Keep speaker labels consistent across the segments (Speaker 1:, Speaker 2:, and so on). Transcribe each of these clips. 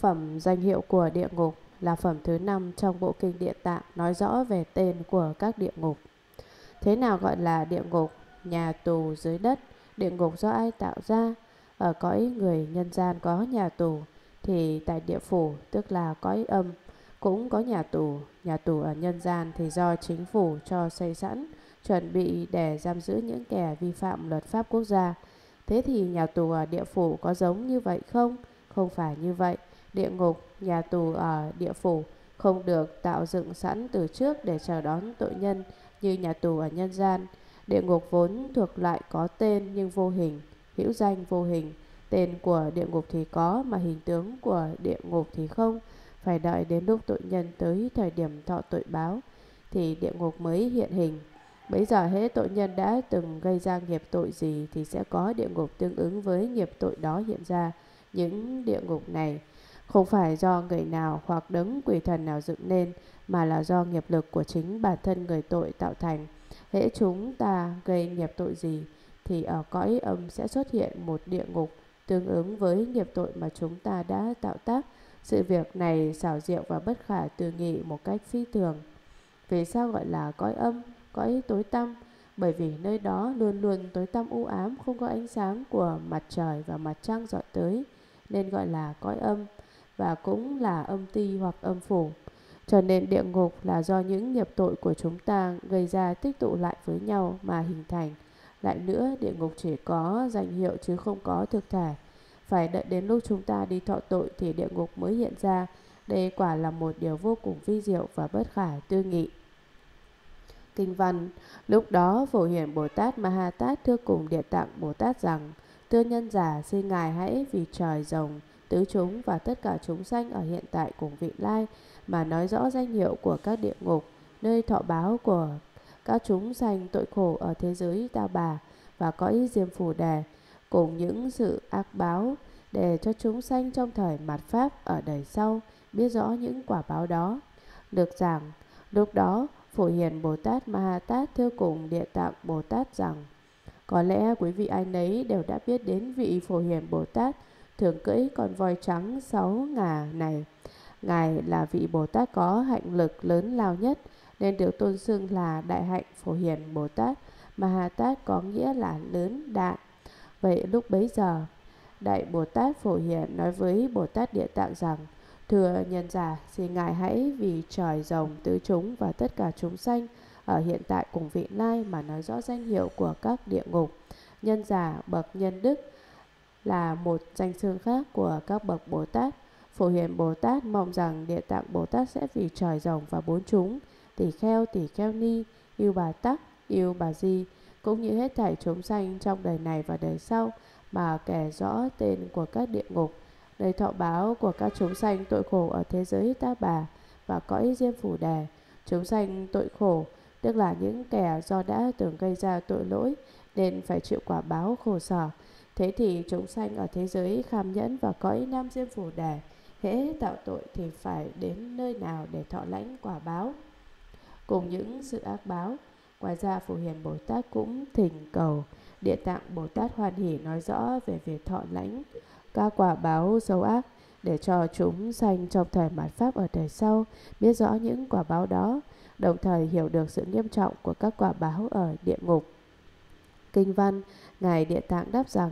Speaker 1: Phẩm danh hiệu của địa ngục là phẩm thứ năm trong bộ kinh địa tạng nói rõ về tên của các địa ngục. Thế nào gọi là địa ngục? Nhà tù dưới đất, địa ngục do ai tạo ra? Ở cõi người nhân gian có nhà tù, thì tại địa phủ, tức là cõi âm, cũng có nhà tù. Nhà tù ở nhân gian thì do chính phủ cho xây sẵn, chuẩn bị để giam giữ những kẻ vi phạm luật pháp quốc gia. Thế thì nhà tù ở địa phủ có giống như vậy không? Không phải như vậy địa ngục, nhà tù ở địa phủ không được tạo dựng sẵn từ trước để chờ đón tội nhân như nhà tù ở nhân gian. Địa ngục vốn thuộc loại có tên nhưng vô hình, hữu danh vô hình. Tên của địa ngục thì có mà hình tướng của địa ngục thì không. Phải đợi đến lúc tội nhân tới thời điểm thọ tội báo thì địa ngục mới hiện hình. Bây giờ hết tội nhân đã từng gây ra nghiệp tội gì thì sẽ có địa ngục tương ứng với nghiệp tội đó hiện ra. Những địa ngục này không phải do người nào hoặc đấng quỷ thần nào dựng nên mà là do nghiệp lực của chính bản thân người tội tạo thành. Hễ chúng ta gây nghiệp tội gì thì ở cõi âm sẽ xuất hiện một địa ngục tương ứng với nghiệp tội mà chúng ta đã tạo tác. Sự việc này xảo diệu và bất khả tư nghị một cách phi thường. Vì sao gọi là cõi âm, cõi tối tăm? Bởi vì nơi đó luôn luôn tối tăm u ám, không có ánh sáng của mặt trời và mặt trăng dọi tới, nên gọi là cõi âm và cũng là âm ti hoặc âm phủ. Cho nên địa ngục là do những nghiệp tội của chúng ta gây ra tích tụ lại với nhau mà hình thành. Lại nữa, địa ngục chỉ có danh hiệu chứ không có thực thể. Phải đợi đến lúc chúng ta đi thọ tội thì địa ngục mới hiện ra. Đây quả là một điều vô cùng vi diệu và bất khả tư nghị. Kinh văn Lúc đó Phổ Hiển Bồ Tát Ma thưa cùng Địa Tạng Bồ Tát rằng Tư nhân giả xin Ngài hãy vì trời rồng tứ chúng và tất cả chúng sanh ở hiện tại cùng vị lai mà nói rõ danh hiệu của các địa ngục, nơi thọ báo của các chúng sanh tội khổ ở thế giới ta bà và cõi diêm phù đề cùng những sự ác báo để cho chúng sanh trong thời mạt pháp ở đời sau biết rõ những quả báo đó. Được giảng, lúc đó Phổ Hiền Bồ Tát Ma thưa cùng Địa Tạng Bồ Tát rằng có lẽ quý vị ai nấy đều đã biết đến vị Phổ Hiền Bồ Tát thường cưỡi con voi trắng sáu ngà này. Ngài là vị Bồ Tát có hạnh lực lớn lao nhất, nên được tôn xưng là Đại Hạnh Phổ Hiền Bồ Tát. Maha Tát có nghĩa là lớn đại. Vậy lúc bấy giờ, Đại Bồ Tát Phổ Hiền nói với Bồ Tát Địa Tạng rằng, Thưa nhân giả, xin Ngài hãy vì trời rồng tứ chúng và tất cả chúng sanh ở hiện tại cùng vị lai mà nói rõ danh hiệu của các địa ngục. Nhân giả bậc nhân đức, là một danh xưng khác của các bậc Bồ Tát. Phổ Hiền Bồ Tát mong rằng Địa Tạng Bồ Tát sẽ vì trời rồng và bốn chúng, tỷ kheo, tỷ kheo ni, yêu bà tắc, yêu bà di, cũng như hết thảy chúng sanh trong đời này và đời sau mà kể rõ tên của các địa ngục, nơi thọ báo của các chúng sanh tội khổ ở thế giới ta bà và cõi diêm phủ đề. Chúng sanh tội khổ, tức là những kẻ do đã từng gây ra tội lỗi nên phải chịu quả báo khổ sở Thế thì chúng sanh ở thế giới kham nhẫn và cõi nam diêm phủ đề, hễ tạo tội thì phải đến nơi nào để thọ lãnh quả báo, cùng những sự ác báo. Ngoài ra, Phổ Hiền Bồ Tát cũng thỉnh cầu Địa Tạng Bồ Tát hoàn hỉ nói rõ về việc thọ lãnh các quả báo xấu ác để cho chúng sanh trong thời mạt pháp ở đời sau biết rõ những quả báo đó, đồng thời hiểu được sự nghiêm trọng của các quả báo ở địa ngục. Kinh văn Ngài Địa Tạng đáp rằng,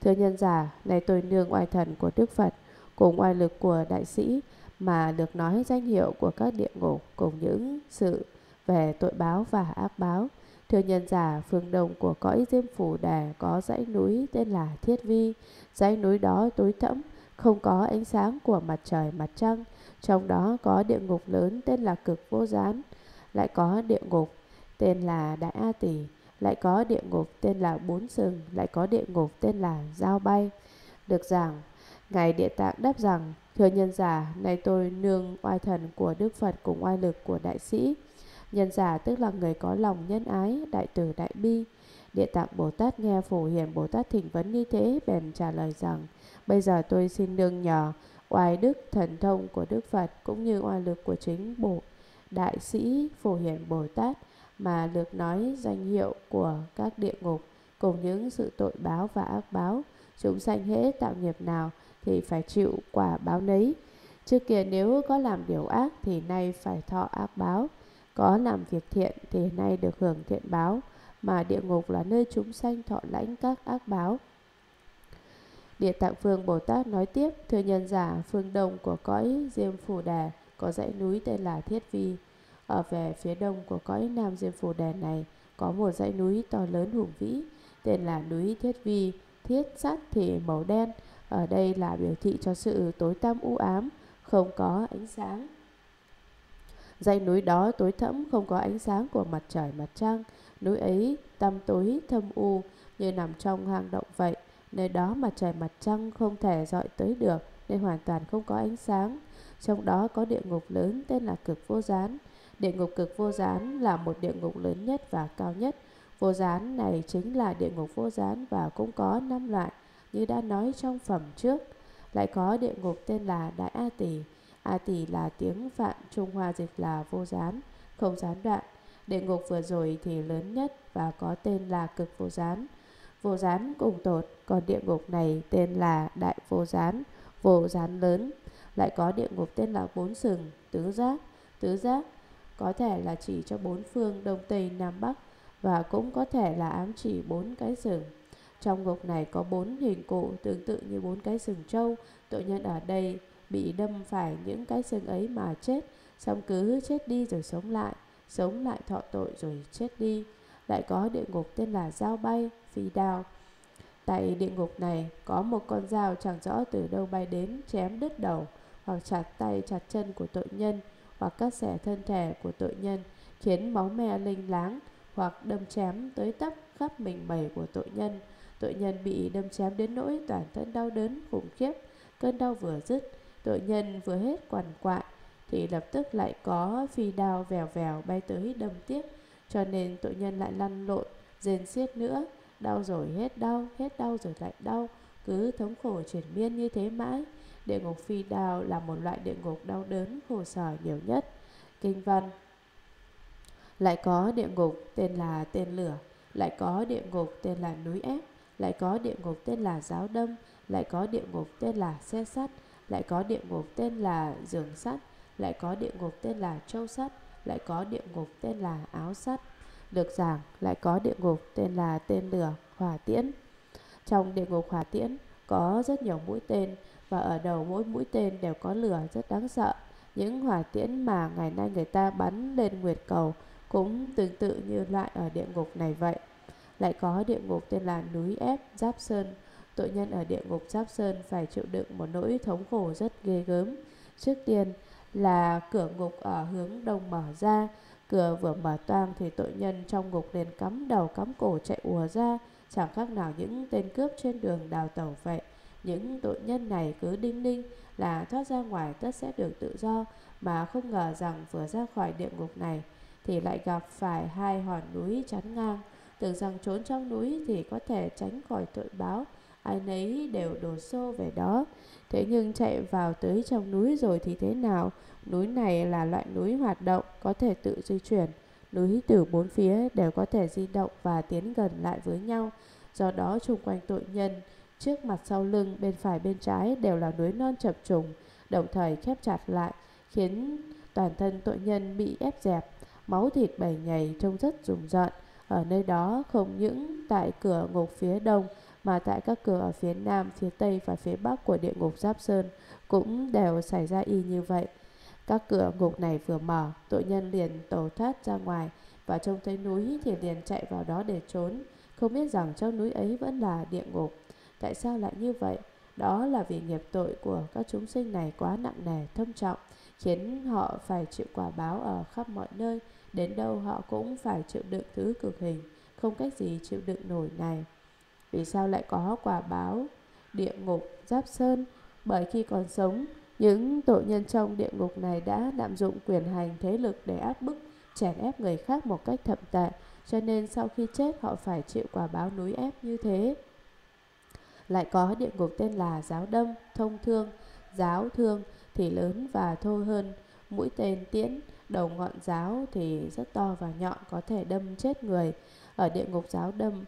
Speaker 1: Thưa nhân giả, này tôi nương oai thần của Đức Phật, cùng oai lực của đại sĩ, mà được nói danh hiệu của các địa ngục cùng những sự về tội báo và ác báo. Thưa nhân giả, phương đông của cõi Diêm Phủ Đà có dãy núi tên là Thiết Vi. Dãy núi đó tối thẫm, không có ánh sáng của mặt trời mặt trăng. Trong đó có địa ngục lớn tên là Cực Vô Gián, lại có địa ngục tên là Đại A Tỷ lại có địa ngục tên là bốn sừng, lại có địa ngục tên là giao bay. Được giảng, Ngài Địa Tạng đáp rằng, thưa nhân giả, nay tôi nương oai thần của Đức Phật cùng oai lực của đại sĩ. Nhân giả tức là người có lòng nhân ái, đại từ đại bi. Địa Tạng Bồ Tát nghe Phổ Hiền Bồ Tát thỉnh vấn như thế, bèn trả lời rằng, bây giờ tôi xin nương nhờ oai đức thần thông của Đức Phật cũng như oai lực của chính Bồ Đại sĩ Phổ Hiền Bồ Tát mà được nói danh hiệu của các địa ngục cùng những sự tội báo và ác báo. Chúng sanh hễ tạo nghiệp nào thì phải chịu quả báo nấy. Trước kia nếu có làm điều ác thì nay phải thọ ác báo, có làm việc thiện thì nay được hưởng thiện báo, mà địa ngục là nơi chúng sanh thọ lãnh các ác báo. Địa Tạng Phương Bồ Tát nói tiếp, thưa nhân giả, phương đông của cõi Diêm Phủ Đà có dãy núi tên là Thiết Vi. Ở về phía đông của cõi Nam Diêm Phù Đàn này có một dãy núi to lớn hùng vĩ, tên là núi Thiết Vi, thiết sát thể màu đen. Ở đây là biểu thị cho sự tối tăm u ám, không có ánh sáng. Dãy núi đó tối thẫm không có ánh sáng của mặt trời mặt trăng, núi ấy tăm tối thâm u như nằm trong hang động vậy. Nơi đó mặt trời mặt trăng không thể dọi tới được nên hoàn toàn không có ánh sáng. Trong đó có địa ngục lớn tên là cực vô gián. Địa ngục cực vô gián là một địa ngục lớn nhất và cao nhất. Vô gián này chính là địa ngục vô gián và cũng có năm loại như đã nói trong phẩm trước. Lại có địa ngục tên là Đại A Tỷ. A Tỷ là tiếng Vạn Trung Hoa dịch là vô gián, không gián đoạn. Địa ngục vừa rồi thì lớn nhất và có tên là cực vô gián. Vô gián cùng tột, còn địa ngục này tên là Đại Vô Gián, vô gián lớn. Lại có địa ngục tên là Bốn Sừng, Tứ Giác. Tứ Giác có thể là chỉ cho bốn phương đông tây nam bắc và cũng có thể là ám chỉ bốn cái sừng. Trong ngục này có bốn hình cụ tương tự như bốn cái sừng trâu, tội nhân ở đây bị đâm phải những cái sừng ấy mà chết, xong cứ chết đi rồi sống lại, sống lại thọ tội rồi chết đi. Lại có địa ngục tên là dao bay, phi đao. Tại địa ngục này có một con dao chẳng rõ từ đâu bay đến chém đứt đầu hoặc chặt tay chặt chân của tội nhân hoặc cắt xẻ thân thể của tội nhân, khiến máu me linh láng hoặc đâm chém tới tấp khắp mình mẩy của tội nhân. Tội nhân bị đâm chém đến nỗi toàn thân đau đớn khủng khiếp, cơn đau vừa dứt, tội nhân vừa hết quằn quại thì lập tức lại có phi đao vèo vèo bay tới đâm tiếp, cho nên tội nhân lại lăn lộn, rên xiết nữa, đau rồi hết đau, hết đau rồi lại đau, cứ thống khổ triển miên như thế mãi. Địa ngục phi đao là một loại địa ngục đau đớn, khổ sở nhiều nhất. Kinh văn Lại có địa ngục tên là tên lửa, lại có địa ngục tên là núi ép, lại có địa ngục tên là giáo đâm, lại có địa ngục tên là xe sắt, lại có địa ngục tên là giường sắt, lại có địa ngục tên là châu sắt, lại có địa ngục tên là áo sắt. Được giảng, lại có địa ngục tên là tên lửa, hỏa tiễn. Trong địa ngục hỏa tiễn có rất nhiều mũi tên, và ở đầu mỗi mũi tên đều có lửa rất đáng sợ. Những hỏa tiễn mà ngày nay người ta bắn lên nguyệt cầu cũng tương tự như loại ở địa ngục này vậy. Lại có địa ngục tên là núi ép Giáp Sơn. Tội nhân ở địa ngục Giáp Sơn phải chịu đựng một nỗi thống khổ rất ghê gớm. Trước tiên là cửa ngục ở hướng đông mở ra, cửa vừa mở toang thì tội nhân trong ngục liền cắm đầu cắm cổ chạy ùa ra, chẳng khác nào những tên cướp trên đường đào tẩu vậy. Những tội nhân này cứ đinh ninh là thoát ra ngoài tất sẽ được tự do mà không ngờ rằng vừa ra khỏi địa ngục này thì lại gặp phải hai hòn núi chắn ngang. Tưởng rằng trốn trong núi thì có thể tránh khỏi tội báo, ai nấy đều đổ xô về đó. Thế nhưng chạy vào tới trong núi rồi thì thế nào? Núi này là loại núi hoạt động, có thể tự di chuyển. Núi từ bốn phía đều có thể di động và tiến gần lại với nhau. Do đó xung quanh tội nhân Trước mặt sau lưng, bên phải bên trái đều là núi non chập trùng, đồng thời khép chặt lại, khiến toàn thân tội nhân bị ép dẹp. Máu thịt bầy nhầy trông rất rùng rợn. Ở nơi đó không những tại cửa ngục phía đông mà tại các cửa ở phía nam, phía tây và phía bắc của địa ngục Giáp Sơn cũng đều xảy ra y như vậy. Các cửa ngục này vừa mở, tội nhân liền tẩu thoát ra ngoài và trông thấy núi thì liền chạy vào đó để trốn, không biết rằng trong núi ấy vẫn là địa ngục. Tại sao lại như vậy? Đó là vì nghiệp tội của các chúng sinh này quá nặng nề, thâm trọng, khiến họ phải chịu quả báo ở khắp mọi nơi, đến đâu họ cũng phải chịu đựng thứ cực hình, không cách gì chịu đựng nổi này. Vì sao lại có quả báo địa ngục giáp sơn? Bởi khi còn sống, những tội nhân trong địa ngục này đã lạm dụng quyền hành thế lực để áp bức, chèn ép người khác một cách thậm tệ, cho nên sau khi chết họ phải chịu quả báo núi ép như thế lại có địa ngục tên là giáo đâm, thông thương, giáo thương thì lớn và thô hơn, mũi tên tiễn, đầu ngọn giáo thì rất to và nhọn có thể đâm chết người. Ở địa ngục giáo đâm,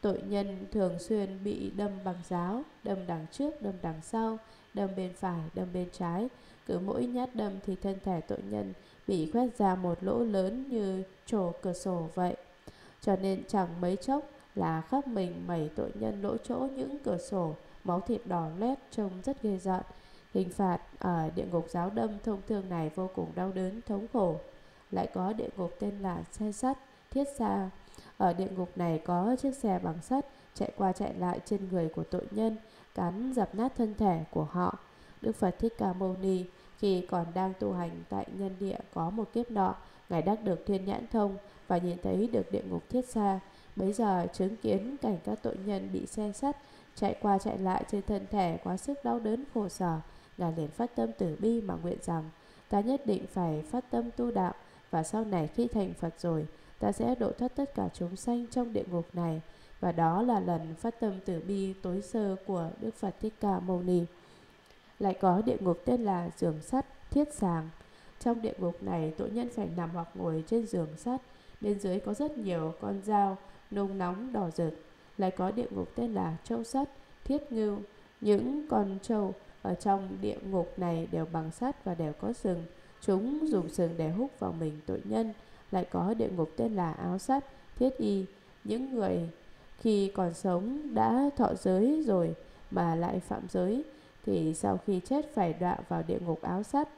Speaker 1: tội nhân thường xuyên bị đâm bằng giáo, đâm đằng trước, đâm đằng sau, đâm bên phải, đâm bên trái. Cứ mỗi nhát đâm thì thân thể tội nhân bị khoét ra một lỗ lớn như trổ cửa sổ vậy. Cho nên chẳng mấy chốc là khắp mình mẩy tội nhân lỗ chỗ những cửa sổ máu thịt đỏ lét trông rất ghê rợn hình phạt ở địa ngục giáo đâm thông thường này vô cùng đau đớn thống khổ lại có địa ngục tên là xe sắt thiết xa ở địa ngục này có chiếc xe bằng sắt chạy qua chạy lại trên người của tội nhân cắn dập nát thân thể của họ đức phật thích ca mâu ni khi còn đang tu hành tại nhân địa có một kiếp nọ ngài đắc được thiên nhãn thông và nhìn thấy được địa ngục thiết xa Bây giờ chứng kiến cảnh các tội nhân bị xe sắt chạy qua chạy lại trên thân thể quá sức đau đớn khổ sở, ngài liền phát tâm tử bi mà nguyện rằng ta nhất định phải phát tâm tu đạo và sau này khi thành Phật rồi, ta sẽ độ thoát tất cả chúng sanh trong địa ngục này. Và đó là lần phát tâm tử bi tối sơ của Đức Phật Thích Ca Mâu Ni. Lại có địa ngục tên là giường sắt, thiết sàng. Trong địa ngục này, tội nhân phải nằm hoặc ngồi trên giường sắt. Bên dưới có rất nhiều con dao, nung nóng đỏ rực. Lại có địa ngục tên là Châu Sắt, Thiết Ngưu. Những con trâu ở trong địa ngục này đều bằng sắt và đều có sừng. Chúng dùng sừng để hút vào mình tội nhân. Lại có địa ngục tên là Áo Sắt, Thiết Y. Những người khi còn sống đã thọ giới rồi mà lại phạm giới thì sau khi chết phải đọa vào địa ngục áo sắt.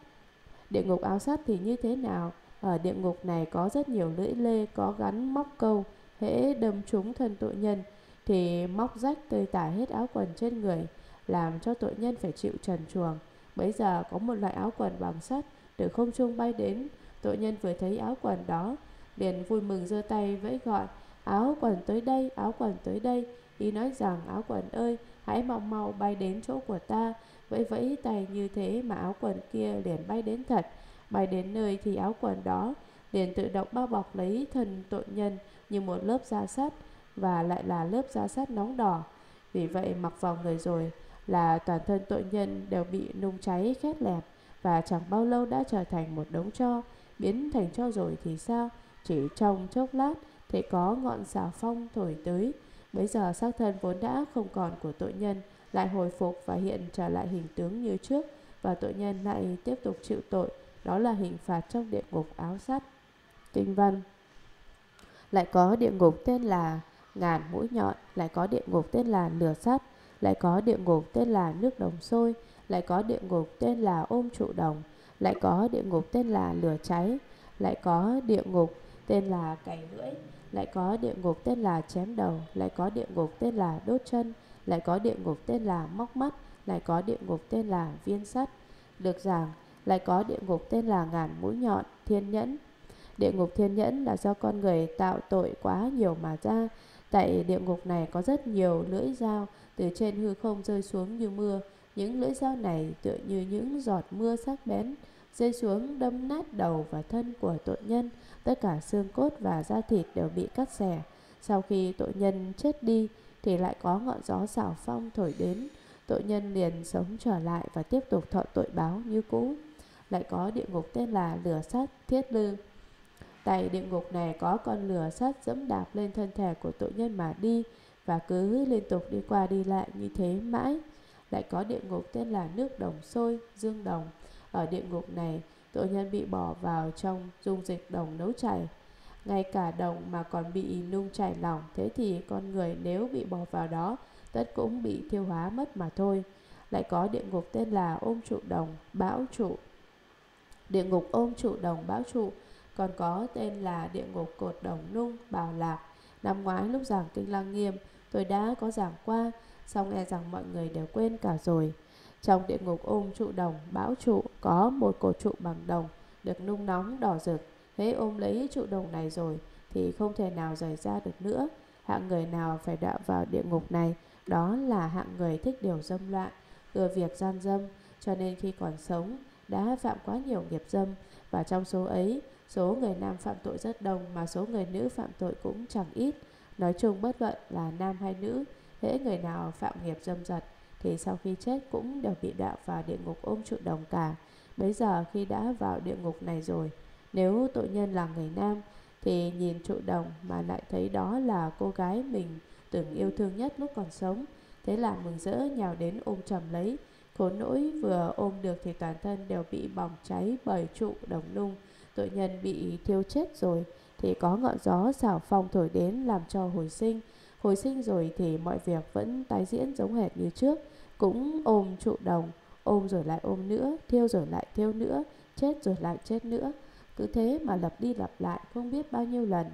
Speaker 1: Địa ngục áo sắt thì như thế nào? Ở địa ngục này có rất nhiều lưỡi lê có gắn móc câu hễ đâm trúng thân tội nhân thì móc rách tơi tả hết áo quần trên người, làm cho tội nhân phải chịu trần chuồng. Bấy giờ có một loại áo quần bằng sắt từ không trung bay đến, tội nhân vừa thấy áo quần đó, liền vui mừng giơ tay vẫy gọi, áo quần tới đây, áo quần tới đây, ý nói rằng áo quần ơi, hãy mau mau bay đến chỗ của ta, vẫy vẫy tay như thế mà áo quần kia liền bay đến thật, bay đến nơi thì áo quần đó liền tự động bao bọc lấy thân tội nhân, như một lớp da sắt và lại là lớp da sắt nóng đỏ. Vì vậy mặc vào người rồi là toàn thân tội nhân đều bị nung cháy khét lẹp và chẳng bao lâu đã trở thành một đống cho, biến thành cho rồi thì sao? Chỉ trong chốc lát thì có ngọn xà phong thổi tới. Bây giờ xác thân vốn đã không còn của tội nhân lại hồi phục và hiện trở lại hình tướng như trước và tội nhân lại tiếp tục chịu tội, đó là hình phạt trong địa ngục áo sắt. Kinh văn lại có địa ngục tên là ngàn mũi nhọn, lại có địa ngục tên là lửa sắt, lại có địa ngục tên là nước đồng sôi, lại có địa ngục tên là ôm trụ đồng, lại có địa ngục tên là lửa cháy, lại có địa ngục tên là cày lưỡi, lại có địa ngục tên là chém đầu, lại có địa ngục tên là đốt chân, lại có địa ngục tên là móc mắt, lại có địa ngục tên là viên sắt. Được rằng, lại có địa ngục tên là ngàn mũi nhọn, thiên nhẫn, Địa ngục thiên nhẫn là do con người tạo tội quá nhiều mà ra. Tại địa ngục này có rất nhiều lưỡi dao từ trên hư không rơi xuống như mưa. Những lưỡi dao này tựa như những giọt mưa sắc bén, rơi xuống đâm nát đầu và thân của tội nhân. Tất cả xương cốt và da thịt đều bị cắt xẻ. Sau khi tội nhân chết đi thì lại có ngọn gió xảo phong thổi đến. Tội nhân liền sống trở lại và tiếp tục thọ tội báo như cũ. Lại có địa ngục tên là lửa sắt thiết lư tại địa ngục này có con lửa sắt dẫm đạp lên thân thể của tội nhân mà đi và cứ liên tục đi qua đi lại như thế mãi. Lại có địa ngục tên là nước đồng sôi, dương đồng. Ở địa ngục này, tội nhân bị bỏ vào trong dung dịch đồng nấu chảy. Ngay cả đồng mà còn bị nung chảy lỏng, thế thì con người nếu bị bỏ vào đó, tất cũng bị thiêu hóa mất mà thôi. Lại có địa ngục tên là ôm trụ đồng, bão trụ. Địa ngục ôm trụ đồng, bão trụ còn có tên là Địa ngục cột đồng nung bào lạc. Năm ngoái lúc giảng kinh lăng nghiêm, tôi đã có giảng qua, song e rằng mọi người đều quên cả rồi. Trong địa ngục ôm trụ đồng, bão trụ có một cột trụ bằng đồng, được nung nóng đỏ rực. Thế ôm lấy trụ đồng này rồi thì không thể nào rời ra được nữa. Hạng người nào phải đạo vào địa ngục này, đó là hạng người thích điều dâm loạn, ưa việc gian dâm, cho nên khi còn sống đã phạm quá nhiều nghiệp dâm và trong số ấy Số người nam phạm tội rất đông mà số người nữ phạm tội cũng chẳng ít. Nói chung bất luận là nam hay nữ, hễ người nào phạm nghiệp dâm dật thì sau khi chết cũng đều bị đạo vào địa ngục ôm trụ đồng cả. Bây giờ khi đã vào địa ngục này rồi, nếu tội nhân là người nam thì nhìn trụ đồng mà lại thấy đó là cô gái mình từng yêu thương nhất lúc còn sống. Thế là mừng rỡ nhào đến ôm trầm lấy, khốn nỗi vừa ôm được thì toàn thân đều bị bỏng cháy bởi trụ đồng nung tội nhân bị thiêu chết rồi thì có ngọn gió xảo phong thổi đến làm cho hồi sinh. Hồi sinh rồi thì mọi việc vẫn tái diễn giống hệt như trước, cũng ôm trụ đồng, ôm rồi lại ôm nữa, thiêu rồi lại thiêu nữa, chết rồi lại chết nữa. Cứ thế mà lặp đi lặp lại không biết bao nhiêu lần.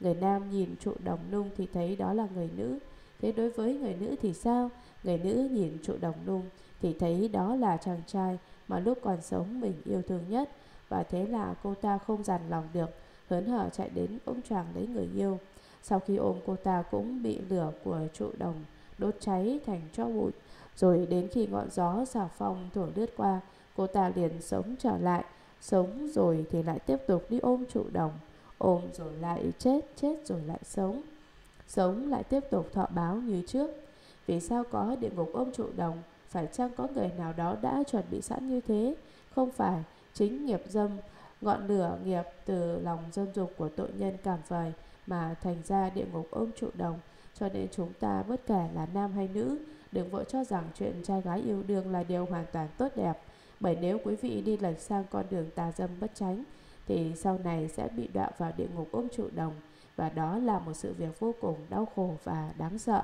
Speaker 1: Người nam nhìn trụ đồng nung thì thấy đó là người nữ. Thế đối với người nữ thì sao? Người nữ nhìn trụ đồng nung thì thấy đó là chàng trai mà lúc còn sống mình yêu thương nhất và thế là cô ta không dằn lòng được, hớn hở chạy đến ôm choàng lấy người yêu. Sau khi ôm cô ta cũng bị lửa của trụ đồng đốt cháy thành cho bụi, rồi đến khi ngọn gió xào phong thổi lướt qua, cô ta liền sống trở lại, sống rồi thì lại tiếp tục đi ôm trụ đồng, ôm rồi lại chết, chết rồi lại sống. Sống lại tiếp tục thọ báo như trước. Vì sao có địa ngục ôm trụ đồng? Phải chăng có người nào đó đã chuẩn bị sẵn như thế? Không phải, Chính nghiệp dâm, ngọn lửa nghiệp từ lòng dâm dục của tội nhân cảm vời mà thành ra địa ngục ôm trụ đồng. Cho nên chúng ta bất kể là nam hay nữ, đừng vội cho rằng chuyện trai gái yêu đương là điều hoàn toàn tốt đẹp. Bởi nếu quý vị đi lệch sang con đường tà dâm bất tránh, thì sau này sẽ bị đọa vào địa ngục ôm trụ đồng. Và đó là một sự việc vô cùng đau khổ và đáng sợ.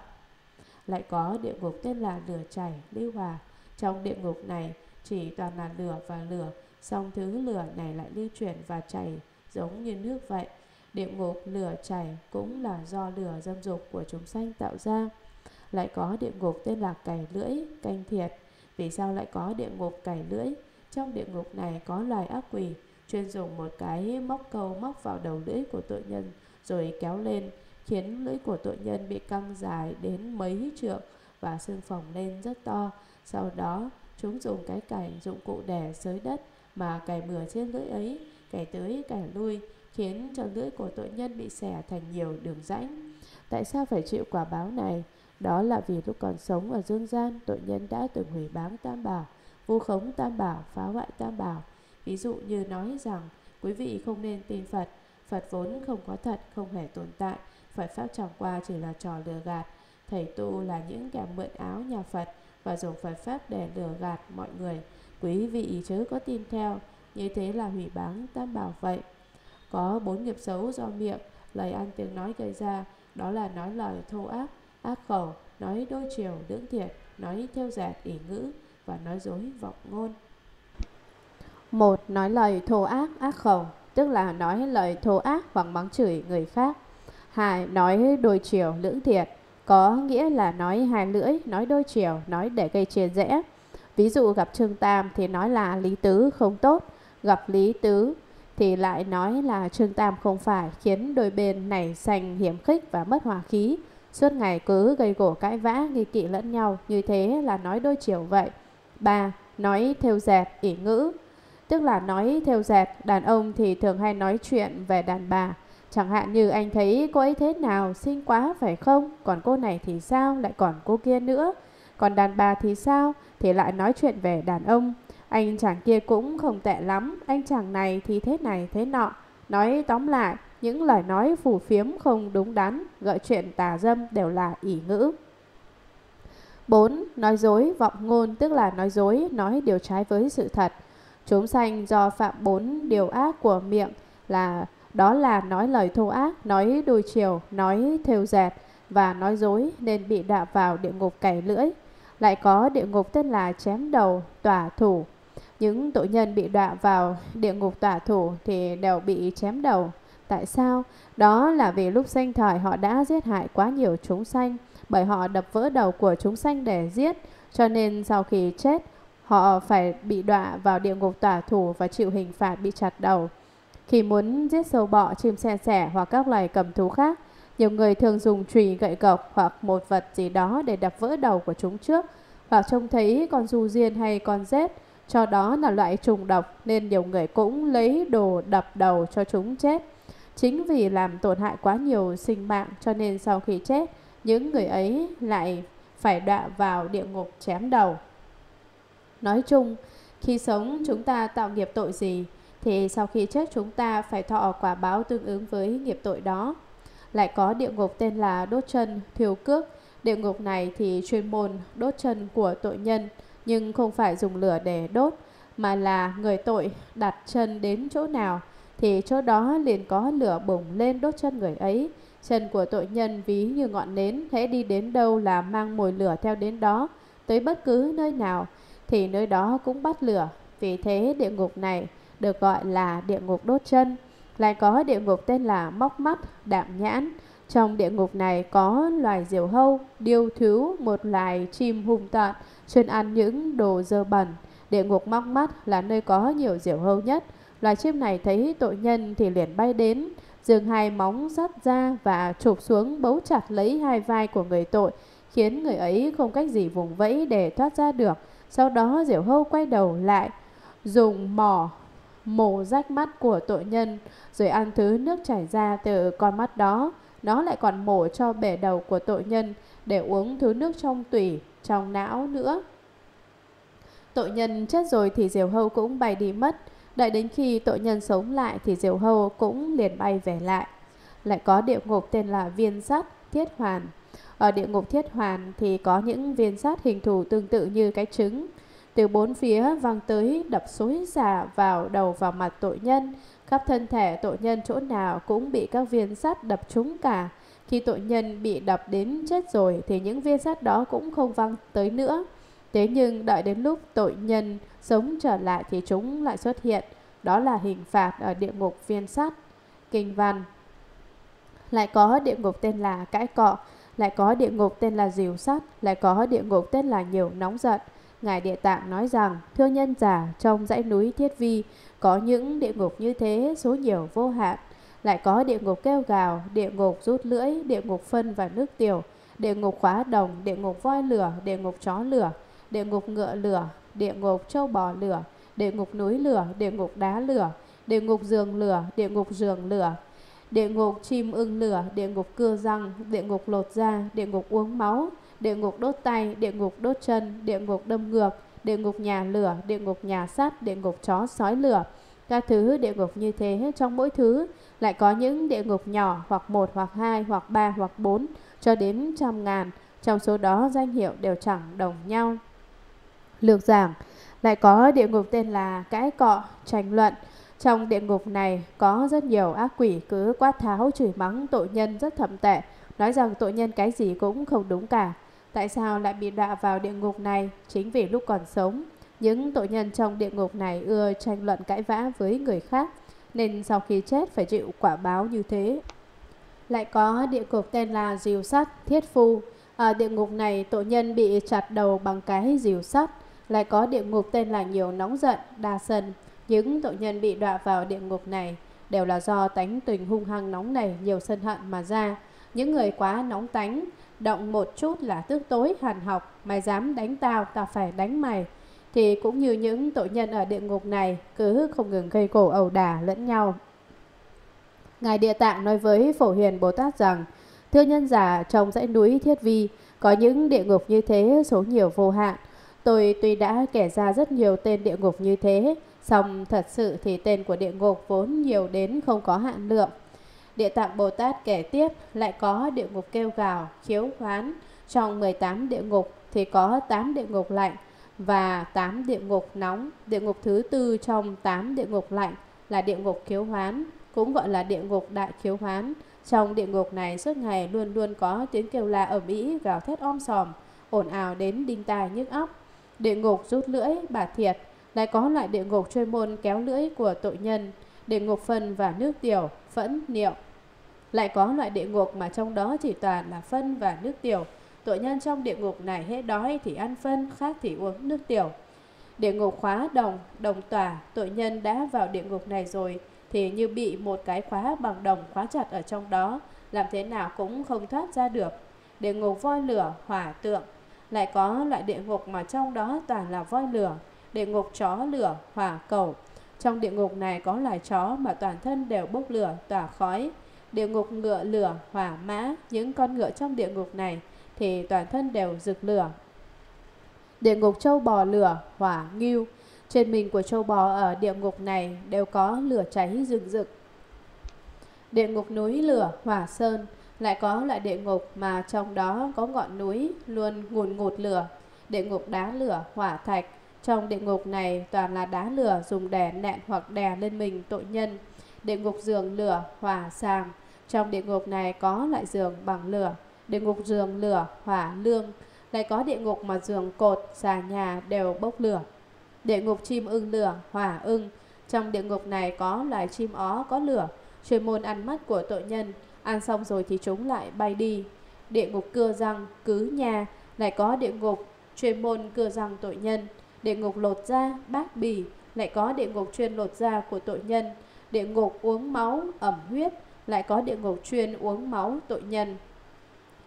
Speaker 1: Lại có địa ngục tên là lửa chảy, lưu hòa. Trong địa ngục này chỉ toàn là lửa và lửa, Song thứ lửa này lại lưu chuyển và chảy giống như nước vậy. Địa ngục lửa chảy cũng là do lửa dâm dục của chúng sanh tạo ra. Lại có địa ngục tên là cày lưỡi, canh thiệt. Vì sao lại có địa ngục cày lưỡi? Trong địa ngục này có loài ác quỷ chuyên dùng một cái móc câu móc vào đầu lưỡi của tội nhân rồi kéo lên khiến lưỡi của tội nhân bị căng dài đến mấy trượng và xương phồng lên rất to. Sau đó, chúng dùng cái cành dụng cụ đẻ xới đất mà cài bừa trên lưỡi ấy, cài tới cài lui, khiến cho lưỡi của tội nhân bị xẻ thành nhiều đường rãnh. Tại sao phải chịu quả báo này? Đó là vì lúc còn sống ở dương gian, tội nhân đã từng hủy báng tam bảo, vu khống tam bảo, phá hoại tam bảo. Ví dụ như nói rằng, quý vị không nên tin Phật, Phật vốn không có thật, không hề tồn tại, Phật Pháp chẳng qua chỉ là trò lừa gạt. Thầy tu là những kẻ mượn áo nhà Phật và dùng Phật Pháp để lừa gạt mọi người. Quý vị chớ có tin theo, như thế là hủy báng tam bảo vậy. Có bốn nghiệp xấu do miệng, lời ăn tiếng nói gây ra, đó là nói lời thô ác, ác khẩu, nói đôi chiều lưỡng thiệt, nói theo dạt ỉ ngữ và nói dối vọng ngôn. Một nói lời thô ác, ác khẩu, tức là nói lời thô ác hoặc mắng chửi người khác. Hai nói đôi chiều lưỡng thiệt, có nghĩa là nói hai lưỡi, nói đôi chiều, nói để gây chia rẽ. Ví dụ gặp Trương Tam thì nói là Lý Tứ không tốt, gặp Lý Tứ thì lại nói là Trương Tam không phải khiến đôi bên này sành hiểm khích và mất hòa khí. Suốt ngày cứ gây gổ cãi vã, nghi kỵ lẫn nhau, như thế là nói đôi chiều vậy. ba Nói theo dệt, ỉ ngữ Tức là nói theo dệt, đàn ông thì thường hay nói chuyện về đàn bà. Chẳng hạn như anh thấy cô ấy thế nào, xinh quá phải không? Còn cô này thì sao, lại còn cô kia nữa. Còn đàn bà thì sao? Thì lại nói chuyện về đàn ông. Anh chàng kia cũng không tệ lắm, anh chàng này thì thế này thế nọ. Nói tóm lại, những lời nói phù phiếm không đúng đắn, gợi chuyện tà dâm đều là ỷ ngữ. 4. Nói dối, vọng ngôn tức là nói dối, nói điều trái với sự thật. Chúng sanh do phạm bốn điều ác của miệng là đó là nói lời thô ác, nói đôi chiều, nói thêu dệt và nói dối nên bị đọa vào địa ngục cày lưỡi lại có địa ngục tên là chém đầu, tỏa thủ. Những tội nhân bị đọa vào địa ngục tỏa thủ thì đều bị chém đầu. Tại sao? Đó là vì lúc sanh thời họ đã giết hại quá nhiều chúng sanh, bởi họ đập vỡ đầu của chúng sanh để giết, cho nên sau khi chết, họ phải bị đọa vào địa ngục tỏa thủ và chịu hình phạt bị chặt đầu. Khi muốn giết sâu bọ, chim xe sẻ hoặc các loài cầm thú khác, nhiều người thường dùng chùy gậy gộc hoặc một vật gì đó để đập vỡ đầu của chúng trước, hoặc trông thấy con du diên hay con rết, cho đó là loại trùng độc nên nhiều người cũng lấy đồ đập đầu cho chúng chết. Chính vì làm tổn hại quá nhiều sinh mạng cho nên sau khi chết, những người ấy lại phải đọa vào địa ngục chém đầu. Nói chung, khi sống chúng ta tạo nghiệp tội gì, thì sau khi chết chúng ta phải thọ quả báo tương ứng với nghiệp tội đó lại có địa ngục tên là đốt chân thiêu cước. Địa ngục này thì chuyên môn đốt chân của tội nhân, nhưng không phải dùng lửa để đốt, mà là người tội đặt chân đến chỗ nào thì chỗ đó liền có lửa bùng lên đốt chân người ấy. Chân của tội nhân ví như ngọn nến, hễ đi đến đâu là mang mồi lửa theo đến đó, tới bất cứ nơi nào thì nơi đó cũng bắt lửa. Vì thế địa ngục này được gọi là địa ngục đốt chân lại có địa ngục tên là Móc Mắt, Đạm Nhãn. Trong địa ngục này có loài diều hâu, điêu thiếu, một loài chim hung tợn, chuyên ăn những đồ dơ bẩn. Địa ngục Móc Mắt là nơi có nhiều diều hâu nhất. Loài chim này thấy tội nhân thì liền bay đến, dường hai móng sắt ra và chụp xuống bấu chặt lấy hai vai của người tội, khiến người ấy không cách gì vùng vẫy để thoát ra được. Sau đó diều hâu quay đầu lại, dùng mỏ mổ rách mắt của tội nhân, rồi ăn thứ nước chảy ra từ con mắt đó. Nó lại còn mổ cho bể đầu của tội nhân để uống thứ nước trong tủy, trong não nữa. Tội nhân chết rồi thì diều hâu cũng bay đi mất. Đợi đến khi tội nhân sống lại thì diều hâu cũng liền bay về lại. Lại có địa ngục tên là viên sắt, thiết hoàn. Ở địa ngục thiết hoàn thì có những viên sắt hình thù tương tự như cái trứng từ bốn phía văng tới đập xối xả vào đầu vào mặt tội nhân. Khắp thân thể tội nhân chỗ nào cũng bị các viên sắt đập trúng cả. Khi tội nhân bị đập đến chết rồi thì những viên sắt đó cũng không văng tới nữa. Thế nhưng đợi đến lúc tội nhân sống trở lại thì chúng lại xuất hiện. Đó là hình phạt ở địa ngục viên sắt. Kinh văn Lại có địa ngục tên là cãi cọ, lại có địa ngục tên là dìu sắt, lại có địa ngục tên là nhiều nóng giận. Ngài Địa Tạng nói rằng, thương nhân giả trong dãy núi Thiết Vi có những địa ngục như thế số nhiều vô hạn, lại có địa ngục kêu gào, địa ngục rút lưỡi, địa ngục phân và nước tiểu, địa ngục khóa đồng, địa ngục voi lửa, địa ngục chó lửa, địa ngục ngựa lửa, địa ngục trâu bò lửa, địa ngục núi lửa, địa ngục đá lửa, địa ngục giường lửa, địa ngục giường lửa, địa ngục chim ưng lửa, địa ngục cưa răng, địa ngục lột da, địa ngục uống máu, địa ngục đốt tay, địa ngục đốt chân, địa ngục đâm ngược, địa ngục nhà lửa, địa ngục nhà sắt, địa ngục chó sói lửa. Các thứ địa ngục như thế hết trong mỗi thứ lại có những địa ngục nhỏ hoặc một hoặc hai hoặc ba hoặc bốn cho đến trăm ngàn. Trong số đó danh hiệu đều chẳng đồng nhau. Lược giảng lại có địa ngục tên là cãi cọ, tranh luận. Trong địa ngục này có rất nhiều ác quỷ cứ quát tháo chửi mắng tội nhân rất thậm tệ, nói rằng tội nhân cái gì cũng không đúng cả. Tại sao lại bị đọa vào địa ngục này chính vì lúc còn sống, những tội nhân trong địa ngục này ưa tranh luận cãi vã với người khác, nên sau khi chết phải chịu quả báo như thế. Lại có địa ngục tên là diều sắt, thiết phu. Ở địa ngục này, tội nhân bị chặt đầu bằng cái diều sắt. Lại có địa ngục tên là nhiều nóng giận, đa sân. Những tội nhân bị đọa vào địa ngục này đều là do tánh tình hung hăng nóng nảy nhiều sân hận mà ra. Những người quá nóng tánh động một chút là tức tối hàn học, mày dám đánh tao, tao phải đánh mày. Thì cũng như những tội nhân ở địa ngục này cứ không ngừng gây cổ ẩu đả lẫn nhau. Ngài Địa Tạng nói với Phổ Hiền Bồ Tát rằng, thưa nhân giả trong dãy núi Thiết Vi, có những địa ngục như thế số nhiều vô hạn. Tôi tuy đã kể ra rất nhiều tên địa ngục như thế, song thật sự thì tên của địa ngục vốn nhiều đến không có hạn lượng. Địa Tạng Bồ Tát kể tiếp lại có địa ngục kêu gào, khiếu hoán. Trong 18 địa ngục thì có 8 địa ngục lạnh và 8 địa ngục nóng. Địa ngục thứ tư trong 8 địa ngục lạnh là địa ngục khiếu hoán, cũng gọi là địa ngục đại khiếu hoán. Trong địa ngục này suốt ngày luôn luôn có tiếng kêu la ầm ĩ, gào thét om sòm, ồn ào đến đinh tai nhức óc. Địa ngục rút lưỡi, bà thiệt, lại có loại địa ngục chuyên môn kéo lưỡi của tội nhân, địa ngục phân và nước tiểu, phẫn, niệu, lại có loại địa ngục mà trong đó chỉ toàn là phân và nước tiểu. Tội nhân trong địa ngục này hết đói thì ăn phân, khác thì uống nước tiểu. Địa ngục khóa đồng, đồng tòa, tội nhân đã vào địa ngục này rồi thì như bị một cái khóa bằng đồng khóa chặt ở trong đó, làm thế nào cũng không thoát ra được. Địa ngục voi lửa, hỏa tượng, lại có loại địa ngục mà trong đó toàn là voi lửa, địa ngục chó lửa, hỏa cầu. Trong địa ngục này có loài chó mà toàn thân đều bốc lửa, tỏa khói, Địa ngục ngựa lửa, hỏa mã, những con ngựa trong địa ngục này thì toàn thân đều rực lửa. Địa ngục châu bò lửa, hỏa nghiêu, trên mình của châu bò ở địa ngục này đều có lửa cháy rực rực. Địa ngục núi lửa, hỏa sơn, lại có loại địa ngục mà trong đó có ngọn núi luôn ngùn ngụt lửa, địa ngục đá lửa, hỏa thạch. Trong địa ngục này toàn là đá lửa dùng để nẹn hoặc đè lên mình tội nhân địa ngục giường lửa hỏa sàng trong địa ngục này có loại giường bằng lửa địa ngục giường lửa hỏa lương lại có địa ngục mà giường cột xà nhà đều bốc lửa địa ngục chim ưng lửa hỏa ưng trong địa ngục này có loài chim ó có lửa chuyên môn ăn mắt của tội nhân ăn xong rồi thì chúng lại bay đi địa ngục cưa răng cứ nhà lại có địa ngục chuyên môn cưa răng tội nhân địa ngục lột da bác bì lại có địa ngục chuyên lột da của tội nhân địa ngục uống máu ẩm huyết, lại có địa ngục chuyên uống máu tội nhân.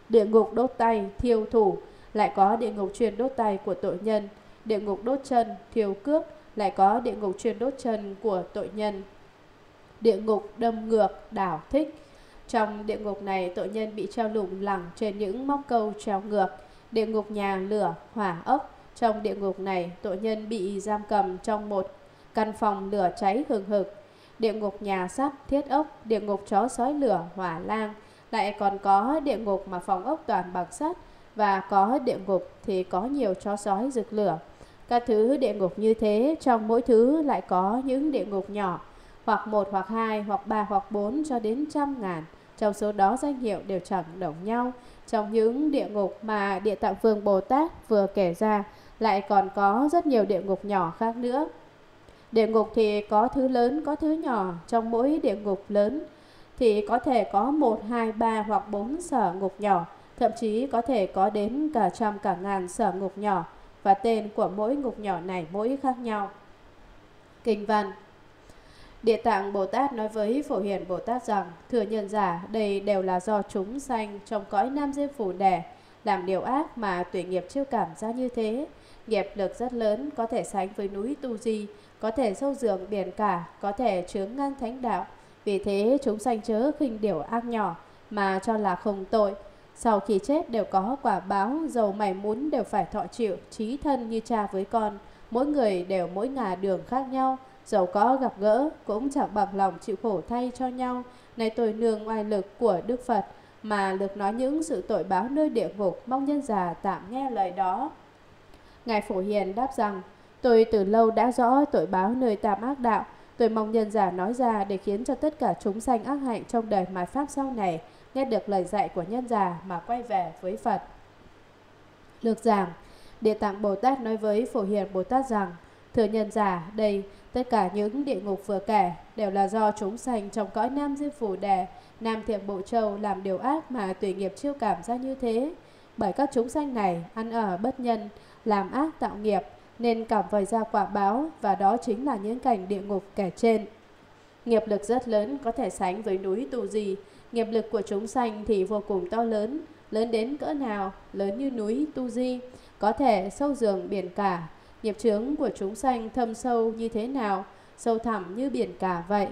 Speaker 1: Địa ngục đốt tay, thiêu thủ, lại có địa ngục chuyên đốt tay của tội nhân. Địa ngục đốt chân, thiêu cướp lại có địa ngục chuyên đốt chân của tội nhân. Địa ngục đâm ngược, đảo thích. Trong địa ngục này, tội nhân bị treo lủng lẳng trên những móc câu treo ngược. Địa ngục nhà lửa, hỏa ốc. Trong địa ngục này, tội nhân bị giam cầm trong một căn phòng lửa cháy hừng hực địa ngục nhà sắt, thiết ốc, địa ngục chó sói lửa, hỏa lang. Lại còn có địa ngục mà phòng ốc toàn bằng sắt và có địa ngục thì có nhiều chó sói rực lửa. Các thứ địa ngục như thế, trong mỗi thứ lại có những địa ngục nhỏ, hoặc một hoặc hai hoặc ba hoặc bốn cho đến trăm ngàn. Trong số đó danh hiệu đều chẳng đồng nhau. Trong những địa ngục mà Địa Tạng Vương Bồ Tát vừa kể ra, lại còn có rất nhiều địa ngục nhỏ khác nữa. Địa ngục thì có thứ lớn, có thứ nhỏ, trong mỗi địa ngục lớn thì có thể có 1, 2, 3 hoặc 4 sở ngục nhỏ, thậm chí có thể có đến cả trăm cả ngàn sở ngục nhỏ và tên của mỗi ngục nhỏ này mỗi khác nhau. Kinh văn Địa tạng Bồ Tát nói với Phổ Hiền Bồ Tát rằng, thừa nhân giả đây đều là do chúng sanh trong cõi nam diêm phủ đẻ, làm điều ác mà tuệ nghiệp chưa cảm ra như thế. Nghiệp lực rất lớn, có thể sánh với núi Tu Di, có thể sâu dường biển cả, có thể chướng ngăn thánh đạo. Vì thế chúng sanh chớ khinh điều ác nhỏ mà cho là không tội. Sau khi chết đều có quả báo, dầu mày muốn đều phải thọ chịu, trí thân như cha với con. Mỗi người đều mỗi ngả đường khác nhau, dầu có gặp gỡ cũng chẳng bằng lòng chịu khổ thay cho nhau. Này tôi nương oai lực của Đức Phật mà được nói những sự tội báo nơi địa ngục, mong nhân già tạm nghe lời đó. Ngài Phổ Hiền đáp rằng, Tôi từ lâu đã rõ tội báo nơi tam ác đạo, tôi mong nhân giả nói ra để khiến cho tất cả chúng sanh ác hạnh trong đời mạt pháp sau này nghe được lời dạy của nhân giả mà quay về với Phật. Lược giảng, Địa Tạng Bồ Tát nói với Phổ Hiền Bồ Tát rằng, Thưa nhân giả, đây, tất cả những địa ngục vừa kể đều là do chúng sanh trong cõi Nam Diêm Phủ Đà, Nam thiện Bộ Châu làm điều ác mà tùy nghiệp chiêu cảm ra như thế. Bởi các chúng sanh này ăn ở bất nhân, làm ác tạo nghiệp, nên cảm vòi ra quả báo và đó chính là những cảnh địa ngục kể trên. Nghiệp lực rất lớn có thể sánh với núi tù gì, nghiệp lực của chúng sanh thì vô cùng to lớn, lớn đến cỡ nào, lớn như núi tu di, có thể sâu giường biển cả, nghiệp chướng của chúng sanh thâm sâu như thế nào, sâu thẳm như biển cả vậy.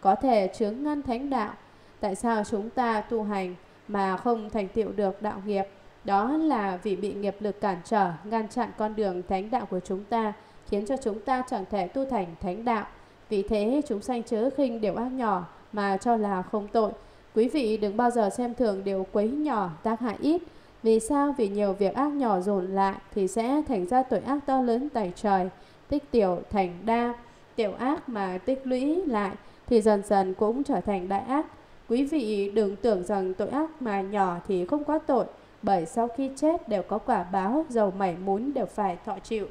Speaker 1: Có thể chướng ngăn thánh đạo, tại sao chúng ta tu hành mà không thành tựu được đạo nghiệp? Đó là vì bị nghiệp lực cản trở, ngăn chặn con đường thánh đạo của chúng ta, khiến cho chúng ta chẳng thể tu thành thánh đạo. Vì thế chúng sanh chớ khinh điều ác nhỏ mà cho là không tội. Quý vị đừng bao giờ xem thường điều quấy nhỏ tác hại ít. Vì sao? Vì nhiều việc ác nhỏ dồn lại thì sẽ thành ra tội ác to lớn tẩy trời, tích tiểu thành đa. Tiểu ác mà tích lũy lại thì dần dần cũng trở thành đại ác. Quý vị đừng tưởng rằng tội ác mà nhỏ thì không có tội, bởi sau khi chết đều có quả báo dầu mảy muốn đều phải thọ chịu.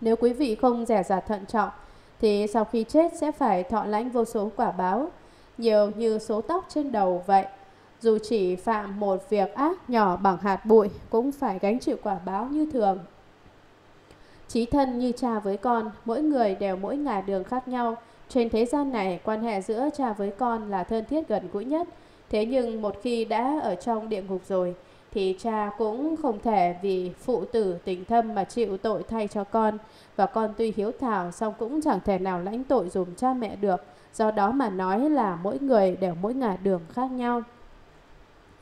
Speaker 1: Nếu quý vị không rẻ rạt thận trọng, thì sau khi chết sẽ phải thọ lãnh vô số quả báo, nhiều như số tóc trên đầu vậy. Dù chỉ phạm một việc ác nhỏ bằng hạt bụi cũng phải gánh chịu quả báo như thường. Chí thân như cha với con, mỗi người đều mỗi ngả đường khác nhau. Trên thế gian này, quan hệ giữa cha với con là thân thiết gần gũi nhất. Thế nhưng một khi đã ở trong địa ngục rồi, thì cha cũng không thể vì phụ tử tình thâm mà chịu tội thay cho con và con tuy hiếu thảo song cũng chẳng thể nào lãnh tội dùm cha mẹ được do đó mà nói là mỗi người đều mỗi ngả đường khác nhau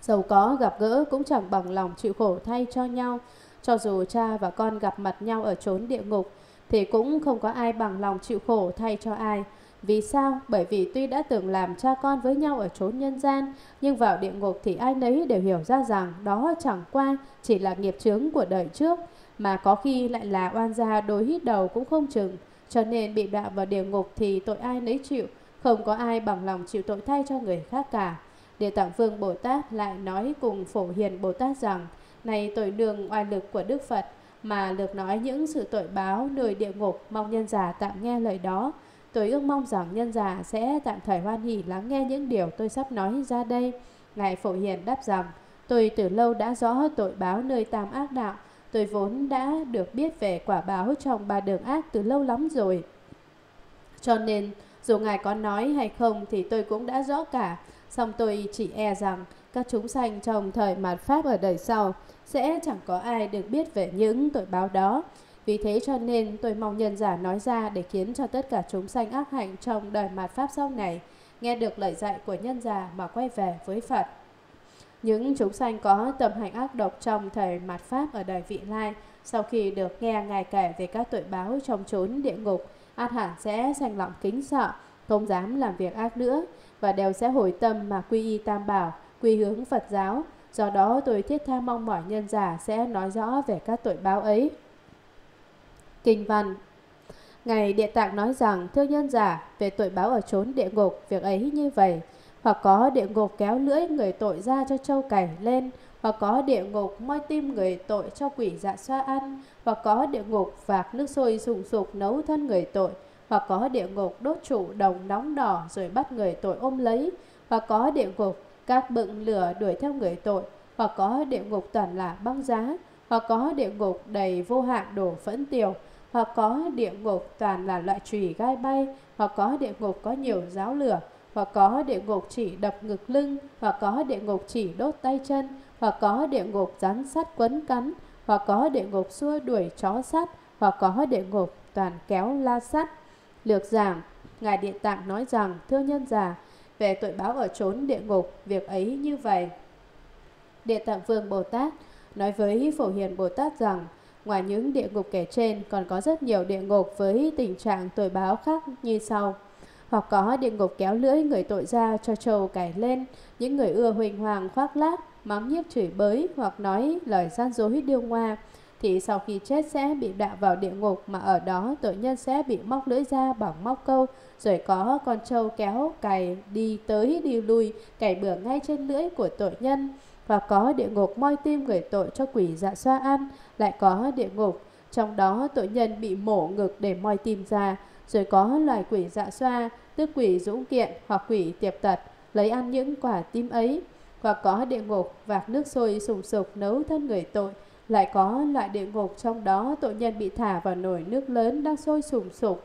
Speaker 1: giàu có gặp gỡ cũng chẳng bằng lòng chịu khổ thay cho nhau cho dù cha và con gặp mặt nhau ở chốn địa ngục thì cũng không có ai bằng lòng chịu khổ thay cho ai vì sao? Bởi vì tuy đã từng làm cha con với nhau ở chốn nhân gian, nhưng vào địa ngục thì ai nấy đều hiểu ra rằng đó chẳng qua chỉ là nghiệp chướng của đời trước, mà có khi lại là oan gia đối hít đầu cũng không chừng. Cho nên bị đọa vào địa ngục thì tội ai nấy chịu, không có ai bằng lòng chịu tội thay cho người khác cả. Địa Tạng Vương Bồ Tát lại nói cùng Phổ Hiền Bồ Tát rằng, này tội nương oai lực của Đức Phật, mà được nói những sự tội báo nơi địa ngục mong nhân giả tạm nghe lời đó Tôi ước mong rằng nhân già sẽ tạm thời hoan hỉ lắng nghe những điều tôi sắp nói ra đây. Ngài Phổ Hiền đáp rằng, tôi từ lâu đã rõ tội báo nơi tam ác đạo. Tôi vốn đã được biết về quả báo trong ba đường ác từ lâu lắm rồi. Cho nên, dù ngài có nói hay không thì tôi cũng đã rõ cả. Song tôi chỉ e rằng các chúng sanh trong thời mạt Pháp ở đời sau sẽ chẳng có ai được biết về những tội báo đó. Vì thế cho nên tôi mong nhân giả nói ra để khiến cho tất cả chúng sanh ác hạnh trong đời mạt Pháp sau này nghe được lời dạy của nhân giả mà quay về với Phật. Những chúng sanh có tâm hành ác độc trong thời mạt Pháp ở đời vị lai, sau khi được nghe Ngài kể về các tội báo trong chốn địa ngục, ác hẳn sẽ sanh lòng kính sợ, không dám làm việc ác nữa, và đều sẽ hồi tâm mà quy y tam bảo, quy hướng Phật giáo. Do đó tôi thiết tha mong mỏi nhân giả sẽ nói rõ về các tội báo ấy. Kinh văn Ngày Địa Tạng nói rằng thưa nhân giả về tội báo ở chốn địa ngục việc ấy như vậy hoặc có địa ngục kéo lưỡi người tội ra cho châu cày lên hoặc có địa ngục moi tim người tội cho quỷ dạ xoa ăn hoặc có địa ngục vạc nước sôi sùng sục nấu thân người tội hoặc có địa ngục đốt trụ đồng nóng đỏ rồi bắt người tội ôm lấy hoặc có địa ngục các bựng lửa đuổi theo người tội hoặc có địa ngục toàn là băng giá hoặc có địa ngục đầy vô hạn đổ phẫn tiểu hoặc có địa ngục toàn là loại trùy gai bay, hoặc có địa ngục có nhiều giáo lửa, hoặc có địa ngục chỉ đập ngực lưng, hoặc có địa ngục chỉ đốt tay chân, hoặc có địa ngục rắn sắt quấn cắn, hoặc có địa ngục xua đuổi chó sắt, hoặc có địa ngục toàn kéo la sắt. Lược giảng, Ngài Địa Tạng nói rằng, thưa nhân già, về tội báo ở chốn địa ngục, việc ấy như vậy. Địa Tạng Vương Bồ Tát nói với Phổ Hiền Bồ Tát rằng, Ngoài những địa ngục kể trên, còn có rất nhiều địa ngục với tình trạng tội báo khác như sau. Hoặc có địa ngục kéo lưỡi người tội ra cho trâu cải lên, những người ưa huỳnh hoàng khoác lác, mắng nhiếc chửi bới hoặc nói lời gian dối điêu ngoa, thì sau khi chết sẽ bị đạ vào địa ngục mà ở đó tội nhân sẽ bị móc lưỡi ra bằng móc câu, rồi có con trâu kéo cày đi tới đi lui, cày bừa ngay trên lưỡi của tội nhân và có địa ngục moi tim người tội cho quỷ dạ xoa ăn, lại có địa ngục, trong đó tội nhân bị mổ ngực để moi tim ra, rồi có loài quỷ dạ xoa, tức quỷ dũng kiện hoặc quỷ tiệp tật, lấy ăn những quả tim ấy, hoặc có địa ngục vạc nước sôi sùng sục nấu thân người tội, lại có loại địa ngục trong đó tội nhân bị thả vào nồi nước lớn đang sôi sùng sục,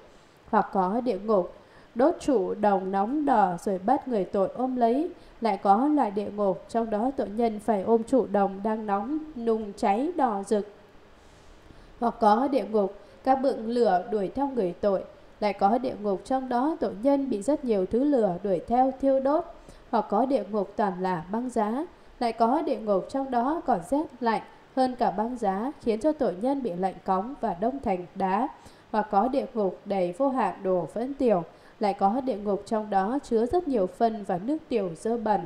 Speaker 1: hoặc có địa ngục đốt trụ đồng nóng đỏ rồi bắt người tội ôm lấy. Lại có loại địa ngục, trong đó tội nhân phải ôm trụ đồng đang nóng, nung cháy đỏ rực. Hoặc có địa ngục, các bựng lửa đuổi theo người tội. Lại có địa ngục trong đó tội nhân bị rất nhiều thứ lửa đuổi theo thiêu đốt. Hoặc có địa ngục toàn là băng giá. Lại có địa ngục trong đó còn rét lạnh hơn cả băng giá khiến cho tội nhân bị lạnh cóng và đông thành đá. hoặc có địa ngục đầy vô hạn đồ vẫn tiểu lại có địa ngục trong đó chứa rất nhiều phân và nước tiểu dơ bẩn.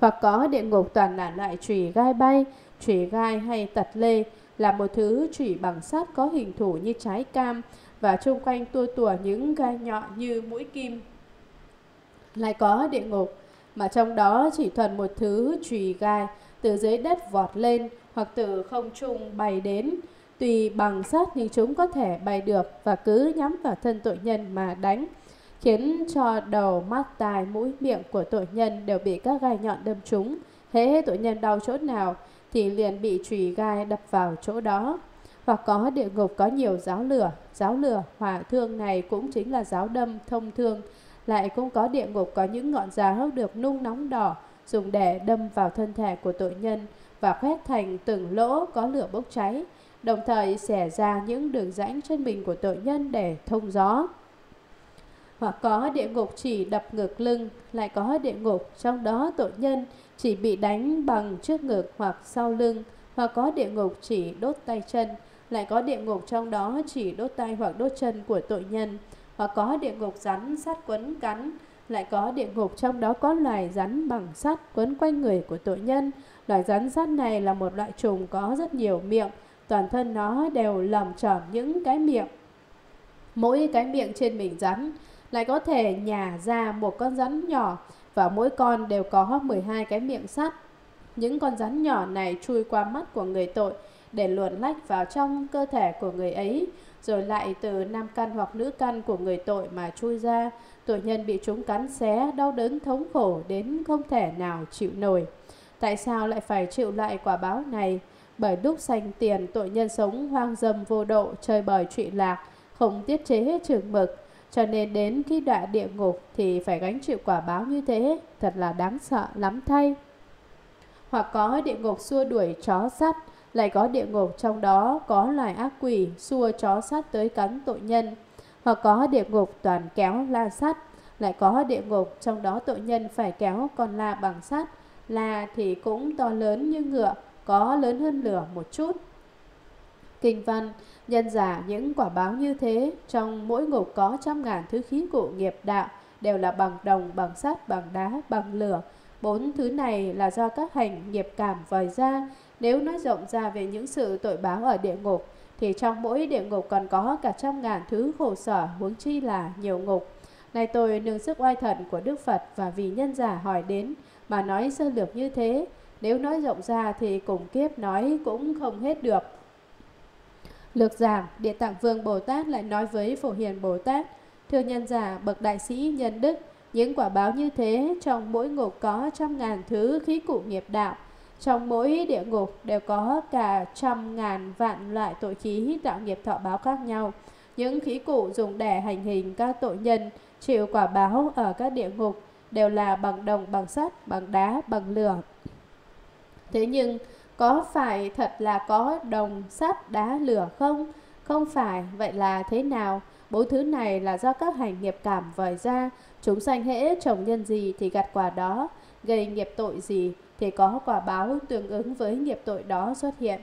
Speaker 1: Hoặc có địa ngục toàn là loại chùy gai bay, chùy gai hay tật lê, là một thứ chùy bằng sắt có hình thủ như trái cam và chung quanh tua tủa những gai nhọn như mũi kim. Lại có địa ngục, mà trong đó chỉ thuần một thứ chùy gai từ dưới đất vọt lên hoặc từ không trung bay đến. Tùy bằng sắt nhưng chúng có thể bay được và cứ nhắm vào thân tội nhân mà đánh khiến cho đầu, mắt, tai, mũi, miệng của tội nhân đều bị các gai nhọn đâm trúng. Hễ tội nhân đau chỗ nào thì liền bị chùy gai đập vào chỗ đó. Hoặc có địa ngục có nhiều giáo lửa, giáo lửa hỏa thương này cũng chính là giáo đâm thông thương. Lại cũng có địa ngục có những ngọn giáo được nung nóng đỏ dùng để đâm vào thân thể của tội nhân và khoét thành từng lỗ có lửa bốc cháy, đồng thời xẻ ra những đường rãnh trên mình của tội nhân để thông gió hoặc có địa ngục chỉ đập ngược lưng, lại có địa ngục trong đó tội nhân chỉ bị đánh bằng trước ngực hoặc sau lưng, hoặc có địa ngục chỉ đốt tay chân, lại có địa ngục trong đó chỉ đốt tay hoặc đốt chân của tội nhân, hoặc có địa ngục rắn sát quấn cắn, lại có địa ngục trong đó có loài rắn bằng sắt quấn quanh người của tội nhân. Loài rắn sắt này là một loại trùng có rất nhiều miệng, toàn thân nó đều làm tròn những cái miệng. Mỗi cái miệng trên mình rắn lại có thể nhả ra một con rắn nhỏ và mỗi con đều có 12 cái miệng sắt. Những con rắn nhỏ này chui qua mắt của người tội để luồn lách vào trong cơ thể của người ấy, rồi lại từ nam căn hoặc nữ căn của người tội mà chui ra. Tội nhân bị chúng cắn xé, đau đớn thống khổ đến không thể nào chịu nổi. Tại sao lại phải chịu lại quả báo này? Bởi lúc sanh tiền, tội nhân sống hoang dâm vô độ, chơi bời trụy lạc, không tiết chế hết trường mực, cho nên đến khi đọa địa ngục thì phải gánh chịu quả báo như thế, thật là đáng sợ lắm thay. Hoặc có địa ngục xua đuổi chó sắt, lại có địa ngục trong đó có loài ác quỷ xua chó sắt tới cắn tội nhân. Hoặc có địa ngục toàn kéo la sắt, lại có địa ngục trong đó tội nhân phải kéo con la bằng sắt. La thì cũng to lớn như ngựa, có lớn hơn lửa một chút. Kinh văn Nhân giả những quả báo như thế, trong mỗi ngục có trăm ngàn thứ khí cụ nghiệp đạo, đều là bằng đồng, bằng sắt, bằng đá, bằng lửa. Bốn thứ này là do các hành nghiệp cảm vòi ra. Nếu nói rộng ra về những sự tội báo ở địa ngục, thì trong mỗi địa ngục còn có cả trăm ngàn thứ khổ sở huống chi là nhiều ngục. Này tôi nương sức oai thần của Đức Phật và vì nhân giả hỏi đến mà nói sơ lược như thế, nếu nói rộng ra thì cùng kiếp nói cũng không hết được. Lược giảng, Địa Tạng Vương Bồ Tát lại nói với Phổ Hiền Bồ Tát, Thưa nhân giả, bậc đại sĩ nhân đức, những quả báo như thế trong mỗi ngục có trăm ngàn thứ khí cụ nghiệp đạo, trong mỗi địa ngục đều có cả trăm ngàn vạn loại tội khí tạo nghiệp thọ báo khác nhau. Những khí cụ dùng để hành hình các tội nhân chịu quả báo ở các địa ngục đều là bằng đồng, bằng sắt, bằng đá, bằng lửa. Thế nhưng, có phải thật là có đồng sắt đá lửa không? Không phải, vậy là thế nào? Bốn thứ này là do các hành nghiệp cảm vời ra, chúng sanh hễ trồng nhân gì thì gặt quả đó, gây nghiệp tội gì thì có quả báo tương ứng với nghiệp tội đó xuất hiện.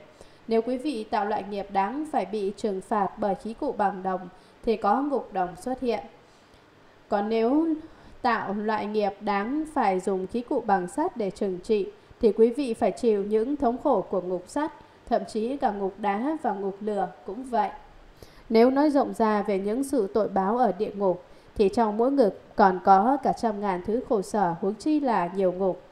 Speaker 1: Nếu quý vị tạo loại nghiệp đáng phải bị trừng phạt bởi khí cụ bằng đồng thì có ngục đồng xuất hiện. Còn nếu tạo loại nghiệp đáng phải dùng khí cụ bằng sắt để trừng trị thì quý vị phải chịu những thống khổ của ngục sắt, thậm chí cả ngục đá và ngục lửa cũng vậy. Nếu nói rộng ra về những sự tội báo ở địa ngục, thì trong mỗi ngực còn có cả trăm ngàn thứ khổ sở huống chi là nhiều ngục.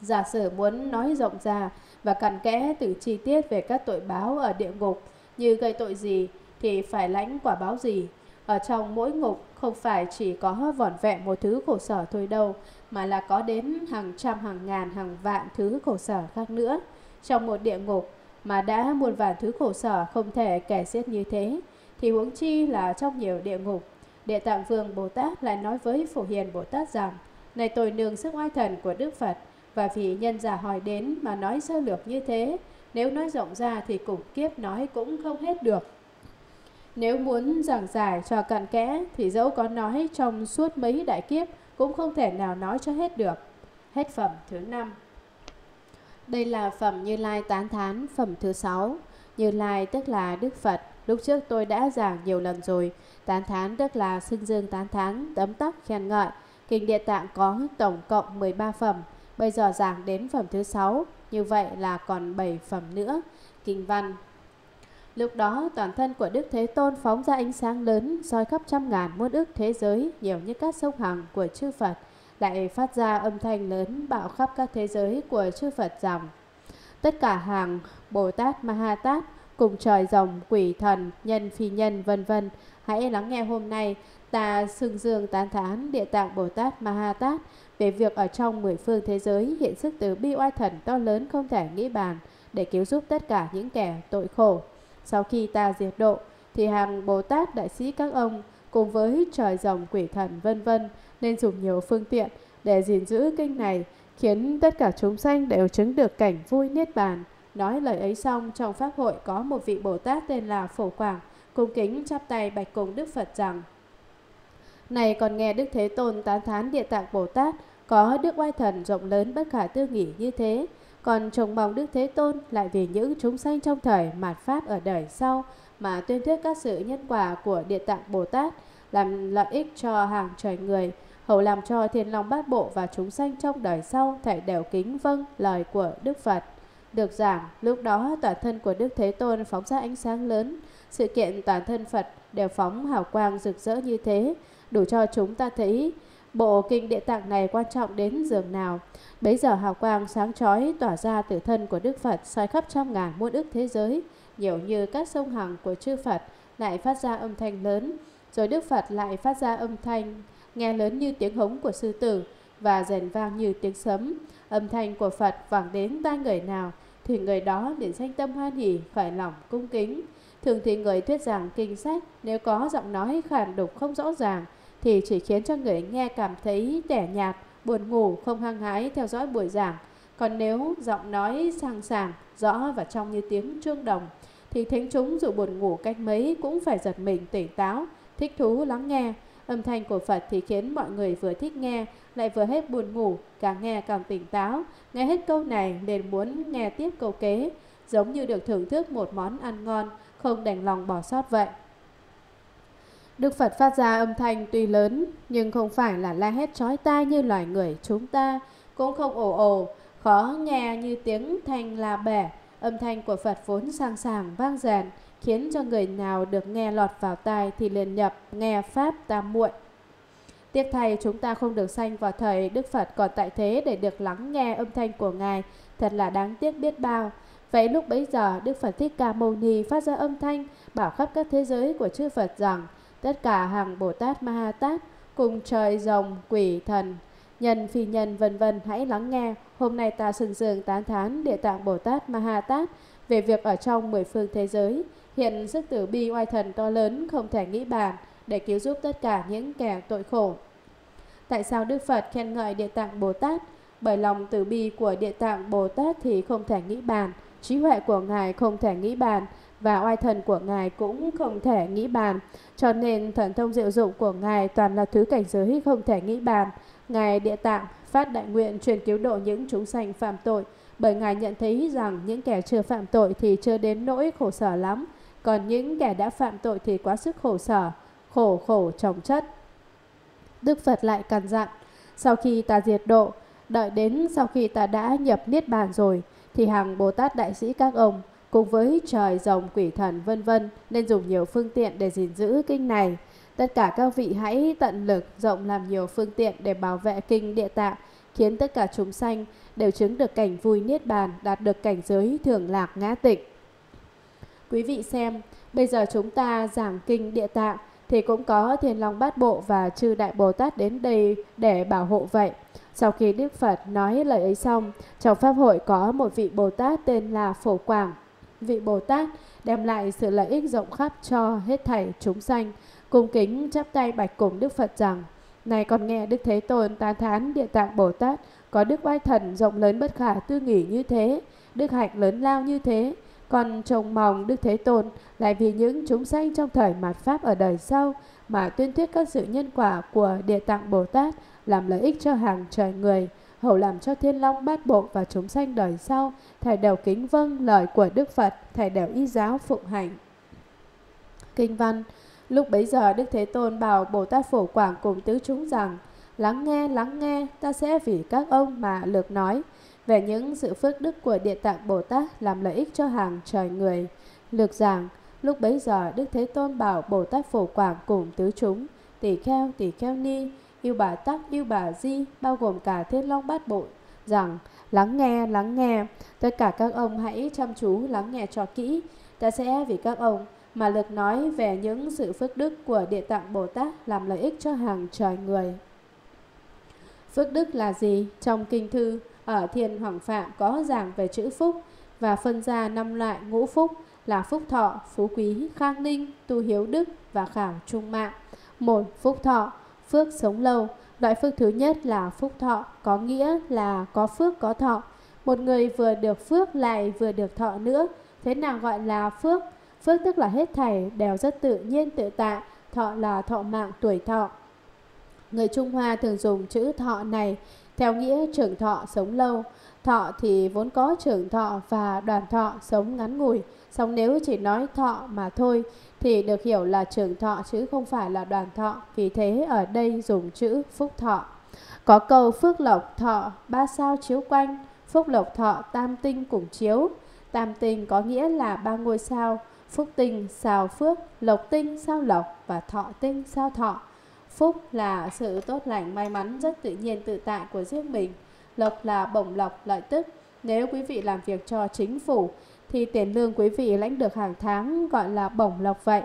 Speaker 1: Giả sử muốn nói rộng ra và cặn kẽ từ chi tiết về các tội báo ở địa ngục như gây tội gì thì phải lãnh quả báo gì. Ở trong mỗi ngục không phải chỉ có vỏn vẹn một thứ khổ sở thôi đâu, mà là có đến hàng trăm, hàng ngàn, hàng vạn thứ khổ sở khác nữa. Trong một địa ngục mà đã muôn vàn thứ khổ sở không thể kể xiết như thế, thì huống chi là trong nhiều địa ngục. Địa Tạng Vương Bồ Tát lại nói với Phổ Hiền Bồ Tát rằng, này tôi nương sức oai thần của Đức Phật, và vì nhân giả hỏi đến mà nói sơ lược như thế, nếu nói rộng ra thì cùng kiếp nói cũng không hết được. Nếu muốn giảng giải cho cặn kẽ thì dẫu có nói trong suốt mấy đại kiếp cũng không thể nào nói cho hết được. Hết phẩm thứ năm Đây là phẩm Như Lai Tán Thán, phẩm thứ sáu Như Lai tức là Đức Phật. Lúc trước tôi đã giảng nhiều lần rồi. Tán thán tức là xưng dương tán thán, tấm tắc khen ngợi. Kinh Địa Tạng có tổng cộng 13 phẩm. Bây giờ giảng đến phẩm thứ sáu như vậy là còn 7 phẩm nữa. Kinh văn Lúc đó toàn thân của Đức Thế Tôn phóng ra ánh sáng lớn, soi khắp trăm ngàn muôn ức thế giới, nhiều như các sông hằng của chư Phật, lại phát ra âm thanh lớn bạo khắp các thế giới của chư Phật rằng Tất cả hàng Bồ Tát Ma Tát cùng trời dòng quỷ thần, nhân phi nhân vân vân, hãy lắng nghe hôm nay ta sừng dương tán thán Địa Tạng Bồ Tát Ma Ha Tát về việc ở trong mười phương thế giới hiện sức từ bi oai thần to lớn không thể nghĩ bàn để cứu giúp tất cả những kẻ tội khổ sau khi ta diệt độ, thì hàng Bồ Tát Đại sĩ các ông cùng với trời rồng quỷ thần vân vân nên dùng nhiều phương tiện để gìn giữ kinh này, khiến tất cả chúng sanh đều chứng được cảnh vui niết bàn. Nói lời ấy xong, trong pháp hội có một vị Bồ Tát tên là Phổ Quảng, cung kính chắp tay bạch cùng Đức Phật rằng: Này còn nghe Đức Thế Tôn tán thán Địa Tạng Bồ Tát có đức oai thần rộng lớn bất khả tư nghỉ như thế, còn trồng mong Đức Thế Tôn lại vì những chúng sanh trong thời mạt Pháp ở đời sau mà tuyên thuyết các sự nhân quả của Địa Tạng Bồ Tát, làm lợi ích cho hàng trời người, hầu làm cho thiên long bát bộ và chúng sanh trong đời sau thể đều kính vâng lời của Đức Phật. Được giảng, lúc đó toàn thân của Đức Thế Tôn phóng ra ánh sáng lớn, sự kiện toàn thân Phật đều phóng hào quang rực rỡ như thế, đủ cho chúng ta thấy Bộ kinh địa tạng này quan trọng đến giường nào. Bấy giờ hào quang sáng chói tỏa ra từ thân của Đức Phật soi khắp trăm ngàn muôn ức thế giới, nhiều như các sông hằng của chư Phật lại phát ra âm thanh lớn, rồi Đức Phật lại phát ra âm thanh nghe lớn như tiếng hống của sư tử và rền vang như tiếng sấm. Âm thanh của Phật vang đến tai người nào thì người đó liền sanh tâm hoan hỷ khởi lòng cung kính. Thường thì người thuyết giảng kinh sách nếu có giọng nói khàn đục không rõ ràng thì chỉ khiến cho người nghe cảm thấy tẻ nhạt, buồn ngủ, không hăng hái theo dõi buổi giảng. Còn nếu giọng nói sang sàng, rõ và trong như tiếng trương đồng, thì thính chúng dù buồn ngủ cách mấy cũng phải giật mình tỉnh táo, thích thú lắng nghe. Âm thanh của Phật thì khiến mọi người vừa thích nghe, lại vừa hết buồn ngủ, càng nghe càng tỉnh táo. Nghe hết câu này liền muốn nghe tiếp câu kế, giống như được thưởng thức một món ăn ngon, không đành lòng bỏ sót vậy. Đức Phật phát ra âm thanh tuy lớn nhưng không phải là la hét chói tai như loài người chúng ta, cũng không ồ ồ, khó nghe như tiếng thanh la bẻ. Âm thanh của Phật vốn sang sàng vang dàn, khiến cho người nào được nghe lọt vào tai thì liền nhập nghe pháp tam muội. Tiếc thay chúng ta không được sanh vào thời Đức Phật còn tại thế để được lắng nghe âm thanh của Ngài, thật là đáng tiếc biết bao. Vậy lúc bấy giờ Đức Phật Thích Ca Mâu Ni phát ra âm thanh bảo khắp các thế giới của chư Phật rằng tất cả hàng Bồ Tát Ma Ha Tát cùng trời rồng, quỷ, thần, nhân, phi nhân vân vân hãy lắng nghe. Hôm nay ta sừng sương tán thán Địa Tạng Bồ Tát Ma Ha Tát về việc ở trong mười phương thế giới hiện sức tử bi oai thần to lớn không thể nghĩ bàn để cứu giúp tất cả những kẻ tội khổ. Tại sao Đức Phật khen ngợi Địa Tạng Bồ Tát? Bởi lòng từ bi của Địa Tạng Bồ Tát thì không thể nghĩ bàn, trí huệ của Ngài không thể nghĩ bàn, và oai thần của ngài cũng không thể nghĩ bàn. Cho nên thần thông diệu dụng của ngài toàn là thứ cảnh giới không thể nghĩ bàn. Ngài địa tạng phát đại nguyện truyền cứu độ những chúng sanh phạm tội, bởi ngài nhận thấy rằng những kẻ chưa phạm tội thì chưa đến nỗi khổ sở lắm, còn những kẻ đã phạm tội thì quá sức khổ sở, khổ khổ trọng chất. Đức Phật lại căn dặn, sau khi ta diệt độ, đợi đến sau khi ta đã nhập niết bàn rồi thì hàng Bồ Tát đại sĩ các ông cùng với trời rồng quỷ thần vân vân nên dùng nhiều phương tiện để gìn giữ kinh này. Tất cả các vị hãy tận lực rộng làm nhiều phương tiện để bảo vệ kinh địa tạng, khiến tất cả chúng sanh đều chứng được cảnh vui niết bàn, đạt được cảnh giới thường lạc ngã tịnh Quý vị xem, bây giờ chúng ta giảng kinh địa tạng thì cũng có Thiên Long Bát Bộ và Chư Đại Bồ Tát đến đây để bảo hộ vậy. Sau khi Đức Phật nói lời ấy xong, trong Pháp hội có một vị Bồ Tát tên là Phổ Quảng vị Bồ Tát đem lại sự lợi ích rộng khắp cho hết thảy chúng sanh. Cung kính chắp tay bạch cùng Đức Phật rằng, này còn nghe Đức Thế Tôn tán thán địa tạng Bồ Tát, có đức oai thần rộng lớn bất khả tư nghỉ như thế, đức hạnh lớn lao như thế, còn trồng mòng Đức Thế Tôn lại vì những chúng sanh trong thời mạt Pháp ở đời sau mà tuyên thuyết các sự nhân quả của Địa Tạng Bồ Tát làm lợi ích cho hàng trời người hầu làm cho thiên long bát bộ và chúng sanh đời sau, thầy đều kính vâng lời của Đức Phật, thầy đều y giáo phụng hạnh Kinh văn Lúc bấy giờ Đức Thế Tôn bảo Bồ Tát Phổ Quảng cùng tứ chúng rằng Lắng nghe, lắng nghe, ta sẽ vì các ông mà lược nói về những sự phước đức của Địa Tạng Bồ Tát làm lợi ích cho hàng trời người. Lược giảng, lúc bấy giờ Đức Thế Tôn bảo Bồ Tát Phổ Quảng cùng tứ chúng, tỷ kheo, tỷ kheo ni, yêu bà tắc, yêu bà di, bao gồm cả thiên long bát bộ, rằng lắng nghe, lắng nghe, tất cả các ông hãy chăm chú lắng nghe cho kỹ, ta sẽ vì các ông mà lực nói về những sự phước đức của Địa Tạng Bồ Tát làm lợi ích cho hàng trời người. Phước đức là gì? Trong kinh thư ở thiền Hoàng Phạm có giảng về chữ phúc và phân ra năm loại ngũ phúc là phúc thọ, phú quý, khang ninh, tu hiếu đức và khảo trung mạng. Một phúc thọ phước sống lâu. Loại phước thứ nhất là phúc thọ, có nghĩa là có phước có thọ. Một người vừa được phước lại vừa được thọ nữa, thế nào gọi là phước? Phước tức là hết thảy đều rất tự nhiên tự tại, thọ là thọ mạng tuổi thọ. Người Trung Hoa thường dùng chữ thọ này theo nghĩa trưởng thọ sống lâu. Thọ thì vốn có trưởng thọ và đoàn thọ sống ngắn ngủi, song nếu chỉ nói thọ mà thôi thì được hiểu là trường thọ chứ không phải là đoàn thọ, vì thế ở đây dùng chữ phúc thọ. Có câu phước lộc thọ ba sao chiếu quanh, phúc lộc thọ tam tinh cùng chiếu. Tam tinh có nghĩa là ba ngôi sao, phúc tinh sao phước, lộc tinh sao lộc và thọ tinh sao thọ. Phúc là sự tốt lành may mắn rất tự nhiên tự tại của riêng mình. Lộc là bổng lộc lợi tức. Nếu quý vị làm việc cho chính phủ thì tiền lương quý vị lãnh được hàng tháng gọi là bổng lộc vậy.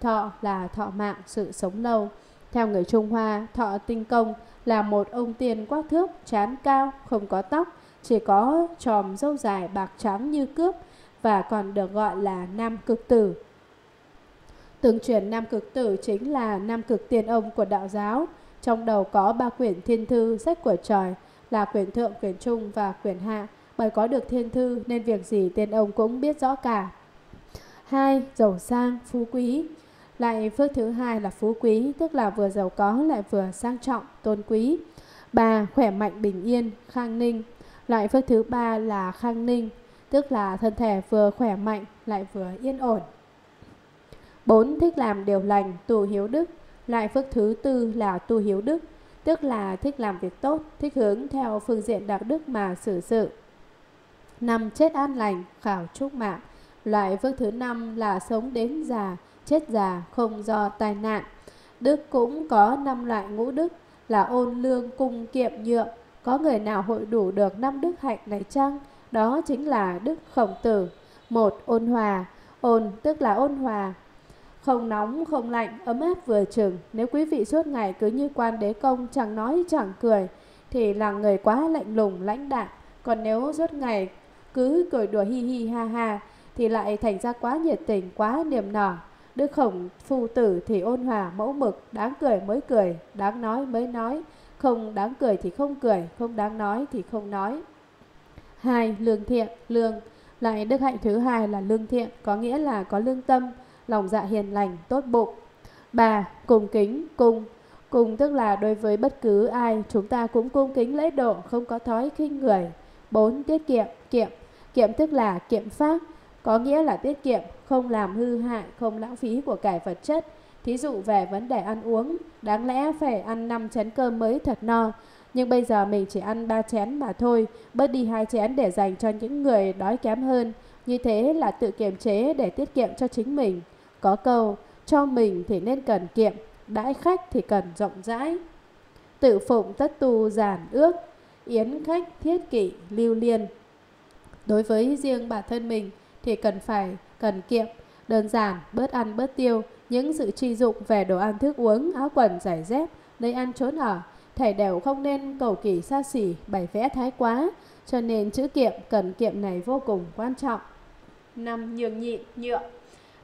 Speaker 1: Thọ là thọ mạng, sự sống lâu. Theo người Trung Hoa, thọ tinh công là một ông tiền quát thước, chán cao, không có tóc, chỉ có tròm râu dài bạc trắng như cướp và còn được gọi là nam cực tử. Tương truyền nam cực tử chính là nam cực tiên ông của đạo giáo, trong đầu có ba quyển thiên thư, sách của trời là quyển thượng, quyển trung và quyển hạ. Bởi có được thiên thư nên việc gì tên ông cũng biết rõ cả. hai Giàu sang, phú quý Lại phước thứ hai là phú quý, tức là vừa giàu có lại vừa sang trọng, tôn quý. ba Khỏe mạnh, bình yên, khang ninh lại phước thứ ba là khang ninh, tức là thân thể vừa khỏe mạnh lại vừa yên ổn. bốn Thích làm điều lành, tu hiếu đức lại phước thứ tư là tu hiếu đức, tức là thích làm việc tốt, thích hướng theo phương diện đạo đức mà xử sự. Năm chết an lành, khảo trúc mạng. Loại phước thứ năm là sống đến già, chết già không do tai nạn. Đức cũng có năm loại ngũ đức là ôn lương cung kiệm nhượng. Có người nào hội đủ được năm đức hạnh này chăng? Đó chính là đức khổng tử. Một ôn hòa, ôn tức là ôn hòa, không nóng không lạnh ấm áp vừa chừng nếu quý vị suốt ngày cứ như quan đế công chẳng nói chẳng cười thì là người quá lạnh lùng lãnh đạm còn nếu suốt ngày cứ cười đùa hi hi ha ha thì lại thành ra quá nhiệt tình quá niềm nở đức khổng phu tử thì ôn hòa mẫu mực đáng cười mới cười đáng nói mới nói không đáng cười thì không cười không đáng nói thì không nói hai lương thiện lương lại đức hạnh thứ hai là lương thiện có nghĩa là có lương tâm lòng dạ hiền lành tốt bụng ba cùng kính cung Cùng tức là đối với bất cứ ai, chúng ta cũng cung kính lễ độ, không có thói khinh người. bốn Tiết kiệm, kiệm Kiệm tức là kiệm pháp, có nghĩa là tiết kiệm, không làm hư hại, không lãng phí của cải vật chất. Thí dụ về vấn đề ăn uống, đáng lẽ phải ăn 5 chén cơm mới thật no, nhưng bây giờ mình chỉ ăn 3 chén mà thôi, bớt đi hai chén để dành cho những người đói kém hơn. Như thế là tự kiềm chế để tiết kiệm cho chính mình. Có câu, cho mình thì nên cần kiệm, đãi khách thì cần rộng rãi. Tự phụng tất tu giản ước, yến khách thiết kỵ lưu liên. Đối với riêng bản thân mình thì cần phải cần kiệm, đơn giản, bớt ăn bớt tiêu, những sự chi dụng về đồ ăn thức uống, áo quần, giày dép, nơi ăn trốn ở, thầy đều không nên cầu kỳ xa xỉ, bày vẽ thái quá, cho nên chữ kiệm, cần kiệm này vô cùng quan trọng. năm Nhường nhịn, nhượng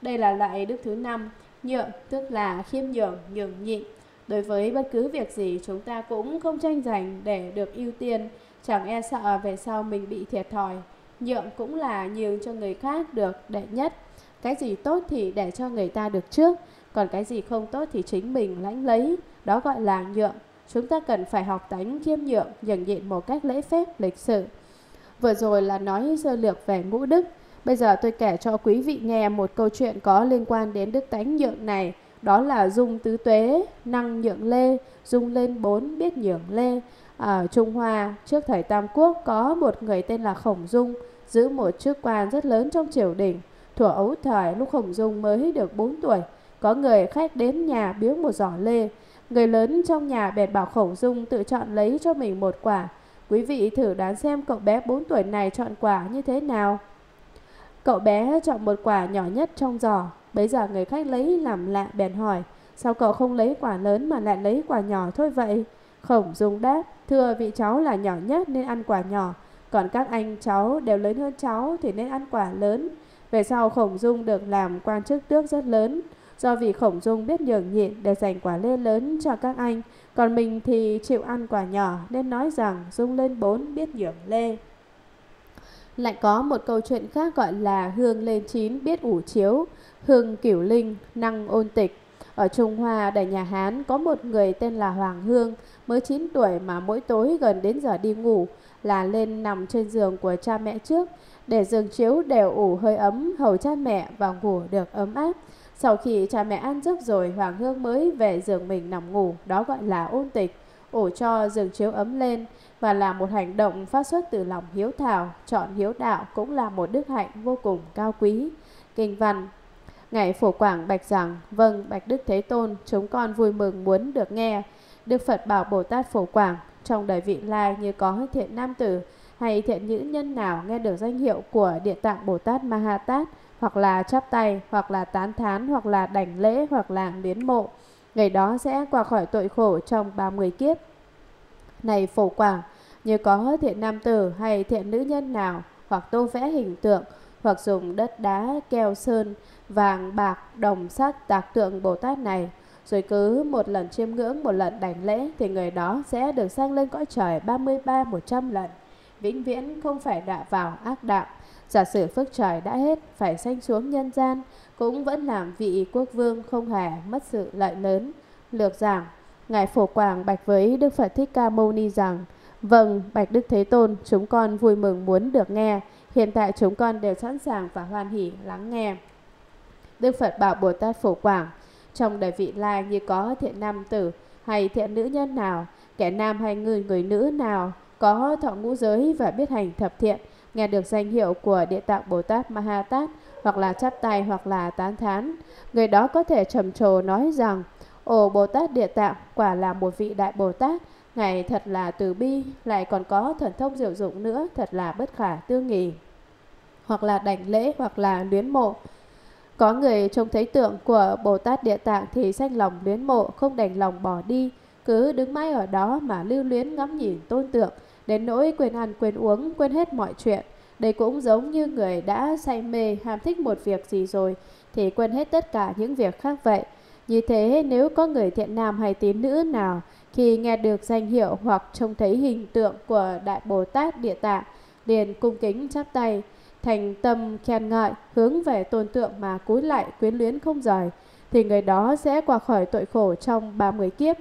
Speaker 1: Đây là loại đức thứ năm nhượng tức là khiêm nhường, nhường nhịn. Đối với bất cứ việc gì chúng ta cũng không tranh giành để được ưu tiên, chẳng e sợ về sau mình bị thiệt thòi nhượng cũng là nhường cho người khác được đệ nhất. Cái gì tốt thì để cho người ta được trước, còn cái gì không tốt thì chính mình lãnh lấy, đó gọi là nhượng. Chúng ta cần phải học tánh khiêm nhượng, nhường nhịn một cách lễ phép, lịch sự. Vừa rồi là nói sơ lược về ngũ đức, bây giờ tôi kể cho quý vị nghe một câu chuyện có liên quan đến đức tánh nhượng này. Đó là dung tứ tuế, năng nhượng lê, dung lên bốn biết nhượng lê. Ở Trung Hoa, trước thời Tam Quốc có một người tên là Khổng Dung, giữ một chức quan rất lớn trong triều đình. Thủa ấu thời lúc Khổng Dung mới được 4 tuổi, có người khách đến nhà biếu một giỏ lê. Người lớn trong nhà bèn bảo Khổng Dung tự chọn lấy cho mình một quả. Quý vị thử đoán xem cậu bé 4 tuổi này chọn quả như thế nào. Cậu bé chọn một quả nhỏ nhất trong giỏ. Bây giờ người khách lấy làm lạ bèn hỏi, sao cậu không lấy quả lớn mà lại lấy quả nhỏ thôi vậy? Khổng Dung đáp, Thưa vị cháu là nhỏ nhất nên ăn quả nhỏ, còn các anh cháu đều lớn hơn cháu thì nên ăn quả lớn. Về sau Khổng Dung được làm quan chức tước rất lớn, do vì Khổng Dung biết nhường nhịn để dành quả lê lớn cho các anh, còn mình thì chịu ăn quả nhỏ nên nói rằng Dung lên bốn biết nhường lê. Lại có một câu chuyện khác gọi là hương lên chín biết ủ chiếu, hương cửu linh, năng ôn tịch. Ở Trung Hoa đại nhà Hán có một người tên là Hoàng Hương, mới 9 tuổi mà mỗi tối gần đến giờ đi ngủ là lên nằm trên giường của cha mẹ trước, để giường chiếu đều ủ hơi ấm hầu cha mẹ và ngủ được ấm áp. Sau khi cha mẹ ăn giấc rồi Hoàng Hương mới về giường mình nằm ngủ, đó gọi là ôn tịch, ủ cho giường chiếu ấm lên và là một hành động phát xuất từ lòng hiếu thảo, chọn hiếu đạo cũng là một đức hạnh vô cùng cao quý. Kinh văn Ngài phổ quảng bạch rằng, vâng, bạch Đức Thế Tôn, chúng con vui mừng muốn được nghe. Đức Phật bảo Bồ Tát phổ quảng, trong đời vị lai như có thiện nam tử hay thiện nữ nhân nào nghe được danh hiệu của Địa Tạng Bồ Tát Ma hoặc là chắp tay, hoặc là tán thán, hoặc là đảnh lễ, hoặc là biến mộ. Ngày đó sẽ qua khỏi tội khổ trong 30 kiếp. Này phổ quảng, như có thiện nam tử hay thiện nữ nhân nào, hoặc tô vẽ hình tượng, hoặc dùng đất đá, keo sơn vàng, bạc, đồng, sắt tạc tượng Bồ Tát này. Rồi cứ một lần chiêm ngưỡng, một lần đảnh lễ thì người đó sẽ được sang lên cõi trời 33-100 lần. Vĩnh viễn không phải đạ vào ác đạo. Giả sử phước trời đã hết, phải sanh xuống nhân gian, cũng vẫn làm vị quốc vương không hề mất sự lợi lớn. Lược giảng, Ngài Phổ Quảng bạch với Đức Phật Thích Ca Mâu Ni rằng, Vâng, Bạch Đức Thế Tôn, chúng con vui mừng muốn được nghe. Hiện tại chúng con đều sẵn sàng và hoan hỷ lắng nghe. Đức Phật bảo Bồ Tát Phổ Quảng, trong đời vị lai như có thiện nam tử hay thiện nữ nhân nào, kẻ nam hay người người nữ nào có thọ ngũ giới và biết hành thập thiện, nghe được danh hiệu của Địa Tạng Bồ Tát Ma Tát hoặc là chắp tay hoặc là tán thán, người đó có thể trầm trồ nói rằng: "Ồ Bồ Tát Địa Tạng, quả là một vị đại Bồ Tát, ngài thật là từ bi, lại còn có thần thông diệu dụng nữa, thật là bất khả tư nghì." Hoặc là đảnh lễ hoặc là luyến mộ có người trông thấy tượng của Bồ Tát Địa Tạng thì sách lòng luyến mộ, không đành lòng bỏ đi, cứ đứng mãi ở đó mà lưu luyến ngắm nhìn tôn tượng, đến nỗi quên ăn quên uống, quên hết mọi chuyện. Đây cũng giống như người đã say mê, ham thích một việc gì rồi, thì quên hết tất cả những việc khác vậy. Như thế nếu có người thiện nam hay tín nữ nào khi nghe được danh hiệu hoặc trông thấy hình tượng của Đại Bồ Tát Địa Tạng, liền cung kính chắp tay, thành tâm khen ngợi, hướng về tôn tượng mà cúi lại quyến luyến không rời, thì người đó sẽ qua khỏi tội khổ trong 30 kiếp.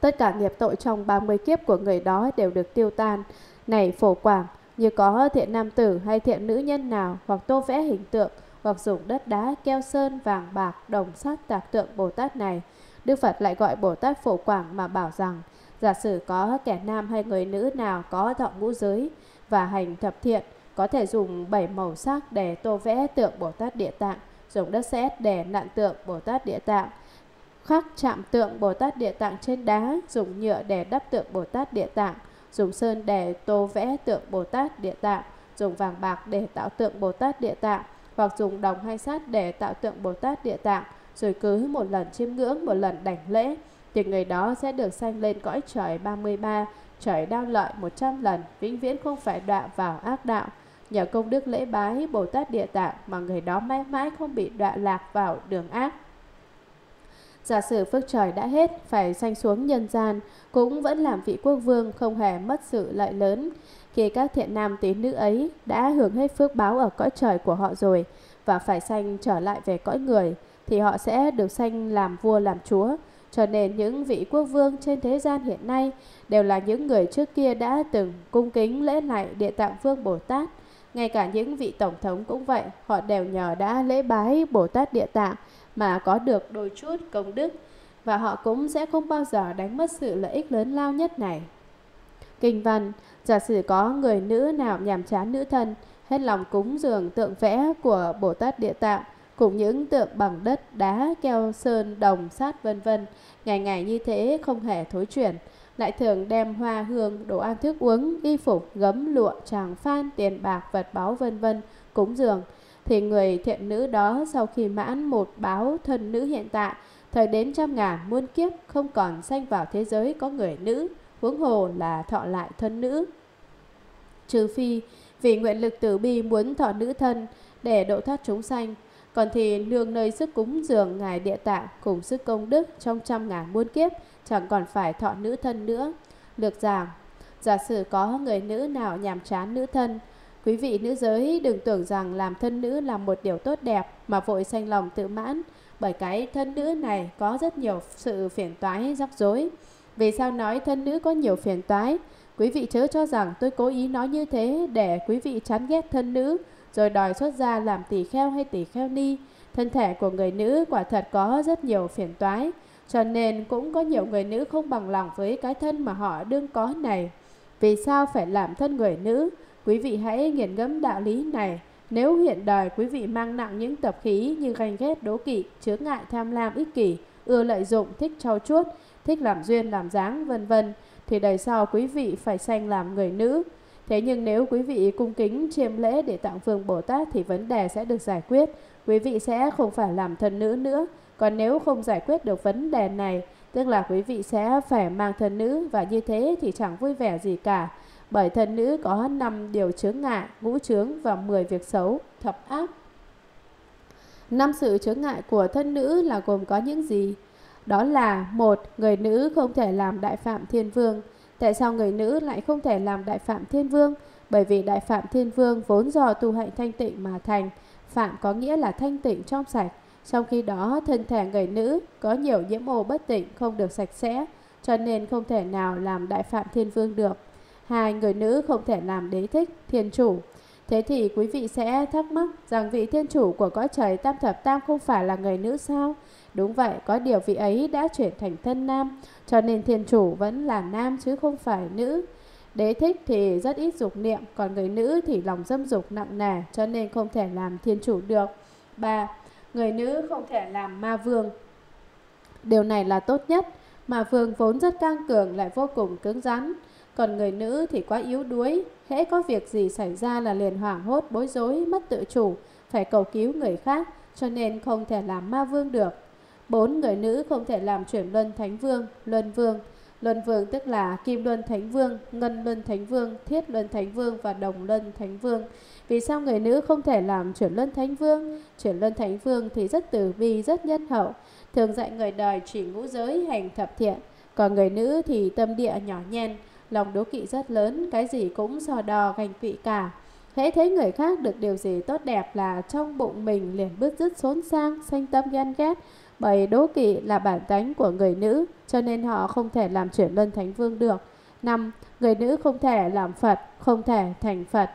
Speaker 1: Tất cả nghiệp tội trong 30 kiếp của người đó đều được tiêu tan. Này phổ quảng, như có thiện nam tử hay thiện nữ nhân nào hoặc tô vẽ hình tượng, hoặc dùng đất đá, keo sơn, vàng bạc, đồng sắt tạc tượng Bồ Tát này. Đức Phật lại gọi Bồ Tát Phổ Quảng mà bảo rằng, giả sử có kẻ nam hay người nữ nào có thọ ngũ giới và hành thập thiện, có thể dùng 7 màu sắc để tô vẽ tượng Bồ Tát Địa Tạng, dùng đất sét để nặn tượng Bồ Tát Địa Tạng, khắc chạm tượng Bồ Tát Địa Tạng trên đá, dùng nhựa để đắp tượng Bồ Tát Địa Tạng, dùng sơn để tô vẽ tượng Bồ Tát Địa Tạng, dùng vàng bạc để tạo tượng Bồ Tát Địa Tạng hoặc dùng đồng hay sắt để tạo tượng Bồ Tát Địa Tạng, rồi cứ một lần chiêm ngưỡng, một lần đảnh lễ, thì người đó sẽ được sanh lên cõi trời 33, trời đau lợi 100 lần, vĩnh viễn không phải đọa vào ác đạo nhờ công đức lễ bái Bồ Tát Địa Tạng mà người đó mãi mãi không bị đọa lạc vào đường ác. Giả sử phước trời đã hết, phải sanh xuống nhân gian, cũng vẫn làm vị quốc vương không hề mất sự lợi lớn. Khi các thiện nam tín nữ ấy đã hưởng hết phước báo ở cõi trời của họ rồi và phải sanh trở lại về cõi người, thì họ sẽ được sanh làm vua làm chúa. Cho nên những vị quốc vương trên thế gian hiện nay đều là những người trước kia đã từng cung kính lễ lại địa tạng vương Bồ Tát ngay cả những vị tổng thống cũng vậy, họ đều nhờ đã lễ bái Bồ Tát Địa Tạng mà có được đôi chút công đức và họ cũng sẽ không bao giờ đánh mất sự lợi ích lớn lao nhất này. Kinh văn, giả sử có người nữ nào nhàm chán nữ thân, hết lòng cúng dường tượng vẽ của Bồ Tát Địa Tạng, cùng những tượng bằng đất, đá, keo, sơn, đồng, sắt vân vân, ngày ngày như thế không hề thối chuyển, lại thường đem hoa hương, đồ ăn thức uống, y phục, gấm lụa, tràng phan, tiền bạc, vật báu vân vân cúng dường. Thì người thiện nữ đó sau khi mãn một báo thân nữ hiện tại, thời đến trăm ngàn muôn kiếp không còn sanh vào thế giới có người nữ, huống hồ là thọ lại thân nữ. Trừ phi, vì nguyện lực tử bi muốn thọ nữ thân để độ thoát chúng sanh, còn thì nương nơi sức cúng dường Ngài Địa Tạng cùng sức công đức trong trăm ngàn muôn kiếp, chẳng còn phải thọ nữ thân nữa. Lược giảng, giả sử có người nữ nào nhàm chán nữ thân, quý vị nữ giới đừng tưởng rằng làm thân nữ là một điều tốt đẹp mà vội sanh lòng tự mãn, bởi cái thân nữ này có rất nhiều sự phiền toái rắc rối. Vì sao nói thân nữ có nhiều phiền toái? Quý vị chớ cho rằng tôi cố ý nói như thế để quý vị chán ghét thân nữ, rồi đòi xuất gia làm tỷ kheo hay tỷ kheo ni. Thân thể của người nữ quả thật có rất nhiều phiền toái. Cho nên cũng có nhiều người nữ không bằng lòng với cái thân mà họ đương có này. Vì sao phải làm thân người nữ? Quý vị hãy nghiền ngẫm đạo lý này. Nếu hiện đời quý vị mang nặng những tập khí như ganh ghét đố kỵ, chướng ngại tham lam ích kỷ, ưa lợi dụng, thích trau chuốt, thích làm duyên, làm dáng, vân vân thì đời sau quý vị phải sanh làm người nữ. Thế nhưng nếu quý vị cung kính chiêm lễ để tặng phương Bồ Tát thì vấn đề sẽ được giải quyết. Quý vị sẽ không phải làm thân nữ nữa. Còn nếu không giải quyết được vấn đề này, tức là quý vị sẽ phải mang thân nữ và như thế thì chẳng vui vẻ gì cả. Bởi thân nữ có 5 điều chướng ngại, ngũ chướng và 10 việc xấu, thập ác. Năm sự chướng ngại của thân nữ là gồm có những gì? Đó là một Người nữ không thể làm đại phạm thiên vương. Tại sao người nữ lại không thể làm đại phạm thiên vương? Bởi vì đại phạm thiên vương vốn do tu hạnh thanh tịnh mà thành. Phạm có nghĩa là thanh tịnh trong sạch. Trong khi đó, thân thể người nữ có nhiều nhiễm mồ bất tịnh không được sạch sẽ, cho nên không thể nào làm đại phạm thiên vương được. Hai người nữ không thể làm đế thích, thiên chủ. Thế thì quý vị sẽ thắc mắc rằng vị thiên chủ của cõi trời tam thập tam không phải là người nữ sao? Đúng vậy, có điều vị ấy đã chuyển thành thân nam, cho nên thiên chủ vẫn là nam chứ không phải nữ. Đế thích thì rất ít dục niệm, còn người nữ thì lòng dâm dục nặng nề, cho nên không thể làm thiên chủ được. 3 người nữ không thể làm ma vương. Điều này là tốt nhất, ma vương vốn rất căng cường lại vô cùng cứng rắn, còn người nữ thì quá yếu đuối, hễ có việc gì xảy ra là liền hoảng hốt bối rối, mất tự chủ, phải cầu cứu người khác, cho nên không thể làm ma vương được. Bốn người nữ không thể làm chuyển luân thánh vương, luân vương. Luân vương tức là kim luân thánh vương, ngân luân thánh vương, thiết luân thánh vương và đồng luân thánh vương. Vì sao người nữ không thể làm chuyển luân thánh vương? Chuyển luân thánh vương thì rất từ bi, rất nhân hậu, thường dạy người đời chỉ ngũ giới hành thập thiện. Còn người nữ thì tâm địa nhỏ nhen, lòng đố kỵ rất lớn, cái gì cũng so đo gành vị cả. Hễ thấy người khác được điều gì tốt đẹp là trong bụng mình liền bứt rứt xốn sang, sanh tâm ghen ghét. Bởi đố kỵ là bản tánh của người nữ, cho nên họ không thể làm chuyển luân thánh vương được. năm Người nữ không thể làm Phật, không thể thành Phật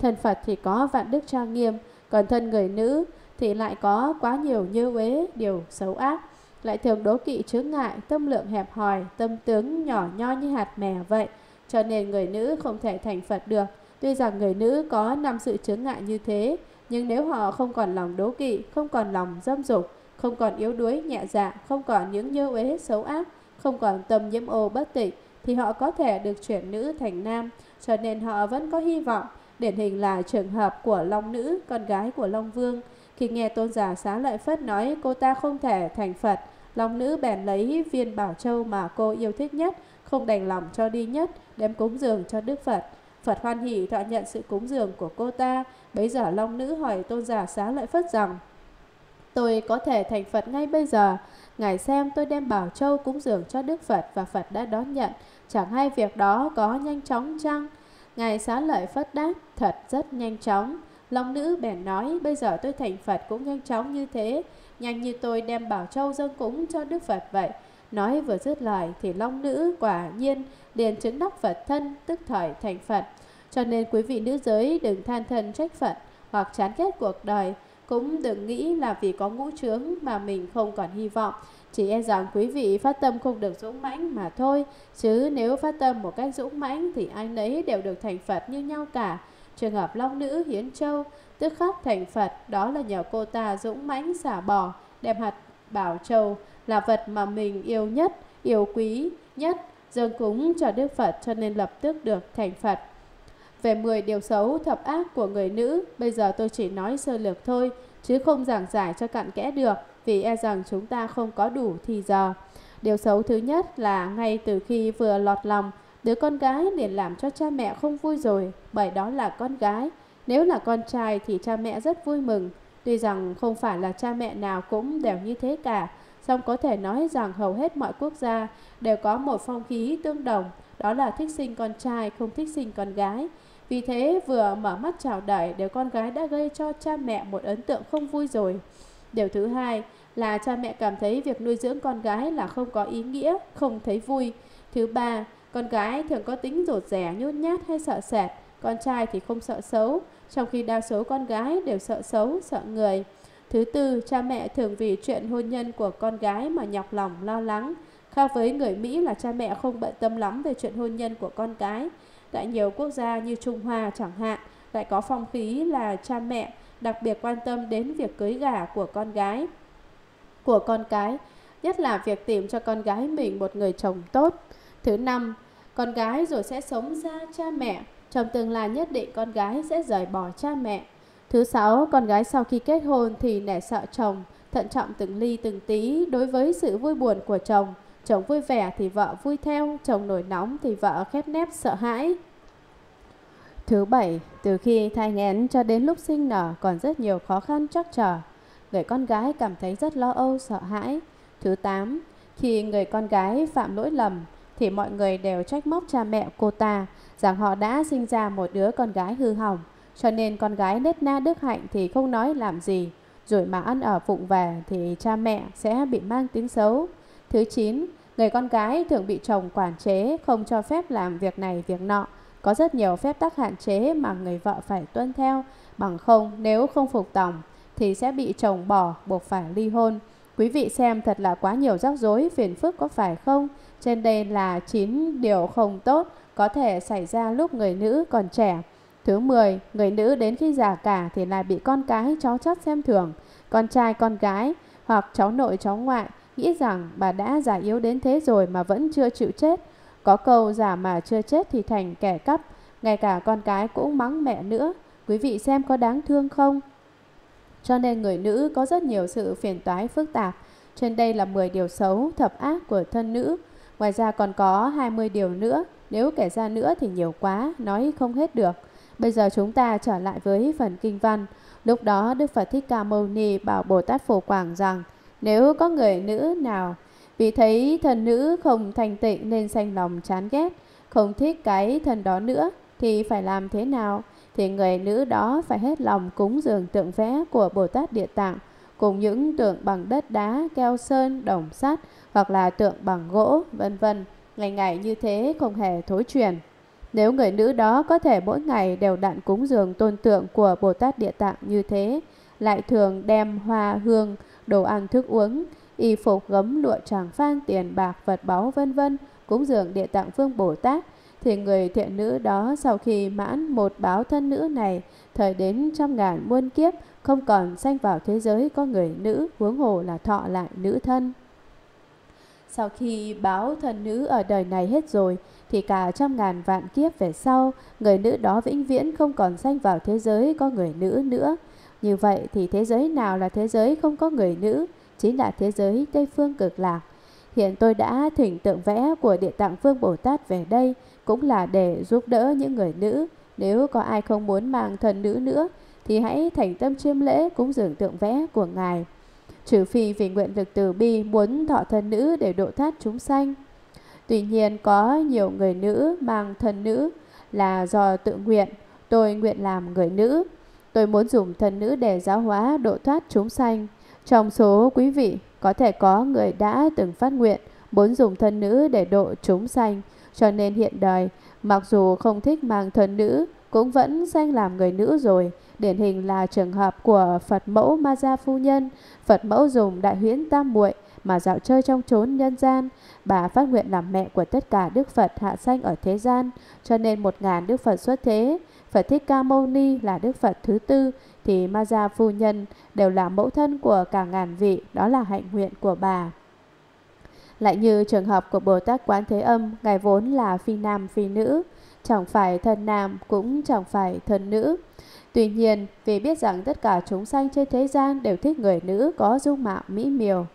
Speaker 1: thần Phật thì có vạn đức trang nghiêm, còn thân người nữ thì lại có quá nhiều như uế, điều xấu ác, lại thường đố kỵ chướng ngại, tâm lượng hẹp hòi, tâm tướng nhỏ nho như hạt mè vậy, cho nên người nữ không thể thành Phật được. Tuy rằng người nữ có năm sự chướng ngại như thế, nhưng nếu họ không còn lòng đố kỵ, không còn lòng dâm dục, không còn yếu đuối, nhẹ dạ, không còn những như uế xấu ác, không còn tâm nhiễm ô bất tịnh, thì họ có thể được chuyển nữ thành nam, cho nên họ vẫn có hy vọng. Điển hình là trường hợp của Long Nữ, con gái của Long Vương. Khi nghe tôn giả xá lợi Phất nói cô ta không thể thành Phật, Long Nữ bèn lấy viên bảo châu mà cô yêu thích nhất, không đành lòng cho đi nhất, đem cúng dường cho Đức Phật. Phật hoan hỷ thọ nhận sự cúng dường của cô ta. bây giờ Long Nữ hỏi tôn giả xá lợi Phất rằng, Tôi có thể thành Phật ngay bây giờ. Ngài xem tôi đem Bảo Châu cúng dường cho Đức Phật và Phật đã đón nhận. Chẳng hay việc đó có nhanh chóng chăng? Ngài xá lợi Phất đáp, Thật rất nhanh chóng, Long nữ bèn nói bây giờ tôi thành Phật cũng nhanh chóng như thế, nhanh như tôi đem Bảo Châu dâng cúng cho Đức Phật vậy. Nói vừa dứt lời thì Long nữ quả nhiên liền chứng đắc Phật thân, tức thời thành Phật. Cho nên quý vị nữ giới đừng than thân trách Phật hoặc chán ghét cuộc đời, cũng đừng nghĩ là vì có ngũ trướng mà mình không còn hy vọng. Chỉ e rằng quý vị phát tâm không được dũng mãnh mà thôi, chứ nếu phát tâm một cách dũng mãnh thì ai nấy đều được thành Phật như nhau cả. Trường hợp Long Nữ Hiến Châu tức khắc thành Phật đó là nhờ cô ta dũng mãnh xả bỏ đem hạt bảo châu là vật mà mình yêu nhất, yêu quý nhất, dâng cúng cho Đức Phật cho nên lập tức được thành Phật. Về 10 điều xấu thập ác của người nữ, bây giờ tôi chỉ nói sơ lược thôi, chứ không giảng giải cho cặn kẽ được, vì e rằng chúng ta không có đủ thì giờ. Điều xấu thứ nhất là ngay từ khi vừa lọt lòng, Đứa con gái liền làm cho cha mẹ không vui rồi, bởi đó là con gái. Nếu là con trai thì cha mẹ rất vui mừng. Tuy rằng không phải là cha mẹ nào cũng đều như thế cả, song có thể nói rằng hầu hết mọi quốc gia đều có một phong khí tương đồng, đó là thích sinh con trai không thích sinh con gái. Vì thế vừa mở mắt chào đẩy đứa con gái đã gây cho cha mẹ một ấn tượng không vui rồi. Điều thứ hai là cha mẹ cảm thấy việc nuôi dưỡng con gái là không có ý nghĩa, không thấy vui. Thứ ba con gái thường có tính rụt rẻ, nhút nhát hay sợ sệt, con trai thì không sợ xấu, trong khi đa số con gái đều sợ xấu, sợ người. Thứ tư, cha mẹ thường vì chuyện hôn nhân của con gái mà nhọc lòng, lo lắng. Khác với người Mỹ là cha mẹ không bận tâm lắm về chuyện hôn nhân của con cái. Tại nhiều quốc gia như Trung Hoa chẳng hạn, lại có phong khí là cha mẹ đặc biệt quan tâm đến việc cưới gả của con gái. Của con cái, nhất là việc tìm cho con gái mình một người chồng tốt. Thứ năm, con gái rồi sẽ sống ra cha mẹ. Trong tương lai nhất định con gái sẽ rời bỏ cha mẹ. Thứ sáu, con gái sau khi kết hôn thì nể sợ chồng, thận trọng từng ly từng tí đối với sự vui buồn của chồng. Chồng vui vẻ thì vợ vui theo, chồng nổi nóng thì vợ khép nép sợ hãi. Thứ bảy, từ khi thai nghén cho đến lúc sinh nở còn rất nhiều khó khăn trắc trở. Người con gái cảm thấy rất lo âu, sợ hãi. Thứ tám, khi người con gái phạm lỗi lầm, thì mọi người đều trách móc cha mẹ cô ta rằng họ đã sinh ra một đứa con gái hư hỏng. Cho nên con gái nết na đức hạnh thì không nói làm gì. Rồi mà ăn ở phụng về thì cha mẹ sẽ bị mang tiếng xấu. Thứ 9. Người con gái thường bị chồng quản chế không cho phép làm việc này việc nọ. Có rất nhiều phép tắc hạn chế mà người vợ phải tuân theo. Bằng không nếu không phục tòng thì sẽ bị chồng bỏ buộc phải ly hôn. Quý vị xem thật là quá nhiều rắc rối phiền phức có phải không? Trên đây là 9 điều không tốt có thể xảy ra lúc người nữ còn trẻ. Thứ 10, người nữ đến khi già cả thì lại bị con cái cháu chất xem thường, con trai con gái hoặc cháu nội cháu ngoại nghĩ rằng bà đã già yếu đến thế rồi mà vẫn chưa chịu chết. Có câu già mà chưa chết thì thành kẻ cắp, ngay cả con cái cũng mắng mẹ nữa. Quý vị xem có đáng thương không? Cho nên người nữ có rất nhiều sự phiền toái phức tạp. Trên đây là 10 điều xấu, thập ác của thân nữ. Ngoài ra còn có 20 điều nữa, nếu kể ra nữa thì nhiều quá, nói không hết được. Bây giờ chúng ta trở lại với phần kinh văn. Lúc đó Đức Phật Thích Ca Mâu Ni bảo Bồ Tát Phổ Quảng rằng nếu có người nữ nào vì thấy thần nữ không thành tịnh nên sanh lòng chán ghét, không thích cái thần đó nữa thì phải làm thế nào? Thì người nữ đó phải hết lòng cúng dường tượng vẽ của Bồ Tát Địa Tạng cùng những tượng bằng đất đá, keo sơn, đồng sắt hoặc là tượng bằng gỗ, vân vân, ngày ngày như thế không hề thối truyền. Nếu người nữ đó có thể mỗi ngày đều đặn cúng dường tôn tượng của Bồ Tát Địa Tạng như thế, lại thường đem hoa hương, đồ ăn thức uống, y phục gấm lụa tràng phan tiền bạc vật báu vân vân cúng dường Địa Tạng Vương Bồ Tát thì người thiện nữ đó sau khi mãn một báo thân nữ này, thời đến trăm ngàn muôn kiếp không còn sanh vào thế giới có người nữ, huống hồ là thọ lại nữ thân. Sau khi báo thần nữ ở đời này hết rồi, thì cả trăm ngàn vạn kiếp về sau, người nữ đó vĩnh viễn không còn sanh vào thế giới có người nữ nữa. Như vậy thì thế giới nào là thế giới không có người nữ? Chính là thế giới Tây Phương Cực Lạc. Hiện tôi đã thỉnh tượng vẽ của Địa Tạng phương Bồ Tát về đây, cũng là để giúp đỡ những người nữ. Nếu có ai không muốn mang thần nữ nữa, thì hãy thành tâm chiêm lễ cúng dường tượng vẽ của Ngài trừ phi vì nguyện lực từ bi muốn thọ thân nữ để độ thoát chúng sanh. Tuy nhiên có nhiều người nữ mang thân nữ là do tự nguyện, tôi nguyện làm người nữ. Tôi muốn dùng thân nữ để giáo hóa độ thoát chúng sanh. Trong số quý vị có thể có người đã từng phát nguyện muốn dùng thân nữ để độ chúng sanh, cho nên hiện đời mặc dù không thích mang thân nữ cũng vẫn danh làm người nữ rồi Điển hình là trường hợp của Phật mẫu Ma Gia Phu Nhân, Phật mẫu dùng đại huyễn tam muội mà dạo chơi trong chốn nhân gian. Bà phát nguyện làm mẹ của tất cả Đức Phật hạ sanh ở thế gian, cho nên một ngàn Đức Phật xuất thế. Phật Thích Ca Mâu Ni là Đức Phật thứ tư, thì Ma Gia Phu Nhân đều là mẫu thân của cả ngàn vị, đó là hạnh nguyện của bà. Lại như trường hợp của Bồ Tát Quán Thế Âm, Ngài vốn là phi nam phi nữ, chẳng phải thần nam cũng chẳng phải thần nữ. Tuy nhiên, vì biết rằng tất cả chúng sanh trên thế gian đều thích người nữ có dung mạo mỹ miều,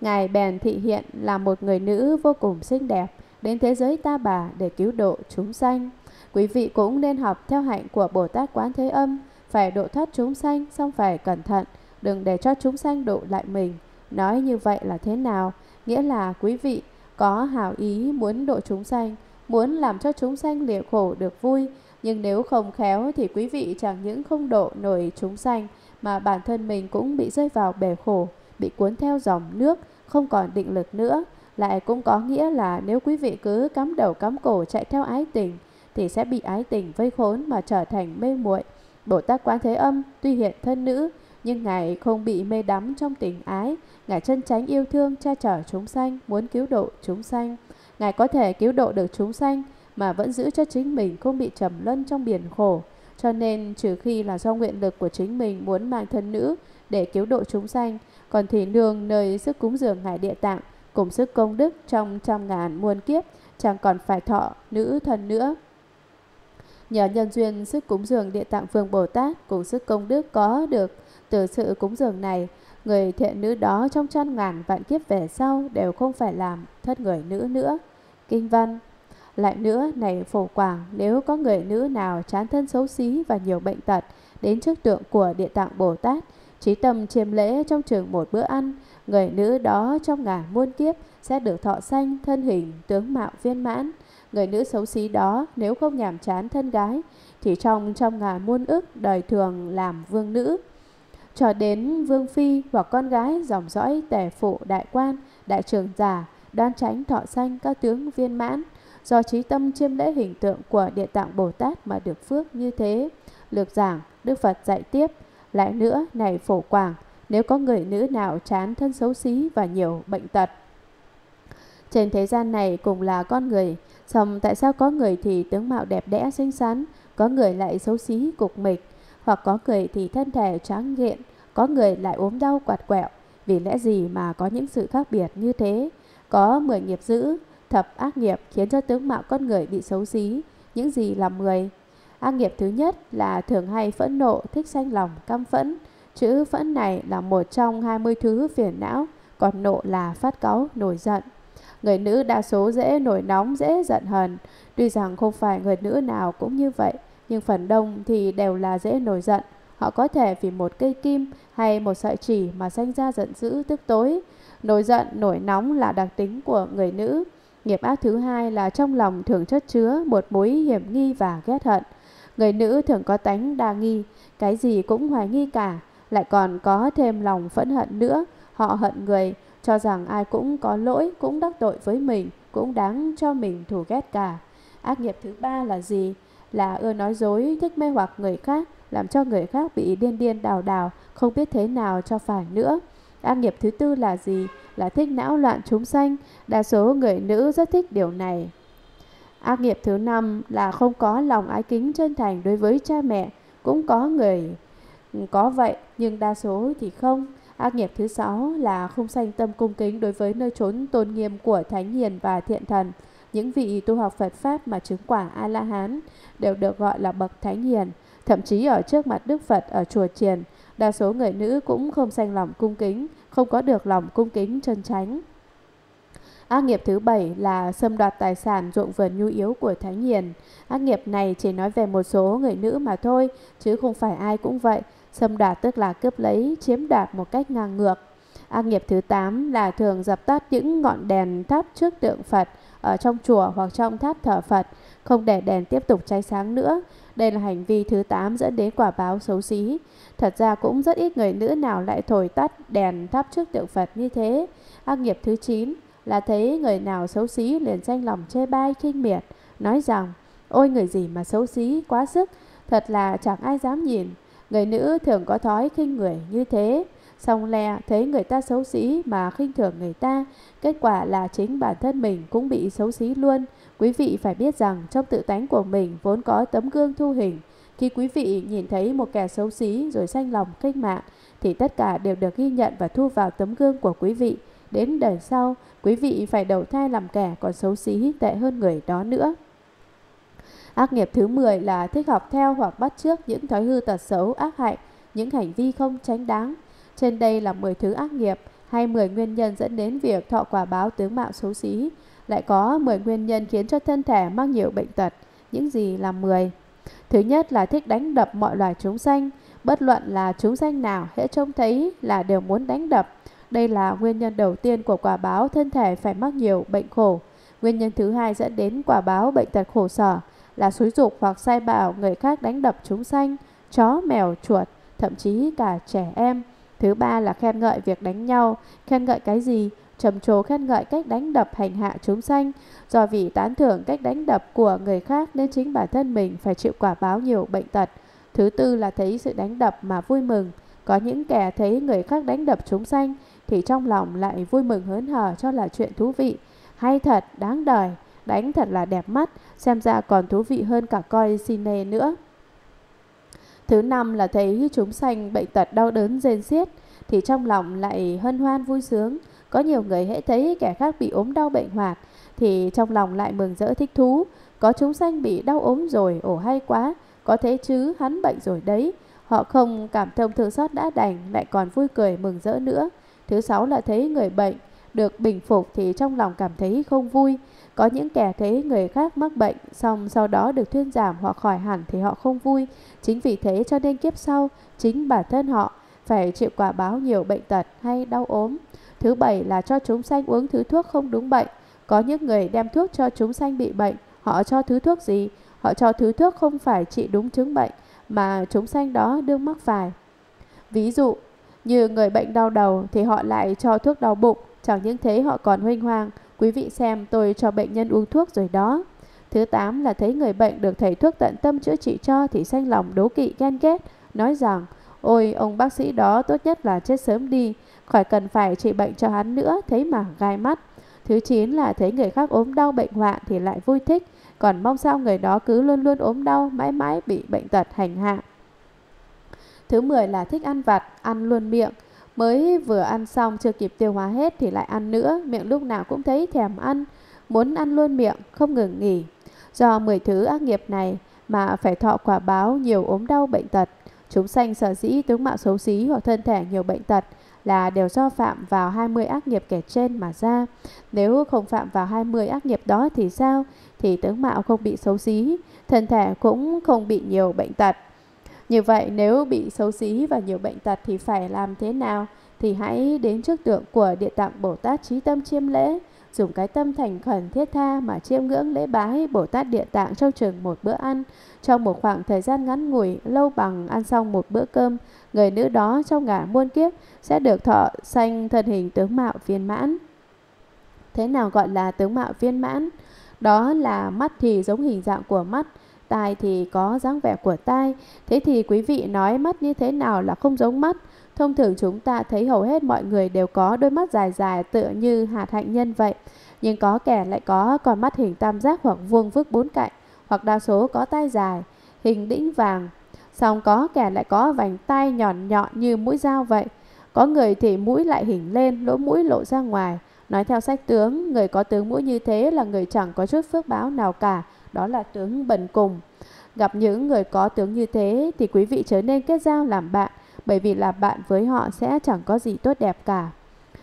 Speaker 1: Ngài bèn thị hiện là một người nữ vô cùng xinh đẹp, đến thế giới ta bà để cứu độ chúng sanh. Quý vị cũng nên học theo hạnh của Bồ Tát Quán Thế Âm, phải độ thoát chúng sanh, xong phải cẩn thận, đừng để cho chúng sanh độ lại mình. Nói như vậy là thế nào? Nghĩa là quý vị có hảo ý muốn độ chúng sanh, muốn làm cho chúng sanh liệu khổ được vui, nhưng nếu không khéo thì quý vị chẳng những không độ nổi chúng sanh mà bản thân mình cũng bị rơi vào bể khổ, bị cuốn theo dòng nước, không còn định lực nữa. Lại cũng có nghĩa là nếu quý vị cứ cắm đầu cắm cổ chạy theo ái tình thì sẽ bị ái tình vây khốn mà trở thành mê muội. Bồ Tát Quán Thế Âm tuy hiện thân nữ nhưng Ngài không bị mê đắm trong tình ái Ngài chân tránh yêu thương che chở chúng sanh Muốn cứu độ chúng sanh Ngài có thể cứu độ được chúng sanh mà vẫn giữ cho chính mình không bị trầm luân trong biển khổ. Cho nên trừ khi là do nguyện lực của chính mình muốn mang thân nữ để cứu độ chúng sanh, còn thì nương nơi sức cúng dường ngài địa tạng cùng sức công đức trong trăm ngàn muôn kiếp chẳng còn phải thọ nữ thân nữa. Nhờ nhân duyên sức cúng dường địa tạng phương Bồ Tát cùng sức công đức có được từ sự cúng dường này, người thiện nữ đó trong trăm ngàn vạn kiếp về sau đều không phải làm thất người nữ nữa. Kinh văn lại nữa, này phổ quảng, nếu có người nữ nào chán thân xấu xí và nhiều bệnh tật, đến trước tượng của địa tạng Bồ Tát, trí tâm chiêm lễ trong trường một bữa ăn, người nữ đó trong ngả muôn kiếp sẽ được thọ sanh, thân hình, tướng mạo viên mãn. Người nữ xấu xí đó nếu không nhàm chán thân gái, thì trong trong ngả muôn ức đời thường làm vương nữ. Cho đến vương phi hoặc con gái dòng dõi tề phụ đại quan, đại trường giả, đoan tránh thọ sanh các tướng viên mãn do trí tâm chiêm lễ hình tượng của Địa Tạng Bồ Tát mà được phước như thế. Lược giảng, Đức Phật dạy tiếp, lại nữa, này phổ quảng, nếu có người nữ nào chán thân xấu xí và nhiều bệnh tật. Trên thế gian này cũng là con người, xong tại sao có người thì tướng mạo đẹp đẽ xinh xắn, có người lại xấu xí cục mịch, hoặc có người thì thân thể tráng nghiện, có người lại ốm đau quạt quẹo, vì lẽ gì mà có những sự khác biệt như thế? Có 10 nghiệp dữ, thập ác nghiệp khiến cho tướng mạo con người bị xấu xí, những gì làm người. Ác nghiệp thứ nhất là thường hay phẫn nộ, thích sanh lòng, căm phẫn. Chữ phẫn này là một trong 20 thứ phiền não, còn nộ là phát cáu, nổi giận. Người nữ đa số dễ nổi nóng, dễ giận hờn. Tuy rằng không phải người nữ nào cũng như vậy, nhưng phần đông thì đều là dễ nổi giận. Họ có thể vì một cây kim hay một sợi chỉ mà sanh ra giận dữ tức tối. Nổi giận, nổi nóng là đặc tính của người nữ. Nghiệp ác thứ hai là trong lòng thường chất chứa một mối hiểm nghi và ghét hận. Người nữ thường có tánh đa nghi, cái gì cũng hoài nghi cả, lại còn có thêm lòng phẫn hận nữa. Họ hận người, cho rằng ai cũng có lỗi, cũng đắc tội với mình, cũng đáng cho mình thù ghét cả. Ác nghiệp thứ ba là gì? Là ưa nói dối, thích mê hoặc người khác, làm cho người khác bị điên điên đào đào, không biết thế nào cho phải nữa. Ác nghiệp thứ tư là gì? là thích não loạn chúng sanh, đa số người nữ rất thích điều này. Ác nghiệp thứ năm là không có lòng ái kính chân thành đối với cha mẹ, cũng có người có vậy nhưng đa số thì không. Ác nghiệp thứ sáu là không sanh tâm cung kính đối với nơi trốn tôn nghiêm của thánh hiền và thiện thần. Những vị tu học Phật Pháp mà chứng quả A-la-hán đều được gọi là bậc thánh hiền, thậm chí ở trước mặt Đức Phật ở chùa triền, đa số người nữ cũng không sanh lòng cung kính, không có được lòng cung kính chân tránh. Ác nghiệp thứ bảy là xâm đoạt tài sản ruộng vườn nhu yếu của thánh hiền. Ác nghiệp này chỉ nói về một số người nữ mà thôi, chứ không phải ai cũng vậy. Xâm đoạt tức là cướp lấy, chiếm đoạt một cách ngang ngược. Ác nghiệp thứ 8 là thường dập tắt những ngọn đèn tháp trước tượng Phật ở trong chùa hoặc trong tháp thờ Phật, không để đèn tiếp tục cháy sáng nữa, đây là hành vi thứ 8 dẫn đến quả báo xấu xí. Thật ra cũng rất ít người nữ nào lại thổi tắt đèn thắp trước tượng Phật như thế. Ác nghiệp thứ 9 là thấy người nào xấu xí liền danh lòng chê bai khinh miệt, nói rằng Ôi người gì mà xấu xí, quá sức, thật là chẳng ai dám nhìn. Người nữ thường có thói khinh người như thế. Xong lè thấy người ta xấu xí mà khinh thường người ta, kết quả là chính bản thân mình cũng bị xấu xí luôn. Quý vị phải biết rằng trong tự tánh của mình vốn có tấm gương thu hình. Khi quý vị nhìn thấy một kẻ xấu xí rồi sanh lòng cách mạng, thì tất cả đều được ghi nhận và thu vào tấm gương của quý vị. Đến đời sau, quý vị phải đầu thai làm kẻ còn xấu xí tệ hơn người đó nữa. Ác nghiệp thứ 10 là thích học theo hoặc bắt chước những thói hư tật xấu, ác hại những hành vi không tránh đáng. Trên đây là 10 thứ ác nghiệp hay 10 nguyên nhân dẫn đến việc thọ quả báo tướng mạo xấu xí lại có 10 nguyên nhân khiến cho thân thể mang nhiều bệnh tật. Những gì là 10? Thứ nhất là thích đánh đập mọi loài chúng sanh, bất luận là chúng sanh nào hễ trông thấy là đều muốn đánh đập. Đây là nguyên nhân đầu tiên của quả báo thân thể phải mắc nhiều bệnh khổ. Nguyên nhân thứ hai dẫn đến quả báo bệnh tật khổ sở là xúi dục hoặc sai bảo người khác đánh đập chúng sanh, chó, mèo, chuột, thậm chí cả trẻ em. Thứ ba là khen ngợi việc đánh nhau, khen ngợi cái gì trầm trồ khen ngợi cách đánh đập hành hạ chúng sanh. Do vì tán thưởng cách đánh đập của người khác nên chính bản thân mình phải chịu quả báo nhiều bệnh tật. Thứ tư là thấy sự đánh đập mà vui mừng. Có những kẻ thấy người khác đánh đập chúng sanh thì trong lòng lại vui mừng hớn hở cho là chuyện thú vị. Hay thật, đáng đời, đánh thật là đẹp mắt, xem ra còn thú vị hơn cả coi cine nữa. Thứ năm là thấy chúng sanh bệnh tật đau đớn rên xiết thì trong lòng lại hân hoan vui sướng. Có nhiều người hễ thấy kẻ khác bị ốm đau bệnh hoạn thì trong lòng lại mừng rỡ thích thú. Có chúng sanh bị đau ốm rồi, ổ hay quá, có thế chứ hắn bệnh rồi đấy. Họ không cảm thông thương xót đã đành, lại còn vui cười mừng rỡ nữa. Thứ sáu là thấy người bệnh được bình phục thì trong lòng cảm thấy không vui. Có những kẻ thấy người khác mắc bệnh, xong sau đó được thuyên giảm hoặc khỏi hẳn thì họ không vui. Chính vì thế cho nên kiếp sau, chính bản thân họ phải chịu quả báo nhiều bệnh tật hay đau ốm. Thứ bảy là cho chúng sanh uống thứ thuốc không đúng bệnh. Có những người đem thuốc cho chúng sanh bị bệnh, họ cho thứ thuốc gì? Họ cho thứ thuốc không phải trị đúng chứng bệnh mà chúng sanh đó đương mắc phải. Ví dụ, như người bệnh đau đầu thì họ lại cho thuốc đau bụng, chẳng những thế họ còn huynh hoang. Quý vị xem tôi cho bệnh nhân uống thuốc rồi đó. Thứ tám là thấy người bệnh được thầy thuốc tận tâm chữa trị cho thì sanh lòng đố kỵ ghen ghét, nói rằng Ôi ông bác sĩ đó tốt nhất là chết sớm đi Khỏi cần phải trị bệnh cho hắn nữa Thấy mà gai mắt Thứ 9 là thấy người khác ốm đau bệnh hoạn thì lại vui thích Còn mong sao người đó cứ luôn luôn ốm đau Mãi mãi bị bệnh tật hành hạ Thứ 10 là thích ăn vặt Ăn luôn miệng Mới vừa ăn xong chưa kịp tiêu hóa hết thì lại ăn nữa Miệng lúc nào cũng thấy thèm ăn Muốn ăn luôn miệng không ngừng nghỉ Do 10 thứ ác nghiệp này mà phải thọ quả báo nhiều ốm đau bệnh tật Chúng sanh sở dĩ tướng mạo xấu xí hoặc thân thể nhiều bệnh tật là đều do phạm vào 20 ác nghiệp kể trên mà ra. Nếu không phạm vào 20 ác nghiệp đó thì sao? Thì tướng mạo không bị xấu xí, thân thể cũng không bị nhiều bệnh tật. Như vậy nếu bị xấu xí và nhiều bệnh tật thì phải làm thế nào? Thì hãy đến trước tượng của Địa Tạng Bồ Tát Trí Tâm Chiêm Lễ, dùng cái tâm thành khẩn thiết tha mà chiêm ngưỡng lễ bái Bồ Tát Địa Tạng trong chừng một bữa ăn, trong một khoảng thời gian ngắn ngủi, lâu bằng ăn xong một bữa cơm, người nữ đó trong ngả muôn kiếp sẽ được thọ sanh thân hình tướng mạo viên mãn. Thế nào gọi là tướng mạo viên mãn? Đó là mắt thì giống hình dạng của mắt, tai thì có dáng vẻ của tai. Thế thì quý vị nói mắt như thế nào là không giống mắt? Thông thường chúng ta thấy hầu hết mọi người đều có đôi mắt dài dài tựa như hạt hạnh nhân vậy. Nhưng có kẻ lại có con mắt hình tam giác hoặc vuông vức bốn cạnh, hoặc đa số có tai dài, hình đĩnh vàng, xong có kẻ lại có vành tay nhọn nhọn như mũi dao vậy. Có người thì mũi lại hình lên, lỗ mũi lộ ra ngoài. Nói theo sách tướng, người có tướng mũi như thế là người chẳng có chút phước báo nào cả, đó là tướng bần cùng. Gặp những người có tướng như thế thì quý vị trở nên kết giao làm bạn, bởi vì làm bạn với họ sẽ chẳng có gì tốt đẹp cả.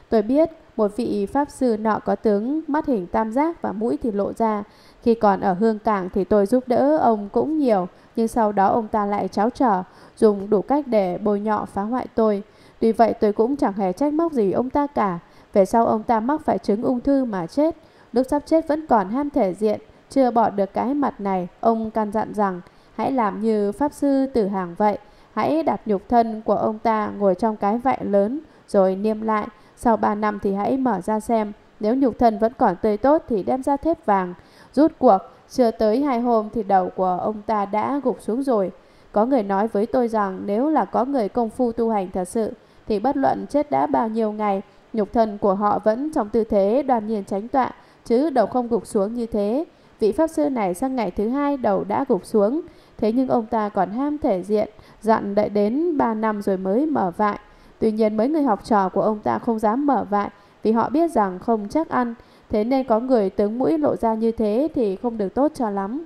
Speaker 1: Tôi biết một vị pháp sư nọ có tướng mắt hình tam giác và mũi thì lộ ra. Khi còn ở Hương Cảng thì tôi giúp đỡ ông cũng nhiều, nhưng sau đó ông ta lại cháo trở, dùng đủ cách để bồi nhọ phá hoại tôi. Tuy vậy tôi cũng chẳng hề trách móc gì ông ta cả. Về sau ông ta mắc phải chứng ung thư mà chết. Lúc sắp chết vẫn còn ham thể diện, chưa bỏ được cái mặt này, ông căn dặn rằng hãy làm như Pháp Sư Tử Hàng vậy. Hãy đặt nhục thân của ông ta ngồi trong cái vại lớn rồi niêm lại. Sau 3 năm thì hãy mở ra xem. Nếu nhục thân vẫn còn tươi tốt thì đem ra thép vàng, rút cuộc. Chưa tới hai hôm thì đầu của ông ta đã gục xuống rồi. Có người nói với tôi rằng nếu là có người công phu tu hành thật sự thì bất luận chết đã bao nhiêu ngày, nhục thân của họ vẫn trong tư thế đoàn nhiên tránh tọa chứ đầu không gục xuống như thế. Vị pháp sư này sang ngày thứ hai đầu đã gục xuống, thế nhưng ông ta còn ham thể diện, dặn đợi đến 3 năm rồi mới mở vại. Tuy nhiên mấy người học trò của ông ta không dám mở vại vì họ biết rằng không chắc ăn Thế nên có người tướng mũi lộ ra như thế thì không được tốt cho lắm.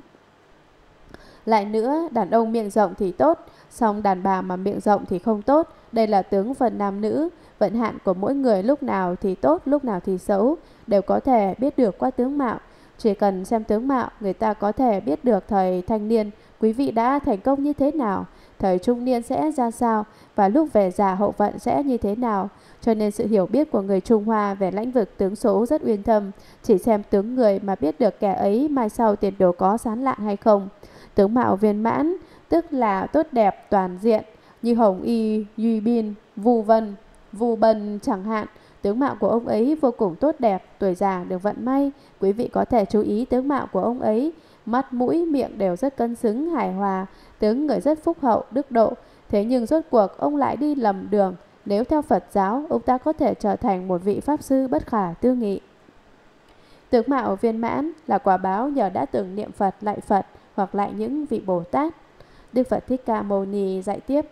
Speaker 1: Lại nữa, đàn ông miệng rộng thì tốt, song đàn bà mà miệng rộng thì không tốt. Đây là tướng phần nam nữ, vận hạn của mỗi người lúc nào thì tốt, lúc nào thì xấu, đều có thể biết được qua tướng mạo. Chỉ cần xem tướng mạo, người ta có thể biết được thời thanh niên, quý vị đã thành công như thế nào, thời trung niên sẽ ra sao và lúc về già hậu vận sẽ như thế nào cho nên sự hiểu biết của người Trung Hoa về lĩnh vực tướng số rất uyên thâm, chỉ xem tướng người mà biết được kẻ ấy mai sau tiền đồ có sán lạn hay không. Tướng mạo viên mãn, tức là tốt đẹp toàn diện, như Hồng Y, Duy Bin, Vu Vân, Vu Bân chẳng hạn, tướng mạo của ông ấy vô cùng tốt đẹp, tuổi già được vận may, quý vị có thể chú ý tướng mạo của ông ấy, mắt mũi miệng đều rất cân xứng hài hòa, tướng người rất phúc hậu, đức độ, thế nhưng rốt cuộc ông lại đi lầm đường nếu theo Phật giáo, ông ta có thể trở thành một vị Pháp sư bất khả tư nghị. Tướng mạo viên mãn là quả báo nhờ đã từng niệm Phật lại Phật hoặc lại những vị Bồ Tát. Đức Phật Thích Ca Mâu Ni dạy tiếp.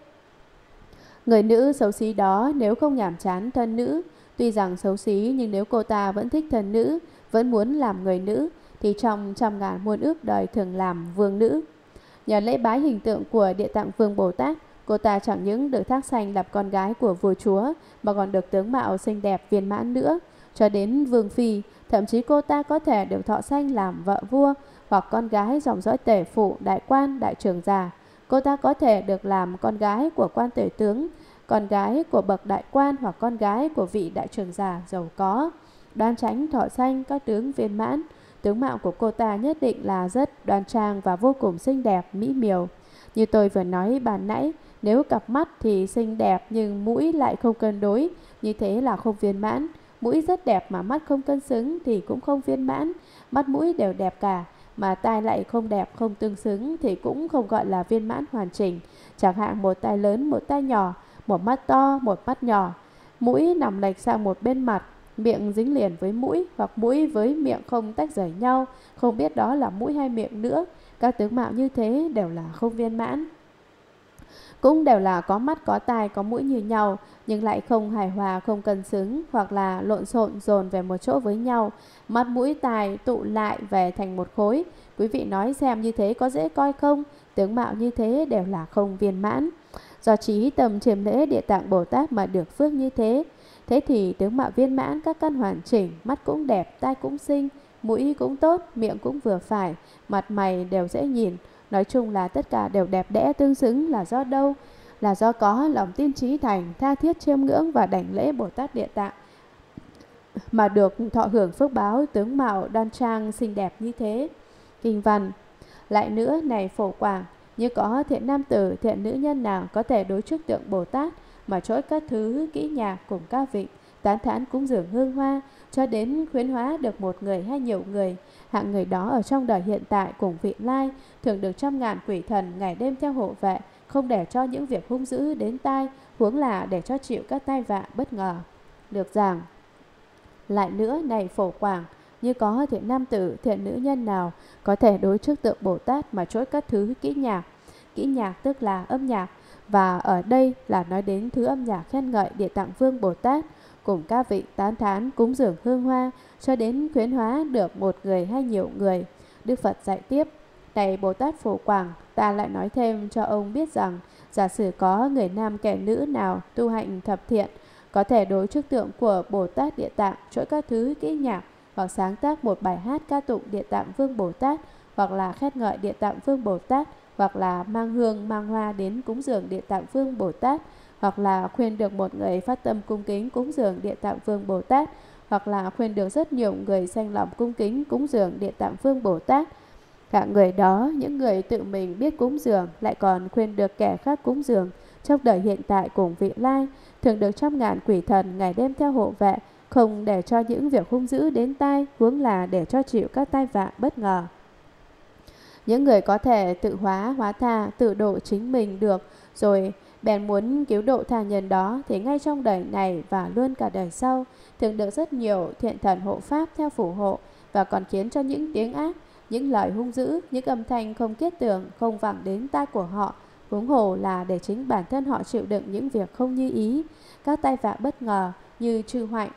Speaker 1: Người nữ xấu xí đó nếu không nhảm chán thân nữ, tuy rằng xấu xí nhưng nếu cô ta vẫn thích thân nữ, vẫn muốn làm người nữ, thì trong trăm ngàn muôn ước đời thường làm vương nữ. Nhờ lễ bái hình tượng của Địa Tạng Vương Bồ Tát, Cô ta chẳng những được Thác Sanh làm con gái của vua chúa mà còn được tướng mạo xinh đẹp viên mãn nữa. Cho đến Vương Phi, thậm chí cô ta có thể được thọ sanh làm vợ vua hoặc con gái dòng dõi tể phụ, đại quan, đại trưởng già. Cô ta có thể được làm con gái của quan tể tướng, con gái của bậc đại quan hoặc con gái của vị đại trưởng già giàu có. Đoan tránh thọ sanh các tướng viên mãn, tướng mạo của cô ta nhất định là rất đoan trang và vô cùng xinh đẹp, mỹ miều. Như tôi vừa nói bàn nãy, nếu cặp mắt thì xinh đẹp nhưng mũi lại không cân đối, như thế là không viên mãn. Mũi rất đẹp mà mắt không cân xứng thì cũng không viên mãn, mắt mũi đều đẹp cả, mà tai lại không đẹp không tương xứng thì cũng không gọi là viên mãn hoàn chỉnh. Chẳng hạn một tai lớn, một tai nhỏ, một mắt to, một mắt nhỏ. Mũi nằm lệch sang một bên mặt, miệng dính liền với mũi hoặc mũi với miệng không tách rời nhau, không biết đó là mũi hay miệng nữa. Các tướng mạo như thế đều là không viên mãn cũng đều là có mắt có tai có mũi như nhau nhưng lại không hài hòa không cân xứng hoặc là lộn xộn dồn về một chỗ với nhau mắt mũi tai tụ lại về thành một khối quý vị nói xem như thế có dễ coi không tướng mạo như thế đều là không viên mãn do trí tầm chiêm lễ địa tạng bồ tát mà được phước như thế thế thì tướng mạo viên mãn các căn hoàn chỉnh mắt cũng đẹp tai cũng xinh mũi cũng tốt miệng cũng vừa phải mặt mày đều dễ nhìn Nói chung là tất cả đều đẹp đẽ tương xứng là do đâu? Là do có lòng tin trí thành, tha thiết chiêm ngưỡng và đảnh lễ Bồ Tát Địa Tạng mà được thọ hưởng phước báo tướng mạo đoan trang xinh đẹp như thế. Kinh văn Lại nữa này phổ quảng, như có thiện nam tử, thiện nữ nhân nào có thể đối trước tượng Bồ Tát mà chối các thứ kỹ nhạc cùng ca vị, tán thán cúng dường hương hoa, cho đến khuyến hóa được một người hay nhiều người. Hạng người đó ở trong đời hiện tại cùng vị lai, thường được trăm ngàn quỷ thần ngày đêm theo hộ vệ, không để cho những việc hung dữ đến tai, huống là để cho chịu các tai vạ bất ngờ. Được rằng, lại nữa này phổ quảng, như có thiện nam tử, thiện nữ nhân nào có thể đối trước tượng Bồ Tát mà chối các thứ kỹ nhạc. Kỹ nhạc tức là âm nhạc, và ở đây là nói đến thứ âm nhạc khen ngợi Địa Tạng Vương Bồ Tát – cùng các vị tán thán cúng dường hương hoa cho đến khuyến hóa được một người hay nhiều người. Đức Phật dạy tiếp, này Bồ Tát Phổ Quảng, ta lại nói thêm cho ông biết rằng, giả sử có người nam kẻ nữ nào tu hạnh thập thiện, có thể đối trước tượng của Bồ Tát Địa Tạng chỗ các thứ kỹ nhạc hoặc sáng tác một bài hát ca tụng Địa Tạng Vương Bồ Tát hoặc là khét ngợi Địa Tạng Vương Bồ Tát hoặc là mang hương mang hoa đến cúng dường Địa Tạng Vương Bồ Tát hoặc là khuyên được một người phát tâm cung kính cúng dường Địa Tạng Vương Bồ Tát, hoặc là khuyên được rất nhiều người sanh lòng cung kính cúng dường Địa Tạng Vương Bồ Tát. Cả người đó, những người tự mình biết cúng dường lại còn khuyên được kẻ khác cúng dường trong đời hiện tại cùng vị lai, thường được trăm ngàn quỷ thần ngày đêm theo hộ vệ, không để cho những việc hung dữ đến tai, huống là để cho chịu các tai vạ bất ngờ. Những người có thể tự hóa, hóa tha, tự độ chính mình được rồi Bèn muốn cứu độ tha nhân đó thì ngay trong đời này và luôn cả đời sau, thường được rất nhiều thiện thần hộ pháp theo phù hộ và còn khiến cho những tiếng ác, những lời hung dữ, những âm thanh không kết tưởng, không vẳng đến tai của họ, huống hồ là để chính bản thân họ chịu đựng những việc không như ý, các tai vạ bất ngờ như trừ hoạnh.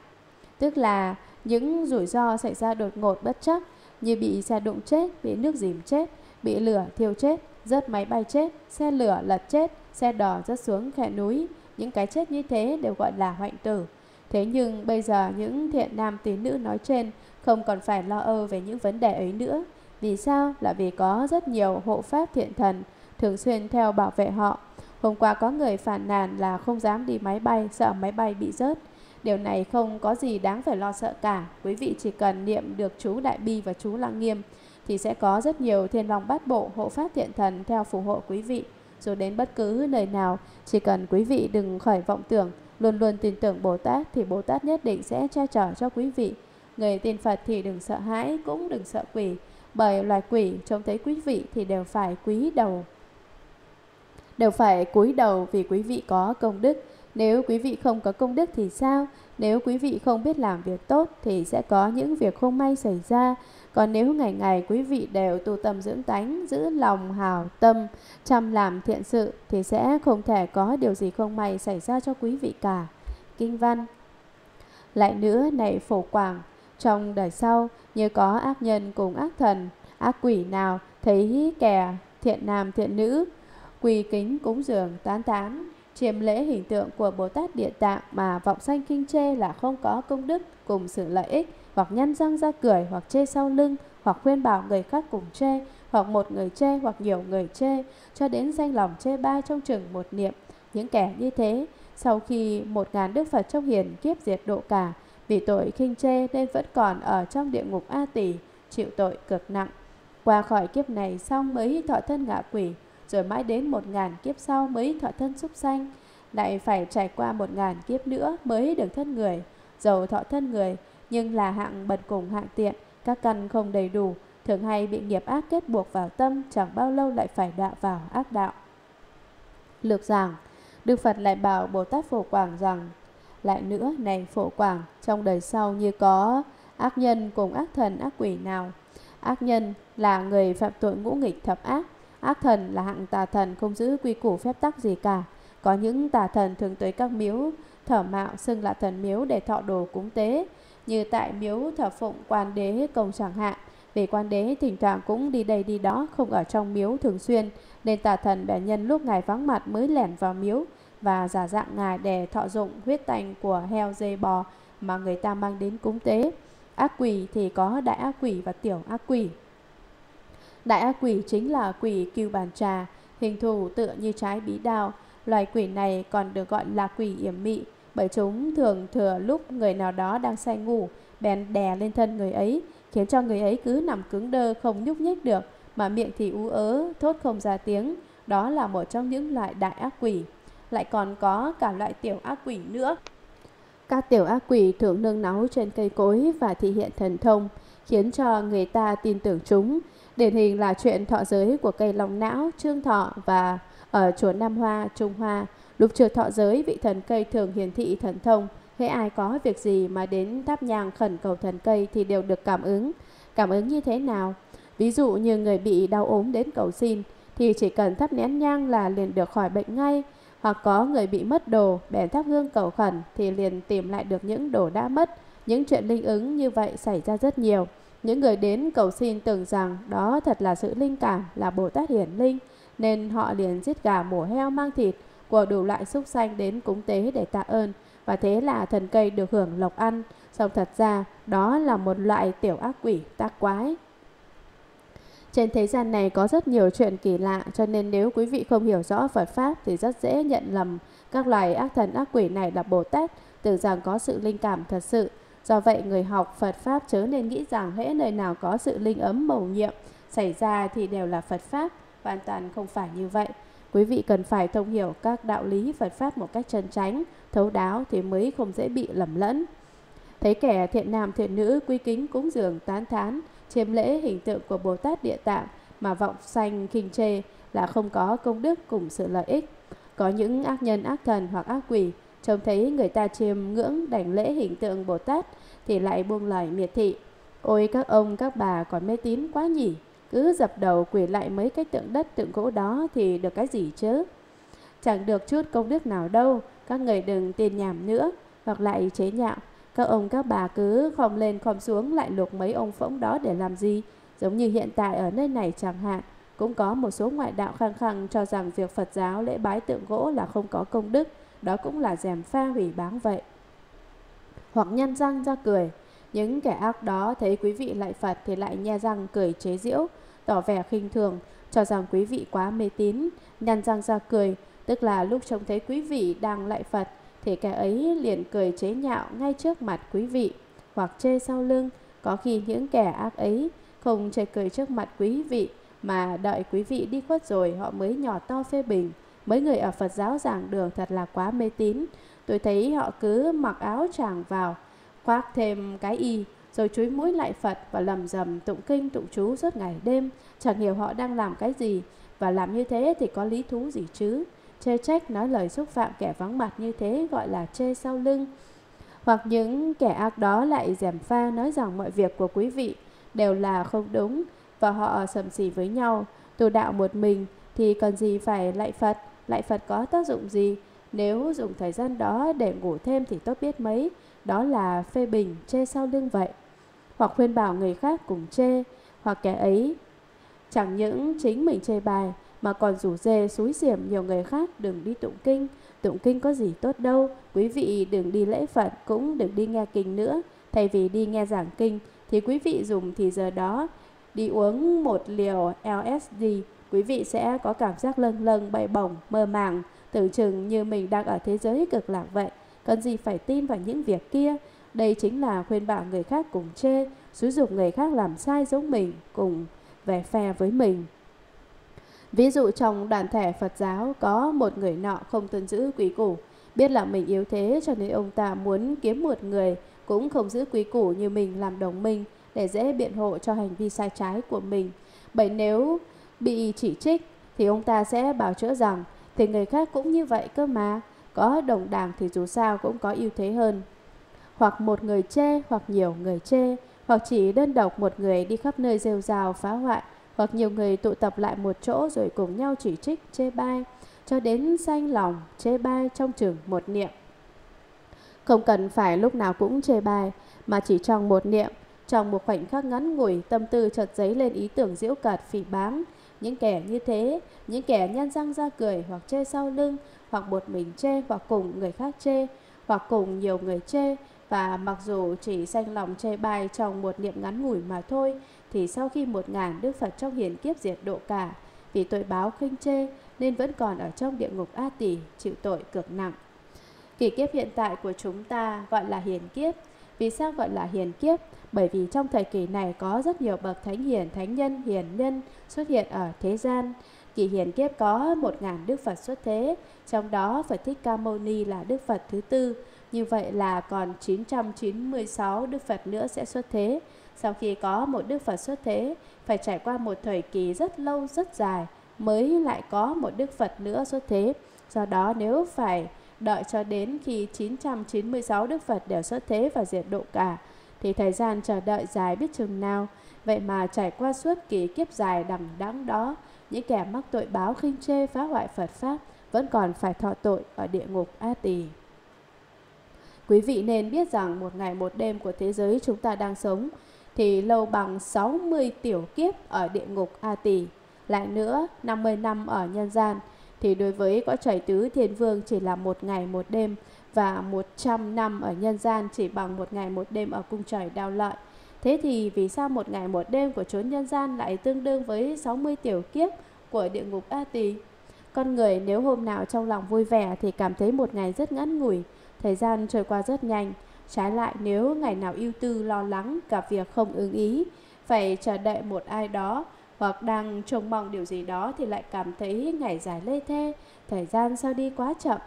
Speaker 1: Tức là những rủi ro xảy ra đột ngột bất chắc như bị xe đụng chết, bị nước dìm chết, bị lửa thiêu chết, rớt máy bay chết, xe lửa lật chết, xe đỏ rớt xuống khe núi. Những cái chết như thế đều gọi là hoạnh tử. Thế nhưng bây giờ những thiện nam tín nữ nói trên không còn phải lo âu về những vấn đề ấy nữa. Vì sao? Là vì có rất nhiều hộ pháp thiện thần thường xuyên theo bảo vệ họ. Hôm qua có người phản nàn là không dám đi máy bay, sợ máy bay bị rớt. Điều này không có gì đáng phải lo sợ cả. Quý vị chỉ cần niệm được chú Đại Bi và chú Lăng Nghiêm thì sẽ có rất nhiều thiên long bát bộ hộ pháp thiện thần theo phù hộ quý vị dù đến bất cứ nơi nào, chỉ cần quý vị đừng khỏi vọng tưởng, luôn luôn tin tưởng Bồ Tát thì Bồ Tát nhất định sẽ che chở cho quý vị. Người tin Phật thì đừng sợ hãi, cũng đừng sợ quỷ, bởi loài quỷ trông thấy quý vị thì đều phải quý đầu. Đều phải cúi đầu vì quý vị có công đức. Nếu quý vị không có công đức thì sao? Nếu quý vị không biết làm việc tốt thì sẽ có những việc không may xảy ra. Còn nếu ngày ngày quý vị đều tu tâm dưỡng tánh, giữ lòng hào tâm, chăm làm thiện sự thì sẽ không thể có điều gì không may xảy ra cho quý vị cả. Kinh văn Lại nữa này phổ quảng, trong đời sau như có ác nhân cùng ác thần, ác quỷ nào thấy kẻ thiện nam thiện nữ, quỳ kính cúng dường tán tán, chiêm lễ hình tượng của Bồ Tát Địa Tạng mà vọng sanh kinh chê là không có công đức cùng sự lợi ích hoặc nhăn răng ra cười, hoặc chê sau lưng, hoặc khuyên bảo người khác cùng chê, hoặc một người chê, hoặc nhiều người chê, cho đến danh lòng chê ba trong chừng một niệm. Những kẻ như thế, sau khi một ngàn Đức Phật trong hiền kiếp diệt độ cả, vì tội khinh chê nên vẫn còn ở trong địa ngục A Tỷ, chịu tội cực nặng. Qua khỏi kiếp này xong mới thọ thân ngạ quỷ, rồi mãi đến một ngàn kiếp sau mới thọ thân súc sanh, lại phải trải qua một ngàn kiếp nữa mới được thân người. Dầu thọ thân người, nhưng là hạng bật cùng hạng tiện, các căn không đầy đủ, thường hay bị nghiệp ác kết buộc vào tâm, chẳng bao lâu lại phải đọa vào ác đạo. Lược giảng, Đức Phật lại bảo Bồ Tát Phổ Quảng rằng, lại nữa này Phổ Quảng, trong đời sau như có ác nhân cùng ác thần ác quỷ nào. Ác nhân là người phạm tội ngũ nghịch thập ác, ác thần là hạng tà thần không giữ quy củ phép tắc gì cả. Có những tà thần thường tới các miếu, thở mạo xưng là thần miếu để thọ đồ cúng tế, như tại miếu thờ phụng quan đế công chẳng hạn. Vì quan đế thỉnh thoảng cũng đi đây đi đó, không ở trong miếu thường xuyên, nên tà thần bẻ nhân lúc ngài vắng mặt mới lẻn vào miếu và giả dạng ngài để thọ dụng huyết tanh của heo dê bò mà người ta mang đến cúng tế. Ác quỷ thì có đại ác quỷ và tiểu ác quỷ. Đại ác quỷ chính là quỷ kiêu bàn trà, hình thù tựa như trái bí đao. Loài quỷ này còn được gọi là quỷ yểm mị, bởi chúng thường thừa lúc người nào đó đang say ngủ, bèn đè lên thân người ấy, khiến cho người ấy cứ nằm cứng đơ không nhúc nhích được, mà miệng thì ú ớ, thốt không ra tiếng. Đó là một trong những loại đại ác quỷ. Lại còn có cả loại tiểu ác quỷ nữa. Các tiểu ác quỷ thường nương náu trên cây cối và thị hiện thần thông, khiến cho người ta tin tưởng chúng. Điển hình là chuyện thọ giới của cây lòng não, trương thọ và ở chùa Nam Hoa, Trung Hoa, Lúc chưa thọ giới, vị thần cây thường hiển thị thần thông, hễ ai có việc gì mà đến tháp nhang khẩn cầu thần cây thì đều được cảm ứng. Cảm ứng như thế nào? Ví dụ như người bị đau ốm đến cầu xin thì chỉ cần thắp nén nhang là liền được khỏi bệnh ngay, hoặc có người bị mất đồ, bèn thắp hương cầu khẩn thì liền tìm lại được những đồ đã mất. Những chuyện linh ứng như vậy xảy ra rất nhiều. Những người đến cầu xin tưởng rằng đó thật là sự linh cảm, là Bồ Tát Hiển Linh, nên họ liền giết gà mổ heo mang thịt, của đủ loại súc sanh đến cúng tế để tạ ơn và thế là thần cây được hưởng lộc ăn. Song thật ra đó là một loại tiểu ác quỷ tác quái. Trên thế gian này có rất nhiều chuyện kỳ lạ cho nên nếu quý vị không hiểu rõ Phật Pháp thì rất dễ nhận lầm các loài ác thần ác quỷ này là Bồ Tát tưởng rằng có sự linh cảm thật sự. Do vậy người học Phật Pháp chớ nên nghĩ rằng hễ nơi nào có sự linh ấm mầu nhiệm xảy ra thì đều là Phật Pháp, hoàn toàn không phải như vậy. Quý vị cần phải thông hiểu các đạo lý Phật Pháp một cách chân tránh, thấu đáo thì mới không dễ bị lầm lẫn. Thấy kẻ thiện nam thiện nữ quy kính cúng dường tán thán, chiêm lễ hình tượng của Bồ Tát Địa Tạng mà vọng sanh khinh chê là không có công đức cùng sự lợi ích. Có những ác nhân ác thần hoặc ác quỷ trông thấy người ta chiêm ngưỡng đảnh lễ hình tượng Bồ Tát thì lại buông lời miệt thị. Ôi các ông các bà còn mê tín quá nhỉ cứ dập đầu quỳ lại mấy cái tượng đất tượng gỗ đó thì được cái gì chứ? Chẳng được chút công đức nào đâu, các người đừng tiền nhảm nữa, hoặc lại chế nhạo. Các ông các bà cứ khom lên khom xuống lại luộc mấy ông phỗng đó để làm gì? Giống như hiện tại ở nơi này chẳng hạn, cũng có một số ngoại đạo khăng khăng cho rằng việc Phật giáo lễ bái tượng gỗ là không có công đức, đó cũng là dèm pha hủy báng vậy. Hoặc nhăn răng ra cười, những kẻ ác đó thấy quý vị lại Phật thì lại nhe răng cười chế giễu, tỏ vẻ khinh thường, cho rằng quý vị quá mê tín, nhăn răng ra cười, tức là lúc trông thấy quý vị đang lại Phật thì kẻ ấy liền cười chế nhạo ngay trước mặt quý vị hoặc chê sau lưng, có khi những kẻ ác ấy không chê cười trước mặt quý vị mà đợi quý vị đi khuất rồi họ mới nhỏ to phê bình. Mấy người ở Phật giáo giảng đường thật là quá mê tín, tôi thấy họ cứ mặc áo tràng vào, khoác thêm cái y rồi chúi mũi lại Phật và lầm rầm tụng kinh tụng chú suốt ngày đêm, chẳng hiểu họ đang làm cái gì, và làm như thế thì có lý thú gì chứ. Chê trách nói lời xúc phạm kẻ vắng mặt như thế gọi là chê sau lưng. Hoặc những kẻ ác đó lại dèm pha nói rằng mọi việc của quý vị đều là không đúng và họ sầm xỉ với nhau. Tu đạo một mình thì cần gì phải lại Phật, lại Phật có tác dụng gì? Nếu dùng thời gian đó để ngủ thêm thì tốt biết mấy, đó là phê bình chê sau lưng vậy hoặc khuyên bảo người khác cùng chê, hoặc kẻ ấy. Chẳng những chính mình chê bài, mà còn rủ dê xúi xiểm nhiều người khác đừng đi tụng kinh. Tụng kinh có gì tốt đâu, quý vị đừng đi lễ Phật cũng đừng đi nghe kinh nữa. Thay vì đi nghe giảng kinh thì quý vị dùng thì giờ đó đi uống một liều LSD, quý vị sẽ có cảm giác lâng lâng, bay bổng, mơ màng, tưởng chừng như mình đang ở thế giới cực lạc vậy. Cần gì phải tin vào những việc kia, đây chính là khuyên bảo người khác cùng chê, xúi dục người khác làm sai giống mình, cùng vẻ phe với mình. Ví dụ trong đoàn thể Phật giáo có một người nọ không tuân giữ quý củ, biết là mình yếu thế cho nên ông ta muốn kiếm một người cũng không giữ quý củ như mình làm đồng minh để dễ biện hộ cho hành vi sai trái của mình. Bởi nếu bị chỉ trích thì ông ta sẽ bảo chữa rằng thì người khác cũng như vậy cơ mà, có đồng đảng thì dù sao cũng có ưu thế hơn hoặc một người chê hoặc nhiều người chê, hoặc chỉ đơn độc một người đi khắp nơi rêu rào phá hoại, hoặc nhiều người tụ tập lại một chỗ rồi cùng nhau chỉ trích, chê bai, cho đến xanh lòng, chê bai trong trường một niệm. Không cần phải lúc nào cũng chê bai, mà chỉ trong một niệm, trong một khoảnh khắc ngắn ngủi, tâm tư chợt dấy lên ý tưởng diễu cợt phỉ báng. Những kẻ như thế, những kẻ nhăn răng ra cười hoặc chê sau lưng, hoặc một mình chê, hoặc cùng người khác chê, hoặc cùng nhiều người chê, và mặc dù chỉ sanh lòng chê bai trong một niệm ngắn ngủi mà thôi, thì sau khi một ngàn Đức Phật trong hiền kiếp diệt độ cả, vì tội báo khinh chê nên vẫn còn ở trong địa ngục A Tỷ chịu tội cực nặng. Kỳ kiếp hiện tại của chúng ta gọi là hiền kiếp. Vì sao gọi là hiền kiếp? Bởi vì trong thời kỳ này có rất nhiều bậc thánh hiền, thánh nhân, hiền nhân xuất hiện ở thế gian. Kỳ hiền kiếp có một ngàn Đức Phật xuất thế, trong đó Phật Thích Ca Mâu Ni là Đức Phật thứ tư, như vậy là còn 996 Đức Phật nữa sẽ xuất thế. Sau khi có một Đức Phật xuất thế, phải trải qua một thời kỳ rất lâu, rất dài mới lại có một Đức Phật nữa xuất thế. Do đó nếu phải đợi cho đến khi 996 Đức Phật đều xuất thế và diệt độ cả, thì thời gian chờ đợi dài biết chừng nào. Vậy mà trải qua suốt kỳ kiếp dài đằng đẵng đó, những kẻ mắc tội báo khinh chê phá hoại Phật Pháp vẫn còn phải thọ tội ở địa ngục A Tỳ. Quý vị nên biết rằng một ngày một đêm của thế giới chúng ta đang sống thì lâu bằng 60 tiểu kiếp ở địa ngục A Tỳ, lại nữa 50 năm ở nhân gian thì đối với cõi trời tứ thiên vương chỉ là một ngày một đêm và 100 năm ở nhân gian chỉ bằng một ngày một đêm ở cung trời đao lợi. Thế thì vì sao một ngày một đêm của chốn nhân gian lại tương đương với 60 tiểu kiếp của địa ngục A Tỳ? Con người nếu hôm nào trong lòng vui vẻ thì cảm thấy một ngày rất ngắn ngủi, Thời gian trôi qua rất nhanh, trái lại nếu ngày nào ưu tư lo lắng cả việc không ứng ý, phải chờ đợi một ai đó hoặc đang trông mong điều gì đó thì lại cảm thấy ngày dài lê thê, thời gian sao đi quá chậm.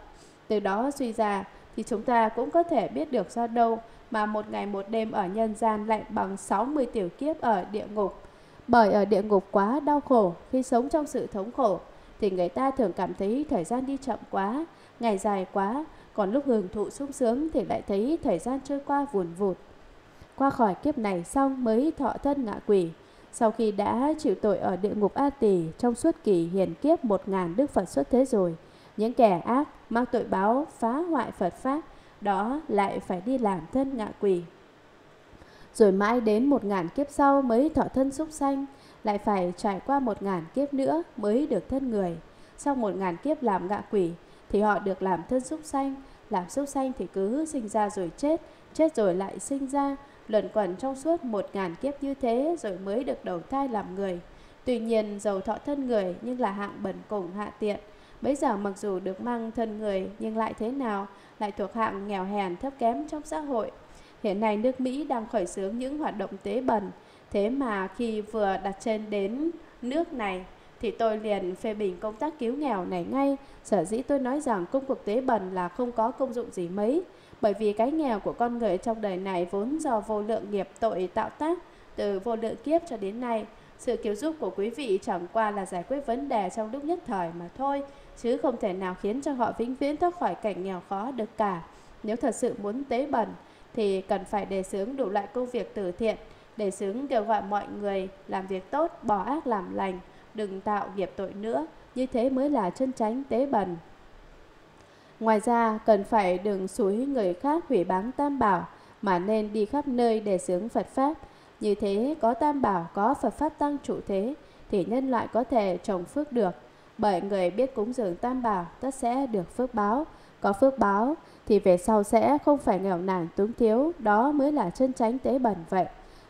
Speaker 1: Từ đó suy ra thì chúng ta cũng có thể biết được do đâu mà một ngày một đêm ở nhân gian lại bằng 60 tiểu kiếp ở địa ngục. Bởi ở địa ngục quá đau khổ khi sống trong sự thống khổ thì người ta thường cảm thấy thời gian đi chậm quá, ngày dài quá còn lúc hưởng thụ sung sướng thì lại thấy thời gian trôi qua vùn vụt. Qua khỏi kiếp này xong mới thọ thân ngạ quỷ. Sau khi đã chịu tội ở địa ngục A Tỳ trong suốt kỳ hiền kiếp một ngàn Đức Phật xuất thế rồi, những kẻ ác mang tội báo phá hoại Phật Pháp đó lại phải đi làm thân ngạ quỷ. Rồi mãi đến một ngàn kiếp sau mới thọ thân súc sanh, lại phải trải qua một ngàn kiếp nữa mới được thân người. Sau một ngàn kiếp làm ngạ quỷ, thì họ được làm thân súc sanh, làm súc sanh thì cứ sinh ra rồi chết, chết rồi lại sinh ra, luẩn quẩn trong suốt một ngàn kiếp như thế rồi mới được đầu thai làm người. Tuy nhiên giàu thọ thân người nhưng là hạng bẩn cùng hạ tiện. Bây giờ mặc dù được mang thân người nhưng lại thế nào, lại thuộc hạng nghèo hèn thấp kém trong xã hội. Hiện nay nước Mỹ đang khởi xướng những hoạt động tế bẩn, thế mà khi vừa đặt chân đến nước này thì tôi liền phê bình công tác cứu nghèo này ngay. Sở dĩ tôi nói rằng công cuộc tế bần là không có công dụng gì mấy, bởi vì cái nghèo của con người trong đời này vốn do vô lượng nghiệp tội tạo tác từ vô lượng kiếp cho đến nay. Sự cứu giúp của quý vị chẳng qua là giải quyết vấn đề trong lúc nhất thời mà thôi, chứ không thể nào khiến cho họ vĩnh viễn thoát khỏi cảnh nghèo khó được cả. Nếu thật sự muốn tế bần thì cần phải đề xướng đủ loại công việc từ thiện, đề xướng kêu gọi mọi người làm việc tốt, bỏ ác làm lành, đừng tạo nghiệp tội nữa, như thế mới là chân tránh tế bần. Ngoài ra, cần phải đừng xúi người khác hủy báng tam bảo, mà nên đi khắp nơi để sướng Phật Pháp. Như thế, có tam bảo, có Phật Pháp tăng trụ thế, thì nhân loại có thể trồng phước được. Bởi người biết cúng dường tam bảo, tất sẽ được phước báo. Có phước báo, thì về sau sẽ không phải nghèo nàn túng thiếu, đó mới là chân tránh tế bẩn vậy.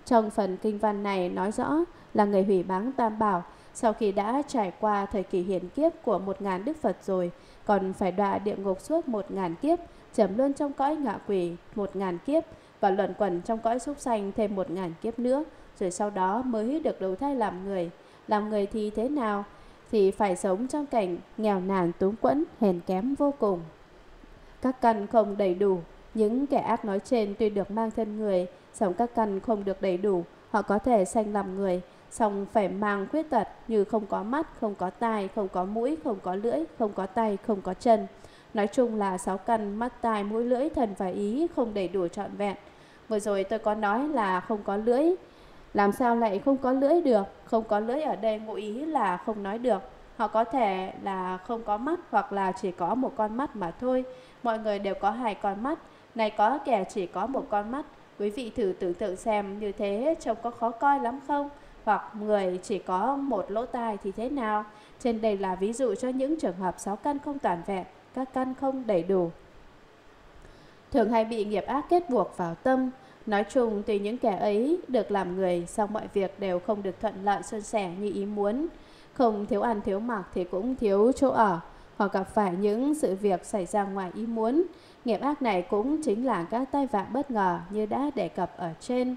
Speaker 1: Trong phần kinh văn này nói rõ là người hủy báng tam bảo sau khi đã trải qua thời kỳ hiển kiếp của một ngàn đức Phật rồi, còn phải đọa địa ngục suốt một ngàn kiếp, trầm luân trong cõi ngạ quỷ một ngàn kiếp và luẩn quẩn trong cõi súc sanh thêm một ngàn kiếp nữa, rồi sau đó mới được đầu thai làm người. Làm người thì thế nào? Thì phải sống trong cảnh nghèo nàn túng quẫn, hèn kém vô cùng. Các căn không đầy đủ, những kẻ ác nói trên tuy được mang thân người, sống các căn không được đầy đủ, họ có thể sanh làm người, song phải mang khuyết tật như không có mắt, không có tai, không có mũi, không có lưỡi, không có tay, không có chân. Nói chung là sáu căn mắt, tai, mũi, lưỡi, thần và ý không đầy đủ trọn vẹn. Vừa rồi tôi có nói là không có lưỡi, làm sao lại không có lưỡi được? Không có lưỡi ở đây ngụ ý là không nói được. Họ có thể là không có mắt hoặc là chỉ có một con mắt mà thôi. Mọi người đều có hai con mắt, này có kẻ chỉ có một con mắt. Quý vị thử tưởng tượng xem như thế trông có khó coi lắm không? hoặc người chỉ có một lỗ tai thì thế nào. Trên đây là ví dụ cho những trường hợp 6 căn không toàn vẹn, các căn không đầy đủ. Thường hay bị nghiệp ác kết buộc vào tâm. Nói chung thì những kẻ ấy được làm người sau mọi việc đều không được thuận lợi xuân sẻ như ý muốn. Không thiếu ăn thiếu mặc thì cũng thiếu chỗ ở hoặc gặp phải những sự việc xảy ra ngoài ý muốn. Nghiệp ác này cũng chính là các tai vạ bất ngờ như đã đề cập ở trên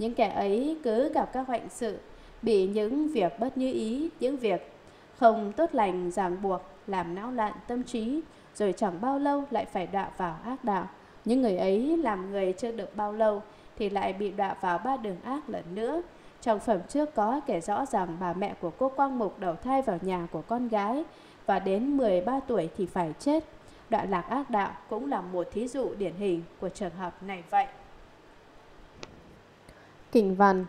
Speaker 1: những kẻ ấy cứ gặp các hoạn sự, bị những việc bất như ý, những việc không tốt lành ràng buộc, làm não loạn tâm trí, rồi chẳng bao lâu lại phải đọa vào ác đạo. Những người ấy làm người chưa được bao lâu thì lại bị đọa vào ba đường ác lần nữa. Trong phẩm trước có kể rõ rằng bà mẹ của cô Quang Mục đầu thai vào nhà của con gái và đến 13 tuổi thì phải chết. Đoạn lạc ác đạo cũng là một thí dụ điển hình của trường hợp này vậy kinh văn.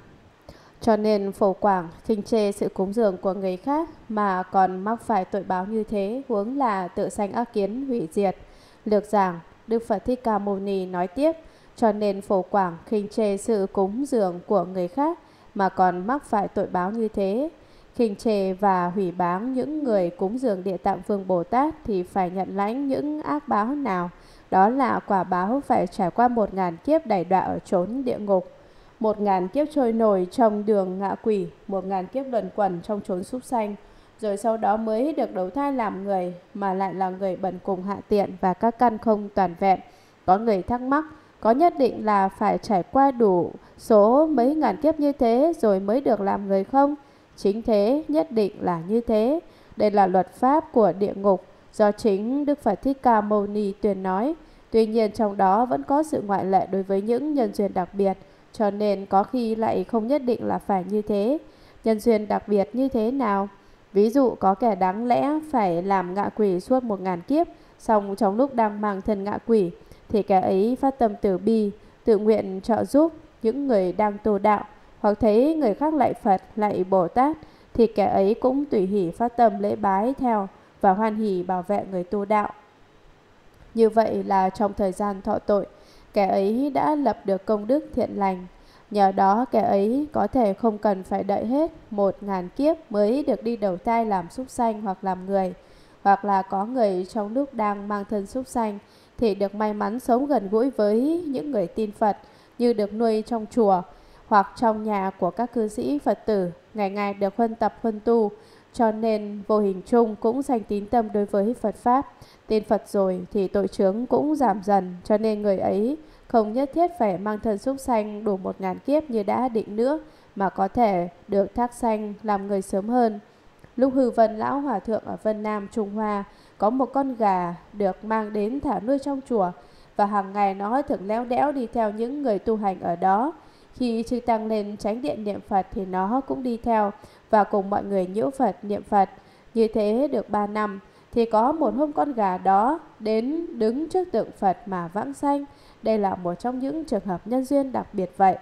Speaker 1: Cho nên phổ quảng khinh chê sự cúng dường của người khác mà còn mắc phải tội báo như thế huống là tự sanh ác kiến hủy diệt. Lược giảng, Đức Phật Thích Ca Mâu Ni nói tiếp, cho nên phổ quảng khinh chê sự cúng dường của người khác mà còn mắc phải tội báo như thế. Khinh chê và hủy báng những người cúng dường địa tạng vương Bồ Tát thì phải nhận lãnh những ác báo nào? Đó là quả báo phải trải qua một ngàn kiếp đầy đọa ở chốn địa ngục một ngàn kiếp trôi nổi trong đường ngạ quỷ, một ngàn kiếp luẩn quẩn trong chốn súc sanh, rồi sau đó mới được đầu thai làm người mà lại là người bẩn cùng hạ tiện và các căn không toàn vẹn. Có người thắc mắc, có nhất định là phải trải qua đủ số mấy ngàn kiếp như thế rồi mới được làm người không? Chính thế, nhất định là như thế. Đây là luật pháp của địa ngục do chính Đức Phật Thích Ca Mâu Ni tuyên nói. Tuy nhiên trong đó vẫn có sự ngoại lệ đối với những nhân duyên đặc biệt – cho nên có khi lại không nhất định là phải như thế. Nhân duyên đặc biệt như thế nào? Ví dụ có kẻ đáng lẽ phải làm ngạ quỷ suốt một ngàn kiếp, xong trong lúc đang mang thân ngạ quỷ, thì kẻ ấy phát tâm từ bi, tự nguyện trợ giúp những người đang tu đạo, hoặc thấy người khác lại Phật, lại Bồ Tát, thì kẻ ấy cũng tùy hỷ phát tâm lễ bái theo và hoan hỷ bảo vệ người tu đạo. Như vậy là trong thời gian thọ tội, kẻ ấy đã lập được công đức thiện lành. Nhờ đó kẻ ấy có thể không cần phải đợi hết một ngàn kiếp mới được đi đầu thai làm súc sanh hoặc làm người. Hoặc là có người trong lúc đang mang thân súc sanh thì được may mắn sống gần gũi với những người tin Phật như được nuôi trong chùa hoặc trong nhà của các cư sĩ Phật tử, ngày ngày được huân tập huân tu, cho nên vô hình chung cũng dành tín tâm đối với Phật Pháp. Tin Phật rồi thì tội chướng cũng giảm dần, cho nên người ấy không nhất thiết phải mang thân súc sanh đủ một ngàn kiếp như đã định nữa, mà có thể được thác sanh làm người sớm hơn. Lúc Hư Vân Lão Hòa Thượng ở Vân Nam, Trung Hoa, có một con gà được mang đến thả nuôi trong chùa, và hàng ngày nó thường léo đẽo đi theo những người tu hành ở đó. Khi chư tăng lên tránh điện niệm Phật thì nó cũng đi theo, và cùng mọi người nhiễu Phật niệm Phật. Như thế được 3 năm thì có một hôm con gà đó đến đứng trước tượng Phật mà vãng sanh. Đây là một trong những trường hợp nhân duyên đặc biệt vậy.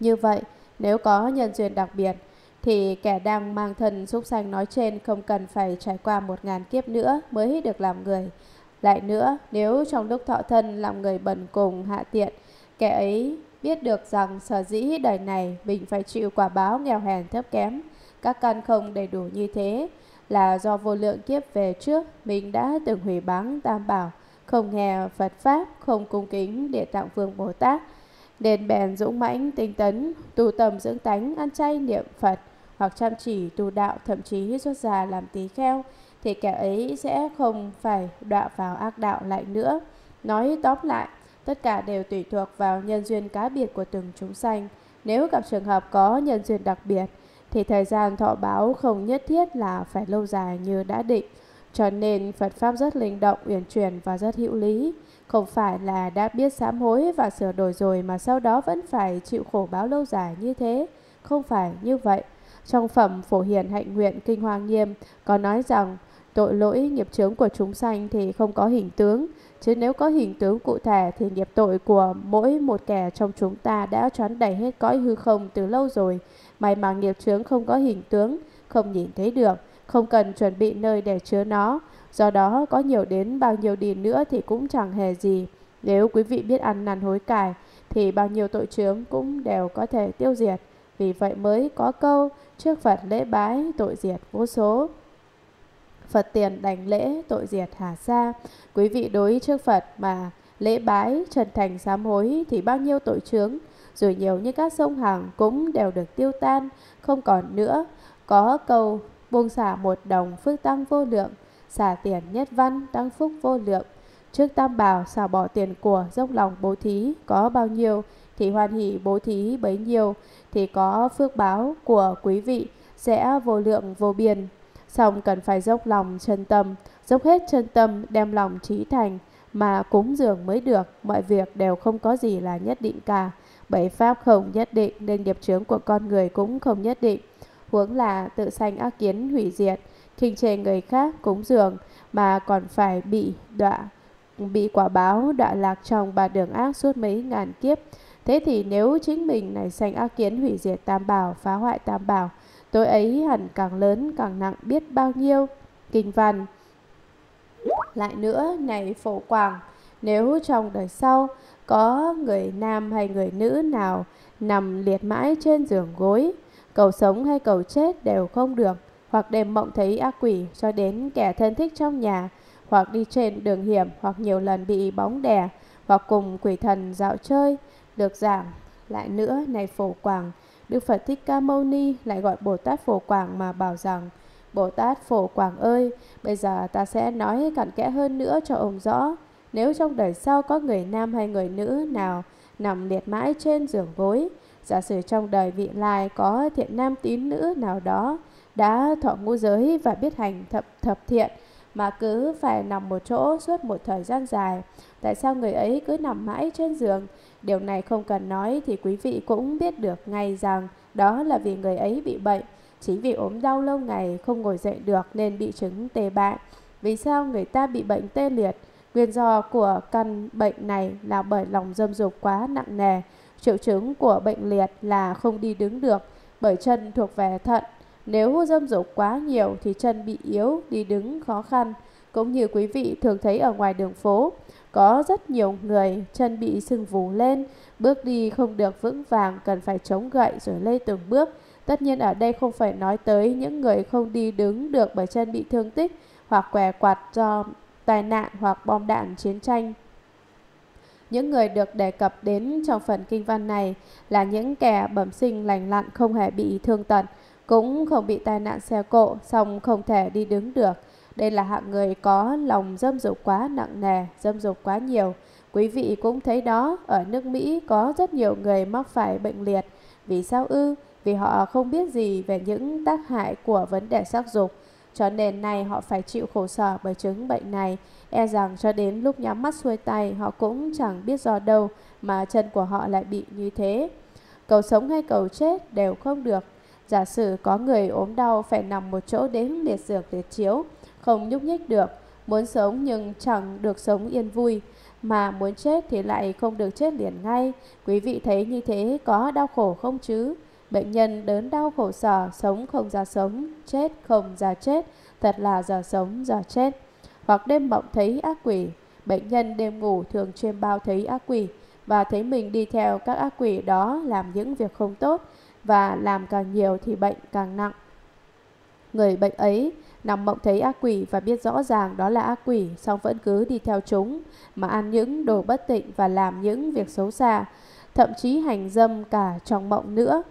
Speaker 1: Như vậy, nếu có nhân duyên đặc biệt thì kẻ đang mang thân xúc sanh nói trên không cần phải trải qua một ngàn kiếp nữa mới được làm người. Lại nữa, nếu trong lúc thọ thân làm người bần cùng hạ tiện, kẻ ấy biết được rằng sở dĩ đời này mình phải chịu quả báo nghèo hèn thấp kém, các căn không đầy đủ như thế, là do vô lượng kiếp về trước mình đã từng hủy báng tam bảo, không nghe Phật Pháp, không cung kính để tạng vương Bồ Tát, nên bèn dũng mãnh tinh tấn, tu tầm dưỡng tánh, ăn chay niệm Phật, hoặc chăm chỉ tu đạo thậm chí xuất gia làm tí kheo, thì kẻ ấy sẽ không phải đọa vào ác đạo lại nữa. Nói tóm lại, Tất cả đều tùy thuộc vào nhân duyên cá biệt của từng chúng sanh. Nếu gặp trường hợp có nhân duyên đặc biệt, thì thời gian thọ báo không nhất thiết là phải lâu dài như đã định. Cho nên Phật Pháp rất linh động, uyển chuyển và rất hữu lý. Không phải là đã biết sám hối và sửa đổi rồi mà sau đó vẫn phải chịu khổ báo lâu dài như thế. Không phải như vậy. Trong phẩm Phổ Hiền Hạnh Nguyện Kinh hoàng Nghiêm có nói rằng tội lỗi nghiệp chướng của chúng sanh thì không có hình tướng, chứ nếu có hình tướng cụ thể thì nghiệp tội của mỗi một kẻ trong chúng ta đã choán đầy hết cõi hư không từ lâu rồi. May mà nghiệp chướng không có hình tướng, không nhìn thấy được, không cần chuẩn bị nơi để chứa nó. Do đó có nhiều đến bao nhiêu đi nữa thì cũng chẳng hề gì. Nếu quý vị biết ăn năn hối cải thì bao nhiêu tội chướng cũng đều có thể tiêu diệt. Vì vậy mới có câu trước Phật lễ bái tội diệt vô số. Phật tiền đành lễ tội diệt hà sa. Quý vị đối trước Phật mà lễ bái, trần thành sám hối thì bao nhiêu tội chướng, rồi nhiều như các sông hàng cũng đều được tiêu tan, không còn nữa. Có câu buông xả một đồng phước tăng vô lượng, xả tiền nhất văn tăng phúc vô lượng. Trước tam bảo xả bỏ tiền của dốc lòng bố thí có bao nhiêu thì hoàn hỷ bố thí bấy nhiêu thì có phước báo của quý vị sẽ vô lượng vô biên xong cần phải dốc lòng chân tâm, dốc hết chân tâm, đem lòng trí thành mà cúng dường mới được, mọi việc đều không có gì là nhất định cả. Bảy pháp không nhất định nên nghiệp chướng của con người cũng không nhất định. Huống là tự sanh ác kiến hủy diệt, khinh chê người khác cúng dường mà còn phải bị đọa bị quả báo đọa lạc trong ba đường ác suốt mấy ngàn kiếp. Thế thì nếu chính mình này sanh ác kiến hủy diệt tam bảo, phá hoại tam bảo, Tội ấy hẳn càng lớn càng nặng biết bao nhiêu. Kinh văn Lại nữa, này phổ quảng, nếu trong đời sau có người nam hay người nữ nào nằm liệt mãi trên giường gối, cầu sống hay cầu chết đều không được, hoặc đêm mộng thấy ác quỷ cho đến kẻ thân thích trong nhà, hoặc đi trên đường hiểm hoặc nhiều lần bị bóng đè, hoặc cùng quỷ thần dạo chơi, được giảng. Lại nữa, này phổ quảng, Đức Phật Thích Ca Mâu Ni lại gọi Bồ Tát Phổ Quảng mà bảo rằng Bồ Tát Phổ Quảng ơi, bây giờ ta sẽ nói cặn kẽ hơn nữa cho ông rõ. Nếu trong đời sau có người nam hay người nữ nào nằm liệt mãi trên giường gối, giả sử trong đời vị lai có thiện nam tín nữ nào đó đã thọ ngũ giới và biết hành thập thập thiện mà cứ phải nằm một chỗ suốt một thời gian dài, tại sao người ấy cứ nằm mãi trên giường Điều này không cần nói thì quý vị cũng biết được ngay rằng đó là vì người ấy bị bệnh. chỉ vì ốm đau lâu ngày không ngồi dậy được nên bị chứng tê bại. Vì sao người ta bị bệnh tê liệt? Nguyên do của căn bệnh này là bởi lòng dâm dục quá nặng nề. Triệu chứng của bệnh liệt là không đi đứng được bởi chân thuộc về thận. Nếu dâm dục quá nhiều thì chân bị yếu, đi đứng khó khăn cũng như quý vị thường thấy ở ngoài đường phố. Có rất nhiều người chân bị sưng vù lên, bước đi không được vững vàng cần phải chống gậy rồi lê từng bước. Tất nhiên ở đây không phải nói tới những người không đi đứng được bởi chân bị thương tích hoặc què quạt do tai nạn hoặc bom đạn chiến tranh. Những người được đề cập đến trong phần kinh văn này là những kẻ bẩm sinh lành lặn không hề bị thương tật, cũng không bị tai nạn xe cộ, song không thể đi đứng được. Đây là hạng người có lòng dâm dục quá nặng nề, dâm dục quá nhiều. Quý vị cũng thấy đó, ở nước Mỹ có rất nhiều người mắc phải bệnh liệt. Vì sao ư? Vì họ không biết gì về những tác hại của vấn đề sắc dục. Cho nên này họ phải chịu khổ sở bởi chứng bệnh này. E rằng cho đến lúc nhắm mắt xuôi tay họ cũng chẳng biết do đâu mà chân của họ lại bị như thế. Cầu sống hay cầu chết đều không được. Giả sử có người ốm đau phải nằm một chỗ đến liệt dược liệt chiếu không nhúc nhích được, muốn sống nhưng chẳng được sống yên vui, mà muốn chết thì lại không được chết liền ngay. Quý vị thấy như thế có đau khổ không chứ? Bệnh nhân đớn đau khổ sở, sống không ra sống, chết không ra chết, thật là giờ sống giờ chết. Hoặc đêm mộng thấy ác quỷ, bệnh nhân đêm ngủ thường trên bao thấy ác quỷ và thấy mình đi theo các ác quỷ đó làm những việc không tốt và làm càng nhiều thì bệnh càng nặng. Người bệnh ấy Nằm mộng thấy ác quỷ và biết rõ ràng đó là ác quỷ, song vẫn cứ đi theo chúng, mà ăn những đồ bất tịnh và làm những việc xấu xa, thậm chí hành dâm cả trong mộng nữa.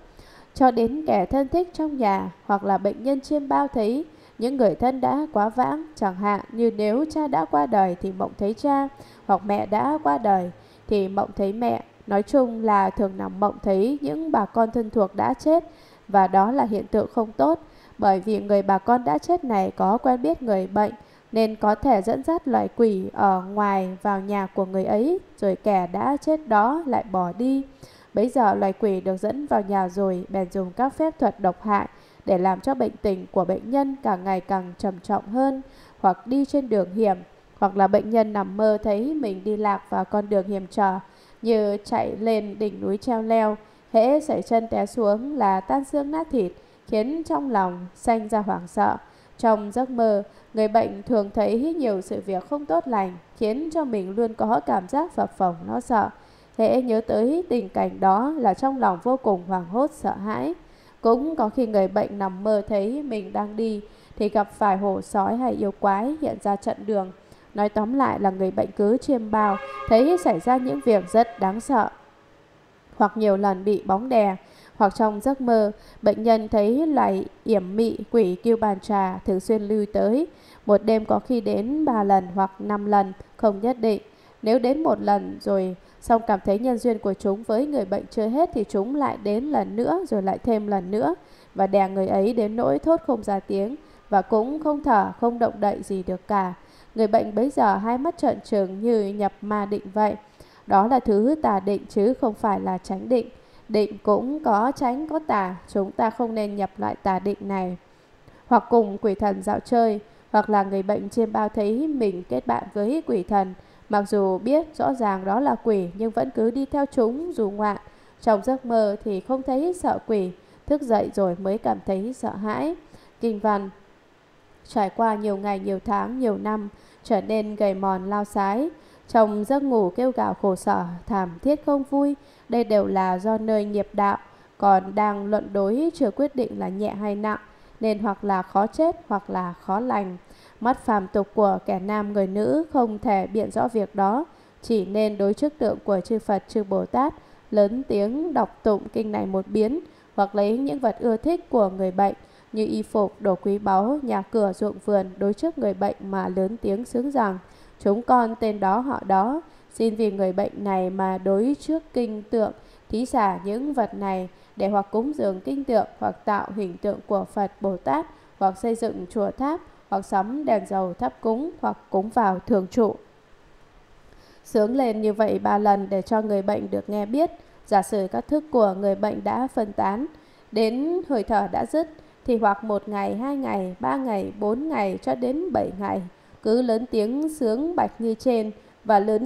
Speaker 1: Cho đến kẻ thân thích trong nhà hoặc là bệnh nhân chiêm bao thấy những người thân đã quá vãng, chẳng hạn như nếu cha đã qua đời thì mộng thấy cha, hoặc mẹ đã qua đời thì mộng thấy mẹ. Nói chung là thường nằm mộng thấy những bà con thân thuộc đã chết và đó là hiện tượng không tốt bởi vì người bà con đã chết này có quen biết người bệnh nên có thể dẫn dắt loại quỷ ở ngoài vào nhà của người ấy rồi kẻ đã chết đó lại bỏ đi. Bây giờ loài quỷ được dẫn vào nhà rồi bèn dùng các phép thuật độc hại để làm cho bệnh tình của bệnh nhân càng ngày càng trầm trọng hơn hoặc đi trên đường hiểm hoặc là bệnh nhân nằm mơ thấy mình đi lạc vào con đường hiểm trở như chạy lên đỉnh núi treo leo hễ sảy chân té xuống là tan xương nát thịt khiến trong lòng sanh ra hoảng sợ. Trong giấc mơ, người bệnh thường thấy nhiều sự việc không tốt lành, khiến cho mình luôn có cảm giác phập phồng lo sợ. Hễ nhớ tới tình cảnh đó là trong lòng vô cùng hoảng hốt sợ hãi. Cũng có khi người bệnh nằm mơ thấy mình đang đi thì gặp phải hổ sói hay yêu quái hiện ra trận đường. Nói tóm lại là người bệnh cứ chiêm bao, thấy xảy ra những việc rất đáng sợ. Hoặc nhiều lần bị bóng đè, hoặc trong giấc mơ, bệnh nhân thấy loài yểm mị quỷ kiêu bàn trà thường xuyên lưu tới. Một đêm có khi đến 3 lần hoặc 5 lần, không nhất định. Nếu đến một lần rồi xong cảm thấy nhân duyên của chúng với người bệnh chưa hết thì chúng lại đến lần nữa rồi lại thêm lần nữa và đè người ấy đến nỗi thốt không ra tiếng và cũng không thở, không động đậy gì được cả. Người bệnh bấy giờ hai mắt trợn trừng như nhập ma định vậy. Đó là thứ tà định chứ không phải là tránh định. Định cũng có tránh có tà, chúng ta không nên nhập loại tà định này. Hoặc cùng quỷ thần dạo chơi, hoặc là người bệnh chiêm bao thấy mình kết bạn với quỷ thần, mặc dù biết rõ ràng đó là quỷ nhưng vẫn cứ đi theo chúng dù ngoạn. Trong giấc mơ thì không thấy sợ quỷ, thức dậy rồi mới cảm thấy sợ hãi. Kinh văn Trải qua nhiều ngày, nhiều tháng, nhiều năm, trở nên gầy mòn lao sái. Trong giấc ngủ kêu gào khổ sở, thảm thiết không vui, đây đều là do nơi nghiệp đạo còn đang luận đối chưa quyết định là nhẹ hay nặng, nên hoặc là khó chết hoặc là khó lành. Mắt phàm tục của kẻ nam người nữ không thể biện rõ việc đó, chỉ nên đối trước tượng của chư Phật chư Bồ Tát, lớn tiếng đọc tụng kinh này một biến, hoặc lấy những vật ưa thích của người bệnh như y phục, đồ quý báu, nhà cửa, ruộng vườn đối trước người bệnh mà lớn tiếng sướng rằng chúng con tên đó họ đó Xin vì người bệnh này mà đối trước kinh tượng, thí xả những vật này để hoặc cúng dường kinh tượng hoặc tạo hình tượng của Phật Bồ Tát hoặc xây dựng chùa tháp hoặc sắm đèn dầu thắp cúng hoặc cúng vào thường trụ. Sướng lên như vậy ba lần để cho người bệnh được nghe biết. Giả sử các thức của người bệnh đã phân tán, đến hơi thở đã dứt, thì hoặc một ngày, hai ngày, ba ngày, bốn ngày cho đến bảy ngày, cứ lớn tiếng sướng bạch như trên, và lớn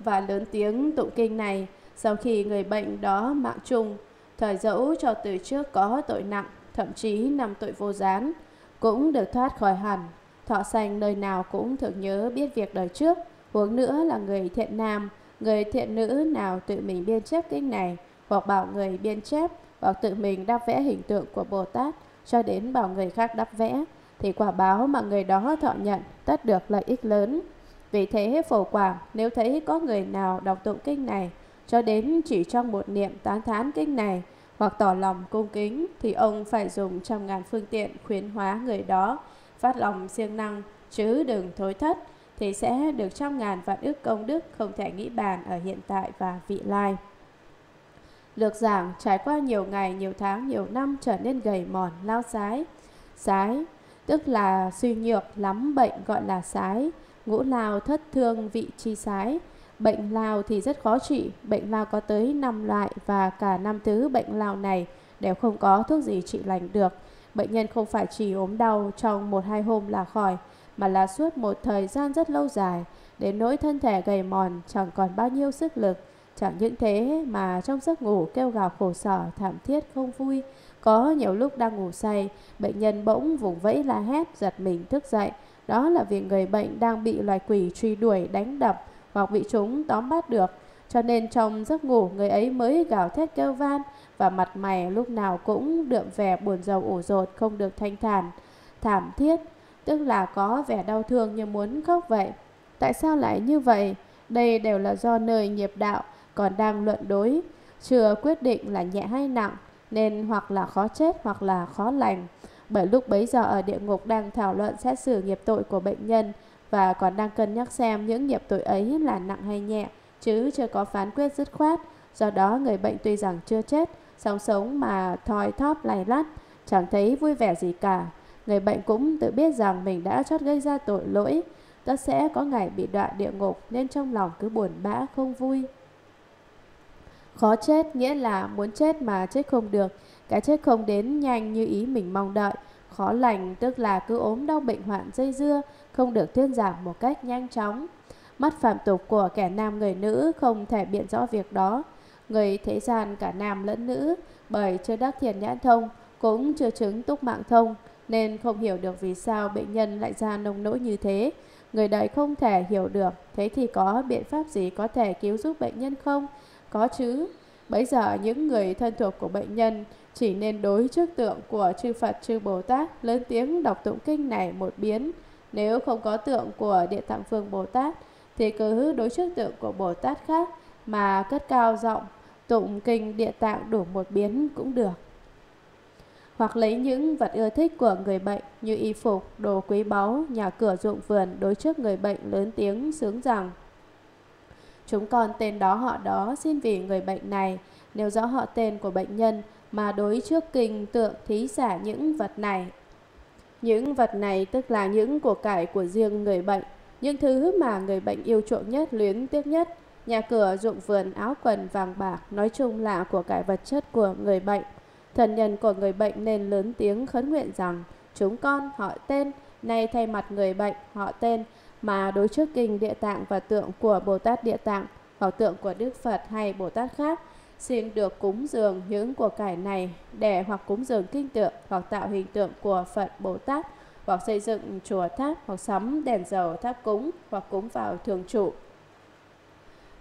Speaker 1: và lớn tiếng tụng kinh này sau khi người bệnh đó mạng chung thời dẫu cho từ trước có tội nặng thậm chí nằm tội vô gián cũng được thoát khỏi hẳn thọ sanh nơi nào cũng thường nhớ biết việc đời trước huống nữa là người thiện nam người thiện nữ nào tự mình biên chép kinh này hoặc bảo người biên chép hoặc tự mình đắp vẽ hình tượng của Bồ Tát cho đến bảo người khác đắp vẽ thì quả báo mà người đó thọ nhận tất được lợi ích lớn vì thế phổ quảng nếu thấy có người nào đọc tụng kinh này cho đến chỉ trong một niệm tán thán kinh này hoặc tỏ lòng cung kính thì ông phải dùng trăm ngàn phương tiện khuyến hóa người đó phát lòng siêng năng chứ đừng thối thất thì sẽ được trăm ngàn vạn ước công đức không thể nghĩ bàn ở hiện tại và vị lai. Lược giảng trải qua nhiều ngày, nhiều tháng, nhiều năm trở nên gầy mòn, lao sái. Sái, tức là suy nhược, lắm bệnh gọi là sái ngũ lao thất thương vị chi sái. Bệnh lao thì rất khó trị, bệnh lao có tới 5 loại và cả năm thứ bệnh lao này đều không có thuốc gì trị lành được. Bệnh nhân không phải chỉ ốm đau trong một hai hôm là khỏi, mà là suốt một thời gian rất lâu dài, đến nỗi thân thể gầy mòn chẳng còn bao nhiêu sức lực. Chẳng những thế mà trong giấc ngủ kêu gào khổ sở, thảm thiết, không vui. Có nhiều lúc đang ngủ say, bệnh nhân bỗng vùng vẫy la hét, giật mình thức dậy, đó là vì người bệnh đang bị loài quỷ truy đuổi đánh đập hoặc bị chúng tóm bắt được. Cho nên trong giấc ngủ người ấy mới gào thét kêu van và mặt mày lúc nào cũng đượm vẻ buồn rầu ủ rột không được thanh thản, thảm thiết, tức là có vẻ đau thương như muốn khóc vậy. Tại sao lại như vậy? Đây đều là do nơi nghiệp đạo còn đang luận đối, chưa quyết định là nhẹ hay nặng, nên hoặc là khó chết hoặc là khó lành bởi lúc bấy giờ ở địa ngục đang thảo luận xét xử nghiệp tội của bệnh nhân và còn đang cân nhắc xem những nghiệp tội ấy là nặng hay nhẹ, chứ chưa có phán quyết dứt khoát. Do đó người bệnh tuy rằng chưa chết, song sống mà thoi thóp lay lắt, chẳng thấy vui vẻ gì cả. Người bệnh cũng tự biết rằng mình đã chót gây ra tội lỗi, tất sẽ có ngày bị đọa địa ngục nên trong lòng cứ buồn bã không vui. Khó chết nghĩa là muốn chết mà chết không được, cái chết không đến nhanh như ý mình mong đợi, khó lành tức là cứ ốm đau bệnh hoạn dây dưa, không được thuyên giảm một cách nhanh chóng. Mắt phạm tục của kẻ nam người nữ không thể biện rõ việc đó. Người thế gian cả nam lẫn nữ, bởi chưa đắc thiền nhãn thông, cũng chưa chứng túc mạng thông, nên không hiểu được vì sao bệnh nhân lại ra nông nỗi như thế. Người đời không thể hiểu được, thế thì có biện pháp gì có thể cứu giúp bệnh nhân không? Có chứ. Bây giờ những người thân thuộc của bệnh nhân chỉ nên đối trước tượng của chư Phật chư Bồ Tát lớn tiếng đọc tụng kinh này một biến. Nếu không có tượng của Địa Tạng Vương Bồ Tát thì cứ đối trước tượng của Bồ Tát khác mà cất cao giọng tụng kinh Địa Tạng đủ một biến cũng được. Hoặc lấy những vật ưa thích của người bệnh như y phục, đồ quý báu, nhà cửa ruộng vườn đối trước người bệnh lớn tiếng sướng rằng Chúng con tên đó họ đó xin vì người bệnh này, nêu rõ họ tên của bệnh nhân mà đối trước kinh tượng thí giả những vật này. Những vật này tức là những của cải của riêng người bệnh, những thứ mà người bệnh yêu chuộng nhất, luyến tiếc nhất, nhà cửa, ruộng vườn, áo quần, vàng bạc, nói chung là của cải vật chất của người bệnh. Thần nhân của người bệnh nên lớn tiếng khấn nguyện rằng, chúng con họ tên, nay thay mặt người bệnh họ tên, mà đối trước kinh địa tạng và tượng của Bồ Tát địa tạng hoặc tượng của Đức Phật hay Bồ Tát khác xin được cúng dường những của cải này để hoặc cúng dường kinh tượng hoặc tạo hình tượng của Phật Bồ Tát hoặc xây dựng chùa tháp hoặc sắm đèn dầu tháp cúng hoặc cúng vào thường trụ.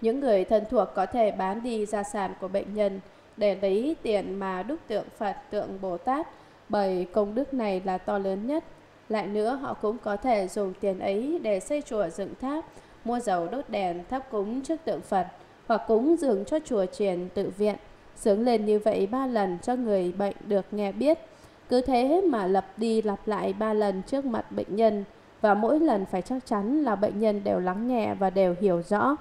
Speaker 1: Những người thân thuộc có thể bán đi gia sản của bệnh nhân để lấy tiền mà đúc tượng Phật, tượng Bồ Tát bởi công đức này là to lớn nhất. Lại nữa họ cũng có thể dùng tiền ấy để xây chùa dựng tháp, mua dầu đốt đèn tháp cúng trước tượng Phật hoặc cúng dường cho chùa triển tự viện. Sướng lên như vậy ba lần cho người bệnh được nghe biết. Cứ thế mà lặp đi lặp lại ba lần trước mặt bệnh nhân và mỗi lần phải chắc chắn là bệnh nhân đều lắng nghe và đều hiểu rõ.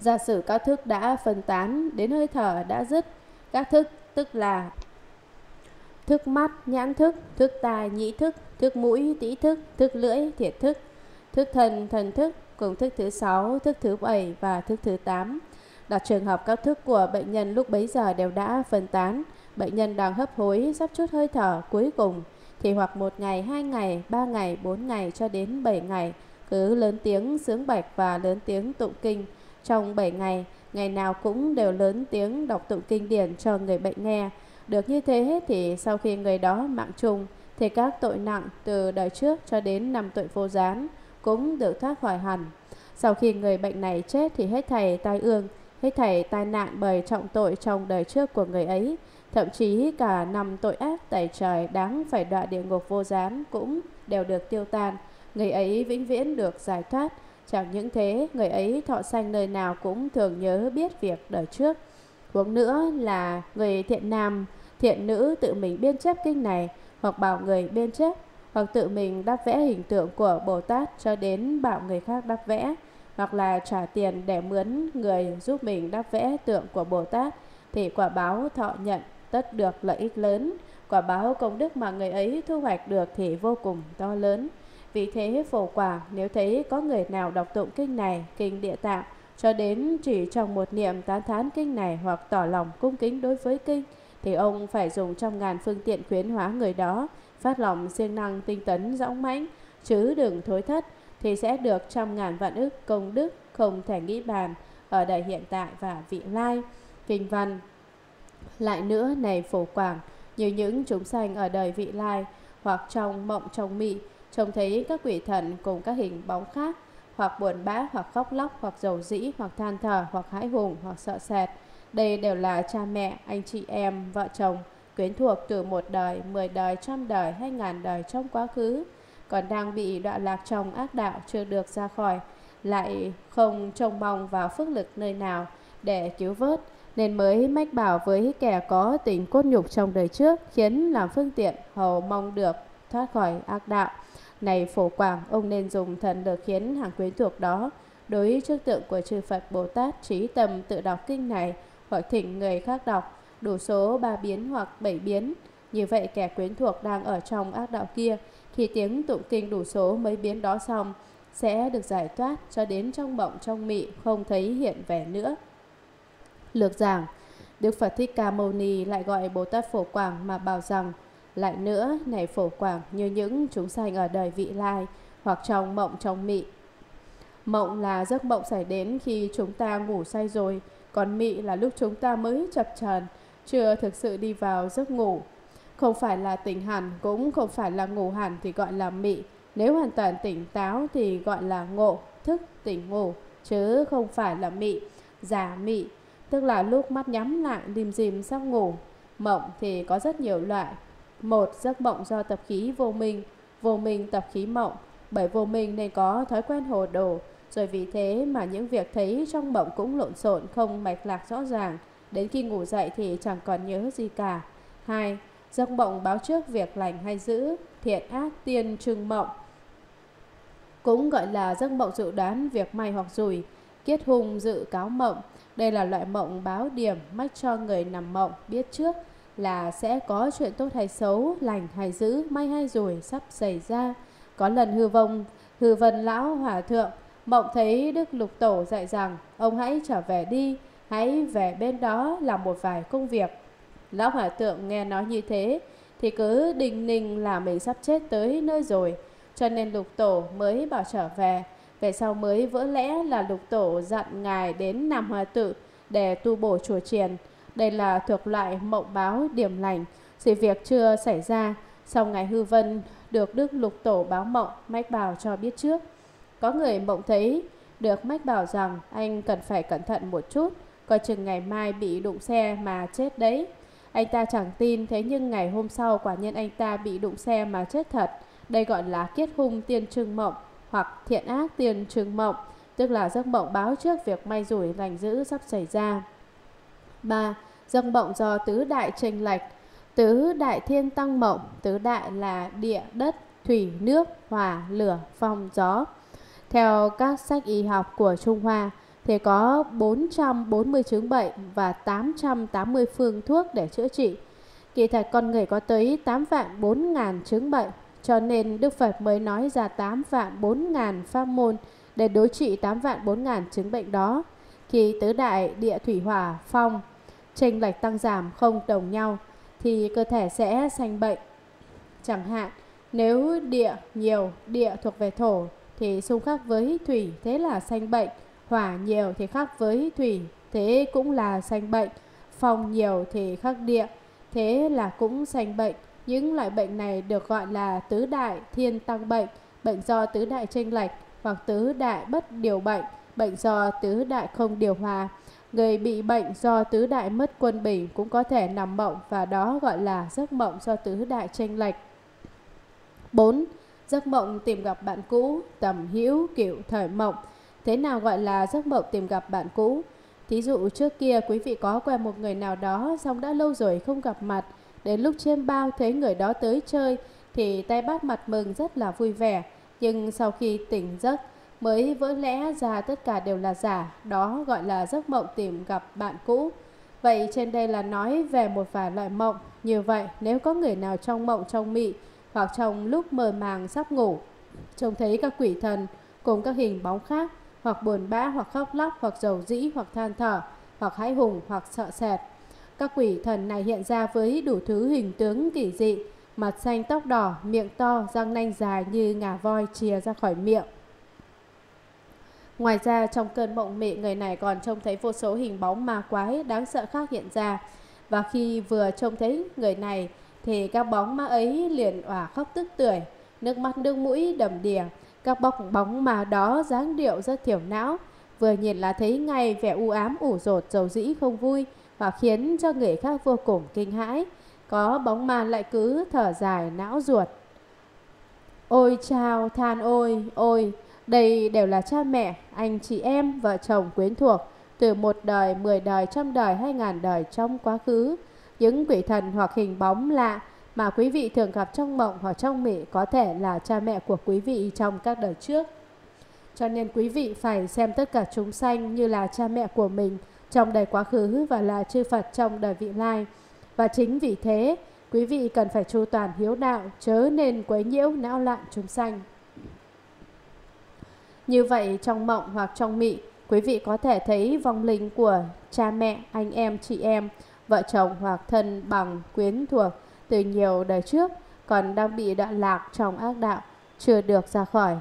Speaker 1: Giả sử các thức đã phân tán, đến hơi thở đã dứt, các thức tức là thức mắt, nhãn thức, thức tai, nhĩ thức, thức mũi, tĩ thức, thức lưỡi, thiệt thức, thức thần, thần thức, cùng thức thứ sáu, thức thứ bảy và thức thứ 8. đặc trường hợp các thức của bệnh nhân lúc bấy giờ đều đã phân tán, bệnh nhân đang hấp hối, sắp chút hơi thở cuối cùng, thì hoặc một ngày, hai ngày, ba ngày, bốn ngày cho đến 7 ngày, cứ lớn tiếng sướng bạch và lớn tiếng tụng kinh trong 7 ngày, ngày nào cũng đều lớn tiếng đọc tụng kinh điển cho người bệnh nghe. Được như thế thì sau khi người đó mạng chung thì các tội nặng từ đời trước cho đến năm tội vô gián cũng được thoát khỏi hẳn. Sau khi người bệnh này chết thì hết thảy tai ương, hết thảy tai nạn bởi trọng tội trong đời trước của người ấy, thậm chí cả năm tội ác tẩy trời đáng phải đọa địa ngục vô gián cũng đều được tiêu tan, người ấy vĩnh viễn được giải thoát. Chẳng những thế, người ấy thọ sanh nơi nào cũng thường nhớ biết việc đời trước. Huống nữa là người thiện nam, thiện nữ tự mình biên chép kinh này hoặc bảo người biên chép hoặc tự mình đắp vẽ hình tượng của Bồ Tát cho đến bảo người khác đắp vẽ, hoặc là trả tiền để mướn người giúp mình đắp vẽ tượng của Bồ Tát, thì quả báo thọ nhận tất được lợi ích lớn, quả báo công đức mà người ấy thu hoạch được thì vô cùng to lớn. Vì thế phổ quả nếu thấy có người nào đọc tụng kinh này, kinh địa tạng, cho đến chỉ trong một niệm tán thán kinh này hoặc tỏ lòng cung kính đối với kinh, thì ông phải dùng trăm ngàn phương tiện khuyến hóa người đó phát lòng siêng năng tinh tấn dõng mãnh chứ đừng thối thất thì sẽ được trăm ngàn vạn ức công đức không thể nghĩ bàn ở đời hiện tại và vị lai. Kinh văn Lại nữa này phổ quảng, như những chúng sanh ở đời vị lai hoặc trong mộng trong mị, trông thấy các quỷ thần cùng các hình bóng khác, hoặc buồn bã, hoặc khóc lóc, hoặc dầu dĩ, hoặc than thở, hoặc hãi hùng, hoặc sợ sệt. Đây đều là cha mẹ, anh chị em, vợ chồng, quyến thuộc từ một đời, mười đời, trăm đời hay ngàn đời trong quá khứ, còn đang bị đoạn lạc trong ác đạo chưa được ra khỏi, lại không trông mong vào phước lực nơi nào để cứu vớt, nên mới mách bảo với kẻ có tình cốt nhục trong đời trước, khiến làm phương tiện hầu mong được thoát khỏi ác đạo. Này phổ quảng, ông nên dùng thần lực khiến hàng quyến thuộc đó đối trước tượng của chư Phật Bồ Tát trí tâm tự đọc kinh này hoặc thỉnh người khác đọc đủ số 3 biến hoặc 7 biến. Như vậy kẻ quyến thuộc đang ở trong ác đạo kia, khi tiếng tụng kinh đủ số mấy biến đó xong, sẽ được giải thoát cho đến trong bọng trong mị không thấy hiện vẻ nữa. Lược giảng, Đức Phật Thích Ca Mâu Ni lại gọi Bồ Tát Phổ Quảng mà bảo rằng, lại nữa, này Phổ Quảng như những chúng sanh ở đời vị lai hoặc trong mộng trong mị. Mộng là giấc mộng xảy đến khi chúng ta ngủ say rồi, còn mị là lúc chúng ta mới chập chờn chưa thực sự đi vào giấc ngủ. Không phải là tỉnh hẳn, cũng không phải là ngủ hẳn thì gọi là mị. Nếu hoàn toàn tỉnh táo thì gọi là ngộ, thức, tỉnh ngủ, chứ không phải là mị. Giả mị, tức là lúc mắt nhắm lại đìm dim sắp ngủ. Mộng thì có rất nhiều loại. Một, giấc mộng do tập khí vô minh, vô minh tập khí mộng. Bởi vô minh nên có thói quen hồ đồ, rồi vì thế mà những việc thấy trong mộng cũng lộn xộn không mạch lạc rõ ràng Đến khi ngủ dậy thì chẳng còn nhớ gì cả. 2. Giấc mộng báo trước việc lành hay dữ, thiện ác tiên trưng mộng. Cũng gọi là giấc mộng dự đoán việc may hoặc rủi, kiết hung dự cáo mộng. Đây là loại mộng báo điểm mách cho người nằm mộng biết trước là sẽ có chuyện tốt hay xấu, lành hay dữ, may hay rủi sắp xảy ra. Có lần hư vong, hư vân lão hòa thượng, mộng thấy Đức Lục Tổ dạy rằng ông hãy trở về đi, hãy về bên đó làm một vài công việc. Lão hòa thượng nghe nói như thế thì cứ đình nình là mình sắp chết tới nơi rồi, cho nên lục tổ mới bảo trở về. Về sau mới vỡ lẽ là lục tổ dặn ngài đến Nam Hòa Tự để tu bổ chùa triền. Đây là thuộc loại mộng báo điểm lành, sự việc chưa xảy ra, sau ngài hư vân được Đức Lục Tổ báo mộng Mách Bảo cho biết trước. Có người mộng thấy được Mách Bảo rằng anh cần phải cẩn thận một chút, coi chừng ngày mai bị đụng xe mà chết đấy. Anh ta chẳng tin, thế nhưng ngày hôm sau quả nhân anh ta bị đụng xe mà chết thật. Đây gọi là kiết hung tiên trưng mộng hoặc thiện ác tiên trưng mộng, tức là giấc mộng báo trước việc may rủi lành dữ sắp xảy ra. 3. Giấc mộng do tứ đại tranh lệch Tứ đại thiên tăng mộng, tứ đại là địa, đất, thủy, nước, hỏa, lửa, phong, gió. Theo các sách y học của Trung Hoa, thì có 440 chứng bệnh và 880 phương thuốc để chữa trị. Kỳ thật con người có tới 8 vạn 4 ngàn chứng bệnh, cho nên Đức Phật mới nói ra 8 vạn 4 ngàn pháp môn để đối trị 8 vạn 4 ngàn chứng bệnh đó. Khi tứ đại địa thủy hỏa phong, chênh lệch tăng giảm không đồng nhau, thì cơ thể sẽ sanh bệnh. Chẳng hạn, nếu địa nhiều, địa thuộc về thổ thì xung khắc với thủy thế là sanh bệnh, hỏa nhiều thì khắc với thủy, thế cũng là sanh bệnh, phòng nhiều thì khắc địa, thế là cũng sanh bệnh. Những loại bệnh này được gọi là tứ đại thiên tăng bệnh, bệnh do tứ đại tranh lệch hoặc tứ đại bất điều bệnh, bệnh do tứ đại không điều hòa. Người bị bệnh do tứ đại mất quân bình cũng có thể nằm mộng và đó gọi là giấc mộng do tứ đại tranh lệch. 4. Giấc mộng tìm gặp bạn cũ, tầm hữu, kiểu thời mộng Thế nào gọi là giấc mộng tìm gặp bạn cũ? Thí dụ trước kia quý vị có quen một người nào đó xong đã lâu rồi không gặp mặt, đến lúc trên bao thấy người đó tới chơi thì tay bắt mặt mừng rất là vui vẻ, nhưng sau khi tỉnh giấc mới vỡ lẽ ra tất cả đều là giả, đó gọi là giấc mộng tìm gặp bạn cũ. Vậy trên đây là nói về một vài loại mộng, như vậy nếu có người nào trong mộng trong mị hoặc trong lúc mờ màng sắp ngủ, trông thấy các quỷ thần cùng các hình bóng khác hoặc buồn bã, hoặc khóc lóc, hoặc dầu dĩ, hoặc than thở, hoặc hãi hùng, hoặc sợ sệt. Các quỷ thần này hiện ra với đủ thứ hình tướng kỳ dị, mặt xanh tóc đỏ, miệng to, răng nanh dài như ngà voi chìa ra khỏi miệng. Ngoài ra, trong cơn mộng mị, người này còn trông thấy vô số hình bóng ma quái đáng sợ khác hiện ra. Và khi vừa trông thấy người này, thì các bóng ma ấy liền òa khóc tức tưởi, nước mắt nước mũi đầm đìa các bóc bóng mà đó dáng điệu rất thiểu não, vừa nhìn là thấy ngay vẻ u ám ủ rột dầu dĩ không vui và khiến cho người khác vô cùng kinh hãi. Có bóng ma lại cứ thở dài não ruột. Ôi chao, than ôi, ôi, đây đều là cha mẹ, anh chị em, vợ chồng quyến thuộc, từ một đời, mười đời, trăm đời, hai ngàn đời trong quá khứ. Những quỷ thần hoặc hình bóng lạ mà quý vị thường gặp trong mộng hoặc trong mị có thể là cha mẹ của quý vị trong các đời trước. Cho nên quý vị phải xem tất cả chúng sanh như là cha mẹ của mình trong đời quá khứ và là chư Phật trong đời vị lai. Và chính vì thế, quý vị cần phải chu toàn hiếu đạo, chớ nên quấy nhiễu não loạn chúng sanh. Như vậy trong mộng hoặc trong mị, quý vị có thể thấy vong linh của cha mẹ, anh em, chị em, vợ chồng hoặc thân bằng quyến thuộc từ nhiều đời trước còn đang bị đoạn lạc trong ác đạo, chưa được ra khỏi.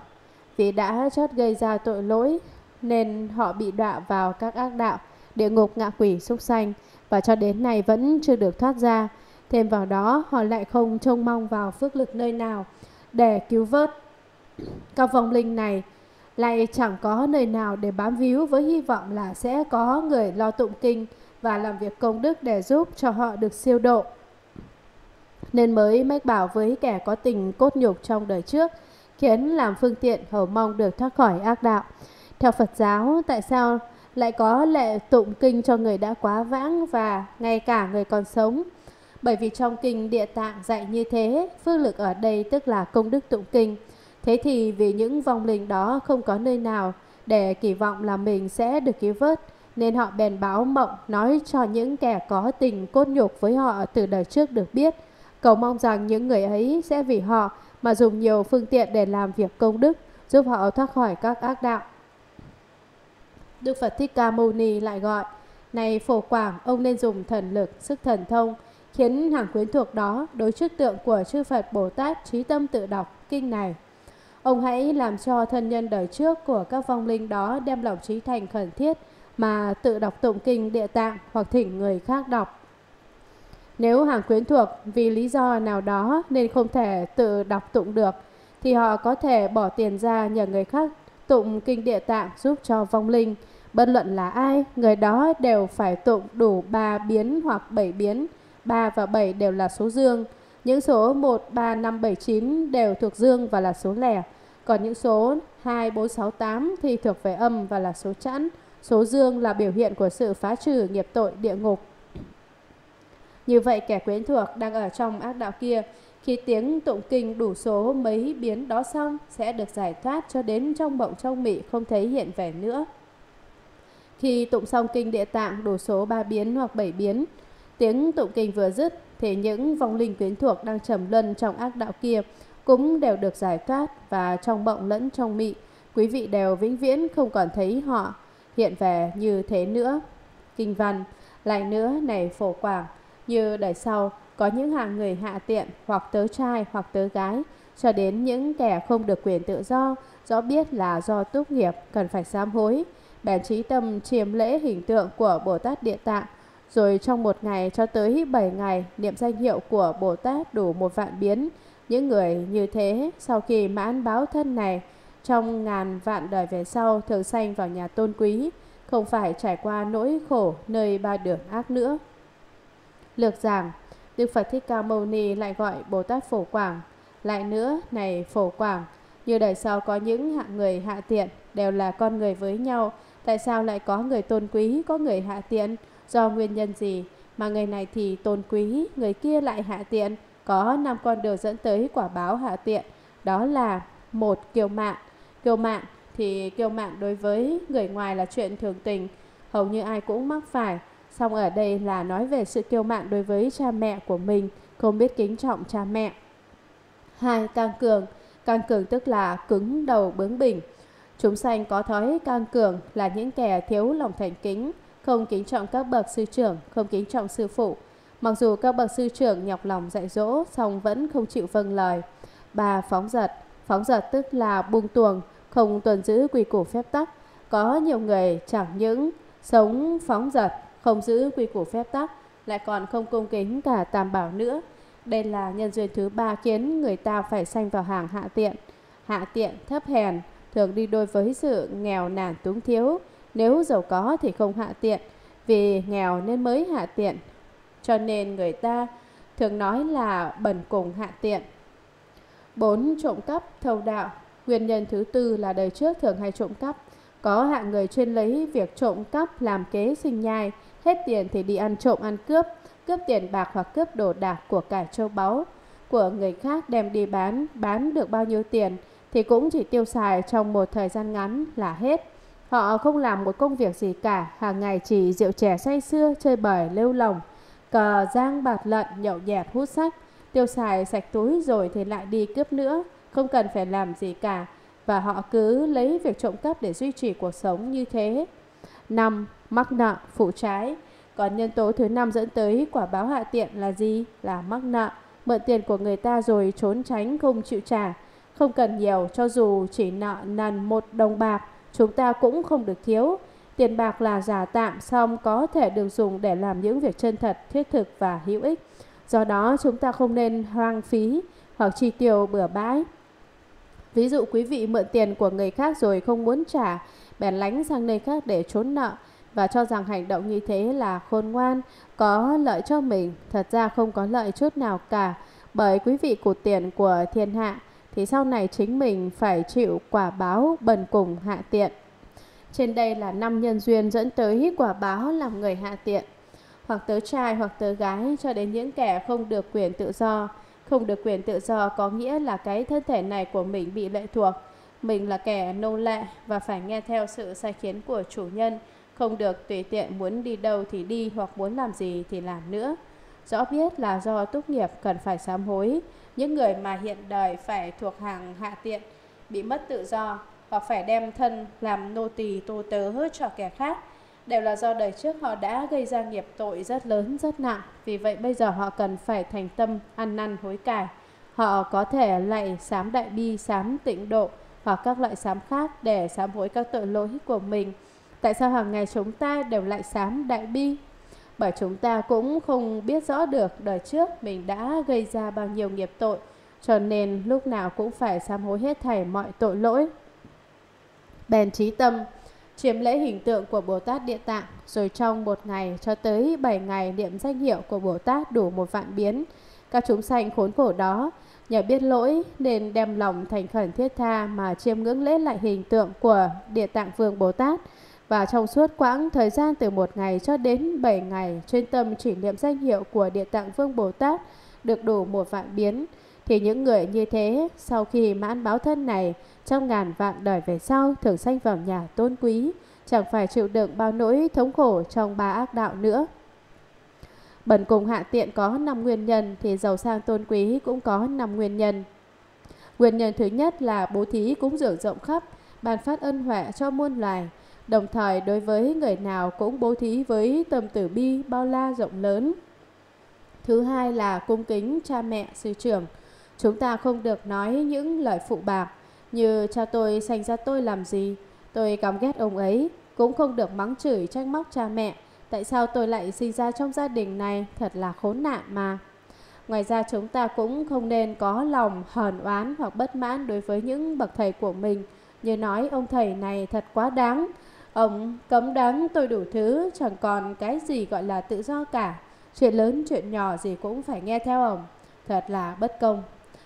Speaker 1: Vì đã chót gây ra tội lỗi nên họ bị đọa vào các ác đạo, địa ngục ngạ quỷ súc sanh và cho đến nay vẫn chưa được thoát ra. Thêm vào đó, họ lại không trông mong vào phước lực nơi nào để cứu vớt. Các vong linh này lại chẳng có nơi nào để bám víu với hy vọng là sẽ có người lo tụng kinh và làm việc công đức để giúp cho họ được siêu độ nên mới mách bảo với kẻ có tình cốt nhục trong đời trước, khiến làm phương tiện hầu mong được thoát khỏi ác đạo. Theo Phật giáo, tại sao lại có lệ tụng kinh cho người đã quá vãng và ngay cả người còn sống? Bởi vì trong kinh địa tạng dạy như thế, phương lực ở đây tức là công đức tụng kinh. Thế thì vì những vong linh đó không có nơi nào để kỳ vọng là mình sẽ được cứu vớt, nên họ bèn báo mộng nói cho những kẻ có tình cốt nhục với họ từ đời trước được biết – Cầu mong rằng những người ấy sẽ vì họ mà dùng nhiều phương tiện để làm việc công đức, giúp họ thoát khỏi các ác đạo. Đức Phật Thích Ca Mâu Ni lại gọi, này phổ quảng, ông nên dùng thần lực, sức thần thông, khiến hàng quyến thuộc đó đối trước tượng của chư Phật Bồ Tát trí tâm tự đọc kinh này. Ông hãy làm cho thân nhân đời trước của các vong linh đó đem lòng trí thành khẩn thiết mà tự đọc tụng kinh địa tạng hoặc thỉnh người khác đọc. Nếu hàng quyến thuộc vì lý do nào đó nên không thể tự đọc tụng được, thì họ có thể bỏ tiền ra nhờ người khác tụng kinh địa tạng giúp cho vong linh. Bất luận là ai, người đó đều phải tụng đủ 3 biến hoặc 7 biến. 3 và 7 đều là số dương. Những số 1, 3, 5, 7, 9 đều thuộc dương và là số lẻ. Còn những số 2, 4, 6, 8 thì thuộc về âm và là số chẵn. Số dương là biểu hiện của sự phá trừ nghiệp tội địa ngục. Như vậy kẻ quyến thuộc đang ở trong ác đạo kia, khi tiếng tụng kinh đủ số mấy biến đó xong sẽ được giải thoát cho đến trong bộng trong mị không thấy hiện vẻ nữa. Khi tụng xong kinh địa tạng đủ số 3 biến hoặc 7 biến, tiếng tụng kinh vừa dứt thì những vong linh quyến thuộc đang trầm luân trong ác đạo kia cũng đều được giải thoát và trong bộng lẫn trong mị, quý vị đều vĩnh viễn không còn thấy họ hiện về như thế nữa. Kinh văn, lại nữa này phổ quảng, như đời sau có những hàng người hạ tiện hoặc tớ trai hoặc tớ gái, cho đến những kẻ không được quyền tự do, rõ biết là do túc nghiệp cần phải sám hối. Bèn trí tâm chiếm lễ hình tượng của Bồ Tát Địa Tạng, rồi trong một ngày cho tới bảy ngày niệm danh hiệu của Bồ Tát đủ một vạn biến. Những người như thế sau khi mãn báo thân này, trong ngàn vạn đời về sau thường sanh vào nhà tôn quý, không phải trải qua nỗi khổ nơi ba đường ác nữa lược giảng. Đức Phật Thích Ca Mâu Ni lại gọi Bồ Tát Phổ Quảng. Lại nữa, này Phổ Quảng, như đời sau có những hạng người hạ tiện, đều là con người với nhau. Tại sao lại có người tôn quý, có người hạ tiện? Do nguyên nhân gì? Mà người này thì tôn quý, người kia lại hạ tiện. Có năm con đều dẫn tới quả báo hạ tiện. Đó là một kiêu mạn. Kiêu mạn thì kiêu mạn đối với người ngoài là chuyện thường tình. Hầu như ai cũng mắc phải xong ở đây là nói về sự kiêu mạn đối với cha mẹ của mình, không biết kính trọng cha mẹ. Hai Càng cường Càng cường tức là cứng đầu bướng bỉnh. Chúng sanh có thói càng cường là những kẻ thiếu lòng thành kính, không kính trọng các bậc sư trưởng, không kính trọng sư phụ. Mặc dù các bậc sư trưởng nhọc lòng dạy dỗ, song vẫn không chịu vâng lời. Ba phóng giật Phóng giật tức là buông tuồng, không tuần giữ quy củ phép tắc. Có nhiều người chẳng những sống phóng giật không giữ quy củ phép tắc, lại còn không cung kính cả tam bảo nữa. Đây là nhân duyên thứ ba khiến người ta phải sanh vào hàng hạ tiện. Hạ tiện, thấp hèn, thường đi đôi với sự nghèo nàn túng thiếu. Nếu giàu có thì không hạ tiện, vì nghèo nên mới hạ tiện. Cho nên người ta thường nói là bần cùng hạ tiện. 4. Trộm cắp, thâu đạo Nguyên nhân thứ tư là đời trước thường hay trộm cắp. Có hạng người chuyên lấy việc trộm cắp làm kế sinh nhai hết tiền thì đi ăn trộm ăn cướp, cướp tiền bạc hoặc cướp đồ đạc của cải châu báu của người khác đem đi bán, bán được bao nhiêu tiền thì cũng chỉ tiêu xài trong một thời gian ngắn là hết. Họ không làm một công việc gì cả, hàng ngày chỉ rượu chè say xưa, chơi bời, lêu lồng, cờ giang bạt lận, nhậu nhẹt, hút sách, tiêu xài sạch túi rồi thì lại đi cướp nữa, không cần phải làm gì cả. Và họ cứ lấy việc trộm cắp để duy trì cuộc sống như thế. 5 mắc nợ phụ trái. Còn nhân tố thứ năm dẫn tới quả báo hạ tiện là gì? Là mắc nợ, mượn tiền của người ta rồi trốn tránh không chịu trả. Không cần nhiều, cho dù chỉ nợ nần một đồng bạc, chúng ta cũng không được thiếu. Tiền bạc là giả tạm, song có thể được dùng để làm những việc chân thật, thiết thực và hữu ích. Do đó, chúng ta không nên hoang phí hoặc chi tiêu bừa bãi. Ví dụ quý vị mượn tiền của người khác rồi không muốn trả, bèn lánh sang nơi khác để trốn nợ, và cho rằng hành động như thế là khôn ngoan, có lợi cho mình, thật ra không có lợi chút nào cả, bởi quý vị cụt tiền của thiên hạ thì sau này chính mình phải chịu quả báo bần cùng hạ tiện. Trên đây là năm nhân duyên dẫn tới quả báo làm người hạ tiện, hoặc tớ trai hoặc tớ gái cho đến những kẻ không được quyền tự do. Không được quyền tự do có nghĩa là cái thân thể này của mình bị lệ thuộc, mình là kẻ nô lệ và phải nghe theo sự sai khiến của chủ nhân không được tùy tiện muốn đi đâu thì đi hoặc muốn làm gì thì làm nữa. Rõ biết là do tốt nghiệp cần phải sám hối, những người mà hiện đời phải thuộc hàng hạ tiện, bị mất tự do hoặc phải đem thân làm nô tỳ tô tớ hết cho kẻ khác đều là do đời trước họ đã gây ra nghiệp tội rất lớn rất nặng vì vậy bây giờ họ cần phải thành tâm ăn năn hối cải họ có thể lạy sám đại bi sám tịnh độ hoặc các loại sám khác để sám hối các tội lỗi của mình Tại sao hàng ngày chúng ta đều lại sám đại bi? Bởi chúng ta cũng không biết rõ được đời trước mình đã gây ra bao nhiêu nghiệp tội, cho nên lúc nào cũng phải sám hối hết thảy mọi tội lỗi. Bèn trí tâm chiếm lễ hình tượng của Bồ Tát Địa Tạng, rồi trong một ngày cho tới bảy ngày niệm danh hiệu của Bồ Tát đủ một vạn biến. Các chúng sanh khốn khổ đó, nhờ biết lỗi nên đem lòng thành khẩn thiết tha mà chiêm ngưỡng lễ lại hình tượng của Địa Tạng Vương Bồ Tát, và trong suốt quãng thời gian từ một ngày cho đến 7 ngày, chuyên tâm chỉ niệm danh hiệu của Địa Tạng Vương Bồ Tát được đủ một vạn biến, thì những người như thế sau khi mãn báo thân này, trong ngàn vạn đời về sau thường sanh vào nhà tôn quý, chẳng phải chịu đựng bao nỗi thống khổ trong ba ác đạo nữa. Bần cùng hạ tiện có 5 nguyên nhân thì giàu sang tôn quý cũng có 5 nguyên nhân. Nguyên nhân thứ nhất là bố thí cúng dường rộng khắp, ban phát ân huệ cho muôn loài, Đồng thời đối với người nào cũng bố thí với tâm từ bi bao la rộng lớn. Thứ hai là cung kính cha mẹ sư trưởng. Chúng ta không được nói những lời phụ bạc như cha tôi sanh ra tôi làm gì, tôi căm ghét ông ấy, cũng không được mắng chửi trách móc cha mẹ, tại sao tôi lại sinh ra trong gia đình này thật là khốn nạn mà. Ngoài ra chúng ta cũng không nên có lòng hờn oán hoặc bất mãn đối với những bậc thầy của mình, như nói ông thầy này thật quá đáng, Ông cấm đoán tôi đủ thứ, chẳng còn cái gì gọi là tự do cả. Chuyện lớn chuyện nhỏ gì cũng phải nghe theo ông. Thật là bất công.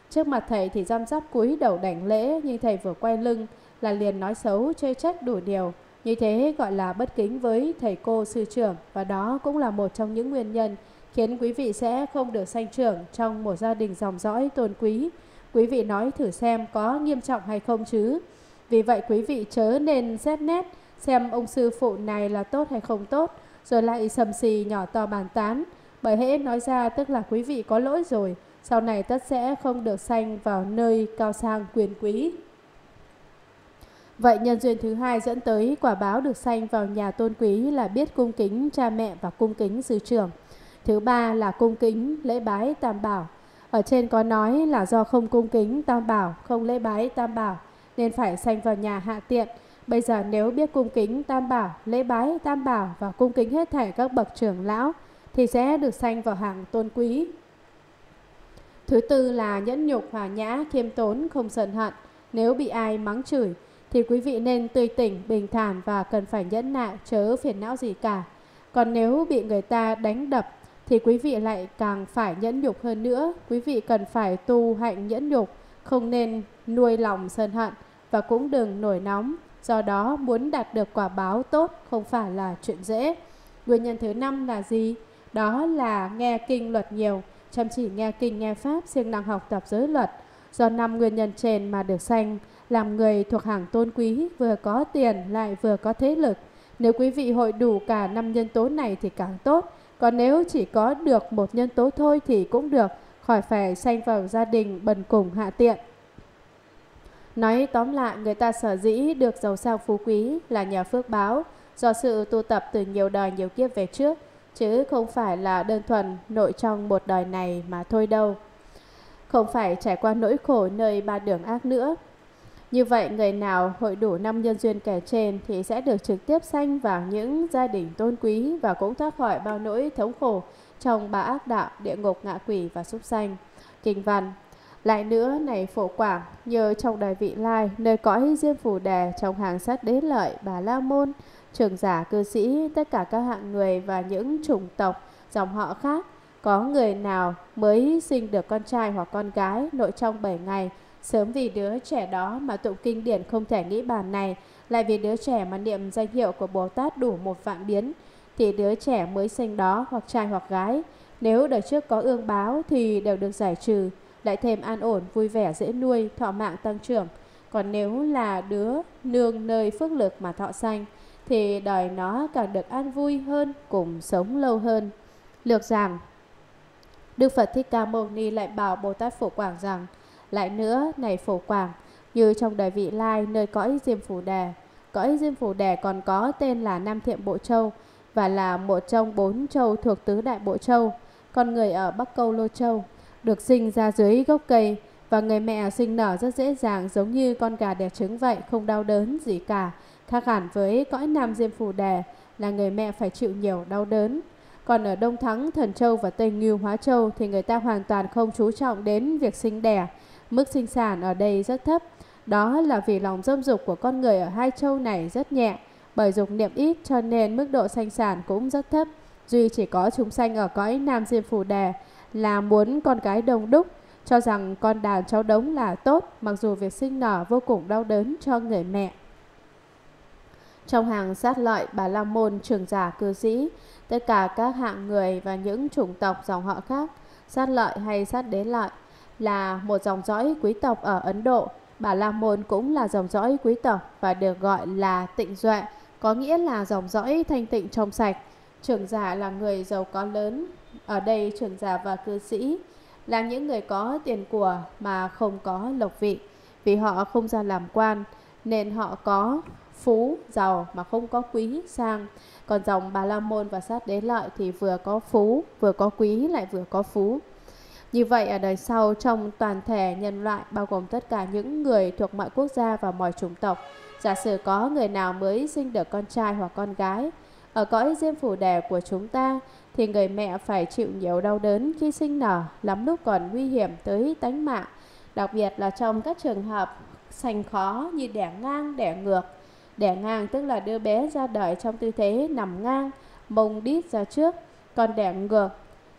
Speaker 1: Trước mặt thầy thì giam giáp cúi đầu đảnh lễ, nhưng thầy vừa quay lưng là liền nói xấu, chê trách đủ điều. Như thế gọi là bất kính với thầy cô sư trưởng và đó cũng là một trong những nguyên nhân khiến quý vị sẽ không được sanh trưởng trong một gia đình dòng dõi tôn quý. Quý vị nói thử xem có nghiêm trọng hay không chứ. Vì vậy quý vị chớ nên xét nét xem ông sư phụ này là tốt hay không tốt, rồi lại sầm xì nhỏ to bàn tán. Bởi hễ nói ra tức là quý vị có lỗi rồi, sau này tất sẽ không được sanh vào nơi cao sang quyền quý. Vậy nhân duyên thứ hai dẫn tới quả báo được sanh vào nhà tôn quý là biết cung kính cha mẹ và cung kính sư trưởng. Thứ ba là cung kính lễ bái tam bảo. Ở trên có nói là do không cung kính tam bảo, không lễ bái tam bảo nên phải sanh vào nhà hạ tiện Bây giờ nếu biết cung kính tam bảo, lễ bái tam bảo và cung kính hết thảy các bậc trưởng lão thì sẽ được sanh vào hàng tôn quý. Thứ tư là nhẫn nhục hòa nhã, khiêm tốn, không sân hận. Nếu bị ai mắng chửi thì quý vị nên tươi tỉnh, bình thản và cần phải nhẫn nại chớ phiền não gì cả. Còn nếu bị người ta đánh đập thì quý vị lại càng phải nhẫn nhục hơn nữa. Quý vị cần phải tu hạnh nhẫn nhục, không nên nuôi lòng sân hận và cũng đừng nổi nóng Do đó, muốn đạt được quả báo tốt không phải là chuyện dễ. Nguyên nhân thứ năm là gì? Đó là nghe kinh luật nhiều, chăm chỉ nghe kinh nghe pháp, siêng năng học tập giới luật. Do năm nguyên nhân trên mà được sanh, làm người thuộc hàng tôn quý, vừa có tiền lại vừa có thế lực. Nếu quý vị hội đủ cả năm nhân tố này thì càng tốt, còn nếu chỉ có được một nhân tố thôi thì cũng được, khỏi phải sanh vào gia đình bần cùng hạ tiện. Nói tóm lại, người ta sở dĩ được giàu sang phú quý là nhờ phước báo, do sự tu tập từ nhiều đời nhiều kiếp về trước, chứ không phải là đơn thuần nội trong một đời này mà thôi đâu. Không phải trải qua nỗi khổ nơi ba đường ác nữa. Như vậy, người nào hội đủ năm nhân duyên kể trên thì sẽ được trực tiếp sanh vào những gia đình tôn quý và cũng thoát khỏi bao nỗi thống khổ trong ba ác đạo, địa ngục, ngạ quỷ và súc sanh. Kinh văn lại nữa này phổ quảng, nhờ trong đài vị lai, nơi cõi diêm phủ đà trong hàng sát đế lợi, bà la môn, trưởng giả cư sĩ, tất cả các hạng người và những chủng tộc, dòng họ khác, có người nào mới sinh được con trai hoặc con gái nội trong 7 ngày, sớm vì đứa trẻ đó mà tụng kinh điển không thể nghĩ bàn này, lại vì đứa trẻ mà niệm danh hiệu của Bồ Tát đủ một vạn biến, thì đứa trẻ mới sinh đó hoặc trai hoặc gái, nếu đời trước có ương báo thì đều được giải trừ, lại thêm an ổn, vui vẻ, dễ nuôi, thọ mạng tăng trưởng. Còn nếu là đứa nương nơi phước lực mà thọ sanh, thì đời nó càng được an vui hơn, cùng sống lâu hơn. Lược rằng, Đức Phật Thích Ca Mâu Ni lại bảo Bồ Tát Phổ Quảng rằng, lại nữa, này Phổ Quảng, như trong đời vị lai nơi cõi Diêm Phủ Đà, cõi Diêm Phủ Đà còn có tên là Nam thiện Bộ Châu, và là một trong bốn châu thuộc tứ đại bộ châu, con người ở Bắc Câu Lô Châu được sinh ra dưới gốc cây và người mẹ sinh nở rất dễ dàng giống như con gà đẻ trứng vậy, không đau đớn gì cả. Khác hẳn với cõi Nam Diêm Phù Đà là người mẹ phải chịu nhiều đau đớn. Còn ở Đông Thắng, Thần Châu và Tây Ngưu Hóa Châu thì người ta hoàn toàn không chú trọng đến việc sinh đẻ. Mức sinh sản ở đây rất thấp. Đó là vì lòng dâm dục của con người ở hai châu này rất nhẹ. Bởi dục niệm ít cho nên mức độ sinh sản cũng rất thấp. Duy chỉ có chúng sanh ở cõi Nam Diêm Phù Đà là muốn con gái đông đúc, cho rằng con đàn cháu đống là tốt, mặc dù việc sinh nở vô cùng đau đớn cho người mẹ. Trong hàng sát lợi, bà La Môn, trưởng giả cư sĩ, tất cả các hạng người và những chủng tộc dòng họ khác, sát lợi hay sát đế lợi, là một dòng dõi quý tộc ở Ấn Độ. Bà La Môn cũng là dòng dõi quý tộc và được gọi là tịnh duệ, có nghĩa là dòng dõi thanh tịnh trong sạch. Trưởng giả là người giàu có lớn, ở đây chuẩn giả và cư sĩ là những người có tiền của mà không có lộc vị. Vì họ không ra làm quan nên họ có phú, giàu mà không có quý, sang. Còn dòng Bà La Môn và Sát Đế Lợi thì vừa có phú, vừa có quý lại vừa có phú. Như vậy ở đời sau trong toàn thể nhân loại bao gồm tất cả những người thuộc mọi quốc gia và mọi chủng tộc. Giả sử có người nào mới sinh được con trai hoặc con gái, ở cõi diêm phủ đề của chúng ta thì người mẹ phải chịu nhiều đau đớn khi sinh nở, lắm lúc còn nguy hiểm tới tánh mạng, đặc biệt là trong các trường hợp sành khó như đẻ ngang, đẻ ngược. Đẻ ngang tức là đưa bé ra đời trong tư thế nằm ngang, mông đít ra trước, còn đẻ ngược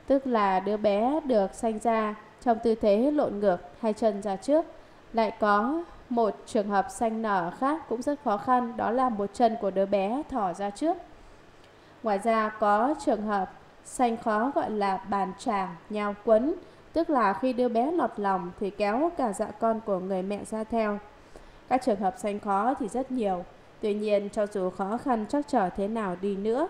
Speaker 1: tức là đứa bé được sanh ra trong tư thế lộn ngược hai chân ra trước. Lại có một trường hợp sanh nở khác cũng rất khó khăn, đó là một chân của đứa bé thỏ ra trước. Ngoài ra có trường hợp sanh khó gọi là bàn tràng, nhào quấn, tức là khi đứa bé lọt lòng thì kéo cả dạ con của người mẹ ra theo. Các trường hợp sanh khó thì rất nhiều, tuy nhiên cho dù khó khăn chắc trở thế nào đi nữa,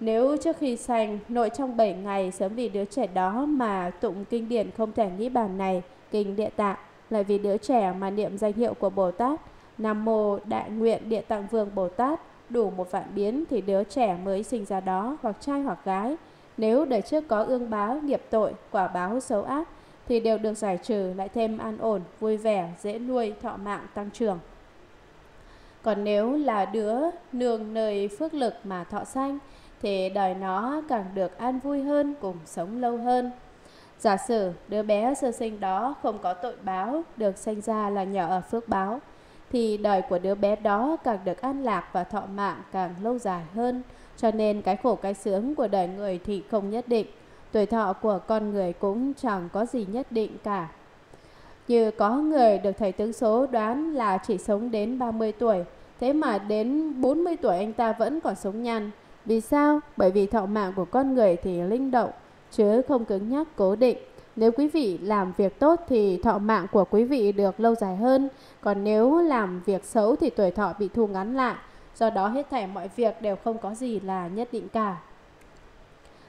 Speaker 1: nếu trước khi sanh, nội trong 7 ngày sớm vì đứa trẻ đó mà tụng kinh điển không thể nghĩ bàn này, kinh địa tạng, lại vì đứa trẻ mà niệm danh hiệu của Bồ Tát, Nam Mô Đại Nguyện Địa Tạng Vương Bồ Tát, đủ một vạn biến thì đứa trẻ mới sinh ra đó hoặc trai hoặc gái. Nếu đời trước có ương báo, nghiệp tội, quả báo xấu ác thì đều được giải trừ lại thêm an ổn, vui vẻ, dễ nuôi, thọ mạng, tăng trưởng. Còn nếu là đứa nương nơi phước lực mà thọ sanh thì đời nó càng được an vui hơn cùng sống lâu hơn. Giả sử đứa bé sơ sinh đó không có tội báo, được sanh ra là nhờ ở phước báo thì đời của đứa bé đó càng được an lạc và thọ mạng càng lâu dài hơn. Cho nên cái khổ cái sướng của đời người thì không nhất định, tuổi thọ của con người cũng chẳng có gì nhất định cả. Như có người được thầy tướng số đoán là chỉ sống đến 30 tuổi, thế mà đến 40 tuổi anh ta vẫn còn sống nhăn. Vì sao? Bởi vì thọ mạng của con người thì linh động, chứ không cứng nhắc cố định. Nếu quý vị làm việc tốt thì thọ mạng của quý vị được lâu dài hơn, còn nếu làm việc xấu thì tuổi thọ bị thu ngắn lại, do đó hết thảy mọi việc đều không có gì là nhất định cả.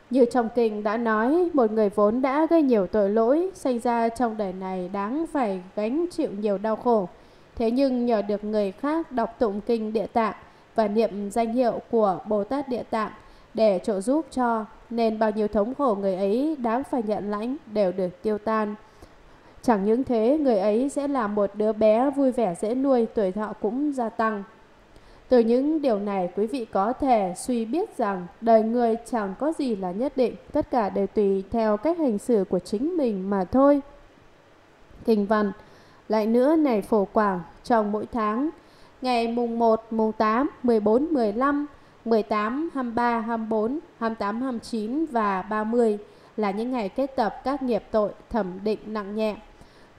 Speaker 1: Như trong kinh đã nói, một người vốn đã gây nhiều tội lỗi, sinh ra trong đời này đáng phải gánh chịu nhiều đau khổ. Thế nhưng nhờ được người khác đọc tụng kinh địa tạng và niệm danh hiệu của Bồ Tát địa tạng để trợ giúp cho, nên bao nhiêu thống khổ người ấy đáng phải nhận lãnh đều được tiêu tan. Chẳng những thế, người ấy sẽ là một đứa bé vui vẻ dễ nuôi, tuổi thọ cũng gia tăng. Từ những điều này, quý vị có thể suy biết rằng đời người chẳng có gì là nhất định, tất cả đều tùy theo cách hành xử của chính mình mà thôi. Kinh văn Lại nữa này phổ quảng, trong mỗi tháng, ngày mùng 1, mùng 8, 14, 15, 18, 23, 24, 28, 29 và 30 là những ngày kết tập các nghiệp tội thẩm định nặng nhẹ.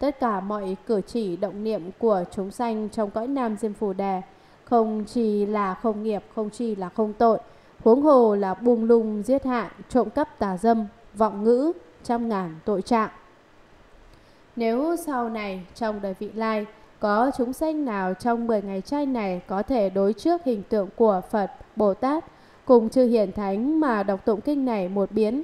Speaker 1: Tất cả mọi cử chỉ động niệm của chúng sanh trong cõi Nam Diêm Phù Đà không chỉ là không nghiệp, không chỉ là không tội, huống hồ là buông lung giết hại, trộm cắp tà dâm, vọng ngữ, trăm ngàn tội trạng. Nếu sau này trong đời vị lai có chúng sanh nào trong 10 ngày trai này có thể đối trước hình tượng của Phật, Bồ Tát cùng chư hiển thánh mà đọc tụng kinh này một biến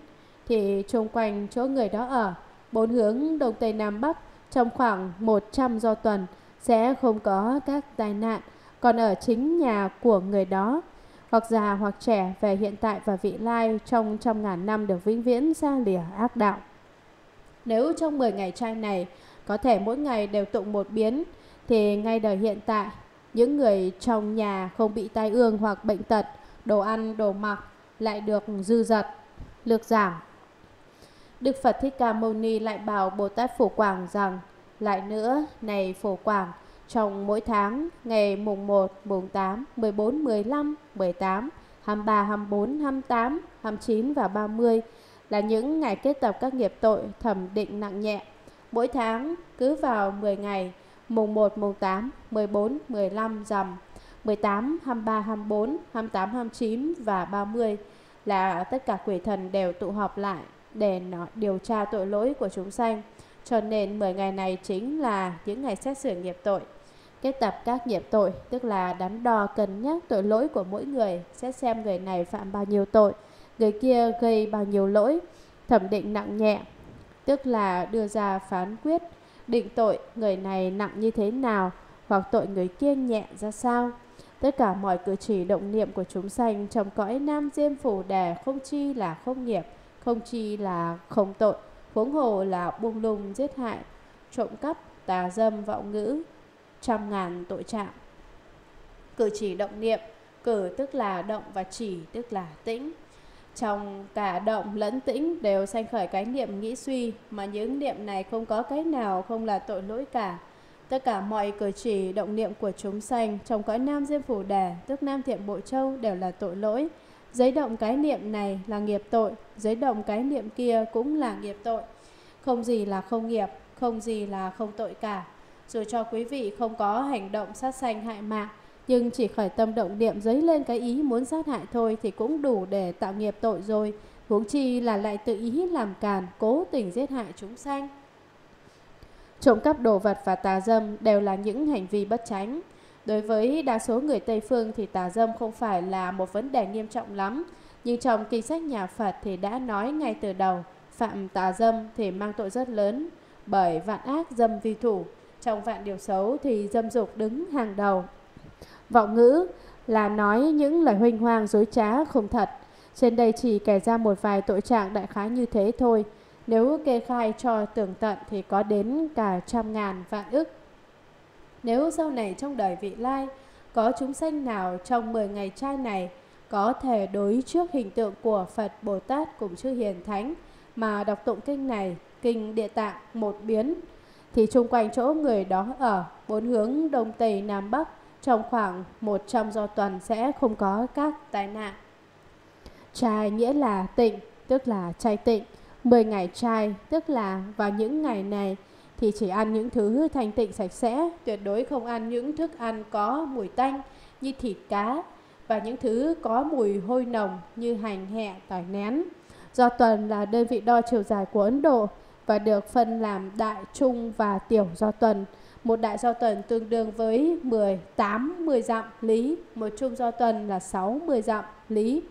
Speaker 1: thì chung quanh chỗ người đó ở, bốn hướng đông tây nam bắc trong khoảng 100 do tuần sẽ không có các tai nạn, còn ở chính nhà của người đó, hoặc già hoặc trẻ về hiện tại và vị lai trong trăm ngàn năm được vĩnh viễn xa lìa ác đạo. Nếu trong 10 ngày trai này có thể mỗi ngày đều tụng một biến, thì ngay đời hiện tại, những người trong nhà không bị tai ương hoặc bệnh tật, đồ ăn, đồ mặc lại được dư dật, lược giảm Đức Phật Thích Ca Mâu Ni lại bảo Bồ Tát Phổ Quảng rằng Lại nữa, này Phổ Quảng, trong mỗi tháng, ngày mùng 1, mùng 8, 14, 15, 18, 23, 24, 28, 29 và 30 là những ngày kết tập các nghiệp tội thẩm định nặng nhẹ. Mỗi tháng cứ vào 10 ngày, mùng 1, mùng 8, 14, 15 rằm, 18, 23, 24, 28, 29 và 30 là tất cả quỷ thần đều tụ họp lại để điều tra tội lỗi của chúng sanh. Cho nên 10 ngày này chính là những ngày xét xử nghiệp tội. Kết tập các nghiệp tội, tức là đắn đo cân nhắc tội lỗi của mỗi người, xét xem người này phạm bao nhiêu tội, người kia gây bao nhiêu lỗi, thẩm định nặng nhẹ, tức là đưa ra phán quyết, định tội người này nặng như thế nào, hoặc tội người kia nhẹ ra sao. Tất cả mọi cử chỉ động niệm của chúng sanh trong cõi nam diêm phủ đề không chi là không nghiệp, không chỉ là không tội, huống hồ là buông lung giết hại, trộm cắp, tà dâm vọng ngữ, trăm ngàn tội trạng. Cử chỉ động niệm, cử tức là động và chỉ tức là tĩnh. Trong cả động lẫn tĩnh đều sanh khởi cái niệm nghĩ suy, mà những niệm này không có cái nào không là tội lỗi cả. Tất cả mọi cử chỉ động niệm của chúng sanh trong cõi nam diêm phủ đà, tức nam thiện bộ châu đều là tội lỗi. Giấy động cái niệm này là nghiệp tội, giấy động cái niệm kia cũng là nghiệp tội. Không gì là không nghiệp, không gì là không tội cả. Dù cho quý vị không có hành động sát sanh hại mạng, nhưng chỉ khởi tâm động niệm dấy lên cái ý muốn sát hại thôi thì cũng đủ để tạo nghiệp tội rồi. Huống chi là lại tự ý làm càn, cố tình giết hại chúng sanh. Trộm cắp đồ vật và tà dâm đều là những hành vi bất tránh. Đối với đa số người Tây phương thì tà dâm không phải là một vấn đề nghiêm trọng lắm, nhưng trong kinh sách nhà Phật thì đã nói ngay từ đầu, phạm tà dâm thì mang tội rất lớn, bởi vạn ác dâm vi thủ, trong vạn điều xấu thì dâm dục đứng hàng đầu. Vọng ngữ là nói những lời huynh hoang dối trá không thật. Trên đây chỉ kể ra một vài tội trạng đại khái như thế thôi. Nếu kê khai cho tường tận thì có đến cả trăm ngàn vạn ức nếu sau này trong đời vị lai có chúng sanh nào trong 10 ngày trai này có thể đối trước hình tượng của Phật Bồ Tát cùng chư hiền thánh mà đọc tụng kinh này, kinh Địa Tạng một biến thì chung quanh chỗ người đó ở bốn hướng đông tây nam bắc trong khoảng 100 do tuần sẽ không có các tai nạn. Trai nghĩa là tịnh, tức là trai tịnh. 10 ngày trai, tức là vào những ngày này thì chỉ ăn những thứ thanh tịnh sạch sẽ, tuyệt đối không ăn những thức ăn có mùi tanh như thịt cá và những thứ có mùi hôi nồng như hành hẹ, tỏi nén. Do tuần là đơn vị đo chiều dài của Ấn Độ và được phân làm đại, trung và tiểu do tuần. Một đại do tuần tương đương với 10, 8, 10 dặm lý, một trung do tuần là 6, 10 dặm lý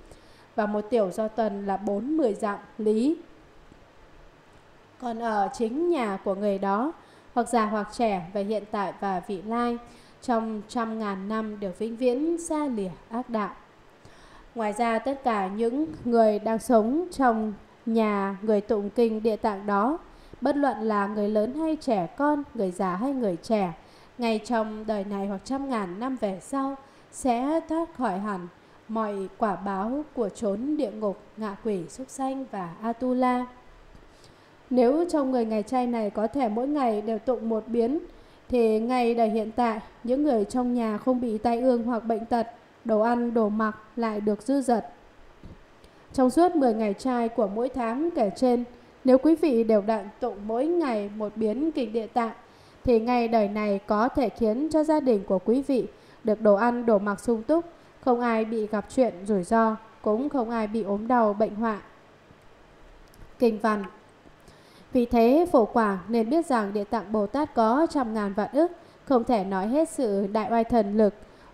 Speaker 1: và một tiểu do tuần là 4, 10 dặm lý còn ở chính nhà của người đó, hoặc già hoặc trẻ về hiện tại và vị lai, trong trăm ngàn năm đều vĩnh viễn xa lìa ác đạo. Ngoài ra tất cả những người đang sống trong nhà người tụng kinh địa tạng đó, bất luận là người lớn hay trẻ con, người già hay người trẻ, ngay trong đời này hoặc trăm ngàn năm về sau sẽ thoát khỏi hẳn mọi quả báo của chốn địa ngục, ngạ quỷ, súc sanh và Atula. Nếu trong người ngày trai này có thể mỗi ngày đều tụng một biến, thì ngay đời hiện tại, những người trong nhà không bị tai ương hoặc bệnh tật, đồ ăn, đồ mặc lại được dư dật. Trong suốt 10 ngày trai của mỗi tháng kể trên, nếu quý vị đều đặn tụng mỗi ngày một biến kinh địa tạng, thì ngay đời này có thể khiến cho gia đình của quý vị được đồ ăn, đồ mặc sung túc, không ai bị gặp chuyện rủi ro, cũng không ai bị ốm đau, bệnh hoạn. Kinh văn vì thế, Phổ Quảng nên biết rằng Địa Tạng Bồ Tát có trăm ngàn vạn ức, không thể nói hết sự đại oai thần lực,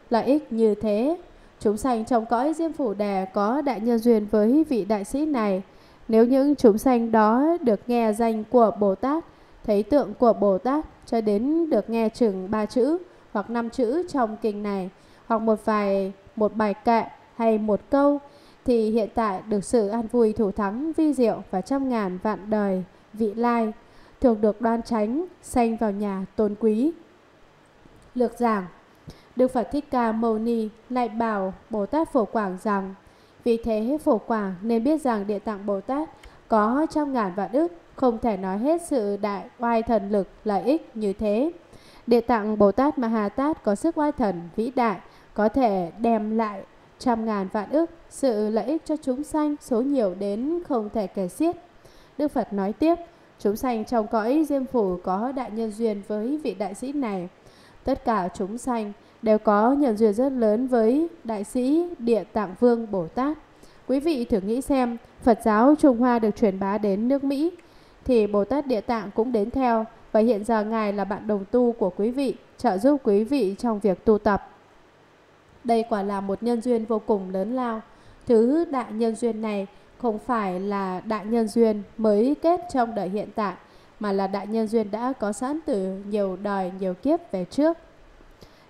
Speaker 1: lợi ích như thế. Chúng sanh trong cõi Diêm Phủ Đà có đại nhân duyên với vị đại sĩ này. Nếu những chúng sanh đó được nghe danh của Bồ Tát, thấy tượng của Bồ Tát cho đến được nghe chừng ba chữ hoặc năm chữ trong kinh này, hoặc một vài một bài kệ hay một câu, thì hiện tại được sự an vui thủ thắng vi diệu và trăm ngàn vạn đời vị lai, thường được đoan tránh, sanh vào nhà tôn quý. Lược giảng Đức Phật Thích Ca Mâu Ni lại bảo Bồ Tát Phổ Quảng rằng Vì thế Phổ Quảng nên biết rằng Địa Tạng Bồ Tát có trăm ngàn vạn đức không thể nói hết sự đại oai thần lực lợi ích như thế. Địa Tạng Bồ Tát Ma Hà Tát có sức oai thần vĩ đại có thể đem lại trăm ngàn vạn ức sự lợi ích cho chúng sanh số nhiều đến không thể kể xiết Đức Phật nói tiếp, chúng sanh trong cõi diêm phủ có đại nhân duyên với vị đại sĩ này. Tất cả chúng sanh đều có nhân duyên rất lớn với đại sĩ Địa Tạng Vương Bồ Tát. Quý vị thử nghĩ xem, Phật giáo Trung Hoa được truyền bá đến nước Mỹ, thì Bồ Tát Địa Tạng cũng đến theo và hiện giờ Ngài là bạn đồng tu của quý vị, trợ giúp quý vị trong việc tu tập. Đây quả là một nhân duyên vô cùng lớn lao. Thứ đại nhân duyên này không phải là đại nhân duyên mới kết trong đời hiện tại mà là đại nhân duyên đã có sẵn từ nhiều đời nhiều kiếp về trước.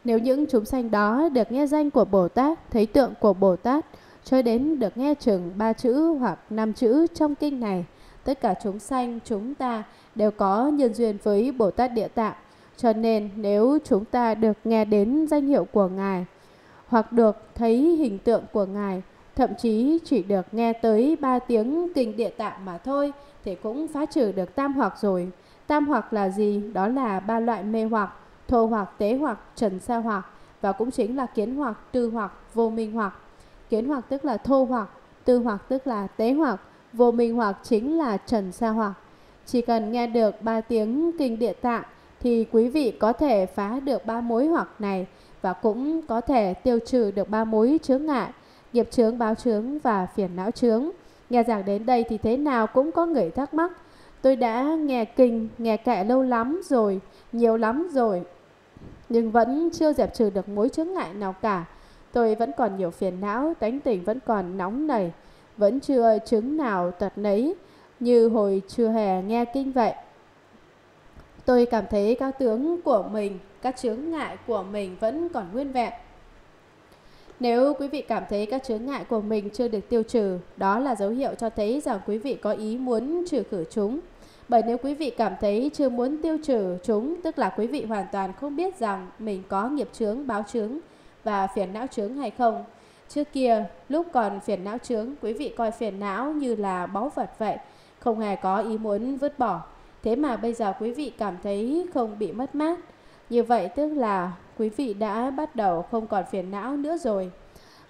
Speaker 1: Nếu những chúng sanh đó được nghe danh của Bồ Tát, thấy tượng của Bồ Tát, cho đến được nghe chừng ba chữ hoặc năm chữ trong kinh này, tất cả chúng sanh chúng ta đều có nhân duyên với Bồ Tát Địa Tạng. Cho nên nếu chúng ta được nghe đến danh hiệu của Ngài, hoặc được thấy hình tượng của Ngài, thậm chí chỉ được nghe tới ba tiếng kinh địa tạng mà thôi thì cũng phá trừ được tam hoặc rồi. Tam hoặc là gì? Đó là ba loại mê hoặc, thô hoặc, tế hoặc, trần sa hoặc và cũng chính là kiến hoặc, tư hoặc, vô minh hoặc. Kiến hoặc tức là thô hoặc, tư hoặc tức là tế hoặc, vô minh hoặc chính là trần sa hoặc. Chỉ cần nghe được ba tiếng kinh địa tạng thì quý vị có thể phá được ba mối hoặc này và cũng có thể tiêu trừ được ba mối chướng ngại nghiệp chướng báo chướng và phiền não chướng. Nghe giảng đến đây thì thế nào cũng có người thắc mắc. Tôi đã nghe kinh, nghe kệ lâu lắm rồi, nhiều lắm rồi, nhưng vẫn chưa dẹp trừ được mối chướng ngại nào cả. Tôi vẫn còn nhiều phiền não, tánh tình vẫn còn nóng nảy, vẫn chưa chứng nào tật nấy, như hồi chưa hề nghe kinh vậy. Tôi cảm thấy các tướng của mình, các chướng ngại của mình vẫn còn nguyên vẹn. Nếu quý vị cảm thấy các chướng ngại của mình chưa được tiêu trừ, đó là dấu hiệu cho thấy rằng quý vị có ý muốn trừ khử chúng. Bởi nếu quý vị cảm thấy chưa muốn tiêu trừ chúng, tức là quý vị hoàn toàn không biết rằng mình có nghiệp chướng, báo chướng và phiền não chướng hay không. Trước kia, lúc còn phiền não chướng, quý vị coi phiền não như là báu vật vậy, không hề có ý muốn vứt bỏ. Thế mà bây giờ quý vị cảm thấy không bị mất mát. Như vậy tức là quý vị đã bắt đầu không còn phiền não nữa rồi.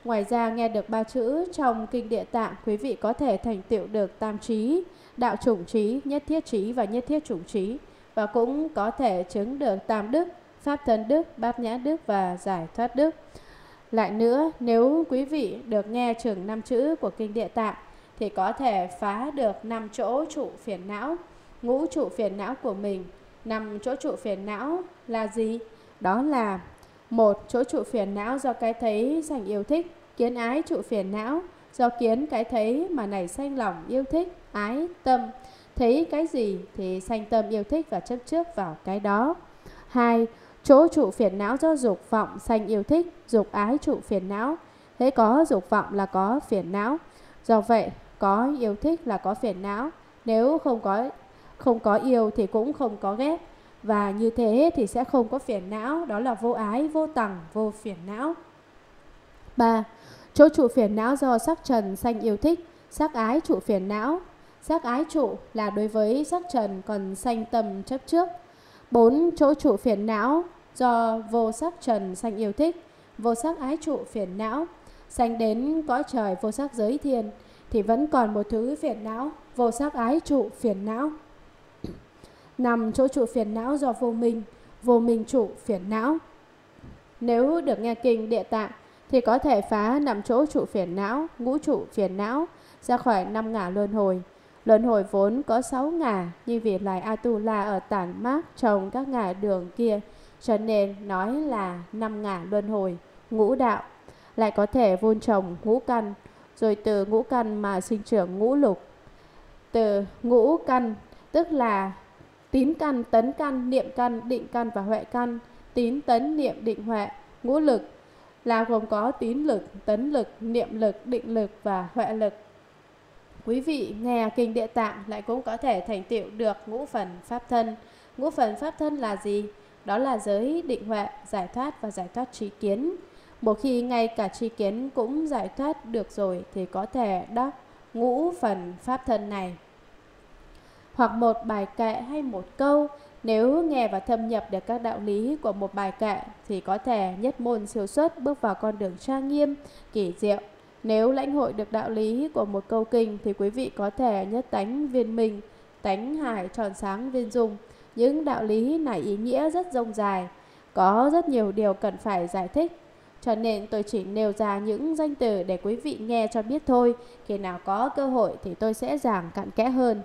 Speaker 1: Ngoài ra nghe được ba chữ trong kinh địa tạng quý vị có thể thành tựu được tam trí, đạo chủng trí, nhất thiết trí và nhất thiết chủng trí và cũng có thể chứng được tam đức, pháp thân đức, bát nhã đức và giải thoát đức. Lại nữa, nếu quý vị được nghe chừng năm chữ của kinh địa tạng thì có thể phá được năm chỗ trụ phiền não, ngũ trụ phiền não của mình. Năm chỗ trụ phiền não là gì? đó là một chỗ trụ phiền não do cái thấy sành yêu thích kiến ái trụ phiền não do kiến cái thấy mà nảy sanh lòng yêu thích ái tâm thấy cái gì thì sanh tâm yêu thích và chấp trước vào cái đó hai chỗ trụ phiền não do dục vọng sanh yêu thích dục ái trụ phiền não thế có dục vọng là có phiền não do vậy có yêu thích là có phiền não nếu không có không có yêu thì cũng không có ghét và như thế thì sẽ không có phiền não, đó là vô ái, vô tầng vô phiền não. 3. Chỗ trụ phiền não do sắc trần sanh yêu thích, sắc ái trụ phiền não. Sắc ái trụ là đối với sắc trần còn sanh tâm chấp trước. 4. Chỗ trụ phiền não do vô sắc trần sanh yêu thích, vô sắc ái trụ phiền não. Sanh đến cõi trời vô sắc giới thiên thì vẫn còn một thứ phiền não, vô sắc ái trụ phiền não nằm chỗ trụ phiền não do vô minh, vô minh trụ phiền não. Nếu được nghe kinh địa tạng thì có thể phá nằm chỗ trụ phiền não, ngũ trụ phiền não ra khỏi năm ngả luân hồi. Luân hồi vốn có sáu ngả, nhưng vì lại Atula ở tản mát trong các ngả đường kia, cho nên nói là năm ngả luân hồi, ngũ đạo, lại có thể vun trồng ngũ căn, rồi từ ngũ căn mà sinh trưởng ngũ lục. Từ ngũ căn tức là tín căn, tấn căn, niệm căn, định căn và huệ căn, tín tấn niệm định huệ, ngũ lực là gồm có tín lực, tấn lực, niệm lực, định lực và huệ lực. Quý vị nghe kinh địa tạng lại cũng có thể thành tựu được ngũ phần pháp thân. Ngũ phần pháp thân là gì? Đó là giới định huệ, giải thoát và giải thoát trí kiến. Một khi ngay cả trí kiến cũng giải thoát được rồi thì có thể đắc ngũ phần pháp thân này hoặc một bài kệ hay một câu. Nếu nghe và thâm nhập được các đạo lý của một bài kệ thì có thể nhất môn siêu xuất bước vào con đường trang nghiêm, kỳ diệu. Nếu lãnh hội được đạo lý của một câu kinh thì quý vị có thể nhất tánh viên mình tánh hải tròn sáng viên dung. Những đạo lý này ý nghĩa rất rộng dài, có rất nhiều điều cần phải giải thích. Cho nên tôi chỉ nêu ra những danh từ để quý vị nghe cho biết thôi. Khi nào có cơ hội thì tôi sẽ giảng cặn kẽ hơn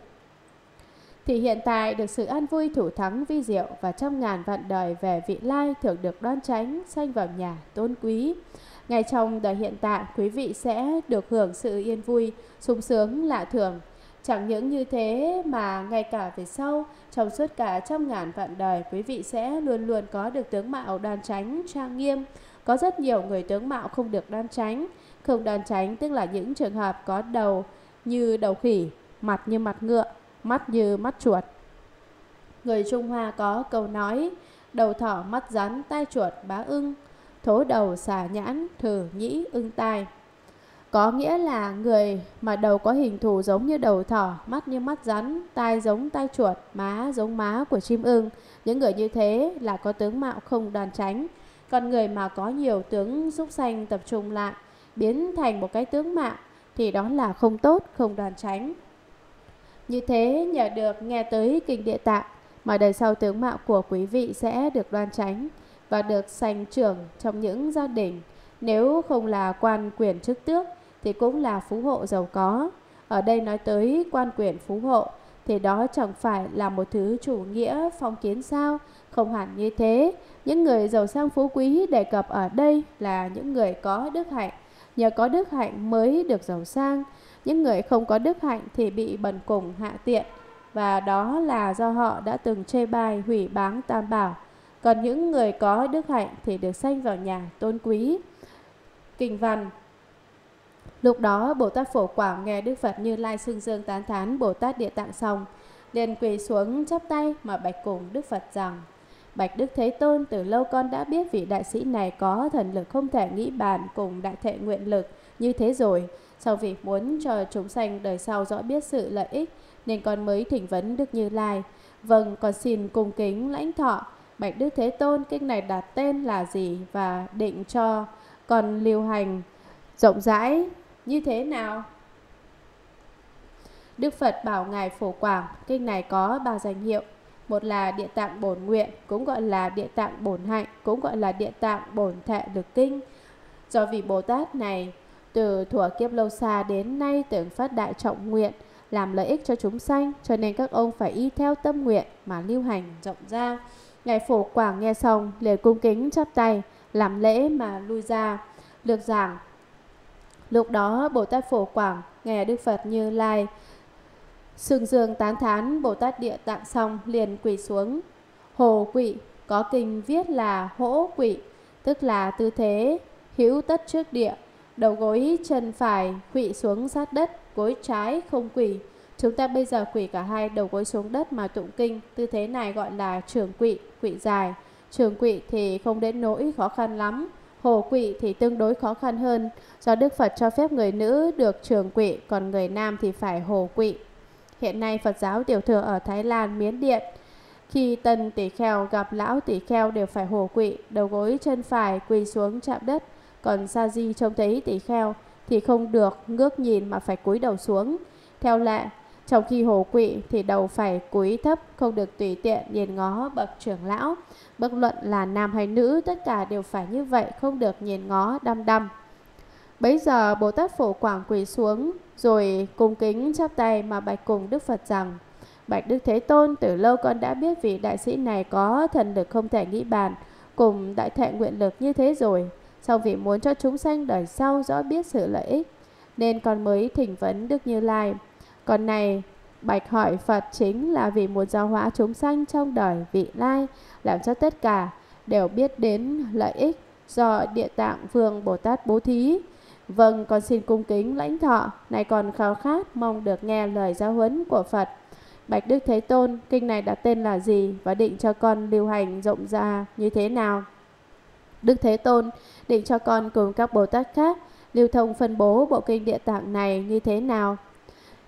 Speaker 1: thì hiện tại được sự an vui thủ thắng vi diệu và trong ngàn vạn đời về vị lai thường được đoan tránh sanh vào nhà tôn quý. Ngay trong đời hiện tại, quý vị sẽ được hưởng sự yên vui, sung sướng lạ thường. Chẳng những như thế mà ngay cả về sau, trong suốt cả trăm ngàn vạn đời, quý vị sẽ luôn luôn có được tướng mạo đoan tránh, trang nghiêm. Có rất nhiều người tướng mạo không được đoan tránh. Không đoan tránh tức là những trường hợp có đầu như đầu khỉ, mặt như mặt ngựa, mắt như mắt chuột. Người Trung Hoa có câu nói, đầu thỏ mắt rắn tai chuột bá ưng, thố đầu xả nhãn thử nhĩ ưng tai. Có nghĩa là người mà đầu có hình thù giống như đầu thỏ, mắt như mắt rắn, tai giống tai chuột, má giống má của chim ưng. Những người như thế là có tướng mạo không đòn tránh. Còn người mà có nhiều tướng xúc xanh tập trung lại, biến thành một cái tướng mạo thì đó là không tốt, không đòn tránh. Như thế nhờ được nghe tới kinh địa tạng mà đời sau tướng mạo của quý vị sẽ được đoan tránh và được sành trưởng trong những gia đình. Nếu không là quan quyền chức tước thì cũng là phú hộ giàu có. Ở đây nói tới quan quyền phú hộ thì đó chẳng phải là một thứ chủ nghĩa phong kiến sao, không hẳn như thế. Những người giàu sang phú quý đề cập ở đây là những người có đức hạnh. Nhờ có đức hạnh mới được giàu sang, những người không có đức hạnh thì bị bần cùng hạ tiện và đó là do họ đã từng chê bai hủy báng tam bảo. Còn những người có đức hạnh thì được sanh vào nhà tôn quý. Kinh văn Lúc đó Bồ Tát Phổ Quảng nghe Đức Phật Như Lai xưng dương tán thán Bồ Tát Địa Tạng xong, liền quỳ xuống chắp tay mà bạch cùng Đức Phật rằng: Bạch Đức Thế Tôn, từ lâu con đã biết vị đại sĩ này có thần lực không thể nghĩ bàn cùng đại thệ nguyện lực như thế rồi. Sau vì muốn cho chúng sanh đời sau rõ biết sự lợi ích nên con mới thỉnh vấn Đức Như Lai. Vâng, con xin cung kính lãnh thọ. Bạch Đức Thế Tôn, kinh này đặt tên là gì và định cho con lưu hành rộng rãi như thế nào? Đức Phật bảo Ngài Phổ Quảng, kinh này có ba danh hiệu. Một là địa tạng bổn nguyện, cũng gọi là địa tạng bổn hạnh, cũng gọi là địa tạng bổn thệ lực kinh. Do vì Bồ Tát này từ thuở kiếp lâu xa đến nay tưởng phát đại trọng nguyện, làm lợi ích cho chúng sanh, cho nên các ông phải y theo tâm nguyện mà lưu hành rộng ra. Ngài Phổ Quảng nghe xong, liền cung kính chắp tay, làm lễ mà lui ra. Được giảng, lúc đó Bồ Tát Phổ Quảng nghe Đức Phật Như Lai, Sương dương tán thán Bồ Tát Địa Tạng xong liền quỳ xuống. Hồ quỷ có kinh viết là hỗ quỷ, tức là tư thế hữu tất trước địa Đầu gối chân phải quỵ xuống sát đất, gối trái không quỳ. Chúng ta bây giờ quỳ cả hai đầu gối xuống đất mà tụng kinh, tư thế này gọi là trường quỵ, quỵ dài. Trường quỵ thì không đến nỗi khó khăn lắm, hồ quỵ thì tương đối khó khăn hơn, do Đức Phật cho phép người nữ được trường quỵ, còn người nam thì phải hồ quỵ. Hiện nay Phật giáo tiểu thừa ở Thái Lan, Miến Điện, khi tân tỷ kheo gặp lão tỷ kheo đều phải hồ quỵ, đầu gối chân phải quỳ xuống chạm đất, còn Sa Di trông thấy tỷ kheo thì không được ngước nhìn mà phải cúi đầu xuống. Theo lệ, trong khi hồ quỵ thì đầu phải cúi thấp, không được tùy tiện nhìn ngó bậc trưởng lão. Bất luận là nam hay nữ, tất cả đều phải như vậy, không được nhìn ngó đăm đăm. Bấy giờ Bồ Tát Phổ Quảng quỳ xuống, rồi cung kính chắp tay mà bạch cùng Đức Phật rằng, Bạch Đức Thế Tôn, từ lâu con đã biết vị đại sĩ này có thần lực không thể nghĩ bàn, cùng đại thệ nguyện lực như thế rồi sau vì muốn cho chúng sanh đời sau rõ biết sự lợi ích, nên con mới thỉnh vấn Đức Như Lai. Còn này, bạch hỏi Phật chính là vì muốn giáo hóa chúng sanh trong đời vị lai, làm cho tất cả đều biết đến lợi ích do Địa Tạng Vương Bồ Tát bố thí. Vâng, con xin cung kính lãnh thọ, này còn khao khát mong được nghe lời giáo huấn của Phật. Bạch Đức Thế Tôn, kinh này đặt tên là gì và định cho con lưu hành rộng ra như thế nào? Đức Thế Tôn định cho con cùng các Bồ Tát khác lưu thông phân bố bộ kinh địa tạng này như thế nào.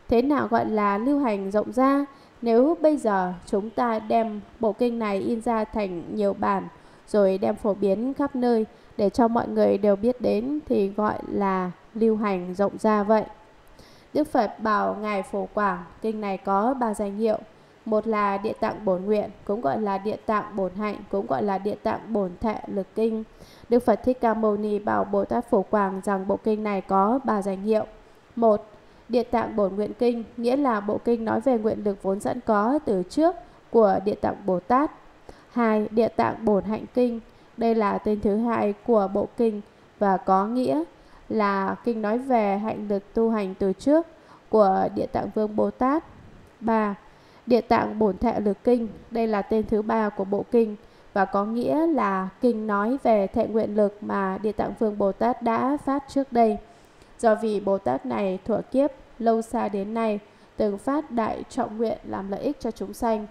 Speaker 1: Thế nào gọi là lưu hành rộng ra? Nếu bây giờ chúng ta đem bộ kinh này in ra thành nhiều bản rồi đem phổ biến khắp nơi để cho mọi người đều biết đến thì gọi là lưu hành rộng ra vậy. Đức Phật bảo Ngài Phổ Quảng, kinh này có ba danh hiệu. Một là địa tạng bổn nguyện, cũng gọi là địa tạng bổn hạnh, cũng gọi là địa tạng bổn thệ lực kinh. Đức Phật Thích Ca Mâu Ni bảo Bồ Tát Phổ Quảng rằng bộ kinh này có ba danh hiệu. một Địa tạng bổn nguyện kinh, nghĩa là bộ kinh nói về nguyện lực vốn sẵn có từ trước của Địa tạng Bồ Tát. hai Địa tạng bổn hạnh kinh, đây là tên thứ hai của bộ kinh và có nghĩa là kinh nói về hạnh lực tu hành từ trước của Địa tạng Vương Bồ Tát. ba Địa tạng bổn thệ lực kinh, đây là tên thứ ba của bộ kinh và có nghĩa là kinh nói về thệ nguyện lực mà Địa Tạng Vương Bồ Tát đã phát trước đây. Do vì Bồ Tát này thuở kiếp lâu xa đến nay từng phát đại trọng nguyện làm lợi ích cho chúng sanh.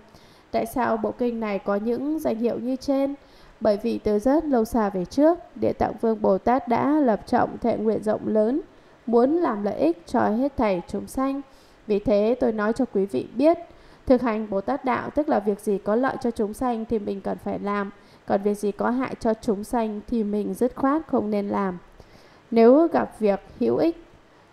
Speaker 1: Tại sao bộ kinh này có những danh hiệu như trên? Bởi vì từ rất lâu xa về trước, Địa Tạng Vương Bồ Tát đã lập trọng thệ nguyện rộng lớn, muốn làm lợi ích cho hết thảy chúng sanh. Vì thế tôi nói cho quý vị biết, Thực hành Bồ Tát Đạo tức là việc gì có lợi cho chúng sanh thì mình cần phải làm, còn việc gì có hại cho chúng sanh thì mình dứt khoát không nên làm. Nếu gặp việc hữu ích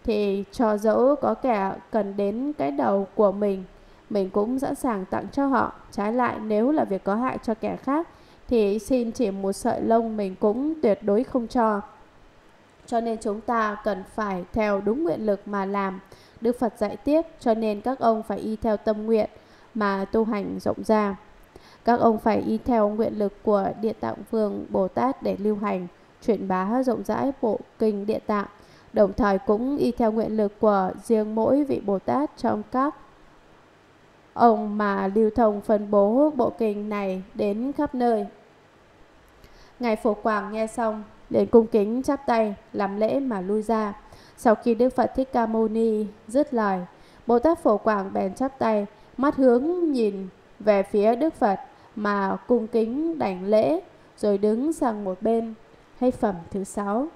Speaker 1: thì cho dẫu có kẻ cần đến cái đầu của mình, mình cũng sẵn sàng tặng cho họ. Trái lại nếu là việc có hại cho kẻ khác thì xin chỉ một sợi lông mình cũng tuyệt đối không cho. Cho nên chúng ta cần phải theo đúng nguyện lực mà làm. Đức Phật dạy tiếp, cho nên các ông phải y theo tâm nguyện mà tu hành rộng ra. Các ông phải y theo nguyện lực của Địa Tạng Vương Bồ Tát để lưu hành, truyền bá rộng rãi bộ kinh Địa Tạng, đồng thời cũng y theo nguyện lực của riêng mỗi vị Bồ Tát trong các ông mà lưu thông phân bố bộ kinh này đến khắp nơi. Ngài Phổ Quảng nghe xong, liền cung kính chắp tay, làm lễ mà lui ra. Sau khi Đức Phật Thích Ca Mâu Ni dứt lời, Bồ Tát Phổ Quảng bèn chắp tay, mắt hướng nhìn về phía Đức Phật mà cung kính đảnh lễ rồi đứng sang một bên. Hay phẩm thứ sáu.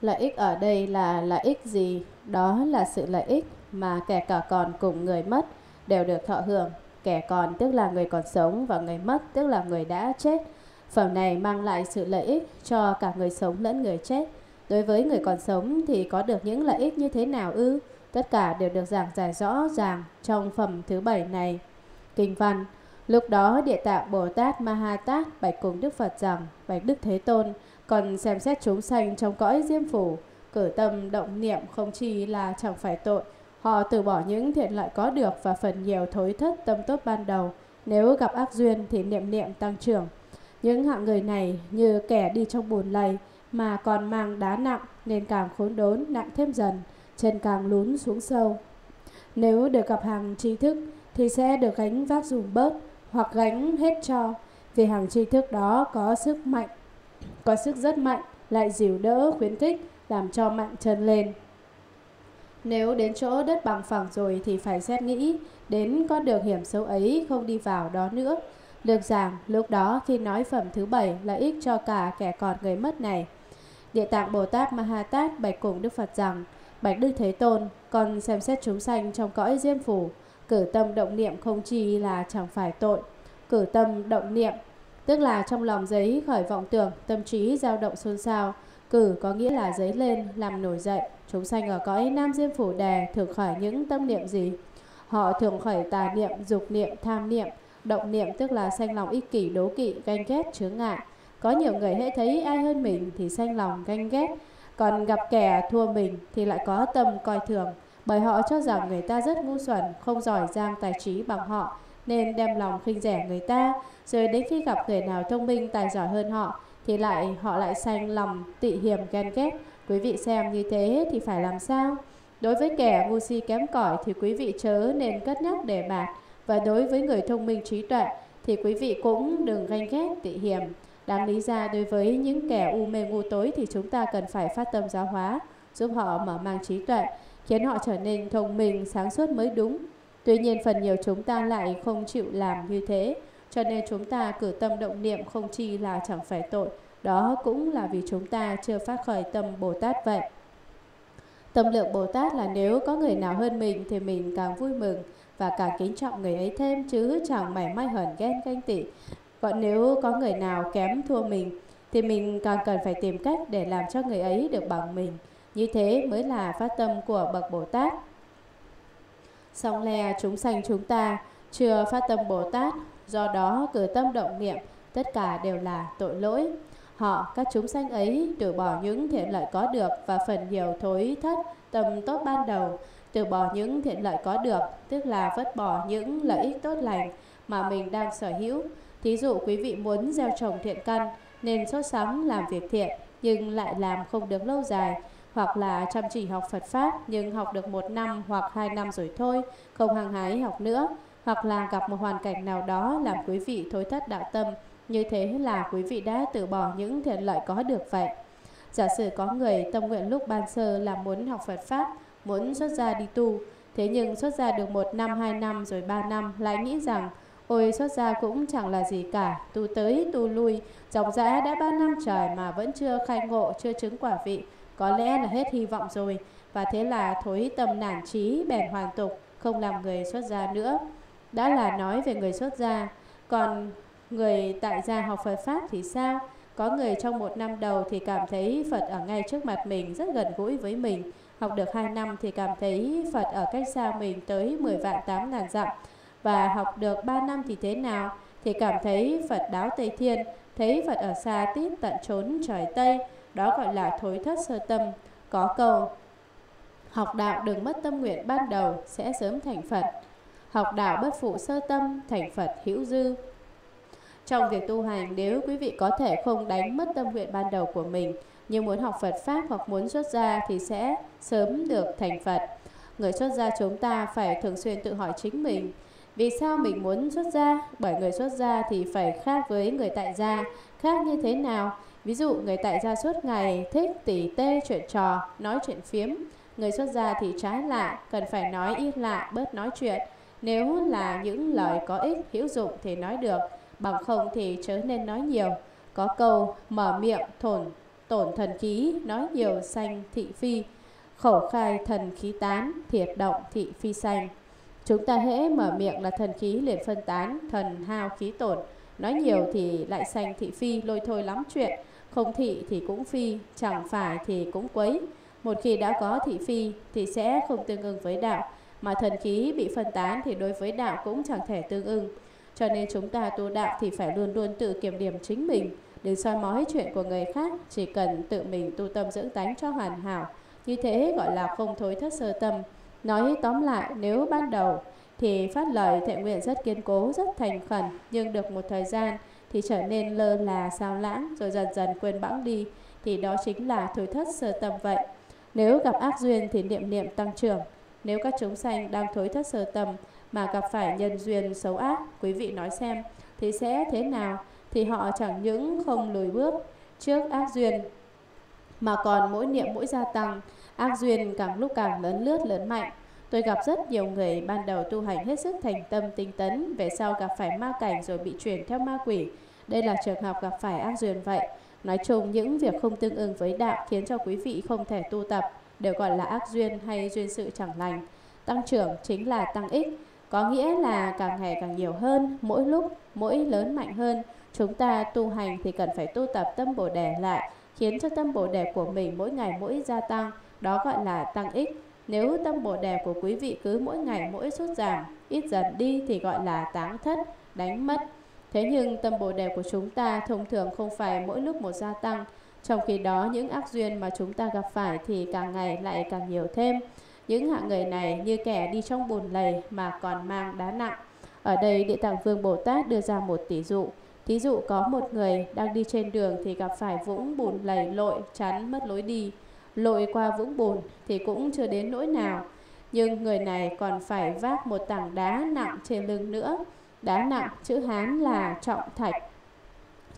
Speaker 1: Lợi ích ở đây là lợi ích gì? Đó là sự lợi ích mà kẻ cả còn cùng người mất đều được thọ hưởng. Kẻ còn tức là người còn sống và người mất tức là người đã chết. Phẩm này mang lại sự lợi ích cho cả người sống lẫn người chết. Đối với người còn sống thì có được những lợi ích như thế nào ư? Tất cả đều được giảng giải rõ ràng trong phẩm thứ bảy này. Kinh văn, lúc đó địa tạng Bồ Tát Ma Ha Tát bạch cùng Đức Phật rằng, bạch Đức Thế Tôn, còn xem xét chúng sanh trong cõi diêm phủ, cử tâm động niệm không chỉ là chẳng phải tội. Họ từ bỏ những thiện lợi có được và phần nhiều thối thất tâm tốt ban đầu. Nếu gặp ác duyên thì niệm niệm tăng trưởng. Những hạng người này như kẻ đi trong bùn lầy mà còn mang đá nặng nên càng khốn đốn nặng thêm dần chân càng lún xuống sâu. Nếu được gặp hàng tri thức thì sẽ được gánh vác dùm bớt hoặc gánh hết cho vì hàng tri thức đó có sức mạnh, có sức rất mạnh, lại dìu đỡ khuyến khích làm cho mạng chân lên. Nếu đến chỗ đất bằng phẳng rồi thì phải xét nghĩ đến con đường hiểm xấu ấy không đi vào đó nữa. Được giảng lúc đó khi nói phẩm thứ bảy là ích cho cả kẻ còn người mất này. Địa tạng Bồ Tát Mahatat bạch cùng Đức Phật rằng Bạch Đức Thế Tôn còn xem xét chúng sanh trong cõi diêm phủ, cử tâm động niệm không chi là chẳng phải tội. Cử tâm động niệm, tức là trong lòng giấy khởi vọng tưởng, tâm trí dao động xôn xao, cử có nghĩa là giấy lên, làm nổi dậy. Chúng sanh ở cõi Nam Diêm Phủ Đè thường khởi những tâm niệm gì? Họ thường khởi tà niệm, dục niệm, tham niệm, động niệm tức là sanh lòng ích kỷ, đố kỵ, ganh ghét, chướng ngại. Có nhiều người hễ thấy ai hơn mình thì sanh lòng ganh ghét, còn gặp kẻ thua mình thì lại có tâm coi thường, bởi họ cho rằng người ta rất ngu xuẩn, không giỏi giang tài trí bằng họ, nên đem lòng khinh rẻ người ta, rồi đến khi gặp người nào thông minh tài giỏi hơn họ, thì lại họ lại sanh lòng tị hiểm ghen ghét. Quý vị xem như thế thì phải làm sao? Đối với kẻ ngu si kém cỏi thì quý vị chớ nên cất nhắc để bạc, và đối với người thông minh trí tuệ thì quý vị cũng đừng ganh ghét tị hiểm. Đáng lý ra đối với những kẻ u mê ngu tối thì chúng ta cần phải phát tâm giáo hóa, giúp họ mở mang trí tuệ, khiến họ trở nên thông minh, sáng suốt mới đúng. Tuy nhiên phần nhiều chúng ta lại không chịu làm như thế, cho nên chúng ta cử tâm động niệm không chi là chẳng phải tội. Đó cũng là vì chúng ta chưa phát khởi tâm Bồ Tát vậy. Tâm lượng Bồ Tát là nếu có người nào hơn mình thì mình càng vui mừng và càng kính trọng người ấy thêm chứ chẳng mảy may hờn ghen ganh tị còn nếu có người nào kém thua mình thì mình càng cần phải tìm cách để làm cho người ấy được bằng mình. Như thế mới là phát tâm của bậc Bồ Tát. Song lè chúng sanh chúng ta chưa phát tâm Bồ Tát, do đó cử tâm động niệm tất cả đều là tội lỗi. Họ, các chúng sanh ấy, từ bỏ những thiện lợi có được và phần nhiều thối thất tâm tốt ban đầu, từ bỏ những thiện lợi có được, tức là vứt bỏ những lợi ích tốt lành mà mình đang sở hữu, Thí dụ quý vị muốn gieo trồng thiện căn nên sốt sắng làm việc thiện nhưng lại làm không được lâu dài hoặc là chăm chỉ học Phật Pháp nhưng học được một năm hoặc hai năm rồi thôi, không hăng hái học nữa, hoặc là gặp một hoàn cảnh nào đó làm quý vị thối thất đạo tâm, như thế là quý vị đã từ bỏ những thiện lợi có được vậy. Giả sử có người tâm nguyện lúc ban sơ là muốn học Phật Pháp, muốn xuất gia đi tu, thế nhưng xuất gia được một năm, hai năm rồi ba năm lại nghĩ rằng Ôi xuất gia cũng chẳng là gì cả, tu tới tu lui, dòng dã đã ba năm trời mà vẫn chưa khai ngộ, chưa chứng quả vị, có lẽ là hết hy vọng rồi. Và thế là thối tâm nản trí, bèn hoàn tục, không làm người xuất gia nữa. Đã là nói về người xuất gia, còn người tại gia học Phật Pháp thì sao? Có người trong một năm đầu thì cảm thấy Phật ở ngay trước mặt mình, rất gần gũi với mình. Học được 2 năm thì cảm thấy Phật ở cách xa mình tới 10 vạn 8 ngàn dặm và học được 3 năm thì thế nào thì cảm thấy Phật đáo Tây Thiên, thấy Phật ở xa tít tận trốn trời Tây, đó gọi là thối thất sơ tâm. Có cầu học đạo đừng mất tâm nguyện ban đầu sẽ sớm thành Phật, học đạo bất phụ sơ tâm thành Phật hữu dư. Trong việc tu hành, nếu quý vị có thể không đánh mất tâm nguyện ban đầu của mình, nhưng muốn học Phật Pháp hoặc muốn xuất gia thì sẽ sớm được thành Phật. Người xuất gia chúng ta phải thường xuyên tự hỏi chính mình, vì sao mình muốn xuất gia? Bởi người xuất gia thì phải khác với người tại gia. Khác như thế nào? Ví dụ người tại gia suốt ngày thích tỉ tê chuyện trò, nói chuyện phiếm. Người xuất gia thì trái lạ cần phải nói ít lạ bớt nói chuyện. Nếu là những lời có ích, hữu dụng thì nói được, bằng không thì chớ nên nói nhiều. Có câu mở miệng thổn tổn thần khí, nói nhiều sanh thị phi, khẩu khai thần khí tán, thiệt động thị phi sanh. Chúng ta hễ mở miệng là thần khí liền phân tán, thần hao khí tổn. Nói nhiều thì lại sanh thị phi, lôi thôi lắm chuyện. Không thị thì cũng phi, chẳng phải thì cũng quấy. Một khi đã có thị phi thì sẽ không tương ứng với đạo. Mà thần khí bị phân tán thì đối với đạo cũng chẳng thể tương ứng. Cho nên chúng ta tu đạo thì phải luôn luôn tự kiểm điểm chính mình. Đừng soi mói chuyện của người khác, chỉ cần tự mình tu tâm dưỡng tánh cho hoàn hảo. Như thế gọi là không thối thất sơ tâm. Nói tóm lại, nếu ban đầu thì phát lời thệ nguyện rất kiên cố, rất thành khẩn, nhưng được một thời gian thì trở nên lơ là, sao lãng, rồi dần dần quên bẵng đi, thì đó chính là thối thất sơ tâm vậy. Nếu gặp ác duyên thì niệm niệm tăng trưởng, nếu các chúng sanh đang thối thất sơ tâm mà gặp phải nhân duyên xấu ác, quý vị nói xem, thì sẽ thế nào? Thì họ chẳng những không lùi bước trước ác duyên, mà còn mỗi niệm mỗi gia tăng, Ác duyên càng lúc càng lớn lướt lớn mạnh. Tôi gặp rất nhiều người ban đầu tu hành hết sức thành tâm tinh tấn, về sau gặp phải ma cảnh rồi bị chuyển theo ma quỷ. Đây là trường hợp gặp phải ác duyên vậy. Nói chung những việc không tương ứng với đạo khiến cho quý vị không thể tu tập, đều gọi là ác duyên hay duyên sự chẳng lành. Tăng trưởng chính là tăng ích, có nghĩa là càng ngày càng nhiều hơn, mỗi lúc mỗi lớn mạnh hơn. Chúng ta tu hành thì cần phải tu tập tâm Bồ đề lại, khiến cho tâm Bồ đề của mình mỗi ngày mỗi gia tăng đó gọi là tăng ích. Nếu tâm bồ đề của quý vị cứ mỗi ngày mỗi suốt giảm, ít dần đi thì gọi là táng thất, đánh mất. Thế nhưng tâm bồ đề của chúng ta thông thường không phải mỗi lúc một gia tăng, trong khi đó những ác duyên mà chúng ta gặp phải thì càng ngày lại càng nhiều thêm. Những hạng người này như kẻ đi trong bùn lầy mà còn mang đá nặng. Ở đây Địa Tạng Vương Bồ Tát đưa ra một tỷ dụ. Thí dụ có một người đang đi trên đường thì gặp phải vũng bùn lầy lội chắn mất lối đi lội qua vũng bùn thì cũng chưa đến nỗi nào. Nhưng người này còn phải vác một tảng đá nặng trên lưng nữa. Đá nặng chữ Hán là trọng thạch.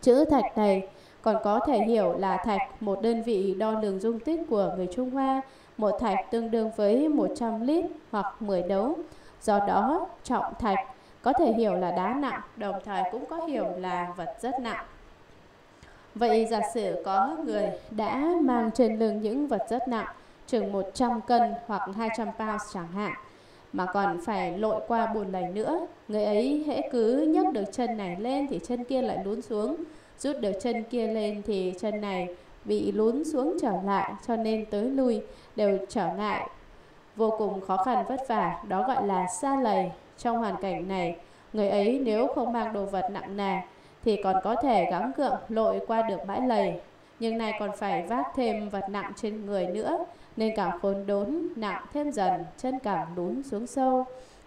Speaker 1: Chữ thạch này còn có thể hiểu là thạch một đơn vị đo lường dung tích của người Trung Hoa, một thạch tương đương với 100 lít hoặc 10 đấu. Do đó, trọng thạch có thể hiểu là đá nặng, đồng thời cũng có hiểu là vật rất nặng. Vậy giả sử có người đã mang trên lưng những vật rất nặng, chừng 100 cân hoặc 200 pound chẳng hạn, mà còn phải lội qua bùn lầy nữa. Người ấy hễ cứ nhấc được chân này lên thì chân kia lại lún xuống, rút được chân kia lên thì chân này bị lún xuống trở lại, cho nên tới lui đều trở ngại, vô cùng khó khăn vất vả, đó gọi là xa lầy. Trong hoàn cảnh này, người ấy nếu không mang đồ vật nặng nề thì còn có thể gắng gượng lội qua được bãi lầy. Nhưng này còn phải vác thêm vật nặng trên người nữa, nên càng khốn đốn, nặng thêm dần, chân càng lún xuống sâu.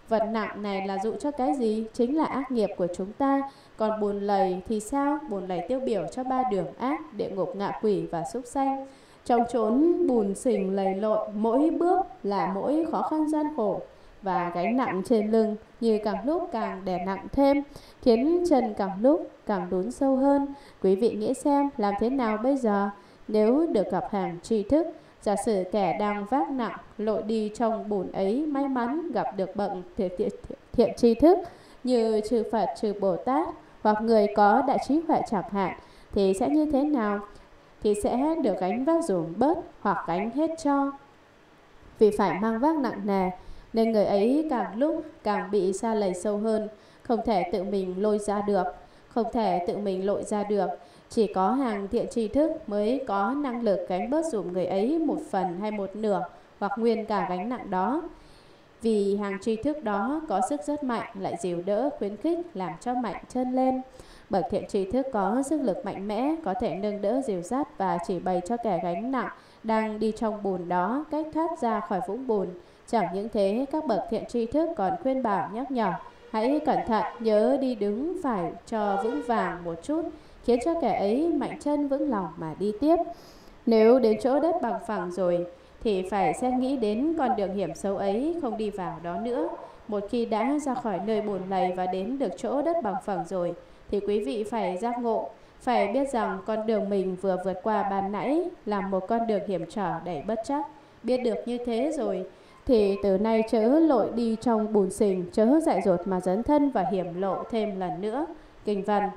Speaker 1: Vật nặng này là dụ cho cái gì? Chính là ác nghiệp của chúng ta. Còn bùn lầy thì sao? Bùn lầy tiêu biểu cho ba đường ác, địa ngục ngạ quỷ và súc sanh. Trong chốn bùn xình lầy lội, mỗi bước là mỗi khó khăn gian khổ và gánh nặng trên lưng như càng lúc càng đè nặng thêm khiến Trần càng lúc càng đốn sâu hơn. Quý vị nghĩ xem làm thế nào bây giờ nếu được gặp hàng tri thức, giả sử kẻ đang vác nặng lội đi trong bùn ấy may mắn gặp được bậc thiện, thiện, thiện tri thức như trừ Phật trừ Bồ Tát hoặc người có đại trí huệ chẳng hạn thì sẽ như thế nào? Thì sẽ được gánh vác dùm bớt hoặc gánh hết cho. Vì phải mang vác nặng nề nên người ấy càng lúc càng bị xa lầy sâu hơn không thể tự mình lôi ra được, không thể tự mình lội ra được. Chỉ có hàng thiện tri thức mới có năng lực gánh bớt dùm người ấy một phần hay một nửa hoặc nguyên cả gánh nặng đó. Vì hàng tri thức đó có sức rất mạnh lại dìu đỡ, khuyến khích, làm cho mạnh chân lên. Bậc thiện tri thức có sức lực mạnh mẽ, có thể nâng đỡ dìu dắt và chỉ bày cho kẻ gánh nặng đang đi trong bùn đó cách thoát ra khỏi vũng bùn. Chẳng những thế, các bậc thiện tri thức còn khuyên bảo nhắc nhở Hãy cẩn thận nhớ đi đứng phải cho vững vàng một chút, khiến cho kẻ ấy mạnh chân vững lòng mà đi tiếp. Nếu đến chỗ đất bằng phẳng rồi, thì phải xét nghĩ đến con đường hiểm xấu ấy không đi vào đó nữa. Một khi đã ra khỏi nơi bồn lầy và đến được chỗ đất bằng phẳng rồi, thì quý vị phải giác ngộ, phải biết rằng con đường mình vừa vượt qua ban nãy là một con đường hiểm trở đầy bất chắc. Biết được như thế rồi, thì từ nay chớ lội đi trong bùn sình, chớ dại dột mà dấn thân và hiểm lộ thêm lần nữa. Kinh văn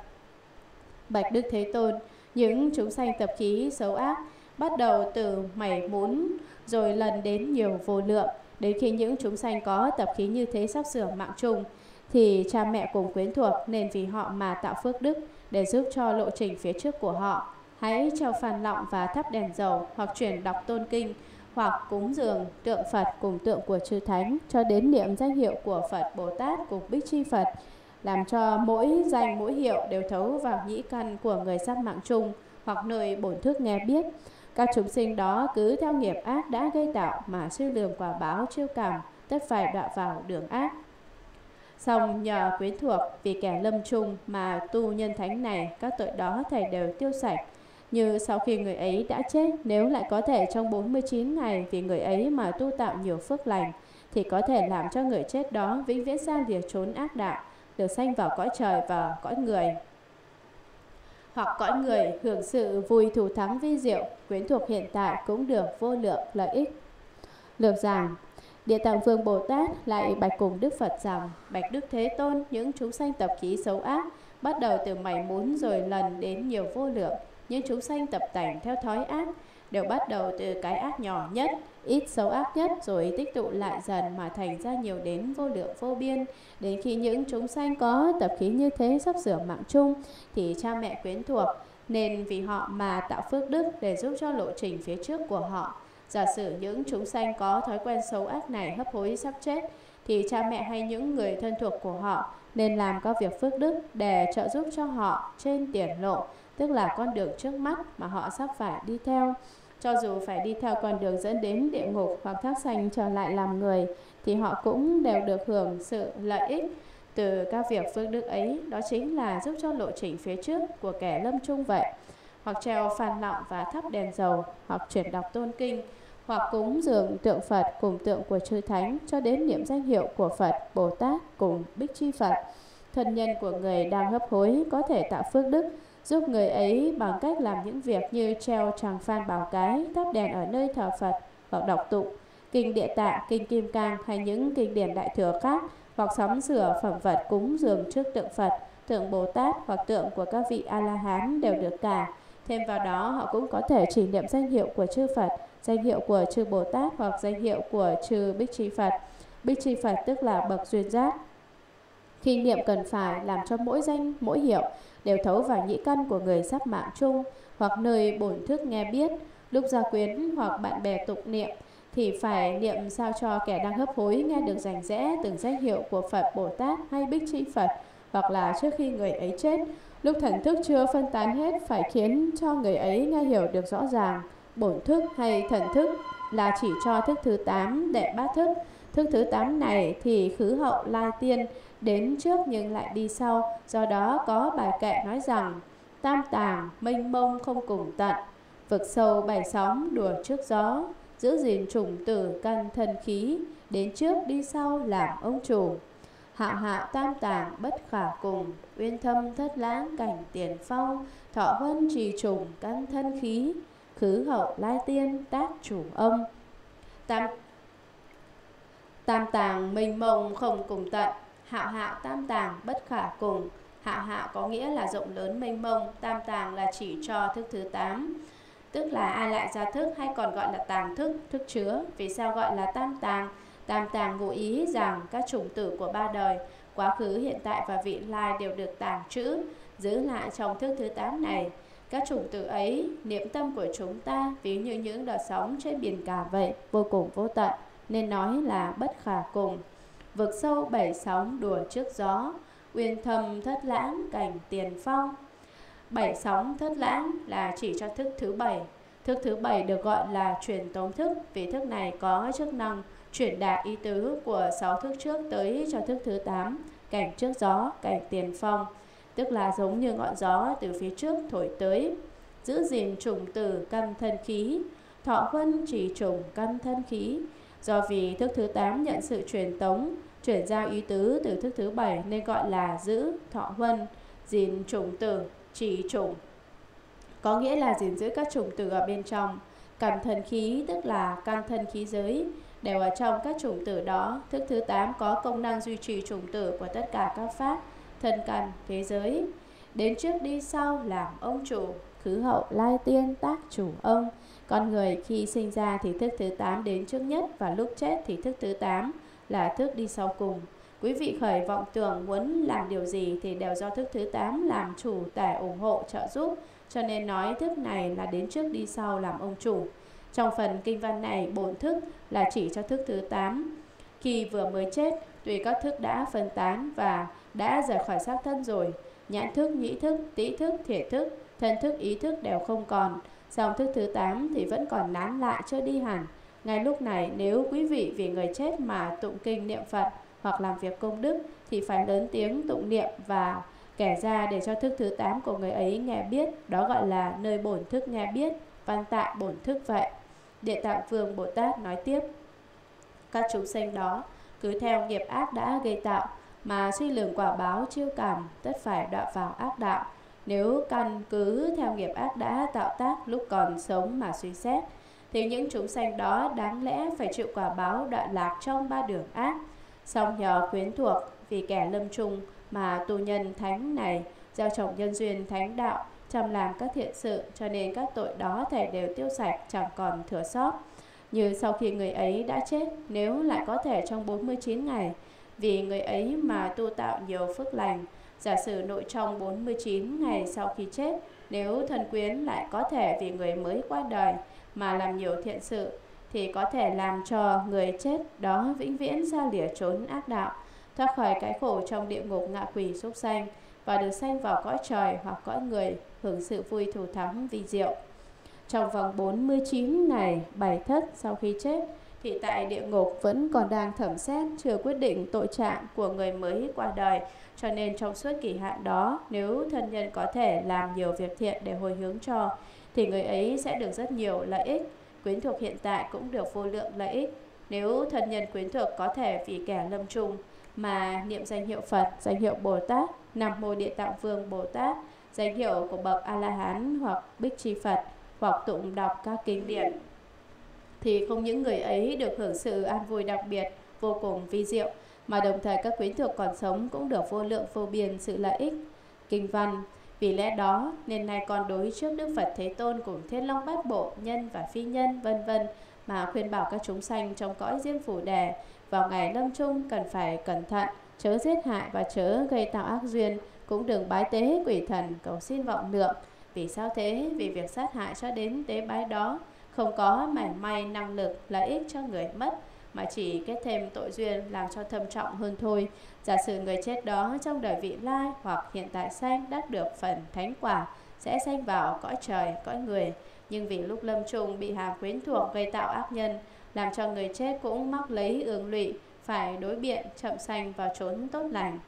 Speaker 1: Bạch Đức Thế Tôn, những chúng sanh tập khí xấu ác bắt đầu từ mảy muốn rồi lần đến nhiều vô lượng. Đến khi những chúng sanh có tập khí như thế sắp sửa mạng chung thì cha mẹ cùng quyến thuộc nên vì họ mà tạo phước đức để giúp cho lộ trình phía trước của họ. Hãy treo phàn lọng và thắp đèn dầu hoặc chuyển đọc tôn kinh hoặc cúng dường tượng Phật cùng tượng của chư Thánh cho đến niệm danh hiệu của Phật Bồ Tát cùng Bích Chi Phật, làm cho mỗi danh mỗi hiệu đều thấu vào nhĩ căn của người sát mạng chung hoặc nơi bổn thức nghe biết. Các chúng sinh đó cứ theo nghiệp ác đã gây tạo mà siêu lường quả báo chiêu cảm, tất phải đọa vào đường ác. Song nhờ quyến thuộc vì kẻ lâm chung mà tu nhân thánh này các tội đó thầy đều tiêu sạch như sau khi người ấy đã chết nếu lại có thể trong 49 ngày vì người ấy mà tu tạo nhiều phước lành thì có thể làm cho người chết đó vĩnh viễn sang việc trốn ác đạo được sanh vào cõi trời và cõi người hoặc cõi người hưởng sự vui thủ thắng vi diệu quyến thuộc hiện tại cũng được vô lượng lợi ích lược rằng Địa Tạng Vương Bồ Tát lại bạch cùng Đức Phật rằng, Bạch Đức Thế Tôn, những chúng sanh tập khí xấu ác, bắt đầu từ mảy muốn rồi lần đến nhiều vô lượng, nhưng chúng sanh tập tành theo thói ác đều bắt đầu từ cái ác nhỏ nhất, ít xấu ác nhất rồi tích tụ lại dần mà thành ra nhiều đến vô lượng vô biên. Đến khi những chúng sanh có tập khí như thế sắp sửa mạng chung thì cha mẹ quyến thuộc nên vì họ mà tạo phước đức để giúp cho lộ trình phía trước của họ. Giả sử những chúng sanh có thói quen xấu ác này hấp hối sắp chết thì cha mẹ hay những người thân thuộc của họ nên làm các việc phước đức để trợ giúp cho họ trên tiền lộ tức là con đường trước mắt mà họ sắp phải đi theo. Cho dù phải đi theo con đường dẫn đến địa ngục hoặc thác xanh trở lại làm người, thì họ cũng đều được hưởng sự lợi ích từ các việc phước đức ấy. Đó chính là giúp cho lộ trình phía trước của kẻ lâm chung vậy. Hoặc treo phàn lọng và thắp đèn dầu, hoặc chuyển đọc tôn kinh, hoặc cúng dường tượng Phật cùng tượng của chư thánh cho đến niệm danh hiệu của Phật, Bồ Tát cùng Bích Chi Phật. Thân nhân của người đang hấp hối có thể tạo phước đức, giúp người ấy bằng cách làm những việc như treo tràng phan bảo cái, thắp đèn ở nơi thờ Phật hoặc đọc tụng, kinh địa tạng, kinh kim cang hay những kinh điển đại thừa khác hoặc sắm sửa phẩm vật cúng dường trước tượng Phật, tượng Bồ Tát hoặc tượng của các vị A-la-hán đều được cả. Thêm vào đó, họ cũng có thể chỉ niệm danh hiệu của chư Phật, danh hiệu của chư Bồ Tát hoặc danh hiệu của chư Bích Chi Phật. Bích Chi Phật tức là bậc duyên giác. Khi niệm cần phải làm cho mỗi danh, mỗi hiệu đều thấu vào nhĩ căn của người sắp mạng chung hoặc nơi bổn thức nghe biết. Lúc gia quyến hoặc bạn bè tục niệm thì phải niệm sao cho kẻ đang hấp hối nghe được rành rẽ từng danh hiệu của Phật Bồ Tát hay Bích Chi Phật hoặc là trước khi người ấy chết. Lúc thần thức chưa phân tán hết phải khiến cho người ấy nghe hiểu được rõ ràng bổn thức hay thần thức là chỉ cho thức thứ 8 đệ bát thức. Thức thứ 8 này thì khứ hậu lai tiên đến trước nhưng lại đi sau, do đó có bài kệ nói rằng Tam tàng, mênh mông không cùng tận, vực sâu bảy sóng đùa trước gió, giữ gìn trùng tử căn thân khí, đến trước đi sau làm ông chủ. hạ hạ tam tàng bất khả cùng, uyên thâm thất lãng cảnh tiền phong, thọ huân trì trùng căn thân khí, khứ hậu lai tiên tác chủ ông. Tam, tam tàng minh mông không cùng tận, hạo hạo tam tàng bất khả cùng hạo hạo có nghĩa là rộng lớn mênh mông tam tàng là chỉ cho thức thứ 8 tức là a lại gia thức hay còn gọi là tàng thức thức chứa vì sao gọi là tam tàng tam tàng ngụ ý rằng các chủng tử của ba đời quá khứ hiện tại và vị lai đều được tàng trữ giữ lại trong thức thứ 8 này các chủng tử ấy niệm tâm của chúng ta ví như những đợt sóng trên biển cả vậy vô cùng vô tận nên nói là bất khả cùng vực sâu bảy sóng đùa trước gió uyên thầm thất lãng cảnh tiền phong bảy sóng thất lãng là chỉ cho thức thứ bảy thức thứ bảy được gọi là truyền tống thức vì thức này có chức năng chuyển đạt ý tứ của sáu thức trước tới cho thức thứ tám cảnh trước gió cảnh tiền phong tức là giống như ngọn gió từ phía trước thổi tới giữ gìn trùng tử căn thân khí thọ quân chỉ trùng căn thân khí do vì thức thứ tám nhận sự truyền tống chuyển giao ý tứ từ thức thứ bảy nên gọi là giữ, thọ huân, gìn trùng tử, trì trùng. Có nghĩa là gìn giữ các trùng tử ở bên trong. Cảm thần khí tức là căn thân khí giới đều ở trong các trùng tử đó. Thức thứ 8 có công năng duy trì trùng tử của tất cả các pháp, thân căn, thế giới. Đến trước đi sau làm ông chủ, khứ hậu lai tiên tác chủ ông. Con người khi sinh ra thì thức thứ 8 đến trước nhất và lúc chết thì thức thứ 8 là thức đi sau cùng. Quý vị khởi vọng tưởng muốn làm điều gì thì đều do thức thứ 8 làm chủ tải ủng hộ trợ giúp, cho nên nói thức này là đến trước đi sau làm ông chủ. Trong phần kinh văn này, bổn thức là chỉ cho thức thứ 8. Khi vừa mới chết, tùy các thức đã phân tán và đã rời khỏi xác thân rồi, nhãn thức, nhĩ thức, tĩ thức, thể thức, thân thức, ý thức đều không còn, song thức thứ 8 thì vẫn còn nán lại chưa đi hẳn. Ngay lúc này, nếu quý vị vì người chết mà tụng kinh niệm Phật hoặc làm việc công đức thì phải lớn tiếng tụng niệm và kể ra để cho thức thứ 8 của người ấy nghe biết, đó gọi là nơi bổn thức nghe biết, văn tại bổn thức vậy. Địa Tạng Vương Bồ Tát nói tiếp, các chúng sanh đó cứ theo nghiệp ác đã gây tạo mà suy lường quả báo chiêu cảm tất phải đọa vào ác đạo. Nếu căn cứ theo nghiệp ác đã tạo tác lúc còn sống mà suy xét thì những chúng sanh đó đáng lẽ phải chịu quả báo đọa lạc trong ba đường ác. Song nhờ quyến thuộc vì kẻ lâm trung mà tu nhân thánh này gieo trồng nhân duyên thánh đạo, chăm làm các thiện sự cho nên các tội đó thể đều tiêu sạch chẳng còn thừa sót. Như sau khi người ấy đã chết, nếu lại có thể trong 49 ngày, vì người ấy mà tu tạo nhiều phước lành, giả sử nội trong 49 ngày sau khi chết, nếu thần quyến lại có thể vì người mới qua đời, mà làm nhiều thiện sự thì có thể làm cho người chết đó vĩnh viễn ra lìa trốn ác đạo, thoát khỏi cái khổ trong địa ngục ngạ quỷ súc sanh và được sanh vào cõi trời hoặc cõi người hưởng sự vui thù thắng vi diệu. Trong vòng 49 ngày bảy thất sau khi chết thì tại địa ngục vẫn còn đang thẩm xét chưa quyết định tội trạng của người mới qua đời cho nên trong suốt kỳ hạn đó nếu thân nhân có thể làm nhiều việc thiện để hồi hướng cho thì người ấy sẽ được rất nhiều lợi ích. Quyến thuộc hiện tại cũng được vô lượng lợi ích. Nếu thân nhân quyến thuộc có thể vì kẻ lâm trùng mà niệm danh hiệu Phật, danh hiệu Bồ Tát, Nam Mô Địa Tạng Vương Bồ Tát, danh hiệu của bậc A La Hán hoặc Bích Chi Phật hoặc tụng đọc các kinh điển thì không những người ấy được hưởng sự an vui đặc biệt vô cùng vi diệu mà đồng thời các quyến thuộc còn sống cũng được vô lượng vô biên sự lợi ích. Kinh văn vì lẽ đó, nên nay con đối trước Đức Phật Thế Tôn cùng Thiên Long Bát Bộ, Nhân và Phi Nhân, vân vân mà khuyên bảo các chúng sanh trong cõi diêm phủ đề vào ngày lâm chung cần phải cẩn thận, chớ giết hại và chớ gây tạo ác duyên, cũng đừng bái tế quỷ thần cầu xin vọng lượng. Vì sao thế? Vì việc sát hại cho đến tế bái đó không có mảnh may năng lực lợi ích cho người mất mà chỉ kết thêm tội duyên làm cho thâm trọng hơn thôi Giả sử người chết đó trong đời vị lai hoặc hiện tại sanh đắc được phần thánh quả, sẽ sanh vào cõi trời, cõi người. Nhưng vì lúc lâm trùng bị hà quyến thuộc gây tạo ác nhân, làm cho người chết cũng mắc lấy ương lụy, phải đối biện chậm sanh vào trốn tốt lành.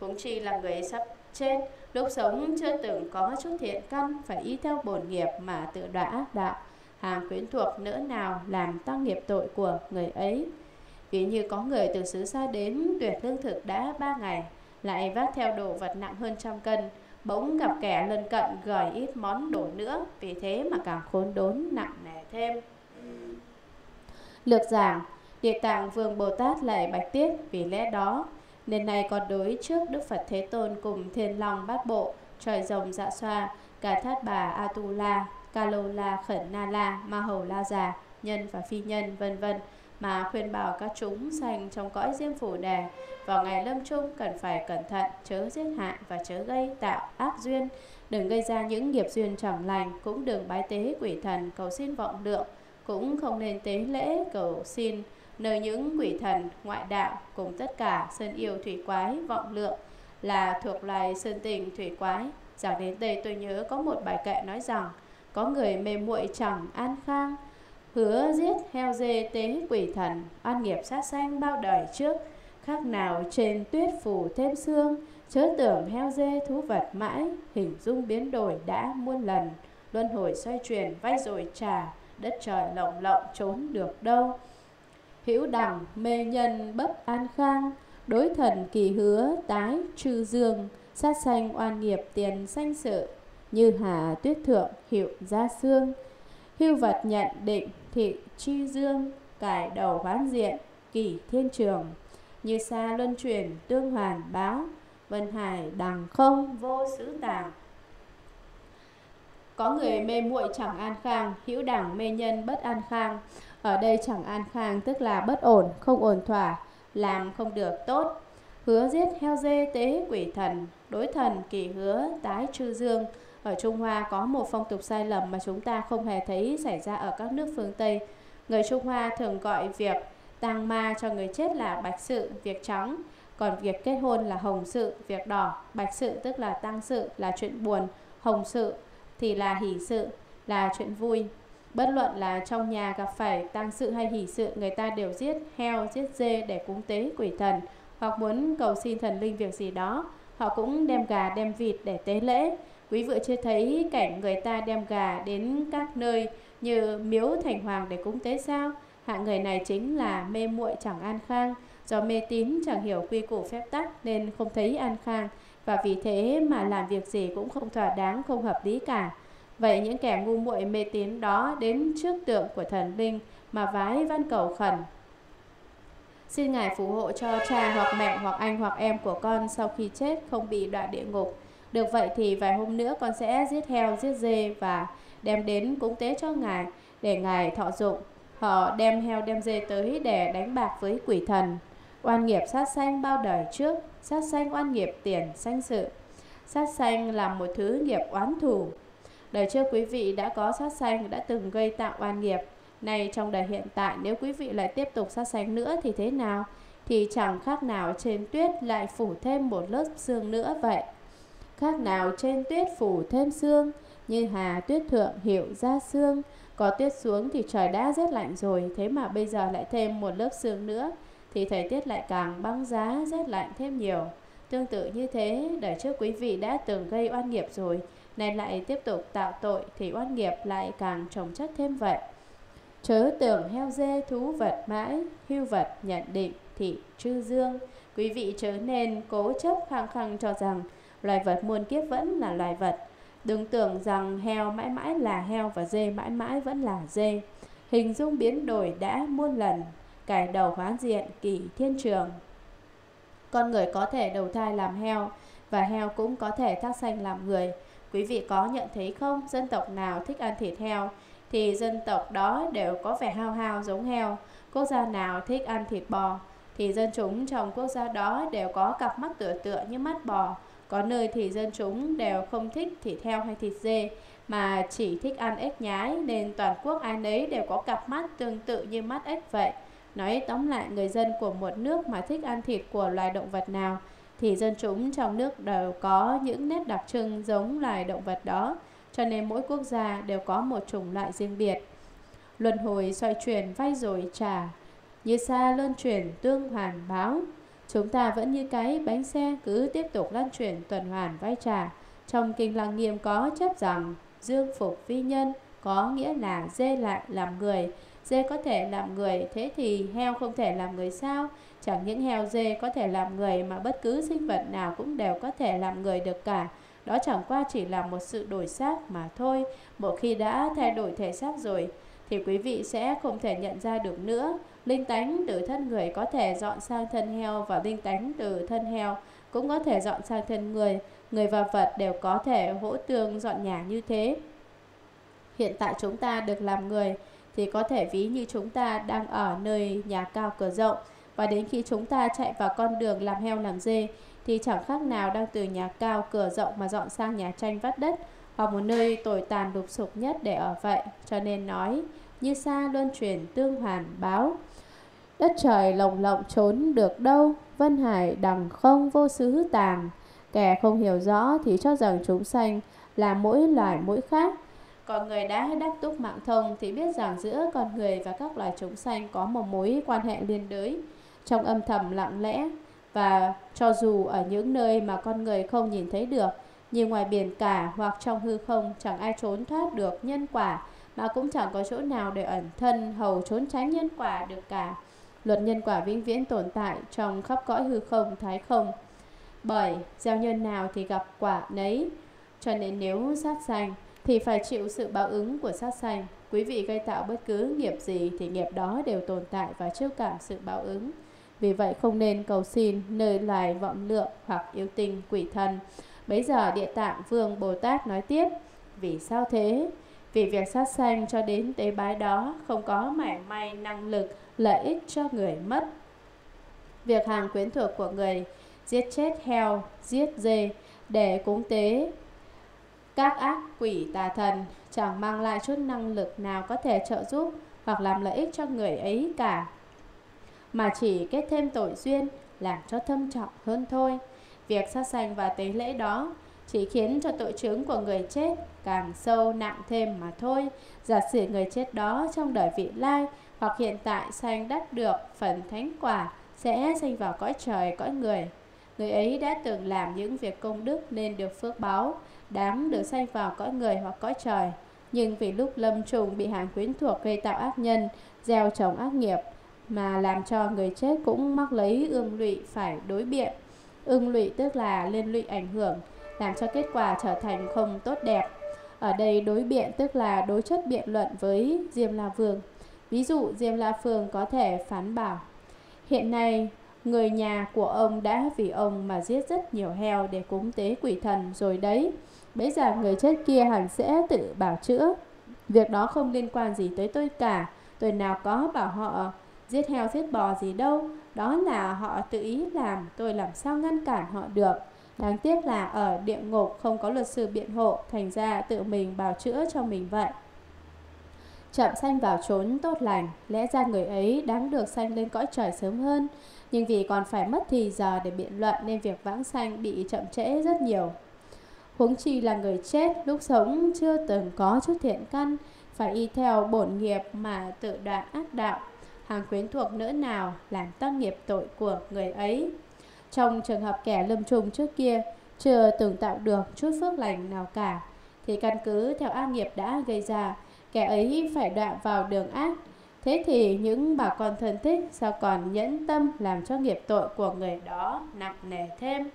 Speaker 1: Cũng chi là người sắp chết, lúc sống chưa từng có chút thiện căn phải ý theo bổn nghiệp mà tự đọa ác đạo. Hàng quyến thuộc nữa nào làm tăng nghiệp tội của người ấy. Ví như có người từ xứ xa đến tuyệt lương thực đã 3 ngày, lại vác theo đồ vật nặng hơn trăm cân, bỗng gặp kẻ lân cận gửi ít món đồ nữa, vì thế mà càng khốn đốn nặng nề thêm. Lược giảng, Địa tạng vương Bồ Tát lại bạch tiết vì lẽ đó, nên nay còn đối trước Đức Phật Thế Tôn cùng Thiên Long Bát Bộ, Trời Rồng Dạ Xoa, cả Thát Bà Atula, Kalola Khẩn Na Ma Hầu La Già, Nhân và Phi Nhân, vân vân mà khuyên bảo các chúng sanh trong cõi diêm phủ đề vào ngày lâm chung cần phải cẩn thận chớ giết hại và chớ gây tạo ác duyên đừng gây ra những nghiệp duyên chẳng lành cũng đừng bái tế quỷ thần cầu xin vọng lượng cũng không nên tế lễ cầu xin nơi những quỷ thần ngoại đạo cùng tất cả sơn yêu thủy quái vọng lượng là thuộc loài sơn tình thủy quái giảng đến đây tôi nhớ có một bài kệ nói rằng có người mềm muội chẳng an khang hứa giết heo dê tế quỷ thần, oan nghiệp sát sanh bao đời trước, khác nào trên tuyết phủ thêm xương, chớ tưởng heo dê thú vật mãi, hình dung biến đổi đã muôn lần, luân hồi xoay chuyển vay rồi trả, đất trời lộng lộng trốn được đâu. Hữu đẳng mê nhân bất an khang, đối thần kỳ hứa tái trừ dương, sát sanh oan nghiệp tiền sanh sự, như hà tuyết thượng hiệu gia xương. Hưu vật nhận định thị chi dương, cải đầu hoán diện, kỷ thiên trường, như xa luân chuyển, tương hoàn báo, vân hải đằng không, vô sứ tàng. Có người mê muội chẳng an khang, hữu đẳng mê nhân bất an khang. Ở đây chẳng an khang tức là bất ổn, không ổn thỏa, làm không được tốt. Hứa giết heo dê tế quỷ thần, đối thần kỳ hứa tái trư dương, ở Trung Hoa có một phong tục sai lầm mà chúng ta không hề thấy xảy ra ở các nước phương Tây. Người Trung Hoa thường gọi việc tang ma cho người chết là bạch sự, việc trắng, còn việc kết hôn là hồng sự, việc đỏ. Bạch sự tức là tang sự là chuyện buồn, hồng sự thì là hỷ sự, là chuyện vui. Bất luận là trong nhà gặp phải tang sự hay hỷ sự, người ta đều giết heo, giết dê để cúng tế quỷ thần, hoặc muốn cầu xin thần linh việc gì đó, họ cũng đem gà đem vịt để tế lễ. Quý vị chưa thấy cảnh người ta đem gà đến các nơi như miếu thành hoàng để cúng tế sao? hạng người này chính là mê muội chẳng an khang, do mê tín chẳng hiểu quy củ phép tắc nên không thấy an khang và vì thế mà làm việc gì cũng không thỏa đáng, không hợp lý cả. Vậy những kẻ ngu muội mê tín đó đến trước tượng của thần linh mà vái văn cầu khẩn. Xin Ngài phù hộ cho cha hoặc mẹ hoặc anh hoặc em của con sau khi chết không bị đọa địa ngục. Được vậy thì vài hôm nữa con sẽ giết heo, giết dê và đem đến cúng tế cho ngài để ngài thọ dụng. Họ đem heo đem dê tới để đánh bạc với quỷ thần. Oan nghiệp sát sanh bao đời trước, sát sanh oan nghiệp tiền sanh sự. Sát sanh là một thứ nghiệp oán thù. Đời trước quý vị đã có sát sanh đã từng gây tạo oan nghiệp. Nay trong đời hiện tại nếu quý vị lại tiếp tục sát sanh nữa thì thế nào? Thì chẳng khác nào trên tuyết lại phủ thêm một lớp xương nữa vậy khác nào trên tuyết phủ thêm sương, như hà tuyết thượng hiệu ra sương. Có tuyết xuống thì trời đã rét lạnh rồi, thế mà bây giờ lại thêm một lớp sương nữa, thì thời tiết lại càng băng giá, rét lạnh thêm nhiều. Tương tự như thế, đời trước quý vị đã từng gây oan nghiệp rồi, nay lại tiếp tục tạo tội thì oan nghiệp lại càng trồng chất thêm vậy. Chớ tưởng heo dê thú vật mãi, hưu vật nhận định thị trư dương. Quý vị chớ nên cố chấp khăng khăng cho rằng loài vật muôn kiếp vẫn là loài vật đừng tưởng rằng heo mãi mãi là heo và dê mãi mãi vẫn là dê hình dung biến đổi đã muôn lần cải đầu hóa diện kỷ thiên trường con người có thể đầu thai làm heo và heo cũng có thể thác sanh làm người quý vị có nhận thấy không dân tộc nào thích ăn thịt heo thì dân tộc đó đều có vẻ hao hao giống heo quốc gia nào thích ăn thịt bò thì dân chúng trong quốc gia đó đều có cặp mắt tựa tựa như mắt bò có nơi thì dân chúng đều không thích thịt heo hay thịt dê mà chỉ thích ăn ếch nhái nên toàn quốc ai nấy đều có cặp mắt tương tự như mắt ếch vậy. Nói tóm lại người dân của một nước mà thích ăn thịt của loài động vật nào thì dân chúng trong nước đều có những nét đặc trưng giống loài động vật đó, cho nên mỗi quốc gia đều có một chủng loại riêng biệt. Luân hồi xoay chuyển vay rồi trả, như xa luân chuyển tương hoàn báo, Chúng ta vẫn như cái bánh xe cứ tiếp tục lan truyền tuần hoàn vai trà. Trong kinh lăng nghiêm có chấp rằng dương phục vi nhân có nghĩa là dê lại làm người. Dê có thể làm người, thế thì heo không thể làm người sao? Chẳng những heo dê có thể làm người mà bất cứ sinh vật nào cũng đều có thể làm người được cả. Đó chẳng qua chỉ là một sự đổi xác mà thôi. Một khi đã thay đổi thể xác rồi thì quý vị sẽ không thể nhận ra được nữa. Linh tánh từ thân người có thể dọn sang thân heo và linh tánh từ thân heo cũng có thể dọn sang thân người. Người và vật đều có thể hỗ tương dọn nhà như thế. Hiện tại chúng ta được làm người thì có thể ví như chúng ta đang ở nơi nhà cao cửa rộng và đến khi chúng ta chạy vào con đường làm heo làm dê thì chẳng khác nào đang từ nhà cao cửa rộng mà dọn sang nhà tranh vắt đất hoặc một nơi tồi tàn đục sục nhất để ở vậy. Cho nên nói, như xa luân chuyển tương hoàn báo, Đất trời lồng lộng trốn được đâu, Vân Hải đằng không vô xứ tàng. Kẻ không hiểu rõ thì cho rằng chúng sanh là mỗi loài mỗi khác. Còn người đã đắc túc mạng thông thì biết rằng giữa con người và các loài chúng sanh có một mối quan hệ liên đới trong âm thầm lặng lẽ và cho dù ở những nơi mà con người không nhìn thấy được như ngoài biển cả hoặc trong hư không chẳng ai trốn thoát được nhân quả mà cũng chẳng có chỗ nào để ẩn thân hầu trốn tránh nhân quả được cả luật nhân quả vĩnh viễn tồn tại trong khắp cõi hư không thái không. 7. Gieo nhân nào thì gặp quả nấy. Cho nên nếu sát sanh thì phải chịu sự báo ứng của sát sanh. Quý vị gây tạo bất cứ nghiệp gì thì nghiệp đó đều tồn tại và chịu cảm sự báo ứng. Vì vậy không nên cầu xin nơi loài vọng lượng hoặc yêu tình quỷ thần. Bấy giờ Địa Tạng Vương Bồ Tát nói tiếp, vì sao thế? Vì việc sát sanh cho đến tế bái đó không có mảy may năng lực lợi ích cho người mất. Việc hàng quyến thuộc của người giết chết heo, giết dê để cúng tế các ác quỷ tà thần chẳng mang lại chút năng lực nào có thể trợ giúp hoặc làm lợi ích cho người ấy cả mà chỉ kết thêm tội duyên làm cho thâm trọng hơn thôi việc sát sanh và tế lễ đó chỉ khiến cho tội chứng của người chết càng sâu nặng thêm mà thôi giả sử người chết đó trong đời vị lai hoặc hiện tại sanh đắc được phần thánh quả sẽ sanh vào cõi trời cõi người. Người ấy đã từng làm những việc công đức nên được phước báo, đáng được sanh vào cõi người hoặc cõi trời. Nhưng vì lúc lâm trùng bị hàng quyến thuộc gây tạo ác nhân, gieo trồng ác nghiệp, mà làm cho người chết cũng mắc lấy ương lụy phải đối biện. Ương lụy tức là liên lụy ảnh hưởng, làm cho kết quả trở thành không tốt đẹp. Ở đây đối biện tức là đối chất biện luận với Diêm La Vương. Ví dụ Diêm La Phương có thể phán bảo Hiện nay người nhà của ông đã vì ông mà giết rất nhiều heo để cúng tế quỷ thần rồi đấy Bây giờ người chết kia hẳn sẽ tự bảo chữa Việc đó không liên quan gì tới tôi cả Tôi nào có bảo họ giết heo giết bò gì đâu Đó là họ tự ý làm tôi làm sao ngăn cản họ được Đáng tiếc là ở địa ngục không có luật sư biện hộ Thành ra tự mình bảo chữa cho mình vậy chậm sanh vào chốn tốt lành, lẽ ra người ấy đáng được sanh lên cõi trời sớm hơn, nhưng vì còn phải mất thì giờ để biện luận nên việc vãng sanh bị chậm trễ rất nhiều. Huống chi là người chết lúc sống chưa từng có chút thiện căn, phải y theo bổn nghiệp mà tự đoạn ác đạo, hàng quyến thuộc nữa nào làm tăng nghiệp tội của người ấy. Trong trường hợp kẻ lâm trùng trước kia chưa từng tạo được chút phước lành nào cả, thì căn cứ theo ác nghiệp đã gây ra, kẻ ấy phải đọa vào đường ác. Thế thì những bà con thân thích sao còn nhẫn tâm làm cho nghiệp tội của người đó nặng nề thêm.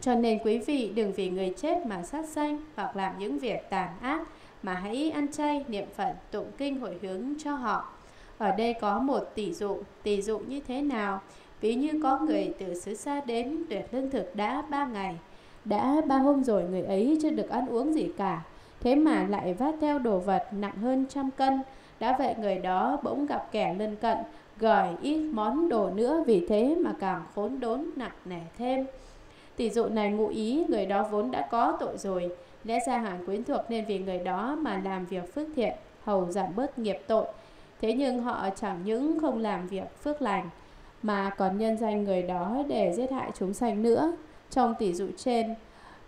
Speaker 1: Cho nên quý vị đừng vì người chết mà sát sanh hoặc làm những việc tàn ác mà hãy ăn chay niệm phật tụng kinh hồi hướng cho họ. Ở đây có một tỷ dụ, tỷ dụ như thế nào? Ví như có người từ xứ xa đến tuyệt lương thực đã ba ngày, đã ba hôm rồi người ấy chưa được ăn uống gì cả thế mà lại vác theo đồ vật nặng hơn trăm cân. Đã vậy người đó bỗng gặp kẻ lân cận, gởi ít món đồ nữa vì thế mà càng khốn đốn nặng nề thêm. Tỷ dụ này ngụ ý người đó vốn đã có tội rồi, lẽ ra hẳn quyến thuộc nên vì người đó mà làm việc phước thiện, hầu giảm bớt nghiệp tội. Thế nhưng họ chẳng những không làm việc phước lành, mà còn nhân danh người đó để giết hại chúng sanh nữa. Trong tỷ dụ trên,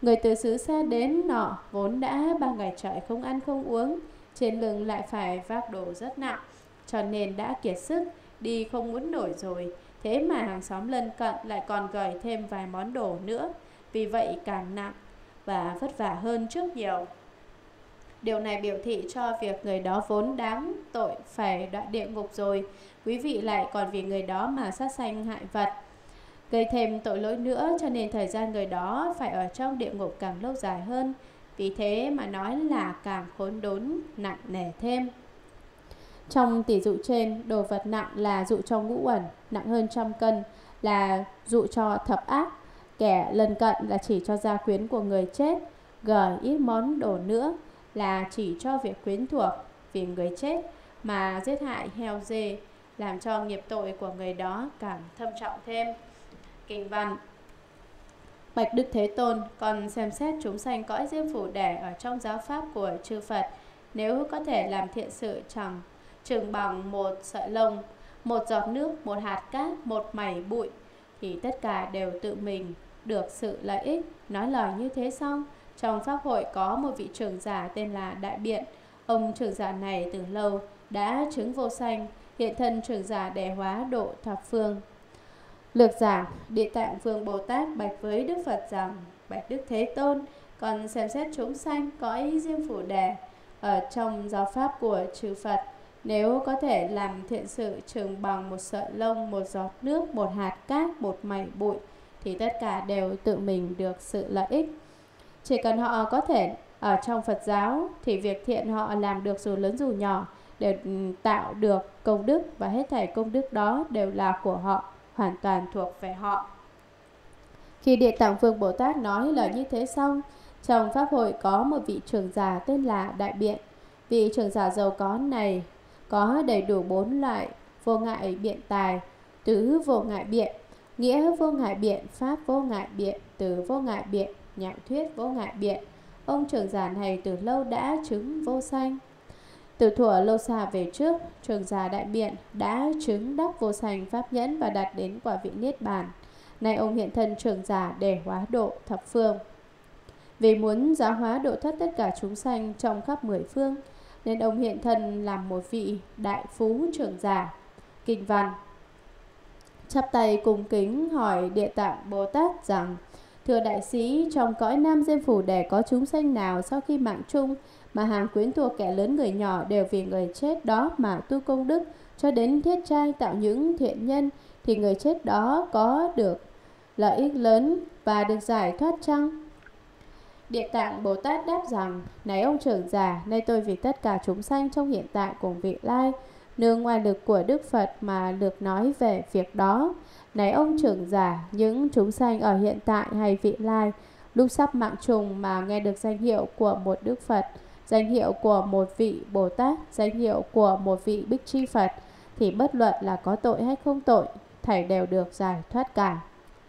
Speaker 1: Người từ xứ xa đến nọ vốn đã ba ngày trời không ăn không uống, trên lưng lại phải vác đồ rất nặng, cho nên đã kiệt sức, đi không muốn nổi rồi. Thế mà hàng xóm lân cận lại còn gửi thêm vài món đồ nữa, vì vậy càng nặng và vất vả hơn trước nhiều. Điều này biểu thị cho việc người đó vốn đáng tội phải đoạn địa ngục rồi, quý vị lại còn vì người đó mà sát sanh hại vật gây thêm tội lỗi nữa cho nên thời gian người đó phải ở trong địa ngục càng lâu dài hơn. Vì thế mà nói là càng khốn đốn nặng nề thêm. Trong tỷ dụ trên, đồ vật nặng là dụ cho ngũ ẩn, nặng hơn trăm cân là dụ cho thập ác, kẻ lần cận là chỉ cho gia quyến của người chết, gờ ít món đồ nữa là chỉ cho việc quyến thuộc vì người chết mà giết hại heo dê làm cho nghiệp tội của người đó càng thâm trọng thêm kinh văn Bạch Đức Thế Tôn còn xem xét chúng sanh cõi diêm phủ đẻ ở trong giáo pháp của chư Phật nếu có thể làm thiện sự chẳng chừng bằng một sợi lông, một giọt nước, một hạt cát, một mảy bụi thì tất cả đều tự mình được sự lợi ích. Nói lời như thế xong, trong pháp hội có một vị trưởng giả tên là Đại Biện. Ông trưởng giả này từ lâu đã chứng vô sanh, hiện thân trưởng giả đẻ hóa độ thập phương Lược giảng, Địa Tạng Vương Bồ Tát bạch với Đức Phật rằng, bạch Đức Thế Tôn, còn xem xét chúng sanh có ý riêng phủ đề ở trong giáo pháp của chư Phật. Nếu có thể làm thiện sự chừng bằng một sợi lông, một giọt nước, một hạt cát, một mảnh bụi, thì tất cả đều tự mình được sự lợi ích. Chỉ cần họ có thể ở trong Phật giáo, thì việc thiện họ làm được dù lớn dù nhỏ, đều ừ, tạo được công đức và hết thảy công đức đó đều là của họ hoàn toàn thuộc về họ. Khi Địa Tạng Vương Bồ Tát nói lời như thế xong, trong Pháp hội có một vị trưởng giả tên là Đại Biện. Vị trưởng giả giàu có này có đầy đủ bốn loại vô ngại biện tài, tứ vô ngại biện, nghĩa vô ngại biện, pháp vô ngại biện, từ vô ngại biện, nhạc thuyết vô ngại biện. Ông trưởng giả này từ lâu đã chứng vô sanh, từ thuở lâu xa về trước, trường già đại biện đã chứng đắc vô sanh pháp nhẫn và đạt đến quả vị niết bàn. Nay ông hiện thân trường giả để hóa độ thập phương. Vì muốn giáo hóa độ thất tất cả chúng sanh trong khắp mười phương, nên ông hiện thân làm một vị đại phú trưởng giả. Kinh văn Chắp tay cùng kính hỏi địa tạng Bồ Tát rằng Thưa đại sĩ, trong cõi Nam Diêm Phủ để có chúng sanh nào sau khi mạng chung mà hàng quyến thuộc kẻ lớn người nhỏ đều vì người chết đó mà tu công đức cho đến thiết trai tạo những thiện nhân thì người chết đó có được lợi ích lớn và được giải thoát chăng? Địa tạng Bồ Tát đáp rằng, này ông trưởng giả, nay tôi vì tất cả chúng sanh trong hiện tại cùng vị lai, nương ngoài lực của Đức Phật mà được nói về việc đó. Này ông trưởng giả, những chúng sanh ở hiện tại hay vị lai, lúc sắp mạng trùng mà nghe được danh hiệu của một Đức Phật, danh hiệu của một vị Bồ Tát, danh hiệu của một vị Bích Chi Phật thì bất luận là có tội hay không tội, thầy đều được giải thoát cả.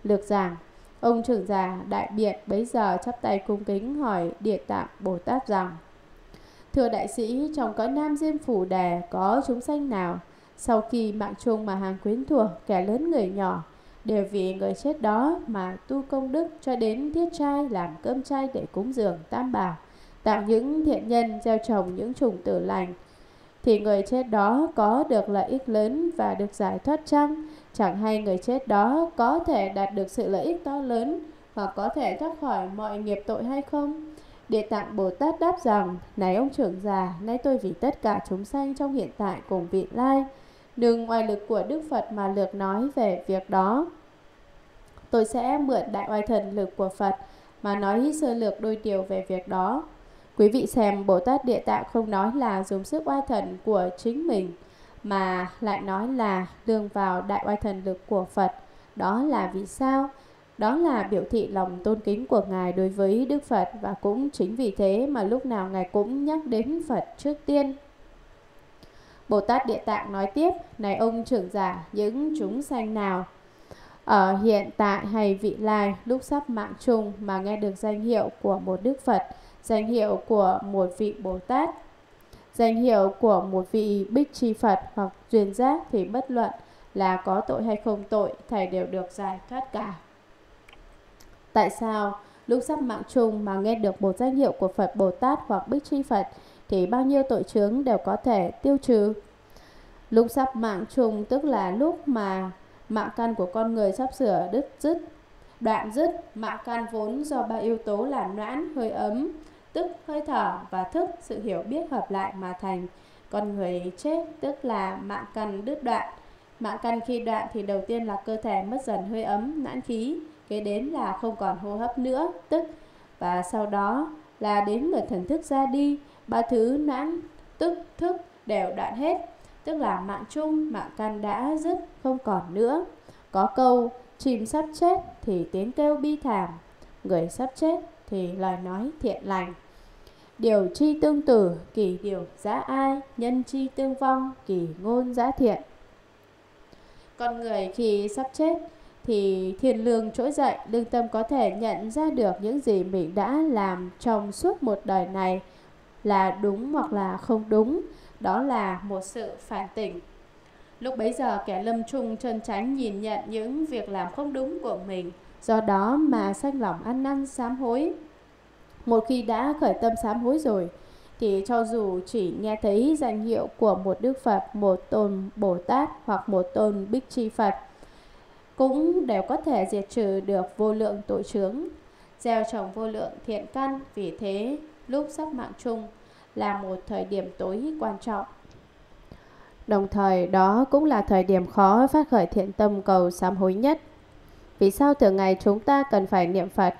Speaker 1: Lược giảng, ông trưởng già đại biện bấy giờ chắp tay cung kính hỏi Địa Tạng Bồ Tát rằng: Thưa đại sĩ, trong cõi Nam Diêm phủ đề có chúng sanh nào sau khi mạng chung mà hàng quyến thuộc kẻ lớn người nhỏ đều vì người chết đó mà tu công đức cho đến thiết trai làm cơm chay để cúng dường tam bảo tạo những thiện nhân gieo trồng những trùng tử lành thì người chết đó có được lợi ích lớn và được giải thoát chăng? Chẳng hay người chết đó có thể đạt được sự lợi ích to lớn hoặc có thể thoát khỏi mọi nghiệp tội hay không? Địa tạng Bồ Tát đáp rằng, này ông trưởng già, nay tôi vì tất cả chúng sanh trong hiện tại cùng vị lai, đừng ngoài lực của Đức Phật mà lược nói về việc đó. Tôi sẽ mượn đại oai thần lực của Phật mà nói sơ lược đôi điều về việc đó. Quý vị xem Bồ Tát Địa Tạng không nói là dùng sức oai thần của chính mình mà lại nói là đương vào đại oai thần lực của Phật. Đó là vì sao? Đó là biểu thị lòng tôn kính của Ngài đối với Đức Phật và cũng chính vì thế mà lúc nào Ngài cũng nhắc đến Phật trước tiên. Bồ Tát Địa Tạng nói tiếp, này ông trưởng giả, những chúng sanh nào ở hiện tại hay vị lai lúc sắp mạng chung mà nghe được danh hiệu của một Đức Phật – danh hiệu của một vị Bồ Tát. Danh hiệu của một vị Bích Chi Phật hoặc Duyên Giác thì bất luận là có tội hay không tội, Thầy đều được giải thoát cả. Tại sao lúc sắp mạng chung mà nghe được một danh hiệu của Phật Bồ Tát hoặc Bích Chi Phật thì bao nhiêu tội chướng đều có thể tiêu trừ? Lúc sắp mạng chung tức là lúc mà mạng căn của con người sắp sửa đứt dứt đoạn dứt mạng căn vốn do ba yếu tố là noãn, hơi ấm, tức hơi thở và thức sự hiểu biết hợp lại mà thành. Con người chết tức là mạng cần đứt đoạn. Mạng cần khi đoạn thì đầu tiên là cơ thể mất dần hơi ấm, giãn khí, kế đến là không còn hô hấp nữa, tức và sau đó là đến người thần thức ra đi, ba thứ nãn, tức, thức đều đoạn hết, tức là mạng chung, mạng căn đã dứt, không còn nữa. Có câu chìm sắp chết thì tiếng kêu bi thảm, người sắp chết thì lời nói thiện lành. Điều chi tương tử, kỳ điều giá ai, nhân chi tương vong, kỳ ngôn giá thiện. Con người khi sắp chết thì thiền lương trỗi dậy, lương tâm có thể nhận ra được những gì mình đã làm trong suốt một đời này là đúng hoặc là không đúng, đó là một sự phản tỉnh. Lúc bấy giờ kẻ lâm trung chân tránh nhìn nhận những việc làm không đúng của mình, do đó mà sanh lòng ăn năn sám hối, một khi đã khởi tâm sám hối rồi thì cho dù chỉ nghe thấy danh hiệu của một Đức Phật, một tôn Bồ Tát hoặc một tôn Bích Chi Phật cũng đều có thể diệt trừ được vô lượng tội chướng, gieo trồng vô lượng thiện căn, vì thế lúc sắp mạng chung là một thời điểm tối quan trọng. Đồng thời đó cũng là thời điểm khó phát khởi thiện tâm cầu sám hối nhất. Vì sao thường ngày chúng ta cần phải niệm Phật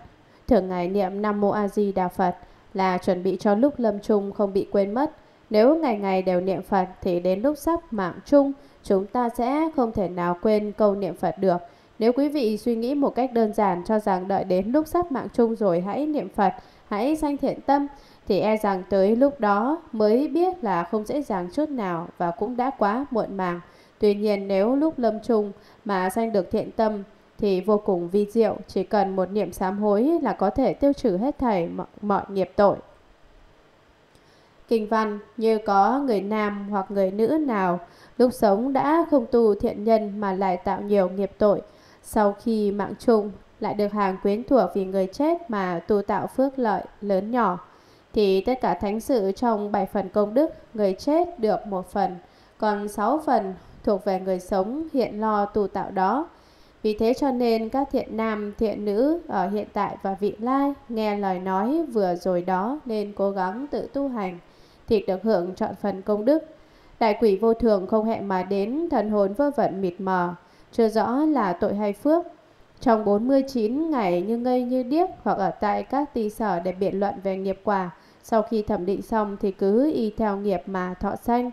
Speaker 1: thường ngày niệm Nam Mô A Di Đà Phật là chuẩn bị cho lúc lâm chung không bị quên mất. Nếu ngày ngày đều niệm Phật thì đến lúc sắp mạng chung, chúng ta sẽ không thể nào quên câu niệm Phật được. Nếu quý vị suy nghĩ một cách đơn giản cho rằng đợi đến lúc sắp mạng chung rồi hãy niệm Phật, hãy sanh thiện tâm, thì e rằng tới lúc đó mới biết là không dễ dàng chút nào và cũng đã quá muộn màng. Tuy nhiên nếu lúc lâm chung mà sanh được thiện tâm thì vô cùng vi diệu, chỉ cần một niệm sám hối là có thể tiêu trừ hết thảy mọi, nghiệp tội. Kinh văn như có người nam hoặc người nữ nào lúc sống đã không tu thiện nhân mà lại tạo nhiều nghiệp tội, sau khi mạng chung lại được hàng quyến thuộc vì người chết mà tu tạo phước lợi lớn nhỏ, thì tất cả thánh sự trong bảy phần công đức người chết được một phần, còn sáu phần thuộc về người sống hiện lo tu tạo đó. Vì thế cho nên các thiện nam, thiện nữ ở hiện tại và vị lai nghe lời nói vừa rồi đó nên cố gắng tự tu hành thì được hưởng trọn phần công đức. Đại quỷ vô thường không hẹn mà đến, thần hồn vơ vẩn mịt mờ, chưa rõ là tội hay phước. Trong 49 ngày như ngây như điếc hoặc ở tại các tỳ sở để biện luận về nghiệp quả, sau khi thẩm định xong thì cứ y theo nghiệp mà thọ sanh.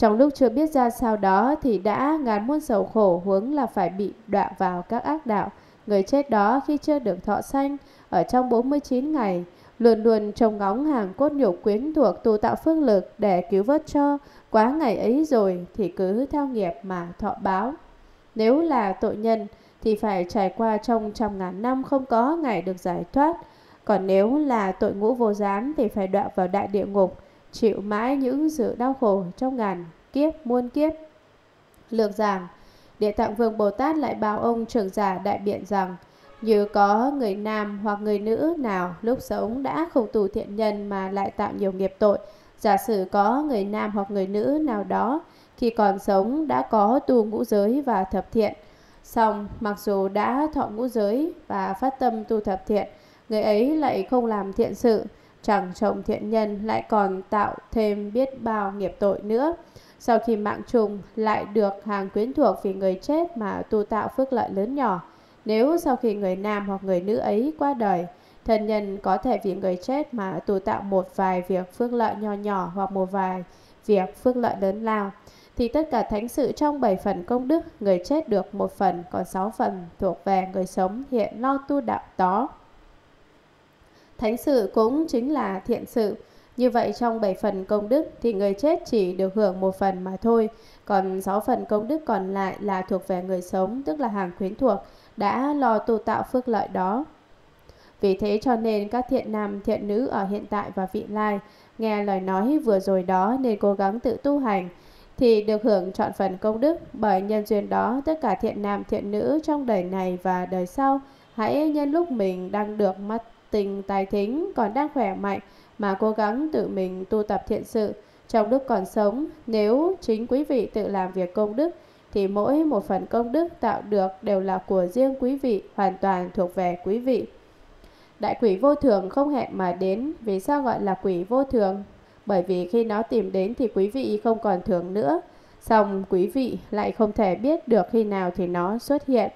Speaker 1: Trong lúc chưa biết ra sao đó thì đã ngàn muôn sầu khổ hướng là phải bị đọa vào các ác đạo. Người chết đó khi chưa được thọ sanh, ở trong 49 ngày, luôn luôn trông ngóng hàng cốt nhục quyến thuộc tu tạo phương lực để cứu vớt cho, quá ngày ấy rồi thì cứ theo nghiệp mà thọ báo. Nếu là tội nhân thì phải trải qua trong trăm ngàn năm không có ngày được giải thoát, còn nếu là tội ngũ vô gián thì phải đọa vào đại địa ngục, chịu mãi những sự đau khổ trong ngàn kiếp muôn kiếp. Lược giảng, Địa Tạng Vương Bồ Tát lại bảo ông trưởng giả đại biện rằng, như có người nam hoặc người nữ nào lúc sống đã không tù thiện nhân mà lại tạo nhiều nghiệp tội, giả sử có người nam hoặc người nữ nào đó khi còn sống đã có tu ngũ giới và thập thiện, Xong, mặc dù đã thọ ngũ giới và phát tâm tu thập thiện, người ấy lại không làm thiện sự, chẳng trồng thiện nhân lại còn tạo thêm biết bao nghiệp tội nữa. Sau khi mạng trùng lại được hàng quyến thuộc vì người chết mà tu tạo phước lợi lớn nhỏ. Nếu sau khi người nam hoặc người nữ ấy qua đời, thân nhân có thể vì người chết mà tu tạo một vài việc phước lợi nho nhỏ hoặc một vài việc phước lợi lớn lao, thì tất cả thánh sự trong bảy phần công đức, người chết được một phần, còn sáu phần thuộc về người sống hiện lo tu đạo đó. Thánh sự cũng chính là thiện sự. Như vậy trong 7 phần công đức thì người chết chỉ được hưởng một phần mà thôi, còn 6 phần công đức còn lại là thuộc về người sống, tức là hàng khuyến thuộc, đã lo tu tạo phước lợi đó. Vì thế cho nên các thiện nam, thiện nữ ở hiện tại và vị lai, nghe lời nói vừa rồi đó nên cố gắng tự tu hành, thì được hưởng trọn phần công đức bởi nhân duyên đó tất cả thiện nam thiện nữ trong đời này và đời sau hãy nhân lúc mình đang được mắt tình tài thính còn đang khỏe mạnh mà cố gắng tự mình tu tập thiện sự. Trong lúc còn sống, nếu chính quý vị tự làm việc công đức, thì mỗi một phần công đức tạo được đều là của riêng quý vị, hoàn toàn thuộc về quý vị. Đại quỷ vô thường không hẹn mà đến, vì sao gọi là quỷ vô thường? Bởi vì khi nó tìm đến thì quý vị không còn thường nữa, song quý vị lại không thể biết được khi nào thì nó xuất hiện.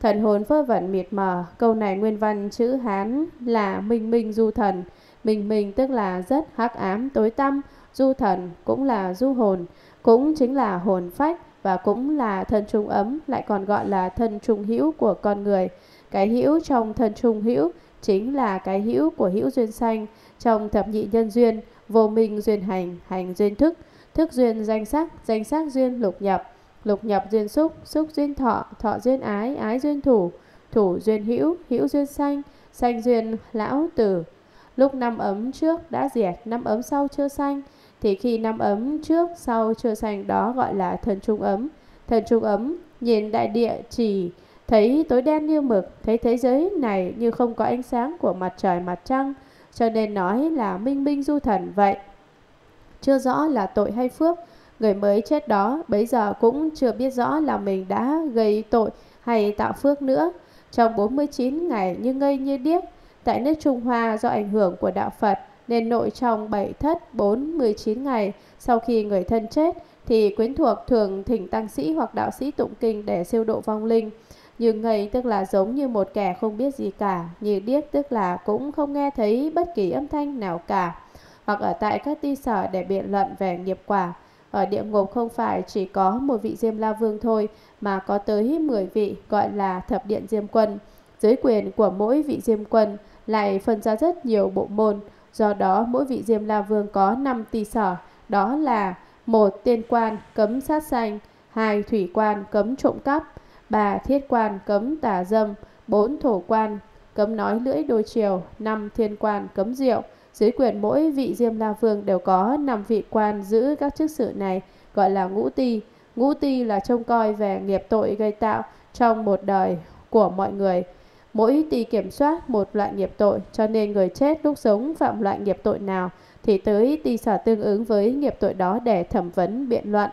Speaker 1: Thần hồn vơ vẩn miệt mờ, câu này nguyên văn chữ Hán là minh minh du thần. Minh minh tức là rất hắc ám, tối tăm, du thần cũng là du hồn, cũng chính là hồn phách và cũng là thân trung ấm, lại còn gọi là thân trung hữu của con người. Cái hữu trong thân trung hữu chính là cái hữu của hữu duyên sanh trong thập nhị nhân duyên, vô minh duyên hành, hành duyên thức, thức duyên danh sắc, danh sắc duyên lục nhập lục nhập duyên xúc, xúc duyên thọ, thọ duyên ái, ái duyên thủ, thủ duyên hữu, hữu duyên sanh, sanh duyên lão tử. Lúc năm ấm trước đã diệt, năm ấm sau chưa sanh, thì khi năm ấm trước sau chưa sanh đó gọi là thần trung ấm. Thần trung ấm nhìn đại địa chỉ thấy tối đen như mực, thấy thế giới này như không có ánh sáng của mặt trời mặt trăng, cho nên nói là minh minh du thần vậy. Chưa rõ là tội hay phước, Người mới chết đó bấy giờ cũng chưa biết rõ là mình đã gây tội hay tạo phước nữa. Trong 49 ngày như ngây như điếc, tại nước Trung Hoa do ảnh hưởng của đạo Phật nên nội trong bảy thất 49 ngày sau khi người thân chết thì quyến thuộc thường thỉnh tăng sĩ hoặc đạo sĩ tụng kinh để siêu độ vong linh. Như ngây tức là giống như một kẻ không biết gì cả, như điếc tức là cũng không nghe thấy bất kỳ âm thanh nào cả, hoặc ở tại các ti sở để biện luận về nghiệp quả. Ở địa ngục không phải chỉ có một vị Diêm La Vương thôi mà có tới 10 vị gọi là thập điện Diêm Quân. Dưới quyền của mỗi vị Diêm Quân lại phân ra rất nhiều bộ môn, do đó mỗi vị Diêm La Vương có 5 tỳ sở, đó là một Tiên quan cấm sát sanh, hai Thủy quan cấm trộm cắp, ba Thiết quan cấm tà dâm, bốn Thổ quan cấm nói lưỡi đôi chiều, năm Thiên quan cấm rượu. Dưới quyền mỗi vị Diêm La Vương đều có 5 vị quan giữ các chức sự này, gọi là ngũ ti. Ngũ ti là trông coi về nghiệp tội gây tạo trong một đời của mọi người. Mỗi ti kiểm soát một loại nghiệp tội, cho nên người chết lúc sống phạm loại nghiệp tội nào thì tới ti sở tương ứng với nghiệp tội đó để thẩm vấn biện luận.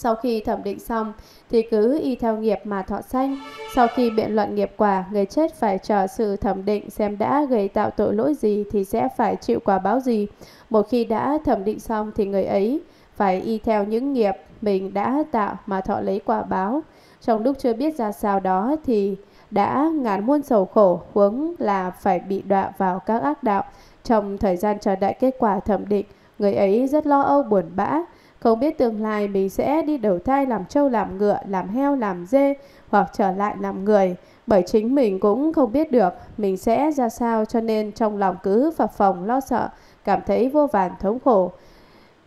Speaker 1: Sau khi thẩm định xong thì cứ y theo nghiệp mà thọ sanh. Sau khi biện luận nghiệp quả, người chết phải chờ sự thẩm định xem đã gây tạo tội lỗi gì thì sẽ phải chịu quả báo gì. Một khi đã thẩm định xong thì người ấy phải y theo những nghiệp mình đã tạo mà thọ lấy quả báo. Trong lúc chưa biết ra sao đó thì đã ngán muôn sầu khổ huống là phải bị đọa vào các ác đạo. Trong thời gian chờ đợi kết quả thẩm định, người ấy rất lo âu buồn bã, không biết tương lai mình sẽ đi đầu thai làm trâu làm ngựa, làm heo làm dê hoặc trở lại làm người. Bởi chính mình cũng không biết được mình sẽ ra sao cho nên trong lòng cứ phập phòng lo sợ, cảm thấy vô vàn thống khổ.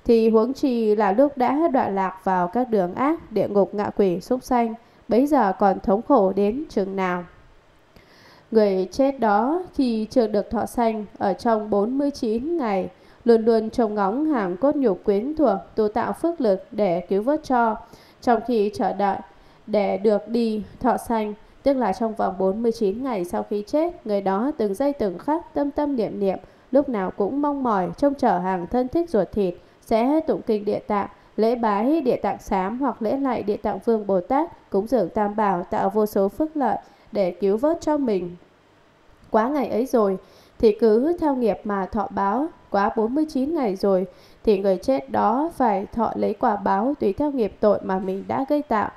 Speaker 1: Thì huống chi là lúc đã đoạn lạc vào các đường ác, địa ngục ngạ quỷ súc sanh, bấy giờ còn thống khổ đến chừng nào. Người chết đó khi chưa được thọ sanh ở trong 49 ngày, luôn luôn trông ngóng hàng cốt nhục quyến thuộc tu tạo phước lực để cứu vớt cho, trong khi chờ đợi để được đi thọ sanh, tức là trong vòng 49 ngày sau khi chết, người đó từng giây từng khắc tâm tâm niệm niệm, lúc nào cũng mong mỏi trông chờ hàng thân thích ruột thịt sẽ tụng kinh địa tạng, lễ bái địa tạng sám hoặc lễ lại địa tạng vương Bồ Tát, cúng dường tam bảo tạo vô số phước lợi để cứu vớt cho mình. Quá ngày ấy rồi thì cứ theo nghiệp mà thọ báo, quá 49 ngày rồi thì người chết đó phải thọ lấy quả báo tùy theo nghiệp tội mà mình đã gây tạo.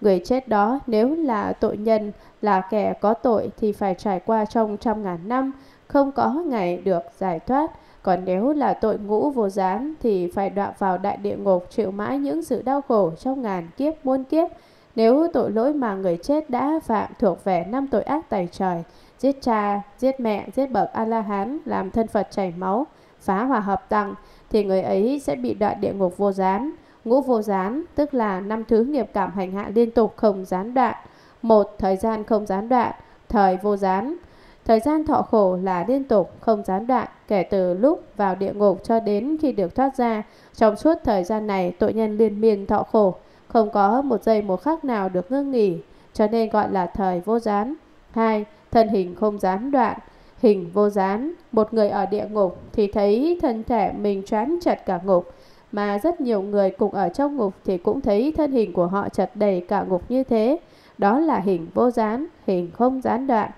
Speaker 1: Người chết đó nếu là tội nhân, là kẻ có tội thì phải trải qua trong trăm ngàn năm, không có ngày được giải thoát. Còn nếu là tội ngũ vô gián thì phải đọa vào đại địa ngục chịu mãi những sự đau khổ trong ngàn kiếp muôn kiếp. Nếu tội lỗi mà người chết đã phạm thuộc về năm tội ác tài trời, giết cha, giết mẹ, giết bậc A-la-hán, làm thân Phật chảy máu, phá hòa hợp tăng thì người ấy sẽ bị đọa địa ngục vô gián. Ngũ vô gián tức là năm thứ nghiệp cảm hành hạ liên tục không gián đoạn. Một, thời gian không gián đoạn, thời vô gián. Thời gian thọ khổ là liên tục, không gián đoạn, kể từ lúc vào địa ngục cho đến khi được thoát ra. Trong suốt thời gian này, tội nhân liên miên thọ khổ, không có một giây một khắc nào được ngưng nghỉ, cho nên gọi là thời vô gián. hai Thân hình không gián đoạn Hình vô gián, một người ở địa ngục thì thấy thân thể mình choán chặt cả ngục, mà rất nhiều người cùng ở trong ngục thì cũng thấy thân hình của họ chật đầy cả ngục như thế. Đó là hình vô gián, hình không gián đoạn.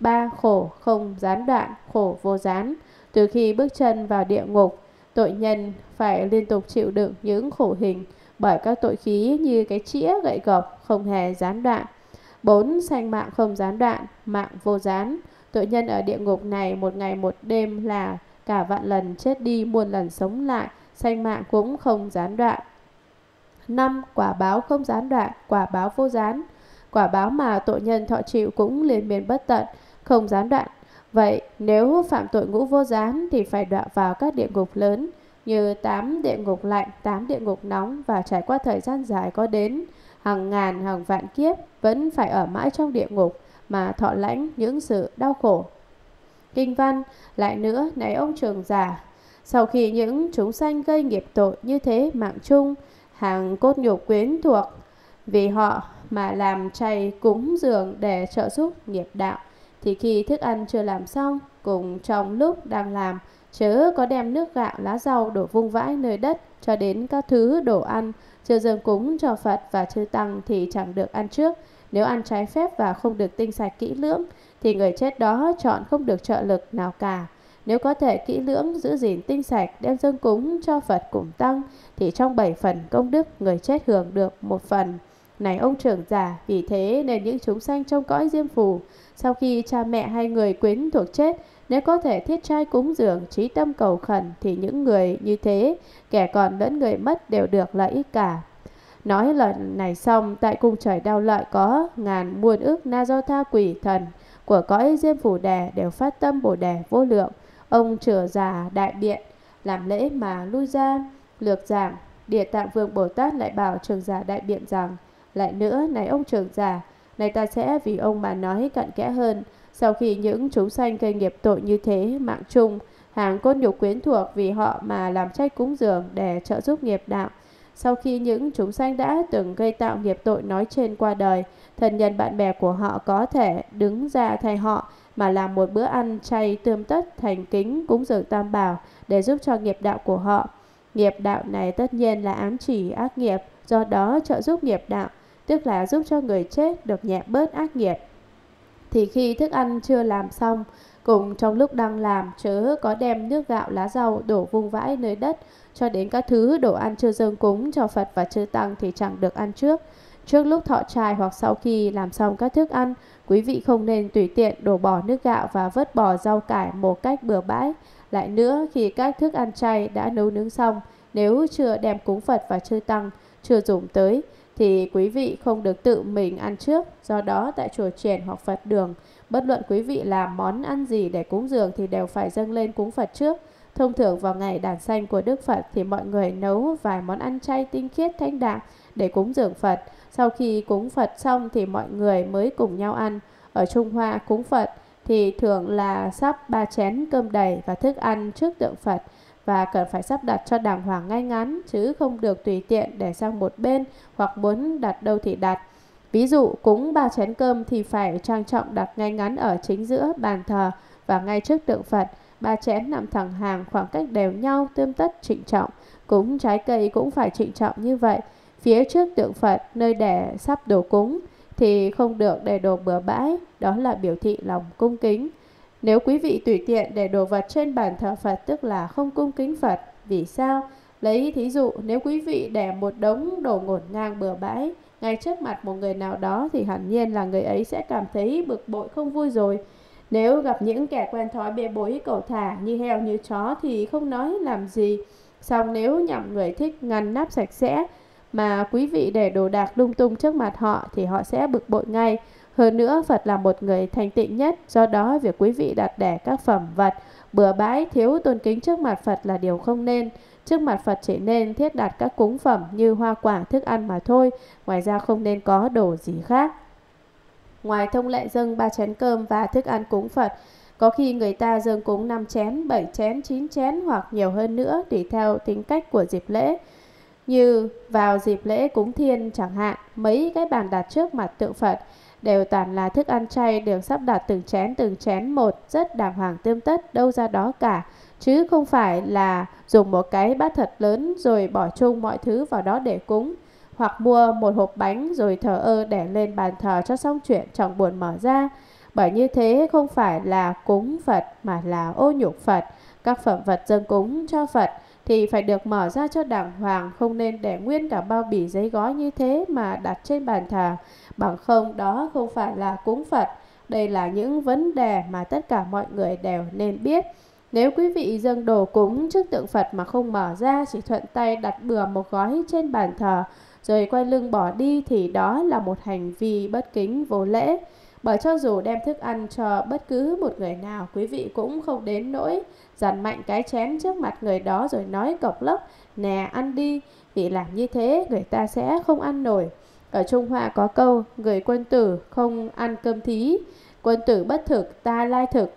Speaker 1: Ba khổ không gián đoạn, khổ vô gián. Từ khi bước chân vào địa ngục, tội nhân phải liên tục chịu đựng những khổ hình bởi các tội khí như cái chĩa gậy gộc không hề gián đoạn. bốn Sanh mạng không gián đoạn, mạng vô gián. Tội nhân ở địa ngục này một ngày một đêm là cả vạn lần chết đi muôn lần sống lại, sanh mạng cũng không gián đoạn. Năm Quả báo không gián đoạn, quả báo vô gián. Quả báo mà tội nhân thọ chịu cũng liên miên bất tận, không gián đoạn. Vậy nếu phạm tội ngũ vô gián thì phải đọa vào các địa ngục lớn như tám địa ngục lạnh, tám địa ngục nóng và trải qua thời gian dài có đến hàng ngàn hàng vạn kiếp vẫn phải ở mãi trong địa ngục mà thọ lãnh những sự đau khổ. Kinh văn, lại nữa này ông trường giả, sau khi những chúng sanh gây nghiệp tội như thế mạng chung, hàng cốt nhục quyến thuộc, vì họ mà làm chay cúng dường để trợ giúp nghiệp đạo, thì khi thức ăn chưa làm xong, cùng trong lúc đang làm, chớ có đem nước gạo lá rau đổ vung vãi nơi đất cho đến các thứ đồ ăn chưa dâng cúng cho Phật và chư Tăng thì chẳng được ăn trước nếu ăn trái phép và không được tinh sạch kỹ lưỡng thì người chết đó chọn không được trợ lực nào cả. Nếu có thể kỹ lưỡng giữ gìn tinh sạch đem dâng cúng cho Phật cùng tăng thì trong 7 phần công đức người chết hưởng được một phần. Này ông trưởng giả, vì thế nên những chúng sanh trong cõi diêm phù, sau khi cha mẹ hai người quyến thuộc chết, nếu có thể thiết trai cúng dường trí tâm cầu khẩn thì những người như thế, kẻ còn lẫn người mất đều được lợi ích cả. Nói lời này xong, tại cung trời đau lợi có ngàn muôn ước na do tha quỷ thần của cõi diêm phủ đè đều phát tâm bồ đề vô lượng. Ông trở già đại biện, làm lễ mà lui ra, lược giảng. Địa tạng vương Bồ Tát lại bảo trường giả đại biện rằng, lại nữa, này ông trường giả, này ta sẽ vì ông mà nói cận kẽ hơn. Sau khi những chúng sanh gây nghiệp tội như thế, mạng chung, hàng côn nhục quyến thuộc vì họ mà làm trách cúng dường để trợ giúp nghiệp đạo, sau khi những chúng sanh đã từng gây tạo nghiệp tội nói trên qua đời, thân nhân bạn bè của họ có thể đứng ra thay họ mà làm một bữa ăn chay tươm tất thành kính cúng dường tam bảo để giúp cho nghiệp đạo của họ. Nghiệp đạo này tất nhiên là ám chỉ ác nghiệp, do đó trợ giúp nghiệp đạo, tức là giúp cho người chết được nhẹ bớt ác nghiệp. Thì khi thức ăn chưa làm xong, cùng trong lúc đang làm chớ có đem nước gạo lá rau đổ vung vãi nơi đất cho đến các thứ đồ ăn chưa dâng cúng cho Phật và chư Tăng thì chẳng được ăn trước. Trước lúc thọ trai hoặc sau khi làm xong các thức ăn, quý vị không nên tùy tiện đổ bỏ nước gạo và vớt bỏ rau cải một cách bừa bãi. Lại nữa, khi các thức ăn chay đã nấu nướng xong, nếu chưa đem cúng Phật và chư Tăng, chưa dùng tới, thì quý vị không được tự mình ăn trước. Do đó, tại chùa triển hoặc Phật đường, bất luận quý vị làm món ăn gì để cúng dường thì đều phải dâng lên cúng Phật trước. Thông thường vào ngày đàn xanh của Đức Phật thì mọi người nấu vài món ăn chay tinh khiết thanh đạm để cúng dường Phật. Sau khi cúng Phật xong thì mọi người mới cùng nhau ăn. Ở Trung Hoa cúng Phật thì thường là sắp ba chén cơm đầy và thức ăn trước tượng Phật và cần phải sắp đặt cho đàng hoàng ngay ngắn chứ không được tùy tiện để sang một bên hoặc muốn đặt đâu thì đặt. Ví dụ cúng ba chén cơm thì phải trang trọng đặt ngay ngắn ở chính giữa bàn thờ và ngay trước tượng Phật Ba chén nằm thẳng hàng khoảng cách đều nhau tươm tất trịnh trọng, cúng trái cây cũng phải trịnh trọng như vậy. Phía trước tượng Phật nơi để sắp đồ cúng thì không được để đồ bừa bãi, đó là biểu thị lòng cung kính. Nếu quý vị tùy tiện để đồ vật trên bàn thờ Phật tức là không cung kính Phật. Vì sao? Lấy thí dụ nếu quý vị để một đống đồ ngổn ngang bừa bãi ngay trước mặt một người nào đó thì hẳn nhiên là người ấy sẽ cảm thấy bực bội không vui rồi. Nếu gặp những kẻ quen thói bê bối cầu thả như heo như chó thì không nói làm gì. Xong nếu nhầm người thích ngăn nắp sạch sẽ mà quý vị để đồ đạc lung tung trước mặt họ thì họ sẽ bực bội ngay. Hơn nữa Phật là một người thành tịnh nhất, do đó việc quý vị đặt đẻ các phẩm vật bừa bãi thiếu tôn kính trước mặt Phật là điều không nên. Trước mặt Phật chỉ nên thiết đặt các cúng phẩm như hoa quả thức ăn mà thôi, ngoài ra không nên có đồ gì khác ngoài thông lệ dâng ba chén cơm và thức ăn cúng Phật, có khi người ta dâng cúng 5 chén, 7 chén, 9 chén hoặc nhiều hơn nữa tùy theo tính cách của dịp lễ. Như vào dịp lễ cúng thiên chẳng hạn, mấy cái bàn đặt trước mặt tượng Phật đều toàn là thức ăn chay được sắp đặt từng chén từng chén một, rất đàng hoàng tươm tất, đâu ra đó cả. Chứ không phải là dùng một cái bát thật lớn rồi bỏ chung mọi thứ vào đó để cúng hoặc mua một hộp bánh rồi thờ ơ để lên bàn thờ cho xong chuyện chẳng buồn mở ra. Bởi như thế không phải là cúng Phật mà là ô nhục Phật. Các phẩm vật dâng cúng cho Phật thì phải được mở ra cho đàng hoàng, không nên để nguyên cả bao bì giấy gói như thế mà đặt trên bàn thờ. Bằng không đó không phải là cúng Phật. Đây là những vấn đề mà tất cả mọi người đều nên biết. Nếu quý vị dâng đồ cúng trước tượng Phật mà không mở ra, chỉ thuận tay đặt bừa một gói trên bàn thờ, rồi quay lưng bỏ đi thì đó là một hành vi bất kính vô lễ. Bởi cho dù đem thức ăn cho bất cứ một người nào, quý vị cũng không đến nỗi dằn mạnh cái chén trước mặt người đó rồi nói cộc lốc, nè ăn đi, vì làm như thế người ta sẽ không ăn nổi. Ở Trung Hoa có câu, người quân tử không ăn cơm thí, quân tử bất thực ta lai thực.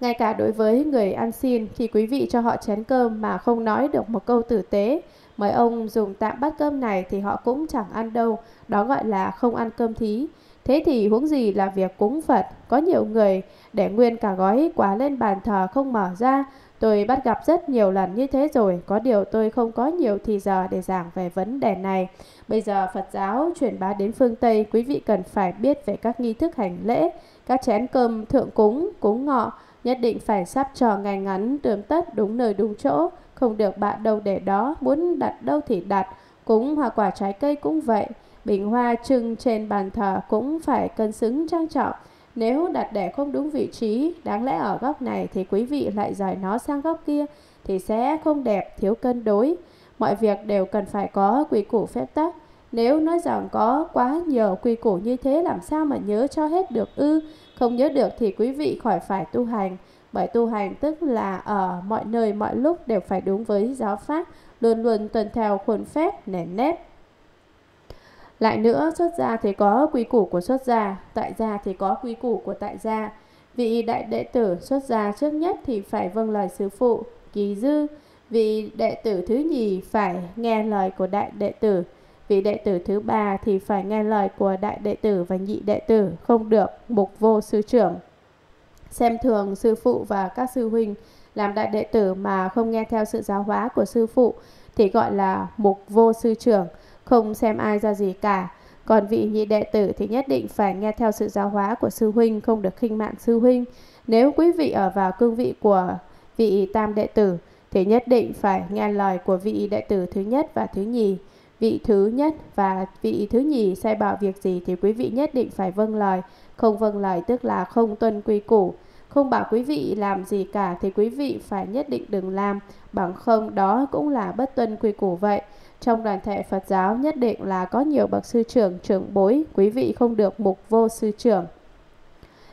Speaker 1: Ngay cả đối với người ăn xin, khi quý vị cho họ chén cơm mà không nói được một câu tử tế, Mấy ông dùng tạm bát cơm này thì họ cũng chẳng ăn đâu, đó gọi là không ăn cơm thí. Thế thì huống gì là việc cúng Phật, có nhiều người để nguyên cả gói quả lên bàn thờ không mở ra. Tôi bắt gặp rất nhiều lần như thế rồi, có điều tôi không có nhiều thì giờ để giảng về vấn đề này. Bây giờ Phật giáo chuyển bá đến phương Tây, quý vị cần phải biết về các nghi thức hành lễ, các chén cơm thượng cúng, cúng ngọ, nhất định phải sắp trò ngày ngắn, tươm tất đúng nơi đúng chỗ, không được bạn đâu để đó, muốn đặt đâu thì đặt, cũng hoa quả trái cây cũng vậy. Bình hoa trưng trên bàn thờ cũng phải cân xứng trang trọng. Nếu đặt để không đúng vị trí, đáng lẽ ở góc này thì quý vị lại dời nó sang góc kia thì sẽ không đẹp, thiếu cân đối. Mọi việc đều cần phải có quy củ phép tắc. Nếu nói rằng có quá nhiều quy củ như thế làm sao mà nhớ cho hết được ư, không nhớ được thì quý vị khỏi phải tu hành. Bởi tu hành tức là ở mọi nơi mọi lúc đều phải đúng với giáo pháp, luôn luôn tuân theo khuôn phép, nền nếp. Lại nữa, xuất gia thì có quy củ của xuất gia, tại gia thì có quy củ của tại gia. Vị đại đệ tử xuất gia trước nhất thì phải vâng lời sư phụ, kỳ dư. Vị đệ tử thứ nhì phải nghe lời của đại đệ tử. Vị đệ tử thứ ba thì phải nghe lời của đại đệ tử và nhị đệ tử, không được mục vô sư trưởng xem thường sư phụ và các sư huynh, làm đại đệ tử mà không nghe theo sự giáo hóa của sư phụ thì gọi là mục vô sư trưởng, không xem ai ra gì cả. Còn vị nhị đệ tử thì nhất định phải nghe theo sự giáo hóa của sư huynh, không được khinh mạn sư huynh. Nếu quý vị ở vào cương vị của vị tam đệ tử thì nhất định phải nghe lời của vị đệ tử thứ nhất và thứ nhì. Vị thứ nhất và vị thứ nhì sai bảo việc gì thì quý vị nhất định phải vâng lời. Không vâng lời tức là không tuân quy củ. Không bảo quý vị làm gì cả thì quý vị phải nhất định đừng làm, bằng không đó cũng là bất tuân quy củ vậy. Trong đoàn thể Phật giáo nhất định là có nhiều bậc sư trưởng, trưởng bối, quý vị không được mục vô sư trưởng.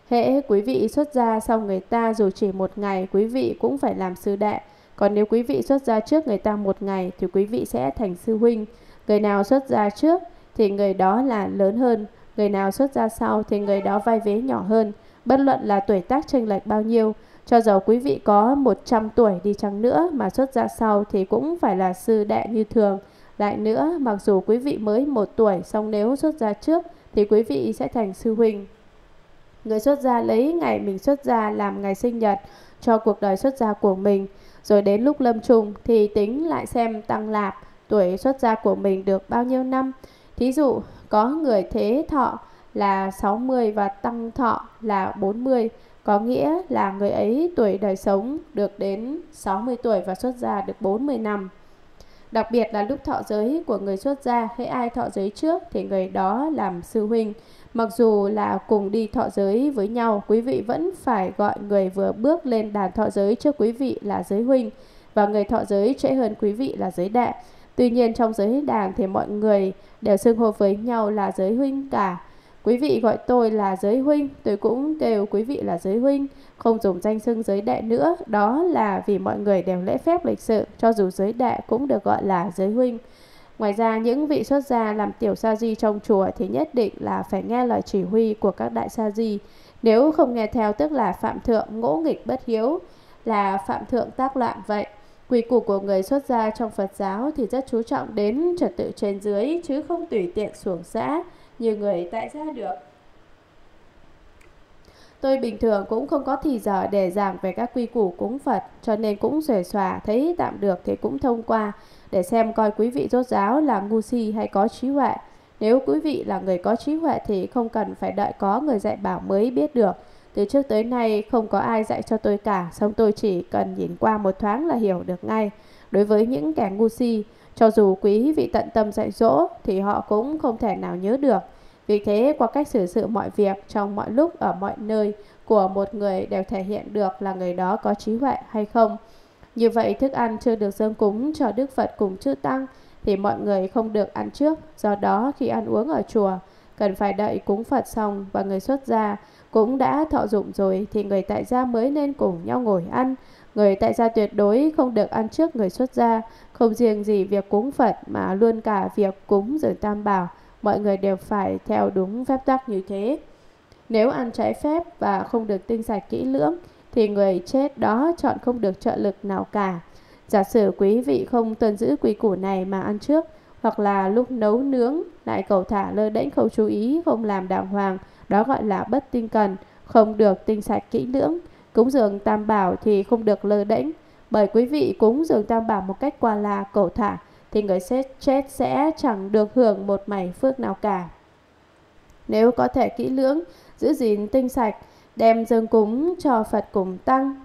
Speaker 1: Hễ quý vị xuất gia sau người ta dù chỉ một ngày quý vị cũng phải làm sư đệ. Còn nếu quý vị xuất gia trước người ta một ngày thì quý vị sẽ thành sư huynh. Người nào xuất gia trước thì người đó là lớn hơn. Người nào xuất ra sau thì người đó vai vế nhỏ hơn, bất luận là tuổi tác chênh lệch bao nhiêu. Cho dầu quý vị có 100 tuổi đi chăng nữa mà xuất ra sau thì cũng phải là sư đệ như thường. Lại nữa, mặc dù quý vị mới 1 tuổi, song nếu xuất ra trước thì quý vị sẽ thành sư huynh. Người xuất gia lấy ngày mình xuất gia làm ngày sinh nhật cho cuộc đời xuất gia của mình. Rồi đến lúc lâm trùng thì tính lại xem tăng lạp tuổi xuất gia của mình được bao nhiêu năm. Thí dụ có người thế thọ là 60 và tăng thọ là 40, có nghĩa là người ấy tuổi đời sống được đến 60 tuổi và xuất gia được 40 năm. Đặc biệt là lúc thọ giới của người xuất gia hay ai thọ giới trước thì người đó làm sư huynh. Mặc dù là cùng đi thọ giới với nhau, quý vị vẫn phải gọi người vừa bước lên đàn thọ giới trước quý vị là giới huynh và người thọ giới trễ hơn quý vị là giới đệ. Tuy nhiên trong giới huynh đảng thì mọi người đều xưng hô với nhau là giới huynh cả. Quý vị gọi tôi là giới huynh, tôi cũng kêu quý vị là giới huynh, không dùng danh xưng giới đệ nữa. Đó là vì mọi người đều lễ phép lịch sự, cho dù giới đệ cũng được gọi là giới huynh. Ngoài ra, những vị xuất gia làm tiểu sa di trong chùa thì nhất định là phải nghe lời chỉ huy của các đại sa di. Nếu không nghe theo tức là phạm thượng ngỗ nghịch bất hiếu, là phạm thượng tác loạn vậy. Quy củ của người xuất gia trong Phật giáo thì rất chú trọng đến trật tự trên dưới chứ không tùy tiện xuồng xã như người tại gia được. Tôi bình thường cũng không có thì giờ để giảng về các quy củ cúng Phật cho nên cũng xuề xòa thấy tạm được thì cũng thông qua để xem coi quý vị rốt giáo là ngu si hay có trí huệ. Nếu quý vị là người có trí huệ thì không cần phải đợi có người dạy bảo mới biết được từ trước tới nay không có ai dạy cho tôi cả, xong tôi chỉ cần nhìn qua một thoáng là hiểu được ngay. Đối với những kẻ ngu si, cho dù quý vị tận tâm dạy dỗ thì họ cũng không thể nào nhớ được. Vì thế, qua cách xử sự mọi việc trong mọi lúc ở mọi nơi của một người đều thể hiện được là người đó có trí huệ hay không. Như vậy, thức ăn chưa được dâng cúng cho Đức Phật cùng chư Tăng thì mọi người không được ăn trước. Do đó, khi ăn uống ở chùa, cần phải đợi cúng Phật xong và người xuất gia cũng đã thọ dụng rồi thì người tại gia mới nên cùng nhau ngồi ăn. Người tại gia tuyệt đối không được ăn trước người xuất gia, không riêng gì việc cúng Phật mà luôn cả việc cúng rồi tam bảo, mọi người đều phải theo đúng phép tắc như thế. Nếu ăn trái phép và không được tinh sạch kỹ lưỡng thì người chết đó chọn không được trợ lực nào cả. Giả sử quý vị không tuân giữ quy củ này mà ăn trước, hoặc là lúc nấu nướng lại cầu thả lơ đễnh không chú ý, không làm đàng hoàng, đó gọi là bất tinh cần, không được tinh sạch kỹ lưỡng. Cúng dường tam bảo thì không được lơ đễnh, bởi quý vị cúng dường tam bảo một cách qua là cổ thả thì người chết sẽ chẳng được hưởng một mảy phước nào cả. Nếu có thể kỹ lưỡng, giữ gìn tinh sạch, đem dâng cúng cho Phật cùng tăng.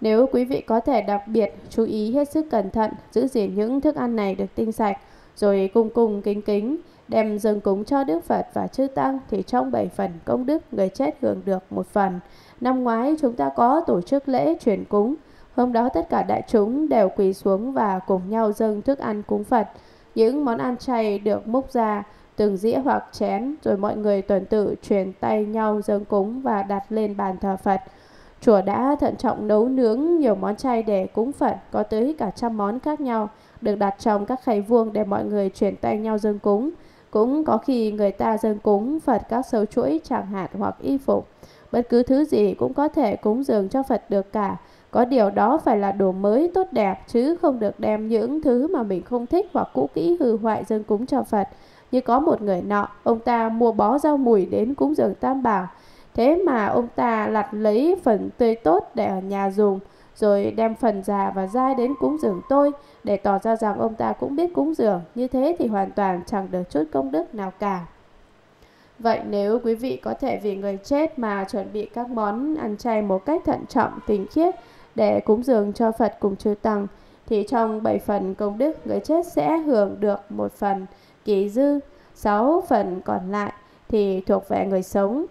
Speaker 1: Nếu quý vị có thể đặc biệt chú ý hết sức cẩn thận, giữ gìn những thức ăn này được tinh sạch, rồi cung cung kính kính, đem dâng cúng cho Đức Phật và Chư Tăng thì trong 7 phần công đức người chết hưởng được một phần. Năm ngoái chúng ta có tổ chức lễ truyền cúng, hôm đó tất cả đại chúng đều quỳ xuống và cùng nhau dâng thức ăn cúng Phật. Những món ăn chay được múc ra, từng dĩa hoặc chén, rồi mọi người tuần tự truyền tay nhau dâng cúng và đặt lên bàn thờ Phật. Chùa đã thận trọng nấu nướng nhiều món chay để cúng Phật, có tới cả trăm món khác nhau, được đặt trong các khay vuông để mọi người chuyển tay nhau dâng cúng. Cũng có khi người ta dâng cúng Phật các sâu chuỗi chẳng hạn hoặc y phục. Bất cứ thứ gì cũng có thể cúng dường cho Phật được cả. Có điều đó phải là đồ mới tốt đẹp chứ không được đem những thứ mà mình không thích hoặc cũ kỹ hư hoại dâng cúng cho Phật. Như có một người nọ, ông ta mua bó rau mùi đến cúng dường Tam Bảo. Thế mà ông ta lặt lấy phần tươi tốt để ở nhà dùng rồi đem phần già và dai đến cúng dường tôi để tỏ ra rằng ông ta cũng biết cúng dường, như thế thì hoàn toàn chẳng được chút công đức nào cả. Vậy nếu quý vị có thể vì người chết mà chuẩn bị các món ăn chay một cách thận trọng, tình khiết để cúng dường cho Phật cùng chư Tăng, thì trong 7 phần công đức người chết sẽ hưởng được một phần kỳ dư, 6 phần còn lại thì thuộc về người sống.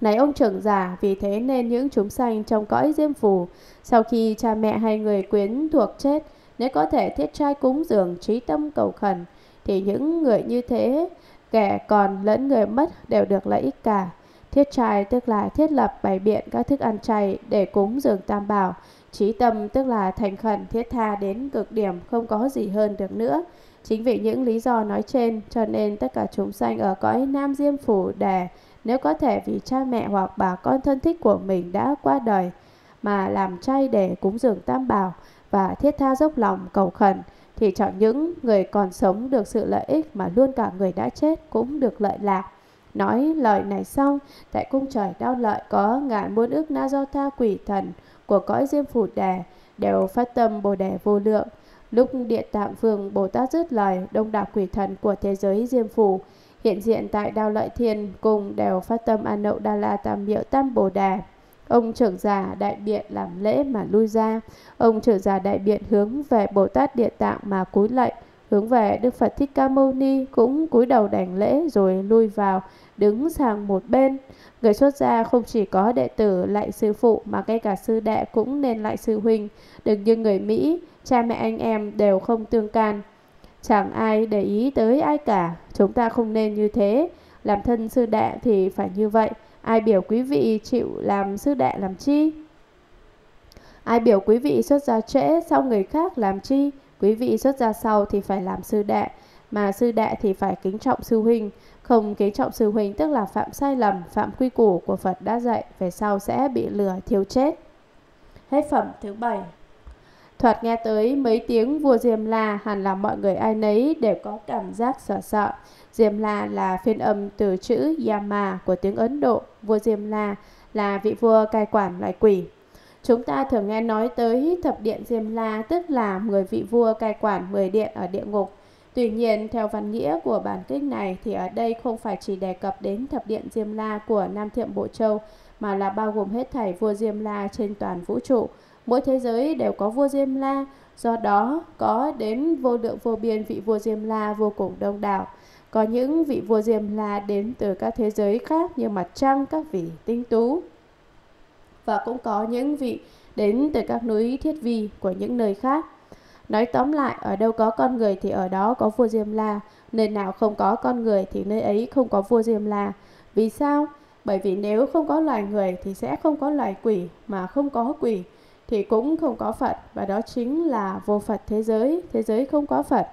Speaker 1: Này ông trưởng giả, vì thế nên những chúng sanh trong cõi diêm phù, sau khi cha mẹ hay người quyến thuộc chết, nếu có thể thiết trai cúng dường trí tâm cầu khẩn, thì những người như thế, kẻ còn lẫn người mất đều được lợi ích cả. Thiết trai tức là thiết lập bày biện các thức ăn chay để cúng dường tam bảo. Trí tâm tức là thành khẩn thiết tha đến cực điểm không có gì hơn được nữa. Chính vì những lý do nói trên cho nên tất cả chúng sanh ở cõi Nam Diêm Phủ để nếu có thể vì cha mẹ hoặc bà con thân thích của mình đã qua đời mà làm trai để cúng dường tam bảo và thiết tha dốc lòng cầu khẩn thì chọn những người còn sống được sự lợi ích mà luôn cả người đã chết cũng được lợi lạc. Nói lời này xong, tại cung trời đau lợi có ngàn muôn ước na do tha quỷ thần của cõi diêm phủ đề đều phát tâm bồ đề vô lượng. Lúc địa tạng vương Bồ Tát dứt lời, đông đảo quỷ thần của thế giới diêm phủ hiện diện tại Đao Lợi Thiên cùng đều phát tâm An Nậu Đa La Tam Miệu Tam Bồ Đà. Ông trưởng già đại biện làm lễ mà lui ra. Ông trưởng già đại biện hướng về Bồ Tát Địa Tạng mà cúi lạy, hướng về Đức Phật Thích Ca Mâu Ni cũng cúi đầu đảnh lễ rồi lui vào, đứng sang một bên. Người xuất gia không chỉ có đệ tử lại sư phụ mà ngay cả sư đệ cũng nên lại sư huynh. Đừng như người Mỹ, cha mẹ anh em đều không tương can, Chẳng ai để ý tới ai cả Chúng ta không nên như thế Làm thân sư đệ thì phải như vậy Ai biểu quý vị chịu làm sư đệ làm chi Ai biểu quý vị xuất gia trễ Sau người khác làm chi Quý vị xuất gia sau thì phải làm sư đệ Mà sư đệ thì phải kính trọng sư huynh Không kính trọng sư huynh tức là phạm sai lầm Phạm quy củ của Phật đã dạy Về sau sẽ bị lừa thiêu chết Hết phẩm thứ 7 Thoạt nghe tới mấy tiếng vua Diêm La hẳn là mọi người ai nấy đều có cảm giác sợ sợ. Diêm La là phiên âm từ chữ Yama của tiếng Ấn Độ. Vua Diêm La là vị vua cai quản loài quỷ. Chúng ta thường nghe nói tới thập điện Diêm La tức là 10 vị vua cai quản 10 điện ở địa ngục. Tuy nhiên, theo văn nghĩa của bản kích này thì ở đây không phải chỉ đề cập đến thập điện Diêm La của Nam Thiệm Bộ Châu mà là bao gồm hết thảy vua Diêm La trên toàn vũ trụ mỗi thế giới đều có vua Diêm La, do đó có đến vô lượng vô biên vị vua Diêm La vô cùng đông đảo. Có những vị vua Diêm La đến từ các thế giới khác như mặt trăng, các vị tinh tú. Và cũng có những vị đến từ các núi thiết vi của những nơi khác. Nói tóm lại, ở đâu có con người thì ở đó có vua Diêm La, nơi nào không có con người thì nơi ấy không có vua Diêm La. Vì sao? Bởi vì nếu không có loài người thì sẽ không có loài quỷ, mà không có quỷ thì cũng không có Phật và đó chính là vô Phật thế giới, thế giới không có Phật.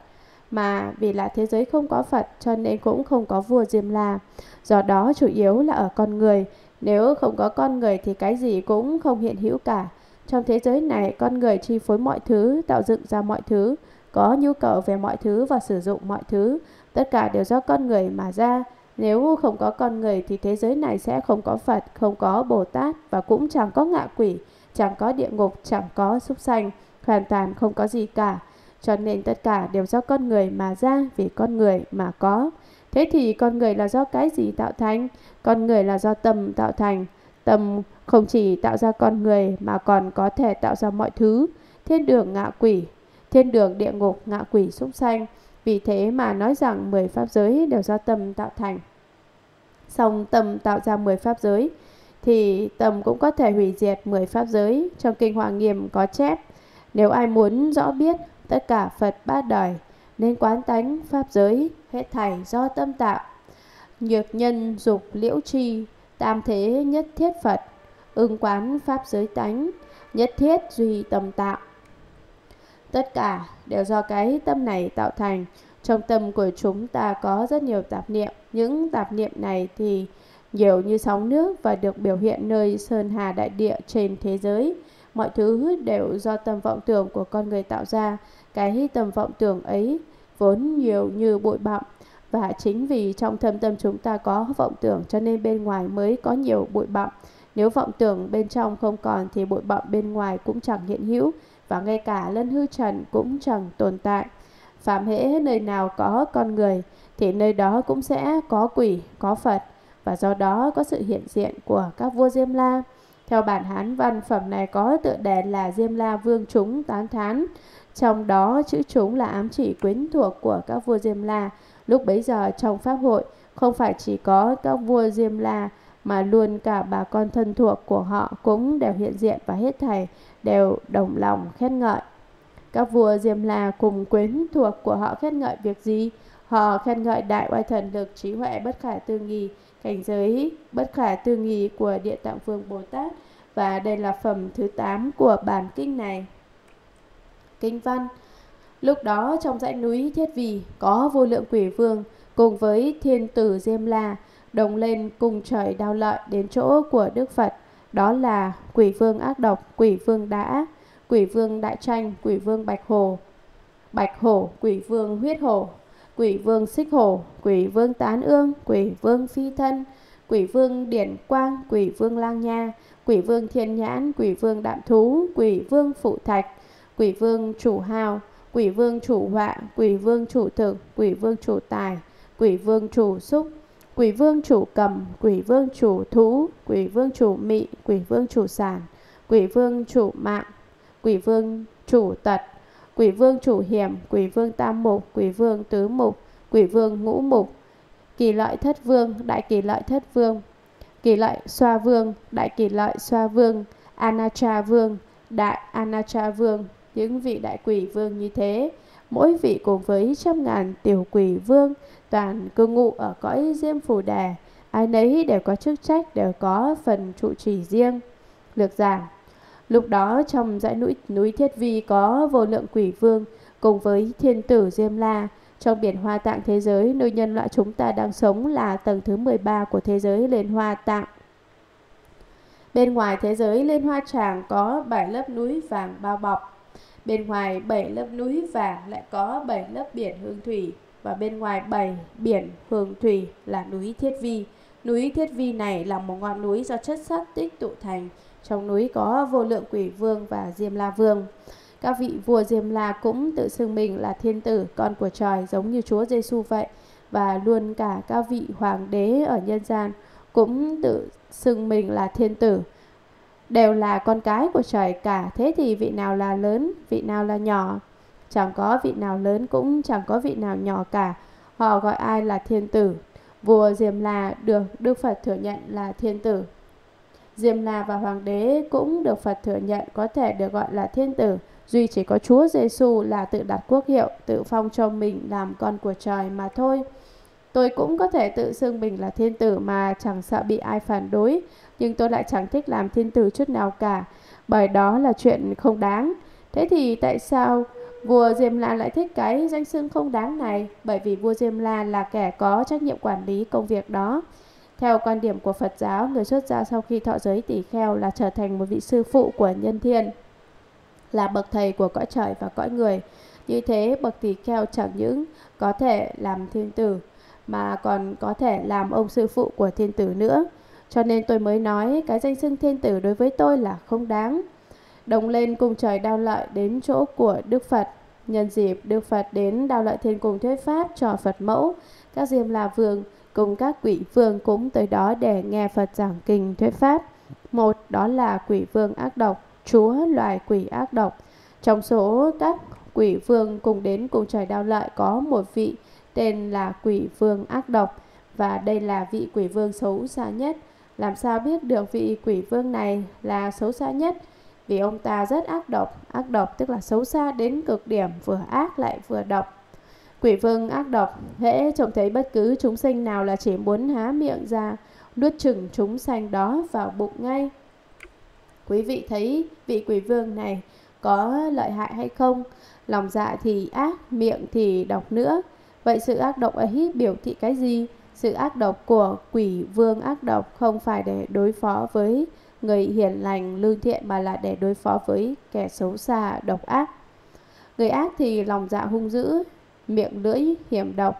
Speaker 1: Mà vì là thế giới không có Phật cho nên cũng không có vua Diêm La. Do đó chủ yếu là ở con người, nếu không có con người thì cái gì cũng không hiện hữu cả. Trong thế giới này con người chi phối mọi thứ, tạo dựng ra mọi thứ, có nhu cầu về mọi thứ và sử dụng mọi thứ, tất cả đều do con người mà ra. Nếu không có con người thì thế giới này sẽ không có Phật, không có Bồ Tát và cũng chẳng có ngạ quỷ, chẳng có địa ngục, chẳng có súc sanh, hoàn toàn không có gì cả. Cho nên tất cả đều do con người mà ra, vì con người mà có. Thế thì con người là do cái gì tạo thành? Con người là do tâm tạo thành. Tâm không chỉ tạo ra con người mà còn có thể tạo ra mọi thứ. Thiên đường ngạ quỷ, thiên đường địa ngục ngạ quỷ súc sanh. Vì thế mà nói rằng 10 pháp giới đều do tâm tạo thành. Song tâm tạo ra 10 pháp giới thì tầm cũng có thể hủy diệt 10 pháp giới. Trong kinh Hoa Nghiêm có chép, nếu ai muốn rõ biết tất cả Phật ba đời nên quán tánh pháp giới hết thảy do tâm tạo. Nhược nhân dục liễu tri, tam thế nhất thiết Phật, ưng quán pháp giới tánh, nhất thiết duy tâm tạo. Tất cả đều do cái tâm này tạo thành. Trong tâm của chúng ta có rất nhiều tạp niệm. Những tạp niệm này thì nhiều như sóng nước và được biểu hiện nơi sơn hà đại địa trên thế giới. Mọi thứ đều do tầm vọng tưởng của con người tạo ra, cái tầm vọng tưởng ấy vốn nhiều như bụi bặm và chính vì trong thâm tâm chúng ta có vọng tưởng cho nên bên ngoài mới có nhiều bụi bặm. Nếu vọng tưởng bên trong không còn thì bụi bặm bên ngoài cũng chẳng hiện hữu và ngay cả lân hư trần cũng chẳng tồn tại. Phạm hễ nơi nào có con người thì nơi đó cũng sẽ có quỷ, có Phật và do đó có sự hiện diện của các vua Diêm La. Theo bản Hán văn phẩm này có tựa đề là Diêm La Vương Chúng Tán Thán, trong đó chữ chúng là ám chỉ quyến thuộc của các vua Diêm La. Lúc bấy giờ trong Pháp hội không phải chỉ có các vua Diêm La mà luôn cả bà con thân thuộc của họ cũng đều hiện diện và hết thảy đều đồng lòng khen ngợi. Các vua Diêm La cùng quyến thuộc của họ khen ngợi việc gì? Họ khen ngợi đại oai thần lực trí huệ bất khả tư nghì, cảnh giới bất khả tư nghị của Địa Tạng Vương Bồ Tát và đây là phẩm thứ 8 của bản kinh này. Kinh văn Lúc đó trong dãy núi Thiết Vì có vô lượng quỷ vương cùng với thiên tử Diêm La đồng lên cùng trời đao lợi đến chỗ của Đức Phật. Đó là quỷ vương ác độc, quỷ vương đã, quỷ vương đại tranh, quỷ vương bạch hồ, bạch hổ, quỷ vương huyết hổ quỷ vương xích hổ, quỷ vương tán ương, quỷ vương phi thân, quỷ vương điển quang, quỷ vương lang nha, quỷ vương thiên nhãn, quỷ vương đạm thú, quỷ vương phụ thạch, quỷ vương chủ hào, quỷ vương chủ họa, quỷ vương chủ thực, quỷ vương chủ tài, quỷ vương chủ xúc, quỷ vương chủ cầm, quỷ vương chủ thú, quỷ vương chủ mị, quỷ vương chủ sản, quỷ vương chủ mạng, quỷ vương chủ tật, quỷ vương chủ hiểm, quỷ vương tam mục, quỷ vương tứ mục, quỷ vương ngũ mục, kỳ lợi thất vương, đại kỳ lợi thất vương, kỳ lợi xoa vương, đại kỳ lợi xoa vương, anacha vương, đại anacha vương, những vị đại quỷ vương như thế. Mỗi vị cùng với trăm ngàn tiểu quỷ vương toàn cư ngụ ở cõi diêm phù đà, ai nấy đều có chức trách, đều có phần trụ trì riêng. Lược giảng Lúc đó trong dãy núi, núi Thiết Vi có vô lượng quỷ vương cùng với thiên tử Diêm La. Trong biển hoa tạng thế giới, nơi nhân loại chúng ta đang sống là tầng thứ 13 của thế giới lên hoa tạng. Bên ngoài thế giới lên hoa tràng có 7 lớp núi vàng bao bọc. Bên ngoài 7 lớp núi vàng lại có 7 lớp biển hương thủy. Và bên ngoài 7 biển hương thủy là núi Thiết Vi. Núi Thiết Vi này là một ngọn núi do chất sắt tích tụ thành trong núi có vô lượng quỷ vương và Diêm La Vương. Các vị vua Diêm La cũng tự xưng mình là thiên tử, con của trời giống như Chúa Giêsu vậy và luôn cả các vị hoàng đế ở nhân gian cũng tự xưng mình là thiên tử đều là con cái của trời cả thế thì vị nào là lớn vị nào là nhỏ chẳng có vị nào lớn cũng chẳng có vị nào nhỏ cả họ gọi ai là thiên tử vua diêm la được đức phật thừa nhận là thiên tử Diêm La và Hoàng đế cũng được Phật thừa nhận có thể được gọi là thiên tử, duy chỉ có Chúa Giêsu là tự đặt quốc hiệu, tự phong cho mình làm con của trời mà thôi. Tôi cũng có thể tự xưng mình là thiên tử mà chẳng sợ bị ai phản đối, nhưng tôi lại chẳng thích làm thiên tử chút nào cả, bởi đó là chuyện không đáng. Thế thì tại sao vua Diêm La lại thích cái danh xưng không đáng này? Bởi vì vua Diêm La là kẻ có trách nhiệm quản lý công việc đó. Theo quan điểm của Phật giáo, người xuất gia sau khi thọ giới tỷ kheo là trở thành một vị sư phụ của nhân thiên, là bậc thầy của cõi trời và cõi người. Như thế, bậc tỷ kheo chẳng những có thể làm thiên tử mà còn có thể làm ông sư phụ của thiên tử nữa. Cho nên tôi mới nói cái danh xưng thiên tử đối với tôi là không đáng. Đồng lên cùng trời đao lợi đến chỗ của Đức Phật. Nhân dịp Đức Phật đến đao lợi thiên cùng thuyết pháp cho Phật mẫu, các diêm là vương cùng các quỷ vương cũng tới đó để nghe Phật giảng kinh thuyết pháp. Một đó là quỷ vương ác độc, chúa loài quỷ ác độc. Trong số các quỷ vương cùng đến cùng trời đao lợi có một vị tên là quỷ vương ác độc và đây là vị quỷ vương xấu xa nhất. Làm sao biết được vị quỷ vương này là xấu xa nhất? Vì ông ta rất ác độc, ác độc tức là xấu xa đến cực điểm, vừa ác lại vừa độc. Quỷ vương ác độc, hễ trông thấy bất cứ chúng sinh nào là chỉ muốn há miệng ra, nuốt chửng chúng sanh đó vào bụng ngay. Quý vị thấy vị quỷ vương này có lợi hại hay không? Lòng dạ thì ác, miệng thì độc nữa. Vậy sự ác độc ấy biểu thị cái gì? Sự ác độc của quỷ vương ác độc không phải để đối phó với người hiền lành, lương thiện mà là để đối phó với kẻ xấu xa, độc ác. Người ác thì lòng dạ hung dữ, miệng lưỡi hiểm độc.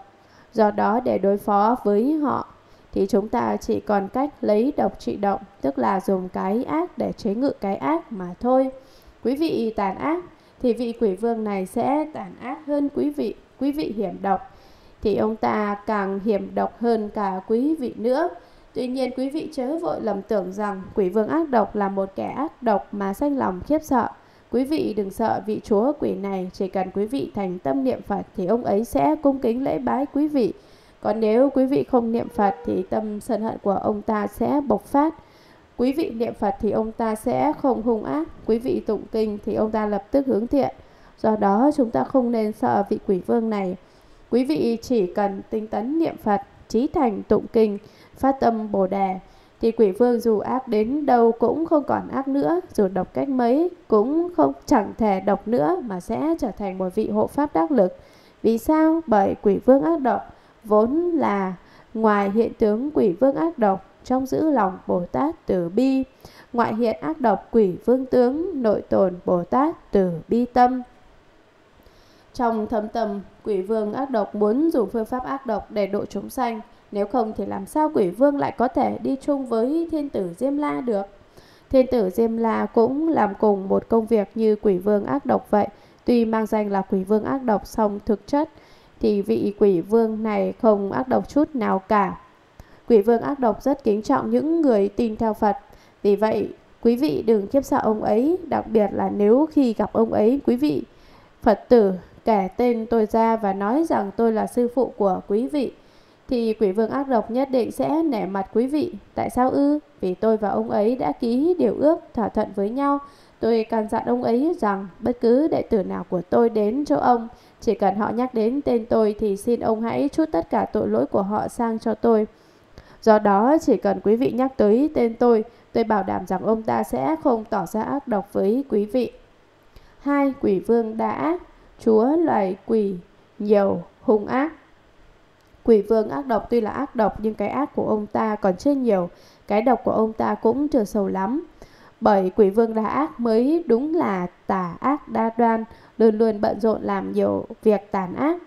Speaker 1: Do đó để đối phó với họ thì chúng ta chỉ còn cách lấy độc trị động, tức là dùng cái ác để chế ngự cái ác mà thôi. Quý vị tàn ác thì vị quỷ vương này sẽ tàn ác hơn quý vị, quý vị hiểm độc thì ông ta càng hiểm độc hơn cả quý vị nữa. Tuy nhiên quý vị chớ vội lầm tưởng rằng quỷ vương ác độc là một kẻ ác độc mà sanh lòng khiếp sợ. Quý vị đừng sợ vị chúa quỷ này, chỉ cần quý vị thành tâm niệm Phật thì ông ấy sẽ cung kính lễ bái quý vị. Còn nếu quý vị không niệm Phật thì tâm sân hận của ông ta sẽ bộc phát. Quý vị niệm Phật thì ông ta sẽ không hung ác, quý vị tụng kinh thì ông ta lập tức hướng thiện. Do đó chúng ta không nên sợ vị quỷ vương này. Quý vị chỉ cần tinh tấn niệm Phật, trí thành tụng kinh, phát tâm Bồ đề thì quỷ vương dù ác đến đâu cũng không còn ác nữa, dù độc cách mấy cũng không chẳng thể độc nữa mà sẽ trở thành một vị hộ pháp đắc lực. Vì sao? Bởi quỷ vương ác độc vốn là ngoài hiện tướng quỷ vương ác độc trong giữ lòng Bồ Tát tử bi, ngoại hiện ác độc quỷ vương tướng nội tồn Bồ Tát tử bi tâm. Trong thâm tâm, quỷ vương ác độc muốn dùng phương pháp ác độc để độ chúng sanh, nếu không thì làm sao quỷ vương lại có thể đi chung với thiên tử Diêm La được? Thiên tử Diêm La cũng làm cùng một công việc như quỷ vương ác độc vậy. Tuy mang danh là quỷ vương ác độc song thực chất thì vị quỷ vương này không ác độc chút nào cả. Quỷ vương ác độc rất kính trọng những người tin theo Phật. Vì vậy, quý vị đừng khiếp sợ ông ấy, đặc biệt là nếu khi gặp ông ấy, quý vị Phật tử kể tên tôi ra và nói rằng tôi là sư phụ của quý vị thì quỷ vương ác độc nhất định sẽ nể mặt quý vị. Tại sao ư? Vì tôi và ông ấy đã ký điều ước thỏa thuận với nhau. Tôi căn dặn ông ấy rằng bất cứ đệ tử nào của tôi đến chỗ ông, chỉ cần họ nhắc đến tên tôi thì xin ông hãy chút tất cả tội lỗi của họ sang cho tôi. Do đó, chỉ cần quý vị nhắc tới tên tôi, tôi bảo đảm rằng ông ta sẽ không tỏ ra ác độc với quý vị. Hai quỷ vương đã, chúa loài quỷ, nhiều, hung ác. Quỷ vương ác độc tuy là ác độc nhưng cái ác của ông ta còn chưa nhiều, cái độc của ông ta cũng chưa sâu lắm. Bởi quỷ vương đa ác mới đúng là tà ác đa đoan, luôn luôn bận rộn làm nhiều việc tàn ác.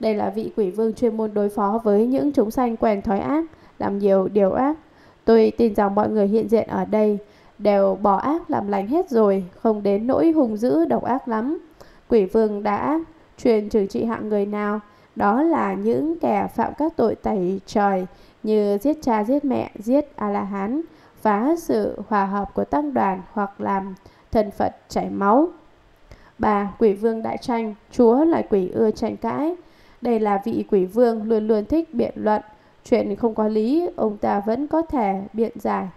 Speaker 1: Đây là vị quỷ vương chuyên môn đối phó với những chúng sanh quen thói ác, làm nhiều điều ác. Tôi tin rằng mọi người hiện diện ở đây đều bỏ ác làm lành hết rồi, không đến nỗi hung dữ độc ác lắm. Quỷ vương đã ác, truyền trừ trị hạng người nào, đó là những kẻ phạm các tội tẩy trời như giết cha giết mẹ, giết A-la-hán, phá sự hòa hợp của tăng đoàn hoặc làm thần Phật chảy máu. Bà quỷ vương đại tranh, chúa là quỷ ưa tranh cãi. Đây là vị quỷ vương luôn luôn thích biện luận. Chuyện không có lý, ông ta vẫn có thể biện giải,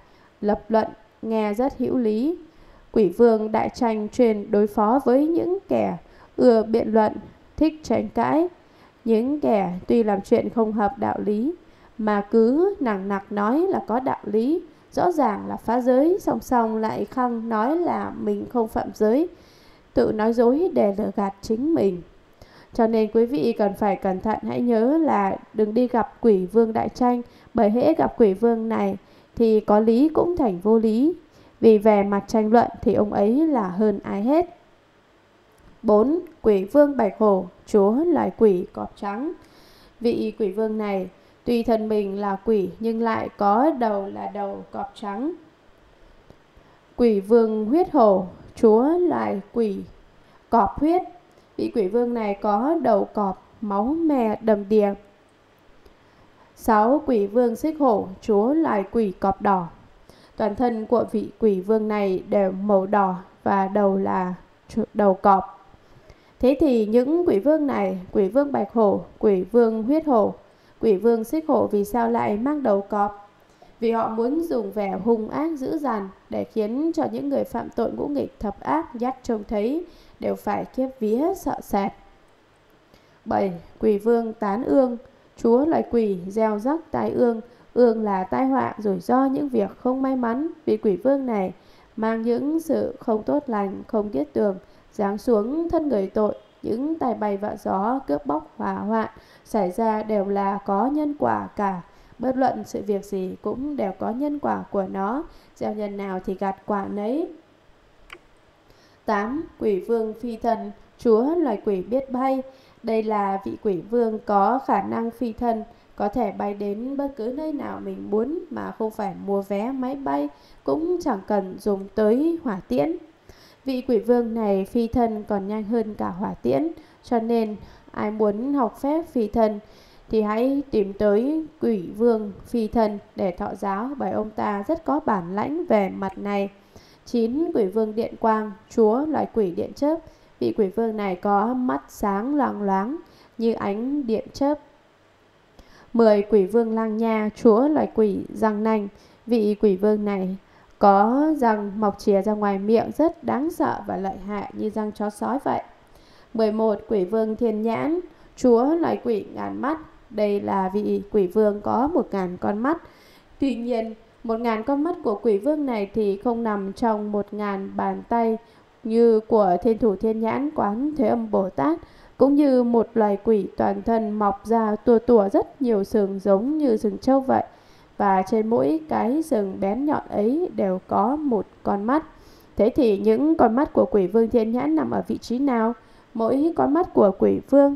Speaker 1: lập luận, nghe rất hữu lý. Quỷ vương đại tranh truyền đối phó với những kẻ ưa biện luận, thích tranh cãi. Những kẻ tuy làm chuyện không hợp đạo lý mà cứ nặng nặc nói là có đạo lý, rõ ràng là phá giới, song song lại khăng nói là mình không phạm giới, tự nói dối để lừa gạt chính mình. Cho nên quý vị cần phải cẩn thận hãy nhớ là đừng đi gặp quỷ vương đại tranh bởi hễ gặp quỷ vương này thì có lý cũng thành vô lý. Vì về mặt tranh luận thì ông ấy là hơn ai hết. 4. Quỷ vương Bạch hồ chúa loài quỷ cọp trắng. Vị quỷ vương này, tuy thân mình là quỷ nhưng lại có đầu là đầu cọp trắng. Quỷ vương huyết hồ chúa loài quỷ cọp huyết. Vị quỷ vương này có đầu cọp, máu me đầm đìa. 6. Quỷ vương xích hổ, chúa loài quỷ cọp đỏ. Toàn thân của vị quỷ vương này đều màu đỏ và đầu là đầu cọp. Thế thì những quỷ vương này, quỷ vương bạch hổ, quỷ vương huyết hổ, quỷ vương xích hổ vì sao lại mang đầu cọp? Vì họ muốn dùng vẻ hung ác dữ dằn để khiến cho những người phạm tội ngũ nghịch thập ác giác trông thấy đều phải kiếp vía sợ sệt. 7. Quỷ vương tán ương Chúa loài quỷ gieo rắc tai ương Ương là tai họa rủi ro những việc không may mắn Vì quỷ vương này mang những sự không tốt lành, không tiết tường giáng xuống thân người tội những tài bày vạ gió cướp bóc hỏa hoạn xảy ra đều là có nhân quả cả bất luận sự việc gì cũng đều có nhân quả của nó gieo nhân nào thì gặt quả nấy 8. Quỷ vương phi thần Chúa loài quỷ biết bay Đây là vị quỷ vương có khả năng phi thần có thể bay đến bất cứ nơi nào mình muốn mà không phải mua vé máy bay, cũng chẳng cần dùng tới hỏa tiễn. Vị quỷ vương này phi thân còn nhanh hơn cả hỏa tiễn, cho nên ai muốn học phép phi thân thì hãy tìm tới quỷ vương phi thân để thọ giáo bởi ông ta rất có bản lãnh về mặt này. chín Quỷ vương điện quang, chúa loài quỷ điện chớp. Vị quỷ vương này có mắt sáng loáng loáng như ánh điện chớp. 10. Quỷ vương lang nha, chúa loài quỷ răng nanh. Vị quỷ vương này có răng mọc chìa ra ngoài miệng rất đáng sợ và lợi hại như răng chó sói vậy. 11. Quỷ vương thiên nhãn, chúa loài quỷ ngàn mắt. Đây là vị quỷ vương có 1.000 con mắt. Tuy nhiên, 1.000 con mắt của quỷ vương này thì không nằm trong 1.000 bàn tay như của thiên thủ thiên nhãn quán thế âm Bồ Tát, cũng như một loài quỷ toàn thân mọc ra tua tủa rất nhiều sừng giống như sừng trâu vậy và trên mỗi cái sừng bén nhọn ấy đều có một con mắt. Thế thì những con mắt của quỷ vương thiên nhãn nằm ở vị trí nào? Mỗi con mắt của quỷ vương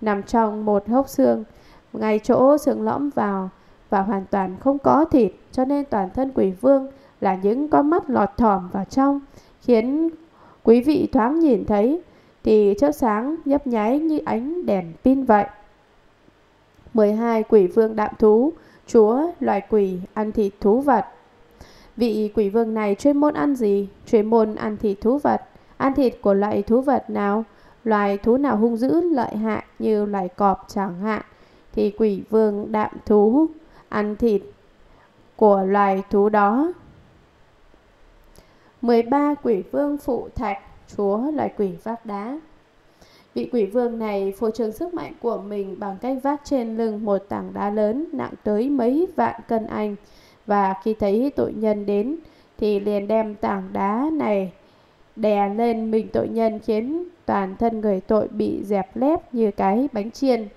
Speaker 1: nằm trong một hốc xương, ngay chỗ xương lõm vào và hoàn toàn không có thịt, cho nên toàn thân quỷ vương là những con mắt lọt thỏm vào trong, khiến quý vị thoáng nhìn thấy thì chớp sáng nhấp nháy như ánh đèn pin vậy. 12. Quỷ vương đạm thú Chúa, loài quỷ, ăn thịt thú vật. Vị quỷ vương này chuyên môn ăn gì? Chuyên môn ăn thịt thú vật. Ăn thịt của loại thú vật nào? Loài thú nào hung dữ, lợi hại như loài cọp chẳng hạn, thì quỷ vương đạm thú ăn thịt của loài thú đó. 13. Quỷ vương phụ thạch, chúa loài quỷ vác đá. Vị quỷ vương này phô trương sức mạnh của mình bằng cách vác trên lưng một tảng đá lớn nặng tới mấy vạn cân anh. Và khi thấy tội nhân đến thì liền đem tảng đá này đè lên mình tội nhân khiến toàn thân người tội bị dẹp lép như cái bánh chiên.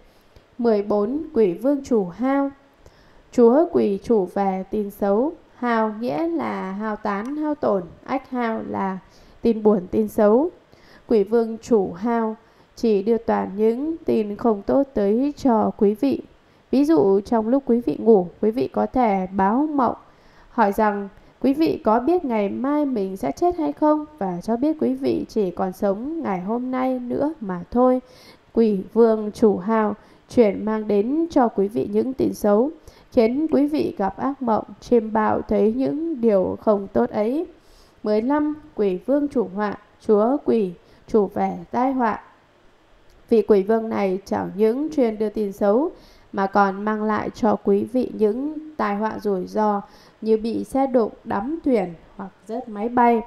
Speaker 1: 14. Quỷ vương chủ hao Chúa quỷ chủ về tin xấu Hao nghĩa là hao tán, hao tổn Ách hao là tin buồn, tin xấu Quỷ vương chủ hao chỉ đưa toàn những tin không tốt tới cho quý vị. Ví dụ trong lúc quý vị ngủ, quý vị có thể báo mộng, hỏi rằng quý vị có biết ngày mai mình sẽ chết hay không và cho biết quý vị chỉ còn sống ngày hôm nay nữa mà thôi. Quỷ vương chủ hào chuyển mang đến cho quý vị những tin xấu, khiến quý vị gặp ác mộng, chiêm bạo thấy những điều không tốt ấy. 15. Quỷ vương chủ họa, chúa quỷ, chủ vẻ tai họa, vị quỷ vương này chẳng những truyền đưa tin xấu mà còn mang lại cho quý vị những tai họa rủi ro như bị xe đụng, đắm thuyền hoặc rớt máy bay.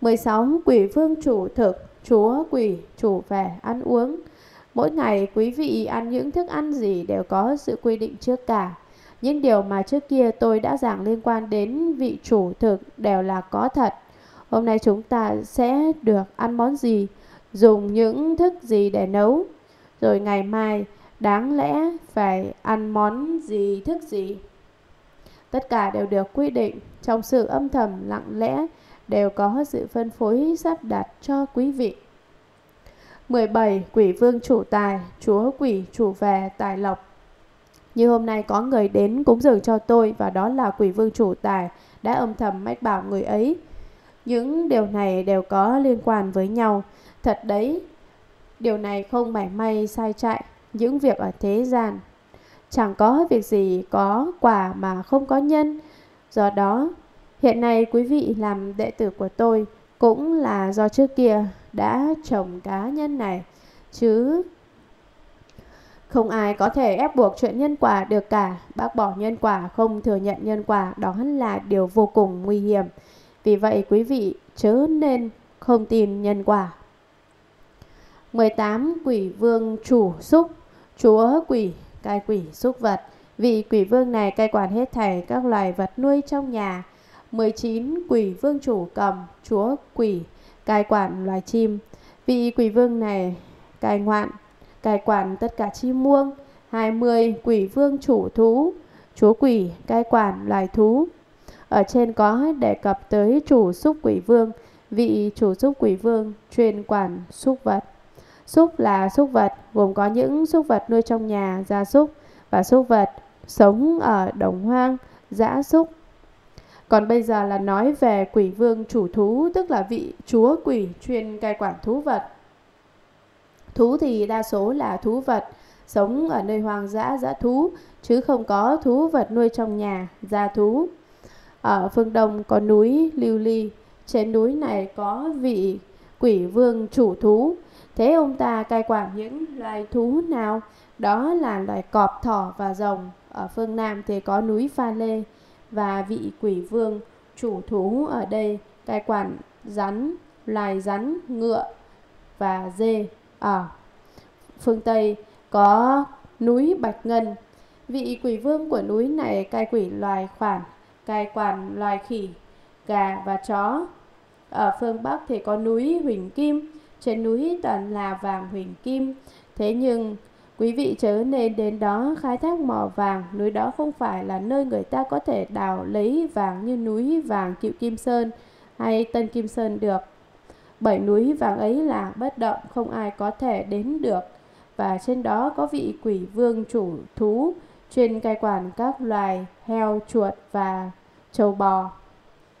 Speaker 1: 16. Quỷ vương chủ thực, chúa quỷ chủ về ăn uống. Mỗi ngày quý vị ăn những thức ăn gì đều có sự quy định trước cả. Những điều mà trước kia tôi đã giảng liên quan đến vị chủ thực đều là có thật. Hôm nay chúng ta sẽ được ăn món gì? dùng những thức gì để nấu, rồi ngày mai đáng lẽ phải ăn món gì thức gì. Tất cả đều được quy định trong sự âm thầm lặng lẽ đều có sự phân phối sắp đặt cho quý vị. 17. Quỷ vương chủ tài, chúa quỷ chủ về tài lộc Như hôm nay có người đến cúng dường cho tôi và đó là quỷ vương chủ tài đã âm thầm mách bảo người ấy. Những điều này đều có liên quan với nhau. Thật đấy, điều này không mảy may sai chạy những việc ở thế gian. Chẳng có việc gì có quả mà không có nhân. Do đó, hiện nay quý vị làm đệ tử của tôi cũng là do trước kia đã trồng cá nhân này, chứ không ai có thể ép buộc chuyện nhân quả được cả, bác bỏ nhân quả không thừa nhận nhân quả đó là điều vô cùng nguy hiểm. Vì vậy quý vị chớ nên không tin nhân quả. 18 quỷ vương chủ xúc, chúa quỷ, cai quỷ xúc vật. Vị quỷ vương này cai quản hết thảy các loài vật nuôi trong nhà. 19 quỷ vương chủ cầm, chúa quỷ, cai quản loài chim. Vị quỷ vương này cai ngoạn, cai quản tất cả chim muông. 20 quỷ vương chủ thú, chúa quỷ, cai quản loài thú. Ở trên có đề cập tới chủ xúc quỷ vương, vị chủ xúc quỷ vương chuyên quản xúc vật. Súc là súc vật, gồm có những súc vật nuôi trong nhà, gia súc và súc vật sống ở đồng hoang, dã súc. Còn bây giờ là nói về quỷ vương chủ thú, tức là vị chúa quỷ chuyên cai quản thú vật. Thú thì đa số là thú vật sống ở nơi hoang dã dã thú, chứ không có thú vật nuôi trong nhà, gia thú. Ở phương Đông có núi Lưu Ly, trên núi này có vị quỷ vương chủ thú, Thế ông ta cai quản những loài thú nào? Đó là loài cọp, thỏ và rồng. Ở phương Nam thì có núi Pha Lê và vị quỷ vương chủ thú ở đây cai quản rắn, loài rắn, ngựa và dê. Ở phương Tây có núi Bạch Ngân. Vị quỷ vương của núi này cai quỷ loài khoản, cai quản loài khỉ, gà và chó. Ở phương Bắc thì có núi Huỳnh Kim, trên núi toàn là vàng huỳnh kim. Thế nhưng, quý vị chớ nên đến đó khai thác mỏ vàng, núi đó không phải là nơi người ta có thể đào lấy vàng như núi vàng Cựu Kim Sơn hay Tân Kim Sơn được. Bảy núi vàng ấy là bất động, không ai có thể đến được, và trên đó có vị quỷ vương chủ thú, chuyên cai quản các loài heo, chuột và châu bò.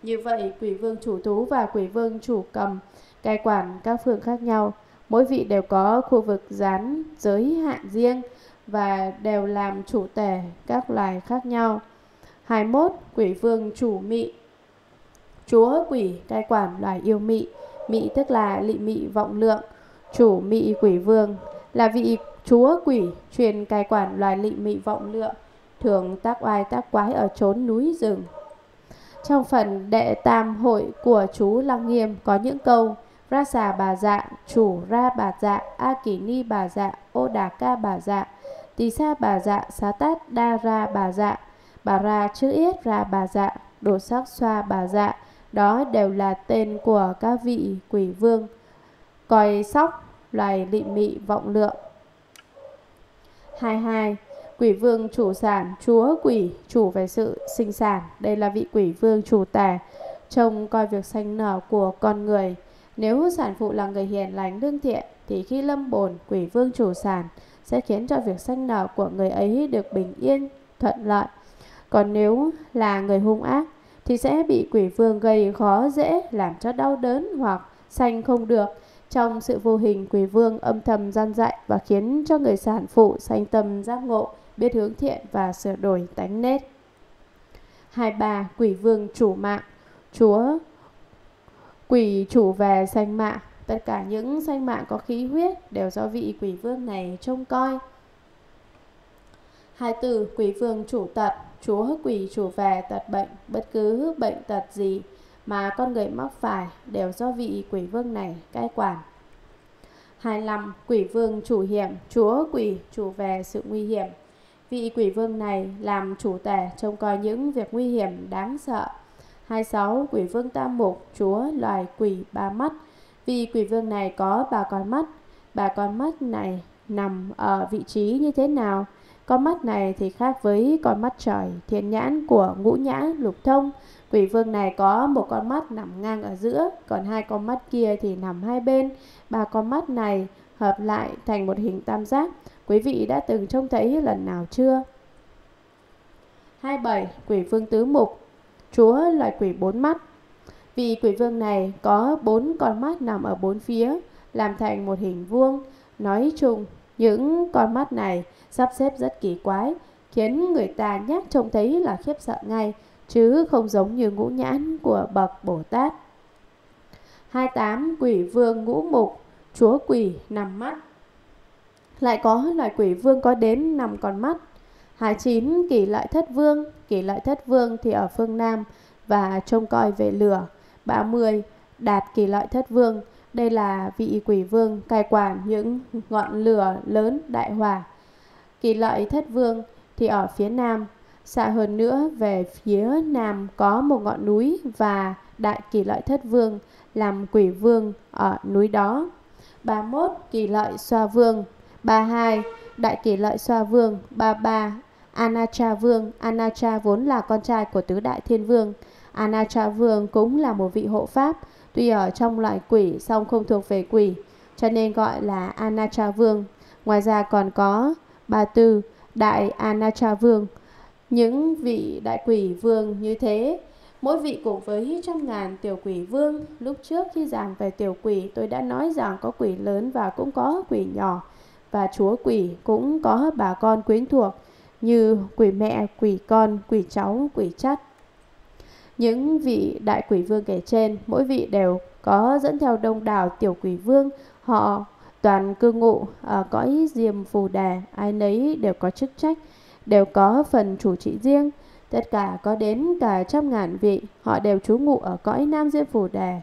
Speaker 1: Như vậy, quỷ vương chủ thú và quỷ vương chủ cầm cai quản các phường khác nhau. Mỗi vị đều có khu vực dán giới hạn riêng và đều làm chủ tể các loài khác nhau. 21. Quỷ vương chủ mị Chúa quỷ cai quản loài yêu mị Mị tức là lị mị vọng lượng Chủ mị quỷ vương Là vị chúa quỷ truyền cai quản loài lị mị vọng lượng Thường tác oai tác quái ở chốn núi rừng Trong phần đệ tam hội của chú Lăng Nghiêm có những câu ra xà bà dạ chủ ra bà dạ a kỳ ni bà dạ ô đà ca bà dạ tỳ sa bà dạ xá tát đa ra bà dạ bà ra chữ yết ra bà dạ đồ sắc xoa bà dạ đó đều là tên của các vị quỷ vương còi sóc loài lị mị vọng lượng 22 quỷ vương chủ sản chúa quỷ chủ về sự sinh sản đây là vị quỷ vương chủ tà trông coi việc sanh nở của con người nếu sản phụ là người hiền lành lương thiện thì khi lâm bồn quỷ vương chủ sản sẽ khiến cho việc sanh nở của người ấy được bình yên, thuận lợi. Còn nếu là người hung ác thì sẽ bị quỷ vương gây khó dễ làm cho đau đớn hoặc sanh không được. Trong sự vô hình quỷ vương âm thầm gian dạy và khiến cho người sản phụ sanh tâm giác ngộ, biết hướng thiện và sửa đổi tánh nết. 23. Quỷ vương chủ mạng Chúa Quỷ chủ về sanh mạng, tất cả những sanh mạng có khí huyết đều do vị quỷ vương này trông coi. Hai từ quỷ vương chủ tật, chúa quỷ chủ về tật bệnh, bất cứ bệnh tật gì mà con người mắc phải đều do vị quỷ vương này cai quản. 25. Quỷ vương chủ hiểm, chúa quỷ chủ về sự nguy hiểm. Vị quỷ vương này làm chủ tể trông coi những việc nguy hiểm đáng sợ 26. Quỷ vương tam mục, chúa loài quỷ ba mắt. Vì quỷ vương này có ba con mắt, ba con mắt này nằm ở vị trí như thế nào? Con mắt này thì khác với con mắt trời, thiên nhãn của ngũ nhã, lục thông. Quỷ vương này có một con mắt nằm ngang ở giữa, còn hai con mắt kia thì nằm hai bên. Ba con mắt này hợp lại thành một hình tam giác. Quý vị đã từng trông thấy lần nào chưa? 27. Quỷ vương tứ mục chúa loại quỷ bốn mắt. Vì quỷ vương này có bốn con mắt nằm ở bốn phía, làm thành một hình vuông. Nói chung, những con mắt này sắp xếp rất kỳ quái, khiến người ta nhát trông thấy là khiếp sợ ngay, chứ không giống như ngũ nhãn của bậc Bồ Tát. 28. Quỷ vương ngũ mục, chúa quỷ nằm mắt. Lại có loài quỷ vương có đến 5 con mắt. 29. kỷ lợi thất vương, Kỳ Lợi Thất Vương thì ở phương Nam và trông coi về lửa. 30. Đạt Kỳ Lợi Thất Vương, đây là vị quỷ vương cai quản những ngọn lửa lớn đại hỏa. Kỳ Lợi Thất Vương thì ở phía Nam. Xa hơn nữa về phía Nam có một ngọn núi và Đại Kỳ Lợi Thất Vương làm quỷ vương ở núi đó. 31. Kỳ Lợi Xoa Vương 32. Đại Kỳ Lợi Xoa Vương 33. Anacha Vương, Anacha vốn là con trai của tứ đại thiên vương. Anacha Vương cũng là một vị hộ pháp, tuy ở trong loại quỷ song không thuộc về quỷ, cho nên gọi là Anacha Vương. Ngoài ra còn có ba Tư, Đại Anacha Vương. Những vị đại quỷ vương như thế, mỗi vị cùng với trăm ngàn tiểu quỷ vương. Lúc trước khi giảng về tiểu quỷ, tôi đã nói rằng có quỷ lớn và cũng có quỷ nhỏ. Và chúa quỷ cũng có bà con quyến thuộc như quỷ mẹ, quỷ con, quỷ cháu, quỷ chắt. Những vị đại quỷ vương kể trên, mỗi vị đều có dẫn theo đông đảo tiểu quỷ vương, họ toàn cư ngụ ở à, cõi diềm phù đà, ai nấy đều có chức trách, đều có phần chủ trị riêng. Tất cả có đến cả trăm ngàn vị, họ đều trú ngụ ở cõi Nam Diêm Phù Đà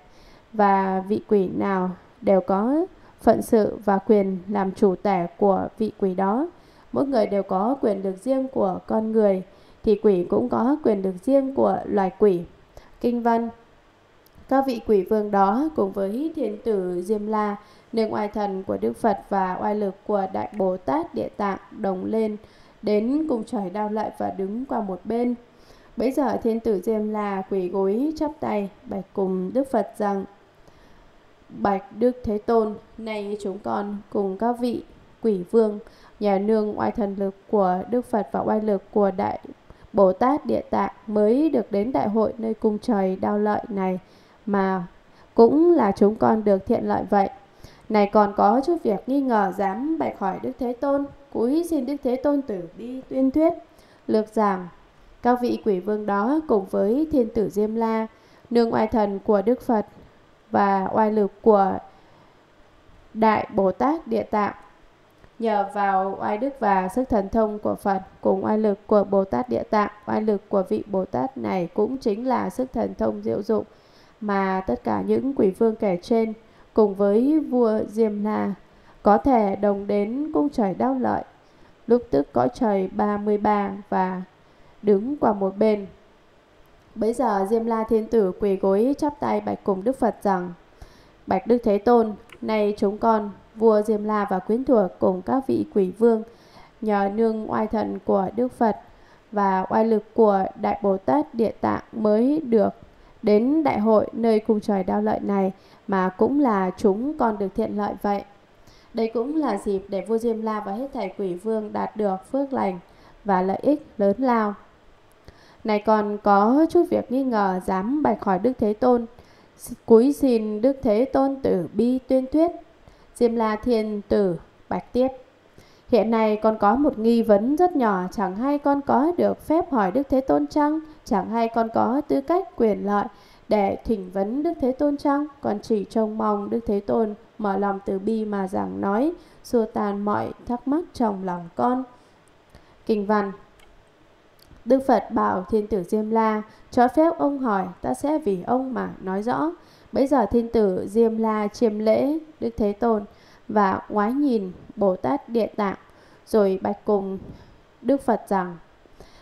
Speaker 1: và vị quỷ nào đều có phận sự và quyền làm chủ tể của vị quỷ đó mỗi người đều có quyền lực riêng của con người, thì quỷ cũng có quyền lực riêng của loài quỷ. Kinh văn Các vị quỷ vương đó cùng với thiên tử Diêm La, nương oai thần của Đức Phật và oai lực của Đại Bồ Tát Địa Tạng đồng lên, đến cùng trời đau lại và đứng qua một bên. Bấy giờ thiên tử Diêm La quỷ gối chắp tay bạch cùng Đức Phật rằng Bạch Đức Thế Tôn, nay chúng con cùng các vị quỷ vương nhà nương oai thần lực của Đức Phật và oai lực của Đại Bồ Tát Địa Tạng mới được đến đại hội nơi cung trời đau lợi này mà cũng là chúng con được thiện lợi vậy. Này còn có chút việc nghi ngờ dám bạch hỏi Đức Thế Tôn, cúi xin Đức Thế Tôn tử bi tuyên thuyết. Lược giảng, các vị quỷ vương đó cùng với thiên tử Diêm La, nương oai thần của Đức Phật và oai lực của Đại Bồ Tát Địa Tạng nhờ vào oai đức và sức thần thông của Phật cùng oai lực của Bồ Tát Địa Tạng, oai lực của vị Bồ Tát này cũng chính là sức thần thông diệu dụng mà tất cả những quỷ vương kể trên cùng với vua Diêm La có thể đồng đến cung trời đau lợi, lúc tức cõi trời 33 và đứng qua một bên. bây giờ Diêm La Thiên Tử quỳ gối chắp tay bạch cùng Đức Phật rằng Bạch Đức Thế Tôn, nay chúng con vua Diêm La và quyến thuộc cùng các vị quỷ vương nhờ nương oai thần của Đức Phật và oai lực của Đại Bồ Tát Địa Tạng mới được đến đại hội nơi cung trời đao lợi này mà cũng là chúng còn được thiện lợi vậy. Đây cũng là dịp để vua Diêm La và hết thảy quỷ vương đạt được phước lành và lợi ích lớn lao. Này còn có chút việc nghi ngờ dám bạch khỏi Đức Thế Tôn, cúi xin Đức Thế Tôn tử bi tuyên thuyết Diêm La Thiên Tử Bạch tiếp: Hiện nay con có một nghi vấn rất nhỏ, chẳng hay con có được phép hỏi Đức Thế Tôn chăng, chẳng hay con có tư cách quyền lợi để thỉnh vấn Đức Thế Tôn chăng, con chỉ trông mong Đức Thế Tôn mở lòng từ bi mà giảng nói, xua tan mọi thắc mắc trong lòng con. Kinh văn Đức Phật bảo Thiên tử Diêm La, cho phép ông hỏi, ta sẽ vì ông mà nói rõ bây giờ thiên tử Diêm La chiêm lễ Đức Thế Tôn và ngoái nhìn Bồ Tát Địa Tạng rồi bạch cùng Đức Phật rằng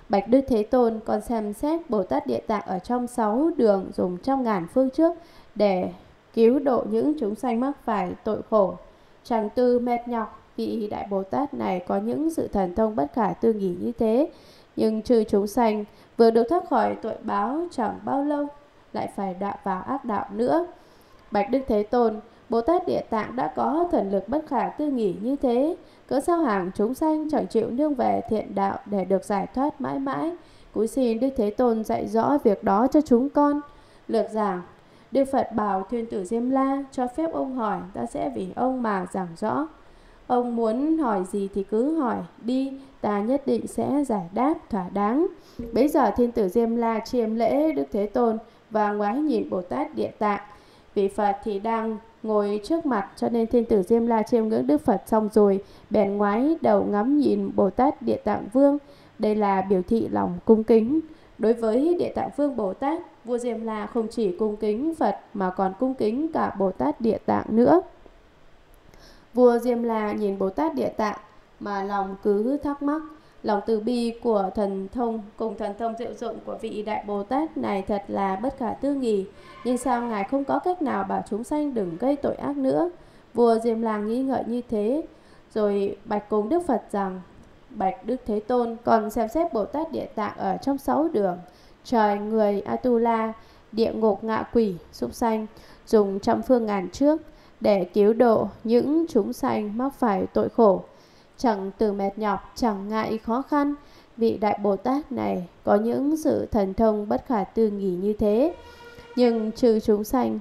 Speaker 1: Bạch Đức Thế Tôn còn xem xét Bồ Tát Địa Tạng ở trong sáu đường dùng trăm ngàn phương trước để cứu độ những chúng sanh mắc phải tội khổ. Chẳng tư mệt nhọc vì Đại Bồ Tát này có những sự thần thông bất khả tư nghỉ như thế. Nhưng trừ chúng sanh vừa được thoát khỏi tội báo chẳng bao lâu lại phải đọa vào ác đạo nữa. Bạch Đức Thế Tôn, Bồ Tát Địa Tạng đã có thần lực bất khả tư nghỉ như thế, cỡ sao hàng chúng sanh chẳng chịu nương về thiện đạo để được giải thoát mãi mãi. Cúi xin Đức Thế Tôn dạy rõ việc đó cho chúng con. Lược giảng, Đức Phật bảo Thiên Tử Diêm La cho phép ông hỏi, ta sẽ vì ông mà giảng rõ. Ông muốn hỏi gì thì cứ hỏi đi, ta nhất định sẽ giải đáp thỏa đáng. Bấy giờ Thiên Tử Diêm La chiêm lễ Đức Thế Tôn, và ngoái nhìn Bồ Tát Địa Tạng. Vị Phật thì đang ngồi trước mặt cho nên thiên tử Diêm La chiêm ngưỡng Đức Phật xong rồi, bèn ngoái đầu ngắm nhìn Bồ Tát Địa Tạng Vương. Đây là biểu thị lòng cung kính. Đối với Địa Tạng Vương Bồ Tát, vua Diêm La không chỉ cung kính Phật mà còn cung kính cả Bồ Tát Địa Tạng nữa. Vua Diêm La nhìn Bồ Tát Địa Tạng mà lòng cứ thắc mắc Lòng từ bi của thần thông cùng thần thông diệu dụng của vị Đại Bồ Tát này thật là bất khả tư nghị Nhưng sao Ngài không có cách nào bảo chúng sanh đừng gây tội ác nữa? Vua Diêm Làng nghi ngợi như thế, rồi bạch cùng Đức Phật rằng, Bạch Đức Thế Tôn còn xem xét Bồ Tát Địa Tạng ở trong sáu đường, trời người Atula, địa ngục ngạ quỷ, súc sanh, dùng trăm phương ngàn trước để cứu độ những chúng sanh mắc phải tội khổ. Chẳng từ mệt nhọc, chẳng ngại khó khăn, vị Đại Bồ Tát này có những sự thần thông bất khả tư nghỉ như thế. Nhưng trừ chúng sanh,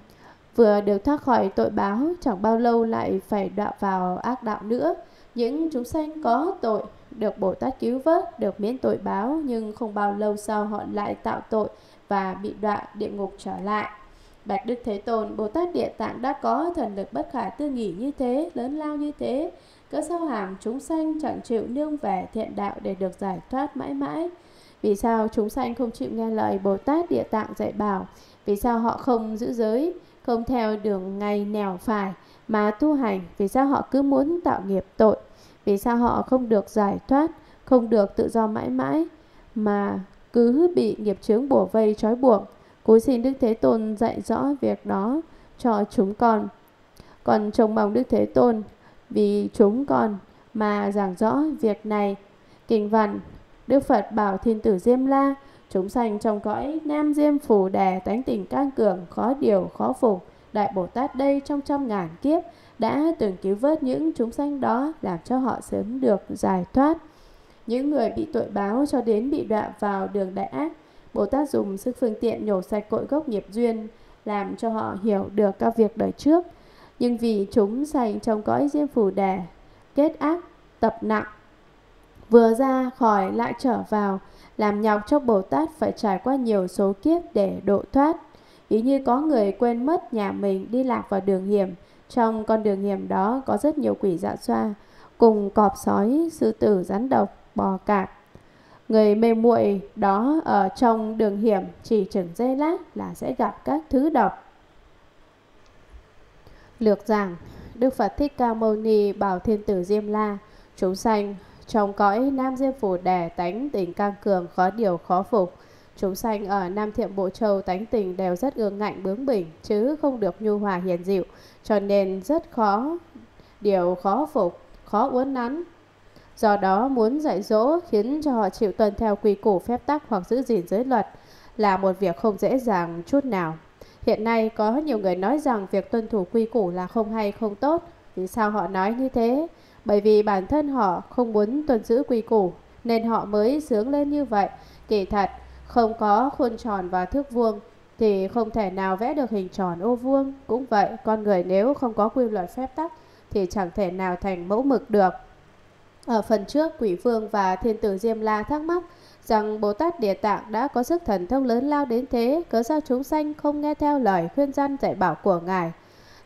Speaker 1: vừa được thoát khỏi tội báo, chẳng bao lâu lại phải đọa vào ác đạo nữa. Những chúng sanh có tội, được Bồ Tát cứu vớt, được miễn tội báo, nhưng không bao lâu sau họ lại tạo tội và bị đọa địa ngục trở lại. Bạch Đức Thế Tôn, Bồ Tát Địa Tạng đã có thần lực bất khả tư nghỉ như thế, lớn lao như thế, cớ sao hàng chúng sanh chẳng chịu nương về thiện đạo để được giải thoát mãi mãi vì sao chúng sanh không chịu nghe lời Bồ Tát Địa Tạng dạy bảo vì sao họ không giữ giới không theo đường ngày nẻo phải mà tu hành vì sao họ cứ muốn tạo nghiệp tội vì sao họ không được giải thoát không được tự do mãi mãi mà cứ bị nghiệp chướng bủa vây trói buộc cúi xin đức thế tôn dạy rõ việc đó cho chúng con còn trông mong đức thế tôn vì chúng còn mà giảng rõ việc này. Kinh văn Đức Phật bảo thiên tử Diêm La, chúng sanh trong cõi Nam Diêm Phù Đà tánh tình can cường, khó điều, khó phục. Đại Bồ Tát đây trong trăm ngàn kiếp đã từng cứu vớt những chúng sanh đó làm cho họ sớm được giải thoát. Những người bị tội báo cho đến bị đọa vào đường đại ác, Bồ Tát dùng sức phương tiện nhổ sạch cội gốc nghiệp duyên, làm cho họ hiểu được các việc đời trước, nhưng vì chúng dành trong cõi diêm phủ đẻ kết ác tập nặng vừa ra khỏi lại trở vào làm nhọc cho bồ tát phải trải qua nhiều số kiếp để độ thoát ý như có người quên mất nhà mình đi lạc vào đường hiểm trong con đường hiểm đó có rất nhiều quỷ dạ xoa cùng cọp sói sư tử rắn độc bò cạp người mê muội đó ở trong đường hiểm chỉ chừng giây lát là sẽ gặp các thứ độc Lược giảng Đức Phật Thích Ca Mâu Ni bảo thiên tử Diêm La Chúng sanh trong cõi Nam Diêm Phủ đẻ tánh tình căng cường khó điều khó phục Chúng sanh ở Nam thiện Bộ Châu tánh tình đều rất ương ngạnh bướng bỉnh chứ không được nhu hòa hiền dịu Cho nên rất khó điều khó phục, khó uốn nắn Do đó muốn dạy dỗ khiến cho họ chịu tuân theo quy củ phép tắc hoặc giữ gìn giới luật là một việc không dễ dàng chút nào. Hiện nay có nhiều người nói rằng việc tuân thủ quy củ là không hay không tốt. Vì sao họ nói như thế? Bởi vì bản thân họ không muốn tuân giữ quy củ nên họ mới sướng lên như vậy. Kỳ thật, không có khuôn tròn và thước vuông thì không thể nào vẽ được hình tròn ô vuông. Cũng vậy, con người nếu không có quy luật phép tắc thì chẳng thể nào thành mẫu mực được. Ở phần trước, quỷ vương và thiên tử Diêm La thắc mắc rằng Bồ Tát Địa Tạng đã có sức thần thông lớn lao đến thế, cớ sao chúng sanh không nghe theo lời khuyên răn dạy bảo của Ngài.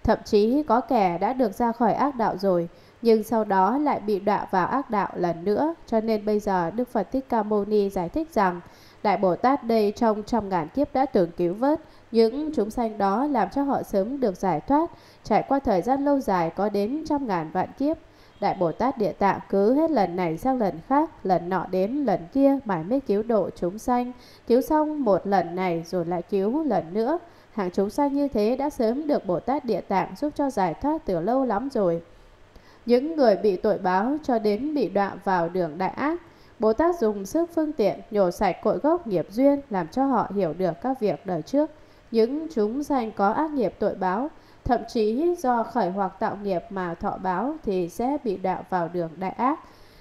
Speaker 1: Thậm chí có kẻ đã được ra khỏi ác đạo rồi, nhưng sau đó lại bị đọa vào ác đạo lần nữa, cho nên bây giờ Đức Phật Thích Ca Mâu Ni giải thích rằng Đại Bồ Tát đây trong trăm ngàn kiếp đã từng cứu vớt những chúng sanh đó làm cho họ sớm được giải thoát, trải qua thời gian lâu dài có đến trăm ngàn vạn kiếp Đại Bồ Tát Địa Tạng cứ hết lần này sang lần khác, lần nọ đến lần kia mãi mới cứu độ chúng sanh, cứu xong một lần này rồi lại cứu lần nữa. Hạng chúng sanh như thế đã sớm được Bồ Tát Địa Tạng giúp cho giải thoát từ lâu lắm rồi. Những người bị tội báo cho đến bị đọa vào đường đại ác, Bồ Tát dùng sức phương tiện nhổ sạch cội gốc nghiệp duyên làm cho họ hiểu được các việc đời trước. Những chúng sanh có ác nghiệp tội báo, thậm chí do khởi hoặc tạo nghiệp mà thọ báo thì sẽ bị đạo vào đường đại ác.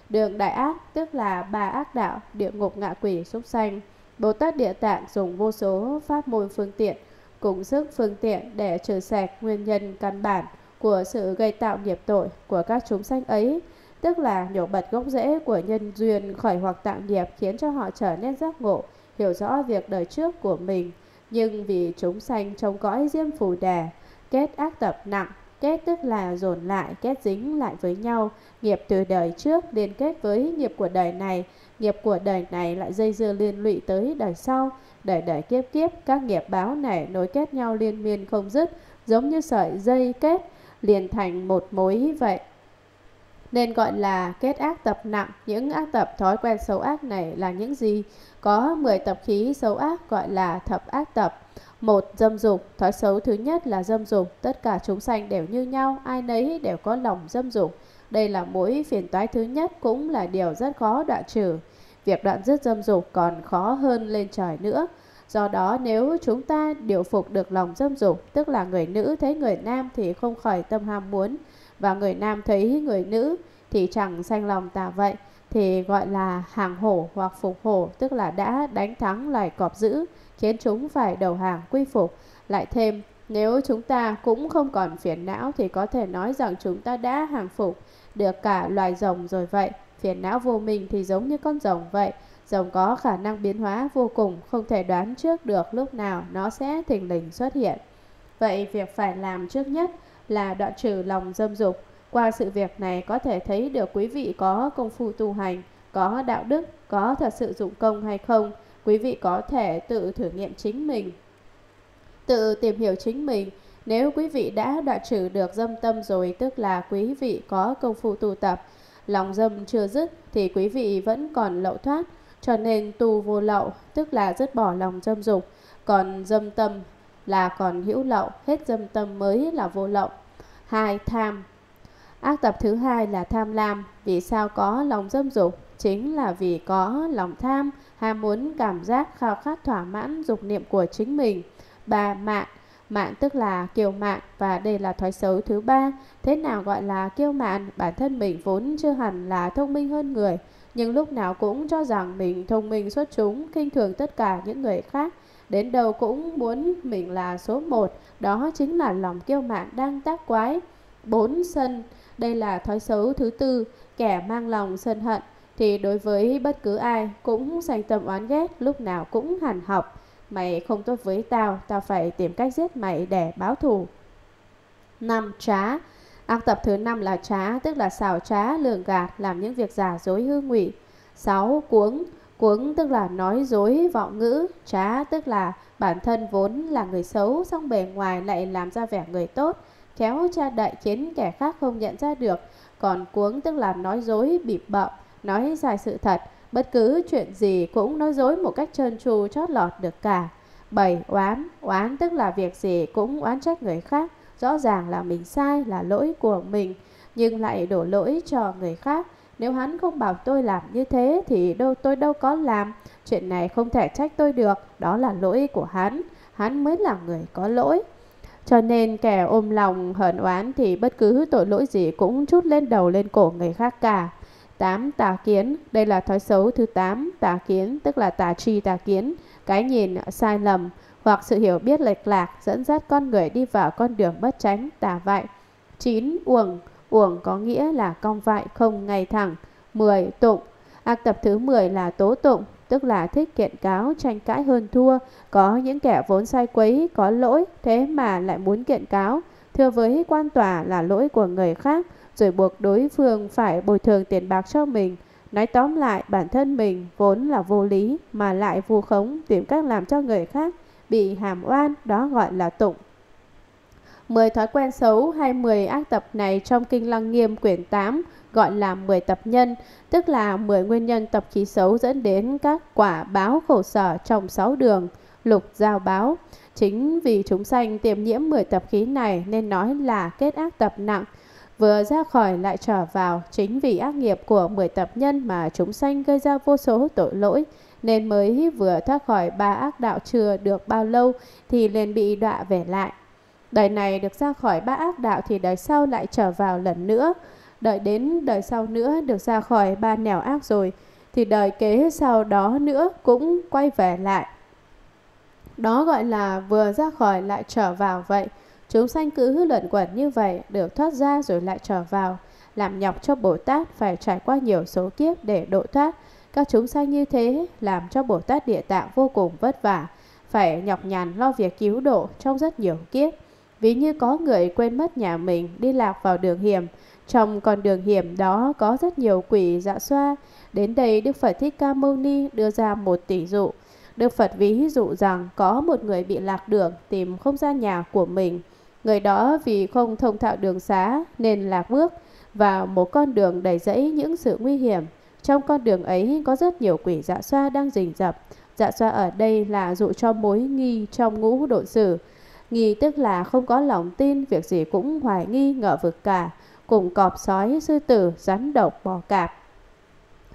Speaker 1: Đường đại ác tức là ba ác đạo, địa ngục ngạ quỷ súc sanh. Bồ Tát Địa Tạng dùng vô số pháp môn phương tiện, cùng sức phương tiện để trừ sạch nguyên nhân căn bản của sự gây tạo nghiệp tội của các chúng sanh ấy, tức là nhổ bật gốc rễ của nhân duyên khởi hoặc tạo nghiệp khiến cho họ trở nên giác ngộ, hiểu rõ việc đời trước của mình. Nhưng vì chúng sanh trong cõi diêm phù đà, Kết ác tập nặng, kết tức là dồn lại, kết dính lại với nhau. Nghiệp từ đời trước liên kết với nghiệp của đời này, nghiệp của đời này lại dây dưa liên lụy tới đời sau. Đời đời kiếp kiếp, các nghiệp báo này nối kết nhau liên miên không dứt, giống như sợi dây kết liền thành một mối vậy. Nên gọi là kết ác tập nặng, những ác tập thói quen xấu ác này là những gì? Có 10 tập khí xấu ác gọi là thập ác tập, một, dâm dục. Thói xấu thứ nhất là dâm dục. Tất cả chúng sanh đều như nhau, ai nấy đều có lòng dâm dục. Đây là mỗi phiền toái thứ nhất cũng là điều rất khó đoạn trừ. Việc đoạn dứt dâm dục còn khó hơn lên trời nữa. Do đó nếu chúng ta điều phục được lòng dâm dục, tức là người nữ thấy người nam thì không khỏi tâm ham muốn, và người nam thấy người nữ thì chẳng sanh lòng tà vậy, thì gọi là hàng hổ hoặc phục hổ, tức là đã đánh thắng loài cọp dữ khiến chúng phải đầu hàng quy phục. Lại thêm, nếu chúng ta cũng không còn phiền não thì có thể nói rằng chúng ta đã hàng phục được cả loài rồng rồi vậy. Phiền não vô minh thì giống như con rồng vậy. Rồng có khả năng biến hóa vô cùng, không thể đoán trước được lúc nào nó sẽ thình lình xuất hiện. Vậy việc phải làm trước nhất là đoạn trừ lòng dâm dục. Qua sự việc này có thể thấy được quý vị có công phu tu hành, có đạo đức, có thật sự dụng công hay không. Quý vị có thể tự thử nghiệm chính mình, tự tìm hiểu chính mình. Nếu quý vị đã đoạn trừ được dâm tâm rồi, tức là quý vị có công phu tu tập, lòng dâm chưa dứt thì quý vị vẫn còn lậu thoát, cho nên tu vô lậu, tức là dứt bỏ lòng dâm dục, còn dâm tâm là còn hữu lậu, hết dâm tâm mới là vô lậu. Hai tham. Ác tập thứ hai là tham lam, vì sao có lòng dâm dục? Chính là vì có lòng tham ham muốn cảm giác khao khát thỏa mãn dục niệm của chính mình. Ba mạng Mạng tức là kiêu mạn và đây là thói xấu thứ ba. Thế nào gọi là kiêu mạn? Bản thân mình vốn chưa hẳn là thông minh hơn người, nhưng lúc nào cũng cho rằng mình thông minh xuất chúng, khinh thường tất cả những người khác. Đến đâu cũng muốn mình là số một, đó chính là lòng kiêu mạn đang tác quái. 4. Sân Đây là thói xấu thứ tư, kẻ mang lòng sân hận thì đối với bất cứ ai cũng dành tâm oán ghét lúc nào cũng hẳn học. Mày không tốt với tao, tao phải tìm cách giết mày để báo thù. năm Trá Ác tập thứ năm là trá, tức là xào trá, lường gạt, làm những việc giả dối hư ngụy. sáu Cuống Cuống tức là nói dối, vọng ngữ. Trá tức là bản thân vốn là người xấu, xong bề ngoài lại làm ra vẻ người tốt. Khéo cha đại khiến kẻ khác không nhận ra được. Còn cuống tức là nói dối, bịp bợm nói sai sự thật, bất cứ chuyện gì cũng nói dối một cách trơn tru chót lọt được cả. 7. Oán Oán tức là việc gì cũng oán trách người khác, rõ ràng là mình sai, là lỗi của mình, nhưng lại đổ lỗi cho người khác. Nếu hắn không bảo tôi làm như thế thì đâu tôi đâu có làm, chuyện này không thể trách tôi được, đó là lỗi của hắn, hắn mới là người có lỗi. Cho nên kẻ ôm lòng hờn oán thì bất cứ tội lỗi gì cũng chút lên đầu lên cổ người khác cả. 8. Tà kiến, đây là thói xấu thứ 8, tà kiến tức là tà tri tà kiến, cái nhìn sai lầm hoặc sự hiểu biết lệch lạc dẫn dắt con người đi vào con đường bất tránh, tà vại. 9. Uổng, uổng có nghĩa là cong vại không ngay thẳng. 10. Tụng, ác tập thứ 10 là tố tụng, tức là thích kiện cáo, tranh cãi hơn thua, có những kẻ vốn sai quấy, có lỗi, thế mà lại muốn kiện cáo. Thưa với quan tòa là lỗi của người khác, rồi buộc đối phương phải bồi thường tiền bạc cho mình. Nói tóm lại, bản thân mình vốn là vô lý mà lại vu khống tìm cách làm cho người khác bị hàm oan, đó gọi là tụng. 10 thói quen xấu hay 10 ác tập này trong Kinh Lăng Nghiêm quyển 8 gọi là 10 tập nhân, tức là 10 nguyên nhân tập khí xấu dẫn đến các quả báo khổ sở trong 6 đường, lục giao báo. Chính vì chúng sanh tiềm nhiễm 10 tập khí này nên nói là kết ác tập nặng, vừa ra khỏi lại trở vào chính vì ác nghiệp của 10 tập nhân mà chúng sanh gây ra vô số tội lỗi nên mới vừa thoát khỏi ba ác đạo chưa được bao lâu thì liền bị đọa về lại. Đời này được ra khỏi ba ác đạo thì đời sau lại trở vào lần nữa, đợi đến đời sau nữa được ra khỏi ba nẻo ác rồi thì đời kế sau đó nữa cũng quay về lại. Đó gọi là vừa ra khỏi lại trở vào vậy. Chúng sanh cứ luận quẩn như vậy đều thoát ra rồi lại trở vào Làm nhọc cho Bồ Tát phải trải qua nhiều số kiếp để độ thoát Các chúng sanh như thế Làm cho Bồ Tát địa tạng vô cùng vất vả Phải nhọc nhằn lo việc cứu độ Trong rất nhiều kiếp Ví như có người quên mất nhà mình Đi lạc vào đường hiểm Trong con đường hiểm đó có rất nhiều quỷ dạ xoa Đến đây Đức Phật Thích Ca Mâu Ni đưa ra một tỷ dụ Đức Phật ví dụ rằng có một người bị lạc đường tìm không ra nhà của mình Người đó vì không thông thạo đường xá nên lạc bước vào một con đường đầy rẫy những sự nguy hiểm. Trong con đường ấy có rất nhiều quỷ dạ xoa đang rình rập. Dạ xoa ở đây là dụ cho mối nghi trong ngũ độ sử. Nghi tức là không có lòng tin, việc gì cũng hoài nghi ngờ vực cả, cùng cọp sói, sư tử, rắn độc, bò cạp.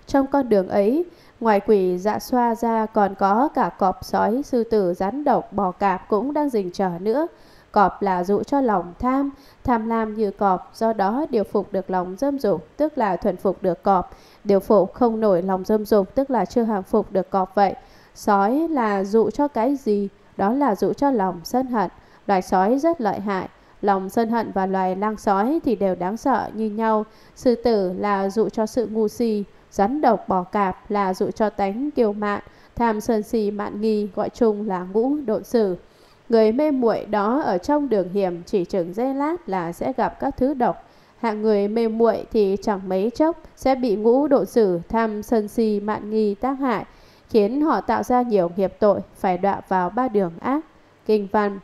Speaker 1: Trong con đường ấy, ngoài quỷ dạ xoa ra còn có cả cọp sói, sư tử, rắn độc, bò cạp cũng đang rình trở nữa. Cọp là dụ cho lòng tham, tham lam như cọp, do đó điều phục được lòng dâm dục, tức là thuần phục được cọp. Điều phục không nổi lòng dâm dục, tức là chưa hàng phục được cọp vậy. Sói là dụ cho cái gì? Đó là dụ cho lòng sân hận. Loài sói rất lợi hại. Lòng sân hận và loài lang sói thì đều đáng sợ như nhau. Sư tử là dụ cho sự ngu si. Rắn độc bò cạp là dụ cho tánh kiêu mạn. Tham sân si mạn nghi gọi chung là ngũ độn sử. Người mê muội đó ở trong đường hiểm chỉ chừng giây lát là sẽ gặp các thứ độc. Hạng người mê muội thì chẳng mấy chốc sẽ bị ngũ độ xử tham sân si mạn nghi tác hại, khiến họ tạo ra nhiều nghiệp tội, phải đọa vào ba đường ác. Kinh văn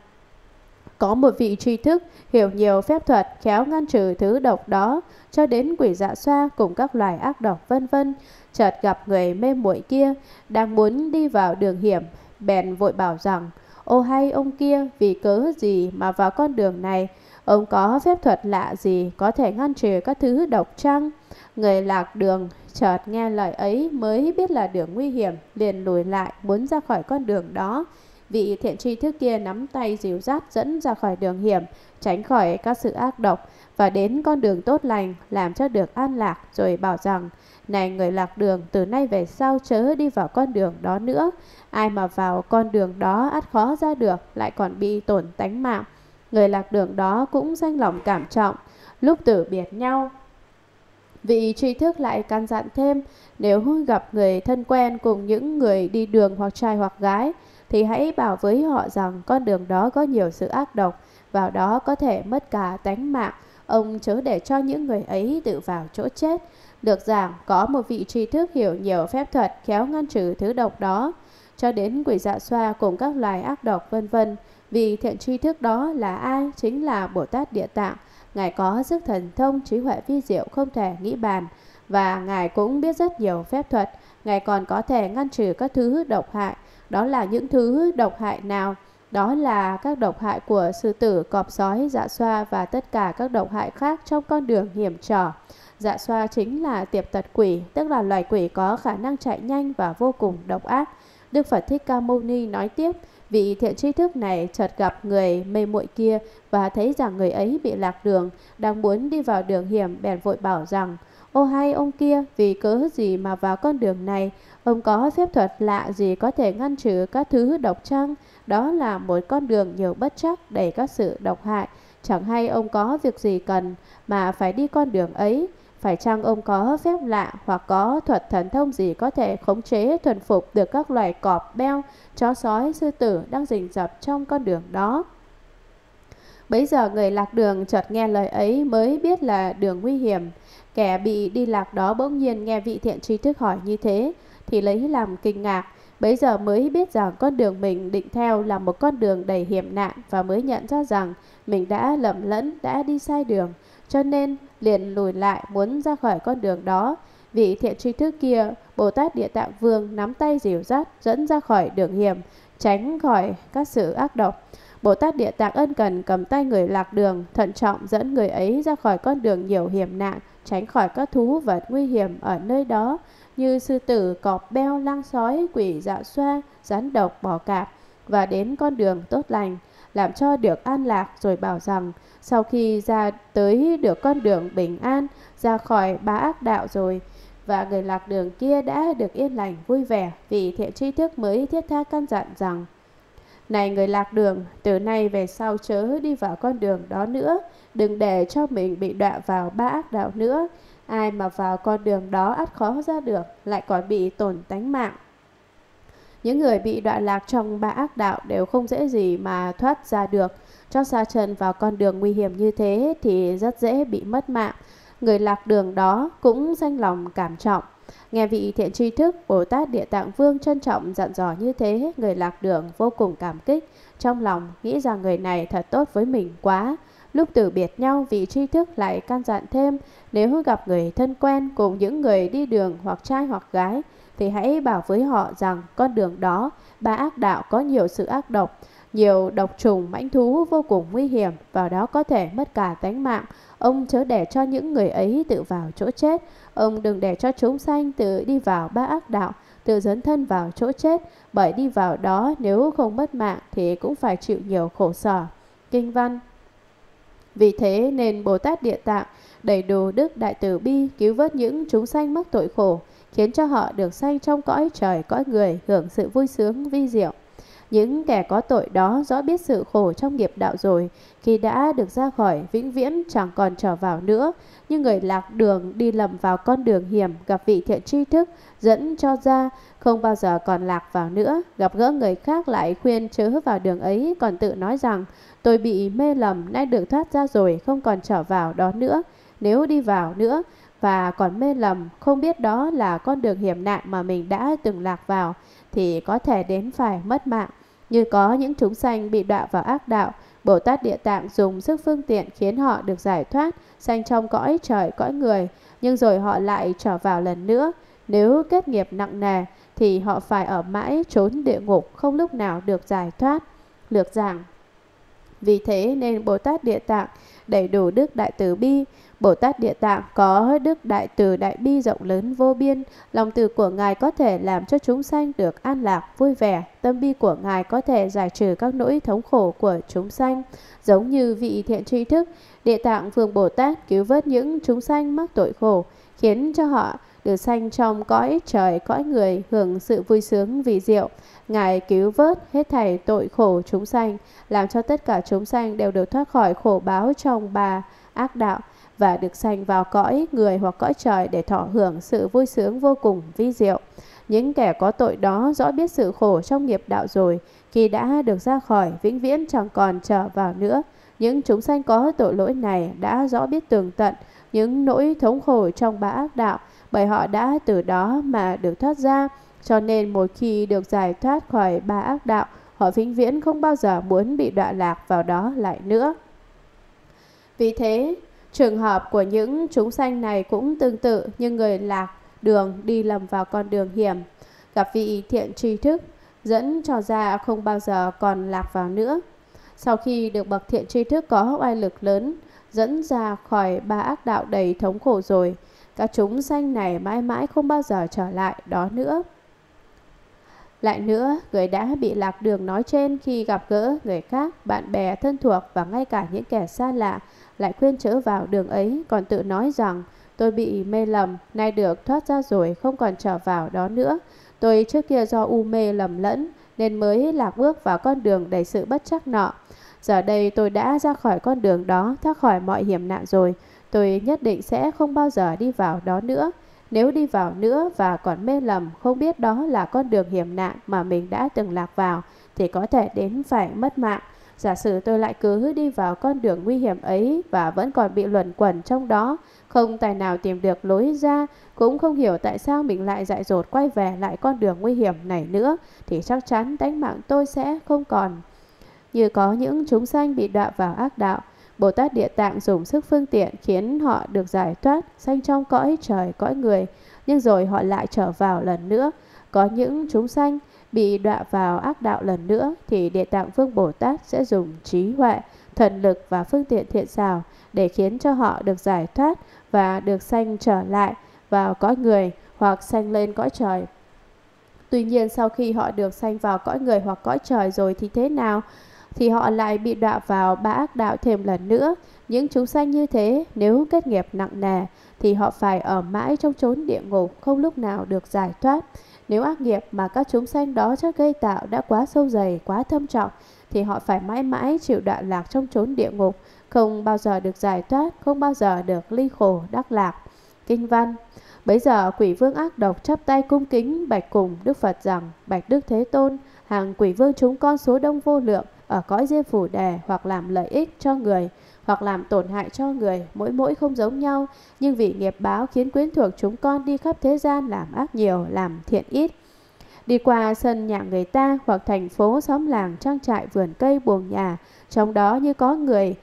Speaker 1: có một vị tri thức, hiểu nhiều phép thuật, khéo ngăn trừ thứ độc đó, cho đến quỷ dạ xoa cùng các loài ác độc vân vân, chợt gặp người mê muội kia đang muốn đi vào đường hiểm, bèn vội bảo rằng: Ô hay ông kia vì cớ gì mà vào con đường này Ông có phép thuật lạ gì có thể ngăn trừ các thứ độc trăng Người lạc đường chợt nghe lời ấy mới biết là đường nguy hiểm Liền lùi lại muốn ra khỏi con đường đó Vị thiện tri thức kia nắm tay dìu dắt dẫn ra khỏi đường hiểm Tránh khỏi các sự ác độc Và đến con đường tốt lành làm cho được an lạc Rồi bảo rằng này người lạc đường từ nay về sau chớ đi vào con đường đó nữa Ai mà vào con đường đó ắt khó ra được Lại còn bị tổn tánh mạng Người lạc đường đó cũng danh lòng cảm trọng Lúc tử biệt nhau Vị tri thức lại căn dặn thêm Nếu gặp người thân quen cùng những người đi đường hoặc trai hoặc gái Thì hãy bảo với họ rằng con đường đó có nhiều sự ác độc Vào đó có thể mất cả tánh mạng Ông chớ để cho những người ấy tự vào chỗ chết được rằng có một vị tri thức hiểu nhiều phép thuật khéo ngăn trừ thứ độc đó cho đến quỷ dạ xoa cùng các loài ác độc vân vân. Vì thiện tri thức đó là ai? Chính là Bồ Tát Địa Tạng. Ngài có sức thần thông trí huệ vi diệu không thể nghĩ bàn và Ngài cũng biết rất nhiều phép thuật. Ngài còn có thể ngăn trừ các thứ độc hại. Đó là những thứ độc hại nào? Đó là các độc hại của sư tử, cọp sói, dạ xoa và tất cả các độc hại khác trong con đường hiểm trở. Dạ xoa chính là tiệp tật quỷ, tức là loài quỷ có khả năng chạy nhanh và vô cùng độc ác. Đức Phật Thích Ca Mâu Ni nói tiếp, vị thiện trí thức này chợt gặp người mê muội kia và thấy rằng người ấy bị lạc đường, đang muốn đi vào đường hiểm bèn vội bảo rằng, Ô hay ông kia, vì cớ gì mà vào con đường này, ông có phép thuật lạ gì có thể ngăn trừ các thứ độc trăng, đó là một con đường nhiều bất chắc đầy các sự độc hại, chẳng hay ông có việc gì cần mà phải đi con đường ấy phải chăng ông có phép lạ hoặc có thuật thần thông gì có thể khống chế thuần phục được các loài cọp, beo, chó sói, sư tử đang rình rập trong con đường đó. Bấy giờ người lạc đường chợt nghe lời ấy mới biết là đường nguy hiểm. Kẻ bị đi lạc đó bỗng nhiên nghe vị thiện trí thức hỏi như thế thì lấy làm kinh ngạc. Bấy giờ mới biết rằng con đường mình định theo là một con đường đầy hiểm nạn và mới nhận ra rằng mình đã lầm lẫn, đã đi sai đường. Cho nên liền lùi lại muốn ra khỏi con đường đó. Vị thiện tri thức kia, Bồ Tát Địa Tạng Vương nắm tay dìu dắt, dẫn ra khỏi đường hiểm, tránh khỏi các sự ác độc. Bồ Tát Địa Tạng ân cần cầm tay người lạc đường, thận trọng dẫn người ấy ra khỏi con đường nhiều hiểm nạn, tránh khỏi các thú vật nguy hiểm ở nơi đó như sư tử, cọp beo, lang sói, quỷ dạ xoa, rắn độc, bò cạp và đến con đường tốt lành, làm cho được an lạc rồi bảo rằng sau khi ra tới được con đường bình an, ra khỏi ba ác đạo rồi, và người lạc đường kia đã được yên lành vui vẻ vì thiện tri thức mới thiết tha căn dặn rằng Này người lạc đường, từ nay về sau chớ đi vào con đường đó nữa, đừng để cho mình bị đọa vào ba ác đạo nữa. Ai mà vào con đường đó ắt khó ra được, lại còn bị tổn tánh mạng. Những người bị đọa lạc trong ba ác đạo đều không dễ gì mà thoát ra được cho xa chân vào con đường nguy hiểm như thế thì rất dễ bị mất mạng. Người lạc đường đó cũng danh lòng cảm trọng. Nghe vị thiện tri thức Bồ Tát Địa Tạng Vương trân trọng dặn dò như thế, người lạc đường vô cùng cảm kích, trong lòng nghĩ rằng người này thật tốt với mình quá. Lúc từ biệt nhau, vị tri thức lại can dặn thêm, nếu gặp người thân quen cùng những người đi đường hoặc trai hoặc gái, thì hãy bảo với họ rằng con đường đó, ba ác đạo có nhiều sự ác độc, nhiều độc trùng mãnh thú vô cùng nguy hiểm, vào đó có thể mất cả tánh mạng. Ông chớ để cho những người ấy tự vào chỗ chết, ông đừng để cho chúng sanh tự đi vào ba ác đạo, tự dấn thân vào chỗ chết, bởi đi vào đó nếu không mất mạng thì cũng phải chịu nhiều khổ sở. Kinh văn Vì thế nên Bồ Tát Địa Tạng đầy đủ đức đại từ bi cứu vớt những chúng sanh mắc tội khổ, khiến cho họ được sanh trong cõi trời cõi người hưởng sự vui sướng vi diệu. Những kẻ có tội đó rõ biết sự khổ trong nghiệp đạo rồi, khi đã được ra khỏi vĩnh viễn chẳng còn trở vào nữa, nhưng người lạc đường đi lầm vào con đường hiểm gặp vị thiện tri thức dẫn cho ra không bao giờ còn lạc vào nữa, gặp gỡ người khác lại khuyên chớ vào đường ấy còn tự nói rằng tôi bị mê lầm nay được thoát ra rồi không còn trở vào đó nữa, nếu đi vào nữa và còn mê lầm không biết đó là con đường hiểm nạn mà mình đã từng lạc vào thì có thể đến phải mất mạng. Như có những chúng sanh bị đọa vào ác đạo, Bồ Tát Địa Tạng dùng sức phương tiện khiến họ được giải thoát, sanh trong cõi trời cõi người, nhưng rồi họ lại trở vào lần nữa. Nếu kết nghiệp nặng nề thì họ phải ở mãi trốn địa ngục không lúc nào được giải thoát. Lược giảng Vì thế nên Bồ Tát Địa Tạng đầy đủ đức đại từ bi Bồ Tát Địa Tạng có đức đại từ đại bi rộng lớn vô biên, lòng từ của Ngài có thể làm cho chúng sanh được an lạc, vui vẻ, tâm bi của Ngài có thể giải trừ các nỗi thống khổ của chúng sanh. Giống như vị thiện tri thức, Địa Tạng Vương Bồ Tát cứu vớt những chúng sanh mắc tội khổ, khiến cho họ được sanh trong cõi trời cõi người hưởng sự vui sướng vì diệu. Ngài cứu vớt hết thảy tội khổ chúng sanh, làm cho tất cả chúng sanh đều được thoát khỏi khổ báo trong bà ác đạo và được sanh vào cõi người hoặc cõi trời để thọ hưởng sự vui sướng vô cùng vi diệu. Những kẻ có tội đó rõ biết sự khổ trong nghiệp đạo rồi, khi đã được ra khỏi, vĩnh viễn chẳng còn trở vào nữa. Những chúng sanh có tội lỗi này đã rõ biết tường tận những nỗi thống khổ trong bã ác đạo, bởi họ đã từ đó mà được thoát ra. Cho nên một khi được giải thoát khỏi ba ác đạo, họ vĩnh viễn không bao giờ muốn bị đọa lạc vào đó lại nữa. Vì thế, Trường hợp của những chúng sanh này cũng tương tự như người lạc đường đi lầm vào con đường hiểm, gặp vị thiện tri thức, dẫn cho ra không bao giờ còn lạc vào nữa. Sau khi được bậc thiện tri thức có oai lực lớn, dẫn ra khỏi ba ác đạo đầy thống khổ rồi, các chúng sanh này mãi mãi không bao giờ trở lại đó nữa. Lại nữa, người đã bị lạc đường nói trên khi gặp gỡ người khác, bạn bè thân thuộc và ngay cả những kẻ xa lạ lại khuyên trở vào đường ấy, còn tự nói rằng tôi bị mê lầm, nay được thoát ra rồi, không còn trở vào đó nữa. Tôi trước kia do u mê lầm lẫn, nên mới lạc bước vào con đường đầy sự bất chắc nọ. Giờ đây tôi đã ra khỏi con đường đó, thoát khỏi mọi hiểm nạn rồi. Tôi nhất định sẽ không bao giờ đi vào đó nữa. Nếu đi vào nữa và còn mê lầm, không biết đó là con đường hiểm nạn mà mình đã từng lạc vào, thì có thể đến phải mất mạng. Giả sử tôi lại cứ đi vào con đường nguy hiểm ấy và vẫn còn bị luẩn quẩn trong đó, không tài nào tìm được lối ra, cũng không hiểu tại sao mình lại dại dột quay về lại con đường nguy hiểm này nữa, thì chắc chắn đánh mạng tôi sẽ không còn. Như có những chúng sanh bị đọa vào ác đạo, Bồ Tát Địa Tạng dùng sức phương tiện khiến họ được giải thoát, sanh trong cõi trời, cõi người, nhưng rồi họ lại trở vào lần nữa. Có những chúng sanh bị đọa vào ác đạo lần nữa thì Địa Tạng Vương Bồ Tát sẽ dùng trí huệ, thần lực và phương tiện thiện xảo để khiến cho họ được giải thoát và được sanh trở lại vào cõi người hoặc sanh lên cõi trời. Tuy nhiên sau khi họ được sanh vào cõi người hoặc cõi trời rồi thì thế nào? Thì họ lại bị đọa vào ba ác đạo thêm lần nữa. Những chúng sanh như thế nếu kết nghiệp nặng nề thì họ phải ở mãi trong chốn địa ngục không lúc nào được giải thoát. Nếu ác nghiệp mà các chúng sanh đó chất gây tạo đã quá sâu dày, quá thâm trọng, thì họ phải mãi mãi chịu đoạn lạc trong chốn địa ngục, không bao giờ được giải thoát, không bao giờ được ly khổ đắc lạc. Kinh văn Bấy giờ quỷ vương ác độc chắp tay cung kính bạch cùng Đức Phật rằng Bạch Đức Thế Tôn, hàng quỷ vương chúng con số đông vô lượng ở cõi diêm phủ đè hoặc làm lợi ích cho người hoặc làm tổn hại cho người, mỗi mỗi không giống nhau, nhưng vì nghiệp báo khiến quyến thuộc chúng con đi khắp thế gian làm ác nhiều, làm thiện ít. Đi qua sân nhà người ta hoặc thành phố, xóm làng, trang trại, vườn cây, buồng nhà, trong đó như có người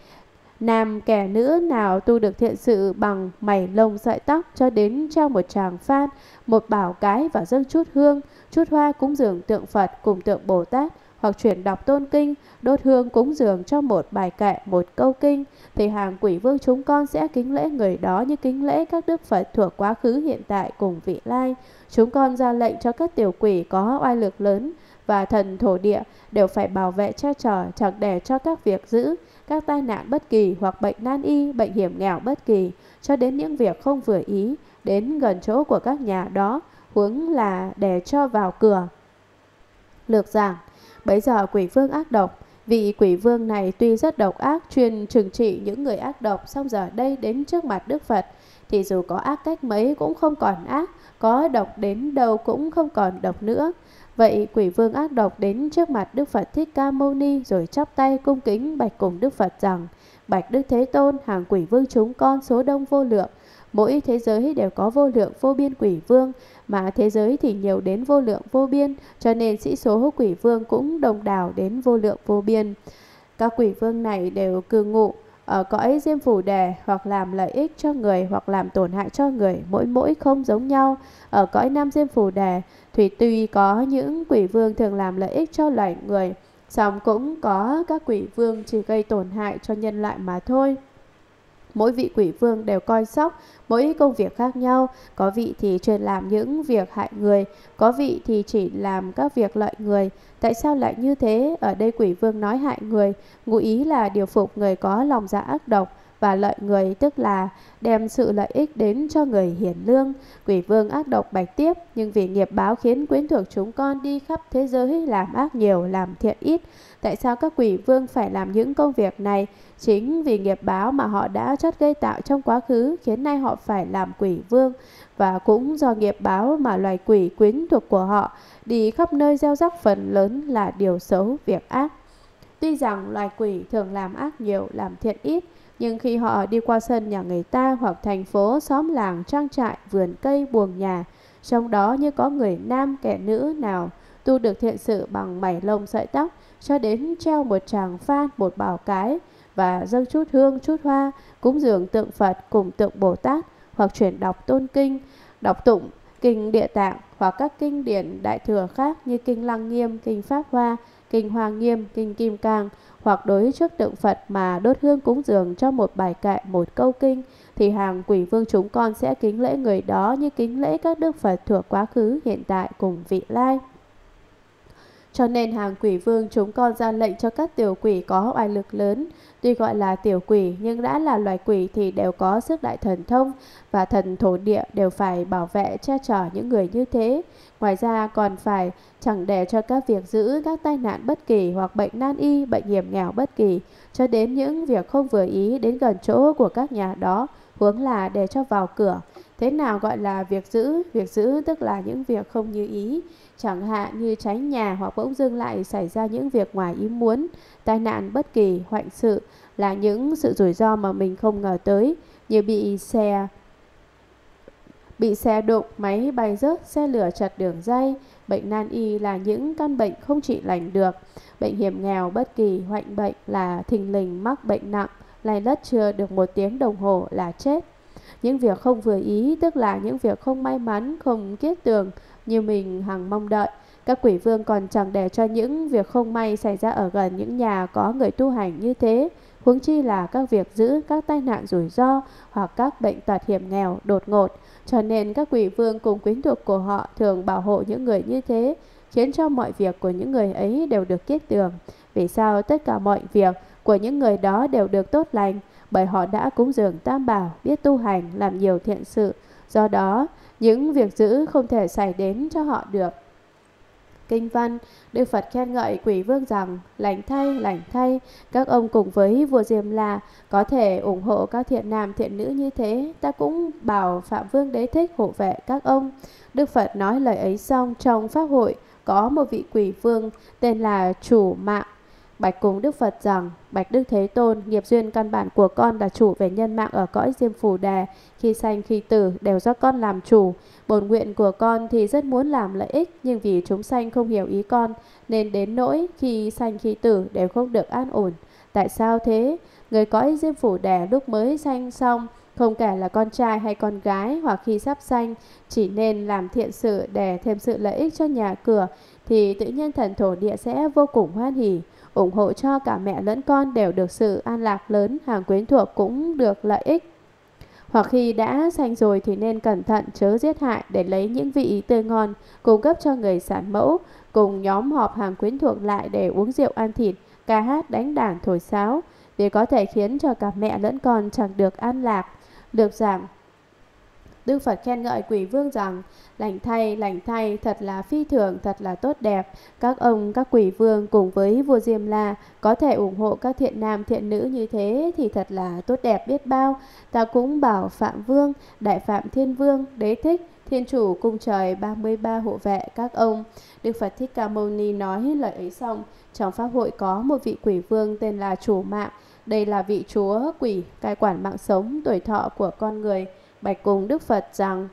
Speaker 1: Nam kẻ nữ nào tu được thiện sự bằng mảy lông sợi tóc cho đến trao một tràng phan, một bảo cái và dâng chút hương, chút hoa cúng dường tượng Phật cùng tượng Bồ Tát, hoặc chuyển đọc tôn kinh, đốt hương cúng dường cho một bài kệ, một câu kinh, thì hàng quỷ vương chúng con sẽ kính lễ người đó như kính lễ các đức Phật thuộc quá khứ hiện tại cùng vị lai. Chúng con ra lệnh cho các tiểu quỷ có oai lực lớn và thần thổ địa đều phải bảo vệ che chở chẳng để cho các việc giữ, các tai nạn bất kỳ hoặc bệnh nan y, bệnh hiểm nghèo bất kỳ, cho đến những việc không vừa ý, đến gần chỗ của các nhà đó, huống là để cho vào cửa. Lược giảng, bấy giờ quỷ vương ác độc, Vị quỷ vương này tuy rất độc ác, chuyên trừng trị những người ác độc, xong giờ đây đến trước mặt Đức Phật, thì dù có ác cách mấy cũng không còn ác, có độc đến đâu cũng không còn độc nữa. Vậy quỷ vương ác độc đến trước mặt Đức Phật Thích Ca Mâu Ni rồi chắp tay cung kính bạch cùng Đức Phật rằng, Bạch Đức Thế Tôn, hàng quỷ vương chúng con số đông vô lượng, mỗi thế giới đều có vô lượng vô biên quỷ vương, mà thế giới thì nhiều đến vô lượng vô biên, cho nên sĩ số quỷ vương cũng đồng đảo đến vô lượng vô biên. Các quỷ vương này đều cư ngụ ở cõi diêm phủ đề hoặc làm lợi ích cho người hoặc làm tổn hại cho người mỗi mỗi không giống nhau ở cõi nam diêm phủ đề thủy tuy có những quỷ vương thường làm lợi ích cho loài người song cũng có các quỷ vương chỉ gây tổn hại cho nhân loại mà thôi Mỗi vị quỷ vương đều coi sóc, mỗi công việc khác nhau, có vị thì chuyên làm những việc hại người, có vị thì chỉ làm các việc lợi người. Tại sao lại như thế? Ở đây quỷ vương nói hại người, ngụ ý là điều phục người có lòng dạ ác độc và lợi người tức là đem sự lợi ích đến cho người hiển lương. Quỷ vương ác độc bạch tiếp, nhưng vì nghiệp báo khiến quyến thuộc chúng con đi khắp thế giới làm ác nhiều, làm thiện ít. Tại sao các quỷ vương phải làm những công việc này? Chính vì nghiệp báo mà họ đã chất gây tạo trong quá khứ khiến nay họ phải làm quỷ vương. Và cũng do nghiệp báo mà loài quỷ quyến thuộc của họ đi khắp nơi gieo rắc phần lớn là điều xấu, việc ác. Tuy rằng loài quỷ thường làm ác nhiều, làm thiện ít, nhưng khi họ đi qua sân nhà người ta hoặc thành phố, xóm làng, trang trại, vườn cây, buồng nhà, trong đó như có người nam, kẻ nữ nào tu được thiện sự bằng mảy lông sợi tóc cho đến treo một tràng phan, một bảo cái và dâng chút hương, chút hoa, cúng dường tượng Phật cùng tượng Bồ Tát hoặc chuyển đọc tôn kinh, đọc tụng, kinh địa tạng hoặc các kinh điển đại thừa khác như kinh Lăng Nghiêm, kinh Pháp Hoa, kinh Hoa Nghiêm, kinh Kim Cang hoặc đối trước tượng Phật mà đốt hương cúng dường cho một bài kệ một câu kinh thì hàng quỷ vương chúng con sẽ kính lễ người đó như kính lễ các đức Phật thuộc quá khứ, hiện tại cùng vị lai. Cho nên hàng quỷ vương chúng con ra lệnh cho các tiểu quỷ có oai lực lớn. Tuy gọi là tiểu quỷ nhưng đã là loài quỷ thì đều có sức đại thần thông và thần thổ địa đều phải bảo vệ che chở những người như thế. Ngoài ra còn phải chẳng để cho các việc giữ các tai nạn bất kỳ hoặc bệnh nan y, bệnh hiểm nghèo bất kỳ cho đến những việc không vừa ý đến gần chỗ của các nhà đó hướng là để cho vào cửa. Thế nào gọi là việc giữ? Việc giữ tức là những việc không như ý chẳng hạn như cháy nhà hoặc bỗng dưng lại xảy ra những việc ngoài ý muốn, tai nạn bất kỳ, hoạn sự là những sự rủi ro mà mình không ngờ tới, như bị xe bị xe đụng, máy bay rớt, xe lửa chặt đường dây. Bệnh nan y là những căn bệnh không trị lành được. Bệnh hiểm nghèo bất kỳ hoạn bệnh là thình lình mắc bệnh nặng, lay lất chưa được một tiếng đồng hồ là chết. Những việc không vừa ý tức là những việc không may mắn, không kiết tường như mình hằng mong đợi. Các quỷ vương còn chẳng để cho những việc không may xảy ra ở gần những nhà có người tu hành như thế, huống chi là các việc giữ các tai nạn rủi ro hoặc các bệnh tật hiểm nghèo đột ngột. Cho nên các quỷ vương cùng quyến thuộc của họ thường bảo hộ những người như thế, khiến cho mọi việc của những người ấy đều được kết tường. Vì sao tất cả mọi việc của những người đó đều được tốt lành, bởi họ đã cúng dường tam bảo, biết tu hành, làm nhiều thiện sự. Do đó, những việc giữ không thể xảy đến cho họ được. Kinh văn, Đức Phật khen ngợi quỷ vương rằng, lành thay, lành thay, các ông cùng với vua diềm là có thể ủng hộ các thiện nam thiện nữ như thế, ta cũng bảo Phạm Vương Đế Thích hộ vệ các ông. Đức Phật nói lời ấy xong trong Pháp hội, có một vị quỷ vương tên là Chủ Mạng Bạch cùng Đức Phật rằng, Bạch Đức Thế Tôn, nghiệp duyên căn bản của con là chủ về nhân mạng ở cõi Diêm Phù Đà, khi sanh khi tử đều do con làm chủ. Bồn nguyện của con thì rất muốn làm lợi ích, nhưng vì chúng sanh không hiểu ý con, nên đến nỗi khi sanh khi tử đều không được an ổn. Tại sao thế? Người cõi Diêm Phù Đà lúc mới sanh xong, không kể là con trai hay con gái hoặc khi sắp sanh, chỉ nên làm thiện sự để thêm sự lợi ích cho nhà cửa, thì tự nhiên thần thổ địa sẽ vô cùng hoan hỉ ủng hộ cho cả mẹ lẫn con đều được sự an lạc lớn, hàng quyến thuộc cũng được lợi ích. Hoặc khi đã sanh rồi thì nên cẩn thận chớ giết hại để lấy những vị tươi ngon, cung cấp cho người sản mẫu, cùng nhóm họp hàng quyến thuộc lại để uống rượu ăn thịt, ca hát đánh đàn thổi sáo, để có thể khiến cho cả mẹ lẫn con chẳng được an lạc. Được giảm Đức Phật khen ngợi quỷ vương rằng, lành thay, lành thay, thật là phi thường, thật là tốt đẹp. Các ông, các quỷ vương cùng với vua Diêm La có thể ủng hộ các thiện nam thiện nữ như thế thì thật là tốt đẹp biết bao. Ta cũng bảo Phạm Vương, Đại Phạm Thiên Vương, Đế Thích, Thiên Chủ cung trời 33 hộ vệ các ông. Đức Phật Thích Ca Mâu Ni nói lời ấy xong, trong pháp hội có một vị quỷ vương tên là Chủ Mạng. Đây là vị chúa quỷ cai quản mạng sống, tuổi thọ của con người bạch cùng Đức Phật rằng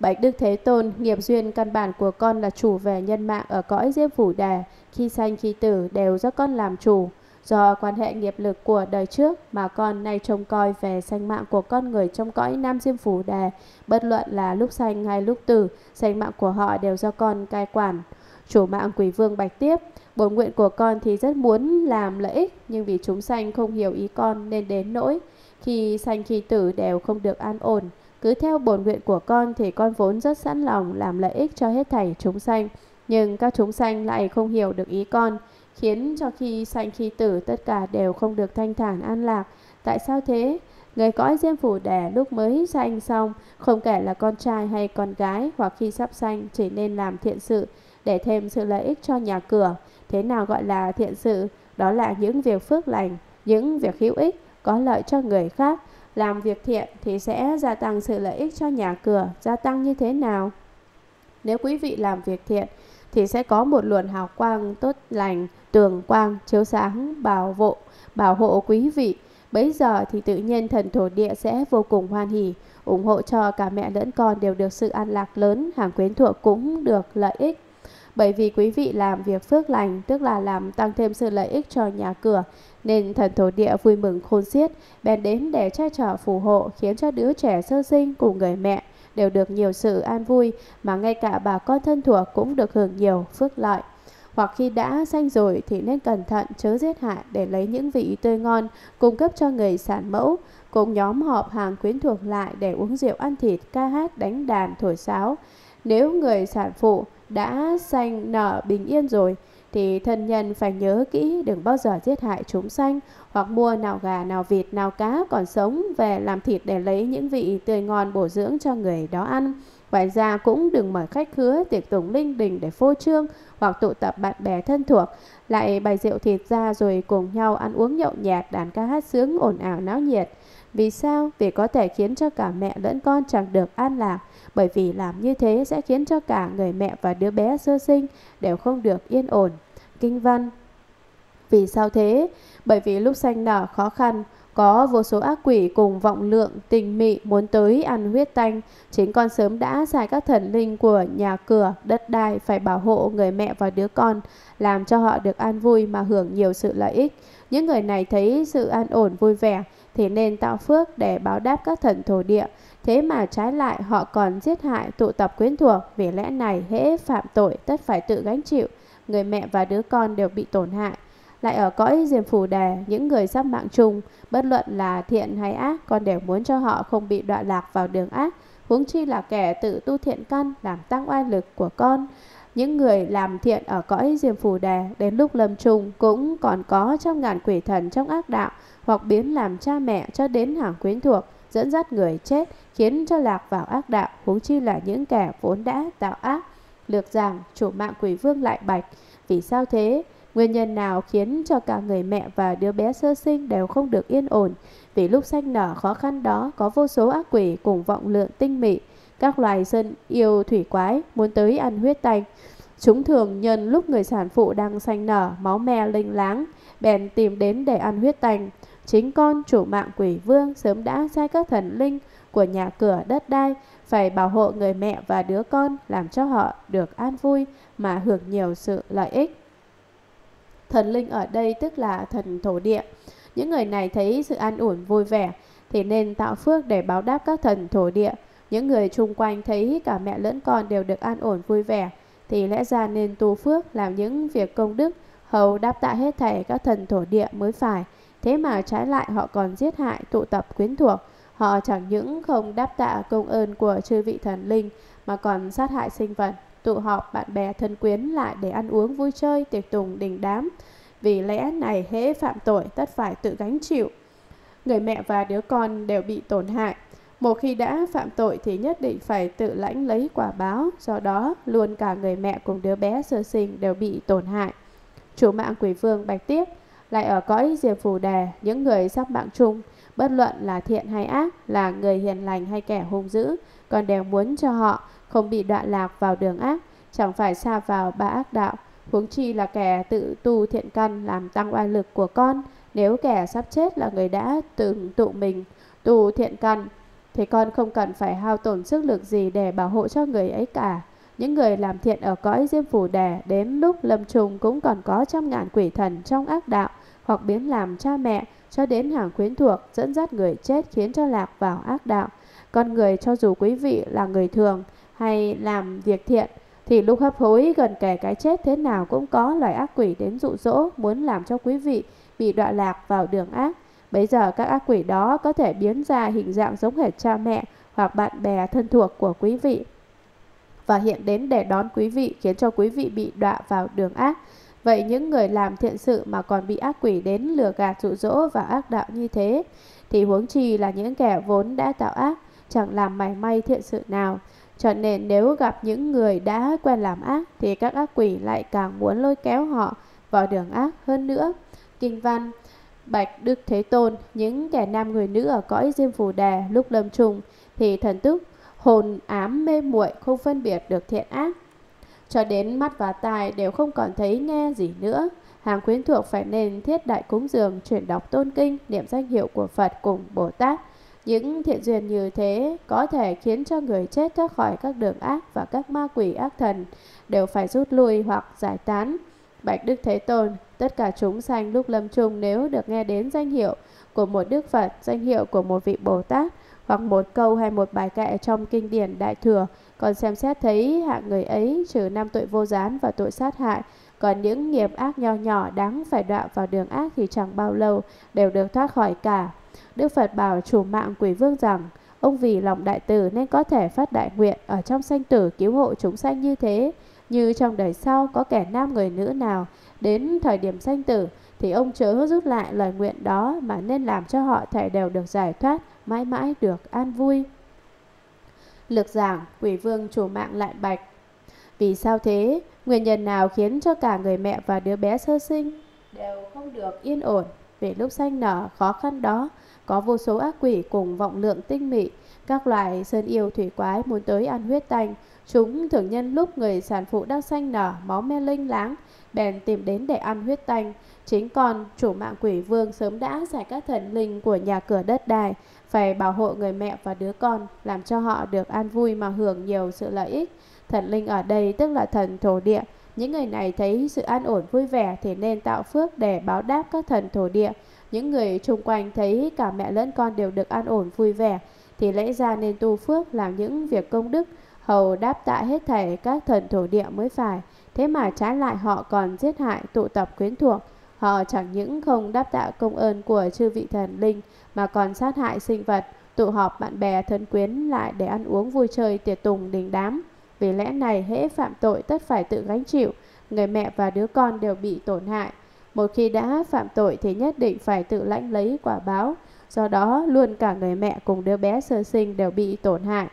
Speaker 1: Bạch Đức Thế Tôn, nghiệp duyên căn bản của con là chủ về nhân mạng ở cõi Diêm Phủ Đà, khi sanh khi tử đều do con làm chủ. Do quan hệ nghiệp lực của đời trước mà con nay trông coi về sanh mạng của con người trong cõi Nam Diêm Phủ Đà, bất luận là lúc sanh hay lúc tử, sanh mạng của họ đều do con cai quản. Chủ mạng quỷ vương bạch tiếp, bổn nguyện của con thì rất muốn làm lợi ích, nhưng vì chúng sanh không hiểu ý con nên đến nỗi khi sanh khi tử đều không được an ổn. Cứ theo bổn nguyện của con thì con vốn rất sẵn lòng làm lợi ích cho hết thảy chúng sanh, nhưng các chúng sanh lại không hiểu được ý con, khiến cho khi sanh khi tử tất cả đều không được thanh thản an lạc. Tại sao thế? Người cõi diêm phủ đẻ lúc mới sanh xong, không kể là con trai hay con gái hoặc khi sắp sanh chỉ nên làm thiện sự để thêm sự lợi ích cho nhà cửa. Thế nào gọi là thiện sự? Đó là những việc phước lành, những việc hữu ích có lợi cho người khác làm việc thiện thì sẽ gia tăng sự lợi ích cho nhà cửa gia tăng như thế nào nếu quý vị làm việc thiện thì sẽ có một luồng hào quang tốt lành tường quang chiếu sáng bảo hộ bảo hộ quý vị bây giờ thì tự nhiên thần thổ địa sẽ vô cùng hoan hỷ ủng hộ cho cả mẹ lẫn con đều được sự an lạc lớn hàng quyến thuộc cũng được lợi ích bởi vì quý vị làm việc phước lành tức là làm tăng thêm sự lợi ích cho nhà cửa nên thần thổ địa vui mừng khôn xiết, bèn đến để che chở phù hộ khiến cho đứa trẻ sơ sinh cùng người mẹ đều được nhiều sự an vui mà ngay cả bà con thân thuộc cũng được hưởng nhiều phước lợi. Hoặc khi đã sanh rồi thì nên cẩn thận chớ giết hại để lấy những vị tươi ngon cung cấp cho người sản mẫu, cùng nhóm họp hàng quyến thuộc lại để uống rượu ăn thịt, ca hát, đánh đàn, thổi sáo. Nếu người sản phụ đã sanh nở bình yên rồi thì thân nhân phải nhớ kỹ đừng bao giờ giết hại chúng sanh hoặc mua nào gà, nào vịt, nào cá còn sống về làm thịt để lấy những vị tươi ngon bổ dưỡng cho người đó ăn. Ngoài ra cũng đừng mời khách khứa tiệc tùng linh đình để phô trương hoặc tụ tập bạn bè thân thuộc, lại bày rượu thịt ra rồi cùng nhau ăn uống nhậu nhẹt, đàn ca hát sướng ồn ào náo nhiệt. Vì sao? Vì có thể khiến cho cả mẹ lẫn con chẳng được an lạc, bởi vì làm như thế sẽ khiến cho cả người mẹ và đứa bé sơ sinh đều không được yên ổn kinh văn. Vì sao thế? Bởi vì lúc xanh nở khó khăn, có vô số ác quỷ cùng vọng lượng tình mị muốn tới ăn huyết tanh. Chính con sớm đã giải các thần linh của nhà cửa, đất đai phải bảo hộ người mẹ và đứa con, làm cho họ được an vui mà hưởng nhiều sự lợi ích. Những người này thấy sự an ổn vui vẻ thì nên tạo phước để báo đáp các thần thổ địa. Thế mà trái lại họ còn giết hại tụ tập quyến thuộc, vì lẽ này hễ phạm tội tất phải tự gánh chịu người mẹ và đứa con đều bị tổn hại. Lại ở cõi diềm phủ đà, những người sắp mạng chung, bất luận là thiện hay ác, con đều muốn cho họ không bị đọa lạc vào đường ác, huống chi là kẻ tự tu thiện căn làm tăng oai lực của con. Những người làm thiện ở cõi diềm phù đà đến lúc lâm chung cũng còn có trong ngàn quỷ thần trong ác đạo hoặc biến làm cha mẹ cho đến hàng quyến thuộc, dẫn dắt người chết khiến cho lạc vào ác đạo huống chi là những kẻ vốn đã tạo ác. Lược giảng chủ mạng quỷ vương lại bạch Vì sao thế? Nguyên nhân nào khiến cho cả người mẹ và đứa bé sơ sinh đều không được yên ổn Vì lúc sanh nở khó khăn đó có vô số ác quỷ cùng vọng lượng tinh mị Các loài dân yêu thủy quái muốn tới ăn huyết tanh Chúng thường nhân lúc người sản phụ đang sanh nở, máu me linh láng, bèn tìm đến để ăn huyết tanh. Chính con chủ mạng quỷ vương sớm đã sai các thần linh của nhà cửa đất đai phải bảo hộ người mẹ và đứa con làm cho họ được an vui mà hưởng nhiều sự lợi ích. Thần linh ở đây tức là thần thổ địa. Những người này thấy sự an ổn vui vẻ thì nên tạo phước để báo đáp các thần thổ địa. Những người chung quanh thấy cả mẹ lẫn con đều được an ổn vui vẻ thì lẽ ra nên tu phước làm những việc công đức hầu đáp tạ hết thảy các thần thổ địa mới phải. Thế mà trái lại họ còn giết hại tụ tập quyến thuộc Họ chẳng những không đáp tạ công ơn của chư vị thần linh mà còn sát hại sinh vật, tụ họp bạn bè thân quyến lại để ăn uống vui chơi, tiệc tùng đình đám. Vì lẽ này hễ phạm tội tất phải tự gánh chịu. Người mẹ và đứa con đều bị tổn hại. Một khi đã phạm tội thì nhất định phải tự lãnh lấy quả báo, do đó luôn cả người mẹ cùng đứa bé sơ sinh đều bị tổn hại. Chủ mạng quỷ vương Bạch Tiếp lại ở cõi Diệp Phù Đà, những người sắp mạng chung bất luận là thiện hay ác, là người hiền lành hay kẻ hung dữ, con đều muốn cho họ không bị đoạn lạc vào đường ác, chẳng phải xa vào ba ác đạo. Huống chi là kẻ tự tu thiện căn làm tăng oai lực của con, nếu kẻ sắp chết là người đã từng tụ mình tu thiện căn, thì con không cần phải hao tổn sức lực gì để bảo hộ cho người ấy cả. Những người làm thiện ở cõi diêm phủ đẻ đến lúc lâm trùng cũng còn có trăm ngàn quỷ thần trong ác đạo hoặc biến làm cha mẹ cho đến hàng quyến thuộc dẫn dắt người chết khiến cho lạc vào ác đạo. Con người cho dù quý vị là người thường hay làm việc thiện thì lúc hấp hối gần kề cái chết thế nào cũng có loài ác quỷ đến dụ dỗ muốn làm cho quý vị bị đọa lạc vào đường ác. Bây giờ các ác quỷ đó có thể biến ra hình dạng giống hệt cha mẹ hoặc bạn bè thân thuộc của quý vị và hiện đến để đón quý vị khiến cho quý vị bị đọa vào đường ác. Vậy những người làm thiện sự mà còn bị ác quỷ đến lừa gạt dụ dỗ và ác đạo như thế, thì huống chi là những kẻ vốn đã tạo ác, chẳng làm mảy may thiện sự nào. Cho nên nếu gặp những người đã quen làm ác thì các ác quỷ lại càng muốn lôi kéo họ vào đường ác hơn nữa. Kinh văn Bạch Đức Thế Tôn, những kẻ nam người nữ ở cõi Diêm Phù Đà lúc lâm trùng thì thần tức hồn ám mê muội không phân biệt được thiện ác cho đến mắt và tai đều không còn thấy nghe gì nữa. Hàng khuyến thuộc phải nên thiết đại cúng dường, chuyển đọc tôn kinh, niệm danh hiệu của Phật cùng Bồ Tát. Những thiện duyên như thế có thể khiến cho người chết thoát khỏi các đường ác và các ma quỷ ác thần đều phải rút lui hoặc giải tán. Bạch Đức Thế Tôn, tất cả chúng sanh lúc lâm chung nếu được nghe đến danh hiệu của một Đức Phật, danh hiệu của một vị Bồ Tát hoặc một câu hay một bài kệ trong kinh điển Đại Thừa còn xem xét thấy hạng người ấy trừ năm tội vô gián và tội sát hại, còn những nghiệp ác nho nhỏ đáng phải đọa vào đường ác thì chẳng bao lâu đều được thoát khỏi cả. Đức Phật bảo chủ mạng quỷ vương rằng, ông vì lòng đại từ nên có thể phát đại nguyện ở trong sanh tử cứu hộ chúng sanh như thế. Như trong đời sau có kẻ nam người nữ nào đến thời điểm sanh tử thì ông chớ rút lại lời nguyện đó mà nên làm cho họ thể đều được giải thoát, mãi mãi được an vui. Lược giảng, quỷ vương chủ mạng lại bạch. Vì sao thế? Nguyên nhân nào khiến cho cả người mẹ và đứa bé sơ sinh đều không được yên ổn? Về lúc sanh nở khó khăn đó, có vô số ác quỷ cùng vọng lượng tinh mị, các loại sơn yêu thủy quái muốn tới ăn huyết tanh. Chúng thường nhân lúc người sản phụ đang sanh nở, máu me linh láng, bèn tìm đến để ăn huyết tanh. Chính còn chủ mạng quỷ vương sớm đã giải các thần linh của nhà cửa đất đai, phải bảo hộ người mẹ và đứa con, làm cho họ được an vui mà hưởng nhiều sự lợi ích. Thần linh ở đây tức là thần thổ địa. Những người này thấy sự an ổn vui vẻ thì nên tạo phước để báo đáp các thần thổ địa. Những người xung quanh thấy cả mẹ lẫn con đều được an ổn vui vẻ thì lẽ ra nên tu phước làm những việc công đức hầu đáp tạ hết thảy các thần thổ địa mới phải. Thế mà trái lại họ còn giết hại tụ tập quyến thuộc. Họ chẳng những không đáp tạ công ơn của chư vị thần linh mà còn sát hại sinh vật, tụ họp bạn bè thân quyến lại để ăn uống vui chơi tiệc tùng đình đám. Vì lẽ này hễ phạm tội tất phải tự gánh chịu, người mẹ và đứa con đều bị tổn hại. Một khi đã phạm tội thì nhất định phải tự lãnh lấy quả báo, do đó luôn cả người mẹ cùng đứa bé sơ sinh đều bị tổn hại.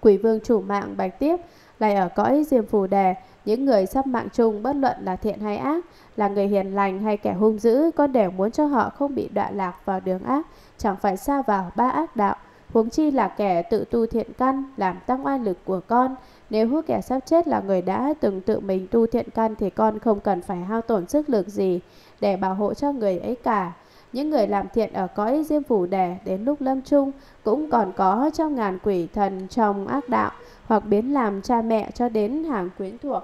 Speaker 1: Quỷ vương chủ mạng bạch tiếp lại ở cõi Diêm Phù Đà những người sắp mạng chung bất luận là thiện hay ác, là người hiền lành hay kẻ hung dữ, con đều muốn cho họ không bị đọa lạc vào đường ác, chẳng phải xa vào ba ác đạo. Huống chi là kẻ tự tu thiện căn, làm tăng oai lực của con. Nếu hứa kẻ sắp chết là người đã từng tự mình tu thiện căn thì con không cần phải hao tổn sức lực gì để bảo hộ cho người ấy cả. Những người làm thiện ở cõi diêm phủ đẻ đến lúc lâm chung cũng còn có trong ngàn quỷ thần trong ác đạo hoặc biến làm cha mẹ cho đến hàng quyến thuộc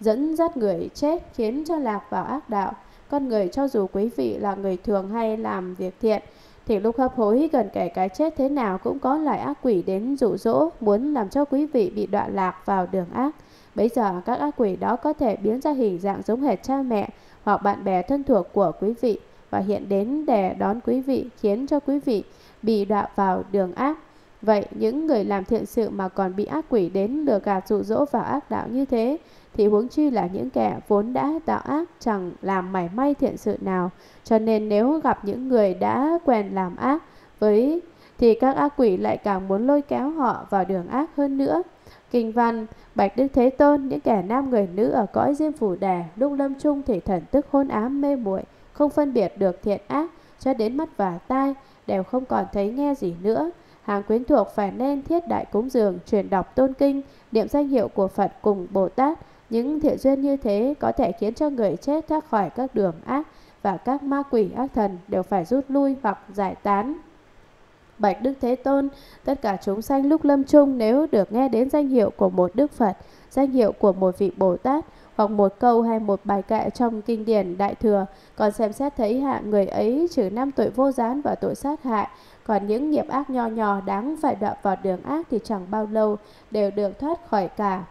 Speaker 1: dẫn dắt người chết khiến cho lạc vào ác đạo. Con người cho dù quý vị là người thường hay làm việc thiện, thì lúc hấp hối gần kể cái chết thế nào cũng có loài ác quỷ đến dụ dỗ muốn làm cho quý vị bị đọa lạc vào đường ác. Bây giờ các ác quỷ đó có thể biến ra hình dạng giống hệt cha mẹ hoặc bạn bè thân thuộc của quý vị và hiện đến để đón quý vị khiến cho quý vị bị đọa vào đường ác. Vậy những người làm thiện sự mà còn bị ác quỷ đến lừa gạt dụ dỗ vào ác đạo như thế thì huống chi là những kẻ vốn đã tạo ác chẳng làm mảy may thiện sự nào. Cho nên nếu gặp những người đã quen làm ác với thì các ác quỷ lại càng muốn lôi kéo họ vào đường ác hơn nữa. Kinh văn, Bạch Đức Thế Tôn, những kẻ nam người nữ ở cõi Diêm Phủ Đà, lúc lâm chung thì thần tức hôn ám mê muội không phân biệt được thiện ác, cho đến mắt và tai, đều không còn thấy nghe gì nữa. Hàng quyến thuộc phải nên thiết đại cúng dường, truyền đọc tôn kinh, niệm danh hiệu của Phật cùng Bồ Tát, những thiện duyên như thế có thể khiến cho người chết thoát khỏi các đường ác và các ma quỷ ác thần đều phải rút lui hoặc giải tán. Bạch Đức Thế Tôn, tất cả chúng sanh lúc lâm chung nếu được nghe đến danh hiệu của một Đức Phật, danh hiệu của một vị Bồ Tát hoặc một câu hay một bài kệ trong kinh điển Đại Thừa, còn xem xét thấy hạ người ấy trừ năm tội vô gián và tội sát hại, còn những nghiệp ác nho nhỏ đáng phải đọa vào đường ác thì chẳng bao lâu đều được thoát khỏi cả.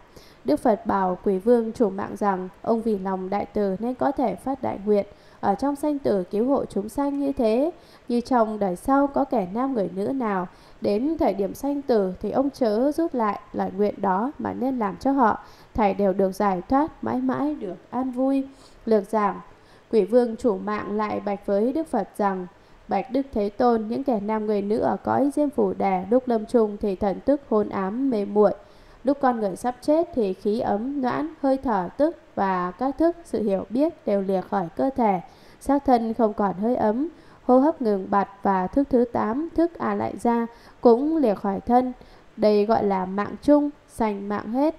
Speaker 1: Đức Phật bảo quỷ vương chủ mạng rằng ông vì lòng đại từ nên có thể phát đại nguyện ở trong sanh tử cứu hộ chúng sanh như thế. Như trong đời sau có kẻ nam người nữ nào đến thời điểm sanh tử thì ông chớ giúp lại lời nguyện đó mà nên làm cho họ. thảy đều được giải thoát mãi mãi được an vui. Lược giảng Quỷ vương chủ mạng lại bạch với Đức Phật rằng Bạch Đức Thế Tôn, những kẻ nam người nữ ở cõi diêm phủ đà đúc lâm trung thì thần tức hôn ám mê muội Lúc con người sắp chết thì khí ấm, noãn, hơi thở, tức và các thức sự hiểu biết đều lìa khỏi cơ thể, xác thân không còn hơi ấm, hô hấp ngừng bặt và thức thứ 8, thức à lại ra cũng lìa khỏi thân. Đây gọi là mạng chung, sành mạng hết.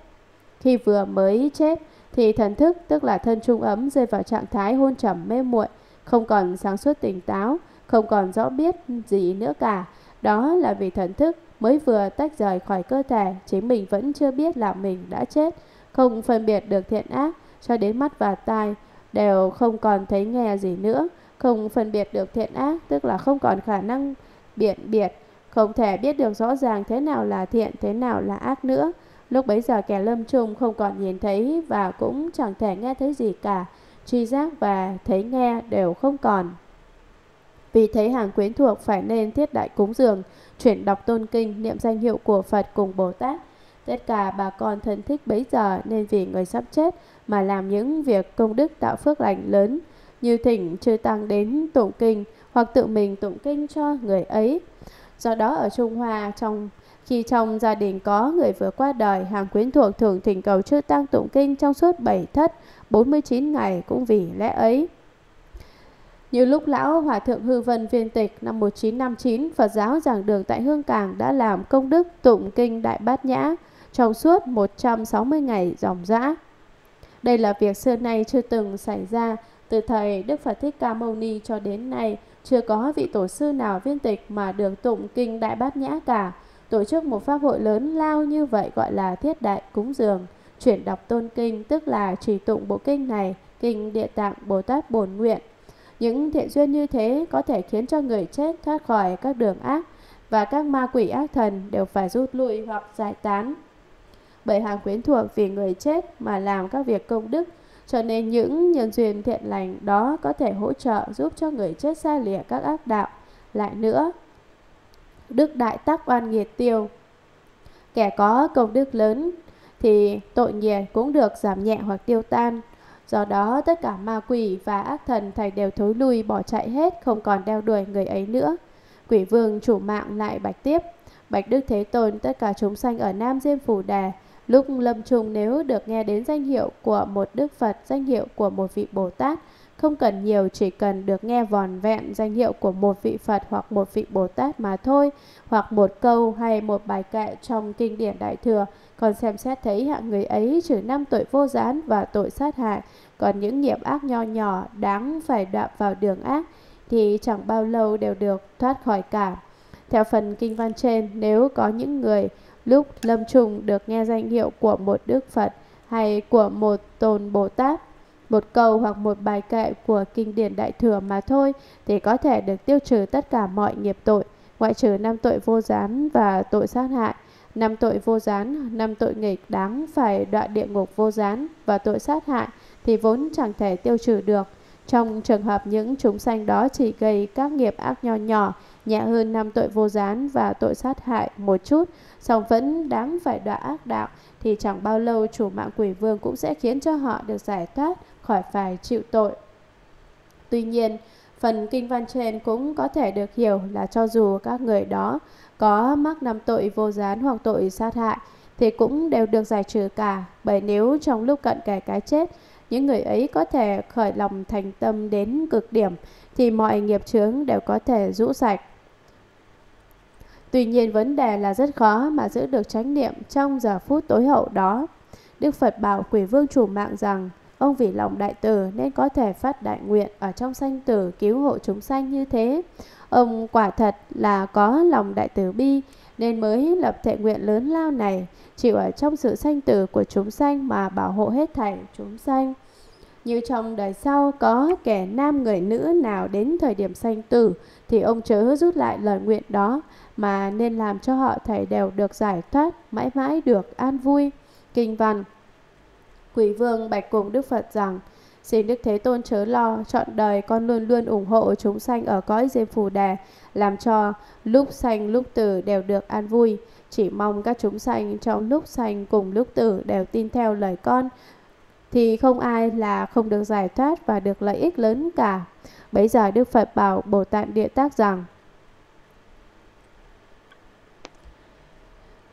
Speaker 1: Khi vừa mới chết thì thần thức tức là thân trung ấm rơi vào trạng thái hôn trầm mê muội, không còn sáng suốt tỉnh táo, không còn rõ biết gì nữa cả. Đó là vì thần thức mới vừa tách rời khỏi cơ thể, chính mình vẫn chưa biết là mình đã chết, không phân biệt được thiện ác, cho đến mắt và tai đều không còn thấy nghe gì nữa, không phân biệt được thiện ác, tức là không còn khả năng biện biệt, không thể biết được rõ ràng thế nào là thiện, thế nào là ác nữa. Lúc bấy giờ kẻ lâm trùng không còn nhìn thấy và cũng chẳng thể nghe thấy gì cả, tri giác và thấy nghe đều không còn. Vì thấy hàng quyến thuộc phải nên thiết đại cúng dường, chuyển đọc tôn kinh, niệm danh hiệu của Phật cùng Bồ Tát. Tất cả bà con thân thích bấy giờ nên vì người sắp chết mà làm những việc công đức tạo phước lành lớn, như thỉnh chư tăng đến tụng kinh hoặc tự mình tụng kinh cho người ấy. Do đó ở Trung Hoa trong khi trong gia đình có người vừa qua đời, hàng quyến thuộc thường thỉnh cầu chư tăng tụng kinh trong suốt 7 thất 49 ngày cũng vì lẽ ấy. Như lúc lão Hòa Thượng Hư Vân Viên Tịch năm 1959, Phật giáo giảng đường tại Hương Cảng đã làm công đức tụng kinh Đại Bát Nhã trong suốt 160 ngày dòng dã. Đây là việc xưa nay chưa từng xảy ra, từ thời Đức Phật Thích Ca Mâu Ni cho đến nay, chưa có vị tổ sư nào viên tịch mà được tụng kinh Đại Bát Nhã cả. Tổ chức một pháp hội lớn lao như vậy gọi là thiết đại cúng dường. Chuyển đọc tôn kinh tức là chỉ tụng bộ kinh này, kinh địa tạng Bồ Tát Bổn Nguyện những thiện duyên như thế có thể khiến cho người chết thoát khỏi các đường ác và các ma quỷ ác thần đều phải rút lui hoặc giải tán. Bởi hàng quyến thuộc vì người chết mà làm các việc công đức, cho nên những nhân duyên thiện lành đó có thể hỗ trợ giúp cho người chết xa lìa các ác đạo. Lại nữa, đức đại tắc oan nghiệt tiêu. Kẻ có công đức lớn thì tội nghiệp cũng được giảm nhẹ hoặc tiêu tan. Do đó tất cả ma quỷ và ác thần thành đều thối lui bỏ chạy hết không còn đeo đuổi người ấy nữa. Quỷ vương chủ mạng lại bạch tiếp. Bạch Đức Thế Tôn tất cả chúng sanh ở Nam Diêm Phủ Đà. Lúc lâm trùng nếu được nghe đến danh hiệu của một Đức Phật, danh hiệu của một vị Bồ Tát, không cần nhiều chỉ cần được nghe vòn vẹn danh hiệu của một vị Phật hoặc một vị Bồ Tát mà thôi, hoặc một câu hay một bài kệ trong kinh điển Đại Thừa còn xem xét thấy hạng người ấy trừ năm tội vô gián và tội sát hại, còn những nghiệp ác nho nhỏ đáng phải đạp vào đường ác thì chẳng bao lâu đều được thoát khỏi cả. Theo phần kinh văn trên, nếu có những người lúc lâm trùng được nghe danh hiệu của một Đức Phật hay của một tôn Bồ Tát, một câu hoặc một bài kệ của kinh điển Đại Thừa mà thôi thì có thể được tiêu trừ tất cả mọi nghiệp tội, ngoại trừ năm tội vô gián và tội sát hại năm tội vô gián, năm tội nghịch đáng phải đoạn địa ngục vô gián và tội sát hại thì vốn chẳng thể tiêu trừ được. Trong trường hợp những chúng sanh đó chỉ gây các nghiệp ác nho nhỏ, nhẹ hơn năm tội vô gián và tội sát hại một chút, song vẫn đáng phải đọa ác đạo, thì chẳng bao lâu chủ mạng quỷ vương cũng sẽ khiến cho họ được giải thoát khỏi phải chịu tội. Tuy nhiên, phần kinh văn trên cũng có thể được hiểu là cho dù các người đó có mắc năm tội vô gián hoặc tội sát hại thì cũng đều được giải trừ cả. Bởi nếu trong lúc cận kề cái chết, những người ấy có thể khởi lòng thành tâm đến cực điểm thì mọi nghiệp chướng đều có thể rũ sạch. Tuy nhiên vấn đề là rất khó mà giữ được chánh niệm trong giờ phút tối hậu đó. Đức Phật bảo quỷ vương chủ mạng rằng Ông vì lòng đại từ nên có thể phát đại nguyện ở trong sanh tử cứu hộ chúng sanh như thế. Ông quả thật là có lòng đại từ bi nên mới lập thệ nguyện lớn lao này, chịu ở trong sự sanh tử của chúng sanh mà bảo hộ hết thảy chúng sanh. Như trong đời sau có kẻ nam người nữ nào đến thời điểm sanh tử thì ông chớ rút lại lời nguyện đó mà nên làm cho họ thảy đều được giải thoát, mãi mãi được an vui. Kinh văn Quỳ Vương bạch cùng Đức Phật rằng, Xin Đức Thế Tôn chớ lo, chọn đời con luôn luôn ủng hộ chúng sanh ở cõi Diêm Phù Đà, làm cho lúc sanh lúc tử đều được an vui. Chỉ mong các chúng sanh trong lúc sanh cùng lúc tử đều tin theo lời con, thì không ai là không được giải thoát và được lợi ích lớn cả. bây giờ Đức Phật bảo Bồ Tát Địa Tác rằng,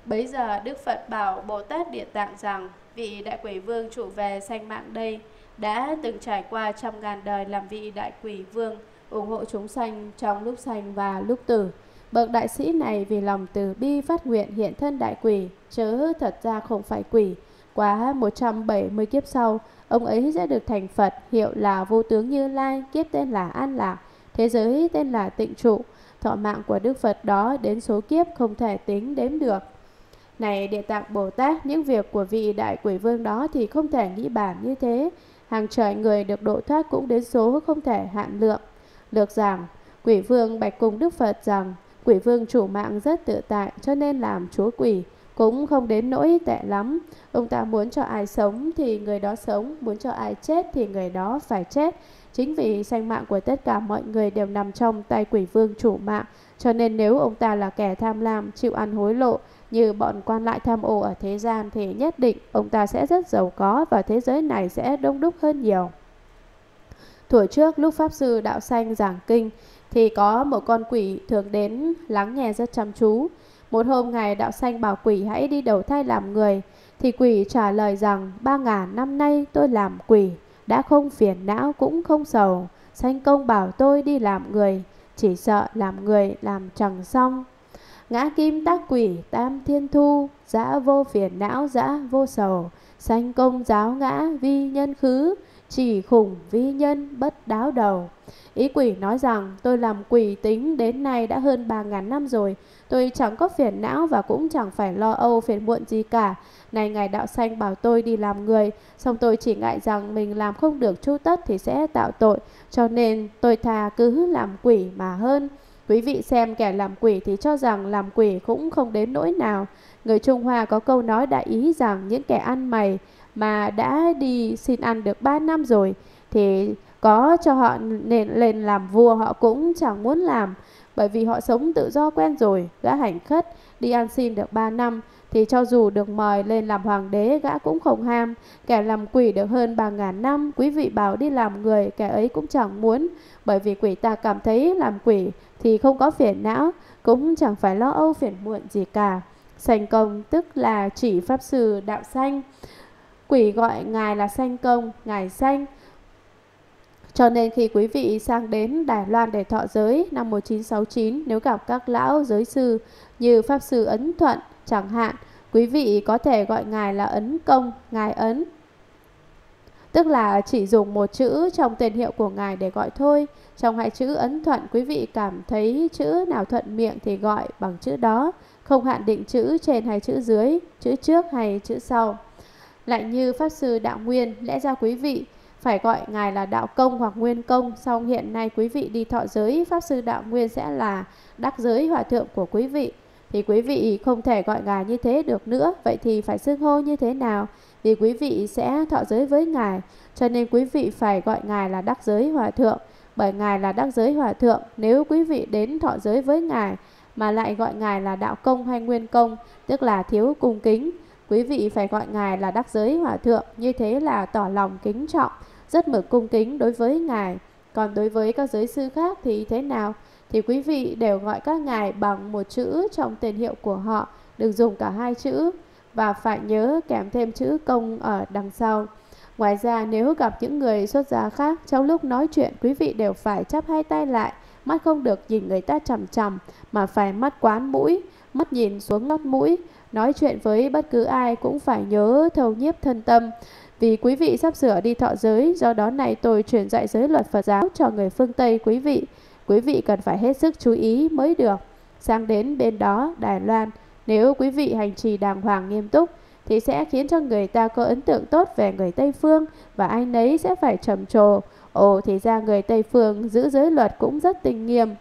Speaker 1: bây giờ Đức Phật bảo Bồ Tát Địa Tạng rằng vị đại quỷ vương trụ về sanh mạng đây đã từng trải qua trăm ngàn đời làm vị đại quỷ vương ủng hộ chúng sanh trong lúc sanh và lúc tử. Bậc đại sĩ này vì lòng từ bi phát nguyện hiện thân đại quỷ, chớ thật ra không phải quỷ. Quá 170 kiếp sau, ông ấy sẽ được thành Phật, hiệu là vô tướng Như Lai, kiếp tên là An Lạc, thế giới tên là Tịnh Trụ. Thọ mạng của Đức Phật đó đến số kiếp không thể tính đếm được. Này Địa Tạng Bồ Tát, những việc của vị đại quỷ vương đó thì không thể nghĩ bản như thế. Hàng trời người được độ thoát cũng đến số không thể hạn lượng. Lược rằng, quỷ vương bạch cùng Đức Phật rằng, quỷ vương chủ mạng rất tự tại cho nên làm chúa quỷ cũng không đến nỗi tệ lắm. Ông ta muốn cho ai sống thì người đó sống, muốn cho ai chết thì người đó phải chết. Chính vì sanh mạng của tất cả mọi người đều nằm trong tay quỷ vương chủ mạng, cho nên nếu ông ta là kẻ tham lam, chịu ăn hối lộ như bọn quan lại tham ô ở thế gian thì nhất định ông ta sẽ rất giàu có và thế giới này sẽ đông đúc hơn nhiều. Tuổi trước lúc Pháp Sư Đạo Xanh giảng kinh thì có một con quỷ thường đến lắng nghe rất chăm chú. Một hôm ngày Đạo Xanh bảo quỷ hãy đi đầu thai làm người thì quỷ trả lời rằng ba ngàn năm nay tôi làm quỷ đã không phiền não cũng không sầu. Sanh công bảo tôi đi làm người chỉ sợ làm người làm chẳng xong Ngã kim tác quỷ tam thiên thu dã vô phiền não dã vô sầu Sanh công giáo ngã vi nhân khứ Chỉ khủng vi nhân bất đáo đầu Ý quỷ nói rằng tôi làm quỷ tính đến nay đã hơn ba ngàn năm rồi Tôi chẳng có phiền não và cũng chẳng phải lo âu phiền muộn gì cả Này ngài đạo xanh bảo tôi đi làm người Xong tôi chỉ ngại rằng mình làm không được chu tất thì sẽ tạo tội Cho nên tôi thà cứ làm quỷ mà hơn Quý vị xem kẻ làm quỷ thì cho rằng làm quỷ cũng không đến nỗi nào. Người Trung Hoa có câu nói đại ý rằng những kẻ ăn mày mà đã đi xin ăn được 3 năm rồi thì có cho họ nên lên làm vua họ cũng chẳng muốn làm bởi vì họ sống tự do quen rồi, gã hành khất đi ăn xin được 3 năm thì cho dù được mời lên làm hoàng đế gã cũng không ham, kẻ làm quỷ được hơn 3 ngàn năm, quý vị bảo đi làm người kẻ ấy cũng chẳng muốn, bởi vì quỷ ta cảm thấy làm quỷ thì không có phiền não, cũng chẳng phải lo âu phiền muộn gì cả. Sanh công tức là chỉ pháp sư đạo sanh. Quỷ gọi ngài là sanh công, ngài sanh. Cho nên khi quý vị sang đến Đài Loan để thọ giới năm 1969 nếu gặp các lão giới sư như pháp sư Ấn Thuận chẳng hạn, quý vị có thể gọi ngài là Ấn Công, ngài Ấn. Tức là chỉ dùng một chữ trong tên hiệu của ngài để gọi thôi. Trong hai chữ ấn thuận, quý vị cảm thấy chữ nào thuận miệng thì gọi bằng chữ đó, không hạn định chữ trên hay chữ dưới, chữ trước hay chữ sau. Lại như Pháp Sư Đạo Nguyên, lẽ ra quý vị phải gọi Ngài là Đạo Công hoặc Nguyên Công, song hiện nay quý vị đi thọ giới, Pháp Sư Đạo Nguyên sẽ là đắc giới hòa thượng của quý vị. Thì quý vị không thể gọi Ngài như thế được nữa, vậy thì phải xưng hô như thế nào? Vì quý vị sẽ thọ giới với Ngài, cho nên quý vị phải gọi Ngài là đắc giới hòa thượng bởi Ngài là đắc giới hòa thượng, nếu quý vị đến thọ giới với Ngài mà lại gọi Ngài là đạo công hay nguyên công, tức là thiếu cung kính, quý vị phải gọi Ngài là đắc giới hòa thượng, như thế là tỏ lòng kính trọng, rất mực cung kính đối với Ngài. Còn đối với các giới sư khác thì thế nào? Thì quý vị đều gọi các ngài bằng một chữ trong tên hiệu của họ, được dùng cả hai chữ và phải nhớ kèm thêm chữ công ở đằng sau. Ngoài ra nếu gặp những người xuất gia khác trong lúc nói chuyện quý vị đều phải chắp hai tay lại, mắt không được nhìn người ta chằm chằm mà phải mắt quán mũi, mắt nhìn xuống ngót mũi, nói chuyện với bất cứ ai cũng phải nhớ thâu nhiếp thân tâm. Vì quý vị sắp sửa đi thọ giới, do đó này tôi truyền dạy giới luật Phật giáo cho người phương Tây quý vị. Quý vị cần phải hết sức chú ý mới được. Sang đến bên đó, Đài Loan, nếu quý vị hành trì đàng hoàng nghiêm túc, thì sẽ khiến cho người ta có ấn tượng tốt về người Tây Phương và anh ấy sẽ phải trầm trồ. Ồ thì ra người Tây Phương giữ giới luật cũng rất tinh nghiêm.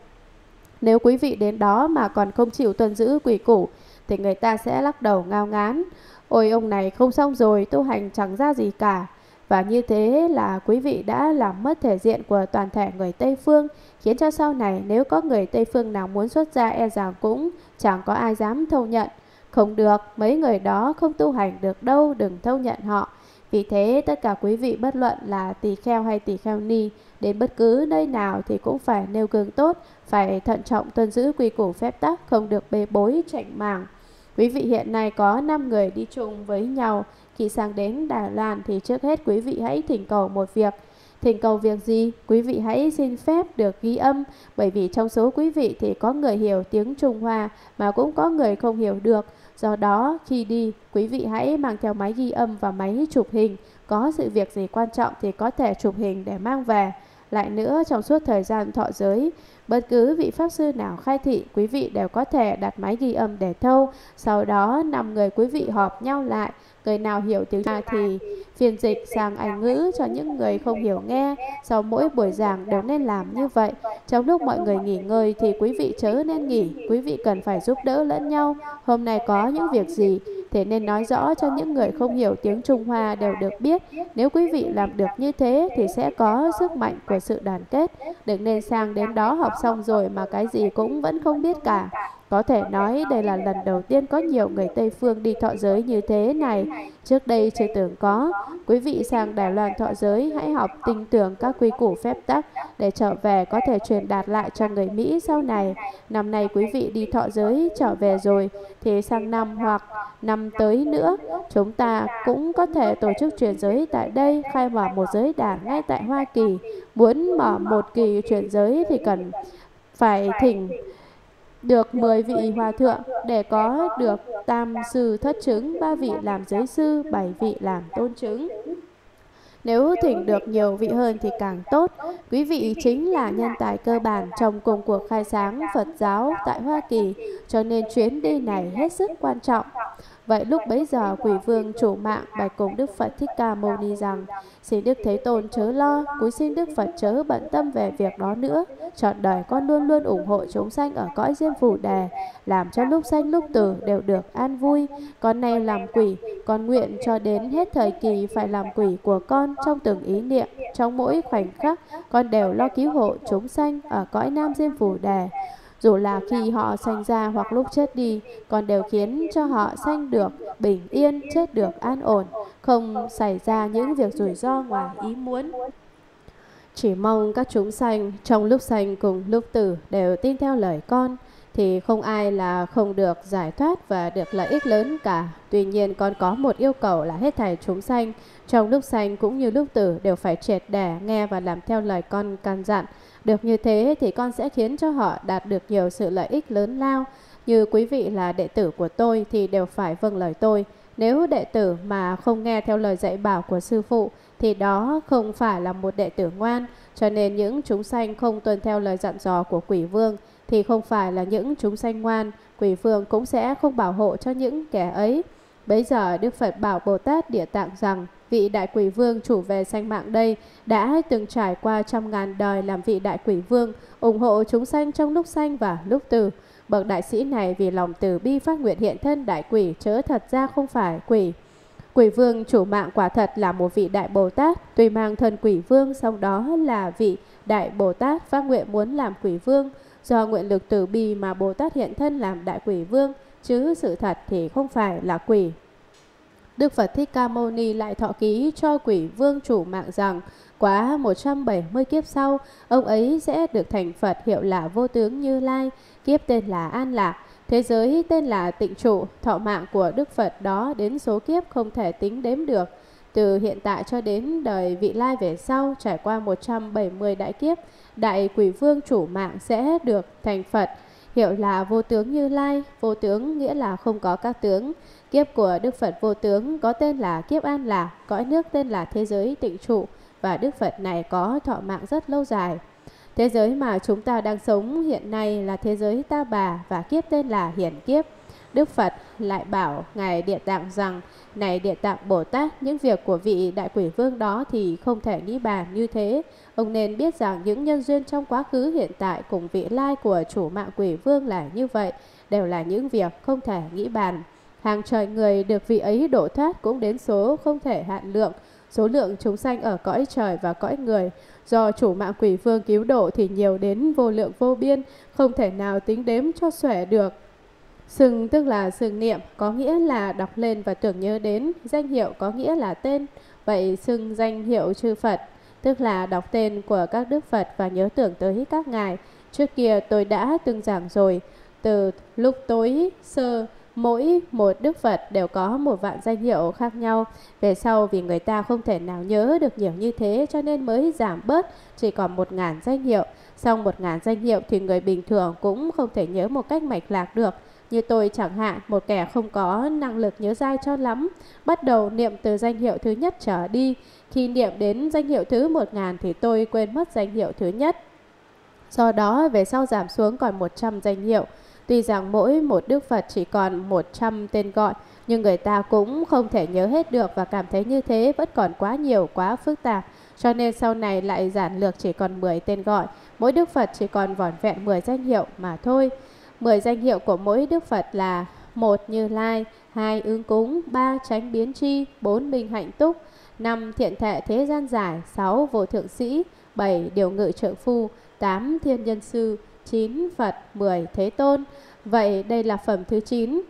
Speaker 1: Nếu quý vị đến đó mà còn không chịu tuân giữ quỷ củ thì người ta sẽ lắc đầu ngao ngán. Ôi ông này không xong rồi, tu hành chẳng ra gì cả. Và như thế là quý vị đã làm mất thể diện của toàn thể người Tây Phương, khiến cho sau này nếu có người Tây Phương nào muốn xuất gia e rằng cũng chẳng có ai dám thâu nhận. Không được, mấy người đó không tu hành được đâu, đừng thâu nhận họ. Vì thế tất cả quý vị bất luận là tỳ kheo hay tỳ kheo ni, đến bất cứ nơi nào thì cũng phải nêu gương tốt, phải thận trọng tuân giữ quy củ phép tắc, không được bê bối, chảnh mảng. Quý vị hiện nay có 5 người đi chung với nhau, khi sang đến Đài Loan thì trước hết quý vị hãy thỉnh cầu một việc. Thỉnh cầu việc gì? Quý vị hãy xin phép được ghi âm, bởi vì trong số quý vị thì có người hiểu tiếng Trung Hoa mà cũng có người không hiểu được. Do đó, khi đi, quý vị hãy mang theo máy ghi âm và máy chụp hình. Có sự việc gì quan trọng thì có thể chụp hình để mang về. Lại nữa, trong suốt thời gian thọ giới, bất cứ vị pháp sư nào khai thị, quý vị đều có thể đặt máy ghi âm để thâu. Sau đó, năm người quý vị họp nhau lại, Người nào hiểu tiếng Nga thì phiên dịch sang Anh ngữ cho những người không hiểu nghe. Sau mỗi buổi giảng đều nên làm như vậy. Trong lúc mọi người nghỉ ngơi thì quý vị chớ nên nghỉ. Quý vị cần phải giúp đỡ lẫn nhau. Hôm nay có những việc gì? Thế nên nói rõ cho những người không hiểu tiếng Trung Hoa đều được biết. Nếu quý vị làm được như thế thì sẽ có sức mạnh của sự đoàn kết. Đừng nên sang đến đó học xong rồi mà cái gì cũng vẫn không biết cả. Có thể nói đây là lần đầu tiên có nhiều người Tây Phương đi thọ giới như thế này. Trước đây chưa tưởng có. Quý vị sang Đài Loan thọ giới hãy học tin tưởng các quy củ phép tắc để trở về có thể truyền đạt lại cho người Mỹ sau này. Năm nay quý vị đi thọ giới trở về rồi thì sang năm hoặc năm tới nữa chúng ta cũng có thể tổ chức truyền giới tại đây khai mở một giới đảng ngay tại Hoa Kỳ. Muốn mở một kỳ truyền giới thì cần phải thỉnh được mười vị hòa thượng để có được tam sư thất chứng, ba vị làm giới sư, bảy vị làm tôn chứng. Nếu thỉnh được nhiều vị hơn thì càng tốt. Quý vị chính là nhân tài cơ bản trong công cuộc khai sáng Phật giáo tại Hoa Kỳ, cho nên chuyến đi này hết sức quan trọng. Vậy lúc bấy giờ quỷ vương chủ mạng bạch cùng Đức Phật Thích Ca Mâu Ni rằng Xin Đức Thế Tôn chớ lo, cúi xin Đức Phật chớ bận tâm về việc đó nữa Trọn đời con luôn luôn ủng hộ chúng sanh ở cõi diêm phủ đề Làm cho lúc sanh lúc tử đều được an vui Con nay làm quỷ, con nguyện cho đến hết thời kỳ phải làm quỷ của con trong từng ý niệm Trong mỗi khoảnh khắc con đều lo cứu hộ chúng sanh ở cõi nam diêm phủ đề dù là khi họ sanh ra hoặc lúc chết đi, còn đều khiến cho họ sanh được bình yên, chết được an ổn, không xảy ra những việc rủi ro ngoài ý muốn. Chỉ mong các chúng sanh trong lúc sanh cùng lúc tử đều tin theo lời con, thì không ai là không được giải thoát và được lợi ích lớn cả. Tuy nhiên con có một yêu cầu là hết thảy chúng sanh, trong lúc sanh cũng như lúc tử đều phải triệt để nghe và làm theo lời con căn dặn. Được như thế thì con sẽ khiến cho họ đạt được nhiều sự lợi ích lớn lao. Như quý vị là đệ tử của tôi thì đều phải vâng lời tôi. Nếu đệ tử mà không nghe theo lời dạy bảo của sư phụ thì đó không phải là một đệ tử ngoan. Cho nên những chúng sanh không tuân theo lời dặn dò của quỷ vương thì không phải là những chúng sanh ngoan. Quỷ vương cũng sẽ không bảo hộ cho những kẻ ấy. Bây giờ Đức Phật bảo Bồ Tát Địa Tạng rằng vị đại quỷ vương chủ về sanh mạng đây đã từng trải qua trăm ngàn đời làm vị đại quỷ vương, ủng hộ chúng sanh trong lúc sanh và lúc tử. Bậc đại sĩ này vì lòng từ bi phát nguyện hiện thân đại quỷ chớ thật ra không phải quỷ. Quỷ vương chủ mạng quả thật là một vị đại Bồ Tát, tuy mang thân quỷ vương song đó là vị đại Bồ Tát phát nguyện muốn làm quỷ vương. Do nguyện lực từ bi mà Bồ Tát hiện thân làm đại quỷ vương, chứ sự thật thì không phải là quỷ. Đức Phật Thích Ca Mâu Ni lại thọ ký cho quỷ vương chủ mạng rằng quá 170 kiếp sau, ông ấy sẽ được thành Phật hiệu là vô tướng Như Lai, kiếp tên là An Lạc. Thế giới tên là tịnh trụ, thọ mạng của Đức Phật đó đến số kiếp không thể tính đếm được. Từ hiện tại cho đến đời vị lai về sau trải qua 170 đại kiếp, đại quỷ vương chủ mạng sẽ được thành Phật, hiệu là vô tướng Như Lai, vô tướng nghĩa là không có các tướng. Kiếp của Đức Phật vô tướng có tên là kiếp an lạc, cõi nước tên là thế giới tịnh trụ và Đức Phật này có thọ mạng rất lâu dài. Thế giới mà chúng ta đang sống hiện nay là thế giới ta bà và kiếp tên là hiển kiếp. Đức Phật lại bảo Ngài Địa Tạng rằng, Này Địa Tạng Bồ Tát, những việc của vị Đại Quỷ Vương đó thì không thể nghĩ bàn như thế. Ông nên biết rằng những nhân duyên trong quá khứ hiện tại cùng vị lai của chủ mạng Quỷ Vương là như vậy, đều là những việc không thể nghĩ bàn. Hàng trời người được vị ấy độ thoát cũng đến số không thể hạn lượng, số lượng chúng sanh ở cõi trời và cõi người. Do chủ mạng quỷ vương cứu độ thì nhiều đến vô lượng vô biên, không thể nào tính đếm cho xuể được. Sừng tức là sừng niệm, có nghĩa là đọc lên và tưởng nhớ đến, danh hiệu có nghĩa là tên, vậy xưng danh hiệu chư Phật, tức là đọc tên của các đức Phật và nhớ tưởng tới các ngài. Trước kia tôi đã từng giảng rồi, từ lúc tối sơ mỗi một Đức Phật đều có một vạn danh hiệu khác nhau. Về sau vì người ta không thể nào nhớ được nhiều như thế cho nên mới giảm bớt chỉ còn một ngàn danh hiệu. Sau một ngàn danh hiệu thì người bình thường cũng không thể nhớ một cách mạch lạc được. Như tôi chẳng hạn, một kẻ không có năng lực nhớ dai cho lắm, bắt đầu niệm từ danh hiệu thứ nhất trở đi. Khi niệm đến danh hiệu thứ một ngàn thì tôi quên mất danh hiệu thứ nhất. Do đó về sau giảm xuống còn 100 danh hiệu. Tuy rằng mỗi một Đức Phật chỉ còn 100 tên gọi, nhưng người ta cũng không thể nhớ hết được và cảm thấy như thế vẫn còn quá nhiều, quá phức tạp. Cho nên sau này lại giản lược chỉ còn 10 tên gọi, mỗi Đức Phật chỉ còn vỏn vẹn 10 danh hiệu mà thôi. 10 danh hiệu của mỗi Đức Phật là một Như Lai, hai Ứng Cúng, ba Tránh Biến Chi, bốn Minh Hạnh Túc, năm Thiện Thệ Thế Gian Giải, sáu Vô Thượng Sĩ, bảy Điều Ngự Trợ Phu, tám Thiên Nhân Sư, 9 Phật, 10 Thế Tôn. Vậy đây là phẩm thứ 9.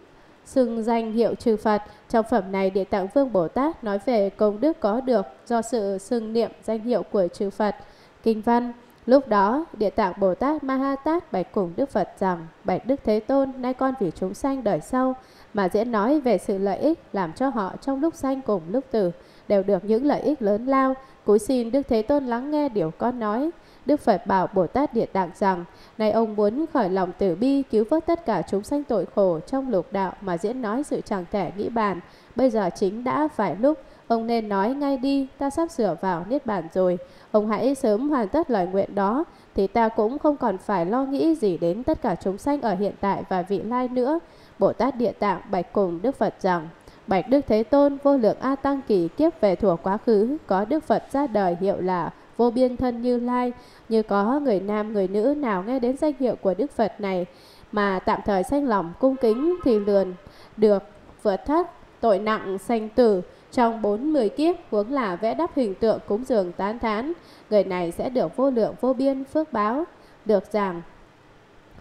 Speaker 1: Xưng danh hiệu trừ Phật, trong phẩm này Địa Tạng Vương Bồ Tát nói về công đức có được do sự xưng niệm danh hiệu của trừ Phật. Kinh văn Lúc đó, Địa Tạng Bồ Tát Ma Ha Tát bạch cùng Đức Phật rằng, bạch Đức Thế Tôn, nay con vì chúng sanh đời sau, mà dễ nói về sự lợi ích làm cho họ trong lúc sanh cùng lúc tử, đều được những lợi ích lớn lao, cúi xin Đức Thế Tôn lắng nghe điều con nói. Đức Phật bảo Bồ Tát Địa Tạng rằng, này ông muốn khởi lòng từ bi cứu vớt tất cả chúng sanh tội khổ trong lục đạo mà diễn nói sự chẳng thể nghĩ bàn, bây giờ chính đã phải lúc, ông nên nói ngay đi, ta sắp sửa vào niết bàn rồi, ông hãy sớm hoàn tất lời nguyện đó, thì ta cũng không còn phải lo nghĩ gì đến tất cả chúng sanh ở hiện tại và vị lai nữa. Bồ Tát Địa Tạng bạch cùng Đức Phật rằng, Bạch Đức Thế Tôn vô lượng A Tăng Kỳ kiếp về thuộc quá khứ có Đức Phật ra đời hiệu là vô biên thân Như Lai, như có người nam người nữ nào nghe đến danh hiệu của Đức Phật này mà tạm thời sanh lòng cung kính thì lườn được vượt thất tội nặng sanh tử trong bốn mười kiếp huống là vẽ đắp hình tượng cúng dường tán thán, người này sẽ được vô lượng vô biên phước báo. Được rằng,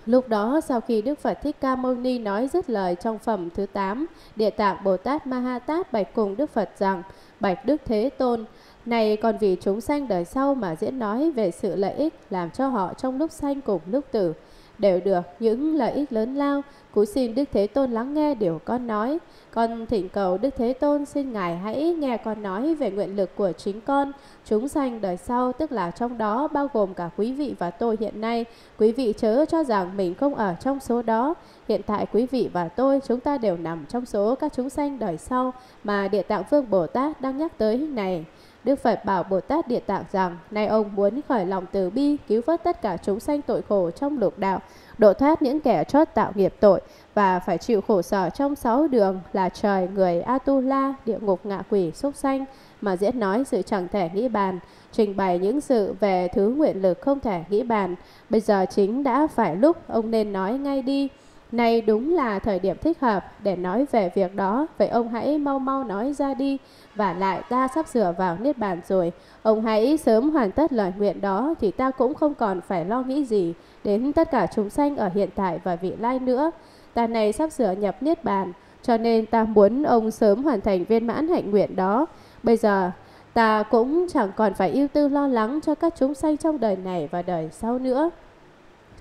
Speaker 1: Lúc đó sau khi Đức Phật Thích Ca Mâu Ni nói dứt lời trong phẩm thứ 8, Địa Tạng Bồ Tát Ma Ha Tát bạch cùng Đức Phật rằng: Bạch Đức Thế Tôn, này còn vì chúng sanh đời sau mà diễn nói về sự lợi ích làm cho họ trong lúc sanh cùng lúc tử, đều được những lợi ích lớn lao, cúi xin Đức Thế Tôn lắng nghe điều con nói. Con thỉnh cầu Đức Thế Tôn xin Ngài hãy nghe con nói về nguyện lực của chính con, chúng sanh đời sau, tức là trong đó bao gồm cả quý vị và tôi hiện nay. Quý vị chớ cho rằng mình không ở trong số đó. Hiện tại quý vị và tôi, chúng ta đều nằm trong số các chúng sanh đời sau mà Địa Tạng Vương Bồ Tát đang nhắc tới này. Đức Phật bảo Bồ Tát Địa Tạng rằng, nay ông muốn khởi lòng từ bi, cứu vớt tất cả chúng sanh tội khổ trong lục đạo, độ thoát những kẻ chót tạo nghiệp tội và phải chịu khổ sở trong sáu đường là trời, người, Atula, địa ngục, ngạ quỷ, súc sanh, mà diễn nói sự chẳng thể nghĩ bàn, trình bày những sự về thứ nguyện lực không thể nghĩ bàn. Bây giờ chính đã phải lúc ông nên nói ngay đi. Nay đúng là thời điểm thích hợp để nói về việc đó, vậy ông hãy mau mau nói ra đi. Và lại ta sắp sửa vào Niết Bàn rồi, ông hãy sớm hoàn tất lời nguyện đó thì ta cũng không còn phải lo nghĩ gì đến tất cả chúng sanh ở hiện tại và vị lai nữa. Ta này sắp sửa nhập Niết Bàn, cho nên ta muốn ông sớm hoàn thành viên mãn hạnh nguyện đó. Bây giờ ta cũng chẳng còn phải ưu tư lo lắng cho các chúng sanh trong đời này và đời sau nữa.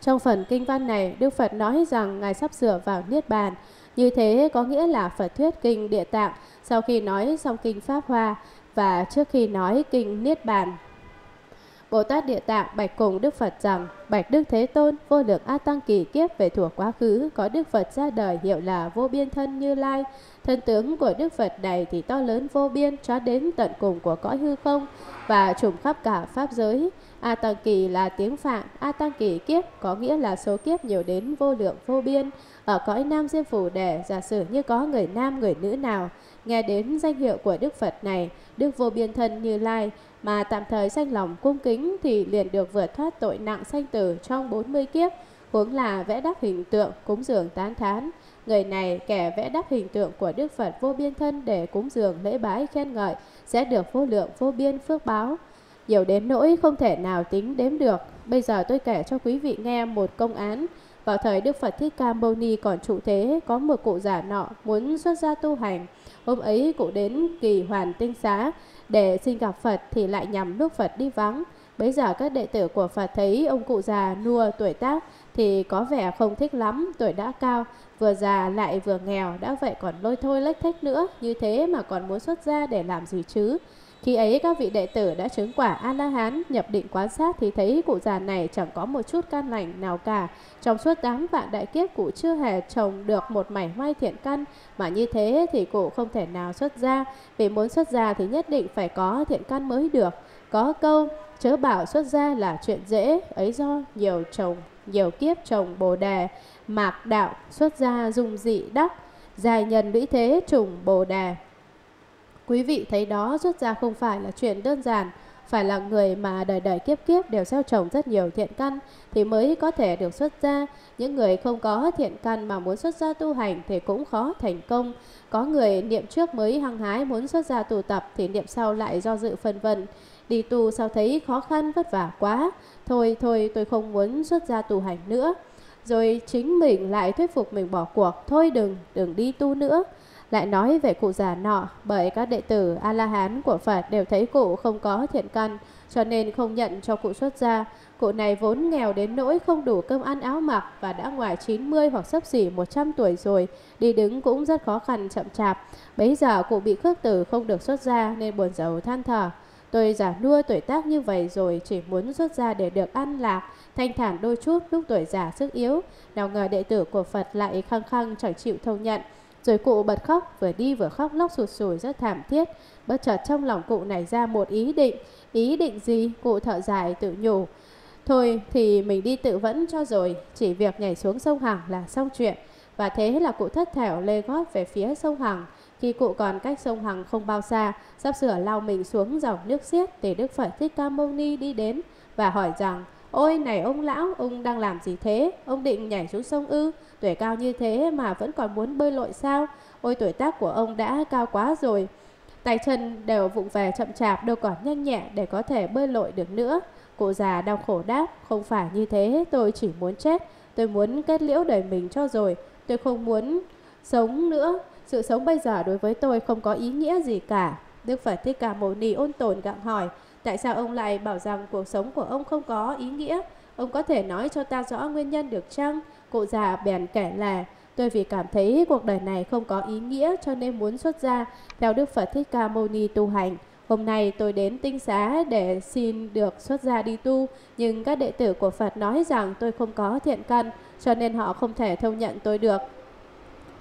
Speaker 1: Trong phần kinh văn này, Đức Phật nói rằng Ngài sắp sửa vào Niết Bàn. Như thế có nghĩa là Phật thuyết kinh địa tạng sau khi nói xong kinh Pháp Hoa và trước khi nói kinh Niết Bàn. Bồ Tát Địa Tạng bạch cùng Đức Phật rằng, bạch Đức Thế Tôn vô lượng A Tăng kỳ kiếp về thuộc quá khứ có Đức Phật ra đời hiệu là vô biên thân như lai. Thân tướng của Đức Phật này thì to lớn vô biên cho đến tận cùng của cõi hư không và trùm khắp cả Pháp giới. A Tăng Kỳ là tiếng Phạn, A Tăng Kỳ kiếp có nghĩa là số kiếp nhiều đến vô lượng vô biên. Ở cõi Nam Diêm Phủ Đề, giả sử như có người nam người nữ nào, nghe đến danh hiệu của Đức Phật này, Đức Vô Biên Thân Như Lai, mà tạm thời sanh lòng cung kính thì liền được vượt thoát tội nặng sanh tử trong 40 kiếp, huống là vẽ đắp hình tượng, cúng dường tán thán. Người này kẻ vẽ đắp hình tượng của Đức Phật Vô Biên Thân để cúng dường lễ bái khen ngợi sẽ được vô lượng vô biên phước báo nhiều đến nỗi không thể nào tính đếm được. Bây giờ tôi kể cho quý vị nghe một công án. Vào thời Đức Phật Thích Ca Mâu Ni còn trụ thế, có một cụ già nọ muốn xuất gia tu hành. Hôm ấy cụ đến kỳ hoàn tinh xá để xin gặp Phật thì lại nhằm lúc Phật đi vắng. Bây giờ các đệ tử của Phật thấy ông cụ già nua tuổi tác thì có vẻ không thích lắm, tuổi đã cao, vừa già lại vừa nghèo, đã vậy còn lôi thôi lách thách nữa, như thế mà còn muốn xuất gia để làm gì chứ? Khi ấy các vị đệ tử đã chứng quả A-la-hán nhập định quan sát thì thấy cụ già này chẳng có một chút can lành nào cả. Trong suốt tám vạn đại kiếp cụ chưa hề trồng được một mảnh mai thiện căn mà như thế thì cụ không thể nào xuất ra Vì muốn xuất ra thì nhất định phải có thiện căn mới được. Có câu chớ bảo xuất ra là chuyện dễ ấy do nhiều trồng nhiều kiếp trồng bồ đề mạc đạo xuất ra dung dị đắc dài nhân lũy thế trùng bồ đề Quý vị thấy đó xuất ra không phải là chuyện đơn giản, phải là người mà đời đời kiếp kiếp đều gieo trồng rất nhiều thiện căn thì mới có thể được xuất ra Những người không có thiện căn mà muốn xuất gia tu hành thì cũng khó thành công. Có người niệm trước mới hăng hái muốn xuất gia tu tập thì niệm sau lại do dự phân vân. Đi tu sao thấy khó khăn vất vả quá, thôi thôi tôi không muốn xuất gia tu hành nữa. Rồi chính mình lại thuyết phục mình bỏ cuộc, thôi đừng, đừng đi tu nữa lại nói về cụ già nọ bởi các đệ tử A-la-hán của Phật đều thấy cụ không có thiện căn cho nên không nhận cho cụ xuất gia. Cụ này vốn nghèo đến nỗi không đủ cơm ăn áo mặc và đã ngoài 90 hoặc sắp xỉ 100 tuổi rồi, đi đứng cũng rất khó khăn chậm chạp. Bấy giờ cụ bị khước từ không được xuất gia nên buồn giàu than thở. Tôi già nua tuổi tác như vậy rồi chỉ muốn xuất gia để được ăn lạc, thanh thản đôi chút lúc tuổi già sức yếu. Nào ngờ đệ tử của Phật lại khăng khăng chẳng chịu thông nhận. Rồi cụ bật khóc, vừa đi vừa khóc lóc sụt sùi rất thảm thiết. Bất chợt trong lòng cụ nảy ra một ý định. Ý định gì? Cụ thở dài tự nhủ. Thôi thì mình đi tự vẫn cho rồi, chỉ việc nhảy xuống sông Hằng là xong chuyện. Và thế là cụ thất thểu lê gót về phía sông Hằng. Khi cụ còn cách sông Hằng không bao xa, sắp sửa lao mình xuống dòng nước xiết thì Đức Phật Thích Ca Mâu Ni đi đến và hỏi rằng Ôi này ông lão, ông đang làm gì thế? Ông định nhảy xuống sông ư? Tuổi cao như thế mà vẫn còn muốn bơi lội sao? Ôi tuổi tác của ông đã cao quá rồi. Tay chân đều vụng về chậm chạp đâu còn nhanh nhẹ để có thể bơi lội được nữa. Cụ già đau khổ đáp, không phải như thế, tôi chỉ muốn chết. Tôi muốn kết liễu đời mình cho rồi, tôi không muốn sống nữa. Sự sống bây giờ đối với tôi không có ý nghĩa gì cả. Đức Phật Thích Ca Mâu Ni ôn tồn gặng hỏi, tại sao ông lại bảo rằng cuộc sống của ông không có ý nghĩa? Ông có thể nói cho ta rõ nguyên nhân được chăng? Cụ già bèn kể là Tôi vì cảm thấy cuộc đời này không có ý nghĩa cho nên muốn xuất gia theo Đức Phật Thích Ca Mâu Ni tu hành. Hôm nay tôi đến tinh xá để xin được xuất gia đi tu, nhưng các đệ tử của Phật nói rằng tôi không có thiện căn, cho nên họ không thể thông nhận tôi được.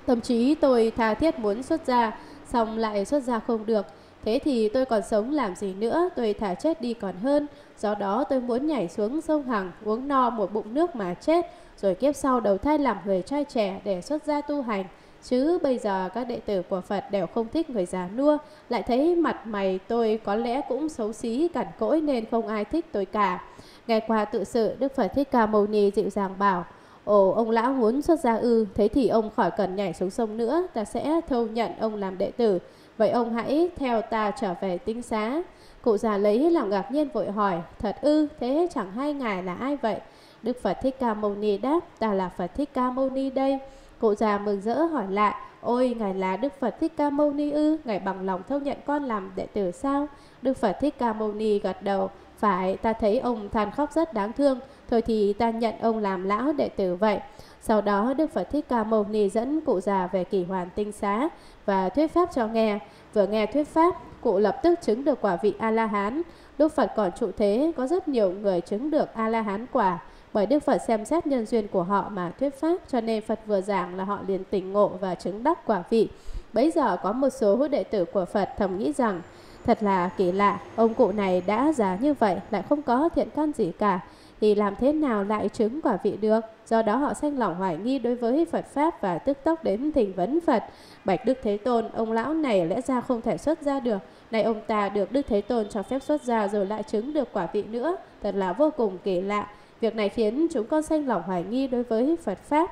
Speaker 1: Tâm trí tôi tha thiết muốn xuất gia, xong lại xuất gia không được. Thế thì tôi còn sống làm gì nữa, tôi thả chết đi còn hơn. Do đó tôi muốn nhảy xuống sông Hằng, uống no một bụng nước mà chết, rồi kiếp sau đầu thai làm người trai trẻ để xuất gia tu hành. Chứ bây giờ các đệ tử của Phật đều không thích người già nua, lại thấy mặt mày tôi có lẽ cũng xấu xí, cằn cỗi nên không ai thích tôi cả. Ngày qua tự sự, Đức Phật Thích Ca Mâu Ni dịu dàng bảo, Ồ, ông lão muốn xuất gia ư, thế thì ông khỏi cần nhảy xuống sông nữa, ta sẽ thâu nhận ông làm đệ tử. Vậy ông hãy theo ta trở về tinh xá. Cụ già lấy làm ngạc nhiên vội hỏi, thật ư, thế chẳng hai ngài là ai vậy? Đức Phật Thích Ca Mâu Ni đáp, ta là Phật Thích Ca Mâu Ni đây. Cụ già mừng rỡ hỏi lại, ôi ngài là Đức Phật Thích Ca Mâu Ni ư, ngài bằng lòng thâu nhận con làm đệ tử sao? Đức Phật Thích Ca Mâu Ni gật đầu, phải ta thấy ông than khóc rất đáng thương, thôi thì ta nhận ông làm lão đệ tử vậy. Sau đó Đức Phật Thích Ca Mâu Ni dẫn cụ già về kỳ hoàn tinh xá và thuyết pháp cho nghe. Vừa nghe thuyết pháp, cụ lập tức chứng được quả vị A-la-hán. Lúc Phật còn trụ thế, có rất nhiều người chứng được A-la-hán quả. Bởi Đức Phật xem xét nhân duyên của họ mà thuyết pháp, cho nên Phật vừa giảng là họ liền tỉnh ngộ và chứng đắc quả vị. Bấy giờ có một số hữu đệ tử của Phật thầm nghĩ rằng, thật là kỳ lạ, ông cụ này đã già như vậy lại không có thiện căn gì cả, thì làm thế nào lại chứng quả vị được? Do đó họ sanh lòng hoài nghi đối với Phật Pháp và tức tốc đến thỉnh vấn Phật. Bạch Đức Thế Tôn, ông lão này lẽ ra không thể xuất ra được. Này ông ta được Đức Thế Tôn cho phép xuất ra rồi lại chứng được quả vị nữa. Thật là vô cùng kỳ lạ. Việc này khiến chúng con sanh lòng hoài nghi đối với Phật Pháp.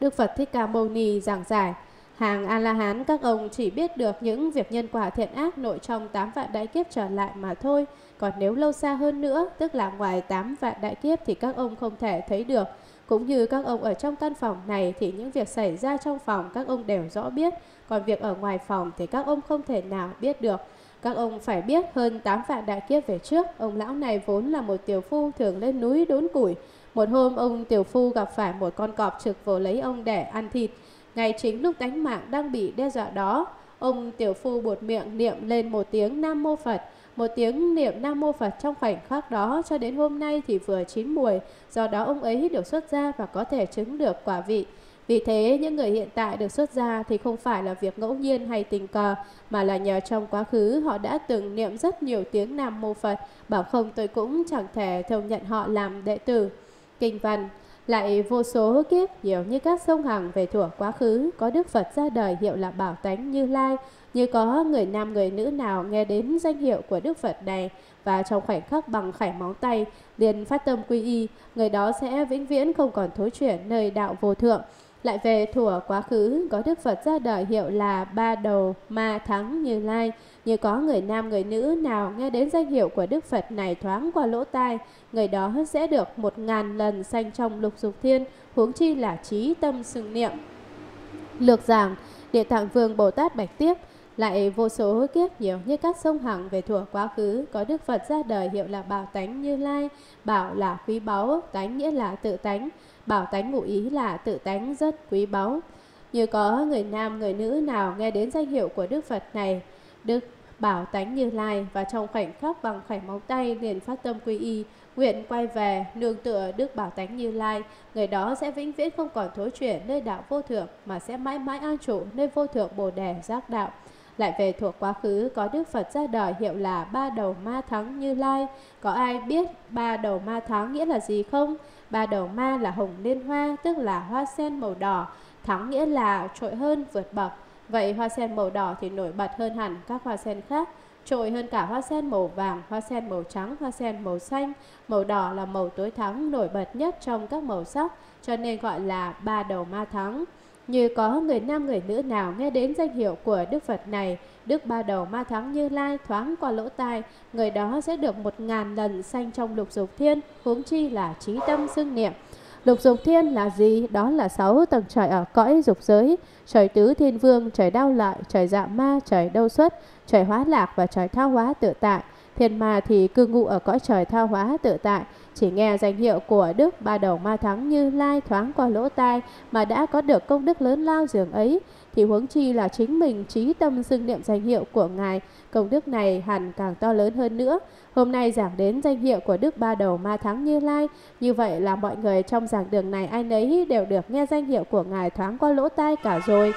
Speaker 1: Đức Phật Thích Ca Mâu Ni giảng giải, hàng A-la-hán các ông chỉ biết được những việc nhân quả thiện ác nội trong 8 vạn đại kiếp trở lại mà thôi, còn nếu lâu xa hơn nữa, tức là ngoài 8 vạn đại kiếp thì các ông không thể thấy được. Cũng như các ông ở trong căn phòng này thì những việc xảy ra trong phòng các ông đều rõ biết, còn việc ở ngoài phòng thì các ông không thể nào biết được. Các ông phải biết hơn 8 vạn đại kiếp về trước, ông lão này vốn là một tiểu phu thường lên núi đốn củi. Một hôm ông tiểu phu gặp phải một con cọp trực vồ lấy ông để ăn thịt. Ngay chính lúc đánh mạng đang bị đe dọa đó, ông tiểu phu buột miệng niệm lên một tiếng Nam Mô Phật. Một tiếng niệm Nam Mô Phật trong khoảnh khắc đó cho đến hôm nay thì vừa chín mùi, do đó ông ấy được xuất ra và có thể chứng được quả vị. Vì thế, những người hiện tại được xuất gia thì không phải là việc ngẫu nhiên hay tình cờ, mà là nhờ trong quá khứ họ đã từng niệm rất nhiều tiếng Nam Mô Phật, bảo không tôi cũng chẳng thể thông nhận họ làm đệ tử. Kinh văn lại vô số kiếp nhiều như các sông hằng về thuở quá khứ có đức phật ra đời hiệu là bảo tánh như lai như có người nam người nữ nào nghe đến danh hiệu của đức phật này và trong khoảnh khắc bằng khải móng tay liền phát tâm quy y người đó sẽ vĩnh viễn không còn thối chuyển nơi đạo vô thượng lại về thủa quá khứ có đức Phật ra đời hiệu là Ba Đầu Ma Thắng Như Lai. Như có người nam người nữ nào nghe đến danh hiệu của đức Phật này thoáng qua lỗ tai, người đó sẽ được một ngàn lần sanh trong lục dục thiên, huống chi là trí tâm xưng niệm. Lược giảng, Địa Tạng Vương Bồ Tát Bạch Tiếp lại vô số kiếp nhiều như các sông hằng về thuở quá khứ có đức phật ra đời hiệu là bảo tánh như lai bảo là quý báu tánh nghĩa là tự tánh bảo tánh ngụ ý là tự tánh rất quý báu. Như có người nam người nữ nào nghe đến danh hiệu của Đức Phật này, Đức bảo tánh như lai và trong khoảnh khắc bằng khoảnh móng tay liền phát tâm quy y nguyện quay về nương tựa đức bảo tánh như lai người đó sẽ vĩnh viễn không còn thối chuyển nơi đạo vô thượng mà sẽ mãi mãi an trụ nơi vô thượng bồ đề giác đạo lại về thuộc quá khứ có đức phật ra đời hiệu là ba đầu ma thắng như lai có ai biết ba đầu ma thắng nghĩa là gì không Ba đầu ma là hồng liên hoa, tức là hoa sen màu đỏ, thắng nghĩa là trội hơn, vượt bậc. Vậy hoa sen màu đỏ thì nổi bật hơn hẳn các hoa sen khác, trội hơn cả hoa sen màu vàng, hoa sen màu trắng, hoa sen màu xanh. Màu đỏ là màu tối thắng nổi bật nhất trong các màu sắc, cho nên gọi là ba đầu ma thắng như có người nam người nữ nào nghe đến danh hiệu của Đức Phật này, Đức Ba Đầu Ma Thắng Như Lai thoáng qua lỗ tai, người đó sẽ được một ngàn lần sanh trong lục dục thiên, huống chi là trí tâm xưng niệm. Lục dục thiên là gì? Đó là sáu tầng trời ở cõi dục giới, trời tứ thiên vương, trời đau lợi, trời dạ ma, trời đâu xuất, trời hóa lạc và trời thao hóa tự tại. Thiên ma thì cư ngụ ở cõi trời thao hóa tự tại, chỉ nghe danh hiệu của Đức Ba Đầu Ma Thắng như lai thoáng qua lỗ tai mà đã có được công đức lớn lao dường ấy, thì huống chi là chính mình trí tâm xưng niệm danh hiệu của Ngài, công đức này hẳn càng to lớn hơn nữa. Hôm nay giảng đến danh hiệu của Đức Ba Đầu Ma Thắng Như Lai, như vậy là mọi người trong giảng đường này ai nấy đều được nghe danh hiệu của Ngài thoáng qua lỗ tai cả rồi.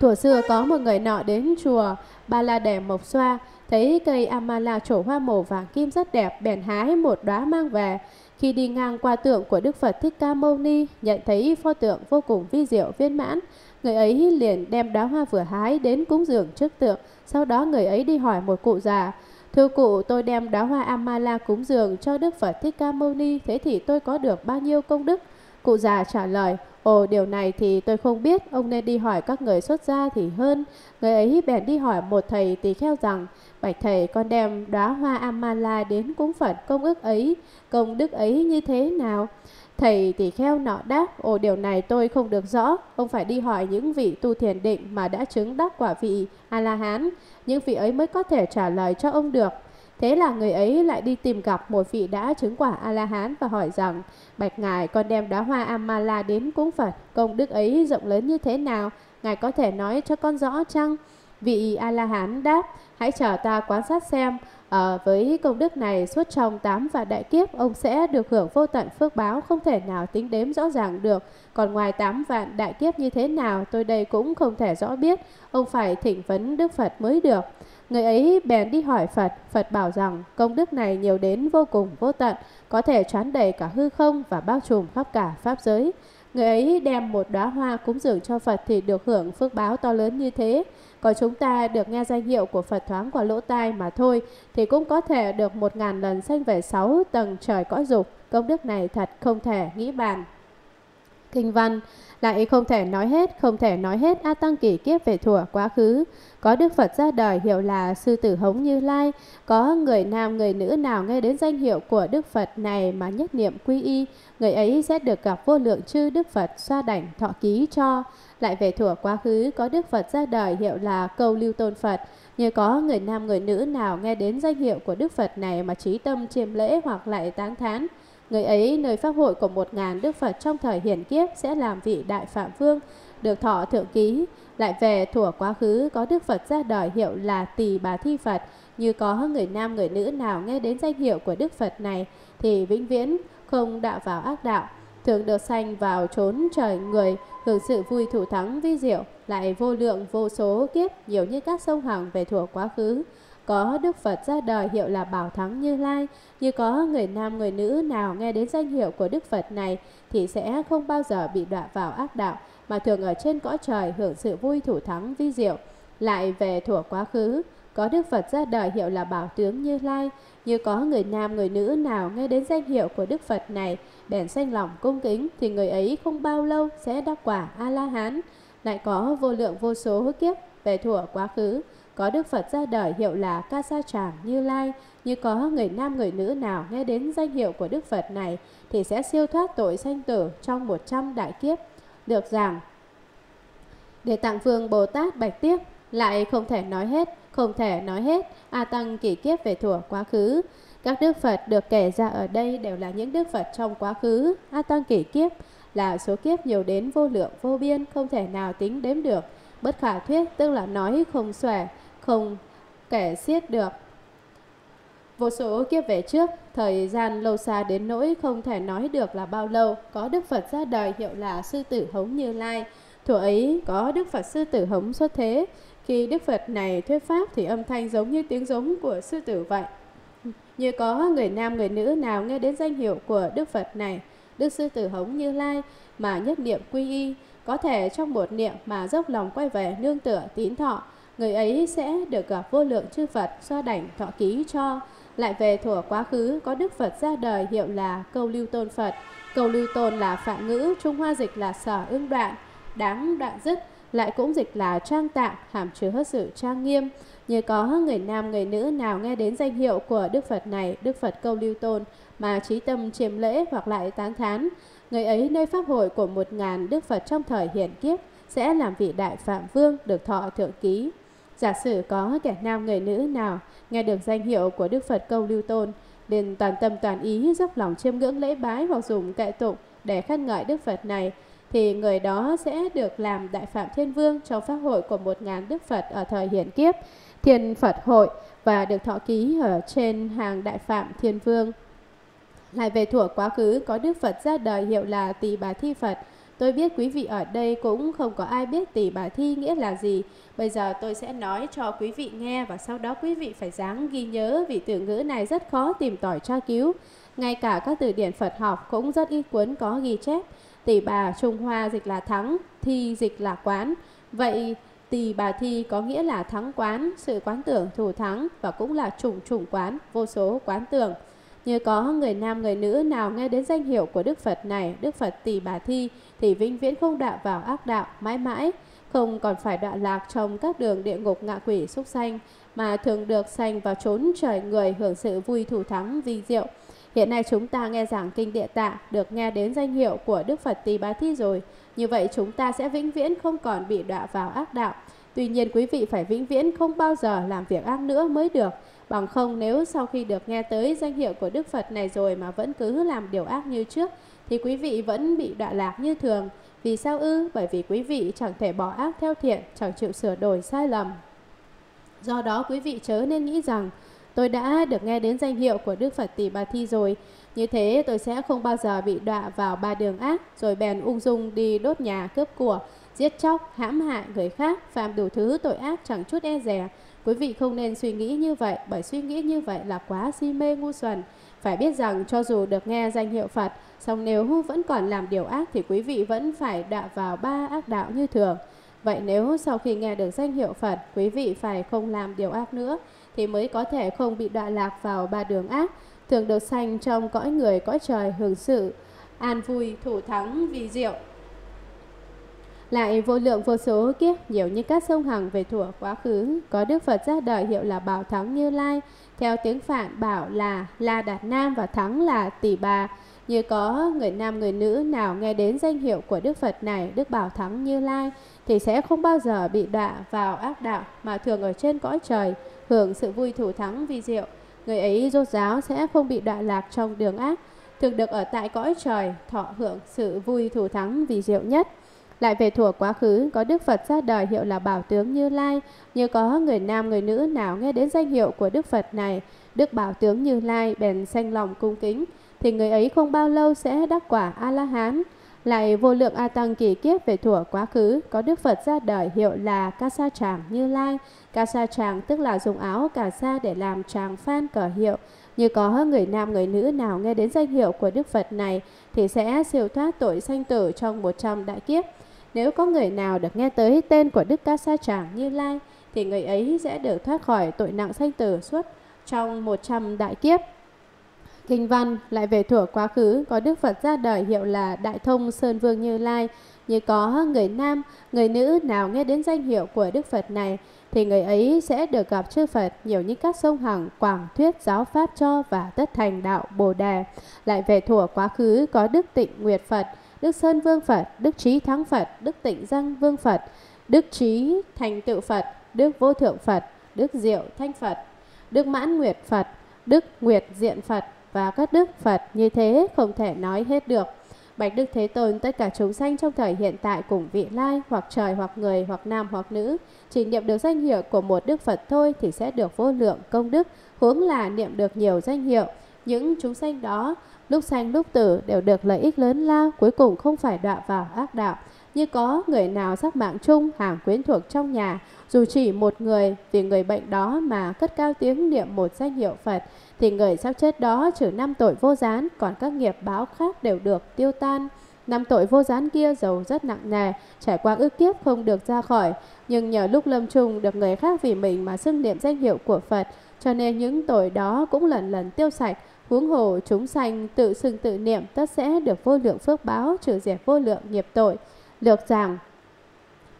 Speaker 1: Thủa xưa có một người nọ đến chùa Ba La Đẻ Mộc Xoa, thấy cây amala trổ hoa màu vàng kim rất đẹp, bèn hái một đóa mang về. Khi đi ngang qua tượng của Đức Phật Thích Ca Mâu Ni, nhận thấy pho tượng vô cùng vi diệu viên mãn, người ấy liền đem đóa hoa vừa hái đến cúng dường trước tượng, sau đó người ấy đi hỏi một cụ già, Thưa cụ, tôi đem đóa hoa Amala cúng dường cho Đức Phật Thích Ca Mâu Ni, thế thì tôi có được bao nhiêu công đức? Cụ già trả lời, ồ điều này thì tôi không biết, ông nên đi hỏi các người xuất gia thì hơn. Người ấy bèn đi hỏi một thầy tỳ kheo rằng, Bạch thầy con đem đóa hoa Amala đến cúng Phật công ước ấy, công đức ấy như thế nào? Thầy tỷ kheo nọ đáp, ồ điều này tôi không được rõ, ông phải đi hỏi những vị tu thiền định mà đã chứng đắc quả vị A-la-hán, những vị ấy mới có thể trả lời cho ông được. Thế là người ấy lại đi tìm gặp một vị đã chứng quả A-la-hán và hỏi rằng, Bạch Ngài con đem đóa hoa Amala đến cúng Phật, công đức ấy rộng lớn như thế nào, Ngài có thể nói cho con rõ chăng? Vị A-la-hán đáp, Hãy chờ ta quan sát xem, à, với công đức này suốt trong tám và đại kiếp, ông sẽ được hưởng vô tận phước báo không thể nào tính đếm rõ ràng được. Còn ngoài tám vạn đại kiếp như thế nào, tôi đây cũng không thể rõ biết, ông phải thỉnh vấn Đức Phật mới được. Người ấy bèn đi hỏi Phật, Phật bảo rằng công đức này nhiều đến vô cùng vô tận, có thể choán đầy cả hư không và bao trùm khắp cả pháp giới. Người ấy đem một đóa hoa cúng dường cho Phật thì được hưởng phước báo to lớn như thế còn chúng ta được nghe danh hiệu của Phật thoáng qua lỗ tai mà thôi thì cũng có thể được một ngàn lần sanh về sáu tầng trời cõi dục. Công đức này thật không thể nghĩ bàn. Kinh văn lại không thể nói hết, không thể nói hết A Tăng kỷ kiếp về thuở quá khứ. Có Đức Phật ra đời hiệu là sư tử hống như lai. Có người nam người nữ nào nghe đến danh hiệu của Đức Phật này mà nhất niệm quy y, người ấy sẽ được gặp vô lượng chư Đức Phật xoa đảnh thọ ký cho lại về thủa quá khứ có Đức Phật ra đời hiệu là Câu Lưu Tôn Phật. Như có người nam người nữ nào nghe đến danh hiệu của Đức Phật này mà trí tâm chiêm lễ hoặc lại tán thán, người ấy nơi pháp hội của một ngàn Đức Phật trong thời hiển kiếp sẽ làm vị đại phạm vương, được thọ thượng ký. Lại về thủa quá khứ có Đức Phật ra đời hiệu là Tỳ Bà Thi Phật, như có người nam người nữ nào nghe đến danh hiệu của Đức Phật này thì vĩnh viễn không đạo vào ác đạo thường được sanh vào trốn trời người, hưởng sự vui thủ thắng vi diệu, lại vô lượng vô số kiếp nhiều như các sông hằng về thuở quá khứ. Có Đức Phật ra đời hiệu là Bảo Thắng Như Lai, như có người nam người nữ nào nghe đến danh hiệu của Đức Phật này thì sẽ không bao giờ bị đọa vào ác đạo, mà thường ở trên cõi trời hưởng sự vui thủ thắng vi diệu. Lại về thuở quá khứ, có Đức Phật ra đời hiệu là Bảo Tướng Như Lai, như có người nam người nữ nào nghe đến danh hiệu của Đức Phật này bèn sanh lòng cung kính thì người ấy không bao lâu sẽ đắc quả A-la-hán, lại có vô lượng vô số kiếp về thuở quá khứ. Có Đức Phật ra đời hiệu là Ca Sa Tràng Như Lai, như có người nam người nữ nào nghe đến danh hiệu của Đức Phật này thì sẽ siêu thoát tội sanh tử trong 100 đại kiếp. Được giảng để tặng Vương Bồ Tát bạch tiếp, lại không thể nói hết, không thể nói hết, A à Tăng kỳ kiếp về thuở quá khứ. Các đức Phật được kể ra ở đây đều là những đức Phật trong quá khứ, A Tăng kỷ kiếp, là số kiếp nhiều đến vô lượng vô biên, không thể nào tính đếm được. Bất khả thuyết tức là nói không xòe, không kể xiết được. Vô số kiếp về trước, thời gian lâu xa đến nỗi không thể nói được là bao lâu, có Đức Phật ra đời hiệu là Sư Tử Hống Như Lai. Thuở ấy có Đức Phật Sư Tử Hống xuất thế, khi Đức Phật này thuyết pháp thì âm thanh giống như tiếng giống của sư tử vậy như có người nam người nữ nào nghe đến danh hiệu của Đức Phật này, Đức Sư Tử Hống Như Lai mà nhất niệm quy y, có thể trong một niệm mà dốc lòng quay về nương tựa tín thọ, người ấy sẽ được gặp à, vô lượng chư Phật do đảnh thọ ký cho. Lại về thuở quá khứ có Đức Phật ra đời hiệu là Câu Lưu Tôn Phật. Câu Lưu Tôn là phạm ngữ, Trung Hoa dịch là sở ưng đoạn, đáng đoạn dứt, lại cũng dịch là trang tạng, hàm chứa sự trang nghiêm như có người nam người nữ nào nghe đến danh hiệu của Đức Phật này, Đức Phật câu lưu tôn mà trí tâm chiêm lễ hoặc lại tán thán, người ấy nơi pháp hội của một ngàn Đức Phật trong thời hiện kiếp sẽ làm vị đại phạm vương được thọ thượng ký. Giả sử có kẻ nam người nữ nào nghe được danh hiệu của Đức Phật câu lưu tôn, liền toàn tâm toàn ý dốc lòng chiêm ngưỡng lễ bái hoặc dùng kệ tụng để khen ngợi Đức Phật này, thì người đó sẽ được làm đại phạm thiên vương trong pháp hội của một ngàn Đức Phật ở thời hiện kiếp. Thiên Phật Hội và được thọ ký ở trên hàng Đại Phạm Thiên Vương. Lại về thuở quá khứ có Đức Phật ra đời hiệu là Tỳ Bà Thi Phật. Tôi biết quý vị ở đây cũng không có ai biết Tỳ Bà Thi nghĩa là gì. Bây giờ tôi sẽ nói cho quý vị nghe và sau đó quý vị phải dáng ghi nhớ vì từ ngữ này rất khó tìm tỏi tra cứu. Ngay cả các từ điển Phật học cũng rất ít cuốn có ghi chép. Tỷ bà Trung Hoa dịch là thắng, thi dịch là quán. Vậy Tỳ bà thi có nghĩa là thắng quán, sự quán tưởng thủ thắng và cũng là chủng chủng quán, vô số quán tưởng. Như có người nam người nữ nào nghe đến danh hiệu của Đức Phật này, Đức Phật Tỳ Bà Thi thì vĩnh viễn không đạo vào ác đạo mãi mãi, không còn phải đọa lạc trong các đường địa ngục ngạ quỷ súc sanh mà thường được sanh vào chốn trời người hưởng sự vui thủ thắng vi diệu. Hiện nay chúng ta nghe giảng kinh địa tạng được nghe đến danh hiệu của Đức Phật Tỳ Bà Thi rồi. Như vậy chúng ta sẽ vĩnh viễn không còn bị đọa vào ác đạo. Tuy nhiên quý vị phải vĩnh viễn không bao giờ làm việc ác nữa mới được. Bằng không nếu sau khi được nghe tới danh hiệu của Đức Phật này rồi mà vẫn cứ làm điều ác như trước thì quý vị vẫn bị đọa lạc như thường. Vì sao ư? Bởi vì quý vị chẳng thể bỏ ác theo thiện, chẳng chịu sửa đổi sai lầm. Do đó quý vị chớ nên nghĩ rằng tôi đã được nghe đến danh hiệu của Đức Phật Tỷ Bà Thi rồi. Như thế tôi sẽ không bao giờ bị đọa vào ba đường ác, rồi bèn ung dung đi đốt nhà cướp của, giết chóc, hãm hại người khác, phạm đủ thứ tội ác chẳng chút e dè. Quý vị không nên suy nghĩ như vậy, bởi suy nghĩ như vậy là quá si mê ngu xuẩn. Phải biết rằng cho dù được nghe danh hiệu Phật, song nếu vẫn còn làm điều ác thì quý vị vẫn phải đọa vào ba ác đạo như thường. Vậy nếu sau khi nghe được danh hiệu Phật, quý vị phải không làm điều ác nữa, thì mới có thể không bị đọa lạc vào ba đường ác, thường được sanh trong cõi người cõi trời hưởng sự, an vui thủ thắng vì diệu. Lại vô lượng vô số kiếp nhiều như các sông hằng về thuở quá khứ, có Đức Phật ra đời hiệu là Bảo Thắng Như Lai, theo tiếng Phạn Bảo là La Đạt Nam và Thắng là Tỷ Bà. Như có người nam người nữ nào nghe đến danh hiệu của Đức Phật này, Đức Bảo Thắng Như Lai, thì sẽ không bao giờ bị đọa vào ác đạo mà thường ở trên cõi trời hưởng sự vui thủ thắng vi diệu. Người ấy rốt ráo sẽ không bị đọa lạc trong đường ác, thường được ở tại cõi trời, thọ hưởng sự vui thủ thắng vì diệu nhất. Lại về thuở quá khứ, có Đức Phật ra đời hiệu là Bảo Tướng Như Lai, như có người nam người nữ nào nghe đến danh hiệu của Đức Phật này, Đức Bảo Tướng Như Lai bèn sanh lòng cung kính, thì người ấy không bao lâu sẽ đắc quả A-la-hán. Lại vô lượng A Tăng kỳ kiếp về thuở quá khứ, có Đức Phật ra đời hiệu là Ca Sa Tràng Như Lai, Cà sa tràng tức là dùng áo cà sa để làm tràng phan cờ hiệu. Như có người nam người nữ nào nghe đến danh hiệu của Đức Phật này thì sẽ siêu thoát tội sanh tử trong 100 đại kiếp. Nếu có người nào được nghe tới tên của Đức Cát Sa Tràng Như Lai thì người ấy sẽ được thoát khỏi tội nặng sanh tử suốt trong 100 đại kiếp. Kinh văn lại về thuở quá khứ có Đức Phật ra đời hiệu là Đại Thông Sơn Vương Như Lai. Như có người nam, người nữ nào nghe đến danh hiệu của Đức Phật này thì người ấy sẽ được gặp chư Phật nhiều như các sông Hằng, Quảng Thuyết, Giáo Pháp Cho và Tất Thành Đạo Bồ Đề. Lại về thủa quá khứ có Đức Tịnh Nguyệt Phật, Đức Sơn Vương Phật, Đức Trí Thắng Phật, Đức Tịnh răng Vương Phật, Đức Trí Thành Tựu Phật, Đức Vô Thượng Phật, Đức Diệu Thanh Phật, Đức Mãn Nguyệt Phật, Đức Nguyệt Diện Phật và các Đức Phật như thế không thể nói hết được. Bạch Đức Thế Tôn tất cả chúng sanh trong thời hiện tại cùng vị lai hoặc trời hoặc người hoặc nam hoặc nữ chỉ niệm được danh hiệu của một đức Phật thôi thì sẽ được vô lượng công đức, huống là niệm được nhiều danh hiệu. Những chúng sanh đó, lúc sanh lúc tử đều được lợi ích lớn lao, cuối cùng không phải đọa vào ác đạo. Như có người nào sắc mạng chung hàng quyến thuộc trong nhà, dù chỉ một người vì người bệnh đó mà cất cao tiếng niệm một danh hiệu Phật, thì người sắp chết đó trừ năm tội vô gián, còn các nghiệp báo khác đều được tiêu tan. Năm tội vô gián kia giàu rất nặng nề, trải qua ước kiếp không được ra khỏi. Nhưng nhờ lúc lâm trùng được người khác vì mình mà xưng niệm danh hiệu của Phật, cho nên những tội đó cũng lần lần tiêu sạch. Huống hồ chúng sanh tự xưng tự niệm tất sẽ được vô lượng phước báo trừ diệt vô lượng nghiệp tội. Lược giảng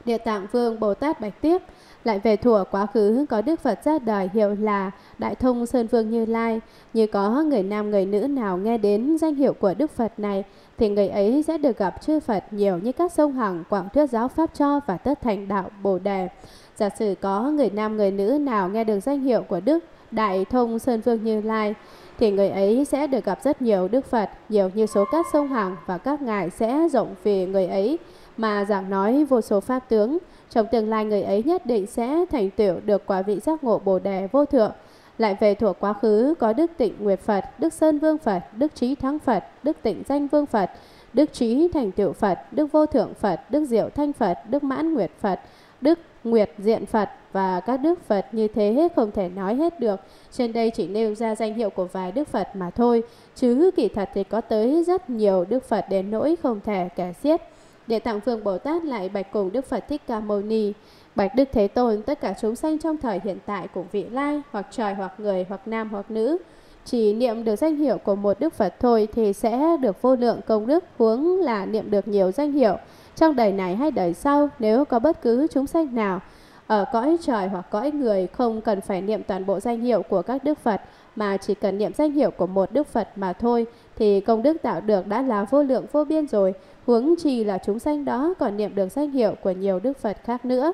Speaker 1: Địa Tạng Vương Bồ Tát Bạch Tiếp lại về thủa quá khứ có Đức Phật ra đời hiệu là Đại Thông Sơn Vương Như Lai. Như có người nam người nữ nào nghe đến danh hiệu của Đức Phật này thì người ấy sẽ được gặp chư Phật nhiều như các sông Hằng, Quảng Thuyết Giáo Pháp Cho và tất thành đạo Bồ Đề. Giả sử có người nam người nữ nào nghe được danh hiệu của Đức Đại Thông Sơn Vương Như Lai, thì người ấy sẽ được gặp rất nhiều Đức Phật, nhiều như số các sông Hằng và các ngài sẽ rộng về người ấy mà giảng nói vô số pháp tướng. Trong tương lai người ấy nhất định sẽ thành tựu được quả vị giác ngộ Bồ Đề vô thượng, lại về thuộc quá khứ có Đức Tịnh Nguyệt Phật, Đức Sơn Vương Phật, Đức Trí Thắng Phật, Đức Tịnh Danh Vương Phật, Đức Trí Thành Tựu Phật, Đức Vô Thượng Phật, Đức Diệu Thanh Phật, Đức Mãn Nguyệt Phật, Đức Nguyệt Diện Phật và các Đức Phật như thế hết không thể nói hết được. Trên đây chỉ nêu ra danh hiệu của vài Đức Phật mà thôi, chứ kỳ thật thì có tới rất nhiều Đức Phật đến nỗi không thể kể xiết. Để tặng phương Bồ Tát lại bạch cùng Đức Phật Thích Ca Mâu Ni. Bạch Đức Thế Tôn tất cả chúng sanh trong thời hiện tại cũng vị lai, hoặc trời hoặc người, hoặc nam hoặc nữ, chỉ niệm được danh hiệu của một Đức Phật thôi thì sẽ được vô lượng công đức, huống là niệm được nhiều danh hiệu. Trong đời này hay đời sau, nếu có bất cứ chúng sanh nào ở cõi trời hoặc cõi người không cần phải niệm toàn bộ danh hiệu của các Đức Phật, mà chỉ cần niệm danh hiệu của một Đức Phật mà thôi, thì công đức tạo được đã là vô lượng vô biên rồi, huống chi là chúng sanh đó còn niệm được danh hiệu của nhiều Đức Phật khác nữa.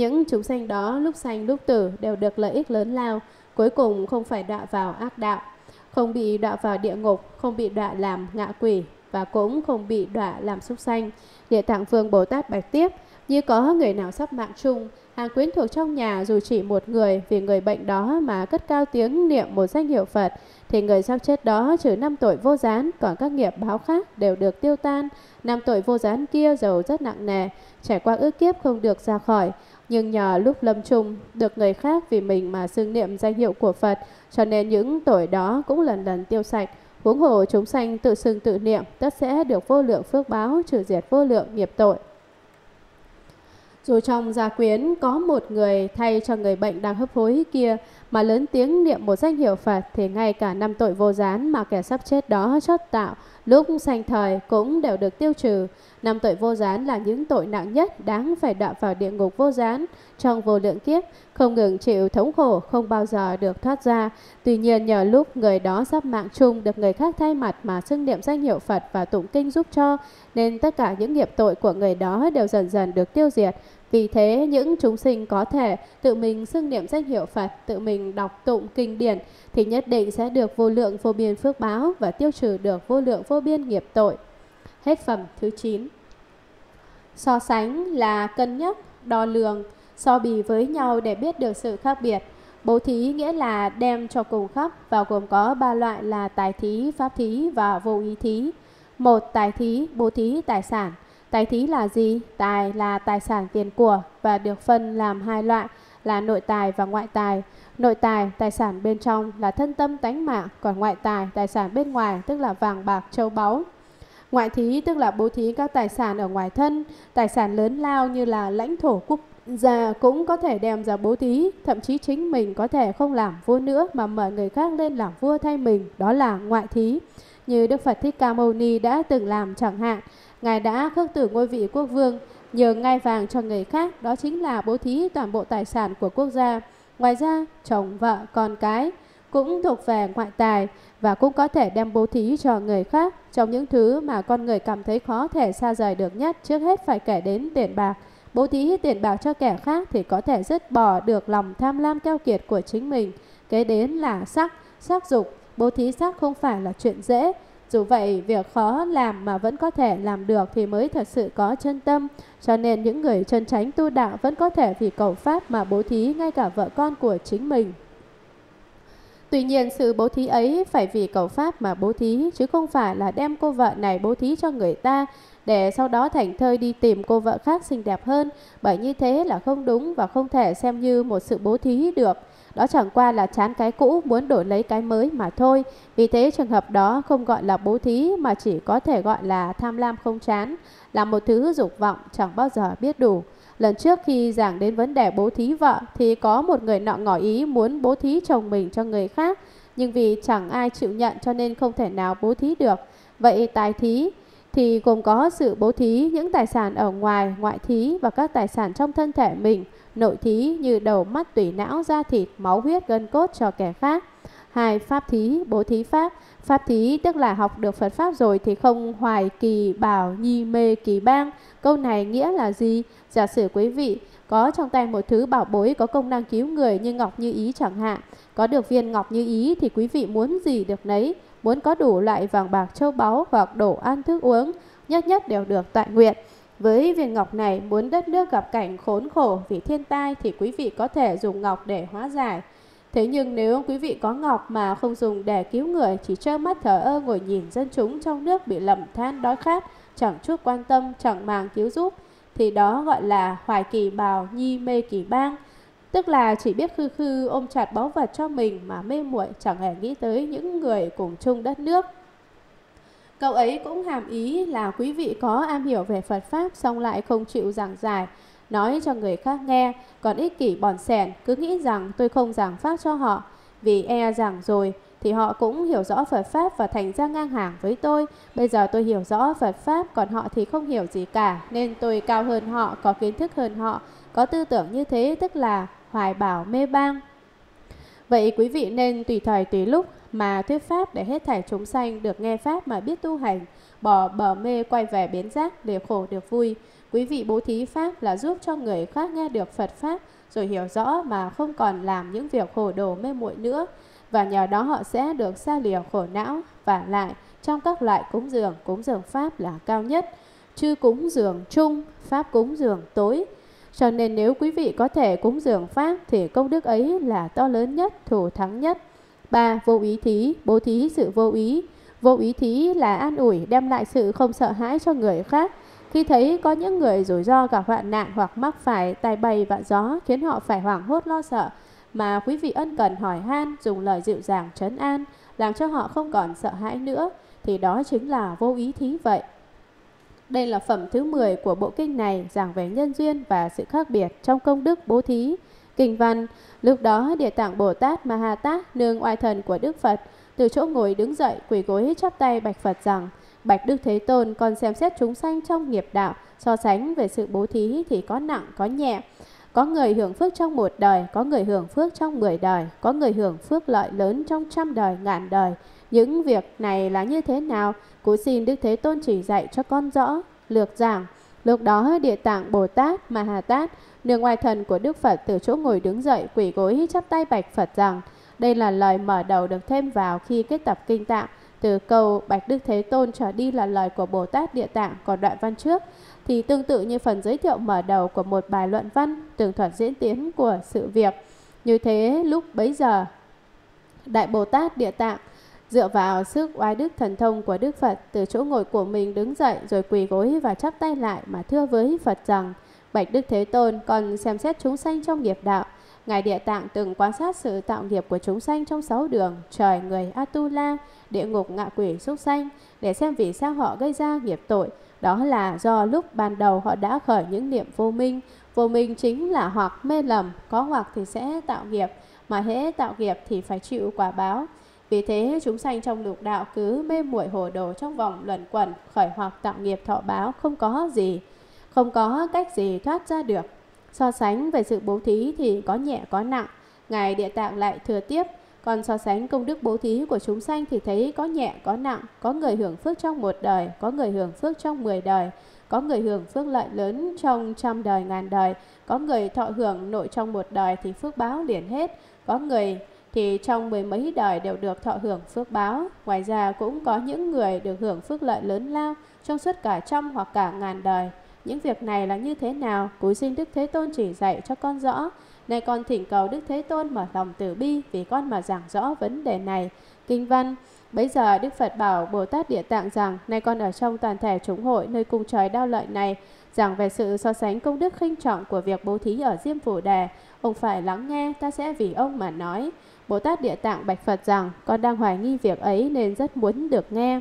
Speaker 1: Những chúng sanh đó lúc sanh lúc tử đều được lợi ích lớn lao, cuối cùng không phải đọa vào ác đạo, không bị đọa vào địa ngục, không bị đọa làm ngạ quỷ và cũng không bị đọa làm súc sanh. Địa Tạng Vương Bồ Tát bạch tiếp, như có người nào sắp mạng chung, hàng quyến thuộc trong nhà dù chỉ một người vì người bệnh đó mà cất cao tiếng niệm một danh hiệu Phật, thì người sắp chết đó trừ năm tội vô gián, còn các nghiệp báo khác đều được tiêu tan. Năm tội vô gián kia giàu rất nặng nề, trải qua ước kiếp không được ra khỏi nhưng nhờ lúc lâm chung được người khác vì mình mà xưng niệm danh hiệu của Phật, cho nên những tội đó cũng lần lần tiêu sạch. Huống hồ chúng sanh tự xưng tự niệm, tất sẽ được vô lượng phước báo trừ diệt vô lượng nghiệp tội. Dù trong gia quyến có một người thay cho người bệnh đang hấp hối kia mà lớn tiếng niệm một danh hiệu Phật thì ngay cả năm tội vô gián mà kẻ sắp chết đó chót tạo lúc sanh thời cũng đều được tiêu trừ. Năm tội vô gián là những tội nặng nhất đáng phải đọa vào địa ngục vô gián trong vô lượng kiếp, không ngừng chịu thống khổ không bao giờ được thoát ra. Tuy nhiên nhờ lúc người đó sắp mạng chung được người khác thay mặt mà xưng niệm danh hiệu Phật và tụng kinh giúp cho, nên tất cả những nghiệp tội của người đó đều dần dần được tiêu diệt, vì thế, những chúng sinh có thể tự mình xưng niệm danh hiệu Phật, tự mình đọc tụng kinh điển, thì nhất định sẽ được vô lượng vô biên phước báo và tiêu trừ được vô lượng vô biên nghiệp tội. Hết phẩm thứ 9 So sánh là cân nhắc, đo lường, so bì với nhau để biết được sự khác biệt. Bố thí nghĩa là đem cho cùng khắp và gồm có ba loại là tài thí, pháp thí và vô ý thí. một Tài thí, bố thí tài sản. Tài thí là gì? Tài là tài sản tiền của và được phân làm hai loại là nội tài và ngoại tài. Nội tài, tài sản bên trong là thân tâm tánh mạng, còn ngoại tài, tài sản bên ngoài tức là vàng bạc châu báu. Ngoại thí tức là bố thí các tài sản ở ngoài thân, tài sản lớn lao như là lãnh thổ quốc gia cũng có thể đem ra bố thí, thậm chí chính mình có thể không làm vua nữa mà mời người khác lên làm vua thay mình, đó là ngoại thí. Như Đức Phật Thích Ca Mâu Ni đã từng làm chẳng hạn, Ngài đã khước từ ngôi vị quốc vương, nhờ ngai vàng cho người khác, đó chính là bố thí toàn bộ tài sản của quốc gia. Ngoài ra, chồng, vợ, con cái cũng thuộc về ngoại tài và cũng có thể đem bố thí cho người khác. Trong những thứ mà con người cảm thấy khó thể xa rời được nhất, trước hết phải kể đến tiền bạc. Bố thí tiền bạc cho kẻ khác thì có thể dứt bỏ được lòng tham lam keo kiệt của chính mình. Kế đến là sắc, sắc dục. Bố thí sắc không phải là chuyện dễ, dù vậy, việc khó làm mà vẫn có thể làm được thì mới thật sự có chân tâm. Cho nên những người chân tránh tu đạo vẫn có thể vì cầu Pháp mà bố thí ngay cả vợ con của chính mình. Tuy nhiên sự bố thí ấy phải vì cầu Pháp mà bố thí chứ không phải là đem cô vợ này bố thí cho người ta để sau đó thành thơi đi tìm cô vợ khác xinh đẹp hơn bởi như thế là không đúng và không thể xem như một sự bố thí được. Đó chẳng qua là chán cái cũ muốn đổi lấy cái mới mà thôi. Vì thế trường hợp đó không gọi là bố thí mà chỉ có thể gọi là tham lam không chán, là một thứ dục vọng chẳng bao giờ biết đủ. Lần trước khi giảng đến vấn đề bố thí vợ thì có một người nọ ngỏ ý muốn bố thí chồng mình cho người khác, nhưng vì chẳng ai chịu nhận cho nên không thể nào bố thí được. Vậy tài thí thì gồm có sự bố thí những tài sản ở ngoài, ngoại thí và các tài sản trong thân thể mình – nội thí như đầu mắt tủy não da thịt máu huyết gân cốt cho kẻ khác hai pháp thí bố thí pháp pháp thí tức là học được phật pháp rồi thì không hoài kỳ bảo nhi mê kỳ bang câu này nghĩa là gì giả sử quý vị có trong tay một thứ bảo bối có công năng cứu người như ngọc như ý chẳng hạn có được viên ngọc như ý thì quý vị muốn gì được nấy muốn có đủ loại vàng bạc châu báu hoặc đồ ăn thức uống nhất nhất đều được tại nguyện với viên ngọc này, muốn đất nước gặp cảnh khốn khổ vì thiên tai thì quý vị có thể dùng ngọc để hóa giải. Thế nhưng nếu quý vị có ngọc mà không dùng để cứu người, chỉ trơ mắt thở ơ ngồi nhìn dân chúng trong nước bị lầm than đói khát, chẳng chút quan tâm, chẳng màng cứu giúp, thì đó gọi là hoài kỳ bào nhi mê kỳ bang. Tức là chỉ biết khư khư ôm chặt báu vật cho mình mà mê muội chẳng hề nghĩ tới những người cùng chung đất nước. Câu ấy cũng hàm ý là quý vị có am hiểu về Phật Pháp xong lại không chịu giảng giải, nói cho người khác nghe, còn ích kỷ bòn sẻn cứ nghĩ rằng tôi không giảng Pháp cho họ, vì e giảng rồi thì họ cũng hiểu rõ Phật Pháp và thành ra ngang hàng với tôi. Bây giờ tôi hiểu rõ Phật Pháp, còn họ thì không hiểu gì cả, nên tôi cao hơn họ, có kiến thức hơn họ, có tư tưởng như thế tức là hoài bảo mê bang. Vậy quý vị nên tùy thời tùy lúc mà thuyết pháp để hết thảy chúng sanh được nghe pháp mà biết tu hành, bỏ bờ mê quay về biến giác để khổ được vui. Quý vị bố thí pháp là giúp cho người khác nghe được Phật pháp rồi hiểu rõ mà không còn làm những việc khổ đồ mê muội nữa và nhờ đó họ sẽ được xa lìa khổ não và lại trong các loại cúng dường, cúng dường pháp là cao nhất, chư cúng dường chung, pháp cúng dường tối. Cho nên nếu quý vị có thể cúng dường pháp thì công đức ấy là to lớn nhất, thủ thắng nhất. 3. Vô ý thí, bố thí sự vô ý. Vô ý thí là an ủi, đem lại sự không sợ hãi cho người khác. Khi thấy có những người rủi ro gặp hoạn nạn hoặc mắc phải tai bay và gió khiến họ phải hoảng hốt lo sợ, mà quý vị ân cần hỏi han, dùng lời dịu dàng trấn an, làm cho họ không còn sợ hãi nữa, thì đó chính là vô ý thí vậy. Đây là phẩm thứ 10 của bộ kinh này giảng về nhân duyên và sự khác biệt trong công đức bố thí kinh văn. Lúc đó Địa Tạng Bồ Tát Ma Tát nương oai thần của Đức Phật từ chỗ ngồi đứng dậy quỳ gối chắp tay bạch Phật rằng Bạch Đức Thế Tôn còn xem xét chúng sanh trong nghiệp đạo so sánh về sự bố thí thì có nặng có nhẹ. Có người hưởng phước trong một đời, có người hưởng phước trong mười đời, có người hưởng phước lợi lớn trong trăm đời, ngàn đời. Những việc này là như thế nào? Cú xin Đức Thế Tôn chỉ dạy cho con rõ, lược giảng. Lúc đó Địa Tạng Bồ Tát, Mà Hà Tát Nương ngoài thần của Đức Phật từ chỗ ngồi đứng dậy quỳ gối chắp tay bạch Phật rằng đây là lời mở đầu được thêm vào khi kết tập kinh tạng từ câu Bạch Đức Thế Tôn trở đi là lời của Bồ Tát Địa Tạng còn đoạn văn trước thì tương tự như phần giới thiệu mở đầu của một bài luận văn tường thuật diễn tiến của sự việc. Như thế lúc bấy giờ Đại Bồ Tát Địa Tạng dựa vào sức oai đức thần thông của Đức Phật từ chỗ ngồi của mình đứng dậy rồi quỳ gối và chắp tay lại mà thưa với Phật rằng Bạch Đức Thế Tôn còn xem xét chúng sanh trong nghiệp đạo. Ngài Địa Tạng từng quan sát sự tạo nghiệp của chúng sanh trong sáu đường, trời, người, Atula, địa ngục, ngạ quỷ, súc sanh, để xem vì sao họ gây ra nghiệp tội. Đó là do lúc ban đầu họ đã khởi những niệm vô minh. Vô minh chính là hoặc mê lầm, có hoặc thì sẽ tạo nghiệp, mà hễ tạo nghiệp thì phải chịu quả báo. Vì thế, chúng sanh trong lục đạo cứ mê muội hồ đồ trong vòng luẩn quẩn, khởi hoặc tạo nghiệp thọ báo không có gì không có cách gì thoát ra được. So sánh về sự bố thí thì có nhẹ có nặng, Ngài Địa Tạng lại thừa tiếp, còn so sánh công đức bố thí của chúng sanh thì thấy có nhẹ có nặng, có người hưởng phước trong một đời, có người hưởng phước trong mười đời, có người hưởng phước lợi lớn trong trăm đời ngàn đời, có người thọ hưởng nội trong một đời thì phước báo liền hết, có người thì trong mười mấy đời đều được thọ hưởng phước báo. Ngoài ra cũng có những người được hưởng phước lợi lớn lao trong suốt cả trăm hoặc cả ngàn đời. Những việc này là như thế nào, cúi xin Đức Thế Tôn chỉ dạy cho con rõ. Nay con thỉnh cầu Đức Thế Tôn mở lòng từ bi vì con mà giảng rõ vấn đề này. Kinh văn Bây giờ Đức Phật bảo Bồ Tát Địa Tạng rằng Nay con ở trong toàn thể chúng hội nơi cung trời đau lợi này Rằng về sự so sánh công đức khinh trọng của việc bố thí ở Diêm Phủ Đà Ông phải lắng nghe ta sẽ vì ông mà nói Bồ Tát Địa Tạng bạch Phật rằng Con đang hoài nghi việc ấy nên rất muốn được nghe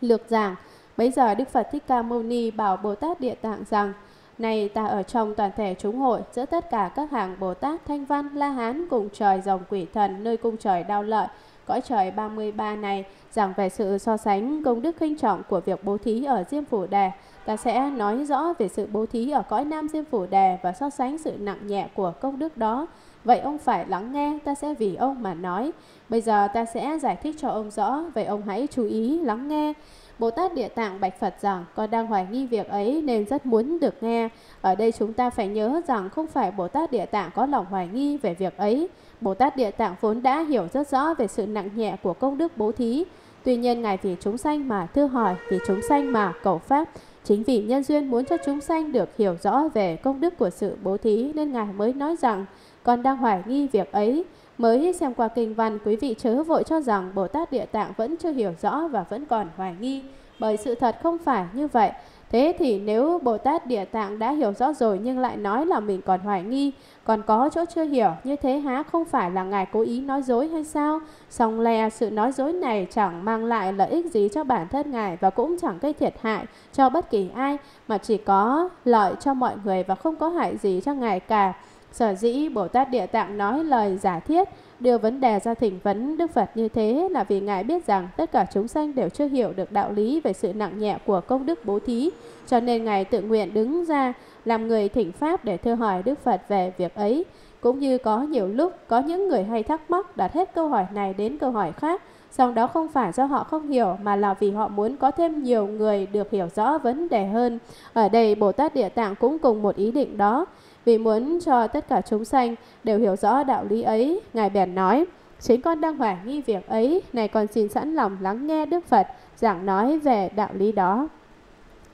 Speaker 1: Lược giảng bây giờ Đức Phật Thích Ca Mâu Ni bảo Bồ Tát Địa Tạng rằng, này ta ở trong toàn thể chúng hội giữa tất cả các hàng Bồ Tát, Thanh Văn, La Hán cùng trời dòng quỷ thần nơi cung trời đau lợi, cõi trời 33 này rằng về sự so sánh công đức khinh trọng của việc bố thí ở Diêm Phủ Đề. Ta sẽ nói rõ về sự bố thí ở cõi Nam Diêm Phủ Đề và so sánh sự nặng nhẹ của công đức đó. Vậy ông phải lắng nghe, ta sẽ vì ông mà nói. Bây giờ ta sẽ giải thích cho ông rõ, vậy ông hãy chú ý lắng nghe. Bồ Tát Địa Tạng bạch Phật rằng con đang hoài nghi việc ấy nên rất muốn được nghe. Ở đây chúng ta phải nhớ rằng không phải Bồ Tát Địa Tạng có lòng hoài nghi về việc ấy. Bồ Tát Địa Tạng vốn đã hiểu rất rõ về sự nặng nhẹ của công đức bố thí. Tuy nhiên Ngài vì chúng sanh mà thưa hỏi, vì chúng sanh mà cầu Pháp. Chính vì nhân duyên muốn cho chúng sanh được hiểu rõ về công đức của sự bố thí nên Ngài mới nói rằng con đang hoài nghi việc ấy. Mới xem qua kinh văn, quý vị chớ vội cho rằng Bồ Tát Địa Tạng vẫn chưa hiểu rõ và vẫn còn hoài nghi, bởi sự thật không phải như vậy. Thế thì nếu Bồ Tát Địa Tạng đã hiểu rõ rồi nhưng lại nói là mình còn hoài nghi, còn có chỗ chưa hiểu, như thế há không phải là Ngài cố ý nói dối hay sao? Song lè sự nói dối này chẳng mang lại lợi ích gì cho bản thân Ngài và cũng chẳng gây thiệt hại cho bất kỳ ai, mà chỉ có lợi cho mọi người và không có hại gì cho Ngài cả. Sở dĩ Bồ Tát Địa Tạng nói lời giả thiết, đưa vấn đề ra thỉnh vấn Đức Phật như thế là vì Ngài biết rằng tất cả chúng sanh đều chưa hiểu được đạo lý về sự nặng nhẹ của công đức bố thí, cho nên Ngài tự nguyện đứng ra làm người thỉnh Pháp để thưa hỏi Đức Phật về việc ấy. Cũng như có nhiều lúc có những người hay thắc mắc đặt hết câu hỏi này đến câu hỏi khác, song đó không phải do họ không hiểu mà là vì họ muốn có thêm nhiều người được hiểu rõ vấn đề hơn. Ở đây Bồ Tát Địa Tạng cũng cùng một ý định đó. Vì muốn cho tất cả chúng sanh đều hiểu rõ đạo lý ấy, Ngài bèn nói, Chính con đang hoài nghi việc ấy, này con xin sẵn lòng lắng nghe Đức Phật giảng nói về đạo lý đó.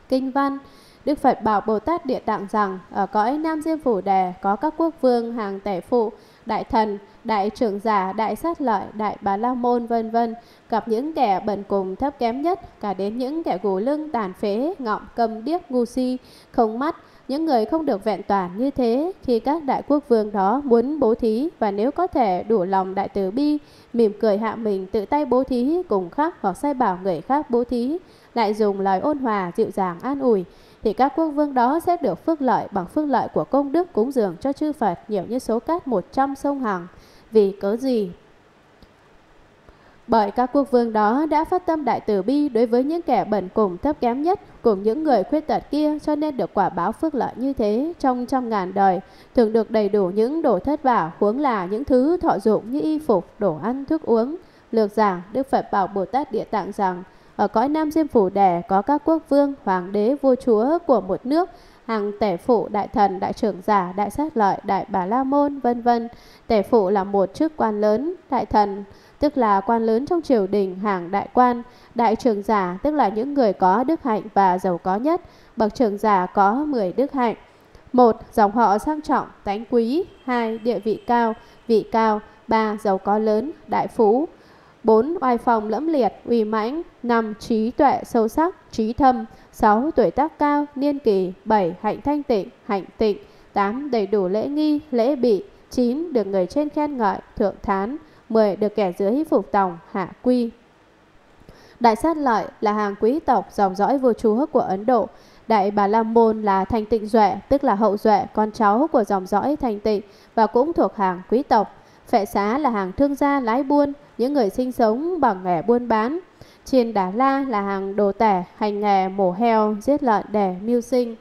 Speaker 1: Kinh văn Đức Phật bảo Bồ Tát Địa Tạng rằng, ở cõi Nam Diêm Phủ Đề có các quốc vương hàng tể phụ, đại thần, đại trưởng giả, đại sát lợi, đại bà la môn vân vân gặp những kẻ bần cùng thấp kém nhất, cả đến những kẻ gù lưng tàn phế, ngọng cầm điếc ngu si, không mắt, những người không được vẹn toàn như thế khi các đại quốc vương đó muốn bố thí và nếu có thể đủ lòng đại từ bi, mỉm cười hạ mình tự tay bố thí cùng khác hoặc sai bảo người khác bố thí, lại dùng lời ôn hòa dịu dàng an ủi, thì các quốc vương đó sẽ được phước lợi bằng phước lợi của công đức cúng dường cho chư Phật nhiều như số cát 100 sông Hằng. Vì cớ gì bởi các quốc vương đó đã phát tâm đại từ bi đối với những kẻ bẩn cùng thấp kém nhất cùng những người khuyết tật kia cho nên được quả báo phước lợi như thế trong trăm ngàn đời, thường được đầy đủ những đồ thất và huống là những thứ thọ dụng như y phục, đồ ăn, thức uống. Lược giảng, Đức Phật bảo Bồ Tát Địa Tạng rằng, ở cõi Nam Diêm Phủ Đẻ có các quốc vương, hoàng đế, vua chúa của một nước, hàng tể phụ, đại thần, đại trưởng giả, đại sát lợi, đại bà la môn, vân vân. Tể phụ là một chức quan lớn, đại thần tức là quan lớn trong triều đình hàng đại quan, đại trưởng giả tức là những người có đức hạnh và giàu có nhất, bậc trưởng giả có 10 đức hạnh. một Dòng họ sang trọng, tánh quý. 2. Địa vị cao, vị cao. 3. Giàu có lớn, đại phú. 4. Oai phòng lẫm liệt, uy mãnh. 5. Trí tuệ sâu sắc, trí thâm. 6. Tuổi tác cao, niên kỳ. 7. Hạnh thanh tịnh, hạnh tịnh. 8. Đầy đủ lễ nghi, lễ bị. 9. Được người trên khen ngợi, thượng thán. 10 được kẻ dưới phục tòng hạ quy. Đại sát lợi là hàng quý tộc dòng dõi vua chúa của Ấn Độ. Đại Bà La Môn là thành tịnh duệ, tức là hậu duệ, con cháu của dòng dõi thành tịnh và cũng thuộc hàng quý tộc. Phệ xá là hàng thương gia lái buôn, những người sinh sống bằng nghề buôn bán. Chiền Đà La là hàng đồ tẻ, hành nghề mổ heo, giết lợn để mưu sinh.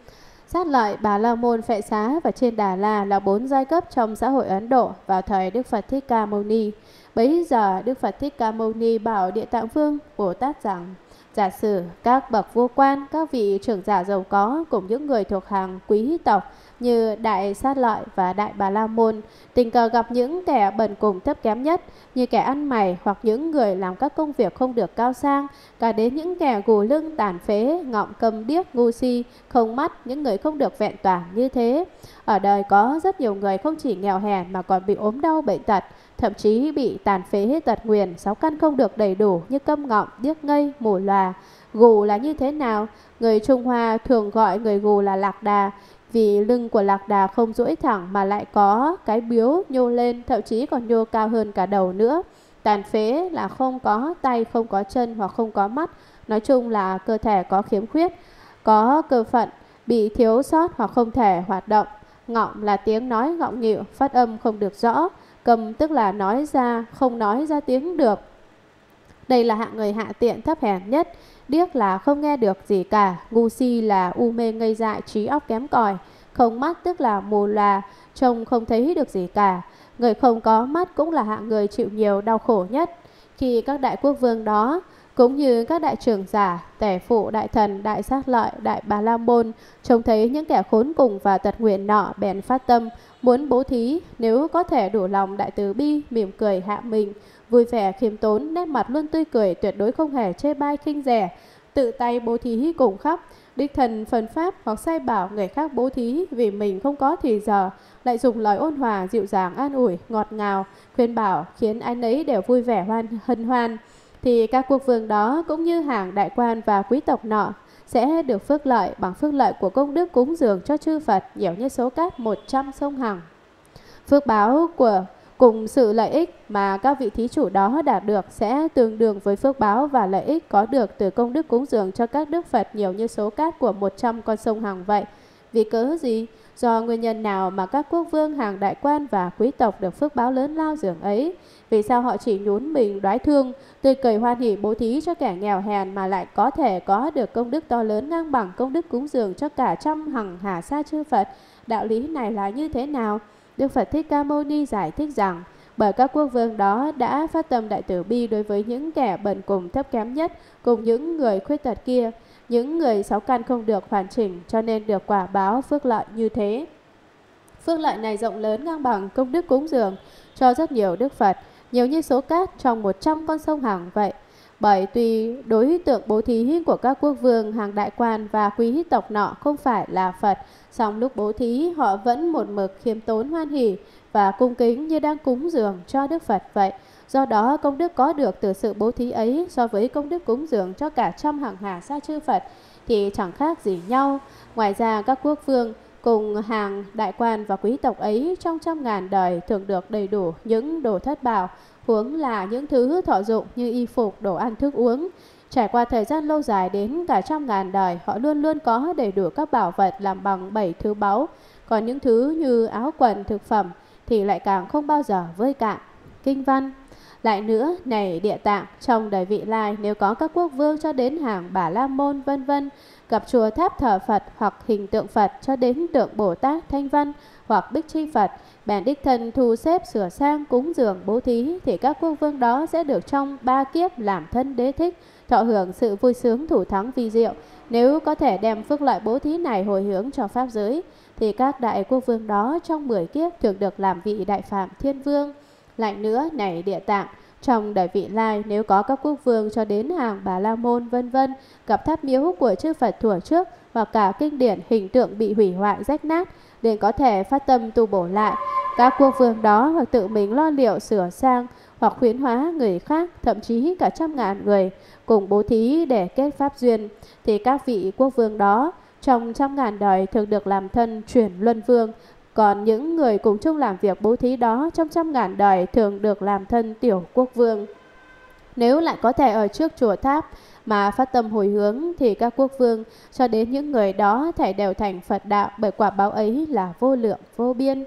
Speaker 1: Sát lợi Bà La Môn Phệ Xá và Trên Đà La là bốn giai cấp trong xã hội Ấn Độ vào thời Đức Phật Thích Ca Mâu Ni. Bấy giờ Đức Phật Thích Ca Mâu Ni bảo Địa Tạng Vương Bồ Tát rằng Giả sử các bậc vua quan, các vị trưởng giả giàu có cùng những người thuộc hàng quý tộc như Đại Sát Lợi và Đại Bà La Môn tình cờ gặp những kẻ bần cùng thấp kém nhất như kẻ ăn mày hoặc những người làm các công việc không được cao sang, cả đến những kẻ gù lưng tàn phế, ngọng cầm điếc, ngu si, không mắt, những người không được vẹn toàn như thế. Ở đời có rất nhiều người không chỉ nghèo hèn mà còn bị ốm đau bệnh tật, thậm chí bị tàn phế hết tật nguyền, sáu căn không được đầy đủ như câm ngọng, điếc ngây, mù lòa. Gù là như thế nào? Người Trung Hoa thường gọi người gù là lạc đà, vì lưng của lạc đà không duỗi thẳng mà lại có cái biếu nhô lên, thậm chí còn nhô cao hơn cả đầu nữa. Tàn phế là không có tay, không có chân hoặc không có mắt, nói chung là cơ thể có khiếm khuyết, có cơ phận, bị thiếu sót hoặc không thể hoạt động. Ngọng là tiếng nói ngọng nghịu, phát âm không được rõ. Cầm tức là nói ra, không nói ra tiếng được. Đây là hạng người hạ tiện thấp hèn nhất, điếc là không nghe được gì cả, ngu si là u mê ngây dại trí óc kém cỏi, không mắt tức là mù là, trông không thấy được gì cả. Người không có mắt cũng là hạng người chịu nhiều đau khổ nhất. Khi các đại quốc vương đó cũng như các đại trưởng giả, tẻ phụ, đại thần, đại sát lợi, đại bà la môn, trông thấy những kẻ khốn cùng và tật nguyện nọ bèn phát tâm, muốn bố thí, nếu có thể đủ lòng đại từ bi, mỉm cười hạ mình, vui vẻ khiêm tốn, nét mặt luôn tươi cười, tuyệt đối không hề chê bai khinh rẻ, tự tay bố thí cùng khắp, đích thần phần pháp hoặc sai bảo người khác bố thí vì mình không có thì giờ, lại dùng lời ôn hòa, dịu dàng, an ủi, ngọt ngào, khuyên bảo khiến ai ấy đều vui vẻ hoan hân hoan thì các quốc vương đó cũng như hàng đại quan và quý tộc nọ sẽ được phước lợi bằng phước lợi của công đức cúng dường cho chư Phật nhiều như số cát 100 sông Hằng. Phước báo của cùng sự lợi ích mà các vị thí chủ đó đạt được sẽ tương đương với phước báo và lợi ích có được từ công đức cúng dường cho các đức Phật nhiều như số cát của 100 con sông Hằng vậy. Vì cớ gì? Do nguyên nhân nào mà các quốc vương hàng đại quan và quý tộc được phước báo lớn lao dường ấy vì sao họ chỉ nhún mình đoái thương, tươi cười hoan hỷ bố thí cho kẻ nghèo hèn mà lại có thể có được công đức to lớn ngang bằng công đức cúng dường cho cả trăm hằng hà sa chư Phật. Đạo lý này là như thế nào? Đức Phật Thích Ca Mâu Ni giải thích rằng, bởi các quốc vương đó đã phát tâm đại tử bi đối với những kẻ bần cùng thấp kém nhất, cùng những người khuyết tật kia, những người sáu căn không được hoàn chỉnh cho nên được quả báo phước lợi như thế. Phước lợi này rộng lớn ngang bằng công đức cúng dường cho rất nhiều Đức Phật nhiều như số cát trong 100 con sông Hằng vậy. Bởi tùy đối tượng bố thí của các quốc vương, hàng đại quan và quý tộc nọ không phải là Phật, song lúc bố thí họ vẫn một mực khiêm tốn hoan hỉ và cung kính như đang cúng dường cho Đức Phật vậy. Do đó công đức có được từ sự bố thí ấy so với công đức cúng dường cho cả trăm hàng hà sa chư Phật thì chẳng khác gì nhau. Ngoài ra các quốc vương cùng hàng đại quan và quý tộc ấy trong trăm ngàn đời thường được đầy đủ những đồ thất bảo, huống là những thứ thọ dụng như y phục, đồ ăn thức uống. Trải qua thời gian lâu dài đến cả trăm ngàn đời, họ luôn luôn có đầy đủ các bảo vật làm bằng bảy thứ báu, còn những thứ như áo quần, thực phẩm thì lại càng không bao giờ vơi cạn. Kinh văn lại nữa, này địa tạng, trong đời vị lai nếu có các quốc vương cho đến hàng bà La Môn vân vân gặp chùa tháp thờ Phật hoặc hình tượng Phật cho đến tượng Bồ Tát Thanh Văn hoặc Bích Chi Phật, bèn đích thân thu xếp sửa sang cúng dường bố thí thì các quốc vương đó sẽ được trong ba kiếp làm thân đế thích, thọ hưởng sự vui sướng thủ thắng vi diệu. Nếu có thể đem phước lợi bố thí này hồi hướng cho pháp giới, thì các đại quốc vương đó trong 10 kiếp thường được làm vị đại phạm thiên vương. Lạnh nữa, này địa tạng, trong đại vị lai, nếu có các quốc vương cho đến hàng Bà La Môn vân vân gặp tháp miếu của chư Phật thuở trước hoặc cả kinh điển hình tượng bị hủy hoại rách nát, liền có thể phát tâm tu bổ lại. Các quốc vương đó hoặc tự mình lo liệu sửa sang hoặc khuyến hóa người khác, thậm chí cả trăm ngàn người cùng bố thí để kết pháp duyên, thì các vị quốc vương đó trong trăm ngàn đời thường được làm thân chuyển luân vương còn những người cùng chung làm việc bố thí đó trong trăm ngàn đời thường được làm thân tiểu quốc vương. Nếu lại có thể ở trước chùa tháp mà phát tâm hồi hướng thì các quốc vương cho đến những người đó thể đều thành Phật đạo bởi quả báo ấy là vô lượng vô biên.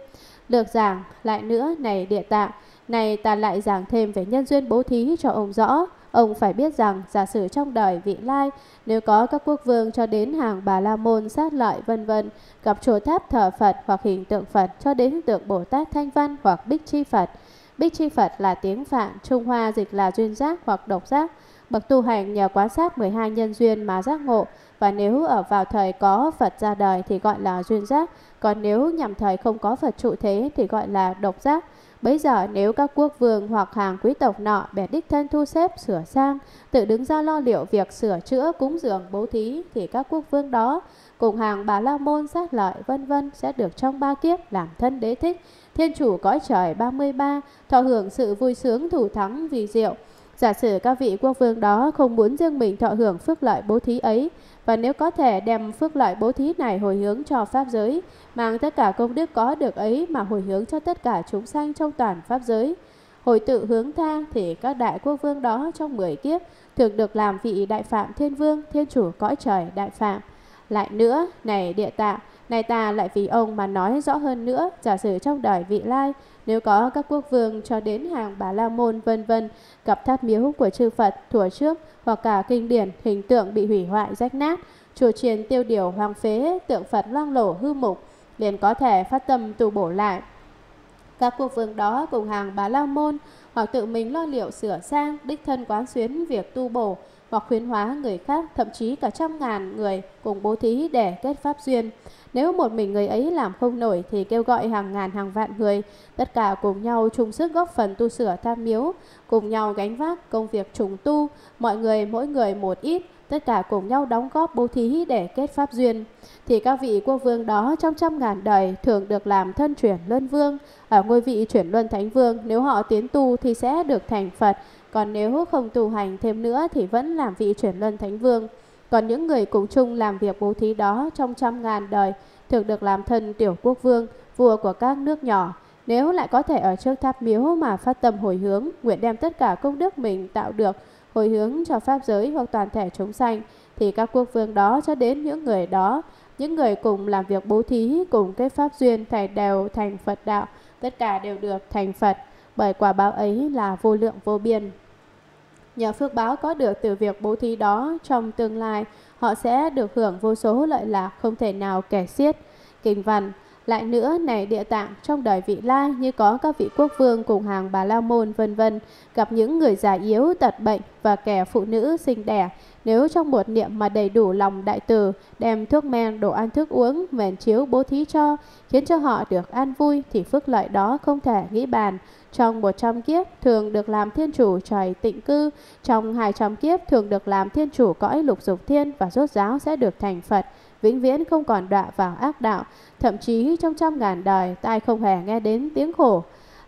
Speaker 1: Được giảng lại nữa này địa tạng, này ta lại giảng thêm về nhân duyên bố thí cho ông rõ. Ông phải biết rằng giả sử trong đời vị lai, nếu có các quốc vương cho đến hàng bà la môn sát lợi vân vân, gặp chùa tháp thờ Phật hoặc hình tượng Phật cho đến tượng Bồ Tát Thanh Văn hoặc Bích Chi Phật. Bích Chi Phật là tiếng Phạn, Trung Hoa dịch là duyên giác hoặc độc giác. Bậc tu hành nhờ quan sát 12 nhân duyên mà giác ngộ và nếu ở vào thời có Phật ra đời thì gọi là duyên giác, còn nếu nhằm thời không có Phật trụ thế thì gọi là độc giác. Bây giờ nếu các quốc vương hoặc hàng quý tộc nọ bè đích thân thu xếp sửa sang, tự đứng ra lo liệu việc sửa chữa cúng dường bố thí thì các quốc vương đó cùng hàng bà la môn sát lợi vân vân sẽ được trong ba kiếp làm thân đế thích, thiên chủ cõi trời 33, thọ hưởng sự vui sướng thủ thắng vì diệu. Giả sử các vị quốc vương đó không muốn riêng mình thọ hưởng phước lợi bố thí ấy, và nếu có thể đem phước lợi bố thí này hồi hướng cho Pháp giới, mang tất cả công đức có được ấy mà hồi hướng cho tất cả chúng sanh trong toàn Pháp giới. Hồi tự hướng tha thì các đại quốc vương đó trong 10 kiếp thường được làm vị đại phạm thiên vương, thiên chủ cõi trời đại phạm. Lại nữa, này địa tạng, này ta lại vì ông mà nói rõ hơn nữa, giả sử trong đời vị lai, nếu có các quốc vương cho đến hàng Bà La Môn vân vân gặp tháp miếu của chư Phật thuở trước hoặc cả kinh điển hình tượng bị hủy hoại rách nát, chùa chiền tiêu điều hoang phế, tượng Phật loang lổ hư mục, liền có thể phát tâm tu bổ lại. Các quốc vương đó cùng hàng Bà La Môn hoặc tự mình lo liệu sửa sang, đích thân quán xuyến việc tu bổ hoặc khuyến hóa người khác, thậm chí cả trăm ngàn người cùng bố thí để kết pháp duyên. Nếu một mình người ấy làm không nổi thì kêu gọi hàng ngàn hàng vạn người, tất cả cùng nhau chung sức góp phần tu sửa tham miếu, cùng nhau gánh vác công việc trùng tu, mọi người mỗi người một ít, tất cả cùng nhau đóng góp bố thí để kết pháp duyên. Thì các vị quốc vương đó trong trăm ngàn đời thường được làm thân chuyển luân vương, ở ngôi vị chuyển luân thánh vương nếu họ tiến tu thì sẽ được thành Phật, còn nếu không tu hành thêm nữa thì vẫn làm vị chuyển luân thánh vương. Còn những người cùng chung làm việc bố thí đó trong trăm ngàn đời thường được làm thân tiểu quốc vương, vua của các nước nhỏ. Nếu lại có thể ở trước tháp miếu mà phát tâm hồi hướng, nguyện đem tất cả công đức mình tạo được hồi hướng cho pháp giới hoặc toàn thể chúng sanh, thì các quốc vương đó cho đến những người đó, những người cùng làm việc bố thí, cùng kết pháp duyên thành đều thành Phật đạo, tất cả đều được thành Phật, bởi quả báo ấy là vô lượng vô biên. Nhờ phước báo có được từ việc bố thí đó trong tương lai, họ sẽ được hưởng vô số lợi lạc không thể nào kể xiết. Kinh văn lại nữa này địa tạng trong đời vị lai như có các vị quốc vương cùng hàng bà la môn vân vân gặp những người già yếu tật bệnh và kẻ phụ nữ sinh đẻ nếu trong một niệm mà đầy đủ lòng đại từ đem thuốc men đồ ăn thức uống mền chiếu bố thí cho khiến cho họ được an vui thì phước lợi đó không thể nghĩ bàn trong 100 kiếp thường được làm thiên chủ trời tịnh cư, trong 200 kiếp thường được làm thiên chủ cõi lục dục thiên và rốt giáo sẽ được thành Phật, vĩnh viễn không còn đọa vào ác đạo, thậm chí trong trăm ngàn đời tai không hề nghe đến tiếng khổ.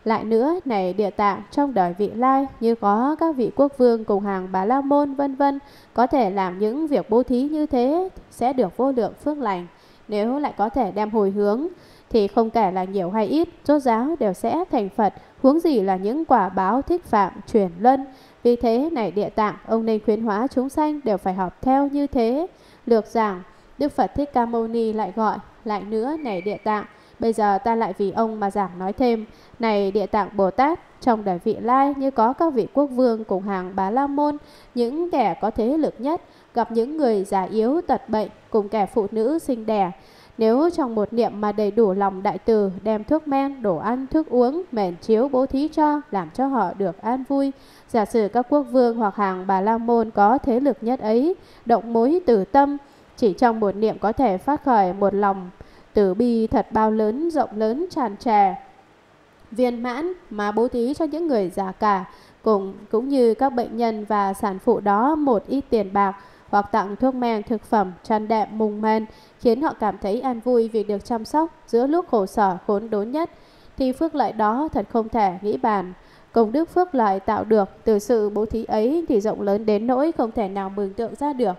Speaker 1: Lại nữa, này địa tạng trong đời vị lai như có các vị quốc vương cùng hàng bà la môn vân vân có thể làm những việc bố thí như thế sẽ được vô lượng phước lành. Nếu lại có thể đem hồi hướng thì không kể là nhiều hay ít, rốt giáo đều sẽ thành Phật, huống gì là những quả báo thích phạm chuyển luân. Vì thế này địa tạng, ông nên khuyến hóa chúng sanh đều phải học theo như thế. Lược giảng, Đức Phật Thích Ca Mâu Ni lại gọi, lại nữa này địa tạng, bây giờ ta lại vì ông mà giảng nói thêm, này địa tạng Bồ Tát, trong đời vị lai như có các vị quốc vương cùng hàng bà la môn, những kẻ có thế lực nhất, gặp những người già yếu tật bệnh cùng kẻ phụ nữ sinh đẻ, nếu trong một niệm mà đầy đủ lòng đại từ đem thuốc men, đồ ăn, thức uống, mền chiếu bố thí cho, làm cho họ được an vui. Giả sử các quốc vương hoặc hàng bà la môn có thế lực nhất ấy, động mối từ tâm, chỉ trong một niệm có thể phát khởi một lòng từ bi thật bao lớn, rộng lớn, tràn trề, viên mãn mà bố thí cho những người già cả, cùng cũng như các bệnh nhân và sản phụ đó một ít tiền bạc hoặc tặng thuốc men thực phẩm tràn đệm mùng men khiến họ cảm thấy an vui vì được chăm sóc giữa lúc khổ sở khốn đốn nhất, thì phước lợi đó thật không thể nghĩ bàn. Công đức phước lợi tạo được từ sự bố thí ấy thì rộng lớn đến nỗi không thể nào mường tượng ra được.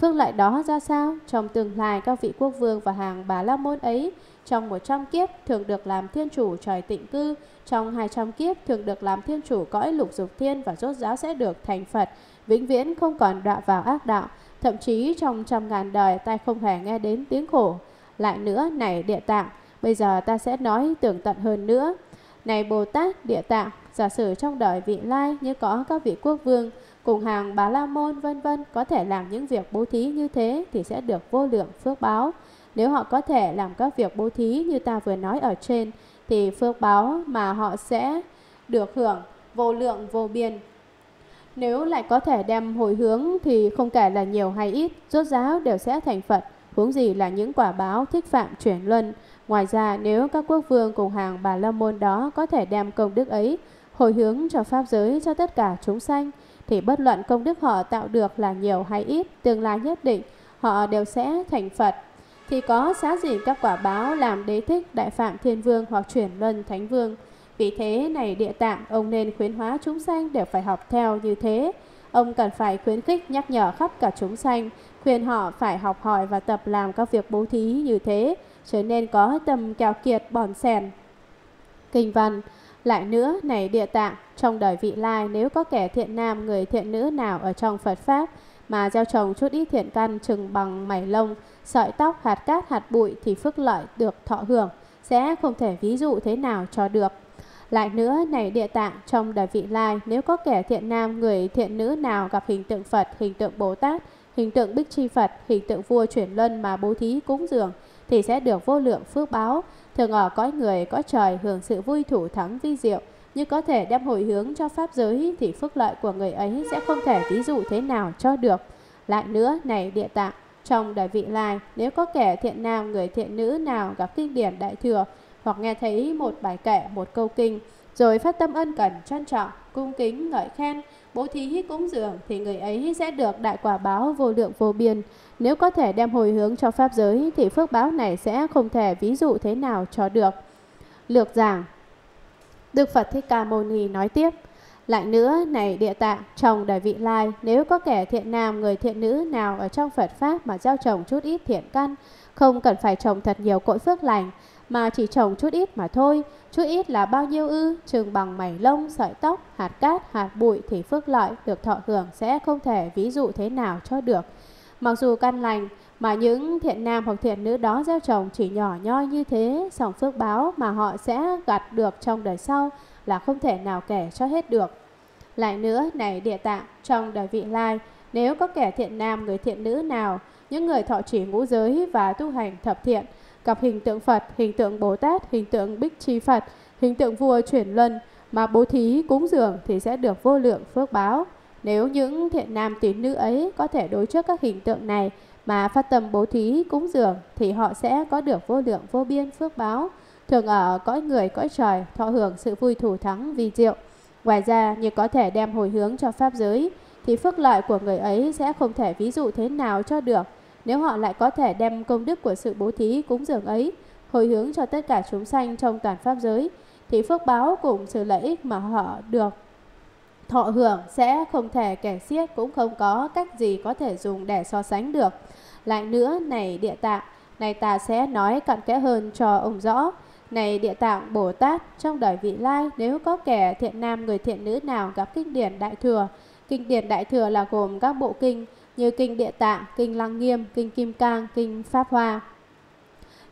Speaker 1: Phước lợi đó ra sao? Trong tương lai các vị quốc vương và hàng bà la môn ấy trong 100 kiếp thường được làm thiên chủ trời tịnh cư, trong 200 kiếp thường được làm thiên chủ cõi lục dục thiên và rốt ráo sẽ được thành Phật, vĩnh viễn không còn đọa vào ác đạo. Thậm chí trong trăm ngàn đời ta không hề nghe đến tiếng khổ. Lại nữa, này địa tạng, bây giờ ta sẽ nói tường tận hơn nữa. Này Bồ Tát, địa tạng, giả sử trong đời vị lai như có các vị quốc vương cùng hàng bà la môn vân vân có thể làm những việc bố thí như thế thì sẽ được vô lượng phước báo. Nếu họ có thể làm các việc bố thí như ta vừa nói ở trên thì phước báo mà họ sẽ được hưởng vô lượng vô biên nếu lại có thể đem hồi hướng thì không kể là nhiều hay ít, rốt giáo đều sẽ thành Phật, huống gì là những quả báo thích phạm chuyển luân. Ngoài ra, nếu các quốc vương cùng hàng bà la môn đó có thể đem công đức ấy hồi hướng cho pháp giới cho tất cả chúng sanh, thì bất luận công đức họ tạo được là nhiều hay ít, tương lai nhất định, họ đều sẽ thành Phật. Thì có xá gì các quả báo làm đế thích đại phạm thiên vương hoặc chuyển luân thánh vương, vì thế này địa tạng, ông nên khuyến hóa chúng sanh đều phải học theo như thế. Ông cần phải khuyến khích nhắc nhở khắp cả chúng sanh, khuyên họ phải học hỏi và tập làm các việc bố thí như thế, trở nên có tâm keo kiệt bòn sèn. Kinh văn lại nữa, này địa tạng, trong đời vị lai nếu có kẻ thiện nam người thiện nữ nào ở trong Phật Pháp mà gieo trồng chút ít thiện căn chừng bằng mảy lông, sợi tóc, hạt cát, hạt bụi thì phước lợi được thọ hưởng, sẽ không thể ví dụ thế nào cho được. Lại nữa, này địa tạng, trong đời vị lai, nếu có kẻ thiện nam, người thiện nữ nào gặp hình tượng Phật, hình tượng Bồ Tát, hình tượng Bích Chi Phật, hình tượng vua chuyển luân mà bố thí cúng dường, thì sẽ được vô lượng phước báo, thường ở cõi người, có trời hưởng sự vui thủ thắng vi diệu. Như có thể đem hồi hướng cho Pháp giới thì phước lợi của người ấy sẽ không thể ví dụ thế nào cho được. Lại nữa, này địa tạng, trong đời vị lai, nếu có kẻ thiện nam, người thiện nữ nào gặp kinh điển đại thừa, hoặc nghe thấy một bài kệ, một câu kinh, rồi phát tâm ân cần, trân trọng, cung kính, ngợi khen, bố thí cúng dường thì người ấy sẽ được đại quả báo vô lượng vô biên. Nếu có thể đem hồi hướng cho pháp giới thì phước báo này sẽ không thể ví dụ thế nào cho được. Lược giảng Đức Phật Thích Ca Mâu Ni nói tiếp lại nữa, này địa tạng, chồng đời vị lai, nếu có kẻ thiện nam, người thiện nữ nào ở trong Phật Pháp mà gieo trồng chút ít thiện căn, không cần phải trồng thật nhiều cội phước lành, mà chỉ trồng chút ít mà thôi. Chút ít là bao nhiêu ư? Chừng bằng mảy lông, sợi tóc, hạt cát, hạt bụi thì phước lợi được thọ hưởng sẽ không thể ví dụ thế nào cho được. Mặc dù căn lành mà những thiện nam hoặc thiện nữ đó gieo trồng chỉ nhỏ nhoi như thế, sòng phước báo mà họ sẽ gặt được trong đời sau là không thể nào kể cho hết được. Lại nữa, này địa tạng, trong đời vị lai, nếu có kẻ thiện nam người thiện nữ nào, những người thọ trì ngũ giới và tu hành thập thiện, gặp hình tượng Phật, hình tượng Bồ Tát, hình tượng Bích Chi Phật, hình tượng vua chuyển luân mà bố thí cúng dường thì sẽ được vô lượng phước báo. Nếu những thiện nam tín nữ ấy có thể đối trước các hình tượng này mà phát tâm bố thí cúng dường thì họ sẽ có được vô lượng vô biên phước báo, thường ở cõi người cõi trời thọ hưởng sự vui thủ thắng vì diệu. Ngoài ra, như có thể đem hồi hướng cho pháp giới thì phước lợi của người ấy sẽ không thể ví dụ thế nào cho được nếu họ lại có thể đem công đức của sự bố thí cúng dường ấy hồi hướng cho tất cả chúng sanh trong toàn pháp giới, thì phước báo cùng sự lợi ích mà họ được thọ hưởng sẽ không thể kẻ xiết cũng không có cách gì có thể dùng để so sánh được. Lại nữa, này địa tạng, này ta sẽ nói cặn kẽ hơn cho ông rõ. Này địa tạng Bồ Tát, trong đời vị lai, nếu có kẻ thiện nam người thiện nữ nào gặp kinh điển đại thừa, kinh điển đại thừa là gồm các bộ kinh như Kinh Địa Tạng, Kinh Lăng Nghiêm, Kinh Kim Cang, Kinh Pháp Hoa.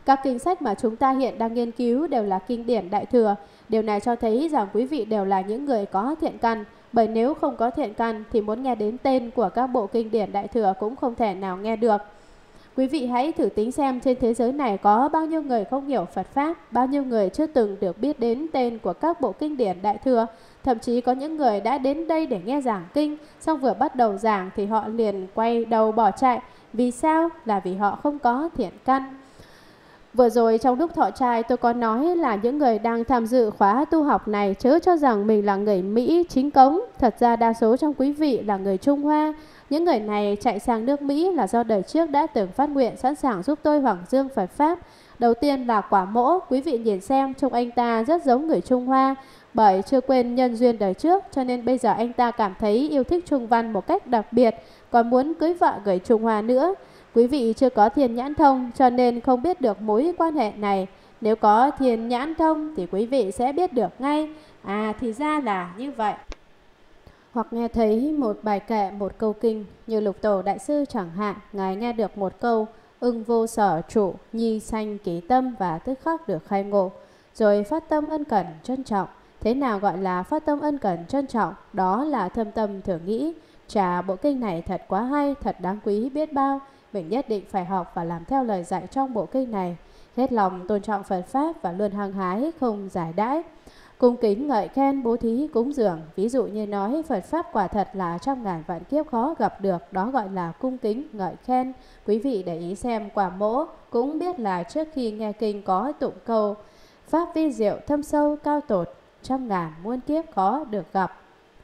Speaker 1: Các kinh sách mà chúng ta hiện đang nghiên cứu đều là kinh điển đại thừa. Điều này cho thấy rằng quý vị đều là những người có thiện căn, bởi nếu không có thiện căn thì muốn nghe đến tên của các bộ kinh điển đại thừa cũng không thể nào nghe được. Quý vị hãy thử tính xem trên thế giới này có bao nhiêu người không hiểu Phật Pháp, bao nhiêu người chưa từng được biết đến tên của các bộ kinh điển đại thừa, Thậm chí có những người đã đến đây để nghe giảng kinh, xong vừa bắt đầu giảng thì họ liền quay đầu bỏ chạy. Vì sao? Là vì họ không có thiện căn. Vừa rồi trong lúc thọ trai tôi có nói là những người đang tham dự khóa tu học này chớ cho rằng mình là người Mỹ chính cống. Thật ra đa số trong quý vị là người Trung Hoa. Những người này chạy sang nước Mỹ là do đời trước đã từng phát nguyện sẵn sàng giúp tôi Hoàng Dương Phật Pháp. Đầu tiên là quả mỗ, quý vị nhìn xem trông anh ta rất giống người Trung Hoa bởi chưa quên nhân duyên đời trước cho nên bây giờ anh ta cảm thấy yêu thích Trung Văn một cách đặc biệt, còn muốn cưới vợ gửi Trung Hoa nữa. Quý vị chưa có thiền nhãn thông cho nên không biết được mối quan hệ này. Nếu có thiền nhãn thông thì quý vị sẽ biết được ngay. À thì ra là như vậy. Hoặc nghe thấy một bài kệ một câu kinh như lục tổ đại sư chẳng hạn, ngài nghe được một câu ưng vô sở trụ, nhi sanh ký tâm và tức khắc được khai ngộ, rồi phát tâm ân cần trân trọng. Thế nào gọi là phát tâm ân cần trân trọng, đó là thâm tâm thường nghĩ. Chà, bộ kinh này thật quá hay, thật đáng quý biết bao. Mình nhất định phải học và làm theo lời dạy trong bộ kinh này. Hết lòng tôn trọng Phật Pháp và luôn hăng hái, không giải đãi. Cung kính ngợi khen bố thí cúng dường Ví dụ như nói Phật Pháp quả thật là trăm ngàn vạn kiếp khó gặp được Đó gọi là cung kính ngợi khen Quý vị để ý xem quả mỗ Cũng biết là trước khi nghe kinh có tụng câu Pháp vi diệu thâm sâu cao tột trăm ngàn muôn kiếp khó được gặp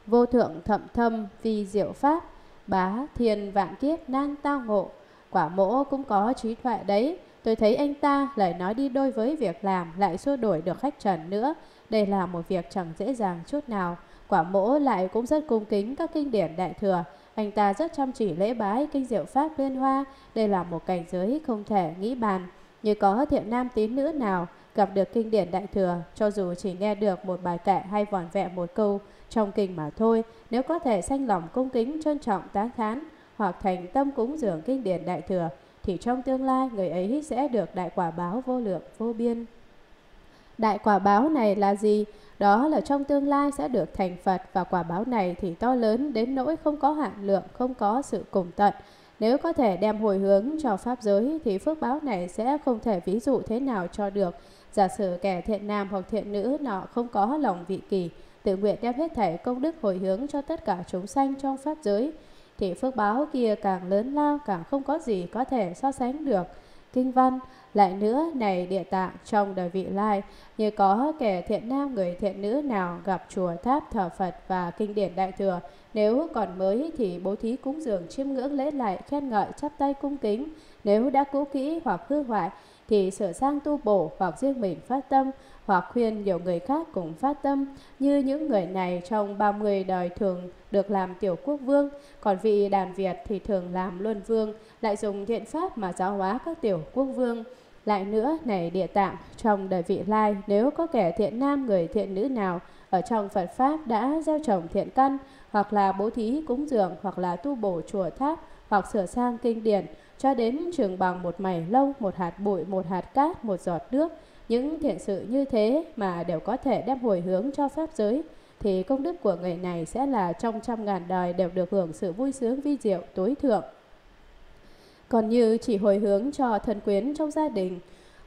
Speaker 1: vô thượng thậm thâm phi diệu pháp bá thiên vạn kiếp nan tao ngộ quả mỗ cũng có trí tuệ đấy tôi thấy anh ta lại nói đi đôi với việc làm lại xua đuổi được khách trần nữa đây là một việc chẳng dễ dàng chút nào quả mỗ lại cũng rất cung kính các kinh điển đại thừa anh ta rất chăm chỉ lễ bái kinh diệu pháp liên hoa đây là một cảnh giới không thể nghĩ bàn như có thiện nam tín nữ nào gặp được kinh điển đại thừa, cho dù chỉ nghe được một bài kệ hay vòn vẹn một câu trong kinh mà thôi, nếu có thể sanh lòng cung kính trân trọng tán khán hoặc thành tâm cúng dường kinh điển đại thừa, thì trong tương lai người ấy sẽ được đại quả báo vô lượng vô biên. Đại quả báo này là gì? Đó là trong tương lai sẽ được thành Phật và quả báo này thì to lớn đến nỗi không có hạn lượng, không có sự cùng tận. Nếu có thể đem hồi hướng cho Pháp giới thì phước báo này sẽ không thể ví dụ thế nào cho được. Giả sử kẻ thiện nam hoặc thiện nữ nọ không có lòng vị kỳ, tự nguyện đem hết thảy công đức hồi hướng cho tất cả chúng sanh trong pháp giới, thì phước báo kia càng lớn lao càng không có gì có thể so sánh được. Kinh văn, lại nữa này địa tạng trong đời vị lai, như có kẻ thiện nam người thiện nữ nào gặp chùa tháp thờ Phật và kinh điển đại thừa, nếu còn mới thì bố thí cúng dường chiêm ngưỡng lễ lại khen ngợi chắp tay cung kính, nếu đã cũ kỹ hoặc hư hoại thì sửa sang tu bổ hoặc riêng mình phát tâm hoặc khuyên nhiều người khác cũng phát tâm như những người này trong 30 đời thường được làm tiểu quốc vương, còn vị đàn Việt thì thường làm luân vương, lại dùng thiện pháp mà giáo hóa các tiểu quốc vương. Lại nữa, này địa tạng, trong đời vị lai, nếu có kẻ thiện nam người thiện nữ nào ở trong Phật Pháp đã gieo trồng thiện căn, hoặc là bố thí cúng dường, hoặc là tu bổ chùa tháp, hoặc sửa sang kinh điển, cho đến trường bằng một mảy lâu, một hạt bụi, một hạt cát, một giọt nước. Những thiện sự như thế mà đều có thể đem hồi hướng cho Pháp giới, thì công đức của người này sẽ là trong trăm ngàn đời đều được hưởng sự vui sướng vi diệu tối thượng. Còn như chỉ hồi hướng cho thân quyến trong gia đình,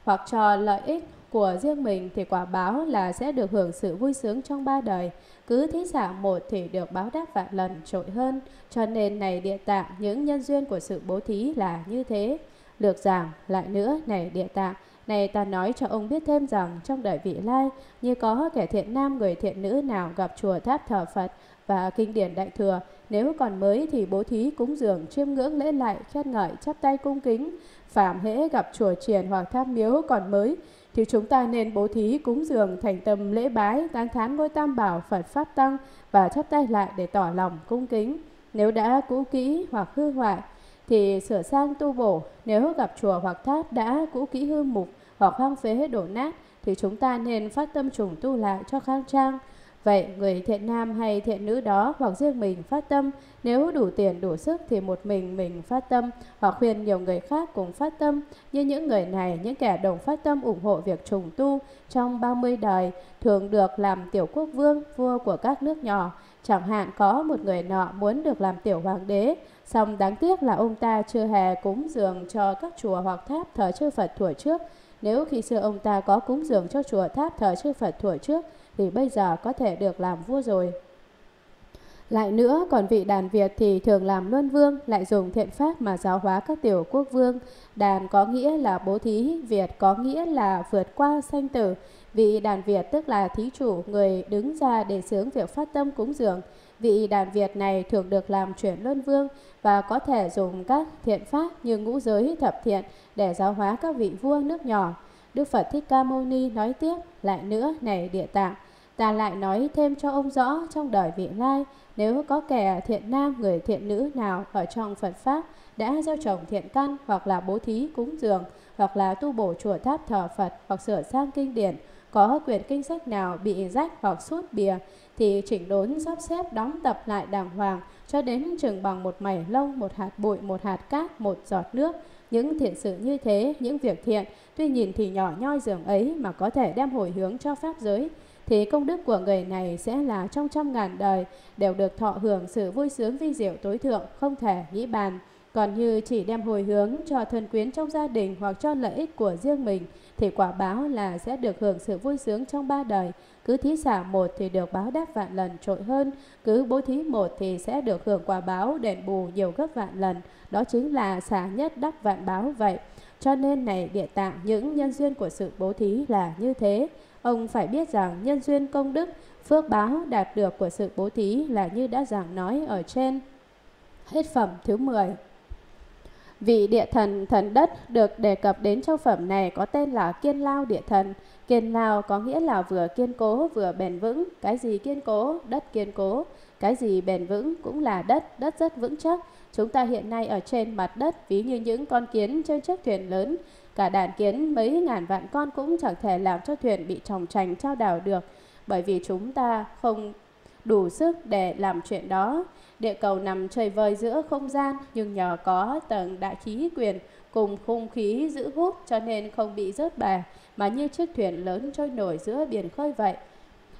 Speaker 1: hoặc cho lợi ích của riêng mình thì quả báo là sẽ được hưởng sự vui sướng trong ba đời, cứ thí xả một thì được báo đáp vạn lần trội hơn, cho nên này địa tạng những nhân duyên của sự bố thí là như thế. Lược giảng lại nữa, này địa tạng, này ta nói cho ông biết thêm rằng trong đại vị lai, như có kẻ thiện nam người thiện nữ nào gặp chùa tháp thờ Phật và kinh điển đại thừa, nếu còn mới thì bố thí cúng dường chiêm ngưỡng lễ lại khen ngợi chắp tay cung kính. Phạm hễ gặp chùa triền hoặc tháp miếu còn mới thì chúng ta nên bố thí cúng dường thành tâm lễ bái, tán thán ngôi tam bảo Phật Pháp Tăng và chắp tay lại để tỏ lòng cung kính. Nếu đã cũ kỹ hoặc hư hoại thì sửa sang tu bổ, nếu gặp chùa hoặc tháp đã cũ kỹ hư mục hoặc hoang phế đổ nát thì chúng ta nên phát tâm trùng tu lại cho khang trang, Vậy người thiện nam hay thiện nữ đó hoặc riêng mình phát tâm, nếu đủ tiền đủ sức thì một mình mình phát tâm hoặc khuyên nhiều người khác cùng phát tâm. Như những người này, những kẻ đồng phát tâm ủng hộ việc trùng tu trong 30 đời thường được làm tiểu quốc vương, vua của các nước nhỏ. Chẳng hạn có một người nọ muốn được làm tiểu hoàng đế, song đáng tiếc là ông ta chưa hề cúng dường cho các chùa hoặc tháp thờ chư Phật thuở trước. Nếu khi xưa ông ta có cúng dường cho chùa tháp thờ chư Phật thuở trước, thì bây giờ có thể được làm vua rồi. Lại nữa, còn vị đàn Việt thì thường làm luân vương, lại dùng thiện pháp mà giáo hóa các tiểu quốc vương. Đàn có nghĩa là bố thí, Việt có nghĩa là vượt qua sanh tử. Vị đàn Việt tức là thí chủ, người đứng ra để sướng việc phát tâm cúng dường. Vị đàn Việt này thường được làm chuyển luân vương và có thể dùng các thiện pháp như ngũ giới thập thiện để giáo hóa các vị vua nước nhỏ. Đức Phật Thích Ca Mâu Ni nói tiếp, lại nữa này địa tạng. Ta lại nói thêm cho ông rõ trong đời vị lai, nếu có kẻ thiện nam người thiện nữ nào ở trong Phật Pháp đã gieo trồng thiện căn hoặc là bố thí cúng dường, hoặc là tu bổ chùa tháp thờ Phật hoặc sửa sang kinh điển, có quyền kinh sách nào bị rách hoặc sút bìa thì chỉnh đốn sắp xếp đóng tập lại đàng hoàng cho đến chừng bằng một mảy lông, một hạt bụi, một hạt cát, một giọt nước. Những thiện sự như thế, những việc thiện, tuy nhìn thì nhỏ nhoi dường ấy mà có thể đem hồi hướng cho Pháp giới, thì công đức của người này sẽ là trong trăm ngàn đời đều được thọ hưởng sự vui sướng vi diệu tối thượng không thể nghĩ bàn. Còn như chỉ đem hồi hướng cho thân quyến trong gia đình hoặc cho lợi ích của riêng mình thì quả báo là sẽ được hưởng sự vui sướng trong ba đời. Cứ thí xả một thì được báo đáp vạn lần trội hơn, cứ bố thí một thì sẽ được hưởng quả báo đền bù nhiều gấp vạn lần. Đó chính là xả nhất đắc vạn báo vậy. Cho nên này địa tạng những nhân duyên của sự bố thí là như thế. Ông phải biết rằng nhân duyên công đức, phước báo đạt được của sự bố thí là như đã giảng nói ở trên. Hết phẩm thứ 10 Vị địa thần thần đất được đề cập đến trong phẩm này có tên là Kiên Lao Địa Thần. Kiên Lao có nghĩa là vừa kiên cố vừa bền vững, cái gì kiên cố, đất kiên cố, cái gì bền vững cũng là đất, đất rất vững chắc. Chúng ta hiện nay ở trên mặt đất ví như những con kiến trên chiếc thuyền lớn, Cả đàn kiến mấy ngàn vạn con cũng chẳng thể làm cho thuyền bị tròng trành trao đảo được, bởi vì chúng ta không đủ sức để làm chuyện đó. Địa cầu nằm trời vơi giữa không gian, nhưng nhờ có tầng đại khí quyền cùng khung khí giữ hút cho nên không bị rớt bè, mà như chiếc thuyền lớn trôi nổi giữa biển khơi vậy.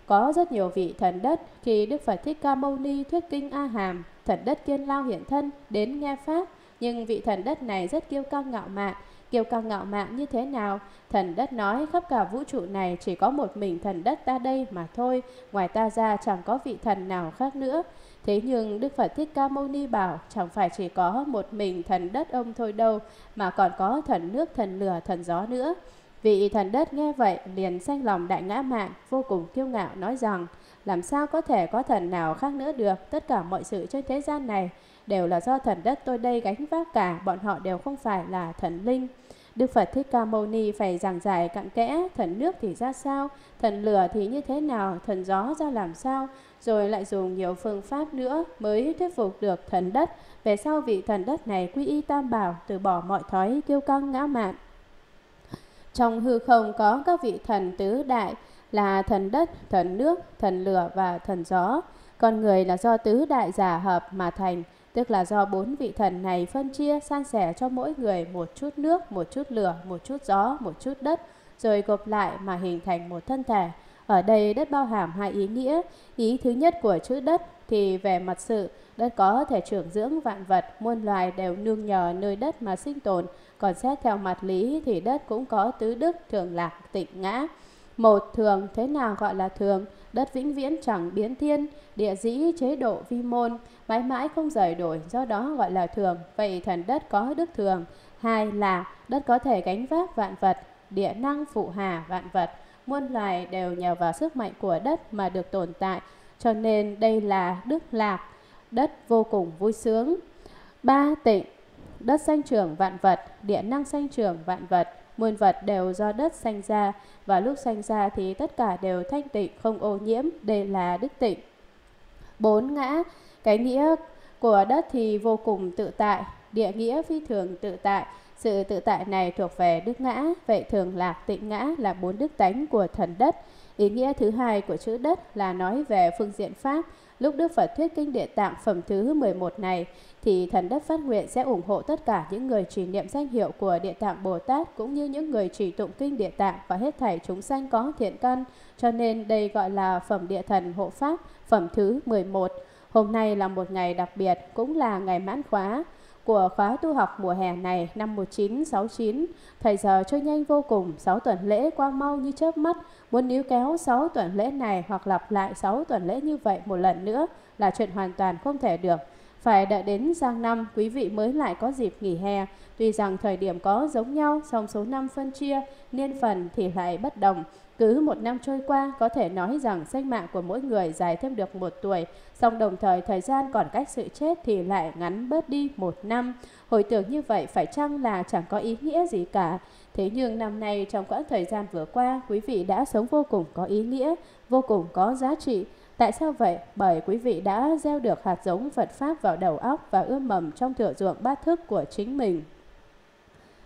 Speaker 1: Có rất nhiều vị thần đất khi Đức Phật Thích Ca Mâu Ni thuyết kinh A Hàm, thần đất kiên lao hiện thân đến nghe Pháp, nhưng vị thần đất này rất kiêu căng ngạo mạn, kiêu cao ngạo mạn như thế nào. Thần đất nói khắp cả vũ trụ này chỉ có một mình thần đất ta đây mà thôi, ngoài ta ra chẳng có vị thần nào khác nữa. Thế nhưng Đức Phật Thích Ca Mâu Ni bảo chẳng phải chỉ có một mình thần đất ông thôi đâu, mà còn có thần nước, thần lửa, thần gió nữa. Vị thần đất nghe vậy liền xanh lòng đại ngã mạn, vô cùng kiêu ngạo nói rằng làm sao có thể có thần nào khác nữa được, tất cả mọi sự trên thế gian này đều là do thần đất tôi đây gánh vác cả, bọn họ đều không phải là thần linh. Đức Phật Thích Ca Mâu Ni phải giảng giải cặn kẽ thần nước thì ra sao, thần lửa thì như thế nào, thần gió ra làm sao, rồi lại dùng nhiều phương pháp nữa mới thuyết phục được thần đất. Về sau vị thần đất này quy y tam bảo, từ bỏ mọi thói kiêu căng ngã mạn. Trong hư không có các vị thần tứ đại là thần đất, thần nước, thần lửa và thần gió. Con người là do tứ đại giả hợp mà thành – tức là do bốn vị thần này phân chia san sẻ cho mỗi người một chút nước, một chút lửa, một chút gió, một chút đất, rồi gộp lại mà hình thành một thân thể. Ở đây đất bao hàm hai ý nghĩa, ý thứ nhất của chữ đất thì về mặt sự, đất có thể trưởng dưỡng vạn vật, muôn loài đều nương nhờ nơi đất mà sinh tồn, còn xét theo mặt lý thì đất cũng có tứ đức thường lạc tịnh ngã. Một thường thế nào gọi là thường? đất vĩnh viễn chẳng biến thiên, địa dĩ chế độ vi môn, mãi mãi không rời đổi, do đó gọi là thường, vậy thần đất có đức thường. Hai là đất có thể gánh vác vạn vật, địa năng phụ hà vạn vật, muôn loài đều nhờ vào sức mạnh của đất mà được tồn tại, cho nên đây là đức lạc, đất vô cùng vui sướng. Ba tịnh, đất sanh trưởng vạn vật, địa năng sanh trưởng vạn vật, muôn vật đều do đất sanh ra, và lúc sanh ra thì tất cả đều thanh tịnh, không ô nhiễm, đây là đức tịnh. bốn Ngã, cái nghĩa của đất thì vô cùng tự tại, địa nghĩa phi thường tự tại, sự tự tại này thuộc về đức ngã, vậy thường lạc tịnh ngã là bốn đức tánh của thần đất. Ý nghĩa thứ hai của chữ đất là nói về phương diện Pháp. Lúc Đức Phật thuyết kinh địa tạng phẩm thứ 11 này, thì thần đất phát nguyện sẽ ủng hộ tất cả những người trì niệm danh hiệu của địa tạng Bồ Tát cũng như những người trì tụng kinh địa tạng và hết thảy chúng sanh có thiện căn. Cho nên đây gọi là phẩm địa thần hộ Pháp, phẩm thứ 11. Hôm nay là một ngày đặc biệt, cũng là ngày mãn khóa của khóa tu học mùa hè này năm 1969. Thời giờ trôi nhanh vô cùng, 6 tuần lễ qua mau như chớp mắt. Muốn níu kéo 6 tuần lễ này hoặc lặp lại 6 tuần lễ như vậy một lần nữa là chuyện hoàn toàn không thể được. Phải đợi đến sang năm, quý vị mới lại có dịp nghỉ hè. Tuy rằng thời điểm có giống nhau, song số năm phân chia, niên phần thì lại bất đồng. Cứ một năm trôi qua, có thể nói rằng sinh mạng của mỗi người dài thêm được một tuổi, song đồng thời thời gian còn cách sự chết thì lại ngắn bớt đi một năm. Hồi tưởng như vậy phải chăng là chẳng có ý nghĩa gì cả. Thế nhưng năm nay trong quãng thời gian vừa qua, quý vị đã sống vô cùng có ý nghĩa, vô cùng có giá trị. Tại sao vậy? Bởi quý vị đã gieo được hạt giống Phật Pháp vào đầu óc và ươm mầm trong thửa ruộng bát thức của chính mình.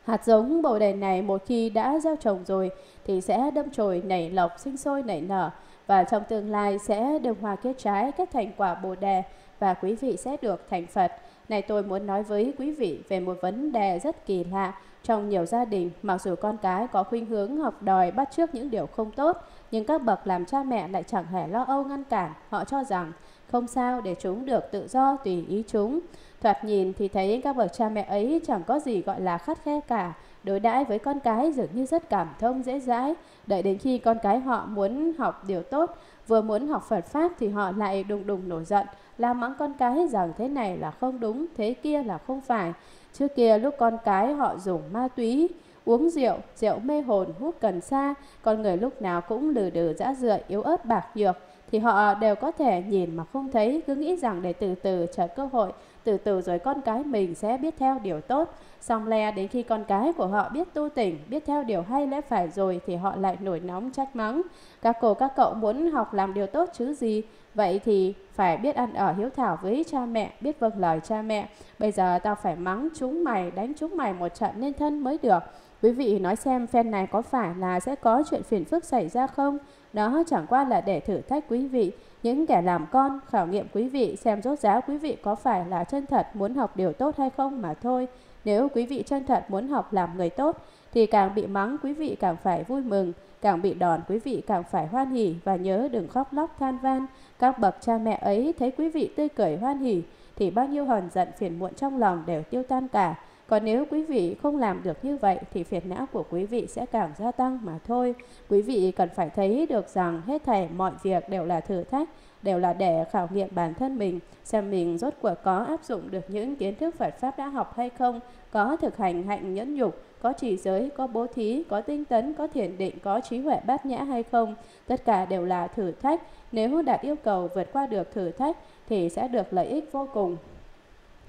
Speaker 1: Hạt giống bồ đề này một khi đã gieo trồng rồi thì sẽ đâm chồi nảy lộc sinh sôi nảy nở và trong tương lai sẽ đơm hòa kết trái kết thành quả bồ đề và quý vị sẽ được thành Phật. Này tôi muốn nói với quý vị về một vấn đề rất kỳ lạ trong nhiều gia đình, mặc dù con cái có khuynh hướng học đòi bắt chước những điều không tốt, nhưng các bậc làm cha mẹ lại chẳng hề lo âu ngăn cản, họ cho rằng không sao để chúng được tự do tùy ý chúng. Thoạt nhìn thì thấy các bậc cha mẹ ấy chẳng có gì gọi là khắt khe cả, đối đãi với con cái dường như rất cảm thông dễ dãi. Đợi đến khi con cái họ muốn học điều tốt, vừa muốn học Phật Pháp thì họ lại đùng đùng nổi giận, la mắng con cái rằng thế này là không đúng, thế kia là không phải. Trước kia lúc con cái họ dùng ma túy, uống rượu, rượu mê hồn, hút cần sa, con người lúc nào cũng lừ đừ dã rượi, yếu ớt bạc nhược, thì họ đều có thể nhìn mà không thấy, cứ nghĩ rằng để từ từ chờ cơ hội từ từ rồi con cái mình sẽ biết theo điều tốt. Xong le đến khi con cái của họ biết tu tỉnh, biết theo điều hay lẽ phải rồi thì họ lại nổi nóng trách mắng. Các cô các cậu muốn học làm điều tốt chứ gì? Vậy thì phải biết ăn ở hiếu thảo với cha mẹ, biết vâng lời cha mẹ. Bây giờ tao phải mắng chúng mày, đánh chúng mày một trận nên thân mới được. Quý vị nói xem phen này có phải là sẽ có chuyện phiền phức xảy ra không? Đó chẳng qua là để thử thách quý vị những kẻ làm con khảo nghiệm quý vị xem rốt ráo quý vị có phải là chân thật muốn học điều tốt hay không mà thôi. Nếu quý vị chân thật muốn học làm người tốt thì càng bị mắng quý vị càng phải vui mừng, càng bị đòn quý vị càng phải hoan hỉ và nhớ đừng khóc lóc than van. Các bậc cha mẹ ấy thấy quý vị tươi cười hoan hỉ thì bao nhiêu hờn giận phiền muộn trong lòng đều tiêu tan cả. Còn nếu quý vị không làm được như vậy thì phiền não của quý vị sẽ càng gia tăng mà thôi. Quý vị cần phải thấy được rằng hết thảy mọi việc đều là thử thách, đều là để khảo nghiệm bản thân mình, xem mình rốt cuộc có áp dụng được những kiến thức Phật Pháp đã học hay không, có thực hành hạnh nhẫn nhục, có trì giới, có bố thí, có tinh tấn, có thiền định, có trí huệ bát nhã hay không. Tất cả đều là thử thách, nếu đạt yêu cầu vượt qua được thử thách thì sẽ được lợi ích vô cùng.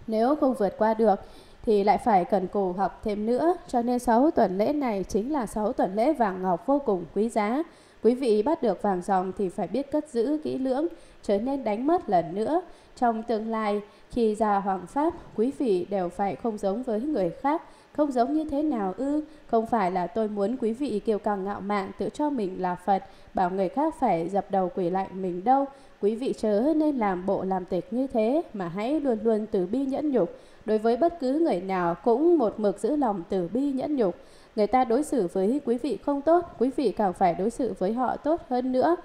Speaker 1: Nếu không vượt qua được thì lại phải cần cù học thêm nữa, cho nên 6 tuần lễ này chính là 6 tuần lễ vàng ngọc vô cùng quý giá. Quý vị bắt được vàng dòng thì phải biết cất giữ kỹ lưỡng, trở nên đánh mất lần nữa. Trong tương lai, khi ra hoàng pháp, quý vị đều phải không giống với người khác. Không giống như thế nào ư? không phải là tôi muốn quý vị kiêu càng ngạo mạn tự cho mình là Phật, bảo người khác phải dập đầu quỷ lại mình đâu. Quý vị chớ nên làm bộ làm tịch như thế, mà hãy luôn luôn từ bi nhẫn nhục, đối với bất cứ người nào cũng một mực giữ lòng từ bi nhẫn nhục. Người ta đối xử với quý vị không tốt, quý vị càng phải đối xử với họ tốt hơn nữa.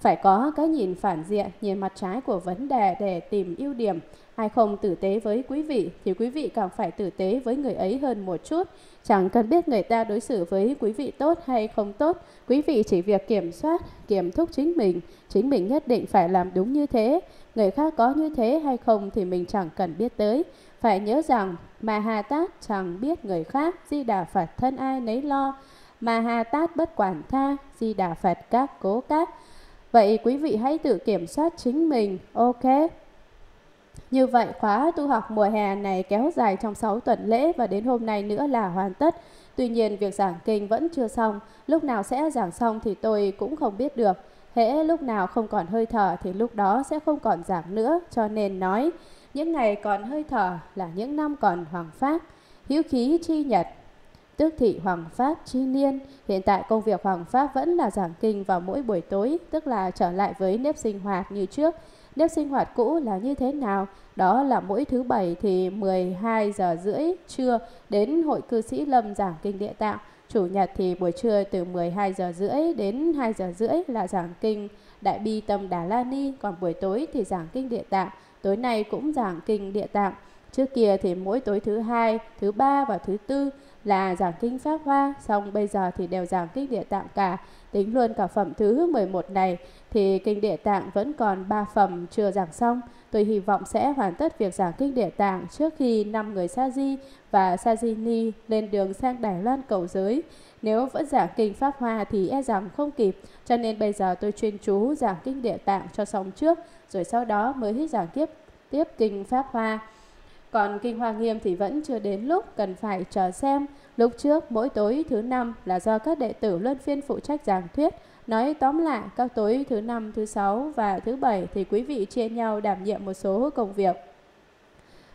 Speaker 1: Phải có cái nhìn phản diện, nhìn mặt trái của vấn đề để tìm ưu điểm. Ai không tử tế với quý vị thì quý vị càng phải tử tế với người ấy hơn một chút. Chẳng cần biết người ta đối xử với quý vị tốt hay không tốt, quý vị chỉ việc kiểm soát, kiểm thúc chính mình, chính mình nhất định phải làm đúng như thế. Người khác có như thế hay không thì mình chẳng cần biết tới. Phải nhớ rằng, mà Hà Tát chẳng biết người khác, Di Đà Phật thân ai nấy lo, mà Hà Tát bất quản tha, Di Đà Phật các cố các. Vậy quý vị hãy tự kiểm soát chính mình, ok? Như vậy khóa tu học mùa hè này kéo dài trong 6 tuần lễ và đến hôm nay nữa là hoàn tất. Tuy nhiên việc giảng kinh vẫn chưa xong, lúc nào sẽ giảng xong thì tôi cũng không biết được. Hễ lúc nào không còn hơi thở thì lúc đó sẽ không còn giảng nữa, cho nên nói những ngày còn hơi thở là những năm còn hoàng pháp, hữu khí chi nhật. Tước thị hoàng pháp chi niên, hiện tại công việc hoàng pháp vẫn là giảng kinh vào mỗi buổi tối, tức là trở lại với nếp sinh hoạt như trước. Nếp sinh hoạt cũ là như thế nào? Đó là mỗi thứ bảy thì 12 giờ rưỡi trưa đến hội cư sĩ Lâm giảng kinh địa tạo Chủ nhật thì buổi trưa từ 12 giờ rưỡi đến 2 giờ rưỡi là giảng kinh Đại Bi Tâm Đà La Ni, còn buổi tối thì giảng kinh địa tạo tối nay cũng giảng kinh địa tạng. Trước kia thì mỗi tối thứ hai, thứ ba và thứ tư là giảng kinh Pháp Hoa, xong bây giờ thì đều giảng kinh địa tạng cả. Tính luôn cả phẩm thứ 11 này thì kinh địa tạng vẫn còn ba phẩm chưa giảng xong. Tôi hy vọng sẽ hoàn tất việc giảng kinh địa tạng trước khi năm người Sa Di và Sa Di Ni lên đường sang Đài Loan cầu giới. Nếu vẫn giảng kinh Pháp Hoa thì e rằng không kịp. Cho nên bây giờ tôi chuyên chú giảng kinh địa tạng cho xong trước, rồi sau đó mới hít giảng tiếp, tiếp kinh Pháp Hoa. Còn kinh Hoa Nghiêm thì vẫn chưa đến lúc cần phải chờ xem. Lúc trước mỗi tối thứ năm là do các đệ tử luân phiên phụ trách giảng thuyết. Nói tóm lại, các tối thứ năm, thứ sáu và thứ bảy thì quý vị chia nhau đảm nhiệm một số công việc.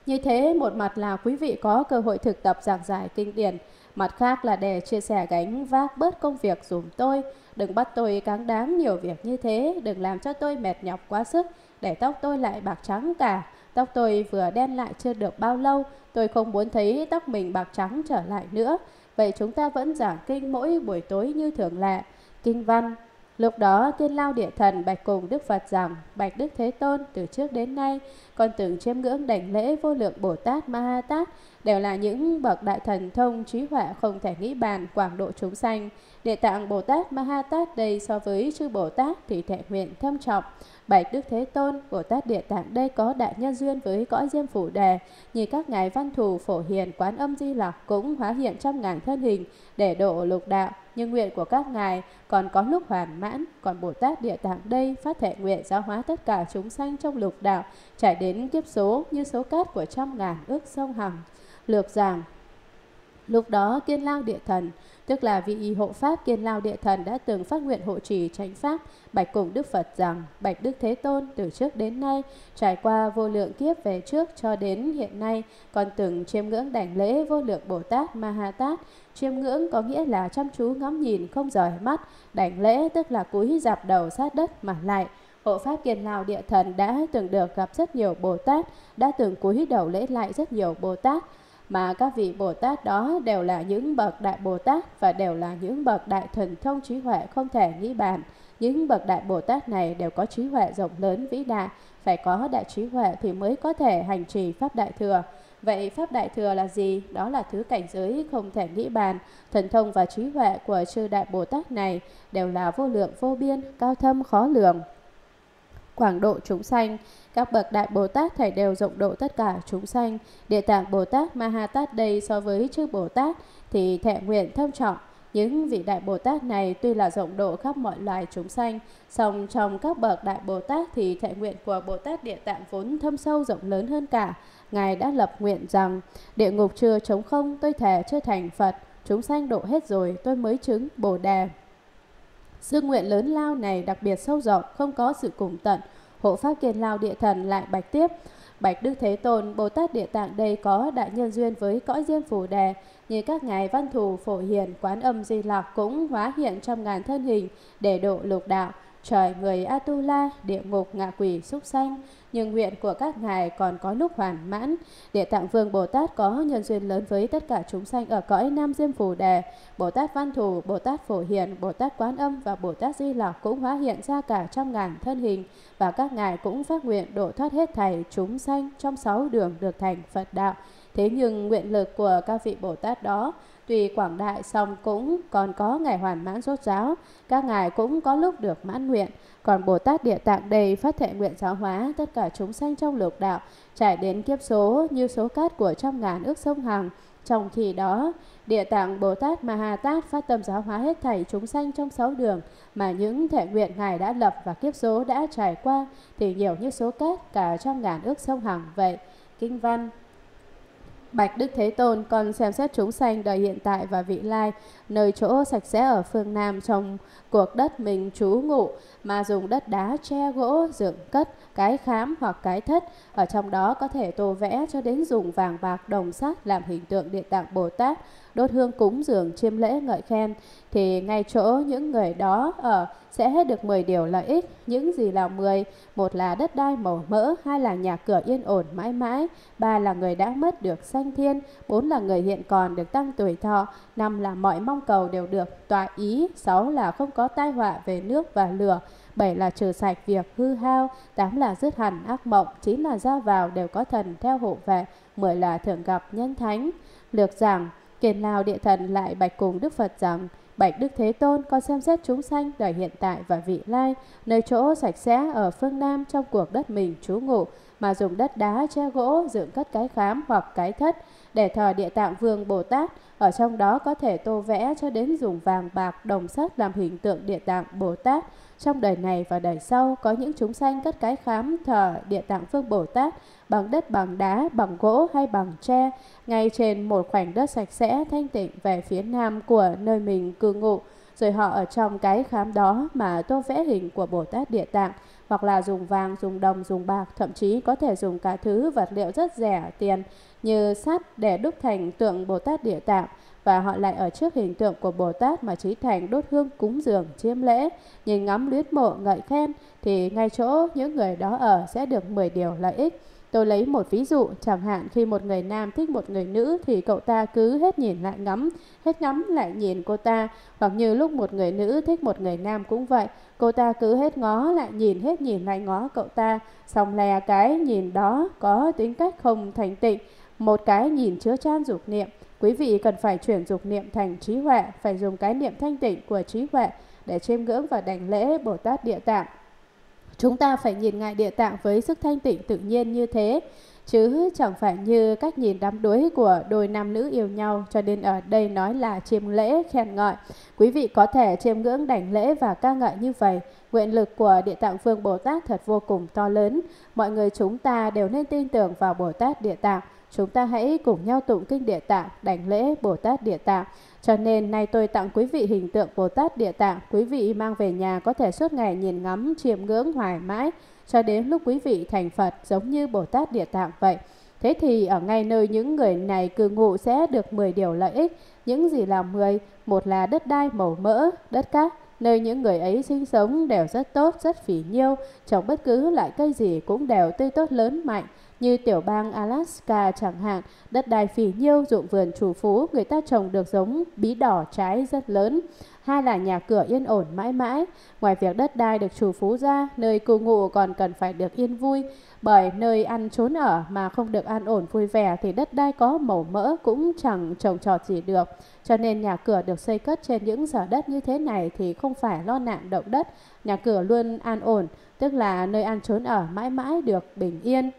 Speaker 1: Như thế, một mặt là quý vị có cơ hội thực tập giảng giải kinh điển, mặt khác là để chia sẻ gánh vác bớt công việc dùm tôi. Đừng bắt tôi cắn đáng nhiều việc như thế, đừng làm cho tôi mệt nhọc quá sức, để tóc tôi lại bạc trắng cả. Tóc tôi vừa đen lại chưa được bao lâu, tôi không muốn thấy tóc mình bạc trắng trở lại nữa. Vậy chúng ta vẫn giảng kinh mỗi buổi tối như thường lệ. Kinh văn Lúc đó tiên lao địa thần bạch cùng Đức Phật rằng Bạch Đức Thế Tôn từ trước đến nay Con từng chiêm ngưỡng đảnh lễ vô lượng Bồ Tát Ma Ha Tát Đều là những bậc đại thần thông trí huệ không thể nghĩ bàn quảng độ chúng sanh Địa tạng Bồ Tát Mahatat đây so với chư Bồ Tát thì thể nguyện thâm trọng. Bạch Đức Thế Tôn, Bồ Tát Địa Tạng đây có đại nhân duyên với cõi diêm phủ đề, như các ngài văn thù phổ hiền quán âm di lặc cũng hóa hiện trong ngàn thân hình để độ lục đạo, nhưng nguyện của các ngài còn có lúc hoàn mãn, còn Bồ Tát Địa Tạng đây phát thể nguyện giáo hóa tất cả chúng sanh trong lục đạo, trải đến kiếp số như số cát của trăm ngàn ước sông hằng. Lược giảng Lúc đó kiên lao địa thần tức là vị hộ pháp kiên lao địa thần đã từng phát nguyện hộ trì chánh pháp bạch cùng Đức Phật rằng bạch Đức Thế Tôn từ trước đến nay trải qua vô lượng kiếp về trước cho đến hiện nay còn từng chiêm ngưỡng đảnh lễ vô lượng Bồ Tát Ma Ha Tát chiêm ngưỡng có nghĩa là chăm chú ngắm nhìn không rời mắt đảnh lễ tức là cúi dạp đầu sát đất mà lại Hộ Pháp kiên Lào Địa Thần đã từng được gặp rất nhiều Bồ Tát, đã từng cúi đầu lễ lại rất nhiều Bồ Tát, mà các vị Bồ Tát đó đều là những bậc Đại Bồ Tát và đều là những bậc Đại Thần Thông trí huệ không thể nghĩ bàn. Những bậc Đại Bồ Tát này đều có trí huệ rộng lớn vĩ đại, phải có đại trí huệ thì mới có thể hành trì Pháp Đại Thừa. Vậy Pháp Đại Thừa là gì? Đó là thứ cảnh giới không thể nghĩ bàn. Thần thông và trí huệ của chư Đại Bồ Tát này đều là vô lượng vô biên, cao thâm khó lường quảng độ chúng sanh. Các bậc Đại Bồ Tát Thầy đều rộng độ tất cả chúng sanh. Địa tạng Bồ Tát Maha đây so với chư Bồ Tát thì thệ nguyện thâm trọng. Những vị Đại Bồ Tát này tuy là rộng độ khắp mọi loài chúng sanh, song trong các bậc Đại Bồ Tát thì thệ nguyện của Bồ Tát Địa Tạng vốn thâm sâu rộng lớn hơn cả. Ngài đã lập nguyện rằng, địa ngục chưa trống không, tôi thề chưa thành Phật, chúng sanh độ hết rồi, tôi mới chứng Bồ Đề. Sư nguyện lớn lao này đặc biệt sâu rộng, không có sự cùng tận. Hộ pháp kiền lao địa thần lại bạch tiếp. Bạch Đức Thế Tôn, Bồ Tát Địa Tạng đây có đại nhân duyên với cõi diêm phủ đề, như các ngài văn thù phổ hiền quán âm di lạc cũng hóa hiện trong ngàn thân hình để độ lục đạo trời người Atula, địa ngục, ngạ quỷ, súc sanh, nhưng nguyện của các ngài còn có lúc hoàn mãn. Địa Tạng Vương Bồ Tát có nhân duyên lớn với tất cả chúng sanh ở cõi Nam Diêm Phù Đề. Bồ Tát Văn Thù, Bồ Tát Phổ hiện Bồ Tát Quán Âm và Bồ Tát Di Lặc cũng hóa hiện ra cả trăm ngàn thân hình và các ngài cũng phát nguyện độ thoát hết thảy chúng sanh trong sáu đường được thành Phật đạo. Thế nhưng nguyện lực của các vị Bồ Tát đó Tuy quảng đại song cũng còn có ngày hoàn mãn rốt ráo, các ngài cũng có lúc được mãn nguyện. Còn Bồ Tát Địa Tạng đầy phát thệ nguyện giáo hóa tất cả chúng sanh trong lục đạo, trải đến kiếp số như số cát của trăm ngàn ước sông Hằng. Trong khi đó, Địa Tạng Bồ Tát Ma Ha Tát phát tâm giáo hóa hết thảy chúng sanh trong sáu đường mà những thệ nguyện Ngài đã lập và kiếp số đã trải qua thì nhiều như số cát cả trăm ngàn ước sông Hằng vậy. Kinh Văn Bạch Đức Thế Tôn còn xem xét chúng sanh đời hiện tại và vị lai nơi chỗ sạch sẽ ở phương Nam trong cuộc đất mình trú ngụ mà dùng đất đá che gỗ dựng cất cái khám hoặc cái thất ở trong đó có thể tô vẽ cho đến dùng vàng bạc đồng sắt làm hình tượng địa tạng Bồ Tát đốt hương cúng dường chiêm lễ ngợi khen thì ngay chỗ những người đó ở sẽ hết được 10 điều lợi ích những gì là 10 một là đất đai màu mỡ hai là nhà cửa yên ổn mãi mãi ba là người đã mất được sanh thiên bốn là người hiện còn được tăng tuổi thọ năm là mọi mong mong cầu đều được tòa ý, 6 là không có tai họa về nước và lửa, 7 là trừ sạch việc hư hao, 8 là dứt hẳn ác mộng, 9 là ra vào đều có thần theo hộ vệ, 10 là thường gặp nhân thánh. Lược giảng, kiền lào địa thần lại bạch cùng Đức Phật rằng, Bạch Đức Thế Tôn con xem xét chúng sanh đời hiện tại và vị lai, nơi chỗ sạch sẽ ở phương Nam trong cuộc đất mình trú ngụ, mà dùng đất đá che gỗ dựng cất cái khám hoặc cái thất để thờ địa tạng vương Bồ Tát, ở trong đó có thể tô vẽ cho đến dùng vàng bạc, đồng sắt làm hình tượng địa tạng Bồ Tát. Trong đời này và đời sau có những chúng sanh cất cái khám thờ địa tạng phương Bồ Tát bằng đất bằng đá, bằng gỗ hay bằng tre, ngay trên một khoảnh đất sạch sẽ, thanh tịnh về phía nam của nơi mình cư ngụ. Rồi họ ở trong cái khám đó mà tô vẽ hình của Bồ Tát Địa Tạng, hoặc là dùng vàng, dùng đồng, dùng bạc, thậm chí có thể dùng cả thứ vật liệu rất rẻ tiền như sắt để đúc thành tượng Bồ Tát Địa Tạng và họ lại ở trước hình tượng của Bồ Tát mà Trí Thành đốt hương cúng dường chiêm lễ, nhìn ngắm luyến mộ ngợi khen thì ngay chỗ những người đó ở sẽ được 10 điều lợi ích. Tôi lấy một ví dụ, chẳng hạn khi một người nam thích một người nữ thì cậu ta cứ hết nhìn lại ngắm, hết ngắm lại nhìn cô ta, hoặc như lúc một người nữ thích một người nam cũng vậy, cô ta cứ hết ngó lại nhìn, hết nhìn lại ngó cậu ta, xong lè cái nhìn đó có tính cách không thành tịnh, một cái nhìn chứa chan dục niệm, quý vị cần phải chuyển dục niệm thành trí huệ, phải dùng cái niệm thanh tịnh của trí huệ để chiêm ngưỡng và đảnh lễ Bồ Tát Địa Tạng. Chúng ta phải nhìn ngài Địa Tạng với sức thanh tịnh tự nhiên như thế, chứ chẳng phải như cách nhìn đám đuối của đôi nam nữ yêu nhau cho nên ở đây nói là chiêm lễ khen ngợi quý vị có thể chiêm ngưỡng đảnh lễ và ca ngợi như vậy nguyện lực của địa tạng vương bồ tát thật vô cùng to lớn mọi người chúng ta đều nên tin tưởng vào bồ tát địa tạng chúng ta hãy cùng nhau tụng kinh Địa Tạng, đảnh lễ Bồ Tát Địa Tạng. Cho nên nay tôi tặng quý vị hình tượng Bồ Tát Địa Tạng, quý vị mang về nhà có thể suốt ngày nhìn ngắm, chiêm ngưỡng hoài mãi cho đến lúc quý vị thành Phật giống như Bồ Tát Địa Tạng vậy. Thế thì ở ngay nơi những người này cư ngụ sẽ được 10 điều lợi ích. Những gì là 10? Một là đất đai màu mỡ, đất cát, nơi những người ấy sinh sống đều rất tốt, rất phỉ nhiêu, trồng bất cứ loại cây gì cũng đều tươi tốt lớn mạnh như tiểu bang Alaska chẳng hạn, đất đai phì nhiêu, ruộng vườn chủ phú, người ta trồng được giống bí đỏ trái rất lớn. Hai là nhà cửa yên ổn mãi mãi. Ngoài việc đất đai được chủ phú ra, nơi cư ngụ còn cần phải được yên vui. Bởi nơi ăn trốn ở mà không được an ổn vui vẻ thì đất đai có màu mỡ cũng chẳng trồng trọt gì được. Cho nên nhà cửa được xây cất trên những giờ đất như thế này thì không phải lo nạn động đất. Nhà cửa luôn an ổn, tức là nơi ăn trốn ở mãi mãi được bình yên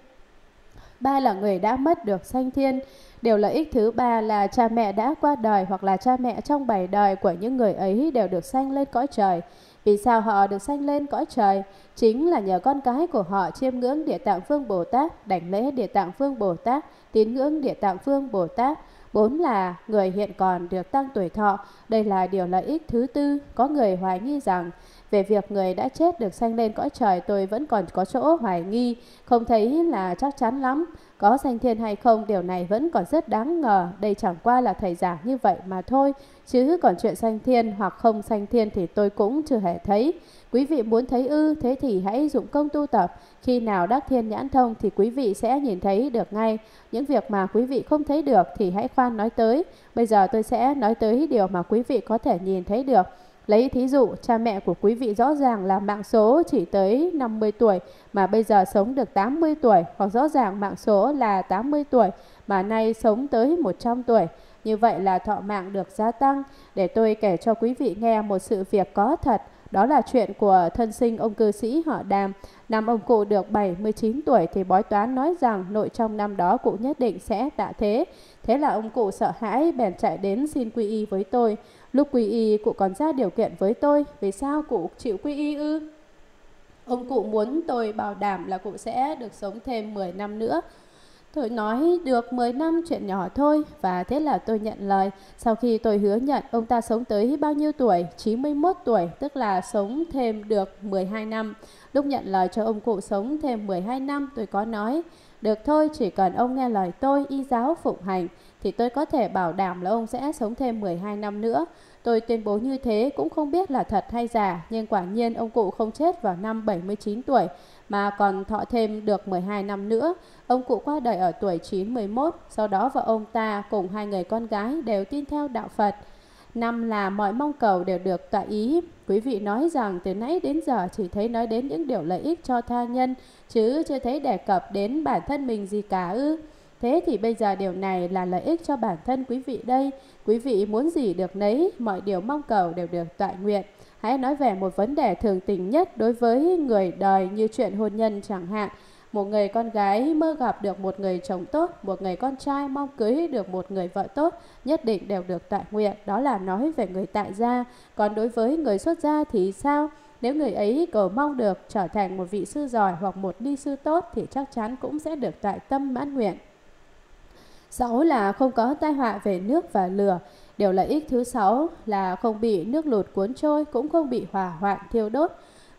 Speaker 1: ba là người đã mất được sanh thiên. Điều lợi ích thứ ba là cha mẹ đã qua đời hoặc là cha mẹ trong bảy đời của những người ấy đều được sanh lên cõi trời. Vì sao họ được sanh lên cõi trời? Chính là nhờ con cái của họ chiêm ngưỡng Địa Tạng Phương Bồ Tát, đảnh lễ Địa Tạng Phương Bồ Tát, tín ngưỡng Địa Tạng Phương Bồ Tát. Bốn là người hiện còn được tăng tuổi thọ. Đây là điều lợi ích thứ tư. Có người hoài nghi rằng về việc người đã chết được sanh lên cõi trời tôi vẫn còn có chỗ hoài nghi, không thấy là chắc chắn lắm. Có sanh thiên hay không điều này vẫn còn rất đáng ngờ, đây chẳng qua là thầy giả như vậy mà thôi. Chứ còn chuyện sanh thiên hoặc không sanh thiên thì tôi cũng chưa hề thấy. Quý vị muốn thấy ư, thế thì hãy dụng công tu tập. Khi nào đắc thiên nhãn thông thì quý vị sẽ nhìn thấy được ngay. Những việc mà quý vị không thấy được thì hãy khoan nói tới. Bây giờ tôi sẽ nói tới điều mà quý vị có thể nhìn thấy được. Lấy thí dụ, cha mẹ của quý vị rõ ràng là mạng số chỉ tới 50 tuổi mà bây giờ sống được 80 tuổi, hoặc rõ ràng mạng số là 80 tuổi mà nay sống tới 100 tuổi. Như vậy là thọ mạng được gia tăng. Để tôi kể cho quý vị nghe một sự việc có thật. Đó là chuyện của thân sinh ông cư sĩ họ Đàm. Năm ông cụ được 79 tuổi thì bói toán nói rằng nội trong năm đó cụ nhất định sẽ tạ thế. Thế là ông cụ sợ hãi bèn chạy đến xin quy y với tôi. Lúc quy y cụ còn ra điều kiện với tôi, vì sao cụ chịu quy y ư? Ông cụ muốn tôi bảo đảm là cụ sẽ được sống thêm 10 năm nữa. Tôi nói được 10 năm chuyện nhỏ thôi và thế là tôi nhận lời. Sau khi tôi hứa nhận ông ta sống tới bao nhiêu tuổi? 91 tuổi, tức là sống thêm được 12 năm. Lúc nhận lời cho ông cụ sống thêm 12 năm tôi có nói, được thôi chỉ cần ông nghe lời tôi y giáo phụng hành thì tôi có thể bảo đảm là ông sẽ sống thêm 12 năm nữa. Tôi tuyên bố như thế cũng không biết là thật hay giả, nhưng quả nhiên ông cụ không chết vào năm 79 tuổi mà còn thọ thêm được 12 năm nữa. Ông cụ qua đời ở tuổi 911, sau đó vợ ông ta cùng hai người con gái đều tin theo đạo Phật. Năm là mọi mong cầu đều được tọa ý. Quý vị nói rằng từ nãy đến giờ chỉ thấy nói đến những điều lợi ích cho tha nhân, chứ chưa thấy đề cập đến bản thân mình gì cả ư. Thế thì bây giờ điều này là lợi ích cho bản thân quý vị đây. Quý vị muốn gì được nấy, mọi điều mong cầu đều được tọa nguyện. Hãy nói về một vấn đề thường tình nhất đối với người đời như chuyện hôn nhân chẳng hạn. Một người con gái mơ gặp được một người chồng tốt, một người con trai mong cưới được một người vợ tốt, nhất định đều được tọa nguyện, đó là nói về người tại gia. Còn đối với người xuất gia thì sao? Nếu người ấy cầu mong được trở thành một vị sư giỏi hoặc một đi sư tốt thì chắc chắn cũng sẽ được tại tâm mãn nguyện. 6 là không có tai họa về nước và lửa. Điều lợi ích thứ sáu là không bị nước lụt cuốn trôi cũng không bị hỏa hoạn thiêu đốt.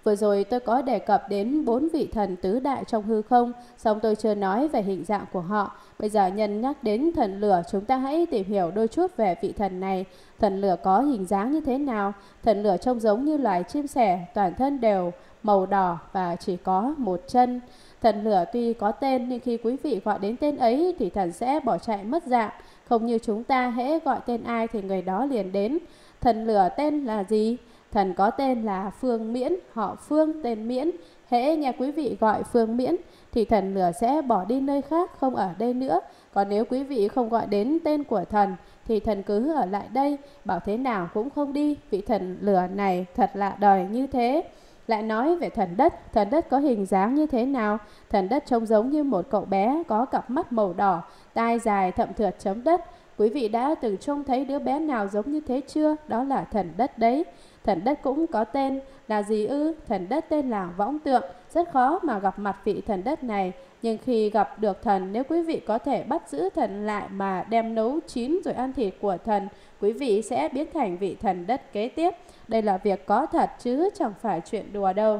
Speaker 1: Vừa rồi tôi có đề cập đến bốn vị thần tứ đại trong hư không, song tôi chưa nói về hình dạng của họ. Bây giờ nhân nhắc đến thần lửa, chúng ta hãy tìm hiểu đôi chút về vị thần này. Thần lửa có hình dáng như thế nào? Thần lửa trông giống như loài chim sẻ, toàn thân đều màu đỏ và chỉ có một chân. Thần lửa tuy có tên nhưng khi quý vị gọi đến tên ấy thì thần sẽ bỏ chạy mất dạng. Không như chúng ta hễ gọi tên ai thì người đó liền đến. Thần lửa tên là gì? Thần có tên là Phương Miễn, họ Phương tên Miễn. Hễ nghe quý vị gọi Phương Miễn thì thần lửa sẽ bỏ đi nơi khác không ở đây nữa. Còn nếu quý vị không gọi đến tên của thần thì thần cứ ở lại đây, bảo thế nào cũng không đi, vị thần lửa này thật lạ đời như thế lại nói về thần đất, thần đất có hình dáng như thế nào. Thần đất trông giống như một cậu bé có cặp mắt màu đỏ, tai dài thậm thượt chấm đất. Quý vị đã từng trông thấy đứa bé nào giống như thế chưa? Đó là thần đất đấy. Thần đất cũng có tên là gì ư? Thần đất tên là võng tượng. Rất khó mà gặp mặt vị thần đất này, nhưng khi gặp được thần, nếu quý vị có thể bắt giữ thần lại mà đem nấu chín rồi ăn thịt của thần, quý vị sẽ biến thành vị thần đất kế tiếp. Đây là việc có thật chứ chẳng phải chuyện đùa đâu.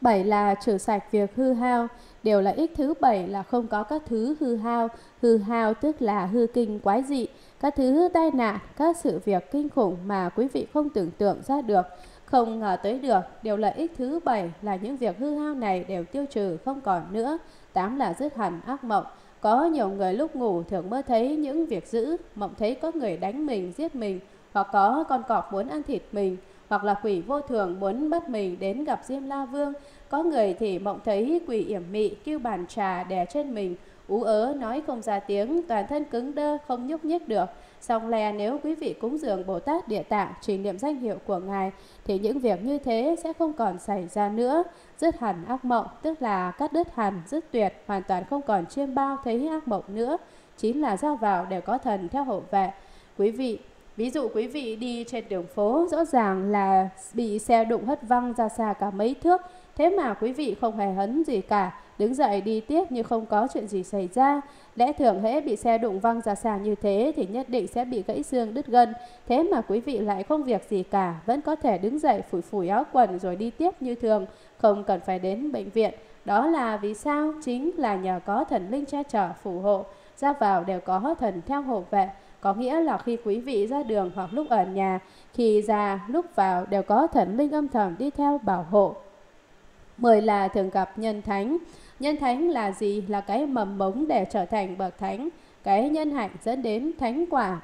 Speaker 1: 7 là trừ sạch việc hư hao. Điều là ích thứ 7 là không có các thứ hư hao. Hư hao tức là hư kinh quái dị, các thứ tai nạn, các sự việc kinh khủng mà quý vị không tưởng tượng ra được. Không ngờ tới được, điều lợi ích thứ bảy là những việc hư hao này đều tiêu trừ không còn nữa. Tám là dứt hẳn ác mộng. Có nhiều người lúc ngủ thường mơ thấy những việc dữ, mộng thấy có người đánh mình, giết mình, hoặc có con cọp muốn ăn thịt mình, hoặc là quỷ vô thường muốn bắt mình đến gặp Diêm La Vương. Có người thì mộng thấy quỷ yểm mị kêu bàn trà đè trên mình, ú ớ nói không ra tiếng, toàn thân cứng đơ, không nhúc nhích được xong lè nếu quý vị cúng dường Bồ Tát Địa Tạng trì niệm danh hiệu của Ngài thì những việc như thế sẽ không còn xảy ra nữa. Dứt hẳn ác mộng tức là cắt đứt hẳn, dứt tuyệt, hoàn toàn không còn chiêm bao thấy ác mộng nữa. Chính là ra vào đều có thần theo hộ vệ. Quý vị Ví dụ quý vị đi trên đường phố rõ ràng là bị xe đụng hất văng ra xa cả mấy thước Thế mà quý vị không hề hấn gì cả đứng dậy đi tiếp như không có chuyện gì xảy ra. Lẽ thường hễ bị xe đụng văng ra xa như thế thì nhất định sẽ bị gãy xương đứt gân. Thế mà quý vị lại không việc gì cả, vẫn có thể đứng dậy phủi phủi áo quần rồi đi tiếp như thường, không cần phải đến bệnh viện. Đó là vì sao? Chính là nhờ có thần linh che chở phù hộ, ra vào đều có thần theo hộ vệ. Có nghĩa là khi quý vị ra đường hoặc lúc ở nhà, khi ra, lúc vào đều có thần linh âm thầm đi theo bảo hộ. Mười là thường gặp nhân thánh. Nhân thánh là gì? Là cái mầm mống để trở thành bậc thánh, cái nhân hạnh dẫn đến thánh quả.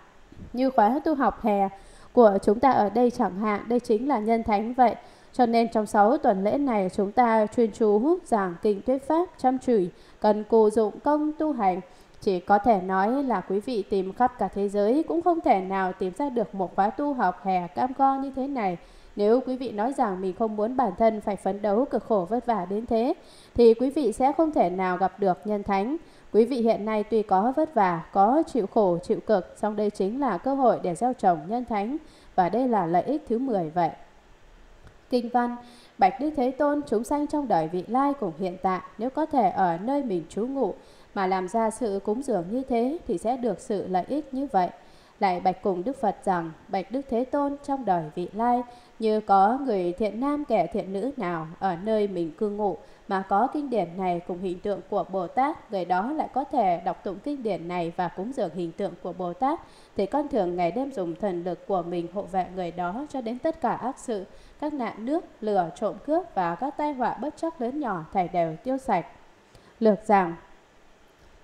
Speaker 1: Như khóa tu học hè của chúng ta ở đây chẳng hạn, đây chính là nhân thánh vậy. Cho nên trong 6 tuần lễ này chúng ta chuyên chú giảng kinh thuyết pháp chăm chửi, cần cù dụng công tu hành. Chỉ có thể nói là quý vị tìm khắp cả thế giới cũng không thể nào tìm ra được một khóa tu học hè cam go như thế này. Nếu quý vị nói rằng mình không muốn bản thân phải phấn đấu cực khổ vất vả đến thế, thì quý vị sẽ không thể nào gặp được nhân thánh. Quý vị hiện nay tuy có vất vả, có chịu khổ, chịu cực, song đây chính là cơ hội để gieo trồng nhân thánh, và đây là lợi ích thứ 10 vậy. Kinh văn Bạch Đức Thế Tôn chúng sanh trong đời vị lai cùng hiện tại nếu có thể ở nơi mình trú ngụ mà làm ra sự cúng dường như thế thì sẽ được sự lợi ích như vậy. Lại Bạch cùng Đức Phật rằng Bạch Đức Thế Tôn trong đời vị lai như có người thiện nam kẻ thiện nữ nào ở nơi mình cư ngụ mà có kinh điển này cùng hình tượng của Bồ Tát, người đó lại có thể đọc tụng kinh điển này và cúng dường hình tượng của Bồ Tát, thì con thường ngày đêm dùng thần lực của mình hộ vệ người đó cho đến tất cả ác sự, các nạn nước, lửa, trộm cướp và các tai họa bất chắc lớn nhỏ thảy đều tiêu sạch. Lược rằng,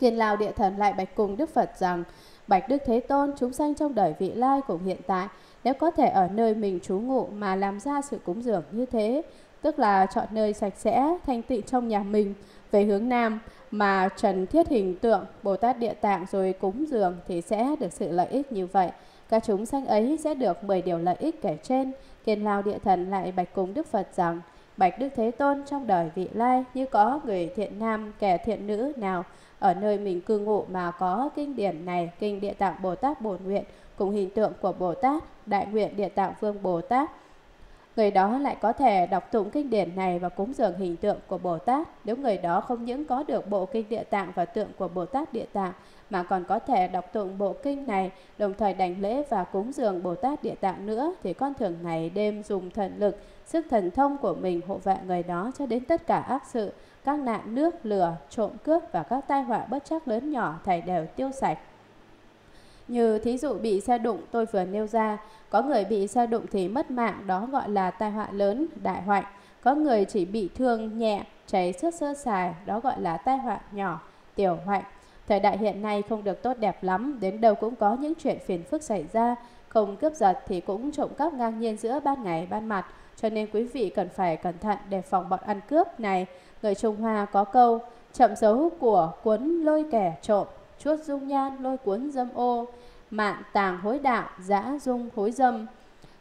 Speaker 1: Kiền Lào Địa Thần lại bạch cùng Đức Phật rằng, Bạch Đức Thế Tôn, chúng sanh trong đời vị lai cùng hiện tại nếu có thể ở nơi mình trú ngụ mà làm ra sự cúng dường như thế, tức là chọn nơi sạch sẽ, thanh tịnh trong nhà mình về hướng Nam mà trần thiết hình tượng Bồ Tát Địa Tạng rồi cúng dường thì sẽ được sự lợi ích như vậy. Các chúng sanh ấy sẽ được 10 điều lợi ích kể trên. Kiền Lao Địa Thần lại bạch cùng Đức Phật rằng, Bạch Đức Thế Tôn trong đời vị lai như có người thiện nam kẻ thiện nữ nào ở nơi mình cư ngụ mà có kinh điển này, kinh Địa Tạng Bồ Tát Bổn Nguyện cùng hình tượng của Bồ Tát đại nguyện địa tạng vương Bồ Tát. Người đó lại có thể đọc tụng kinh điển này và cúng dường hình tượng của Bồ Tát. Nếu người đó không những có được bộ kinh địa tạng và tượng của Bồ Tát địa tạng, mà còn có thể đọc tụng bộ kinh này, đồng thời đảnh lễ và cúng dường Bồ Tát địa tạng nữa, thì con thường ngày đêm dùng thần lực, sức thần thông của mình hộ vệ người đó cho đến tất cả ác sự, các nạn nước, lửa, trộm cướp và các tai họa bất chắc lớn nhỏ thầy đều tiêu sạch. Như thí dụ bị xe đụng tôi vừa nêu ra, có người bị xe đụng thì mất mạng đó gọi là tai họa lớn, đại hoạn. Có người chỉ bị thương nhẹ, cháy xước sơ xài, đó gọi là tai họa nhỏ, tiểu hoạn. Thời đại hiện nay không được tốt đẹp lắm, đến đâu cũng có những chuyện phiền phức xảy ra, không cướp giật thì cũng trộm cắp ngang nhiên giữa ban ngày ban mặt, cho nên quý vị cần phải cẩn thận đề phòng bọn ăn cướp này. Người Trung Hoa có câu, chậm dấu của cuốn lôi kẻ trộm, chuốt dung nhan lôi cuốn dâm ô, mạn tàng hối đạo, giã dung hối dâm.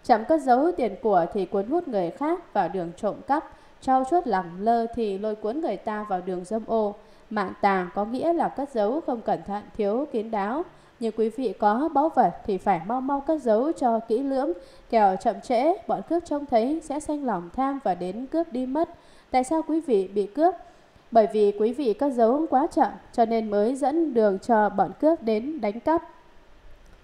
Speaker 1: chậm cất giấu tiền của thì cuốn hút người khác vào đường trộm cắp, trao chuốt lẳng lơ thì lôi cuốn người ta vào đường dâm ô. Mạn tàng có nghĩa là cất giấu không cẩn thận, thiếu kiến đáo. như quý vị có báu vật thì phải mau mau cất giấu cho kỹ lưỡng, kẻo chậm trễ, bọn cướp trông thấy sẽ xanh lòng tham và đến cướp đi mất. Tại sao quý vị bị cướp? Bởi vì quý vị cất giấu quá chậm cho nên mới dẫn đường cho bọn cướp đến đánh cắp.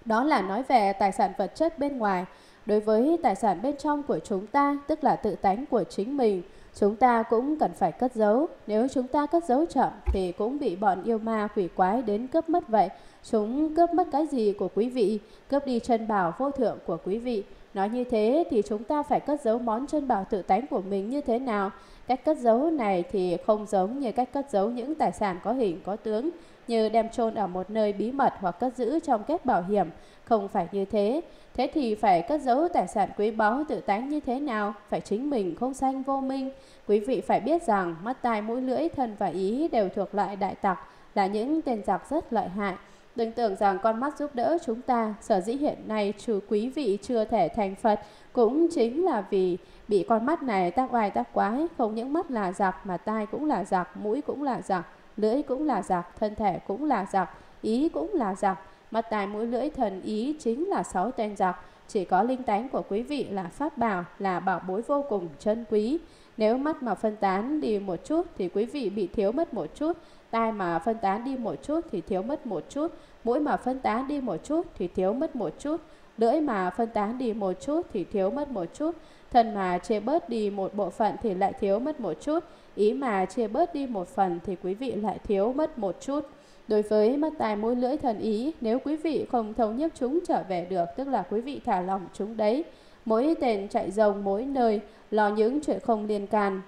Speaker 1: Đó là nói về tài sản vật chất bên ngoài. Đối với tài sản bên trong của chúng ta, tức là tự tánh của chính mình, chúng ta cũng cần phải cất giấu. Nếu chúng ta cất giấu chậm thì cũng bị bọn yêu ma quỷ quái đến cướp mất vậy. Chúng cướp mất cái gì của quý vị? Cướp đi chân bảo vô thượng của quý vị. Nói như thế thì chúng ta phải cất giấu món chân bảo tự tánh của mình như thế nào Cách cất giấu này thì không giống như cách cất giấu những tài sản có hình có tướng như đem chôn ở một nơi bí mật hoặc cất giữ trong kết bảo hiểm, không phải như thế. Thế thì phải cất giấu tài sản quý báu tự tánh như thế nào? Phải chính mình không sanh vô minh. Quý vị phải biết rằng mắt tai mũi lưỡi thân và ý đều thuộc loại đại tặc, là những tên giặc rất lợi hại. Đừng tưởng rằng con mắt giúp đỡ chúng ta, sở dĩ hiện nay trừ quý vị chưa thể thành Phật cũng chính là vì Bị con mắt này tác oai tác quái, không những mắt là giặc mà tai cũng là giặc, mũi cũng là giặc, lưỡi cũng là giặc, thân thể cũng là giặc, ý cũng là giặc. Mắt tai mũi lưỡi thần ý chính là sáu tên giặc. Chỉ có linh tánh của quý vị là pháp bảo, là bảo bối vô cùng chân quý. Nếu mắt mà phân tán đi một chút thì quý vị bị thiếu mất một chút, tai mà phân tán đi một chút thì thiếu mất một chút, mũi mà phân tán đi một chút thì thiếu mất một chút, lưỡi mà phân tán đi một chút thì thiếu mất một chút, thân mà chia bớt đi một bộ phận thì lại thiếu mất một chút, ý mà chia bớt đi một phần thì quý vị lại thiếu mất một chút. Đối với mắt tài mũi lưỡi thần ý, nếu quý vị không thống nhất chúng trở về được, tức là quý vị thả lỏng chúng đấy. Mỗi tên chạy rồng mỗi nơi, lo những chuyện không liên can.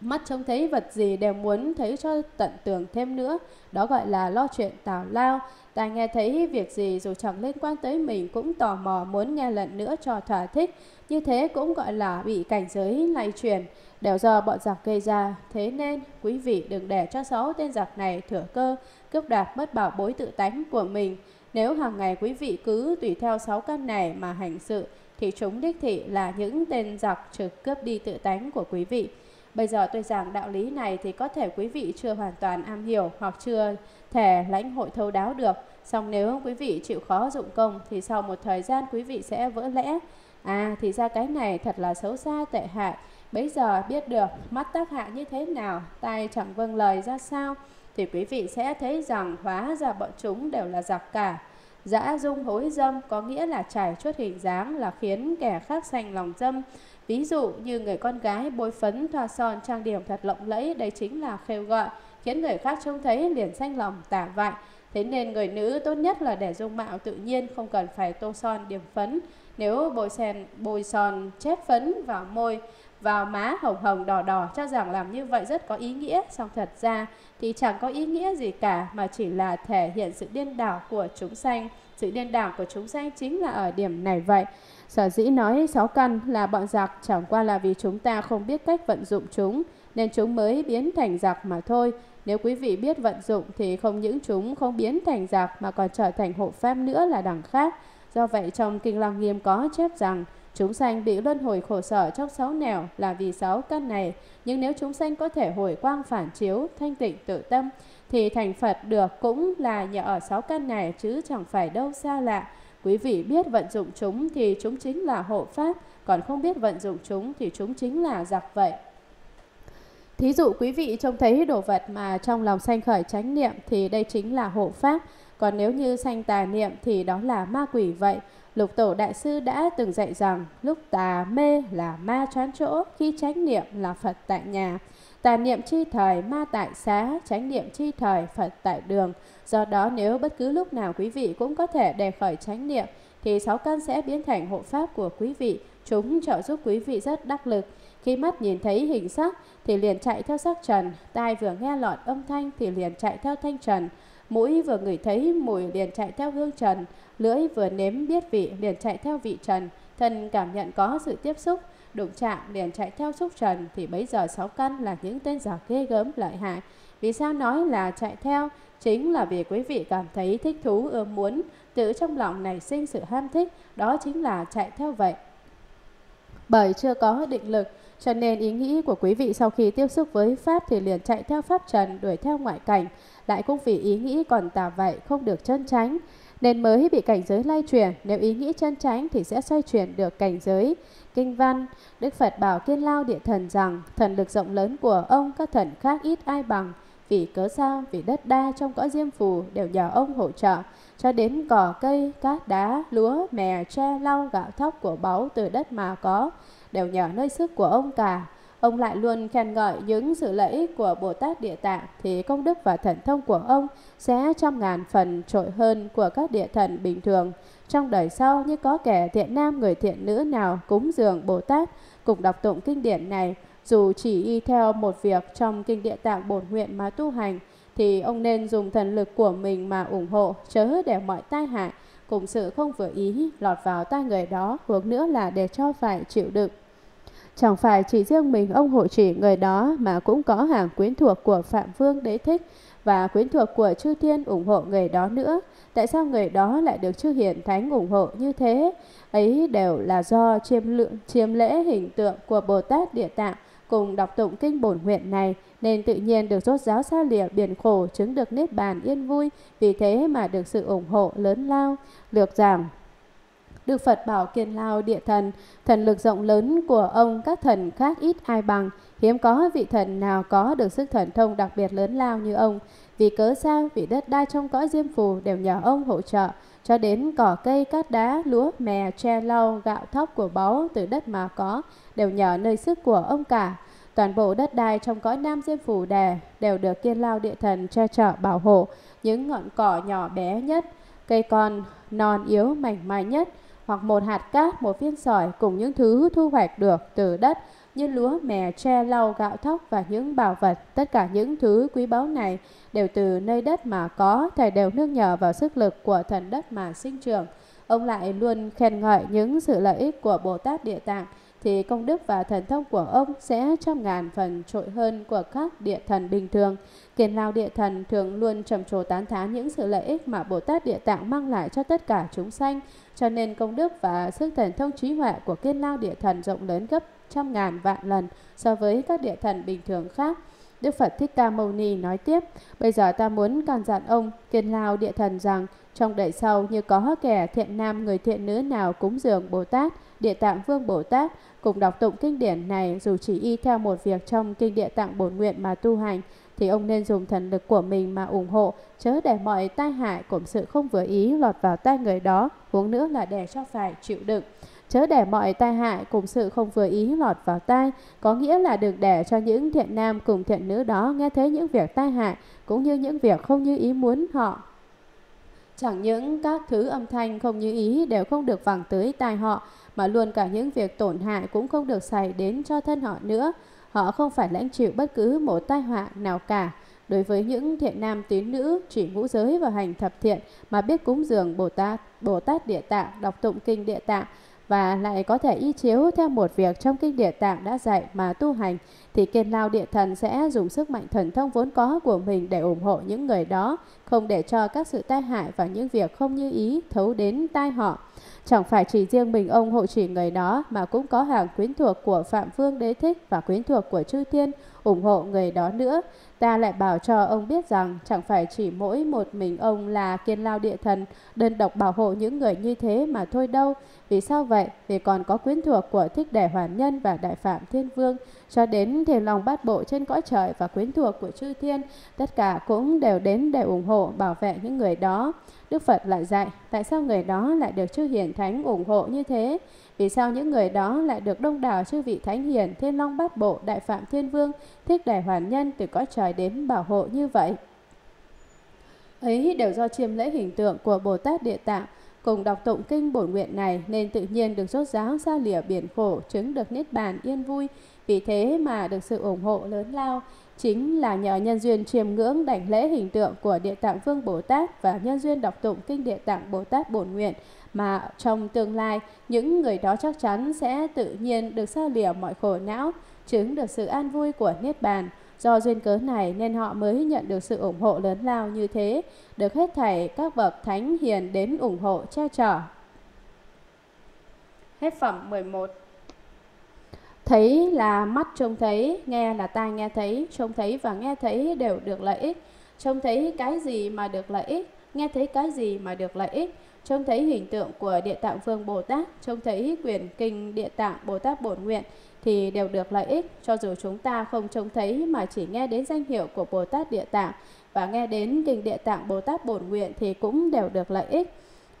Speaker 1: Mắt trông thấy vật gì đều muốn thấy cho tận tường thêm nữa, đó gọi là lo chuyện tào lao. Tài nghe thấy việc gì dù chẳng liên quan tới mình cũng tò mò muốn nghe lần nữa cho thỏa thích. Như thế cũng gọi là bị cảnh giới lay truyền, đều do bọn giặc gây ra. Thế nên, quý vị đừng để cho sáu tên giặc này thừa cơ, cướp đoạt mất bảo bối tự tánh của mình. Nếu hàng ngày quý vị cứ tùy theo sáu căn này mà hành sự, thì chúng đích thị là những tên giặc trực cướp đi tự tánh của quý vị. Bây giờ tôi giảng đạo lý này thì có thể quý vị chưa hoàn toàn am hiểu hoặc chưa thể lãnh hội thấu đáo được. Song nếu quý vị chịu khó dụng công thì sau một thời gian quý vị sẽ vỡ lẽ. À thì ra cái này thật là xấu xa tệ hại Bây giờ biết được mắt tác hại như thế nào Tai chẳng vâng lời ra sao Thì quý vị sẽ thấy rằng hóa ra bọn chúng đều là giặc cả Dã dung hối dâm có nghĩa là trải chuốt hình dáng là khiến kẻ khác sành lòng dâm Ví dụ như người con gái bôi phấn, thoa son, trang điểm thật lộng lẫy Đây chính là khêu gọi khiến người khác trông thấy liền xanh lòng tả vại Thế nên người nữ tốt nhất là để dung mạo tự nhiên không cần phải tô son điểm phấn nếu bôi sèn bôi sòn chết phấn vào môi vào má hồng hồng đỏ đỏ cho rằng làm như vậy rất có ý nghĩa song thật ra thì chẳng có ý nghĩa gì cả mà chỉ là thể hiện sự điên đảo của chúng sanh sự điên đảo của chúng sanh chính là ở điểm này vậy sở dĩ nói sáu căn là bọn giặc chẳng qua là vì chúng ta không biết cách vận dụng chúng nên chúng mới biến thành giặc mà thôi nếu quý vị biết vận dụng thì không những chúng không biến thành giặc mà còn trở thành hộ pháp nữa là đẳng khác Do vậy trong Kinh Lăng Nghiêm có chép rằng chúng sanh bị luân hồi khổ sở trong sáu nẻo là vì sáu căn này. Nhưng nếu chúng sanh có thể hồi quang phản chiếu, thanh tịnh tự tâm thì thành Phật được cũng là nhờ ở sáu căn này chứ chẳng phải đâu xa lạ. Quý vị biết vận dụng chúng thì chúng chính là hộ pháp, còn không biết vận dụng chúng thì chúng chính là giặc vậy. Thí dụ quý vị trông thấy đồ vật mà trong lòng sanh khởi chánh niệm thì đây chính là hộ pháp. Còn nếu như sanh tà niệm thì đó là ma quỷ vậy. Lục Tổ Đại Sư đã từng dạy rằng lúc tà mê là ma choán chỗ, khi chánh niệm là Phật tại nhà. Tà niệm chi thời ma tại xá, chánh niệm chi thời Phật tại đường. Do đó nếu bất cứ lúc nào quý vị cũng có thể đề khởi chánh niệm thì sáu căn sẽ biến thành hộ pháp của quý vị, chúng trợ giúp quý vị rất đắc lực. Khi mắt nhìn thấy hình sắc thì liền chạy theo sắc trần, tai vừa nghe lọt âm thanh thì liền chạy theo thanh trần mũi vừa ngửi thấy mùi liền chạy theo hương trần, lưỡi vừa nếm biết vị liền chạy theo vị trần, thân cảm nhận có sự tiếp xúc, đụng chạm liền chạy theo xúc trần thì bấy giờ sáu căn là những tên giỏ ghê gớm lợi hại. Vì sao nói là chạy theo? Chính là vì quý vị cảm thấy thích thú ưa muốn, tự trong lòng nảy sinh sự ham thích, đó chính là chạy theo vậy. Bởi chưa có định lực, cho nên ý nghĩ của quý vị sau khi tiếp xúc với Pháp thì liền chạy theo Pháp Trần đuổi theo ngoại cảnh, lại cũng vì ý nghĩ còn tà vậy không được chân tránh, nên mới bị cảnh giới lay chuyển, nếu ý nghĩ chân tránh thì sẽ xoay chuyển được cảnh giới. Kinh văn, Đức Phật bảo Kiên Lao Địa Thần rằng, thần lực rộng lớn của ông các thần khác ít ai bằng, vì cớ sao, vì đất đai trong cõi diêm phù đều nhờ ông hỗ trợ, cho đến cỏ cây, cát đá, lúa, mè, tre, lau, gạo thóc của báu từ đất mà có, đều nhờ nơi sức của ông cả. Ông lại luôn khen ngợi những sự lợi ích của Bồ Tát Địa Tạng thì công đức và thần thông của ông sẽ trăm ngàn phần trội hơn của các địa thần bình thường. Trong đời sau, như có kẻ thiện nam người thiện nữ nào cúng dường Bồ Tát cùng đọc tụng kinh điển này, dù chỉ y theo một việc trong kinh địa tạng bổn nguyện mà tu hành, thì ông nên dùng thần lực của mình mà ủng hộ, chớ để mọi tai hại cùng sự không vừa ý lọt vào tai người đó, hoặc nữa là để cho phải chịu đựng Chẳng phải chỉ riêng mình ông hộ chỉ người đó mà cũng có hàng quyến thuộc của Phạm Vương đế thích và quyến thuộc của chư thiên ủng hộ người đó nữa. Tại sao người đó lại được chư hiển thánh ủng hộ như thế? Ấy đều là do chiêm, lượng, chiêm lễ hình tượng của Bồ Tát Địa Tạng cùng đọc tụng kinh bổn nguyện này nên tự nhiên được rốt giáo xa lìa biển khổ chứng được niết bàn yên vui vì thế mà được sự ủng hộ lớn lao. Lược giảng Đức Phật bảo kiền lao địa thần, thần lực rộng lớn của ông các thần khác ít ai bằng, hiếm có vị thần nào có được sức thần thông đặc biệt lớn lao như ông. Vì cớ sao vị đất đai trong cõi diêm phù đều nhờ ông hỗ trợ, cho đến cỏ cây, cát đá, lúa, mè, tre lau, gạo thóc của báu từ đất mà có, đều nhờ nơi sức của ông cả. Toàn bộ đất đai trong cõi Nam Diêm Phủ Đà đều được kiên lao địa thần che chở bảo hộ, những ngọn cỏ nhỏ bé nhất, cây con non yếu mảnh mai nhất hoặc một hạt cát, một viên sỏi cùng những thứ thu hoạch được từ đất như lúa, mè, tre, lau, gạo thóc và những bảo vật. Tất cả những thứ quý báu này đều từ nơi đất mà có, thầy đều nương nhờ vào sức lực của thần đất mà sinh trưởng. Ông lại luôn khen ngợi những sự lợi ích của Bồ Tát Địa Tạng, thì công đức và thần thông của ông sẽ trăm ngàn phần trội hơn của các địa thần bình thường. Kiền lao địa thần thường luôn trầm trồ tán thán những sự lợi ích mà Bồ Tát Địa Tạng mang lại cho tất cả chúng sanh, cho nên công đức và sức thần thông trí huệ của kiên lao địa thần rộng lớn gấp trăm ngàn vạn lần so với các địa thần bình thường khác. Đức Phật Thích Ca Mâu Ni nói tiếp, bây giờ ta muốn can dặn ông, kiên lao địa thần rằng, trong đời sau như có kẻ thiện nam người thiện nữ nào cúng dường Bồ Tát, Địa Tạng Vương Bồ Tát, cùng đọc tụng kinh điển này dù chỉ y theo một việc trong kinh Địa Tạng Bổn Nguyện mà tu hành, thì ông nên dùng thần lực của mình mà ủng hộ, chớ để mọi tai hại cùng sự không vừa ý lọt vào tai người đó, huống nữa là để cho phải chịu đựng. Chớ để mọi tai hại cùng sự không vừa ý lọt vào tai, có nghĩa là đừng để cho những thiện nam cùng thiện nữ đó nghe thấy những việc tai hại, cũng như những việc không như ý muốn họ Chẳng những các thứ âm thanh không như ý đều không được vẳng tới tai họ, mà luôn cả những việc tổn hại cũng không được xảy đến cho thân họ nữa. Họ không phải lãnh chịu bất cứ một tai họa nào cả. Đối với những thiện nam tín nữ chỉ ngũ giới và hành thập thiện mà biết cúng dường Bồ Tát, Bồ Tát Địa Tạng, đọc tụng kinh Địa Tạng và lại có thể y chiếu theo một việc trong kinh Địa Tạng đã dạy mà tu hành thì Kiên Lao Địa Thần sẽ dùng sức mạnh thần thông vốn có của mình để ủng hộ những người đó, không để cho các sự tai hại và những việc không như ý thấu đến tai họ. Chẳng phải chỉ riêng mình ông hộ trì người đó mà cũng có hàng quyến thuộc của Phạm Vương Đế Thích và quyến thuộc của Chư Thiên ủng hộ người đó nữa ta lại bảo cho ông biết rằng chẳng phải chỉ mỗi một mình ông là kiên lao địa thần đơn độc bảo hộ những người như thế mà thôi đâu. Vì sao vậy? Vì còn có quyến thuộc của thích đẻ hoàn nhân và đại phạm thiên vương cho đến thiền lòng bát bộ trên cõi trời và quyến thuộc của chư thiên. Tất cả cũng đều đến để ủng hộ bảo vệ những người đó. Đức Phật lại dạy tại sao người đó lại được chư hiển thánh ủng hộ như thế? vì sao những người đó lại được đông đảo chư vị thánh hiền, thiên long bát bộ, đại phạm thiên vương, thích đại hoàn nhân từ cõi trời đến bảo hộ như vậy. Ấy đều do chiêm lễ hình tượng của Bồ Tát Địa Tạng, cùng đọc tụng kinh bổn nguyện này nên tự nhiên được rốt giáo xa lìa biển khổ, chứng được niết bàn yên vui, vì thế mà được sự ủng hộ lớn lao chính là nhờ nhân duyên chiêm ngưỡng đảnh lễ hình tượng của Địa Tạng Vương Bồ Tát và nhân duyên đọc tụng kinh Địa Tạng Bồ Tát Bổn Nguyện mà trong tương lai những người đó chắc chắn sẽ tự nhiên được xa lìa mọi khổ não, chứng được sự an vui của Niết Bàn. Do duyên cớ này nên họ mới nhận được sự ủng hộ lớn lao như thế, được hết thảy các bậc thánh hiền đến ủng hộ che chở. Hết phẩm 11 Thấy là mắt trông thấy, nghe là tai nghe thấy, trông thấy và nghe thấy đều được lợi ích. Trông thấy cái gì mà được lợi ích, nghe thấy cái gì mà được lợi ích trông thấy hình tượng của Địa Tạng Vương Bồ Tát, trông thấy quyền kinh Địa Tạng Bồ Tát Bổn Nguyện thì đều được lợi ích, cho dù chúng ta không trông thấy mà chỉ nghe đến danh hiệu của Bồ Tát Địa Tạng và nghe đến kinh Địa Tạng Bồ Tát Bổn Nguyện thì cũng đều được lợi ích.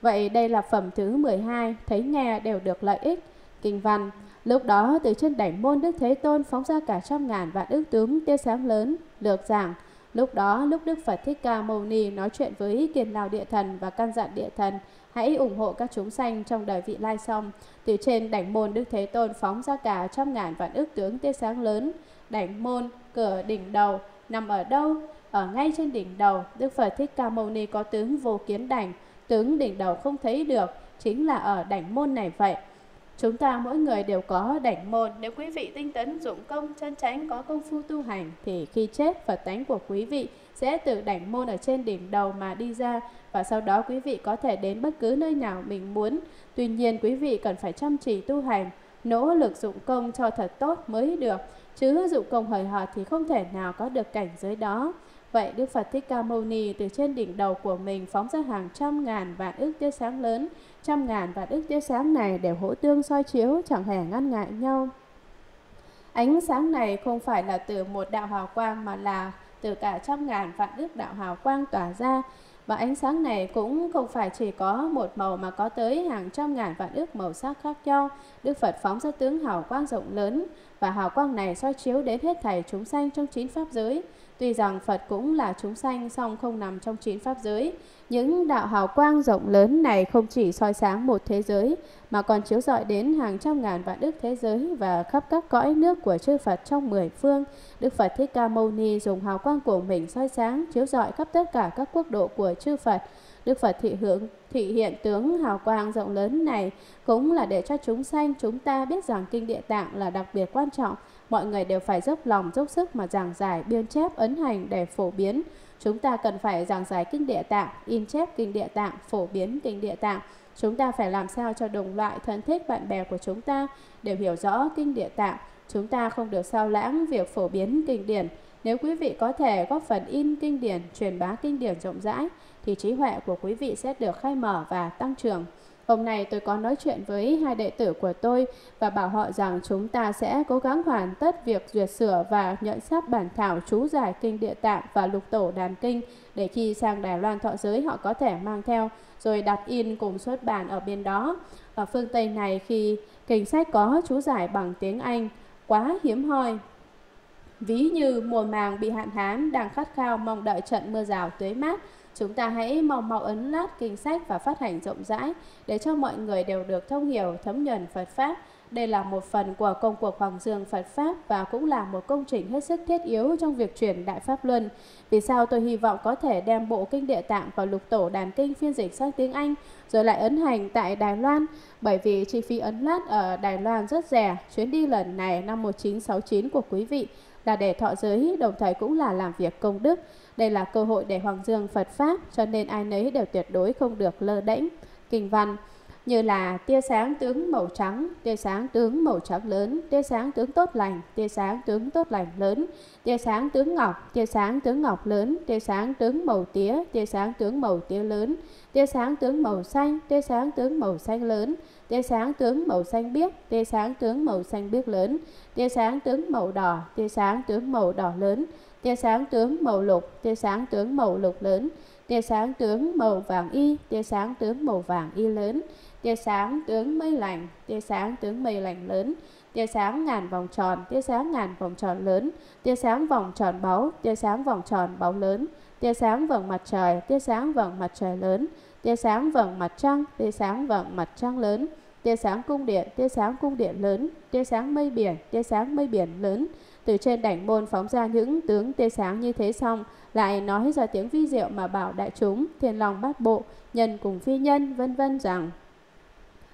Speaker 1: Vậy đây là phẩm thứ 12, thấy nghe đều được lợi ích. Kinh văn, lúc đó từ trên đảnh môn Đức Thế Tôn phóng ra cả trăm ngàn vạn ước tướng tia sáng lớn, lược giảng, Lúc đó, lúc Đức Phật Thích Ca Mâu Ni nói chuyện với Kiền Lào Địa Thần và căn dặn Địa Thần, hãy ủng hộ các chúng sanh trong đời vị lai xong. Từ trên đảnh môn Đức Thế Tôn phóng ra cả trăm ngàn vạn ức tướng tia sáng lớn, đảnh môn, cửa đỉnh đầu, nằm ở đâu? Ở ngay trên đỉnh đầu, Đức Phật Thích Ca Mâu Ni có tướng vô kiến đảnh, tướng đỉnh đầu không thấy được, chính là ở đảnh môn này vậy. Chúng ta mỗi người đều có đảnh môn, nếu quý vị tinh tấn dụng công, chân tránh có công phu tu hành thì khi chết Phật tánh của quý vị sẽ từ đảnh môn ở trên đỉnh đầu mà đi ra và sau đó quý vị có thể đến bất cứ nơi nào mình muốn. Tuy nhiên quý vị cần phải chăm chỉ tu hành, nỗ lực dụng công cho thật tốt mới được, chứ dụng công hời hợt thì không thể nào có được cảnh giới đó. Vậy Đức Phật Thích Ca Mâu Ni từ trên đỉnh đầu của mình phóng ra hàng trăm ngàn vạn ước tia sáng lớn, Trăm ngàn và đức chiếu sáng này đều hỗ tương soi chiếu chẳng hề ngăn ngại nhau. Ánh sáng này không phải là từ một đạo hào quang mà là từ cả trăm ngàn vạn đức đạo hào quang tỏa ra. Và ánh sáng này cũng không phải chỉ có một màu mà có tới hàng trăm ngàn vạn ước màu sắc khác nhau. Đức Phật phóng ra tướng hào quang rộng lớn và hào quang này soi chiếu đến hết thảy chúng sanh trong chín pháp giới. Tuy rằng Phật cũng là chúng sanh song không nằm trong chín pháp giới, những đạo hào quang rộng lớn này không chỉ soi sáng một thế giới mà còn chiếu rọi đến hàng trăm ngàn vạn đức thế giới và khắp các cõi nước của chư Phật trong mười phương. Đức Phật Thích Ca Mâu Ni dùng hào quang của mình soi sáng chiếu rọi khắp tất cả các quốc độ của chư Phật. Đức Phật thị hưởng thị hiện tướng hào quang rộng lớn này cũng là để cho chúng sanh chúng ta biết rằng kinh địa tạng là đặc biệt quan trọng mọi người đều phải dốc lòng dốc sức mà giảng giải, biên chép, ấn hành để phổ biến. Chúng ta cần phải giảng giải kinh địa tạng, in chép kinh địa tạng, phổ biến kinh địa tạng. Chúng ta phải làm sao cho đồng loại, thân thích, bạn bè của chúng ta đều hiểu rõ kinh địa tạng. Chúng ta không được sao lãng việc phổ biến kinh điển. Nếu quý vị có thể góp phần in kinh điển, truyền bá kinh điển rộng rãi, thì trí huệ của quý vị sẽ được khai mở và tăng trưởng. Hôm nay tôi có nói chuyện với hai đệ tử của tôi và bảo họ rằng chúng ta sẽ cố gắng hoàn tất việc duyệt sửa và nhận sắp bản thảo chú giải kinh địa tạng và lục tổ đàn kinh để khi sang Đài Loan thọ giới họ có thể mang theo rồi đặt in cùng xuất bản ở bên đó. Ở phương Tây này khi kinh sách có chú giải bằng tiếng Anh quá hiếm hoi. Ví như mùa màng bị hạn hán đang khát khao mong đợi trận mưa rào tưới mát Chúng ta hãy mau mau ấn lát kinh sách và phát hành rộng rãi để cho mọi người đều được thông hiểu, thấm nhuần Phật Pháp. Đây là một phần của công cuộc Hoàng Dương Phật Pháp và cũng là một công trình hết sức thiết yếu trong việc truyền Đại Pháp Luân. Vì sao tôi hy vọng có thể đem bộ kinh địa tạng và lục tổ đàn kinh phiên dịch sang tiếng Anh rồi lại ấn hành tại Đài Loan bởi vì chi phí ấn lát ở Đài Loan rất rẻ. Chuyến đi lần này năm 1969 của quý vị là để thọ giới đồng thời cũng là làm việc công đức. Đây là cơ hội để Hoàng Dương Phật Pháp, cho nên ai nấy đều tuyệt đối không được lơ đễnh. Kinh văn như là tia sáng tướng màu trắng, tia sáng tướng màu trắng lớn, tia sáng tướng tốt lành, tia sáng tướng tốt lành lớn, tia sáng tướng ngọc, tia sáng tướng ngọc lớn, tia sáng tướng màu tía, tia sáng tướng màu tía lớn, tia sáng tướng màu xanh, tia sáng tướng màu xanh lớn, tia sáng tướng màu xanh biếc, tia sáng tướng màu xanh biếc lớn, tia sáng tướng màu đỏ, tia sáng tướng màu đỏ lớn, tia sáng tướng màu lục, tia sáng tướng màu lục lớn, tia sáng tướng màu vàng y, tia sáng tướng màu vàng y lớn, tia sáng tướng mây lành, tia sáng tướng mây lành lớn, tia sáng ngàn vòng tròn, tia sáng ngàn vòng tròn lớn, tia sáng vòng tròn báu, tia sáng vòng tròn báu lớn, tia sáng vầng mặt trời, tia sáng vầng mặt trời lớn, tia sáng vầng mặt trăng, tia sáng vầng mặt trăng lớn, tia sáng cung điện, tia sáng cung điện lớn, tia sáng mây biển, tia sáng mây biển lớn, từ trên đảnh môn phóng ra những tướng tia sáng như thế xong, lại nói ra tiếng vi diệu mà bảo đại chúng, thiên lòng bát bộ, nhân cùng phi nhân, vân vân rằng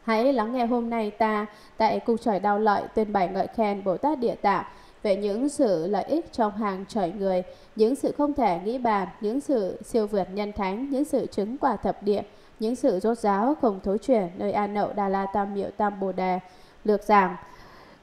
Speaker 1: Hãy lắng nghe hôm nay ta tại cung trời đau lợi tuyên bày ngợi khen Bồ Tát Địa Tạng về những sự lợi ích trong hàng trời người, những sự không thể nghĩ bàn, những sự siêu vượt nhân thánh, những sự chứng quả thập địa, những sự rốt ráo không thối chuyển nơi an nậu Đà La Tam Miệu Tam Bồ Đề. Lược giảng,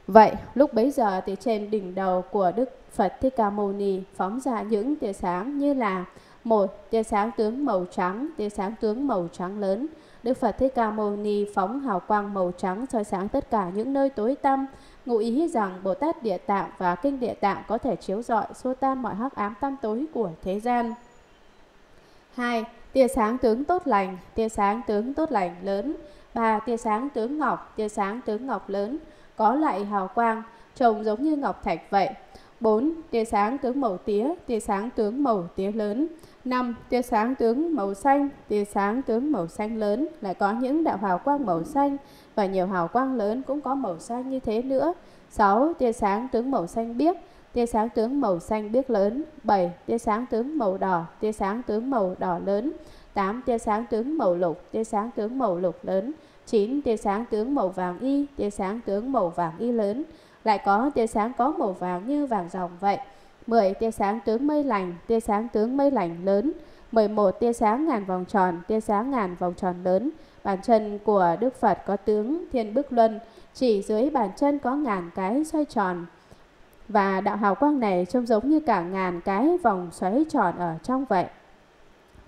Speaker 1: Vậy, lúc bấy giờ thì trên đỉnh đầu của Đức Phật Thích Ca Mâu Ni phóng ra những tia sáng như là một tia sáng tướng màu trắng, tia sáng tướng màu trắng lớn. Đức Phật Thích Ca Mâu Ni phóng hào quang màu trắng soi sáng tất cả những nơi tối tăm, ngụ ý rằng Bồ Tát Địa Tạng và Kinh Địa Tạng có thể chiếu rọi xua tan mọi hắc ám tăm tối của thế gian. 2. Tia sáng tướng tốt lành, tia sáng tướng tốt lành lớn. 3. Tia sáng tướng ngọc, tia sáng tướng ngọc lớn có lại hào quang, trông giống như ngọc thạch vậy. 4. Tia sáng tướng màu tía, tia sáng tướng màu tía lớn. 5. Tia sáng tướng màu xanh, tia sáng tướng màu xanh lớn lại có những đạo hào quang màu xanh và nhiều hào quang lớn cũng có màu xanh như thế nữa. 6. Tia sáng tướng màu xanh biếc, tia sáng tướng màu xanh biếc lớn. 7. Tia sáng tướng màu đỏ, tia sáng tướng màu đỏ lớn. 8. Tia sáng tướng màu lục, tia sáng tướng màu lục lớn. 9. Tia sáng tướng màu vàng y, tia sáng tướng màu vàng y lớn, lại có tia sáng có màu vàng như vàng ròng vậy. 10. Tia sáng tướng mây lành, tia sáng tướng mây lành lớn. 11. Tia sáng ngàn vòng tròn, tia sáng ngàn vòng tròn lớn. Bàn chân của Đức Phật có tướng Thiên Bức Luân, chỉ dưới bàn chân có ngàn cái xoay tròn. Và đạo hào quang này trông giống như cả ngàn cái vòng xoáy tròn ở trong vậy.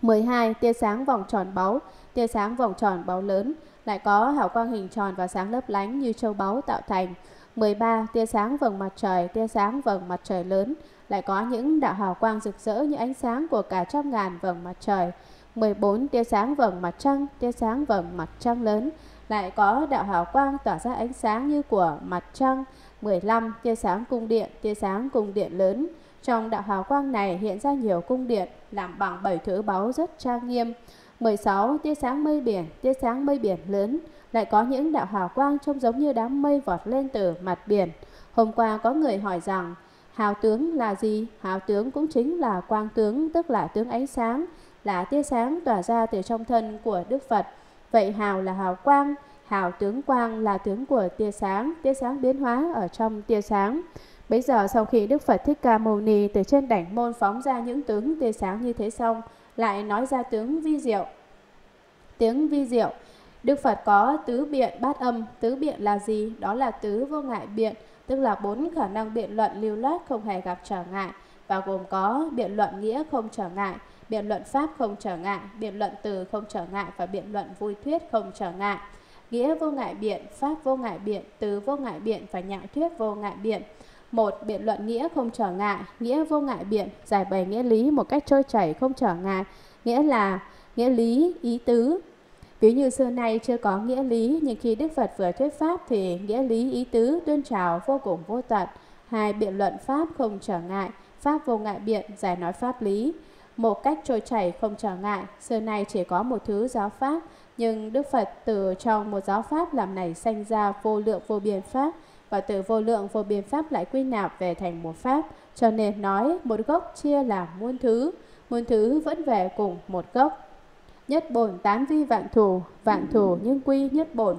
Speaker 1: 12. Tia sáng vòng tròn báu, tia sáng vòng tròn báu lớn lại có hào quang hình tròn và sáng lấp lánh như châu báu tạo thành. 13. Tia sáng vầng mặt trời, tia sáng vầng mặt trời lớn, lại có những đạo hào quang rực rỡ như ánh sáng của cả trăm ngàn vầng mặt trời. 14. Tia sáng vầng mặt trăng, tia sáng vầng mặt trăng lớn, lại có đạo hào quang tỏa ra ánh sáng như của mặt trăng. 15. Tia sáng cung điện, tia sáng cung điện lớn. Trong đạo hào quang này hiện ra nhiều cung điện làm bằng bảy thứ báu rất trang nghiêm. 16. Tia sáng mây biển, tia sáng mây biển lớn, lại có những đạo hào quang trông giống như đám mây vọt lên từ mặt biển. Hôm qua có người hỏi rằng, hào tướng là gì? Hào tướng cũng chính là quang tướng, tức là tướng ánh sáng, là tia sáng tỏa ra từ trong thân của Đức Phật. Vậy hào là hào quang, hào tướng quang là tướng của tia sáng, tia sáng biến hóa ở trong tia sáng. Bây giờ sau khi Đức Phật Thích Ca Mâu Ni từ trên đảnh môn phóng ra những tướng tia sáng như thế xong, lại nói ra tướng vi diệu. Tiếng vi diệu, Đức Phật có tứ biện bát âm, tứ biện là gì? Đó là tứ vô ngại biện, tức là bốn khả năng biện luận lưu loát không hề gặp trở ngại và gồm có biện luận nghĩa không trở ngại, biện luận pháp không trở ngại, biện luận từ không trở ngại và biện luận vui thuyết không trở ngại. Nghĩa vô ngại biện, pháp vô ngại biện, từ vô ngại biện và nhạo thuyết vô ngại biện một Biện luận nghĩa không trở ngại, nghĩa vô ngại biện, giải bày nghĩa lý một cách trôi chảy không trở ngại, nghĩa là nghĩa lý, ý tứ. Ví như xưa nay chưa có nghĩa lý, nhưng khi Đức Phật vừa thuyết pháp thì nghĩa lý, ý tứ tuyên trào vô cùng vô tận. Hai Biện luận pháp không trở ngại, pháp vô ngại biện, giải nói pháp lý. Một cách trôi chảy không trở ngại, xưa nay chỉ có một thứ giáo pháp, nhưng Đức Phật từ trong một giáo pháp làm nảy sanh ra vô lượng vô biên pháp, và từ vô lượng vô biên pháp lại quy nạp về thành một pháp, cho nên nói một gốc chia làm muôn thứ, muôn thứ vẫn về cùng một gốc. Nhất bổn tán vi vạn thủ, vạn thủ nhưng quy nhất bổn.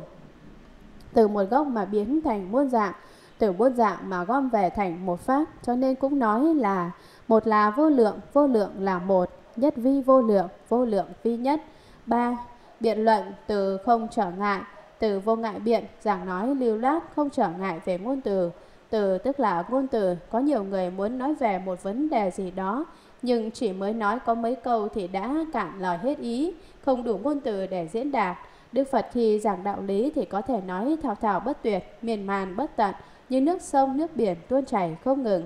Speaker 1: Từ một gốc mà biến thành muôn dạng, từ muôn dạng mà gom về thành một pháp, cho nên cũng nói là một là vô lượng, vô lượng là một, nhất vi vô lượng, vô lượng vi nhất. ba Biện luận từ không trở ngại, từ vô ngại biện, giảng nói lưu lát không trở ngại về ngôn từ. Từ tức là ngôn từ, có nhiều người muốn nói về một vấn đề gì đó, nhưng chỉ mới nói có mấy câu thì đã cạn lời hết ý, không đủ ngôn từ để diễn đạt. Đức Phật khi giảng đạo lý thì có thể nói thao thảo bất tuyệt, miền màn bất tận, như nước sông, nước biển tuôn chảy không ngừng.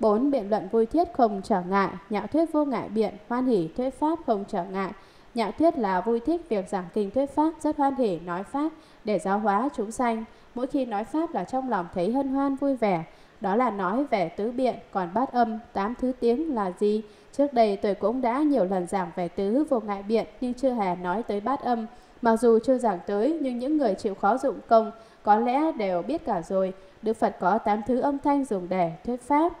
Speaker 1: bốn Biện luận vui thiết không trở ngại, nhạo thuyết vô ngại biện, hoan hỷ thuyết pháp không trở ngại. Nhạo thuyết là vui thích việc giảng kinh thuyết pháp, rất hoan hỷ nói pháp, để giáo hóa chúng sanh. Mỗi khi nói Pháp là trong lòng thấy hân hoan vui vẻ, đó là nói về tứ biện, còn bát âm, tám thứ tiếng là gì? Trước đây tôi cũng đã nhiều lần giảng về tứ vô ngại biện nhưng chưa hề nói tới bát âm. Mặc dù chưa giảng tới nhưng những người chịu khó dụng công có lẽ đều biết cả rồi. Đức Phật có tám thứ âm thanh dùng để thuyết pháp.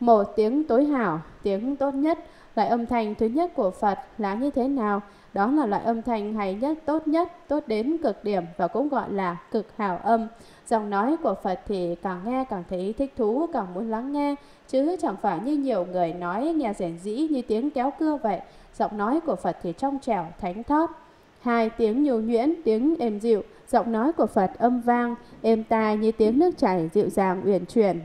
Speaker 1: Một tiếng tối hảo, tiếng tốt nhất, loại âm thanh thứ nhất của Phật là như thế nào? Đó là loại âm thanh hay nhất, tốt nhất, tốt đến cực điểm và cũng gọi là cực hào âm. Dòng nói của Phật thì càng nghe càng thấy thích thú, càng muốn lắng nghe, chứ chẳng phải như nhiều người nói nghe rèn dĩ như tiếng kéo cưa vậy. Giọng nói của Phật thì trong trẻo, thánh thót. Hai tiếng nhu nhuyễn, tiếng êm dịu, giọng nói của Phật âm vang, êm tai như tiếng nước chảy dịu dàng uyển chuyển.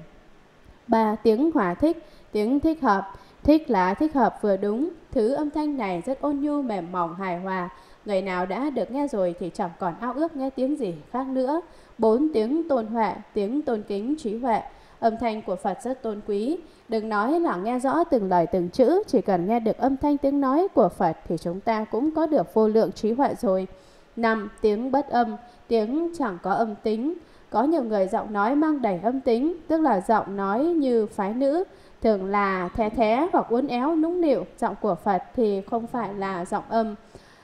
Speaker 1: Ba tiếng hòa thích, tiếng thích hợp, Thiết là thiết hợp vừa đúng, thứ âm thanh này rất ôn nhu mềm mỏng hài hòa. Người nào đã được nghe rồi thì chẳng còn ao ước nghe tiếng gì khác nữa. Bốn tiếng tôn huệ, tiếng tôn kính trí huệ. Âm thanh của Phật rất tôn quý. Đừng nói là nghe rõ từng lời từng chữ, chỉ cần nghe được âm thanh tiếng nói của Phật thì chúng ta cũng có được vô lượng trí huệ rồi. năm Tiếng bất âm, tiếng chẳng có âm tính. Có nhiều người giọng nói mang đầy âm tính, tức là giọng nói như phái nữ, thường là thé thé hoặc uốn éo nũng nịu giọng của Phật thì không phải là giọng âm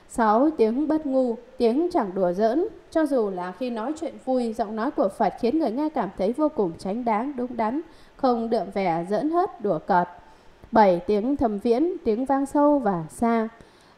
Speaker 1: 6. Tiếng bất ngu, tiếng chẳng đùa giỡn. Cho dù là khi nói chuyện vui, giọng nói của Phật khiến người nghe cảm thấy vô cùng tránh đáng, đúng đắn, không đượm vẻ giỡn hớt, đùa cợt. 7. Tiếng thầm viễn, tiếng vang sâu và xa.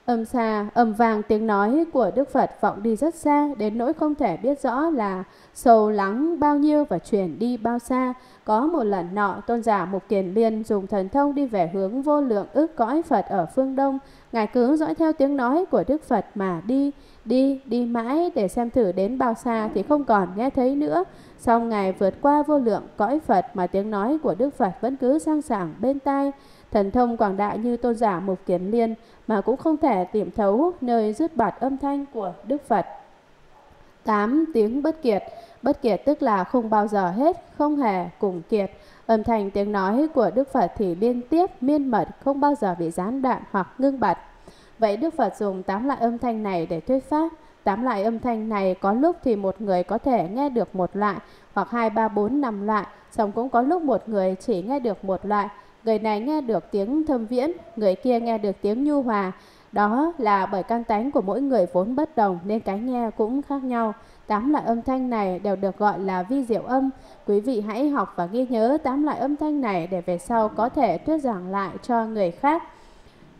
Speaker 1: Âm xa, âm vàng tiếng nói của Đức Phật vọng đi rất xa, đến nỗi không thể biết rõ là sâu lắng bao nhiêu và chuyển đi bao xa. Có một lần nọ, tôn giả Mục Kiền Liên dùng thần thông đi về hướng vô lượng ước cõi Phật ở phương Đông. Ngài cứ dõi theo tiếng nói của Đức Phật mà đi, đi, đi mãi để xem thử đến bao xa thì không còn nghe thấy nữa. Xong Ngài vượt qua vô lượng cõi Phật mà tiếng nói của Đức Phật vẫn cứ sang sảng bên tai. Thần thông quảng đại như tôn giả Mục Kiền Liên mà cũng không thể tìm thấu nơi rứt bạt âm thanh của Đức Phật. 8. Tiếng bất kiệt Bất kiệt tức là không bao giờ hết, không hề cùng kiệt. Âm thanh tiếng nói của Đức Phật thì liên tiếp, miên mật, không bao giờ bị gián đoạn hoặc ngưng bật. Vậy Đức Phật dùng tám loại âm thanh này để thuyết pháp. Tám loại âm thanh này có lúc thì một người có thể nghe được một loại, hoặc hai ba bốn năm loại, song cũng có lúc một người chỉ nghe được một loại, Người này nghe được tiếng thâm viễn, người kia nghe được tiếng nhu hòa. Đó là bởi căn tánh của mỗi người vốn bất đồng nên cái nghe cũng khác nhau. Tám loại âm thanh này đều được gọi là vi diệu âm. Quý vị hãy học và ghi nhớ tám loại âm thanh này để về sau có thể thuyết giảng lại cho người khác.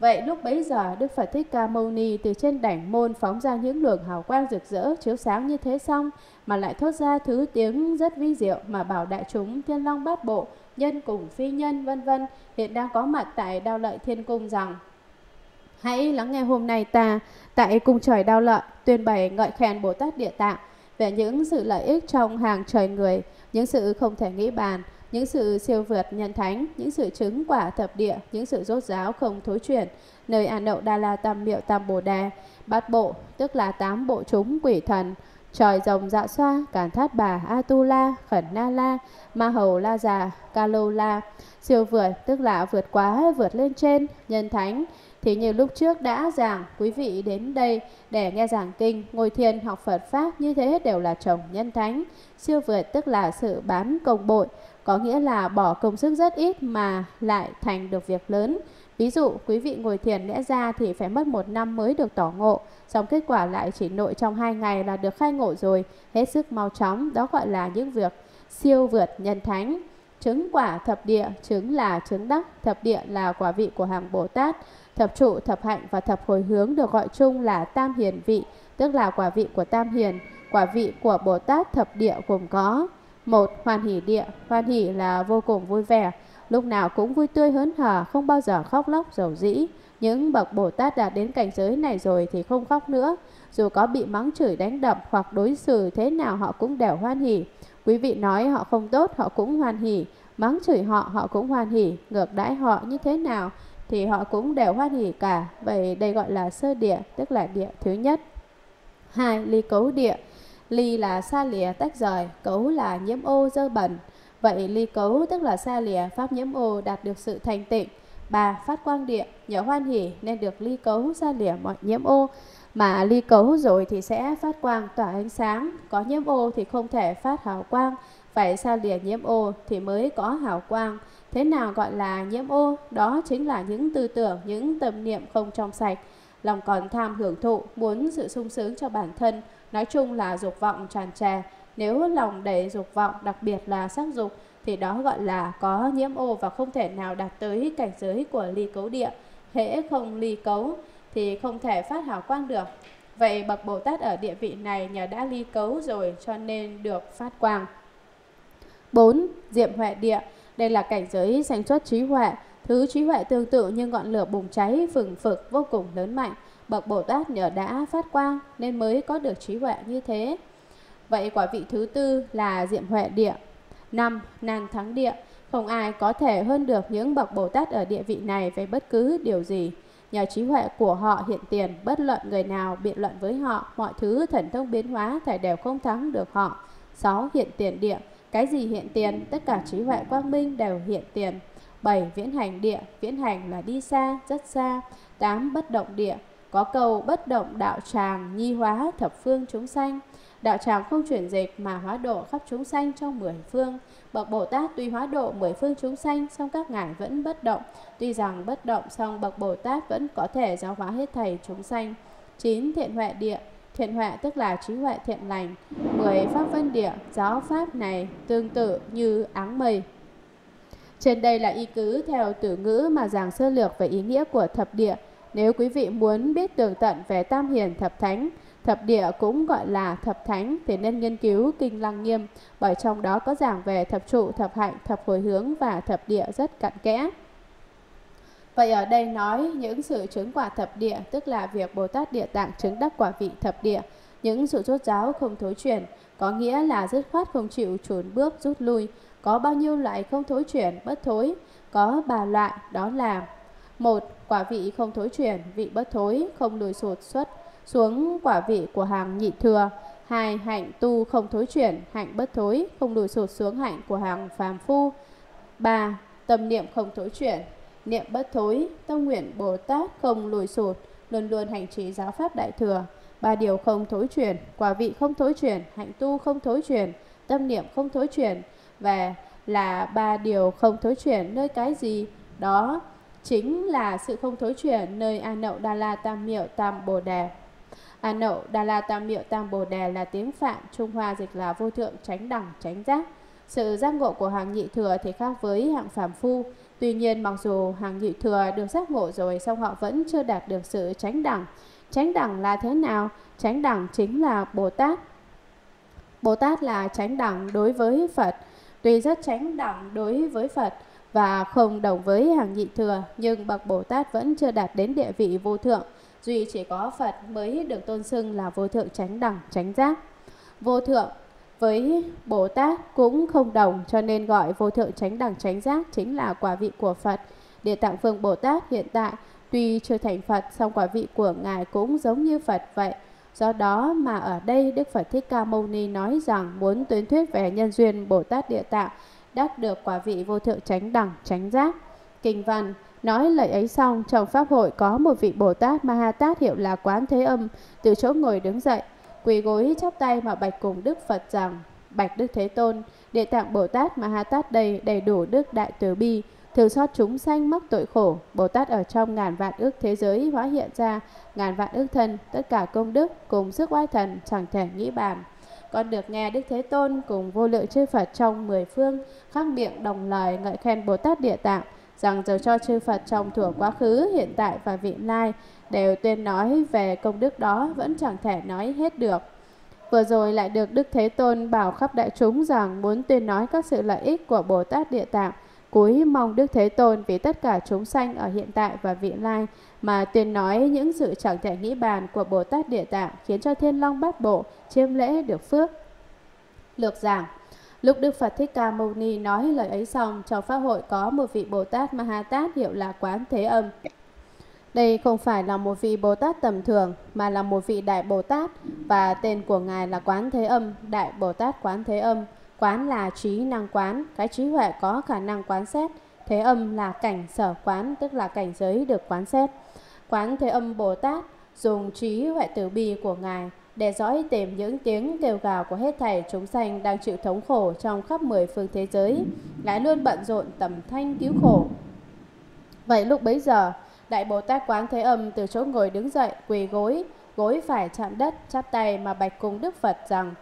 Speaker 1: Vậy lúc bấy giờ Đức Phật Thích Ca Mâu Ni từ trên đảnh môn phóng ra những luồng hào quang rực rỡ chiếu sáng như thế xong mà lại thốt ra thứ tiếng rất vi diệu mà bảo đại chúng Thiên Long Bát Bộ nhân cùng phi nhân vân vân hiện đang có mặt tại Đao Lợi Thiên Cung rằng Hãy lắng nghe hôm nay ta tại cung trời Đao Lợi tuyên bày ngợi khen Bồ Tát Địa Tạng về những sự lợi ích trong hàng trời người, những sự không thể nghĩ bàn, những sự siêu vượt nhân thánh, những sự chứng quả thập địa, những sự rốt giáo không thối chuyển, nơi an đậu Đa La Tam Miệu Tam Bồ Đề, bát bộ, tức là tám bộ chúng quỷ thần, tròi rồng dạ xoa, cản thát bà, Atula, khẩn na la, ma hầu la già, ca lô la, siêu vượt, tức là vượt quá, vượt lên trên, nhân thánh. Thì như lúc trước đã giảng, quý vị đến đây để nghe giảng kinh, ngồi thiền, học Phật Pháp như thế đều là chồng nhân thánh. Siêu vượt tức là sự bán công bội, có nghĩa là bỏ công sức rất ít mà lại thành được việc lớn. Ví dụ, quý vị ngồi thiền lẽ ra thì phải mất một năm mới được tỏ ngộ, song kết quả lại chỉ nội trong hai ngày là được khai ngộ rồi, hết sức mau chóng, đó gọi là những việc siêu vượt nhân thánh. Chứng quả thập địa, chứng là chứng đắc, thập địa là quả vị của hàng Bồ Tát, thập trụ, thập hạnh và thập hồi hướng được gọi chung là tam hiền vị, tức là quả vị của tam hiền, quả vị của Bồ Tát thập địa gồm có một Hoàn hỷ địa, hoàn hỷ là vô cùng vui vẻ, lúc nào cũng vui tươi hớn hở, không bao giờ khóc lóc dầu dĩ. Những bậc Bồ Tát đạt đến cảnh giới này rồi thì không khóc nữa. Dù có bị mắng chửi đánh đập hoặc đối xử thế nào họ cũng đều hoan hỉ. Quý vị nói họ không tốt họ cũng hoan hỉ, mắng chửi họ họ cũng hoan hỉ, ngược đãi họ như thế nào thì họ cũng đều hoan hỉ cả. Vậy đây gọi là sơ địa, tức là địa thứ nhất. hai Ly cấu địa. Ly là xa lìa tách rời, cấu là nhiễm ô dơ bẩn. Vậy ly cấu tức là xa lìa pháp nhiễm ô đạt được sự thành tịnh. Bà phát quang địa, nhờ hoan hỉ nên được ly cấu xa lìa mọi nhiễm ô. Mà ly cấu rồi thì sẽ phát quang tỏa ánh sáng, có nhiễm ô thì không thể phát hào quang, phải xa lìa nhiễm ô thì mới có hào quang. Thế nào gọi là nhiễm ô? Đó chính là những tư tưởng, những tâm niệm không trong sạch. Lòng còn tham hưởng thụ, muốn sự sung sướng cho bản thân, nói chung là dục vọng tràn trề nếu lòng đầy dục vọng, đặc biệt là sắc dục, thì đó gọi là có nhiễm ô và không thể nào đạt tới cảnh giới của ly cấu địa. Hễ không ly cấu thì không thể phát hào quang được. Vậy bậc Bồ Tát ở địa vị này nhờ đã ly cấu rồi cho nên được phát quang. 4. Diệm huệ địa. Đây là cảnh giới sản xuất trí huệ. Thứ trí huệ tương tự như ngọn lửa bùng cháy phừng phực vô cùng lớn mạnh. Bậc Bồ Tát nhờ đã phát quang nên mới có được trí huệ như thế. Vậy quả vị thứ tư là Diệm Huệ Địa. 5. Nan Thắng Địa. Không ai có thể hơn được những bậc Bồ Tát ở địa vị này về bất cứ điều gì. Nhờ trí huệ của họ hiện tiền, bất luận người nào biện luận với họ, mọi thứ thần thông biến hóa thảy đều không thắng được họ. 6. Hiện tiền địa. Cái gì hiện tiền? Tất cả trí huệ quang minh đều hiện tiền. 7. Viễn hành địa. Viễn hành là đi xa, rất xa. 8. Bất động địa. Có cầu bất động đạo tràng, nhi hóa thập phương chúng sanh. Đạo tràng không chuyển dịch mà hóa độ khắp chúng sanh trong mười phương. Bậc Bồ Tát tuy hóa độ mười phương chúng sanh, song các ngài vẫn bất động. Tuy rằng bất động, song bậc Bồ Tát vẫn có thể giáo hóa hết thầy chúng sanh. chín Thiện huệ địa Thiện huệ tức là trí huệ thiện lành. mười Pháp vân địa Giáo pháp này tương tự như áng mây. Trên đây là ý cứ theo từ ngữ mà giảng sơ lược về ý nghĩa của thập địa. Nếu quý vị muốn biết tường tận về Tam Hiền Thập Thánh, Thập địa cũng gọi là thập thánh thì nên nghiên cứu kinh lăng nghiêm bởi trong đó có giảng về thập trụ, thập hạnh, thập hồi hướng và thập địa rất cặn kẽ. Vậy ở đây nói những sự chứng quả thập địa tức là việc Bồ Tát Địa Tạng chứng đắc quả vị thập địa, những sự rốt giáo không thối chuyển, có nghĩa là dứt khoát không chịu trốn bước rút lui, có bao nhiêu loại không thối chuyển bất thối, có ba loại đó là một Quả vị không thối chuyển, vị bất thối, không lùi sụt xuất xuống quả vị của hàng nhị thừa. Hai, hạnh tu không thối chuyển, hạnh bất thối, không lùi sụt xuống hạnh của hàng phàm phu. Ba, tâm niệm không thối chuyển, niệm bất thối, tâm nguyện Bồ Tát không lùi sụt, luôn luôn hành trì giáo pháp đại thừa. Ba điều không thối chuyển, quả vị không thối chuyển, hạnh tu không thối chuyển, tâm niệm không thối chuyển và là ba điều không thối chuyển nơi cái gì? Đó chính là sự không thối chuyển nơi A Nậu Đa La Tam Miệu Tam Bồ Đề. A nậu, đà la tam miệu tam bồ đề là tiếng Phạm, Trung Hoa dịch là vô thượng tránh đẳng tránh giác. Sự giác ngộ của hàng nhị thừa thì khác với hạng phàm phu. Tuy nhiên mặc dù hàng nhị thừa được giác ngộ rồi song họ vẫn chưa đạt được sự tránh đẳng. Chánh đẳng là thế nào? Chánh đẳng chính là Bồ Tát. Bồ Tát là tránh đẳng đối với Phật. Tuy rất tránh đẳng đối với Phật và không đồng với hàng nhị thừa nhưng bậc Bồ Tát vẫn chưa đạt đến địa vị vô thượng duy chỉ có Phật mới được tôn xưng là vô thượng chánh đẳng chánh giác. Vô thượng với Bồ Tát cũng không đồng cho nên gọi vô thượng chánh đẳng chánh giác chính là quả vị của Phật. Địa Tạng Vương Bồ Tát hiện tại tuy chưa thành Phật song quả vị của Ngài cũng giống như Phật vậy. Do đó mà ở đây Đức Phật Thích Ca Mâu Ni nói rằng muốn tuyến thuyết về nhân duyên Bồ Tát Địa Tạng đắc được quả vị vô thượng chánh đẳng chánh giác. Kinh văn Nói lời ấy xong, trong pháp hội có một vị Bồ Tát Mahatat hiệu là Quán Thế Âm, từ chỗ ngồi đứng dậy, quỳ gối chắp tay mà bạch cùng Đức Phật rằng, Bạch Đức Thế Tôn, Địa tạng Bồ Tát Mahatat đầy đầy đủ đức đại từ bi, thường xót chúng sanh mắc tội khổ, Bồ Tát ở trong ngàn vạn ước thế giới hóa hiện ra, ngàn vạn ước thân, tất cả công đức cùng sức oai thần chẳng thể nghĩ bàn. Con được nghe Đức Thế Tôn cùng vô lượng chư Phật trong mười phương, khắc miệng đồng lời ngợi khen Bồ Tát Địa Tạng, rằng dầu cho chư Phật trong thuở quá khứ, hiện tại và vị lai đều tuyên nói về công đức đó vẫn chẳng thể nói hết được. Vừa rồi lại được Đức Thế Tôn bảo khắp đại chúng rằng muốn tuyên nói các sự lợi ích của Bồ Tát Địa Tạng, cúi mong Đức Thế Tôn vì tất cả chúng sanh ở hiện tại và vị lai mà tuyên nói những sự chẳng thể nghĩ bàn của Bồ Tát Địa Tạng khiến cho Thiên Long Bát Bộ chiêm lễ được phước. Lược giảng Lúc Đức Phật Thích Ca Mâu Ni nói lời ấy xong, trong pháp hội có một vị Bồ Tát Ma Tát hiệu là Quán Thế Âm. Đây không phải là một vị Bồ Tát tầm thường, mà là một vị Đại Bồ Tát, và tên của Ngài là Quán Thế Âm, Đại Bồ Tát Quán Thế Âm. Quán là trí năng quán, cái trí huệ có khả năng quán xét. Thế âm là cảnh sở quán, tức là cảnh giới được quán xét. Quán Thế Âm Bồ Tát dùng trí huệ tử bi của Ngài để dõi tìm những tiếng kêu gào của hết thảy chúng sanh đang chịu thống khổ trong khắp mười phương thế giới, ngài luôn bận rộn tầm thanh cứu khổ. Vậy lúc bấy giờ, Đại Bồ Tát Quán Thế Âm từ chỗ ngồi đứng dậy, quỳ gối, gối phải chạm đất, chắp tay mà bạch cùng Đức Phật rằng: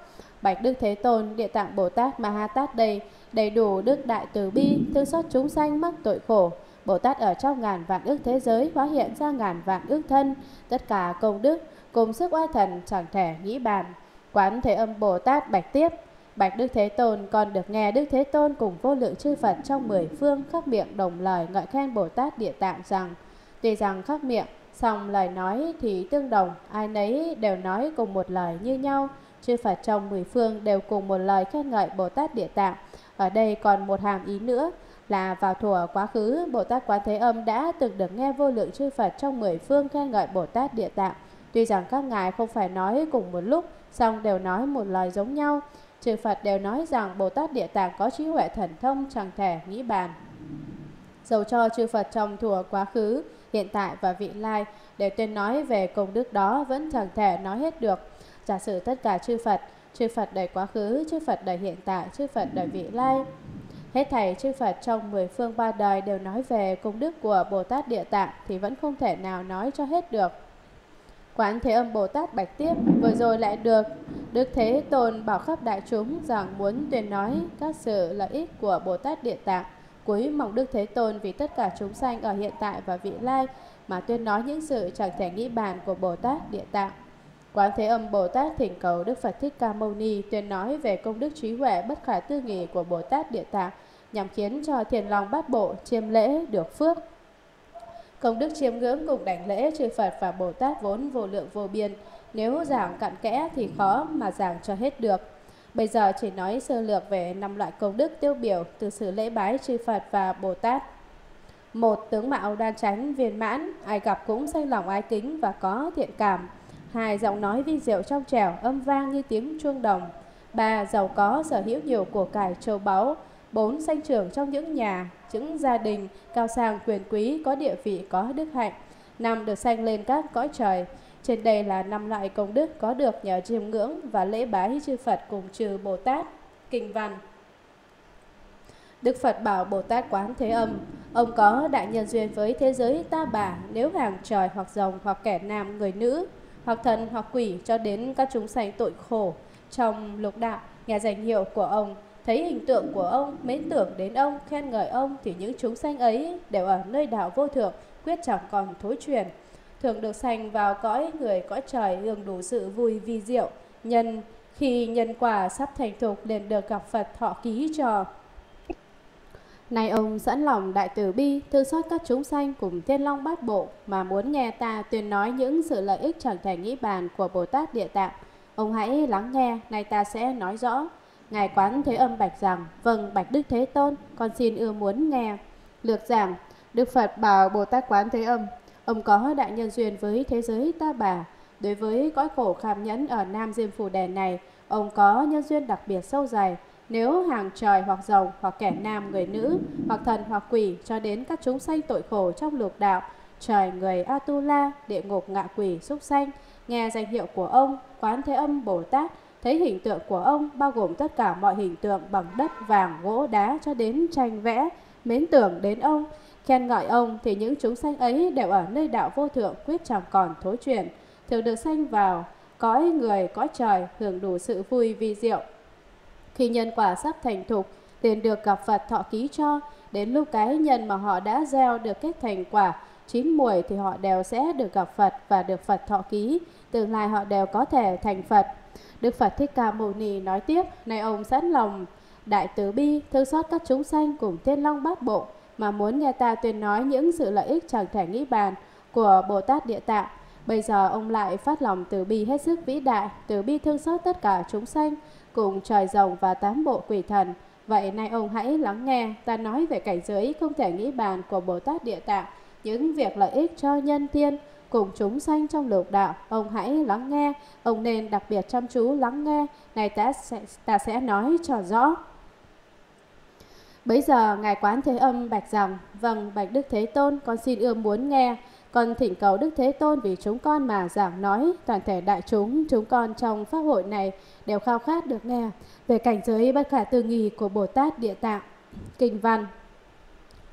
Speaker 1: Bạch Đức Thế Tôn, Địa Tạng Bồ Tát Ma Ha Tát đây, đầy đủ đức đại từ bi, thương xót chúng sanh mắc tội khổ. Bồ Tát ở trong ngàn vạn ước thế giới hóa hiện ra ngàn vạn ước thân, tất cả công đức cùng sức oai thần chẳng thể nghĩ bàn. Quán Thế Âm Bồ Tát bạch tiếp, Bạch Đức Thế Tôn còn được nghe Đức Thế Tôn cùng vô lượng chư Phật trong mười phương khắc miệng đồng lời ngợi khen Bồ Tát Địa Tạng rằng, tuy rằng khắc miệng, song lời nói thì tương đồng, ai nấy đều nói cùng một lời như nhau, chư Phật trong mười phương đều cùng một lời khen ngợi Bồ Tát Địa Tạng. Ở đây còn một hàm ý nữa là vào thuở quá khứ, Bồ Tát Quán Thế Âm đã từng được nghe vô lượng chư Phật trong mười phương khen ngợi Bồ Tát Địa Tạng. Tuy rằng các ngài không phải nói cùng một lúc, song đều nói một lời giống nhau. Chư Phật đều nói rằng Bồ Tát Địa Tạng có trí huệ thần thông chẳng thể nghĩ bàn. Dầu cho chư Phật trong thuở quá khứ, hiện tại và vị lai đều tuyên nói về công đức đó vẫn chẳng thể nói hết được. Giả sử tất cả chư Phật, chư Phật đời quá khứ, chư Phật đời hiện tại, chư Phật đời vị lai, Hết thảy chư Phật trong mười phương ba đời đều nói về công đức của Bồ Tát Địa Tạng thì vẫn không thể nào nói cho hết được. Quán Thế Âm Bồ Tát Bạch Tiếp vừa rồi lại được Đức Thế Tôn bảo khắp đại chúng rằng muốn tuyên nói các sự lợi ích của Bồ Tát Địa Tạng. Cuối mong Đức Thế Tôn vì tất cả chúng sanh ở hiện tại và vị lai mà tuyên nói những sự chẳng thể nghĩ bàn của Bồ Tát Địa Tạng. Quán Thế Âm Bồ Tát thỉnh cầu Đức Phật Thích Ca Mâu Ni tuyên nói về công đức trí huệ bất khả tư nghị của Bồ Tát Địa Tạng nhằm khiến cho thiền lòng bát bộ chiêm lễ được phước. Công đức chiêm ngưỡng cùng đảnh lễ chư Phật và Bồ Tát vốn vô lượng vô biên, nếu giảng cặn kẽ thì khó mà giảng cho hết được. Bây giờ chỉ nói sơ lược về năm loại công đức tiêu biểu từ sự lễ bái chư Phật và Bồ Tát. một Tướng mạo đan tránh viên mãn, ai gặp cũng say lòng ai kính và có thiện cảm. hai Giọng nói vi diệu trong trẻo, âm vang như tiếng chuông đồng. ba Giàu có sở hữu nhiều của cải châu báu. bốn Sanh trưởng trong những nhà, những gia đình cao sang quyền quý có địa vị có đức hạnh. Năm được sanh lên các cõi trời. Trên đây là năm loại công đức có được nhờ chiêm ngưỡng và lễ bái chư Phật cùng chư Bồ Tát. Kinh văn Đức Phật bảo Bồ Tát Quán Thế Âm, ông có đại nhân duyên với thế giới ta bà nếu hàng trời hoặc rồng hoặc kẻ nam người nữ, hoặc thần hoặc quỷ cho đến các chúng sanh tội khổ trong lục đạo, nghe danh hiệu của ông Thấy hình tượng của ông, mến tưởng đến ông, khen ngợi ông thì những chúng sanh ấy đều ở nơi đạo vô thượng, quyết chẳng còn thối truyền. Thường được sanh vào cõi người cõi trời hưởng đủ sự vui vi diệu, nhân khi nhân quả sắp thành thục liền được gặp Phật thọ ký trò. Này ông sẵn lòng đại từ bi, thương xót các chúng sanh cùng thiên long bát bộ mà muốn nghe ta tuyên nói những sự lợi ích chẳng thể nghĩ bàn của Bồ Tát Địa Tạng. Ông hãy lắng nghe, nay ta sẽ nói rõ. Ngài Quán Thế Âm bạch rằng, vâng, bạch Đức Thế Tôn, con xin ưa muốn nghe. Lược giảng, Đức Phật bảo Bồ Tát Quán Thế Âm, ông có đại nhân duyên với thế giới ta bà. Đối với cõi khổ kham nhẫn ở Nam Diêm Phủ Đèn này, ông có nhân duyên đặc biệt sâu dày. Nếu hàng trời hoặc giàu hoặc kẻ nam người nữ hoặc thần hoặc quỷ cho đến các chúng sanh tội khổ trong lục đạo, trời người Atula, địa ngục ngạ quỷ súc sanh, nghe danh hiệu của ông, quán thế âm Bồ Tát Thấy hình tượng của ông bao gồm tất cả mọi hình tượng bằng đất, vàng, gỗ, đá cho đến tranh vẽ, mến tưởng đến ông, khen ngợi ông thì những chúng sanh ấy đều ở nơi đạo vô thượng quyết chẳng còn thối chuyển, thường được sanh vào cõi người cõi trời hưởng đủ sự vui vi diệu. Khi nhân quả sắp thành thục, tiền được gặp Phật thọ ký cho, đến lúc cái nhân mà họ đã gieo được kết thành quả, chín mùi thì họ đều sẽ được gặp Phật và được Phật thọ ký, tương lai họ đều có thể thành Phật. Đức Phật Thích Ca Mâu Ni nói tiếp, này ông sẵn lòng, đại từ bi, thương xót các chúng sanh cùng thiên long bát bộ, mà muốn nghe ta tuyên nói những sự lợi ích chẳng thể nghĩ bàn của Bồ Tát Địa Tạng. Bây giờ ông lại phát lòng từ bi hết sức vĩ đại, từ bi thương xót tất cả chúng sanh, cùng trời rồng và tám bộ quỷ thần. Vậy nay ông hãy lắng nghe, ta nói về cảnh giới không thể nghĩ bàn của Bồ Tát Địa Tạng, những việc lợi ích cho nhân thiên, cùng chúng sanh trong lục đạo, ông hãy lắng nghe, ông nên đặc biệt chăm chú lắng nghe, này ta sẽ, ta sẽ nói cho rõ. Bấy giờ Ngài Quán Thế Âm bạch rằng, vâng bạch Đức Thế Tôn, con xin ưa muốn nghe, con thỉnh cầu Đức Thế Tôn vì chúng con mà giảng nói, toàn thể đại chúng, chúng con trong pháp hội này đều khao khát được nghe về cảnh giới bất khả tư nghì của Bồ Tát Địa Tạng. Kinh Văn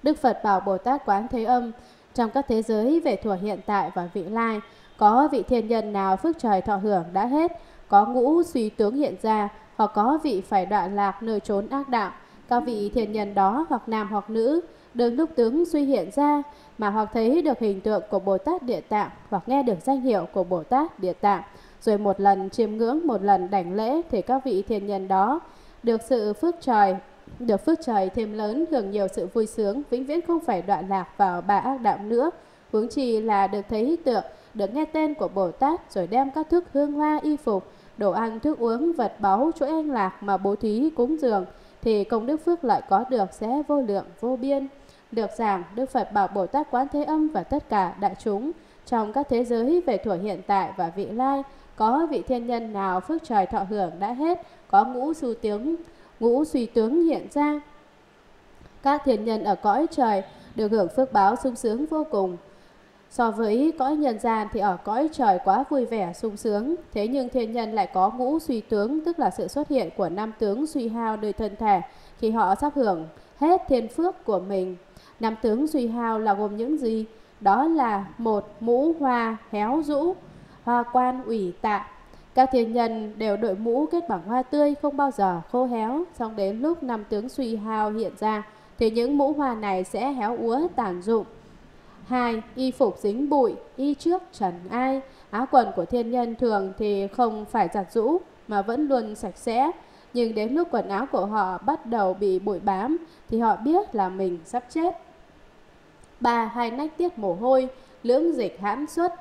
Speaker 1: Đức Phật bảo Bồ Tát Quán Thế Âm, trong các thế giới về thuở hiện tại và vị lai, có vị thiên nhân nào phước trời thọ hưởng đã hết, có ngũ suy tướng hiện ra, hoặc có vị phải đoạn lạc nơi trốn ác đạo, các vị thiên nhân đó hoặc nam hoặc nữ, đừng lúc tướng suy hiện ra, mà hoặc thấy được hình tượng của Bồ Tát Địa Tạng hoặc nghe được danh hiệu của Bồ Tát Địa Tạng, rồi một lần chiêm ngưỡng một lần đảnh lễ thì các vị thiên nhân đó được sự phước trời được phước trời thêm lớn hưởng nhiều sự vui sướng, vĩnh viễn không phải đoạn lạc vào ba ác đạo nữa. Huống chi là được thấy hít tượng, được nghe tên của Bồ Tát rồi đem các thức hương hoa y phục, đồ ăn, thức uống, vật báu, chỗ an lạc mà bố thí cúng dường thì công đức phước lại có được sẽ vô lượng vô biên. Được giảng, Đức Phật bảo Bồ Tát Quán Thế Âm và tất cả đại chúng trong các thế giới về thuở hiện tại và vị lai, có vị thiên nhân nào phước trời thọ hưởng đã hết, có ngũ su tiếng ngũ suy tướng hiện ra. Các thiên nhân ở cõi trời được hưởng phước báo sung sướng vô cùng. So với cõi nhân gian thì ở cõi trời quá vui vẻ, sung sướng, thế nhưng thiên nhân lại có ngũ suy tướng, tức là sự xuất hiện của năm tướng suy hao đời thân thể khi họ sắp hưởng hết thiên phước của mình. Năm tướng suy hao là gồm những gì? Đó là một mũ hoa héo rũ, hoa quan ủy tạ, các thiên nhân đều đội mũ kết bằng hoa tươi không bao giờ khô héo, xong đến lúc năm tướng suy hao hiện ra thì những mũ hoa này sẽ héo úa tàn dụng. Hai, Y phục dính bụi, y trước trần ai. Áo quần của thiên nhân thường thì không phải giặt rũ mà vẫn luôn sạch sẽ. Nhưng đến lúc quần áo của họ bắt đầu bị bụi bám thì họ biết là mình sắp chết. Ba, Hai nách tiết mồ hôi, lưỡng dịch hãm suất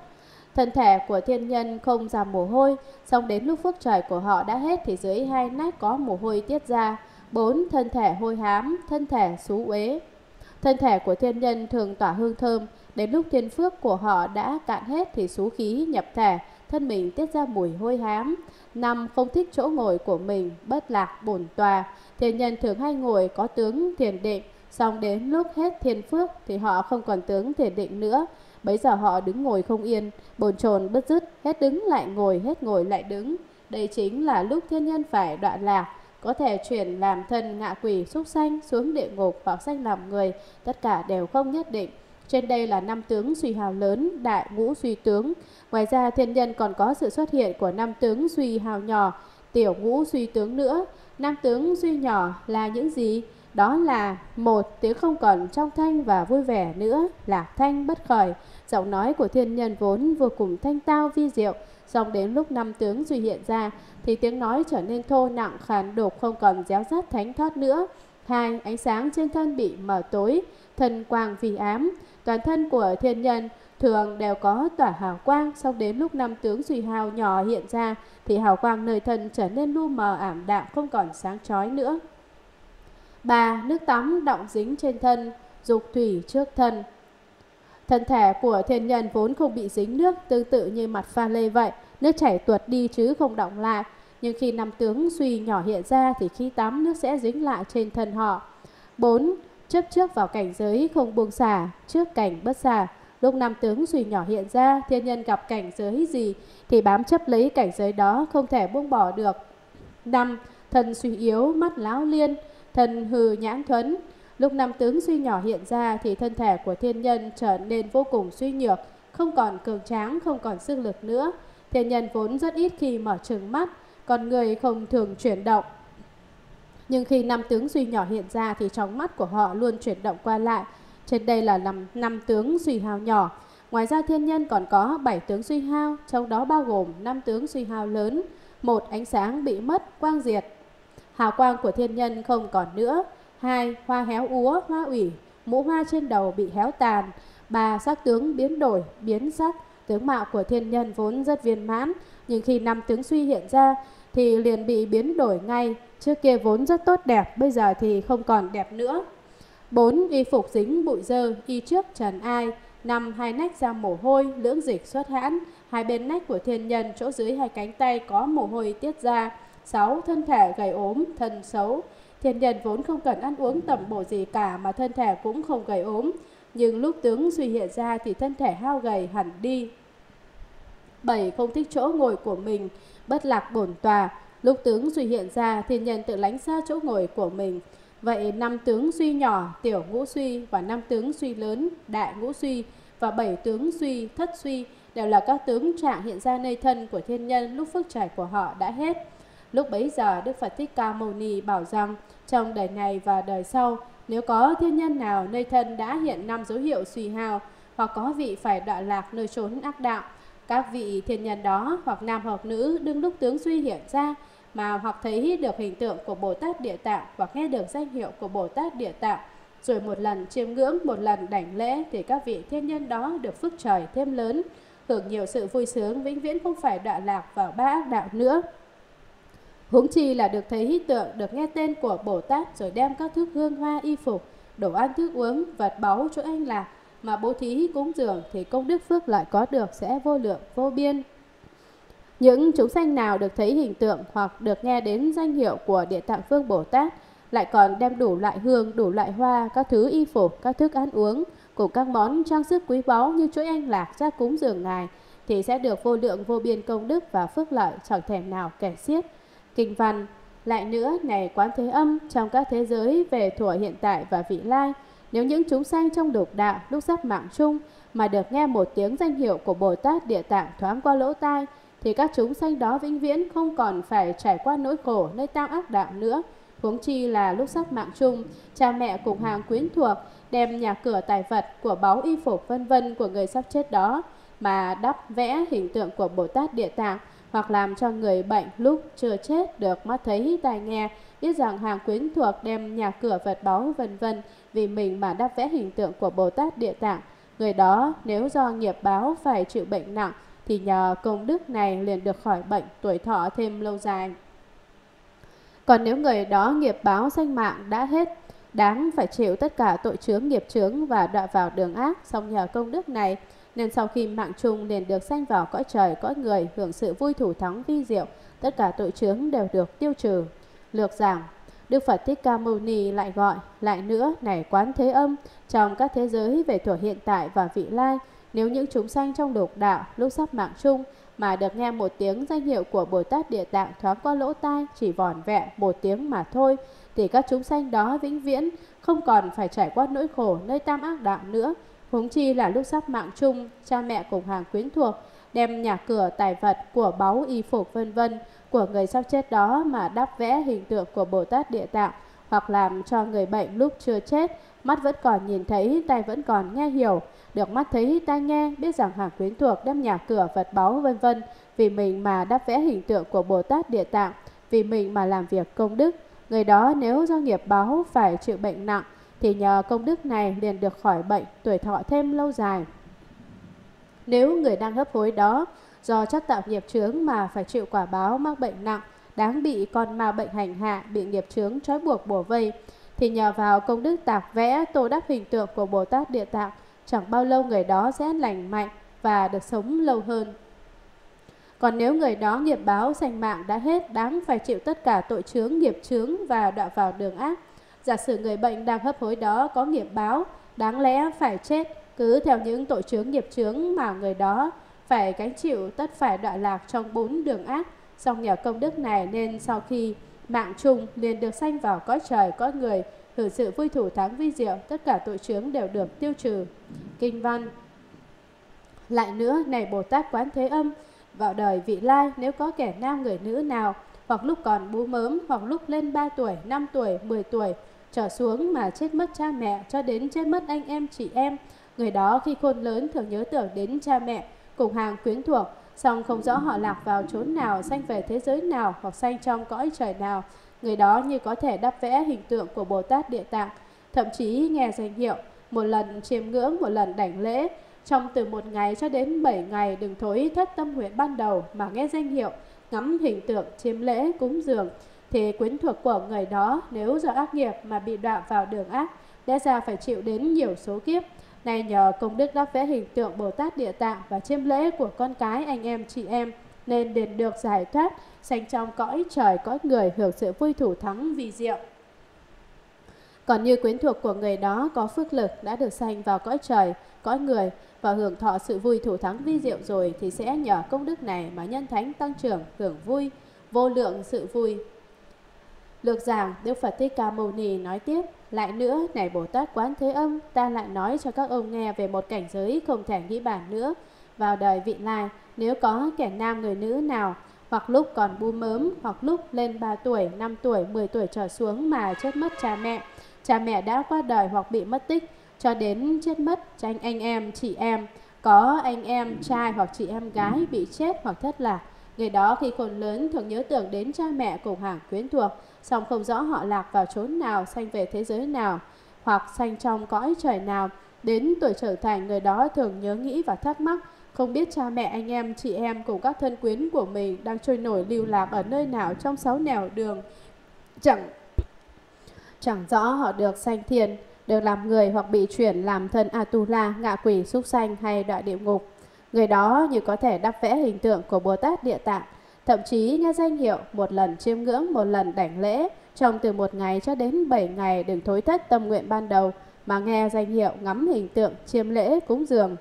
Speaker 1: Thân thể của thiên nhân không ra mồ hôi, xong đến lúc phước trời của họ đã hết thì dưới hai nách có mồ hôi tiết ra. 4. Thân thể hôi hám, thân thể xú uế. Thân thể của thiên nhân thường tỏa hương thơm, đến lúc thiên phước của họ đã cạn hết thì xú khí nhập thể, thân mình tiết ra mùi hôi hám. Năm không thích chỗ ngồi của mình, bất lạc bổn tòa. Thiên nhân thường hay ngồi có tướng thiền định, xong đến lúc hết thiên phước thì họ không còn tướng thiền định nữa. Bấy giờ họ đứng ngồi không yên, bồn chồn bất dứt hết đứng lại ngồi, hết ngồi lại đứng. Đây chính là lúc thiên nhân phải đoạn lạc, có thể chuyển làm thân ngạ quỷ súc sanh xuống địa ngục hoặc sanh làm người, tất cả đều không nhất định. Trên đây là năm tướng suy hào lớn, đại ngũ suy tướng. Ngoài ra thiên nhân còn có sự xuất hiện của năm tướng suy hào nhỏ, tiểu ngũ suy tướng nữa. Năm tướng suy nhỏ là những gì? Đó là một tiếng không còn trong thanh và vui vẻ nữa, lạc thanh bất khởi. Giọng nói của thiên nhân vốn vô cùng thanh tao vi diệu, song đến lúc năm tướng duy hiện ra thì tiếng nói trở nên thô nặng khàn đục không còn réo rắt thánh thoát nữa. Hai, ánh sáng trên thân bị mở tối, thần quang vì ám, toàn thân của thiên nhân thường đều có tỏa hào quang, song đến lúc năm tướng duy hào nhỏ hiện ra thì hào quang nơi thân trở nên lu mờ ảm đạm không còn sáng chói nữa. Ba, nước tắm động dính trên thân, dục thủy trước thân. Thân thể của thiên nhân vốn không bị dính nước, tương tự như mặt pha lê vậy, nước chảy tuột đi chứ không động lại. Nhưng khi năm tướng suy nhỏ hiện ra thì khi tắm nước sẽ dính lại trên thân họ. 4. Chấp trước vào cảnh giới không buông xả, trước cảnh bất xả. Lúc năm tướng suy nhỏ hiện ra, thiên nhân gặp cảnh giới gì thì bám chấp lấy cảnh giới đó không thể buông bỏ được. 5. thân suy yếu, mắt láo liên, thân hừ nhãn thuấn. Lúc năm tướng suy nhỏ hiện ra thì thân thể của thiên nhân trở nên vô cùng suy nhược, không còn cường tráng, không còn sức lực nữa. Thiên nhân vốn rất ít khi mở trừng mắt, còn người không thường chuyển động. Nhưng khi năm tướng suy nhỏ hiện ra thì trong mắt của họ luôn chuyển động qua lại. Trên đây là năm, năm tướng suy hao nhỏ. Ngoài ra thiên nhân còn có 7 tướng suy hao, trong đó bao gồm năm tướng suy hao lớn, một ánh sáng bị mất, quang diệt. Hào quang của thiên nhân không còn nữa, 2. Hoa héo úa, hoa ủy, mũ hoa trên đầu bị héo tàn. 3. Sắc tướng biến đổi, biến sắc. Tướng mạo của thiên nhân vốn rất viên mãn, nhưng khi năm tướng suy hiện ra thì liền bị biến đổi ngay. Trước kia vốn rất tốt đẹp, bây giờ thì không còn đẹp nữa. 4. Y phục dính bụi dơ, y trước trần ai. 5. Hai nách ra mồ hôi, lưỡng dịch xuất hãn. Hai bên nách của thiên nhân, chỗ dưới hai cánh tay có mồ hôi tiết ra. 6. Thân thể gầy ốm, thân xấu. Thiên nhân vốn không cần ăn uống tầm bổ gì cả mà thân thể cũng không gầy ốm. Nhưng lúc tướng suy hiện ra thì thân thể hao gầy hẳn đi. Bảy không thích chỗ ngồi của mình, bất lạc bổn tòa. Lúc tướng suy hiện ra, thiên nhân tự lánh xa chỗ ngồi của mình. Vậy năm tướng suy nhỏ, tiểu ngũ suy và năm tướng suy lớn, đại ngũ suy và bảy tướng suy, thất suy đều là các tướng trạng hiện ra nơi thân của thiên nhân lúc phước trải của họ đã hết. Lúc bấy giờ Đức Phật Thích Ca Mâu Ni bảo rằng trong đời này và đời sau nếu có thiên nhân nào nơi thân đã hiện năm dấu hiệu suy hào hoặc có vị phải đọa lạc nơi trốn ác đạo các vị thiên nhân đó hoặc nam hoặc nữ đương lúc tướng suy hiện ra mà hoặc thấy được hình tượng của Bồ Tát Địa Tạng hoặc nghe được danh hiệu của Bồ Tát Địa Tạng rồi một lần chiêm ngưỡng một lần đảnh lễ thì các vị thiên nhân đó được phước trời thêm lớn hưởng nhiều sự vui sướng vĩnh viễn không phải đọa lạc vào ba ác đạo nữa Huống chi là được thấy hít tượng, được nghe tên của Bồ Tát rồi đem các thứ hương hoa y phục, đồ ăn thức uống, vật báu cho anh lạc mà bố thí cúng dường thì công đức phước lại có được sẽ vô lượng, vô biên. Những chúng sanh nào được thấy hình tượng hoặc được nghe đến danh hiệu của Địa Tạng Vương Bồ Tát lại còn đem đủ loại hương, đủ loại hoa, các thứ y phục, các thức ăn uống cùng các món trang sức quý báu như chuỗi anh lạc ra cúng dường ngài thì sẽ được vô lượng vô biên công đức và phước lợi chẳng thèm nào kẻ xiết kinh văn. Lại nữa, này quán thế âm, trong các thế giới về thuở hiện tại và vị lai, nếu những chúng sanh trong đục đạo lúc sắp mạng chung mà được nghe một tiếng danh hiệu của Bồ Tát Địa Tạng thoáng qua lỗ tai, thì các chúng sanh đó vĩnh viễn không còn phải trải qua nỗi khổ nơi tam ác đạo nữa. Huống chi là lúc sắp mạng chung, cha mẹ cùng hàng quyến thuộc đem nhà cửa tài vật của báu y phục vân vân của người sắp chết đó mà đắp vẽ hình tượng của Bồ Tát Địa Tạng hoặc làm cho người bệnh lúc chưa chết được mắt thấy tai nghe, biết rằng hàng quyến thuộc đem nhà cửa vật báu vân vân vì mình mà đắp vẽ hình tượng của Bồ Tát Địa Tạng. Người đó nếu do nghiệp báo phải chịu bệnh nặng thì nhờ công đức này liền được khỏi bệnh tuổi thọ thêm lâu dài. Còn nếu người đó nghiệp báo sanh mạng đã hết, đáng phải chịu tất cả tội chướng nghiệp chướng và đọa vào đường ác, song nhờ công đức này nên sau khi mạng chung liền được sanh vào cõi trời cõi người hưởng sự vui thủ thắng vi diệu, tất cả tội chướng đều được tiêu trừ. Lược giảng, Đức Phật Thích Ca Mâu Ni lại gọi, lại nữa này quán thế âm trong các thế giới về thuở hiện tại và vị lai, nếu những chúng sanh trong đục đạo lúc sắp mạng chung mà được nghe một tiếng danh hiệu của Bồ Tát Địa Tạng thoáng qua lỗ tai chỉ vòn vẹn một tiếng mà thôi, thì các chúng sanh đó vĩnh viễn không còn phải trải qua nỗi khổ nơi tam ác đạo nữa, Huống chi là lúc sắp mạng chung, cha mẹ cùng hàng quyến thuộc đem nhà cửa, tài vật, của báu, y phục vân vân của người sắp chết đó mà đắp vẽ hình tượng của Bồ Tát Địa Tạng hoặc làm cho người bệnh lúc chưa chết, mắt vẫn còn nhìn thấy, tay vẫn còn nghe hiểu, được mắt thấy, tai nghe, biết rằng hàng quyến thuộc đem nhà cửa, vật báu vân vân vì mình mà đắp vẽ hình tượng của Bồ Tát Địa Tạng, vì mình mà làm việc công đức. Người đó nếu do nghiệp báo phải chịu bệnh nặng, thì nhờ công đức này liền được khỏi bệnh, tuổi thọ thêm lâu dài. Nếu người đang hấp hối đó do chất tạo nghiệp chướng mà phải chịu quả báo mắc bệnh nặng, đáng bị con ma bệnh hành hạ, bị nghiệp chướng trói buộc bổ vây, thì nhờ vào công đức tạc vẽ tô đắp hình tượng của Bồ Tát Địa Tạng, chẳng bao lâu người đó sẽ lành mạnh và được sống lâu hơn. Còn nếu người đó nghiệp báo sanh mạng đã hết, đáng phải chịu tất cả tội chướng, nghiệp chướng và đọa vào đường ác, Giả sử người bệnh đang hấp hối đó có nghiệp báo, đáng lẽ phải chết cứ theo những tội chướng nghiệp chướng mà người đó phải gánh chịu tất phải đọa lạc trong bốn đường ác. Song nhờ công đức này nên sau khi mạng chung liền được sanh vào cõi trời có người, hưởng sự vui thủ thắng vi diệu, tất cả tội chướng đều được tiêu trừ. Kinh văn Lại nữa, này Bồ Tát Quán Thế Âm, vào đời vị lai nếu có kẻ nam người nữ nào, hoặc lúc còn bú mớm, hoặc lúc lên 3 tuổi, 5 tuổi, 10 tuổi, trở xuống mà chết mất cha mẹ cho đến chết mất anh em chị em. Người đó khi khôn lớn thường nhớ tưởng đến cha mẹ, cùng hàng quyến thuộc, song không rõ họ lạc vào chốn nào, sanh về thế giới nào hoặc sanh trong cõi trời nào. Người đó như có thể đắp vẽ hình tượng của Bồ Tát Địa Tạng, thậm chí nghe danh hiệu, một lần chiêm ngưỡng, một lần đảnh lễ. Trong từ một ngày cho đến bảy ngày đừng thối thất tâm nguyện ban đầu mà nghe danh hiệu, ngắm hình tượng, chiêm lễ, cúng dường thì quyến thuộc của người đó nếu do ác nghiệp mà bị đọa vào đường ác, đã ra phải chịu đến nhiều số kiếp. Này nhờ công đức đắp vẽ hình tượng Bồ Tát Địa Tạng và chiêm lễ của con cái anh em chị em, nên đền được giải thoát, sanh trong cõi trời cõi người hưởng sự vui thủ thắng vì diệu. Còn như quyến thuộc của người đó có phước lực đã được sanh vào cõi trời, cõi người và hưởng thọ sự vui thủ thắng vi diệu rồi thì sẽ nhờ công đức này mà nhân thánh tăng trưởng hưởng vui, vô lượng sự vui Lược giảng Đức Phật Thích Ca Mâu Ni nói tiếp, lại nữa, này Bồ Tát Quán Thế Âm, ta lại nói cho các ông nghe về một cảnh giới không thể nghĩ bàn nữa. Vào đời vị lai, nếu có kẻ nam người nữ nào, hoặc lúc còn bu mớm, hoặc lúc lên 3 tuổi, 5 tuổi, 10 tuổi trở xuống mà chết mất cha mẹ, cha mẹ đã qua đời hoặc bị mất tích, cho đến chết mất tranh anh em, chị em, có anh em trai hoặc chị em gái bị chết hoặc thất lạc, Ngày đó khi khôn lớn thường nhớ tưởng đến cha mẹ cùng hàng quyến thuộc, song không rõ họ lạc vào chốn nào, sanh về thế giới nào, hoặc sanh trong cõi trời nào. Đến tuổi trở thành, người đó thường nhớ nghĩ và thắc mắc, không biết cha mẹ, anh em, chị em cùng các thân quyến của mình đang trôi nổi lưu lạc ở nơi nào trong sáu nẻo đường. Chẳng chẳng rõ họ được sanh thiền, được làm người hoặc bị chuyển làm thân Atula, ngạ quỷ, súc sanh hay đoạn địa ngục. Người đó như có thể đắp vẽ hình tượng của Bồ Tát Địa Tạng, thậm chí nghe danh hiệu một lần chiêm ngưỡng một lần đảnh lễ, trong từ một ngày cho đến bảy ngày đừng thối thất tâm nguyện ban đầu, mà nghe danh hiệu ngắm hình tượng chiêm lễ cúng dường.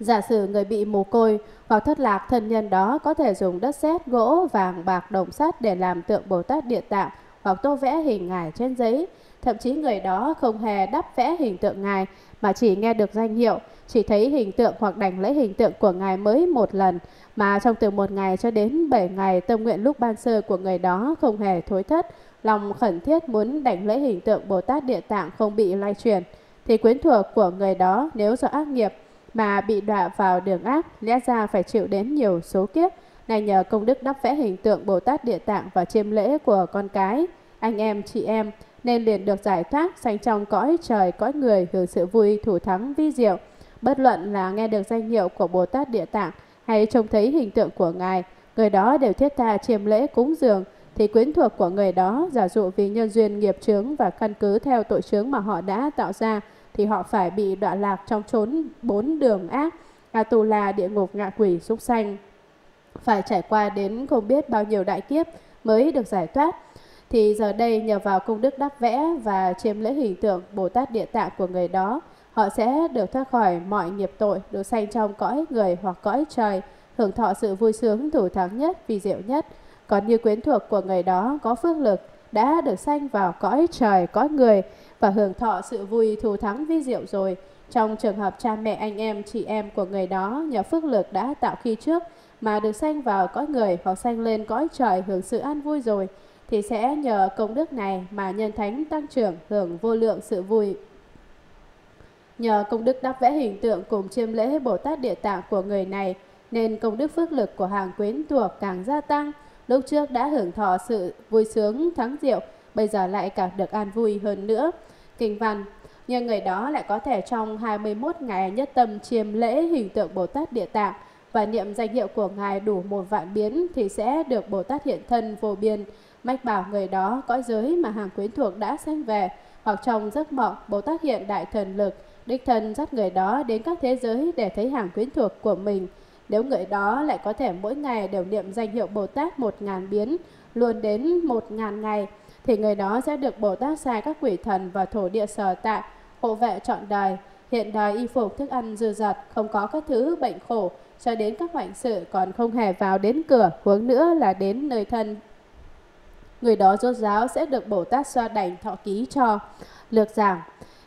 Speaker 1: Giả sử người bị mù côi hoặc thất lạc thân nhân đó có thể dùng đất sét, gỗ, vàng, bạc, đồng sắt để làm tượng Bồ Tát Địa Tạng hoặc tô vẽ hình ngài trên giấy. Thậm chí người đó không hề đắp vẽ hình tượng ngài mà chỉ nghe được danh hiệu, chỉ thấy hình tượng hoặc đảnh lễ hình tượng của ngài mới một lần, mà trong từ một ngày cho đến bảy ngày tâm nguyện lúc ban sơ của người đó không hề thối thất, lòng khẩn thiết muốn đảnh lễ hình tượng Bồ Tát Địa Tạng không bị lai truyền, thì quyến thuộc của người đó nếu do ác nghiệp mà bị đọa vào đường ác, lẽ ra phải chịu đến nhiều số kiếp. Này nhờ công đức đắp vẽ hình tượng Bồ Tát Địa Tạng và chiêm lễ của con cái, anh em, chị em, nên liền được giải thoát sanh trong cõi trời cõi người hưởng sự vui thủ thắng vi diệu. Bất luận là nghe được danh hiệu của Bồ Tát Địa Tạng hay trông thấy hình tượng của Ngài, người đó đều thiết tha chiêm lễ cúng dường, thì quyến thuộc của người đó giả dụ vì nhân duyên nghiệp chướng và căn cứ theo tội chướng mà họ đã tạo ra thì họ phải bị đọa lạc trong chốn bốn đường ác, Atula, địa ngục, ngạ quỷ, súc sanh. Phải trải qua đến không biết bao nhiêu đại kiếp mới được giải thoát thì giờ đây nhờ vào công đức đắp vẽ và chiêm lễ hình tượng Bồ Tát Địa Tạng của người đó, họ sẽ được thoát khỏi mọi nghiệp tội, được sanh trong cõi người hoặc cõi trời, hưởng thọ sự vui sướng thủ thắng nhất, vì diệu nhất. Còn như quyến thuộc của người đó có phước lực, đã được sanh vào cõi trời, cõi người và hưởng thọ sự vui thù thắng vi diệu rồi. Trong trường hợp cha mẹ anh em, chị em của người đó nhờ phước lực đã tạo khi trước mà được sanh vào cõi người hoặc sanh lên cõi trời hưởng sự an vui rồi thì sẽ nhờ công đức này mà nhân thánh tăng trưởng hưởng vô lượng sự vui. Nhờ công đức đắp vẽ hình tượng cùng chiêm lễ Bồ Tát Địa Tạng của người này, nên công đức phước lực của hàng quyến thuộc càng gia tăng. Lúc trước đã hưởng thọ sự vui sướng thắng diệu, bây giờ lại càng được an vui hơn nữa. Kinh văn nhờ người đó lại có thể trong 21 ngày nhất tâm chiêm lễ hình tượng Bồ Tát Địa Tạng và niệm danh hiệu của Ngài đủ một vạn biến thì sẽ được Bồ Tát hiện thân vô biên mách bảo người đó cõi giới mà hàng quyến thuộc đã sanh về, hoặc trong giấc mộng Bồ Tát hiện đại thần lực, đích thân dắt người đó đến các thế giới để thấy hàng quyến thuộc của mình. Nếu người đó lại có thể mỗi ngày đều niệm danh hiệu Bồ Tát một ngàn biến, luôn đến một ngàn ngày, thì người đó sẽ được Bồ Tát sai các quỷ thần và thổ địa sở tại, hộ vệ trọn đời. Hiện đời y phục thức ăn dư dật, không có các thứ bệnh khổ, cho đến các hoạn sự còn không hề vào đến cửa, huống nữa là đến nơi thân người đó rốt ráo sẽ được Bồ Tát xoa đảnh thọ ký cho. Lược giảng,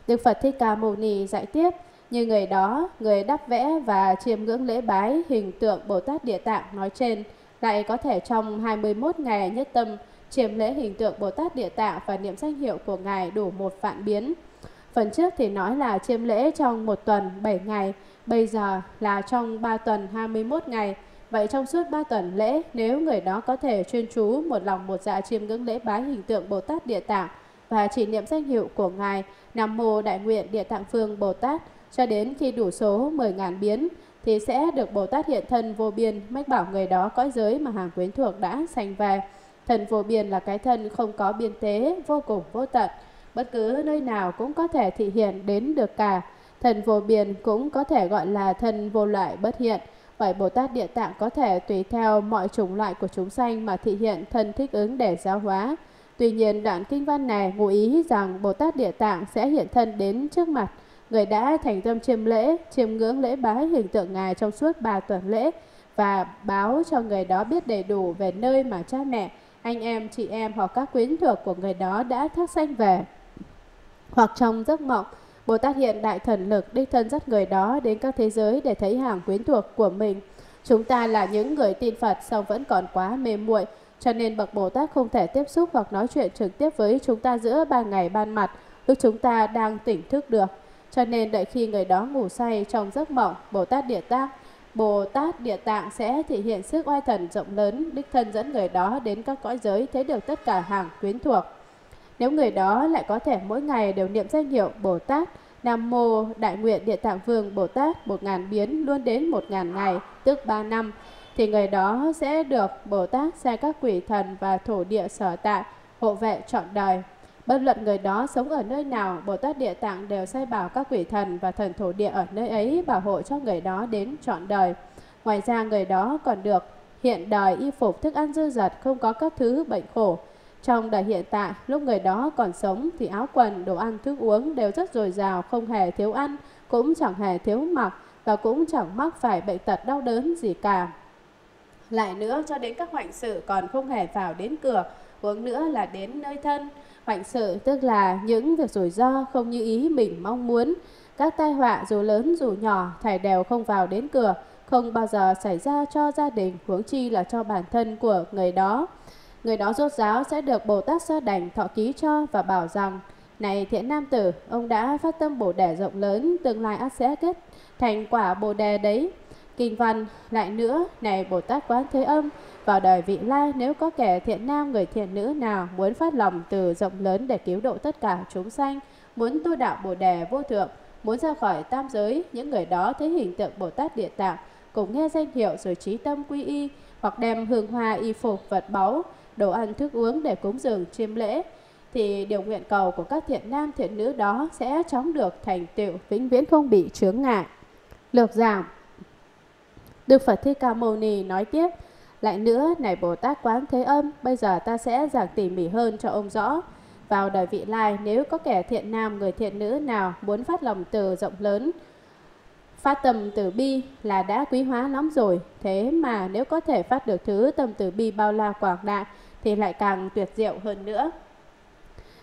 Speaker 1: Đức Phật Thích Ca Mâu Ni dạy tiếp, như người đó, người đắp vẽ và chiêm ngưỡng lễ bái hình tượng Bồ Tát Địa Tạng nói trên, lại có thể trong 21 ngày nhất tâm chiêm lễ hình tượng Bồ Tát Địa Tạng và niệm danh hiệu của Ngài đủ một vạn biến. Phần trước thì nói là chiêm lễ trong một tuần 7 ngày, bây giờ là trong 3 tuần 21 ngày, Vậy trong suốt 3 tuần lễ, nếu người đó có thể chuyên chú một lòng một dạ chiêm ngưỡng lễ bái hình tượng Bồ Tát Địa Tạng và chỉ niệm danh hiệu của Ngài Nam Mô Đại Nguyện Địa Tạng Phương Bồ Tát cho đến khi đủ số 10.000 biến thì sẽ được Bồ Tát hiện thân vô biên mách bảo người đó cõi giới mà hàng quyến thuộc đã sành về. Thần vô biên là cái thân không có biên tế, vô cùng vô tận. Bất cứ nơi nào cũng có thể thị hiện đến được cả. Thần vô biên cũng có thể gọi là Thần vô loại bất hiện. Vậy Bồ Tát Địa Tạng có thể tùy theo mọi chủng loại của chúng sanh mà thị hiện thân thích ứng để giáo hóa. Tuy nhiên đoạn kinh văn này ngụ ý rằng Bồ Tát Địa Tạng sẽ hiện thân đến trước mặt người đã thành tâm chiêm lễ, chiêm ngưỡng lễ bái hình tượng Ngài trong suốt 3 tuần lễ và báo cho người đó biết đầy đủ về nơi mà cha mẹ, anh em, chị em hoặc các quyến thuộc của người đó đã thác sanh về. Hoặc trong giấc mộng, Bồ Tát hiện đại thần lực đích thân dắt người đó đến các thế giới để thấy hàng quyến thuộc của mình. Chúng ta là những người tin Phật song vẫn còn quá mê muội, cho nên bậc Bồ Tát không thể tiếp xúc hoặc nói chuyện trực tiếp với chúng ta giữa ban ngày ban mặt, lúc chúng ta đang tỉnh thức được. Cho nên đợi khi người đó ngủ say trong giấc mộng, Bồ Tát Địa Tạng, Bồ Tát Địa Tạng sẽ thể hiện sức oai thần rộng lớn, đích thân dẫn người đó đến các cõi giới thấy được tất cả hàng quyến thuộc. Nếu người đó lại có thể mỗi ngày đều niệm danh hiệu Bồ Tát, Nam Mô Đại Nguyện Địa Tạng Vương Bồ Tát một ngàn biến luôn đến một ngàn ngày, tức ba năm, thì người đó sẽ được Bồ Tát sai các quỷ thần và thổ địa sở tại, hộ vệ trọn đời. Bất luận người đó sống ở nơi nào, Bồ Tát Địa Tạng đều sai bảo các quỷ thần và thần thổ địa ở nơi ấy bảo hộ cho người đó đến trọn đời. Ngoài ra người đó còn được hiện đời y phục thức ăn dư dật không có các thứ bệnh khổ trong đời hiện tại, lúc người đó còn sống thì áo quần, đồ ăn, thức uống đều rất dồi dào, không hề thiếu ăn, cũng chẳng hề thiếu mặc và cũng chẳng mắc phải bệnh tật đau đớn gì cả. Lại nữa cho đến các hoạn sự còn không hề vào đến cửa, uống nữa là đến nơi thân. Hoạn sự tức là những việc rủi ro không như ý mình mong muốn. Các tai họa dù lớn dù nhỏ, thầy đều không vào đến cửa, không bao giờ xảy ra cho gia đình, huống chi là cho bản thân của người đó. Người đó rốt ráo sẽ được Bồ Tát Sơ Đảnh thọ ký cho và bảo rằng Này thiện nam tử, ông đã phát tâm Bồ Đề rộng lớn, tương lai ắt sẽ kết thành quả Bồ Đề đấy. Kinh văn, lại nữa, này Bồ Tát Quán Thế Âm, vào đời vị lai nếu có kẻ thiện nam người thiện nữ nào muốn phát lòng từ rộng lớn để cứu độ tất cả chúng sanh, muốn tu đạo Bồ Đề vô thượng, muốn ra khỏi tam giới, những người đó thấy hình tượng Bồ Tát Địa Tạng, cùng nghe danh hiệu rồi trí tâm quy y, hoặc đem hương hoa y phục vật báu, đồ ăn thức uống để cúng dường chiêm lễ thì điều nguyện cầu của các thiện nam thiện nữ đó sẽ chóng được thành tựu vĩnh viễn không bị chướng ngại. Lược giảng Đức Phật Thích Ca Mâu Ni nói tiếp Lại nữa, này Bồ Tát Quán Thế Âm, bây giờ ta sẽ giảng tỉ mỉ hơn cho ông rõ. Vào đời vị lai, nếu có kẻ thiện nam người thiện nữ nào muốn phát lòng từ rộng lớn, phát tâm từ bi là đã quý hóa lắm rồi. Thế mà nếu có thể phát được thứ tâm từ bi bao la quảng đại, thì lại càng tuyệt diệu hơn nữa.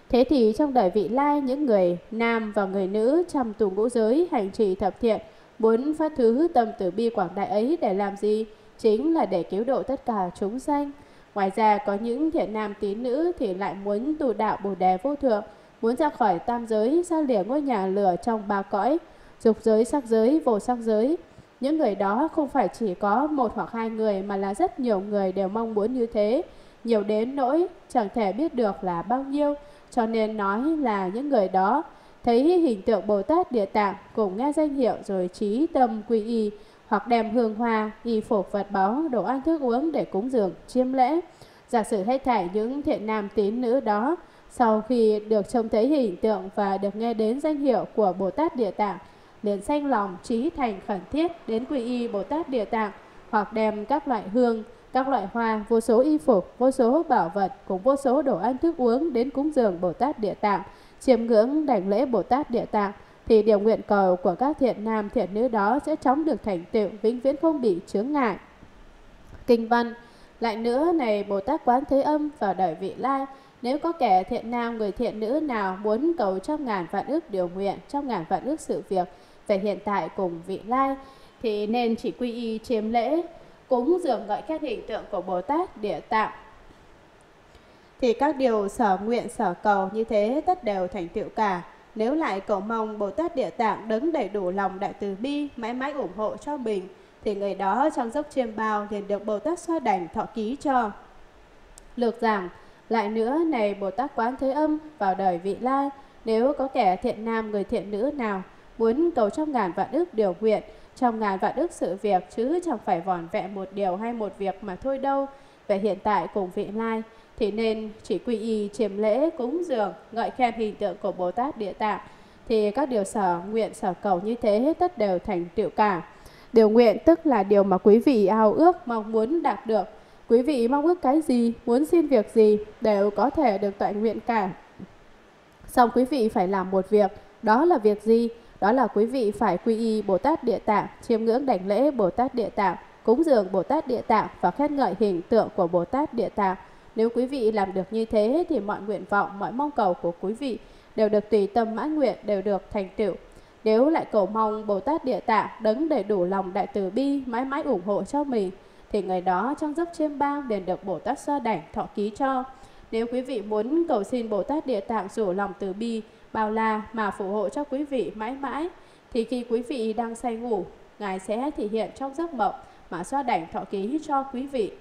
Speaker 1: Thế thì trong đời vị lai những người nam và người nữ trong tù ngũ giới hành trì thập thiện muốn phát thứ tâm tử bi quảng đại ấy để làm gì? Chính là để cứu độ tất cả chúng sanh. Ngoài ra có những thiện nam tín nữ thì lại muốn tu đạo Bồ đề vô thượng, muốn ra khỏi tam giới, xa lìa ngôi nhà lửa trong ba cõi, dục giới, sắc giới, vô sắc giới. Những người đó không phải chỉ có một hoặc hai người mà là rất nhiều người đều mong muốn như thế nhiều đến nỗi chẳng thể biết được là bao nhiêu, cho nên nói là những người đó thấy hình tượng Bồ Tát Địa Tạng cùng nghe danh hiệu rồi trí tâm quy y hoặc đem hương hoa, y phục vật báu, đồ ăn thức uống để cúng dường, chiêm lễ. Giả sử hết thảy những thiện nam tín nữ đó, sau khi được trông thấy hình tượng và được nghe đến danh hiệu của Bồ Tát Địa Tạng, liền sanh lòng trí thành khẩn thiết đến quy y Bồ Tát Địa Tạng hoặc đem các loại hương, các loại hoa, vô số y phục, vô số bảo vật cũng vô số đồ ăn thức uống đến cúng dường Bồ Tát Địa Tạng, chiêm ngưỡng đảnh lễ Bồ Tát Địa Tạng thì điều nguyện cầu của các thiện nam thiện nữ đó sẽ chóng được thành tựu vĩnh viễn không bị chướng ngại. Kinh văn lại nữa này Bồ Tát Quán Thế Âm vào đời vị lai nếu có kẻ thiện nam người thiện nữ nào muốn cầu trong ngàn vạn ước điều nguyện trong ngàn vạn ước sự việc về hiện tại cùng vị lai thì nên chỉ quy y chiêm lễ cúng dường ngợi các hình tượng của Bồ Tát Địa Tạng. Thì các điều sở nguyện sở cầu như thế tất đều thành tựu cả. Nếu lại cầu mong Bồ Tát Địa Tạng đứng đầy đủ lòng đại từ bi mãi mãi ủng hộ cho mình, thì người đó trong dốc chiêm bao liền được Bồ Tát xoa đảnh thọ ký cho. Lược rằng, lại nữa này Bồ Tát Quán Thế Âm vào đời vị lai, nếu có kẻ thiện nam người thiện nữ nào muốn cầu trong ngàn vạn ước điều nguyện, trong ngàn vạn ức sự việc chứ chẳng phải vòn vẹn một điều hay một việc mà thôi đâu. Về hiện tại cùng vị lai thì nên chỉ quy y chiêm lễ cúng dường ngợi khen hình tượng của Bồ Tát Địa Tạng thì các điều sở nguyện sở cầu như thế hết tất đều thành tựu cả. Điều nguyện tức là điều mà quý vị ao ước mong muốn đạt được. Quý vị mong ước cái gì, muốn xin việc gì đều có thể được tọa nguyện cả. song quý vị phải làm một việc, đó là việc gì? đó là quý vị phải quy y Bồ Tát Địa Tạng, chiêm ngưỡng đảnh lễ Bồ Tát Địa Tạng, cúng dường Bồ Tát Địa Tạng và khen ngợi hình tượng của Bồ Tát Địa Tạng. Nếu quý vị làm được như thế thì mọi nguyện vọng, mọi mong cầu của quý vị đều được tùy tâm mãn nguyện, đều được thành tựu. Nếu lại cầu mong Bồ Tát Địa Tạng đấng đầy đủ lòng đại từ bi mãi mãi ủng hộ cho mình, thì người đó trong giấc chiêm bao liền được Bồ Tát Sa Đảnh thọ ký cho. Nếu quý vị muốn cầu xin Bồ Tát Địa Tạng rủ lòng từ bi, bao la mà phù hộ cho quý vị mãi mãi. Thì khi quý vị đang say ngủ, Ngài sẽ thể hiện trong giấc mộng mà xoa đảnh thọ ký cho quý vị.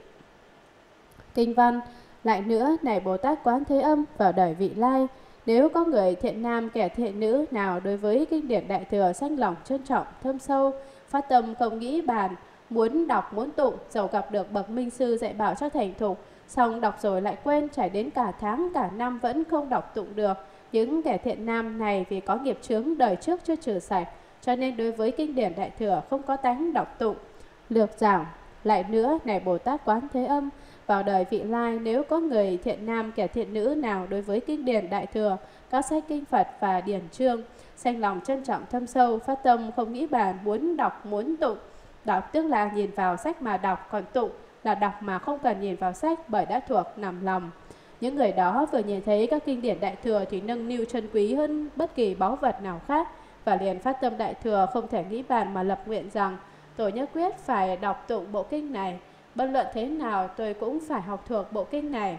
Speaker 1: Kinh văn Lại nữa, này Bồ Tát Quán Thế Âm vào đời vị lai, nếu có người thiện nam kẻ thiện nữ nào đối với kinh điển Đại Thừa sanh lòng trân trọng, thâm sâu, phát tâm không nghĩ bàn, muốn đọc, muốn tụng, giàu gặp được bậc minh sư dạy bảo cho thành thục, xong đọc rồi lại quên trải đến cả tháng, cả năm vẫn không đọc tụng được, những kẻ thiện nam này vì có nghiệp chướng đời trước chưa trừ sạch, cho nên đối với kinh điển đại thừa không có tánh đọc tụng, lược giảng. Lại nữa, này Bồ Tát Quán Thế Âm, vào đời vị lai nếu có người thiện nam kẻ thiện nữ nào đối với kinh điển đại thừa, các sách kinh Phật và điển chương sanh lòng trân trọng thâm sâu, phát tâm không nghĩ bàn, muốn đọc, muốn tụng. Đọc tức là nhìn vào sách mà đọc, còn tụng là đọc mà không cần nhìn vào sách bởi đã thuộc nằm lòng. Những người đó vừa nhìn thấy các kinh điển đại thừa thì nâng niu chân quý hơn bất kỳ báu vật nào khác và liền phát tâm đại thừa không thể nghĩ bàn mà lập nguyện rằng tôi nhất quyết phải đọc tụng bộ kinh này, bất luận thế nào tôi cũng phải học thuộc bộ kinh này.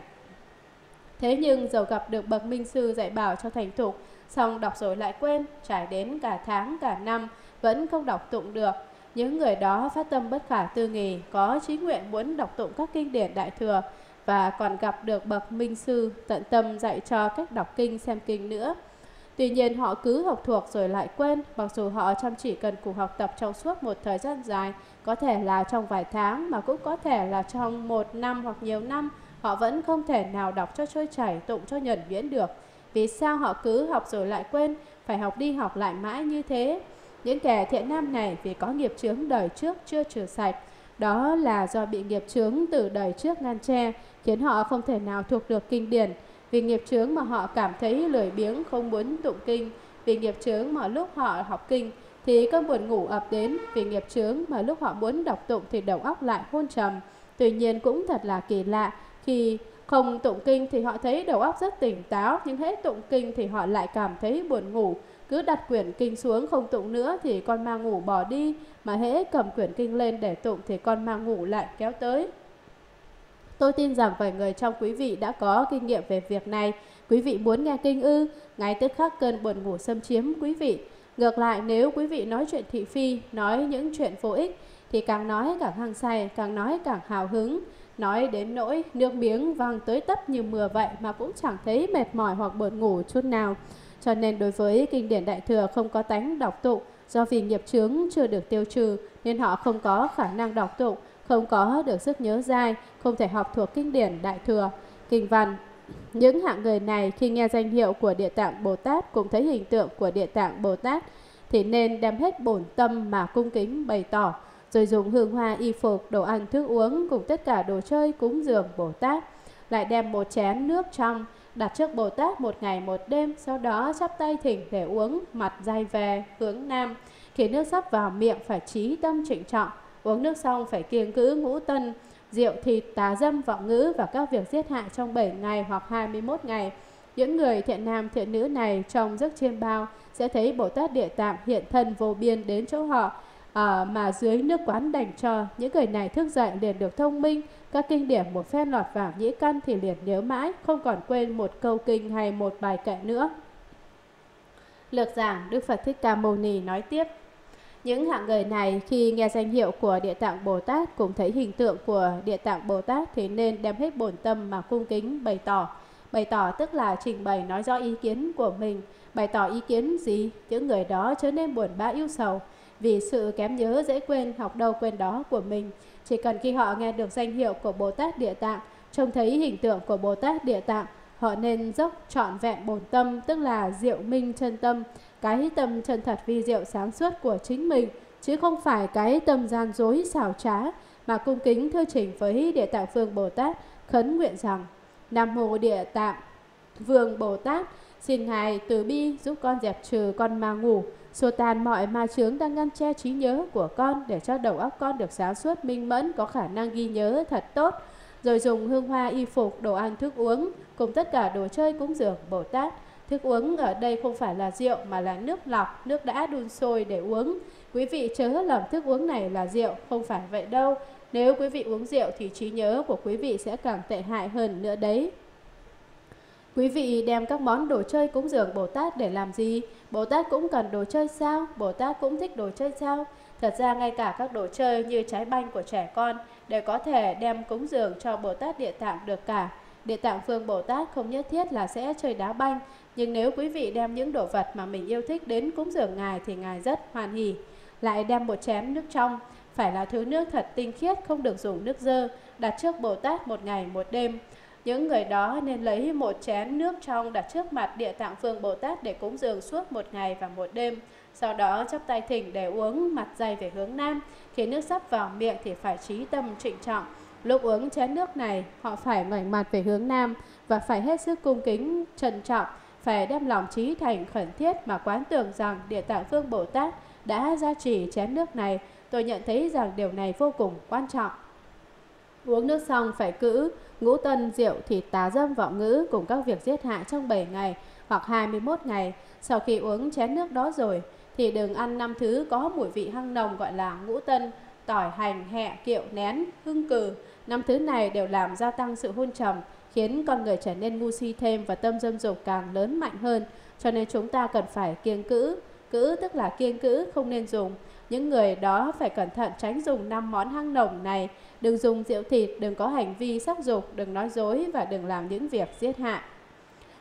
Speaker 1: Thế nhưng dầu gặp được bậc minh sư dạy bảo cho thành thục, xong đọc rồi lại quên, trải đến cả tháng cả năm vẫn không đọc tụng được. Những người đó phát tâm bất khả tư nghì, có chí nguyện muốn đọc tụng các kinh điển đại thừa, và còn gặp được bậc minh sư tận tâm dạy cho cách đọc kinh xem kinh nữa. Tuy nhiên họ cứ học thuộc rồi lại quên, mặc dù họ chăm chỉ cần cùng học tập trong suốt một thời gian dài, có thể là trong vài tháng mà cũng có thể là trong một năm hoặc nhiều năm, họ vẫn không thể nào đọc cho trôi chảy, tụng cho nhuần nhuyễn được. Vì sao họ cứ học rồi lại quên, phải học đi học lại mãi như thế? Những kẻ thiện nam này vì có nghiệp chướng đời trước chưa trừ sạch, đó là do bị nghiệp chướng từ đời trước ngăn che, khiến họ không thể nào thuộc được kinh điển. Vì nghiệp chướng mà họ cảm thấy lười biếng không muốn tụng kinh, vì nghiệp chướng mà lúc họ học kinh thì cơn buồn ngủ ập đến, vì nghiệp chướng mà lúc họ muốn đọc tụng thì đầu óc lại hôn trầm. Tuy nhiên cũng thật là kỳ lạ khi không tụng kinh thì họ thấy đầu óc rất tỉnh táo, nhưng hết tụng kinh thì họ lại cảm thấy buồn ngủ cứ đặt quyển kinh xuống không tụng nữa thì con ma ngủ bỏ đi, mà hễ cầm quyển kinh lên để tụng thì con ma ngủ lại kéo tới. Tôi tin rằng vài người trong quý vị đã có kinh nghiệm về việc này. Quý vị muốn nghe kinh ư, ngay tức khắc cơn buồn ngủ xâm chiếm quý vị. Ngược lại, nếu quý vị nói chuyện thị phi, nói những chuyện vô ích, thì càng nói càng hăng say, càng nói càng hào hứng. Nói đến nỗi nước miếng văng tới tấp như mưa vậy mà cũng chẳng thấy mệt mỏi hoặc buồn ngủ chút nào. Cho nên đối với kinh điển đại thừa không có tánh đọc tụng, do vì nghiệp chướng chưa được tiêu trừ nên họ không có khả năng đọc tụng, không có được sức nhớ dai, không thể học thuộc kinh điển đại thừa, kinh văn. Những hạng người này khi nghe danh hiệu của Địa Tạng Bồ Tát cũng thấy hình tượng của Địa Tạng Bồ Tát thì nên đem hết bổn tâm mà cung kính bày tỏ, rồi dùng hương hoa y phục, đồ ăn thức uống cùng tất cả đồ chơi cúng dường Bồ Tát, lại đem một chén nước trong đặt trước Bồ Tát một ngày một đêm, sau đó chắp tay thỉnh để uống, mặt dai về, hướng nam. Khi nước sắp vào miệng phải trí tâm trịnh trọng, uống nước xong phải kiêng cữ ngũ tân, rượu thịt, tà dâm, vọng ngữ và các việc giết hại trong 7 ngày hoặc 21 ngày. Những người thiện nam thiện nữ này trong giấc chiêm bao sẽ thấy Bồ Tát Địa Tạng hiện thân vô biên đến chỗ họ, ở ờ, mà dưới nước quán đành cho những người này thức dậy liền được thông minh các kinh điển một phép lọt vào nhĩ căn thì liền nhớ mãi, không còn quên một câu kinh hay một bài kệ nữa. Lược giảng Đức Phật Thích Ca Mâu Ni nói tiếp. Những hạng người này khi nghe danh hiệu của Địa Tạng Bồ Tát cũng thấy hình tượng của Địa Tạng Bồ Tát thì nên đem hết bổn tâm mà cung kính bày tỏ. Bày tỏ tức là trình bày nói rõ ý kiến của mình. Bày tỏ ý kiến gì, những người đó trở nên buồn bã yêu sầu vì sự kém nhớ dễ quên học đâu quên đó của mình chỉ cần khi họ nghe được danh hiệu của Bồ Tát Địa Tạng, trông thấy hình tượng của Bồ Tát Địa Tạng, họ nên dốc trọn vẹn bổn tâm, tức là diệu minh chân tâm, cái tâm chân thật vi diệu sáng suốt của chính mình, chứ không phải cái tâm gian dối xảo trá, mà cung kính thưa trình với Địa Tạng Phương Bồ Tát, khấn nguyện rằng, Nam Mô Địa Tạng, Vương Bồ Tát, xin Ngài từ bi giúp con dẹp trừ con ma ngủ, xua tan mọi ma chướng đang ngăn che trí nhớ của con để cho đầu óc con được sáng suốt minh mẫn có khả năng ghi nhớ thật tốt rồi dùng hương hoa y phục đồ ăn thức uống cùng tất cả đồ chơi cúng dường bồ tát thức uống ở đây không phải là rượu mà là nước lọc nước đã đun sôi để uống quý vị chớ lầm thức uống này là rượu không phải vậy đâu nếu quý vị uống rượu thì trí nhớ của quý vị sẽ càng tệ hại hơn nữa đấy Quý vị đem các món đồ chơi cúng dường Bồ Tát để làm gì? Bồ Tát cũng cần đồ chơi sao? Bồ Tát cũng thích đồ chơi sao? Thật ra ngay cả các đồ chơi như trái banh của trẻ con đều có thể đem cúng dường cho Bồ Tát Địa Tạng được cả. Địa Tạng Phương Bồ Tát không nhất thiết là sẽ chơi đá banh, nhưng nếu quý vị đem những đồ vật mà mình yêu thích đến cúng dường Ngài thì Ngài rất hoàn hỉ. Lại đem một chén nước trong, phải là thứ nước thật tinh khiết không được dùng nước dơ, đặt trước Bồ Tát một ngày một đêm. Những người đó nên lấy một chén nước trong đặt trước mặt địa tạng vương Bồ Tát để cúng dường suốt một ngày và một đêm. Sau đó chắp tay thỉnh để uống mặt dày về hướng nam. Khi nước sắp vào miệng thì phải trí tâm trịnh trọng. Lúc uống chén nước này, họ phải ngoảnh mặt về hướng nam và phải hết sức cung kính, trân trọng, phải đem lòng trí thành khẩn thiết mà quán tưởng rằng Địa Tạng Vương Bồ Tát đã gia trì chén nước này. Tôi nhận thấy rằng điều này vô cùng quan trọng. Uống nước xong phải cữ ngũ tân, rượu, thịt tá dâm, vọng ngữ cùng các việc giết hại trong 7 ngày hoặc 21 ngày. Sau khi uống chén nước đó rồi thì đừng ăn năm thứ có mùi vị hăng nồng gọi là ngũ tân, tỏi, hành, hẹ, kiệu, nén, hưng cừ. Năm thứ này đều làm gia tăng sự hôn trầm, khiến con người trở nên ngu si thêm và tâm dâm dục càng lớn mạnh hơn. Cho nên chúng ta cần phải kiêng cữ, cữ tức là kiêng cữ không nên dùng. Những người đó phải cẩn thận tránh dùng năm món hăng nồng này đừng dùng rượu thịt, đừng có hành vi sắc dục, đừng nói dối và đừng làm những việc giết hại.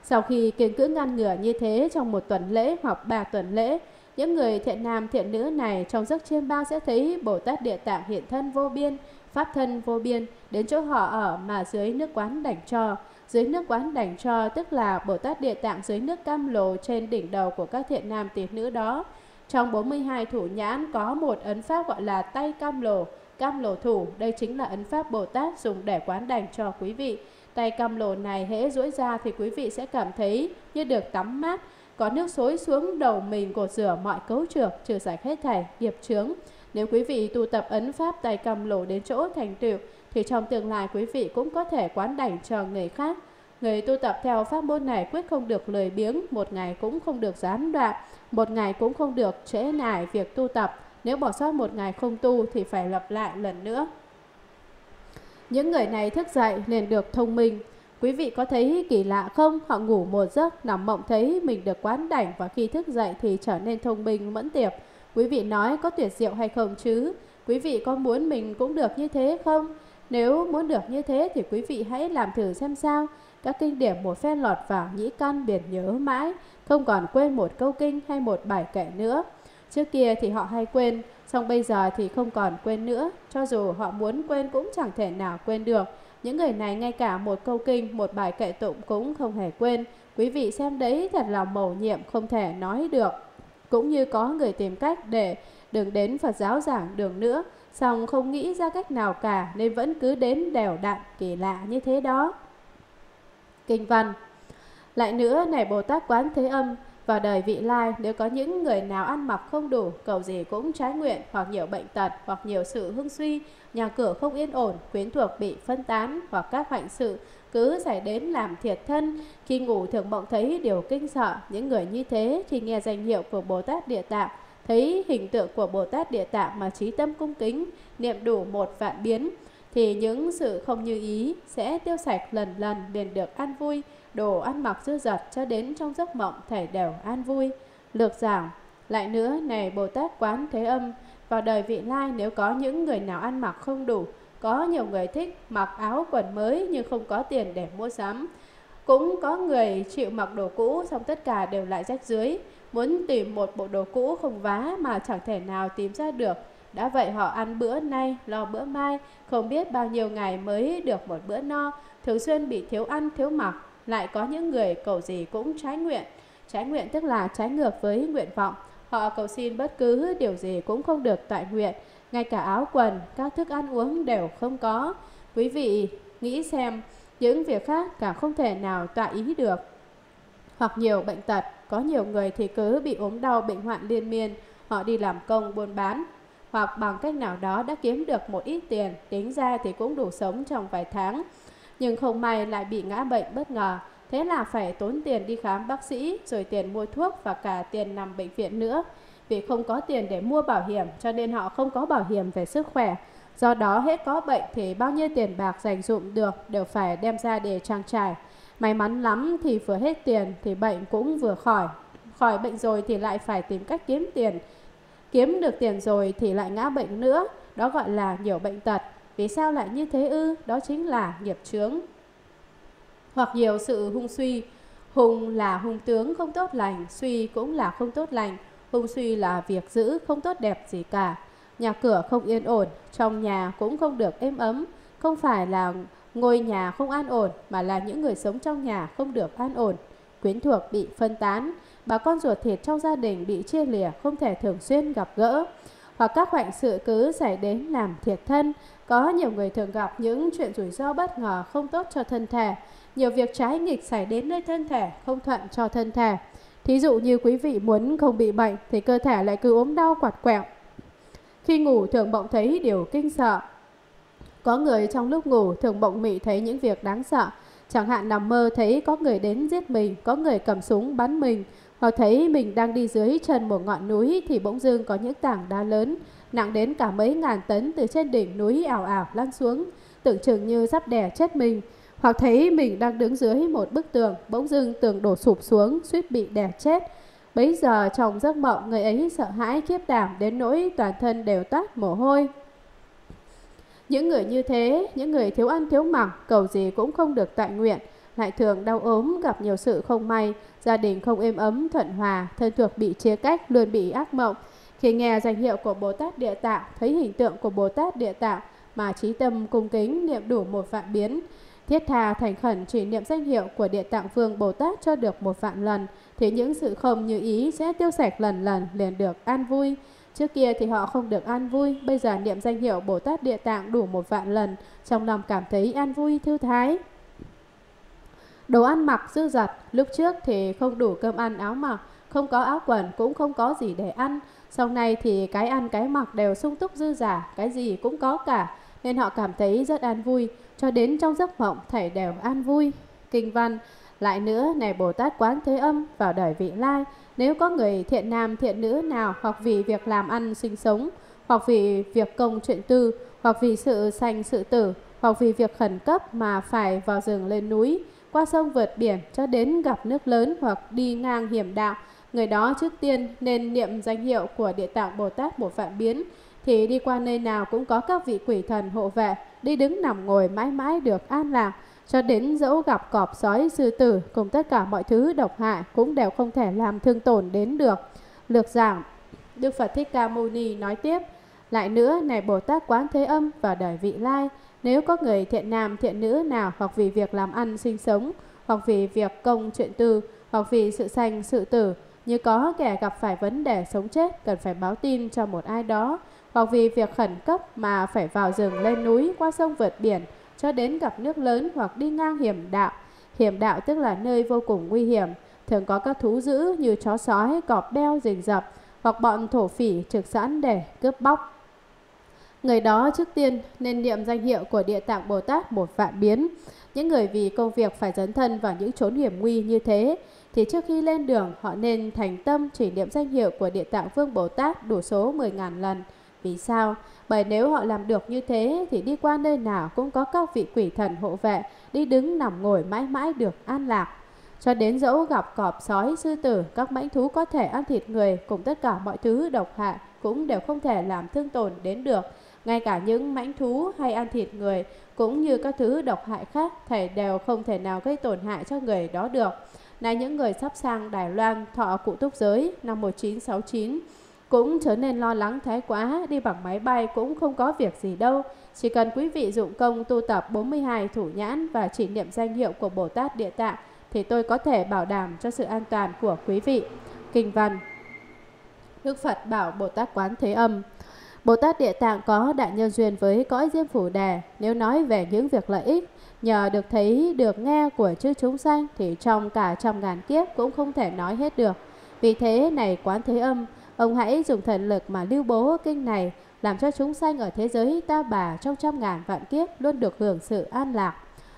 Speaker 1: Sau khi kiên cưỡng ngăn ngừa như thế trong một tuần lễ hoặc ba tuần lễ, những người thiện nam thiện nữ này trong giấc chiêm bao sẽ thấy Bồ Tát Địa Tạng hiện thân vô biên, pháp thân vô biên đến chỗ họ ở mà dưới nước quán đảnh cho. Dưới nước quán đảnh cho tức là Bồ Tát Địa Tạng dưới nước cam lồ trên đỉnh đầu của các thiện nam thiện nữ đó. Trong 42 thủ nhãn có một ấn pháp gọi là tay cam lồ, cam lồ thủ, đây chính là ấn pháp Bồ Tát dùng để quán đành cho quý vị. Tay cam lồ này hễ duỗi ra thì quý vị sẽ cảm thấy như được tắm mát, có nước xối xuống đầu mình của rửa mọi cấu trược, trừ sạch hết thảy nghiệp chướng. Nếu quý vị tu tập ấn pháp tay cầm lỗ đến chỗ thành tựu thì trong tương lai quý vị cũng có thể quán đảnh cho người khác. Người tu tập theo pháp môn này quyết không được lười biếng, một ngày cũng không được gián đoạn, một ngày cũng không được trễ nải việc tu tập. Nếu bỏ sót một ngày không tu thì phải lặp lại lần nữa. Những người này thức dậy liền được thông minh. Quý vị có thấy kỳ lạ không? Họ ngủ một giấc, nằm mộng thấy mình được quán đảnh và khi thức dậy thì trở nên thông minh, mẫn tiệp. Quý vị nói có tuyệt diệu hay không chứ? Quý vị có muốn mình cũng được như thế không? Nếu muốn được như thế thì quý vị hãy làm thử xem sao. Các kinh điểm một phen lọt vào nhĩ căn biển nhớ mãi, không còn quên một câu kinh hay một bài kệ nữa. Trước kia thì họ hay quên, song bây giờ thì không còn quên nữa, cho dù họ muốn quên cũng chẳng thể nào quên được. Những người này ngay cả một câu kinh, một bài kệ tụng cũng không hề quên. Quý vị xem đấy thật là mầu nhiệm không thể nói được. Cũng như có người tìm cách để đừng đến Phật giáo giảng đường nữa, song không nghĩ ra cách nào cả nên vẫn cứ đến đèo đặn kỳ lạ như thế đó. Kinh văn Lại nữa này Bồ Tát Quán Thế Âm, vào đời vị lai, nếu có những người nào ăn mặc không đủ, cầu gì cũng trái nguyện, hoặc nhiều bệnh tật, hoặc nhiều sự hưng suy, nhà cửa không yên ổn, quyến thuộc bị phân tán, hoặc các hoạn sự cứ xảy đến làm thiệt thân. Khi ngủ thường mộng thấy điều kinh sợ, những người như thế thì nghe danh hiệu của Bồ Tát Địa Tạng, thấy hình tượng của Bồ Tát Địa Tạng mà trí tâm cung kính, niệm đủ một vạn biến, thì những sự không như ý sẽ tiêu sạch lần lần liền được an vui, đồ ăn mặc dư dật cho đến trong giấc mộng thảy đều an vui. Lược giảng, lại nữa này Bồ Tát Quán Thế Âm, vào đời vị lai nếu có những người nào ăn mặc không đủ, có nhiều người thích mặc áo quần mới nhưng không có tiền để mua sắm. Cũng có người chịu mặc đồ cũ xong tất cả đều lại rách dưới, muốn tìm một bộ đồ cũ không vá mà chẳng thể nào tìm ra được. Đã vậy họ ăn bữa nay, lo bữa mai, không biết bao nhiêu ngày mới được một bữa no, thường xuyên bị thiếu ăn, thiếu mặc, lại có những người cầu gì cũng trái nguyện. Trái nguyện tức là trái ngược với nguyện vọng. Họ cầu xin bất cứ điều gì cũng không được tại nguyện, ngay cả áo quần, các thức ăn uống đều không có. Quý vị nghĩ xem, những việc khác cả không thể nào tọa ý được. Hoặc nhiều bệnh tật, có nhiều người thì cứ bị ốm đau bệnh hoạn liên miên, họ đi làm công buôn bán, hoặc bằng cách nào đó đã kiếm được một ít tiền, tính ra thì cũng đủ sống trong vài tháng nhưng không may lại bị ngã bệnh bất ngờ. Thế là phải tốn tiền đi khám bác sĩ, rồi tiền mua thuốc và cả tiền nằm bệnh viện nữa. Vì không có tiền để mua bảo hiểm cho nên họ không có bảo hiểm về sức khỏe. Do đó hết có bệnh thì bao nhiêu tiền bạc dành dụng được đều phải đem ra để trang trải. May mắn lắm thì vừa hết tiền thì bệnh cũng vừa khỏi. Khỏi bệnh rồi thì lại phải tìm cách kiếm tiền. Kiếm được tiền rồi thì lại ngã bệnh nữa. Đó gọi là nhiều bệnh tật. Vì sao lại như thế ư? Đó chính là nghiệp chướng. Hoặc nhiều sự hung suy. hùng là hung tướng không tốt lành, suy cũng là không tốt lành. Hung suy là việc giữ không tốt đẹp gì cả. Nhà cửa không yên ổn, trong nhà cũng không được êm ấm. Không phải là ngôi nhà không an ổn mà là những người sống trong nhà không được an ổn. Quyến thuộc bị phân tán, bà con ruột thịt trong gia đình bị chia lìa không thể thường xuyên gặp gỡ hoặc các hoạn sự cứ xảy đến làm thiệt thân. Có nhiều người thường gặp những chuyện rủi ro bất ngờ không tốt cho thân thể, nhiều việc trái nghịch xảy đến nơi thân thể không thuận cho thân thể. Thí dụ như quý vị muốn không bị bệnh thì cơ thể lại cứ ốm đau quạt quẹo. Khi ngủ thường bỗng thấy điều kinh sợ. Có người trong lúc ngủ thường bỗng mị thấy những việc đáng sợ, chẳng hạn nằm mơ thấy có người đến giết mình, có người cầm súng bắn mình, Họ thấy mình đang đi dưới chân một ngọn núi thì bỗng dưng có những tảng đá lớn, nặng đến cả mấy ngàn tấn từ trên đỉnh núi ảo ảo lăn xuống, tưởng chừng như sắp đè chết mình. Hoặc thấy mình đang đứng dưới một bức tường, bỗng dưng tường đổ sụp xuống, suýt bị đè chết. Bấy giờ trong giấc mộng, người ấy sợ hãi kiếp đảm đến nỗi toàn thân đều toát mồ hôi. Những người như thế, những người thiếu ăn thiếu mặc, cầu gì cũng không được tại nguyện, lại thường đau ốm, gặp nhiều sự không may, gia đình không êm ấm, thuận hòa, thân thuộc bị chia cách, luôn bị ác mộng. Khi nghe danh hiệu của Bồ Tát Địa Tạng, thấy hình tượng của Bồ Tát Địa Tạng mà trí tâm cung kính niệm đủ một vạn biến, thiết tha thành khẩn chỉ niệm danh hiệu của Địa Tạng Vương Bồ Tát cho được một vạn lần, thì những sự không như ý sẽ tiêu sạch lần lần liền được an vui. Trước kia thì họ không được an vui, bây giờ niệm danh hiệu Bồ Tát Địa Tạng đủ một vạn lần, trong lòng cảm thấy an vui, thư thái. Đồ ăn mặc dư dật, lúc trước thì không đủ cơm ăn áo mặc, không có áo quần cũng không có gì để ăn. Sau này thì cái ăn cái mặc đều sung túc dư giả, cái gì cũng có cả, nên họ cảm thấy rất an vui, cho đến trong giấc mộng thảy đều an vui. Kinh văn, lại nữa này Bồ Tát Quán Thế Âm vào đời vị lai, nếu có người thiện nam thiện nữ nào hoặc vì việc làm ăn sinh sống, hoặc vì việc công chuyện tư, hoặc vì sự sanh sự tử, hoặc vì việc khẩn cấp mà phải vào rừng lên núi, qua sông vượt biển cho đến gặp nước lớn hoặc đi ngang hiểm đạo, người đó trước tiên nên niệm danh hiệu của Địa Tạng Bồ Tát bộ Phạm Biến, thì đi qua nơi nào cũng có các vị quỷ thần hộ vệ, đi đứng nằm ngồi mãi mãi được an lạc, cho đến dẫu gặp cọp sói sư tử cùng tất cả mọi thứ độc hại cũng đều không thể làm thương tổn đến được. Lược giảng, Đức Phật Thích Ca Mâu Ni nói tiếp, lại nữa này Bồ Tát Quán Thế Âm và đời vị lai, nếu có người thiện nam thiện nữ nào hoặc vì việc làm ăn sinh sống, hoặc vì việc công chuyện tư, hoặc vì sự sanh sự tử, như có kẻ gặp phải vấn đề sống chết cần phải báo tin cho một ai đó, hoặc vì việc khẩn cấp mà phải vào rừng lên núi qua sông vượt biển cho đến gặp nước lớn hoặc đi ngang hiểm đạo. Hiểm đạo tức là nơi vô cùng nguy hiểm, thường có các thú dữ như chó sói, cọp beo, rình rập, hoặc bọn thổ phỉ trực sẵn để cướp bóc. Người đó trước tiên nên niệm danh hiệu của Địa Tạng Bồ Tát một vạn biến. Những người vì công việc phải dấn thân vào những chốn hiểm nguy như thế, thì trước khi lên đường họ nên thành tâm chỉ niệm danh hiệu của Địa Tạng Vương Bồ Tát đủ số 10.000 lần. Vì sao? Bởi nếu họ làm được như thế thì đi qua nơi nào cũng có các vị quỷ thần hộ vệ, đi đứng nằm ngồi mãi mãi được an lạc. Cho đến dẫu gặp cọp, sói, sư tử, các mãnh thú có thể ăn thịt người cùng tất cả mọi thứ độc hại cũng đều không thể làm thương tổn đến được ngay cả những mãnh thú hay ăn thịt người cũng như các thứ độc hại khác thầy đều không thể nào gây tổn hại cho người đó được. nay những người sắp sang Đài Loan thọ cụ túc giới năm 1969 cũng trở nên lo lắng thái quá, đi bằng máy bay cũng không có việc gì đâu. Chỉ cần quý vị dụng công tu tập 42 thủ nhãn và chỉ niệm danh hiệu của Bồ Tát Địa Tạng thì tôi có thể bảo đảm cho sự an toàn của quý vị. Kinh văn Đức Phật bảo Bồ Tát Quán Thế Âm Bồ Tát Địa Tạng có đại nhân duyên với cõi Diêm Phủ Đà, nếu nói về những việc lợi ích, nhờ được thấy, được nghe của chư chúng sanh thì trong cả trăm ngàn kiếp cũng không thể nói hết được. Vì thế này quán thế âm, ông hãy dùng thần lực mà lưu bố kinh này, làm cho chúng sanh ở thế giới ta bà trong trăm ngàn vạn kiếp luôn được hưởng sự an lạc.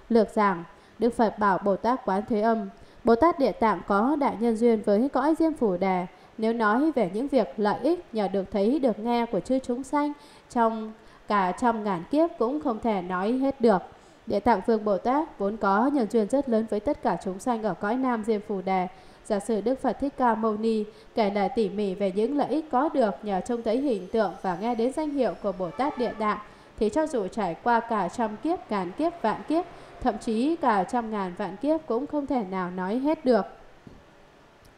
Speaker 1: Lược giảng, Đức Phật bảo Bồ Tát Quán Thế Âm, Bồ Tát Địa Tạng có đại nhân duyên với cõi Diêm Phủ Đà, nếu nói về những việc lợi ích nhờ được thấy được nghe của chư chúng sanh trong cả trăm ngàn kiếp cũng không thể nói hết được. Địa Tạng Vương Bồ Tát vốn có nhân duyên rất lớn với tất cả chúng sanh ở cõi Nam Diêm Phù Đề. Giả sử Đức Phật Thích Ca Mâu Ni kể lại tỉ mỉ về những lợi ích có được nhờ trông thấy hình tượng và nghe đến danh hiệu của Bồ Tát Địa Tạng, thì cho dù trải qua cả trăm kiếp, ngàn kiếp, vạn kiếp, thậm chí cả trăm ngàn vạn kiếp cũng không thể nào nói hết được.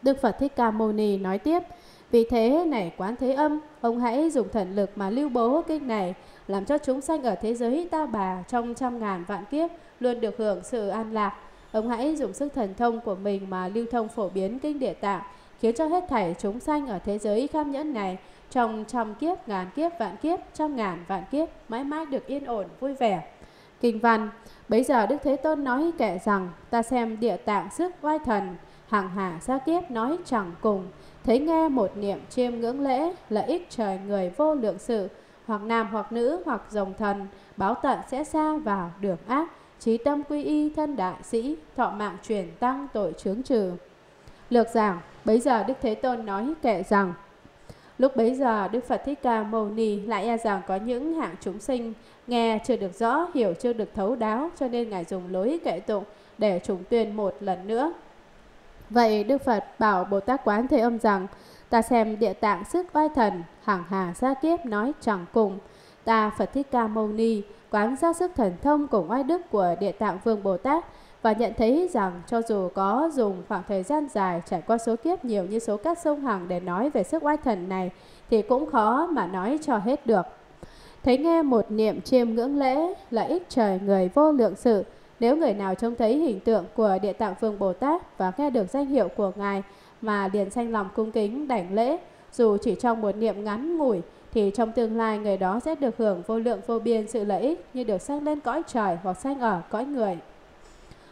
Speaker 1: Đức Phật Thích Ca Mâu Ni nói tiếp, vì thế này quán thế âm, ông hãy dùng thần lực mà lưu bố kinh này, làm cho chúng sanh ở thế giới ta bà trong trăm ngàn vạn kiếp luôn được hưởng sự an lạc. Ông hãy dùng sức thần thông của mình mà lưu thông phổ biến kinh địa tạng, khiến cho hết thảy chúng sanh ở thế giới kham nhẫn này trong trăm kiếp, ngàn kiếp, vạn kiếp, trăm ngàn vạn kiếp, mãi mãi được yên ổn, vui vẻ. Kinh văn, bây giờ Đức Thế Tôn nói kệ rằng, ta xem địa tạng sức oai thần, Hằng Hà giao kiếp nói chẳng cùng, thấy nghe một niệm chiêm ngưỡng lễ, lợi ích trời người vô lượng sự, hoặc nam hoặc nữ hoặc dòng thần, báo tận sẽ xa vào đường ác, trí tâm quy y thân đại sĩ, thọ mạng truyền tăng tội chướng trừ. Lược giảng, bấy giờ Đức Thế Tôn nói kệ rằng, Lúc bấy giờ Đức Phật Thích Ca Mâu Ni lại e rằng có những hạng chúng sinh nghe chưa được rõ, hiểu chưa được thấu đáo cho nên Ngài dùng lối kệ tụng để chúng tuyên một lần nữa. Vậy Đức Phật bảo Bồ Tát Quán Thế Âm rằng, ta xem địa tạng sức oai thần, hàng hà gia kiếp nói chẳng cùng. Ta Phật Thích Ca Mâu Ni quán ra sức thần thông cùng oai đức của địa tạng Vương Bồ Tát và nhận thấy rằng cho dù có dùng khoảng thời gian dài trải qua số kiếp nhiều như số cát sông Hằng để nói về sức oai thần này thì cũng khó mà nói cho hết được. Thấy nghe một niệm chiêm ngưỡng lễ, lợi ích trời người vô lượng sự, nếu người nào trông thấy hình tượng của Địa Tạng Vương Bồ Tát và nghe được danh hiệu của Ngài mà liền sanh lòng cung kính đảnh lễ, dù chỉ trong một niệm ngắn ngủi thì trong tương lai người đó sẽ được hưởng vô lượng vô biên sự lợi ích như được sanh lên cõi trời hoặc sanh ở cõi người.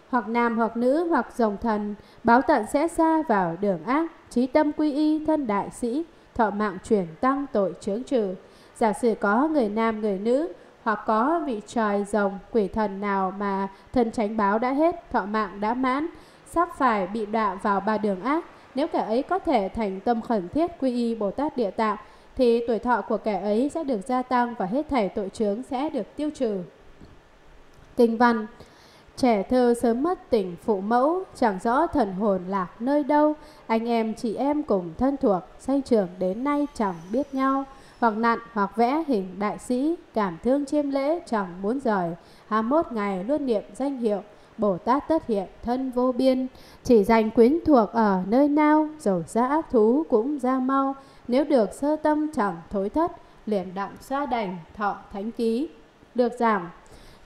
Speaker 1: Hoặc nam hoặc nữ hoặc dòng thần, báo tận sẽ xa vào đường ác, trí tâm quy y thân đại sĩ, thọ mạng chuyển tăng tội chướng trừ. Giả sử có người nam người nữ, hoặc có vị trời rồng quỷ thần nào mà thân tránh báo đã hết, thọ mạng đã mãn, sắp phải bị đọa vào ba đường ác, nếu kẻ ấy có thể thành tâm khẩn thiết quy y Bồ Tát Địa Tạng, thì tuổi thọ của kẻ ấy sẽ được gia tăng và hết thảy tội chướng sẽ được tiêu trừ. Kinh văn Trẻ thơ sớm mất tỉnh phụ mẫu, chẳng rõ thần hồn lạc nơi đâu, anh em chị em cùng thân thuộc, sanh trưởng đến nay chẳng biết nhau hoặc nặn hoặc vẽ hình đại sĩ, cảm thương chiêm lễ chẳng muốn rời, 21 ngày luôn niệm danh hiệu Bồ Tát tất hiện thân vô biên, chỉ dành quyến thuộc ở nơi nào, dầu ra ác thú cũng ra mau, nếu được sơ tâm chẳng thối thất, liền đặng xa đành thọ thánh ký. Được giảm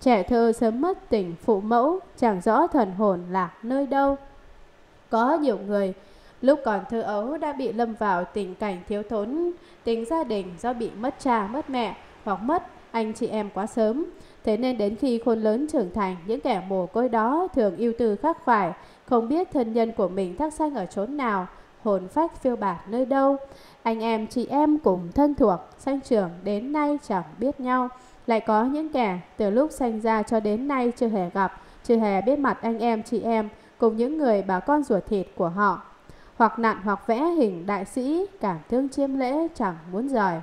Speaker 1: trẻ thơ sớm mất tỉnh phụ mẫu, chẳng rõ thần hồn lạc nơi đâu. Có nhiều người lúc còn thơ ấu đã bị lâm vào tình cảnh thiếu thốn tình gia đình do bị mất cha, mất mẹ hoặc mất anh chị em quá sớm. Thế nên đến khi khôn lớn trưởng thành, những kẻ mồ côi đó thường yêu tư khắc khoải, không biết thân nhân của mình thác sanh ở chốn nào, hồn phách phiêu bạt nơi đâu. Anh em chị em cùng thân thuộc, sanh trưởng đến nay chẳng biết nhau. Lại có những kẻ từ lúc sanh ra cho đến nay chưa hề gặp, chưa hề biết mặt anh em chị em cùng những người bà con ruột thịt của họ hoặc nặn hoặc vẽ hình đại sĩ, cảm thương chiêm lễ chẳng muốn rời.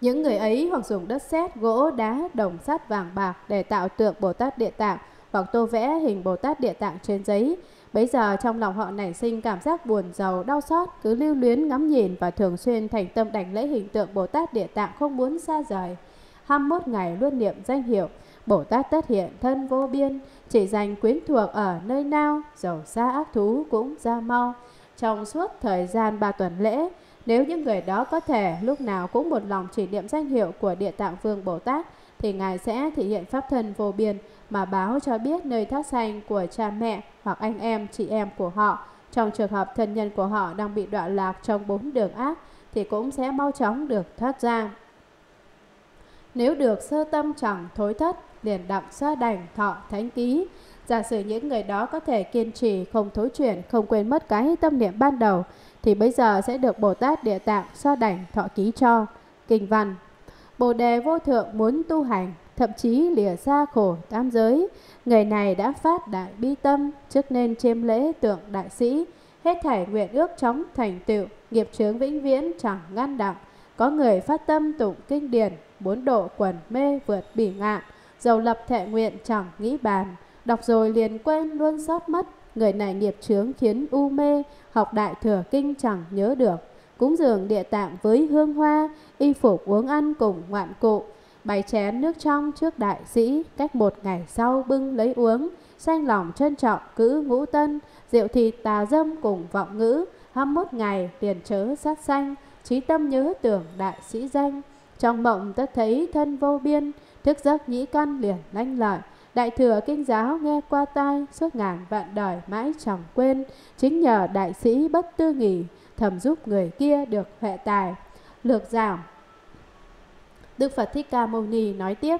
Speaker 1: Những người ấy hoặc dùng đất sét, gỗ, đá, đồng sắt, vàng bạc để tạo tượng Bồ Tát Địa Tạng hoặc tô vẽ hình Bồ Tát Địa Tạng trên giấy. Bấy giờ trong lòng họ nảy sinh cảm giác buồn giàu, đau xót, cứ lưu luyến ngắm nhìn và thường xuyên thành tâm đảnh lễ hình tượng Bồ Tát Địa Tạng không muốn xa rời. 21 ngày luôn niệm danh hiệu Bồ Tát tất hiện thân vô biên, chỉ dành quyến thuộc ở nơi nào, giàu xa ác thú cũng ra mau. Trong suốt thời gian ba tuần lễ, nếu những người đó có thể lúc nào cũng một lòng chỉ niệm danh hiệu của Địa Tạng Vương Bồ Tát, thì Ngài sẽ thể hiện pháp thân vô biên mà báo cho biết nơi thác sanh của cha mẹ hoặc anh em, chị em của họ. Trong trường hợp thân nhân của họ đang bị đọa lạc trong bốn đường ác, thì cũng sẽ mau chóng được thoát ra. Nếu được sơ tâm chẳng thối thất, liền đọng xóa đành thọ thánh ký. Giả sử những người đó có thể kiên trì, không thối chuyển, không quên mất cái tâm niệm ban đầu, thì bây giờ sẽ được Bồ Tát Địa Tạng xóa đành thọ ký cho. Kinh văn Bồ đề vô thượng muốn tu hành, thậm chí lìa xa khổ tam giới. Người này đã phát đại bi tâm, trước nên chiêm lễ tượng đại sĩ. Hết thảy nguyện ước chóng thành tựu, nghiệp chướng vĩnh viễn chẳng ngăn đặng. Có người phát tâm tụng kinh điển, muốn độ quần mê vượt bỉ ngạn Dầu lập thệ nguyện chẳng nghĩ bàn, đọc rồi liền quên luôn sót mất. Người này nghiệp chướng khiến u mê, học đại thừa kinh chẳng nhớ được. Cúng dường địa tạng với hương hoa, y phục uống ăn cùng ngoạn cụ. Bày chén nước trong trước đại sĩ, cách một ngày sau bưng lấy uống. Xanh lòng trân trọng cứ ngũ tân, rượu thịt tà dâm cùng vọng ngữ. mốt ngày liền chớ sát sanh, trí tâm nhớ tưởng đại sĩ danh. Trong mộng ta thấy thân vô biên, thức giấc nhĩ căn liền lanh lợi đại thừa kinh giáo nghe qua tai suốt ngàn vạn đời mãi chẳng quên chính nhờ đại sĩ bất tư nghỉ thầm giúp người kia được huệ tài lược giảng đức phật thích ca mâu ni nói tiếp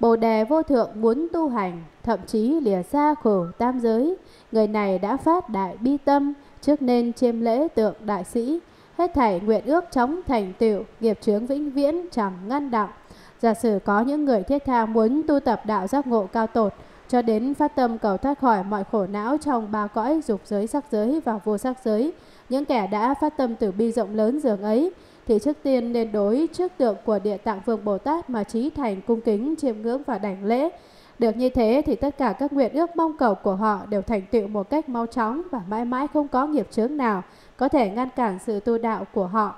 Speaker 1: Bồ đề vô thượng muốn tu hành, thậm chí lìa xa khổ tam giới, người này đã phát đại bi tâm, trước nên chiêm lễ tượng đại sĩ, hết thảy nguyện ước chóng thành tựu, nghiệp chướng vĩnh viễn chẳng ngăn đọng. Giả sử có những người thiết tha muốn tu tập đạo giác ngộ cao tột, cho đến phát tâm cầu thoát khỏi mọi khổ não trong ba cõi dục giới sắc giới và vô sắc giới, những kẻ đã phát tâm tử bi rộng lớn dường ấy, thì trước tiên nên đối trước tượng của địa tạng vương Bồ Tát mà trí thành cung kính, chiêm ngưỡng và đảnh lễ. Được như thế thì tất cả các nguyện ước mong cầu của họ đều thành tựu một cách mau chóng và mãi mãi không có nghiệp chướng nào có thể ngăn cản sự tu đạo của họ.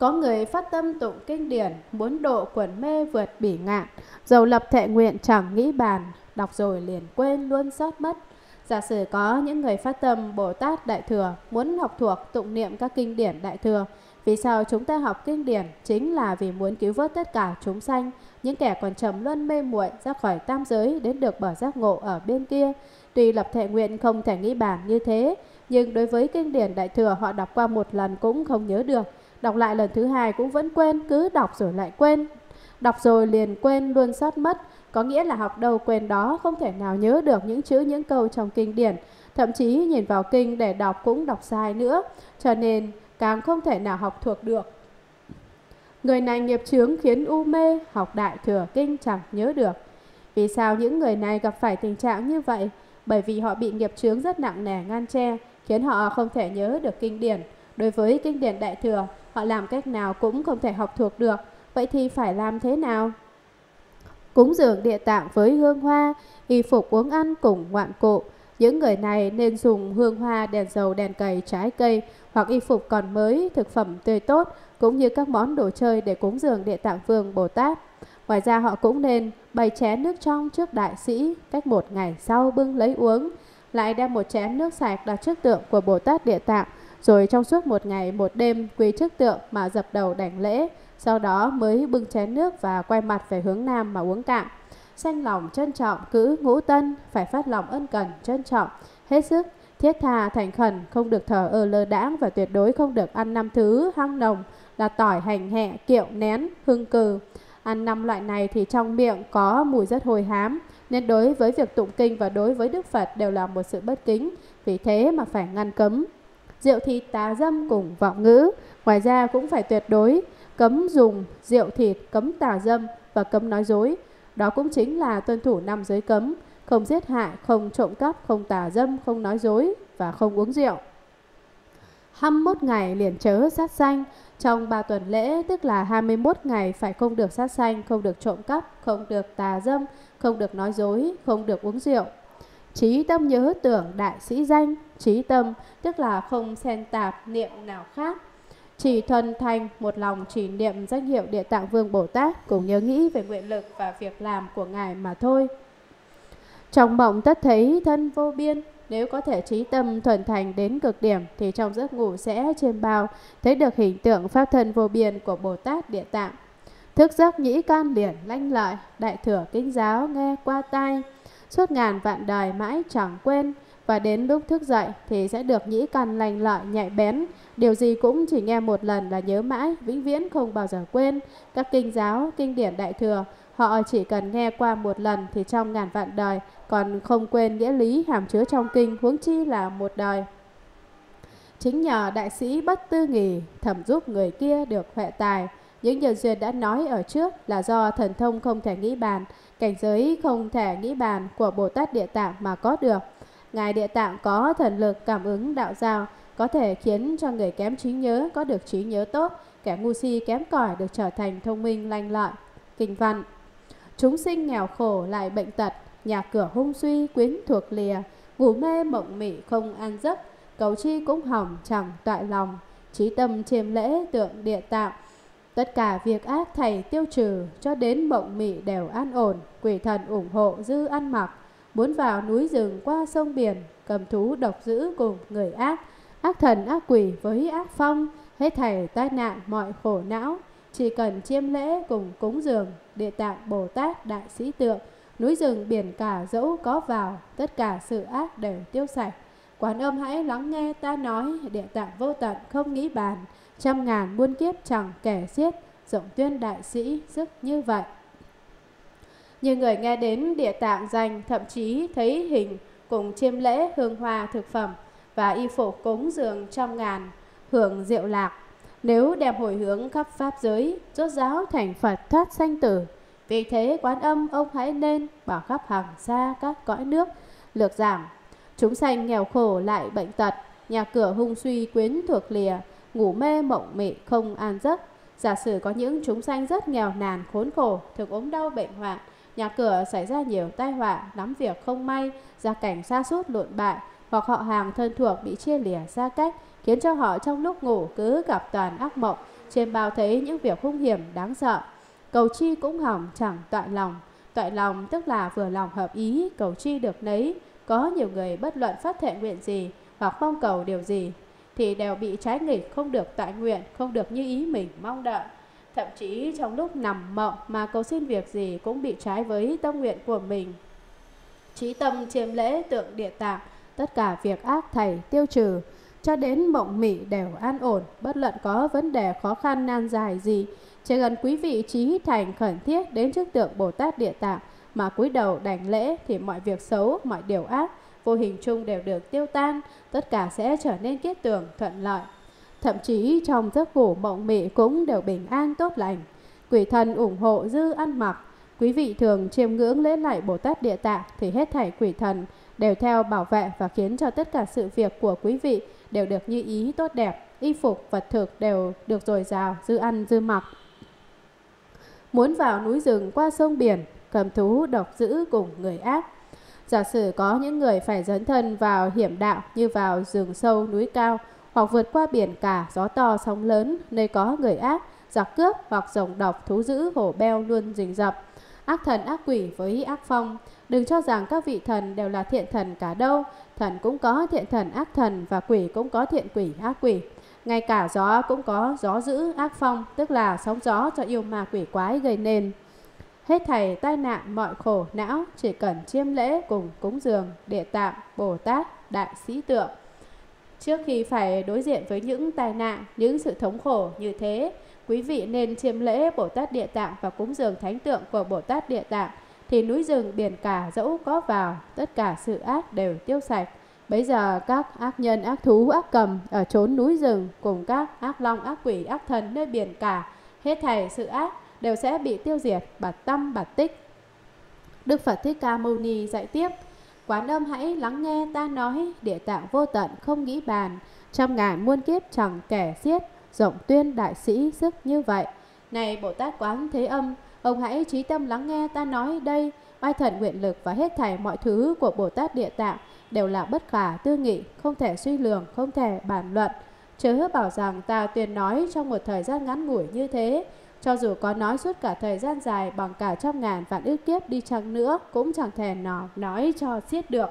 Speaker 1: Có người phát tâm tụng kinh điển, muốn độ quần mê vượt bỉ ngạn, dầu lập thệ nguyện chẳng nghĩ bàn, đọc rồi liền quên luôn sót mất. Giả sử có những người phát tâm Bồ Tát Đại Thừa muốn học thuộc tụng niệm các kinh điển Đại Thừa, vì sao chúng ta học kinh điển chính là vì muốn cứu vớt tất cả chúng sanh, những kẻ còn trầm luân mê muội ra khỏi tam giới đến được bờ giác ngộ ở bên kia. Tuy lập thệ nguyện không thể nghĩ bàn như thế, nhưng đối với kinh điển Đại Thừa họ đọc qua một lần cũng không nhớ được, Đọc lại lần thứ hai cũng vẫn quên, cứ đọc rồi lại quên. Đọc rồi liền quên luôn sót mất, có nghĩa là học đâu quên đó, không thể nào nhớ được những chữ những câu trong kinh điển. Thậm chí nhìn vào kinh để đọc cũng đọc sai nữa, cho nên càng không thể nào học thuộc được. Người này nghiệp chướng khiến u mê, học đại thừa kinh chẳng nhớ được. Vì sao những người này gặp phải tình trạng như vậy? Bởi vì họ bị nghiệp chướng rất nặng nề ngăn che, khiến họ không thể nhớ được kinh điển. Đối với kinh điển đại thừa, họ làm cách nào cũng không thể học thuộc được, vậy thì phải làm thế nào? Cúng dường địa tạng với hương hoa, y phục uống ăn cùng ngoạn cụ. Những người này nên dùng hương hoa, đèn dầu, đèn cầy, trái cây hoặc y phục còn mới, thực phẩm tươi tốt cũng như các món đồ chơi để cúng dường địa tạng vương Bồ Tát. Ngoài ra họ cũng nên bày chén nước trong trước đại sĩ, cách một ngày sau bưng lấy uống, lại đem một chén nước sạch đặt trước tượng của Bồ Tát Địa Tạng rồi trong suốt một ngày một đêm quỳ trước tượng mà dập đầu đảnh lễ, sau đó mới bưng chén nước và quay mặt về hướng nam mà uống cạn. Sanh lòng trân trọng cứ ngũ tân, phải phát lòng ân cần, trân trọng, hết sức, thiết tha, thành khẩn, không được thở ơ lơ đãng và tuyệt đối không được ăn năm thứ hăng nồng là tỏi, hành, hẹ, kiệu, nén, hương cừ. Ăn năm loại này thì trong miệng có mùi rất hồi hám, nên đối với việc tụng kinh và đối với Đức Phật đều là một sự bất kính, vì thế mà phải ngăn cấm rượu thịt tà dâm cùng vọng ngữ. Ngoài ra cũng phải tuyệt đối cấm dùng rượu thịt, cấm tà dâm và cấm nói dối. Đó cũng chính là tuân thủ năm giới cấm, không giết hại, không trộm cắp, không tà dâm, không nói dối và không uống rượu. 21 ngày liền chớ sát sanh, trong 3 tuần lễ tức là 21 ngày phải không được sát sanh, không được trộm cắp, không được tà dâm, không được nói dối, không được uống rượu, trí tâm nhớ tưởng đại sĩ danh trí tâm tức là không xen tạp niệm nào khác chỉ thuần thành một lòng chỉ niệm danh hiệu địa tạng vương bồ tát cũng nhớ nghĩ về nguyện lực và việc làm của ngài mà thôi trong mộng tất thấy thân vô biên nếu có thể trí tâm thuần thành đến cực điểm thì trong giấc ngủ sẽ trên bao thấy được hình tượng pháp thân vô biên của bồ tát địa tạng thức giấc nhĩ can liền lanh lợi đại thừa kinh giáo nghe qua tai suốt ngàn vạn đời mãi chẳng quên và đến lúc thức dậy thì sẽ được nhĩ căn lành lợi nhạy bén điều gì cũng chỉ nghe một lần là nhớ mãi vĩnh viễn không bao giờ quên các kinh giáo kinh điển đại thừa họ chỉ cần nghe qua một lần thì trong ngàn vạn đời còn không quên nghĩa lý hàm chứa trong kinh huống chi là một đời chính nhờ đại sĩ bất tư nghỉ thẩm giúp người kia được huệ tài những nhân duyên đã nói ở trước là do thần thông không thể nghĩ bàn cảnh giới không thể nghĩ bàn của Bồ Tát Địa Tạng mà có được. Ngài Địa Tạng có thần lực cảm ứng đạo giao, có thể khiến cho người kém trí nhớ có được trí nhớ tốt, kẻ ngu si kém cỏi được trở thành thông minh lanh lợi. Kinh văn Chúng sinh nghèo khổ lại bệnh tật, nhà cửa hung suy quyến thuộc lìa, ngủ mê mộng mị không an giấc, cầu chi cũng hỏng chẳng tại lòng, trí tâm chiêm lễ tượng địa tạng, Tất cả việc ác thầy tiêu trừ cho đến mộng mị đều an ổn, quỷ thần ủng hộ dư ăn mặc, muốn vào núi rừng qua sông biển, cầm thú độc dữ cùng người ác, ác thần ác quỷ với ác phong, hết thảy tai nạn mọi khổ não. Chỉ cần chiêm lễ cùng cúng dường, địa tạng Bồ Tát Đại Sĩ Tượng, núi rừng biển cả dẫu có vào, tất cả sự ác đều tiêu sạch. Quán âm hãy lắng nghe ta nói, địa tạng vô tận không nghĩ bàn, trăm ngàn muôn kiếp chẳng kẻ xiết, rộng tuyên đại sĩ sức như vậy. như người nghe đến địa tạng danh thậm chí thấy hình cùng chiêm lễ hương hoa thực phẩm và y phục cúng dường trăm ngàn hưởng diệu lạc. Nếu đem hồi hướng khắp pháp giới, rốt giáo thành Phật thoát sanh tử. Vì thế quán âm ông hãy nên bảo khắp hàng xa các cõi nước, lược giảng. Chúng sanh nghèo khổ lại bệnh tật, nhà cửa hung suy quyến thuộc lìa, ngủ mê mộng mị không an giấc. Giả sử có những chúng sanh rất nghèo nàn, khốn khổ, thường ốm đau bệnh hoạn, nhà cửa xảy ra nhiều tai họa, lắm việc không may, gia cảnh xa sút lộn bại, hoặc họ hàng thân thuộc bị chia lìa xa cách, khiến cho họ trong lúc ngủ cứ gặp toàn ác mộng, trên bao thấy những việc hung hiểm đáng sợ. Cầu chi cũng hỏng chẳng tọa lòng, tọa lòng tức là vừa lòng hợp ý, cầu chi được nấy, có nhiều người bất luận phát thệ nguyện gì hoặc mong cầu điều gì thì đều bị trái nghịch, không được tọa nguyện, không được như ý mình mong đợi. Thậm chí trong lúc nằm mộng mà cầu xin việc gì cũng bị trái với tâm nguyện của mình. Trí tâm chiêm lễ tượng địa tạng, tất cả việc ác thầy tiêu trừ, cho đến mộng mị đều an ổn, bất luận có vấn đề khó khăn nan dài gì. Chỉ cần quý vị trí thành khẩn thiết đến trước tượng Bồ Tát Địa Tạng mà cúi đầu đảnh lễ thì mọi việc xấu, mọi điều ác vô hình chung đều được tiêu tan, tất cả sẽ trở nên kết tường thuận lợi. Thậm chí trong giấc ngủ mộng mị cũng đều bình an tốt lành. Quỷ thần ủng hộ dư ăn mặc. Quý vị thường chiêm ngưỡng lễ lại Bồ Tát Địa Tạng thì hết thảy quỷ thần đều theo bảo vệ và khiến cho tất cả sự việc của quý vị đều được như ý tốt đẹp, y phục, vật thực đều được dồi dào, dư ăn, dư mặc. Muốn vào núi rừng qua sông biển, cầm thú độc giữ cùng người ác, Giả sử có những người phải dấn thân vào hiểm đạo như vào rừng sâu núi cao hoặc vượt qua biển cả gió to sóng lớn nơi có người ác, giặc cướp hoặc rồng độc thú dữ hổ beo luôn rình rập. Ác thần ác quỷ với ác phong, đừng cho rằng các vị thần đều là thiện thần cả đâu, thần cũng có thiện thần ác thần và quỷ cũng có thiện quỷ ác quỷ. Ngay cả gió cũng có gió dữ ác phong, tức là sóng gió cho yêu ma quỷ quái gây nên. Hết thầy tai nạn mọi khổ não chỉ cần chiêm lễ cùng cúng dường địa tạng Bồ Tát Đại Sĩ Tượng. Trước khi phải đối diện với những tai nạn, những sự thống khổ như thế, quý vị nên chiêm lễ Bồ Tát Địa Tạng và cúng dường thánh tượng của Bồ Tát Địa Tạng thì núi rừng biển cả dẫu có vào, tất cả sự ác đều tiêu sạch. Bây giờ các ác nhân, ác thú, ác cầm ở chốn núi rừng cùng các ác long, ác quỷ, ác thần nơi biển cả, hết thảy sự ác đều sẽ bị tiêu diệt, bạt tâm, bạt tích. Đức Phật Thích Ca Mâu Ni dạy tiếp, Quán âm hãy lắng nghe ta nói, địa tạng vô tận không nghĩ bàn, trăm ngàn muôn kiếp chẳng kẻ xiết, rộng tuyên đại sĩ sức như vậy. Này Bồ Tát Quán Thế Âm, ông hãy trí tâm lắng nghe ta nói đây, oai thần nguyện lực và hết thảy mọi thứ của Bồ Tát Địa Tạng đều là bất khả tư nghị, không thể suy lường, không thể bàn luận. Chớ bảo rằng ta tuyên nói trong một thời gian ngắn ngủi như thế, cho dù có nói suốt cả thời gian dài bằng cả trăm ngàn vạn ước kiếp đi chăng nữa cũng chẳng thể nào nói cho xiết được.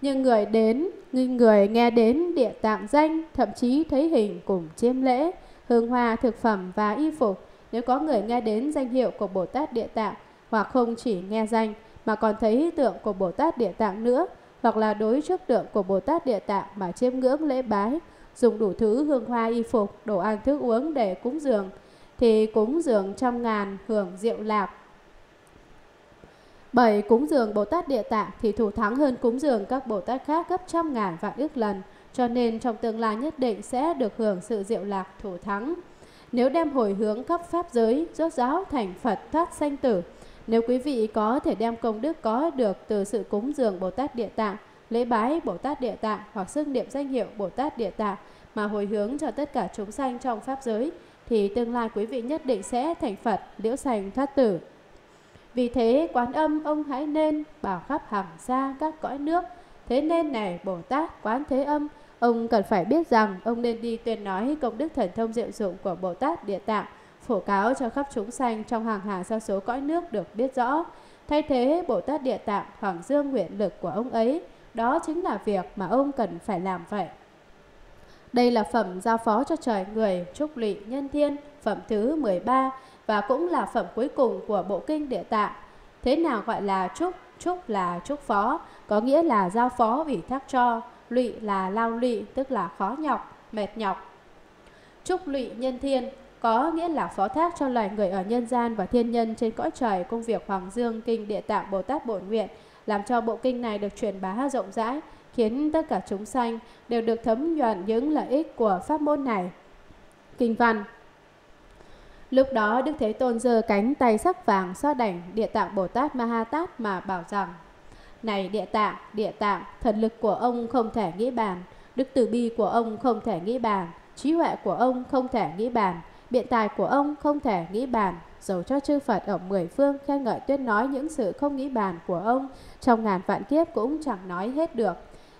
Speaker 1: Nhưng người đến, người nghe đến địa tạng danh, thậm chí thấy hình cùng chiêm lễ, hương hoa, thực phẩm và y phục. Nếu có người nghe đến danh hiệu của Bồ Tát Địa Tạng hoặc không chỉ nghe danh mà còn thấy tượng của Bồ Tát Địa Tạng nữa, hoặc là đối trước tượng của Bồ Tát Địa Tạng mà chiêm ngưỡng lễ bái, dùng đủ thứ hương hoa y phục, đồ ăn thức uống để cúng dường, thì cúng dường trăm ngàn hưởng diệu lạc. 7. Cúng dường Bồ Tát Địa Tạng thì thủ thắng hơn cúng dường các Bồ Tát khác gấp trăm ngàn vạn ước lần, cho nên trong tương lai nhất định sẽ được hưởng sự diệu lạc thủ thắng. Nếu đem hồi hướng khắp pháp giới, rốt giáo thành Phật thoát sanh tử, nếu quý vị có thể đem công đức có được từ sự cúng dường Bồ Tát Địa Tạng, lễ bái Bồ Tát Địa Tạng hoặc xưng niệm danh hiệu Bồ Tát Địa Tạng mà hồi hướng cho tất cả chúng sanh trong pháp giới thì tương lai quý vị nhất định sẽ thành Phật, liễu sành thoát tử. Vì thế quán âm ông hãy nên bảo khắp hàng xa các cõi nước. Thế nên này Bồ Tát quán thế âm, ông cần phải biết rằng ông nên đi tuyên nói công đức thần thông diệu dụng của Bồ Tát Địa Tạng, phổ cáo cho khắp chúng sanh trong hàng hà sa số cõi nước được biết rõ. Thay thế Bồ Tát Địa Tạng Hoàng Dương nguyện lực của ông ấy, đó chính là việc mà ông cần phải làm vậy. Đây là phẩm giao phó cho trời người, trúc lị, nhân thiên, phẩm thứ 13 và cũng là phẩm cuối cùng của bộ kinh địa tạng. Thế nào gọi là trúc? Trúc là trúc phó, có nghĩa là giao phó ủy thác cho, lụy là lao lụy, tức là khó nhọc, mệt nhọc. Trúc lụy nhân thiên có nghĩa là phó thác cho loài người ở nhân gian và thiên nhân trên cõi trời công việc Hoàng Dương Kinh Địa Tạng Bồ Tát Bổn Nguyện, làm cho bộ kinh này được truyền bá rộng rãi, khiến tất cả chúng sanh đều được thấm nhuận những lợi ích của pháp môn này. Kinh văn Lúc đó Đức Thế Tôn giơ cánh tay sắc vàng so đảnh Địa Tạng Bồ Tát Ma Ha Tát mà bảo rằng Này Địa Tạng, Địa Tạng, thần lực của ông không thể nghĩ bàn, đức từ bi của ông không thể nghĩ bàn, trí huệ của ông không thể nghĩ bàn, biện tài của ông không thể nghĩ bàn. Dầu cho chư Phật ở mười phương khen ngợi tuyên nói những sự không nghĩ bàn của ông, trong ngàn vạn kiếp cũng chẳng nói hết được.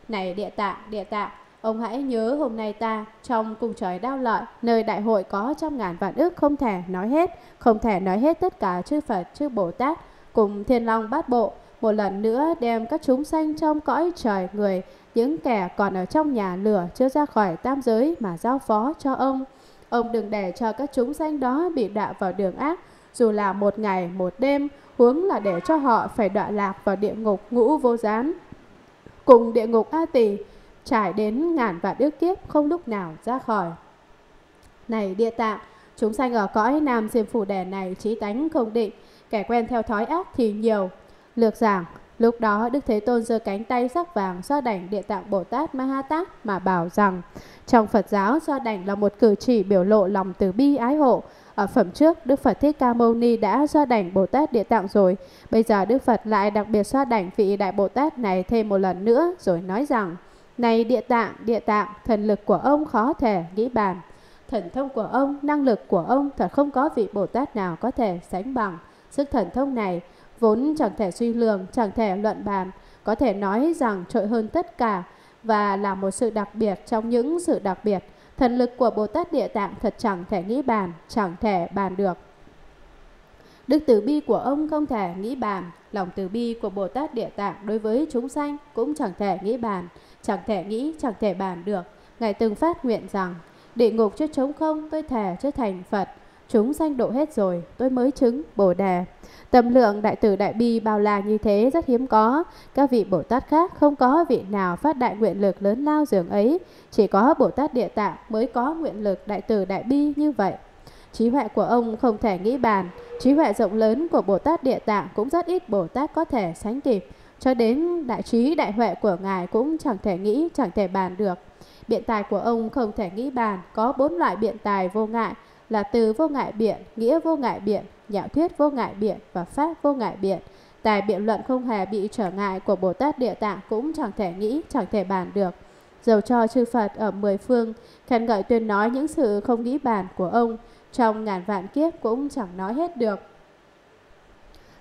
Speaker 1: Này địa tạng địa tạng ông hãy nhớ hôm nay ta trong cung trời đao lợi, nơi đại hội có trăm ngàn vạn ước không thể nói hết, không thể nói hết tất cả chư Phật, chư Bồ Tát, cùng thiên long bát bộ, một lần nữa đem các chúng sanh trong cõi trời người, những kẻ còn ở trong nhà lửa chưa ra khỏi tam giới mà giao phó cho ông. Ông đừng để cho các chúng sanh đó bị đạo vào đường ác, dù là một ngày, một đêm, huống là để cho họ phải đọa lạc vào địa ngục ngũ vô gián cùng địa ngục A Tỳ, trải đến ngàn vạn đức kiếp không lúc nào ra khỏi. Này địa tạng, chúng sanh ở cõi Nam Diêm Phủ Đẻ này trí tánh không định, kẻ quen theo thói ác thì nhiều. Lược giảng, lúc đó Đức Thế Tôn giơ cánh tay sắc vàng so đảnh địa tạng Bồ Tát Ma Ha Tát mà bảo rằng trong Phật giáo so đảnh là một cử chỉ biểu lộ lòng từ bi ái hộ, ở phẩm trước, Đức Phật Thích Ca Mâu Ni đã xoa đảnh Bồ Tát Địa Tạng rồi. Bây giờ Đức Phật lại đặc biệt xoa đảnh vị Đại Bồ Tát này thêm một lần nữa rồi nói rằng Này Địa Tạng, Địa Tạng, thần lực của ông khó thể nghĩ bàn. Thần thông của ông, năng lực của ông thật không có vị Bồ Tát nào có thể sánh bằng. Sức thần thông này vốn chẳng thể suy lường, chẳng thể luận bàn, có thể nói rằng trội hơn tất cả và là một sự đặc biệt trong những sự đặc biệt. Thần lực của Bồ Tát Địa Tạng thật chẳng thể nghĩ bàn, chẳng thể bàn được. Đức từ bi của ông không thể nghĩ bàn, lòng từ bi của Bồ Tát Địa Tạng đối với chúng sanh cũng chẳng thể nghĩ bàn, chẳng thể nghĩ, chẳng thể bàn được. Ngài từng phát nguyện rằng, địa ngục chưa trống không, tôi thề chưa thành Phật, chúng sanh độ hết rồi, tôi mới chứng Bồ Đề. Tầm lượng đại tử đại bi bao la như thế rất hiếm có. Các vị Bồ Tát khác không có vị nào phát đại nguyện lực lớn lao dường ấy. Chỉ có Bồ Tát Địa Tạng mới có nguyện lực đại tử đại bi như vậy. Trí huệ của ông không thể nghĩ bàn. Trí huệ rộng lớn của Bồ Tát Địa Tạng cũng rất ít Bồ Tát có thể sánh kịp. Cho đến đại trí đại huệ của Ngài cũng chẳng thể nghĩ, chẳng thể bàn được. Biện tài của ông không thể nghĩ bàn, có bốn loại biện tài vô ngại, là từ vô ngại biện, nghĩa vô ngại biện, nhạo thuyết vô ngại biện và pháp vô ngại biện. Tài biện luận không hề bị trở ngại của Bồ Tát Địa Tạng cũng chẳng thể nghĩ, chẳng thể bàn được. Dầu cho chư Phật ở mười phương, khen ngợi tuyên nói những sự không nghĩ bàn của ông, trong ngàn vạn kiếp cũng chẳng nói hết được.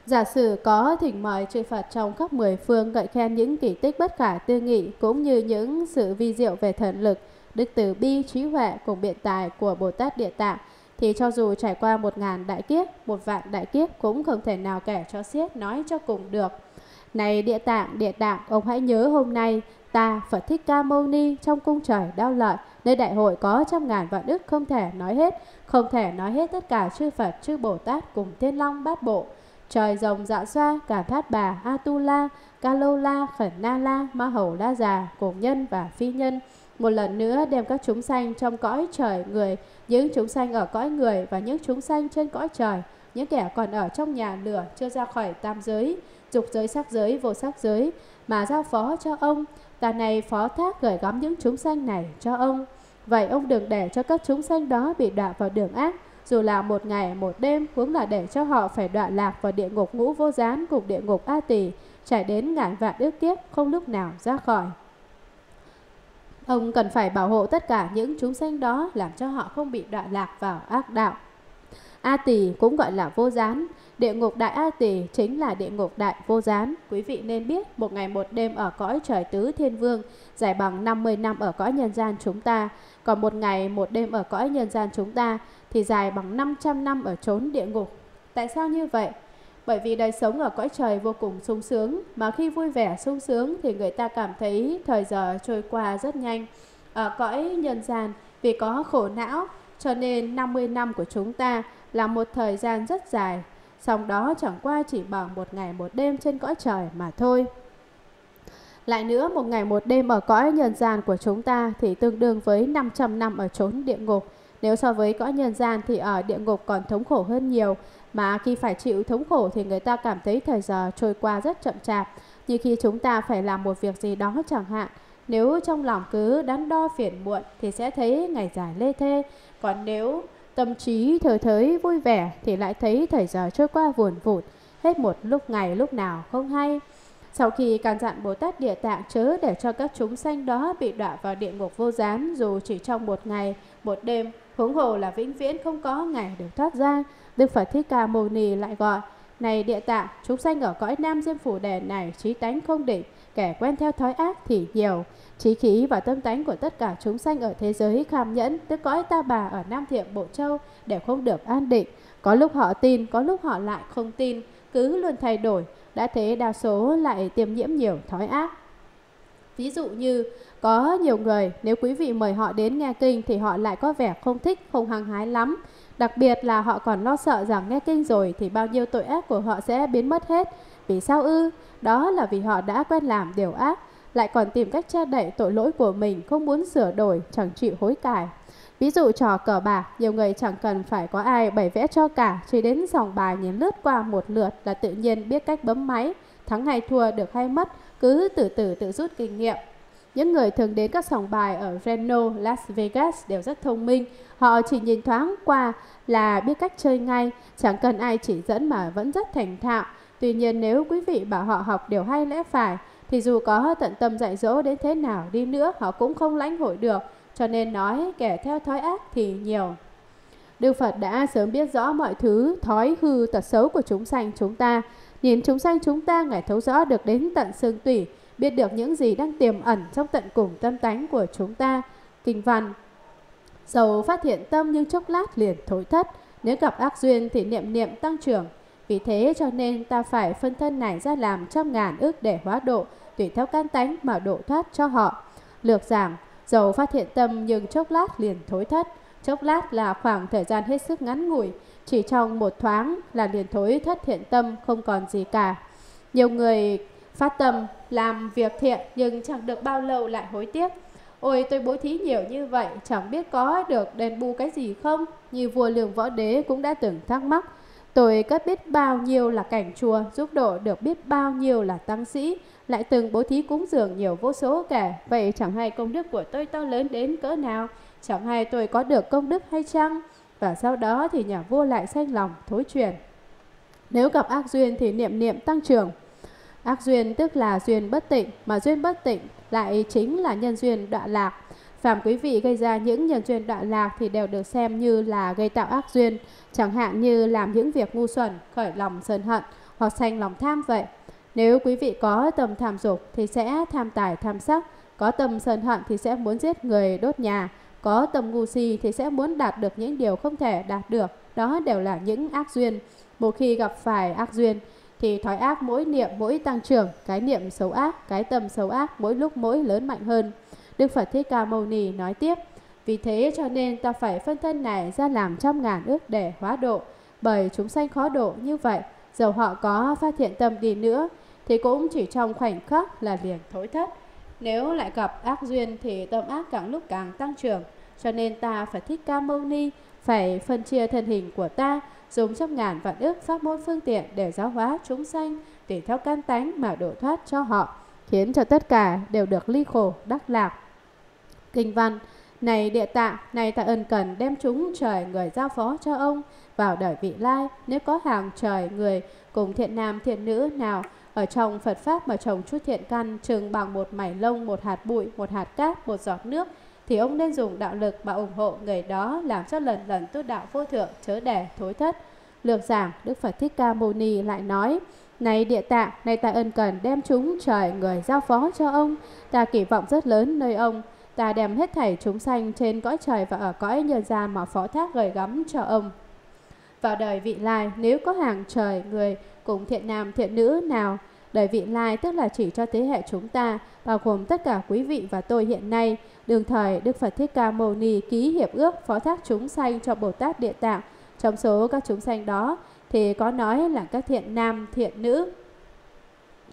Speaker 1: Giả sử có thỉnh mời chư Phật trong các mười phương gợi khen những kỳ tích bất khả tư nghị cũng như những sự vi diệu về thần lực, đức từ bi, trí huệ cùng biện tài của Bồ Tát Địa Tạng thì cho dù trải qua một ngàn đại kiếp, một vạn đại kiếp cũng không thể nào kể cho xiết nói cho cùng được. Này địa tạng, địa tạng, ông hãy nhớ hôm nay ta Phật Thích Ca Mâu Ni trong cung trời đau lợi, nơi đại hội có trăm ngàn vạn đức không thể nói hết, không thể nói hết tất cả chư Phật, chư Bồ Tát cùng Thiên Long bát bộ. Trời rồng dạ xoa, cả thát bà, Atula, Kalola, Khẩn Na La, Ma Hầu La Già, Cổ Nhân và Phi Nhân. Một lần nữa đem các chúng sanh trong cõi trời người những chúng sanh ở cõi người và những chúng sanh trên cõi trời, những kẻ còn ở trong nhà lửa chưa ra khỏi tam giới, dục giới sắc giới vô sắc giới mà giao phó cho ông, ta này phó thác gửi gắm những chúng sanh này cho ông. Vậy ông đừng để cho các chúng sanh đó bị đọa vào đường ác, dù là một ngày một đêm cũng là để cho họ phải đọa lạc vào địa ngục ngũ vô gián cùng địa ngục A Tỳ, trải đến ngàn vạn ước kiếp không lúc nào ra khỏi. Ông cần phải bảo hộ tất cả những chúng sanh đó làm cho họ không bị đọa lạc vào ác đạo. A Tỳ cũng gọi là vô gián. Địa ngục Đại A Tỳ chính là địa ngục Đại Vô Gián. Quý vị nên biết một ngày một đêm ở cõi trời tứ thiên vương giải bằng 50 năm ở cõi nhân gian chúng ta. Còn một ngày một đêm ở cõi nhân gian chúng ta thì dài bằng 500 năm ở chốn địa ngục. Tại sao như vậy? Bởi vì đời sống ở cõi trời vô cùng sung sướng, mà khi vui vẻ sung sướng thì người ta cảm thấy thời giờ trôi qua rất nhanh. Ở cõi nhân gian vì có khổ não cho nên 50 năm của chúng ta là một thời gian rất dài, song đó chẳng qua chỉ bằng một ngày một đêm trên cõi trời mà thôi. Lại nữa, một ngày một đêm ở cõi nhân gian của chúng ta thì tương đương với 500 năm ở chốn địa ngục. Nếu so với cõi nhân gian thì ở địa ngục còn thống khổ hơn nhiều, mà khi phải chịu thống khổ thì người ta cảm thấy thời giờ trôi qua rất chậm chạp, như khi chúng ta phải làm một việc gì đó chẳng hạn. Nếu trong lòng cứ đắn đo phiền muộn thì sẽ thấy ngày dài lê thê, còn nếu tâm trí thờ thới vui vẻ thì lại thấy thời giờ trôi qua vùn vụt, hết một lúc ngày lúc nào không hay. Sau khi can dặn Bồ Tát Địa Tạng chớ để cho các chúng sanh đó bị đọa vào địa ngục vô gián dù chỉ trong một ngày, một đêm, huống hồ là vĩnh viễn không có ngày được thoát ra, Đức Phật Thích Ca Mâu Ni lại gọi, này địa tạng, chúng sanh ở cõi nam diêm phủ đề này trí tánh không định, kẻ quen theo thói ác thì nhiều. Trí khí và tâm tánh của tất cả chúng sanh ở thế giới kham nhẫn, tức cõi ta bà ở Nam Thiệm Bộ Châu đều không được an định. Có lúc họ tin, có lúc họ lại không tin, cứ luôn thay đổi, đã thế đa số lại tiêm nhiễm nhiều thói ác. Ví dụ như có nhiều người nếu quý vị mời họ đến nghe kinh thì họ lại có vẻ không thích, không hăng hái lắm Đặc biệt là họ còn lo sợ rằng nghe kinh rồi thì bao nhiêu tội ác của họ sẽ biến mất hết. Vì sao ư? Đó là vì họ đã quen làm điều ác, lại còn tìm cách che đậy tội lỗi của mình, không muốn sửa đổi, chẳng chịu hối cải. Ví dụ trò cờ bạc, nhiều người chẳng cần phải có ai bày vẽ cho cả, chỉ đến dòng bài nhìn lướt qua một lượt là tự nhiên biết cách bấm máy, thắng hay thua được hay mất, cứ từ từ tự rút kinh nghiệm. Những người thường đến các sòng bài ở Reno, Las Vegas đều rất thông minh. Họ chỉ nhìn thoáng qua là biết cách chơi ngay, chẳng cần ai chỉ dẫn mà vẫn rất thành thạo. Tuy nhiên nếu quý vị bảo họ học điều hay lẽ phải, thì dù có tận tâm dạy dỗ đến thế nào đi nữa họ cũng không lãnh hội được. Cho nên nói kẻ theo thói ác thì nhiều. Đức Phật đã sớm biết rõ mọi thứ thói hư tật xấu của chúng sanh chúng ta. Nhìn chúng sanh chúng ta ngài thấu rõ được đến tận xương tủy biết được những gì đang tiềm ẩn trong tận cùng tâm tánh của chúng ta. Kinh văn Dầu phát hiện tâm nhưng chốc lát liền thối thất, nếu gặp ác duyên thì niệm niệm tăng trưởng. Vì thế cho nên ta phải phân thân này ra làm trăm ngàn ước để hóa độ, tùy theo can tánh mà độ thoát cho họ. Lược giảng, dầu phát hiện tâm nhưng chốc lát liền thối thất. Chốc lát là khoảng thời gian hết sức ngắn ngủi, chỉ trong một thoáng là liền thối thất hiện tâm không còn gì cả. Nhiều người Phát tâm làm việc thiện nhưng chẳng được bao lâu lại hối tiếc. Ôi tôi bố thí nhiều như vậy chẳng biết có được đền bù cái gì không? Như vua lường võ đế cũng đã từng thắc mắc. Tôi cất biết bao nhiêu là cảnh chùa, giúp độ được biết bao nhiêu là tăng sĩ, lại từng bố thí cúng dường nhiều vô số kẻ Vậy chẳng hay công đức của tôi to lớn đến cỡ nào, chẳng hay tôi có được công đức hay chăng? Và sau đó thì nhà vua lại xanh lòng, thối truyền. Nếu gặp ác duyên thì niệm niệm tăng trưởng, Ác duyên tức là duyên bất tịnh, mà duyên bất tịnh lại chính là nhân duyên đoạn lạc. Phạm quý vị gây ra những nhân duyên đoạn lạc thì đều được xem như là gây tạo ác duyên, chẳng hạn như làm những việc ngu xuẩn, khởi lòng sân hận hoặc sanh lòng tham vậy. Nếu quý vị có tâm tham dục thì sẽ tham tài tham sắc, có tâm sân hận thì sẽ muốn giết người đốt nhà, có tâm ngu si thì sẽ muốn đạt được những điều không thể đạt được, đó đều là những ác duyên. Một khi gặp phải ác duyên thì thói ác mỗi niệm mỗi tăng trưởng, cái niệm xấu ác, cái tâm xấu ác mỗi lúc mỗi lớn mạnh hơn. Đức Phật Thích Ca Mâu Ni nói tiếp, vì thế cho nên ta phải phân thân này ra làm trăm ngàn ước để hóa độ, bởi chúng sanh khó độ như vậy, dầu họ có phát thiện tâm đi nữa, thì cũng chỉ trong khoảnh khắc là liền thối thất. Nếu lại gặp ác duyên thì tâm ác càng lúc càng tăng trưởng, cho nên ta phải thích ca mâu ni, phải phân chia thân hình của ta dùng trăm ngàn vạn ước pháp môn phương tiện để giáo hóa chúng sanh, tùy theo căn tánh mà độ thoát cho họ, khiến cho tất cả đều được ly khổ đắc lạc. Kinh văn này địa tạng, này ta ân cần đem chúng trời người giao phó cho ông vào đời vị lai, nếu có hàng trời người cùng thiện nam thiện nữ nào ở trong Phật pháp mà trồng chút thiện căn chừng bằng một mảnh lông, một hạt bụi, một hạt cát, một giọt nước thì ông nên dùng đạo lực mà ủng hộ người đó làm cho lần lần tu đạo vô thượng chớ để thối thất. Lược giảng, Đức Phật Thích Ca Mâu Ni lại nói, này địa tạng, nay ta ân cần đem chúng trời người giao phó cho ông, ta kỳ vọng rất lớn nơi ông, ta đem hết thảy chúng sanh trên cõi trời và ở cõi nhân gian mà phó thác gửi gắm cho ông. Vào đời vị lai, nếu có hàng trời người cùng thiện nam thiện nữ nào Đời vị lai tức là chỉ cho thế hệ chúng ta, bao gồm tất cả quý vị và tôi hiện nay. Đương thời, Đức Phật Thích Ca Mâu Ni ký hiệp ước phó thác chúng sanh cho Bồ Tát Địa Tạng. Trong số các chúng sanh đó thì có nói là các thiện nam, thiện nữ,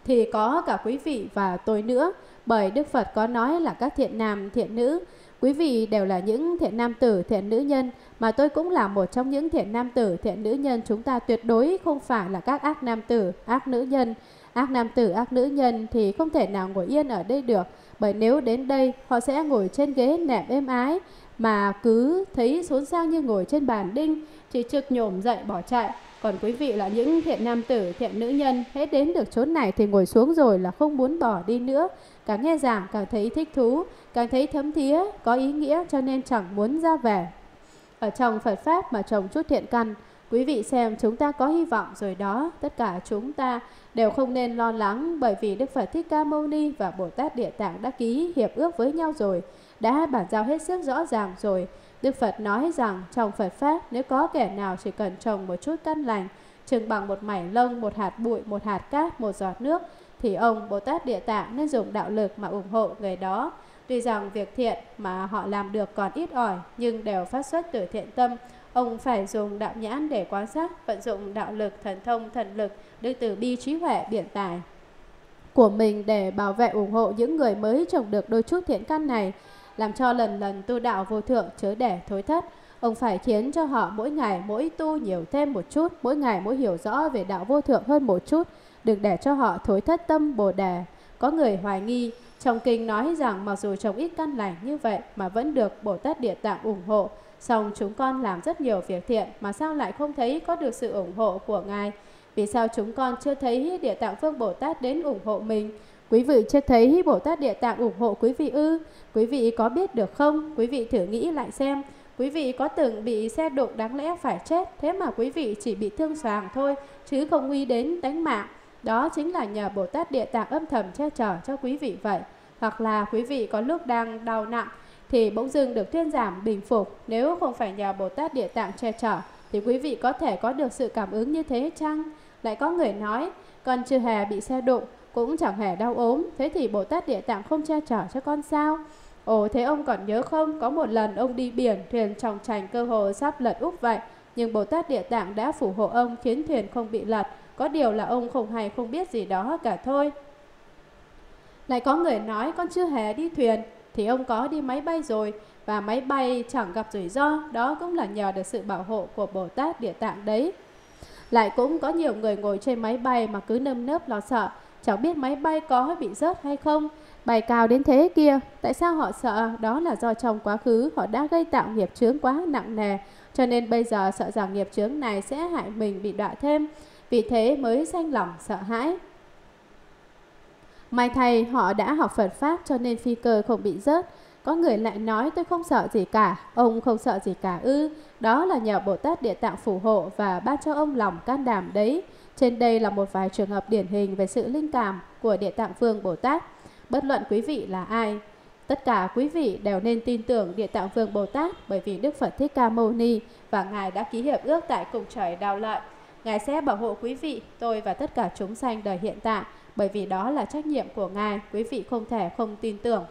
Speaker 1: thì có cả quý vị và tôi nữa. Bởi Đức Phật có nói là các thiện nam, thiện nữ. Quý vị đều là những thiện nam tử, thiện nữ nhân, mà tôi cũng là một trong những thiện nam tử, thiện nữ nhân. Chúng ta tuyệt đối không phải là các ác nam tử, ác nữ nhân. Ác nam tử, ác nữ nhân thì không thể nào ngồi yên ở đây được, bởi nếu đến đây họ sẽ ngồi trên ghế nẹp êm ái, mà cứ thấy xuống sang như ngồi trên bàn đinh, chỉ trực nhổm dậy bỏ chạy. Còn quý vị là những thiện nam tử, thiện nữ nhân, hết đến được chốn này thì ngồi xuống rồi là không muốn bỏ đi nữa. Càng nghe giảng càng thấy thích thú, càng thấy thấm thía, có ý nghĩa cho nên chẳng muốn ra về. Ở trong Phật Pháp mà trồng chút thiện căn, quý vị xem chúng ta có hy vọng rồi đó, tất cả chúng ta đều không nên lo lắng bởi vì Đức Phật Thích Ca Mâu Ni và Bồ Tát Địa Tạng đã ký hiệp ước với nhau rồi, đã bản giao hết sức rõ ràng rồi. Đức Phật nói rằng trong Phật Pháp nếu có kẻ nào chỉ cần trồng một chút căn lành, chừng bằng một mảnh lông, một hạt bụi, một hạt cát, một giọt nước, thì ông Bồ Tát Địa Tạng nên dùng đạo lực mà ủng hộ người đó. Tuy rằng việc thiện mà họ làm được còn ít ỏi nhưng đều phát xuất từ thiện tâm, ông phải dùng đạo nhãn để quan sát, vận dụng đạo lực, thần thông, thần lực đức từ bi trí huệ biện tài của mình để bảo vệ ủng hộ những người mới trồng được đôi chút thiện căn này, làm cho lần lần tu đạo vô thượng chớ để thối thất. Ông phải khiến cho họ mỗi ngày mỗi tu nhiều thêm một chút, mỗi ngày mỗi hiểu rõ về đạo vô thượng hơn một chút, đừng để cho họ thối thất tâm bồ đề. Có người hoài nghi, trong kinh nói rằng mặc dù trồng ít căn lành như vậy mà vẫn được Bồ Tát Địa Tạng ủng hộ, song chúng con làm rất nhiều việc thiện mà sao lại không thấy có được sự ủng hộ của Ngài. Vì sao chúng con chưa thấy Hí Địa Tạng Phương Bồ Tát đến ủng hộ mình? Quý vị chưa thấy Hí Bồ Tát Địa Tạng ủng hộ quý vị ư? Quý vị có biết được không? Quý vị thử nghĩ lại xem. Quý vị có từng bị xe đụng đáng lẽ phải chết, thế mà quý vị chỉ bị thương xoàng thôi, chứ không nguy đến đánh mạng. Đó chính là nhờ Bồ Tát Địa Tạng âm thầm che chở cho quý vị vậy. Hoặc là quý vị có lúc đang đau nặng, thì bỗng dưng được thuyên giảm bình phục. Nếu không phải nhờ Bồ Tát Địa Tạng che chở, thì quý vị có thể có được sự cảm ứng như thế chăng? Lại có người nói, con chưa hề bị xe đụng, cũng chẳng hề đau ốm, thế thì Bồ Tát Địa Tạng không che chở cho con sao? Ồ thế ông còn nhớ không, có một lần ông đi biển, thuyền trọng trành cơ hồ sắp lật úp vậy, nhưng Bồ Tát Địa Tạng đã phù hộ ông khiến thuyền không bị lật, có điều là ông không hay không biết gì đó cả thôi. Lại có người nói con chưa hề đi thuyền, thì ông có đi máy bay rồi, và máy bay chẳng gặp rủi ro, đó cũng là nhờ được sự bảo hộ của Bồ Tát Địa Tạng đấy. Lại cũng có nhiều người ngồi trên máy bay mà cứ nâm nớp lo sợ, chẳng biết máy bay có bị rớt hay không. Bay cao đến thế kia, tại sao họ sợ? Đó là do trong quá khứ họ đã gây tạo nghiệp chướng quá nặng nề, cho nên bây giờ sợ rằng nghiệp chướng này sẽ hại mình bị đọa thêm, vì thế mới sanh lòng sợ hãi. May thầy, họ đã học Phật Pháp cho nên phi cơ không bị rớt. Có người lại nói tôi không sợ gì cả, ông không sợ gì cả ư, đó là nhờ Bồ Tát Địa Tạng phù hộ và ban cho ông lòng can đảm đấy. Trên đây là một vài trường hợp điển hình về sự linh cảm của Địa Tạng Vương Bồ Tát. Bất luận quý vị là ai, tất cả quý vị đều nên tin tưởng Địa Tạng Vương Bồ Tát bởi vì Đức Phật Thích Ca Mâu Ni và Ngài đã ký hiệp ước tại cùng trời đào lợi. Ngài sẽ bảo hộ quý vị, tôi và tất cả chúng sanh đời hiện tại bởi vì đó là trách nhiệm của Ngài, quý vị không thể không tin tưởng.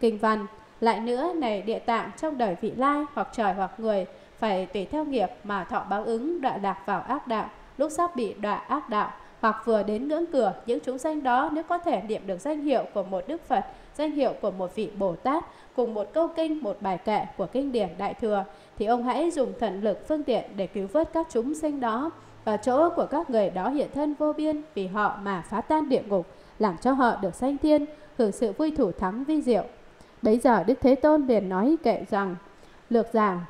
Speaker 1: Kinh văn, lại nữa này địa tạng trong đời vị lai hoặc trời hoặc người phải tùy theo nghiệp mà thọ báo ứng đọa lạc vào ác đạo, lúc sắp bị đọa ác đạo, hoặc vừa đến ngưỡng cửa, những chúng sanh đó nếu có thể niệm được danh hiệu của một Đức Phật, danh hiệu của một vị Bồ Tát, cùng một câu kinh, một bài kệ của kinh điển Đại Thừa, thì ông hãy dùng thần lực phương tiện để cứu vớt các chúng sanh đó, và chỗ của các người đó hiện thân vô biên vì họ mà phá tan địa ngục, làm cho họ được sanh thiên, hưởng sự vui thủ thắng vi diệu. Bấy giờ Đức Thế Tôn liền nói kệ rằng, Lược giảng,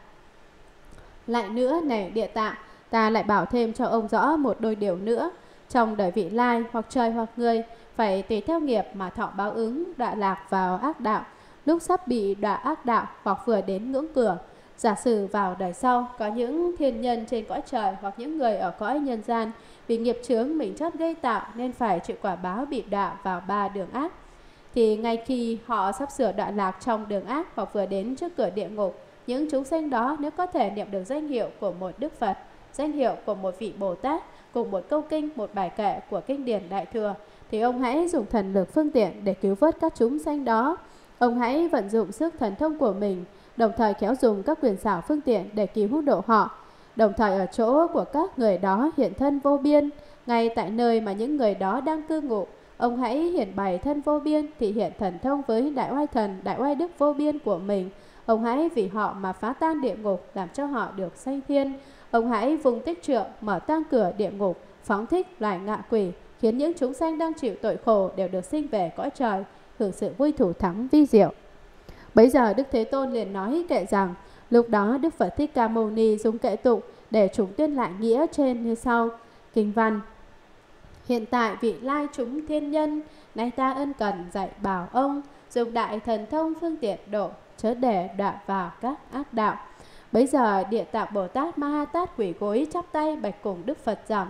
Speaker 1: lại nữa này địa tạng, ta lại bảo thêm cho ông rõ một đôi điều nữa. Trong đời vị lai hoặc trời hoặc người, phải tùy theo nghiệp mà thọ báo ứng đọa lạc vào ác đạo. Lúc sắp bị đọa ác đạo hoặc vừa đến ngưỡng cửa, Giả sử vào đời sau có những thiên nhân trên cõi trời hoặc những người ở cõi nhân gian vì nghiệp chướng mình chót gây tạo nên phải chịu quả báo bị đọa vào ba đường ác. Thì ngay khi họ sắp sửa đọa lạc trong đường ác hoặc vừa đến trước cửa địa ngục, những chúng sanh đó nếu có thể niệm được danh hiệu của một Đức Phật, danh hiệu của một vị Bồ Tát, cùng một câu kinh, một bài kệ của kinh điển Đại Thừa, thì ông hãy dùng thần lực phương tiện để cứu vớt các chúng sanh đó. Ông hãy vận dụng sức thần thông của mình, đồng thời khéo dùng các quyền xảo phương tiện để cứu hút độ họ. Đồng thời ở chỗ của các người đó hiện thân vô biên, ngay tại nơi mà những người đó đang cư ngụ, ông hãy hiện bày thân vô biên, thị hiện thần thông với đại oai thần, đại oai đức vô biên của mình, Ông hãy vì họ mà phá tan địa ngục, làm cho họ được xây thiên. Ông hãy vùng tích trượng, mở tan cửa địa ngục, phóng thích loài ngạ quỷ, khiến những chúng sanh đang chịu tội khổ đều được sinh về cõi trời, hưởng sự vui thủ thắng vi diệu. Bấy giờ Đức Thế Tôn liền nói kệ rằng, lúc đó Đức Phật Thích Ca Mâu Ni dùng kệ tụng để chúng tuyên lại nghĩa trên như sau. Kinh văn Hiện tại vị lai chúng thiên nhân, nay ta ân cần dạy bảo ông, dùng đại thần thông phương tiện độ chớ để đọa vào các ác đạo. Bấy giờ Địa Tạng Bồ Tát Ma Ha Tát quỷ gối chắp tay bạch cùng Đức Phật rằng: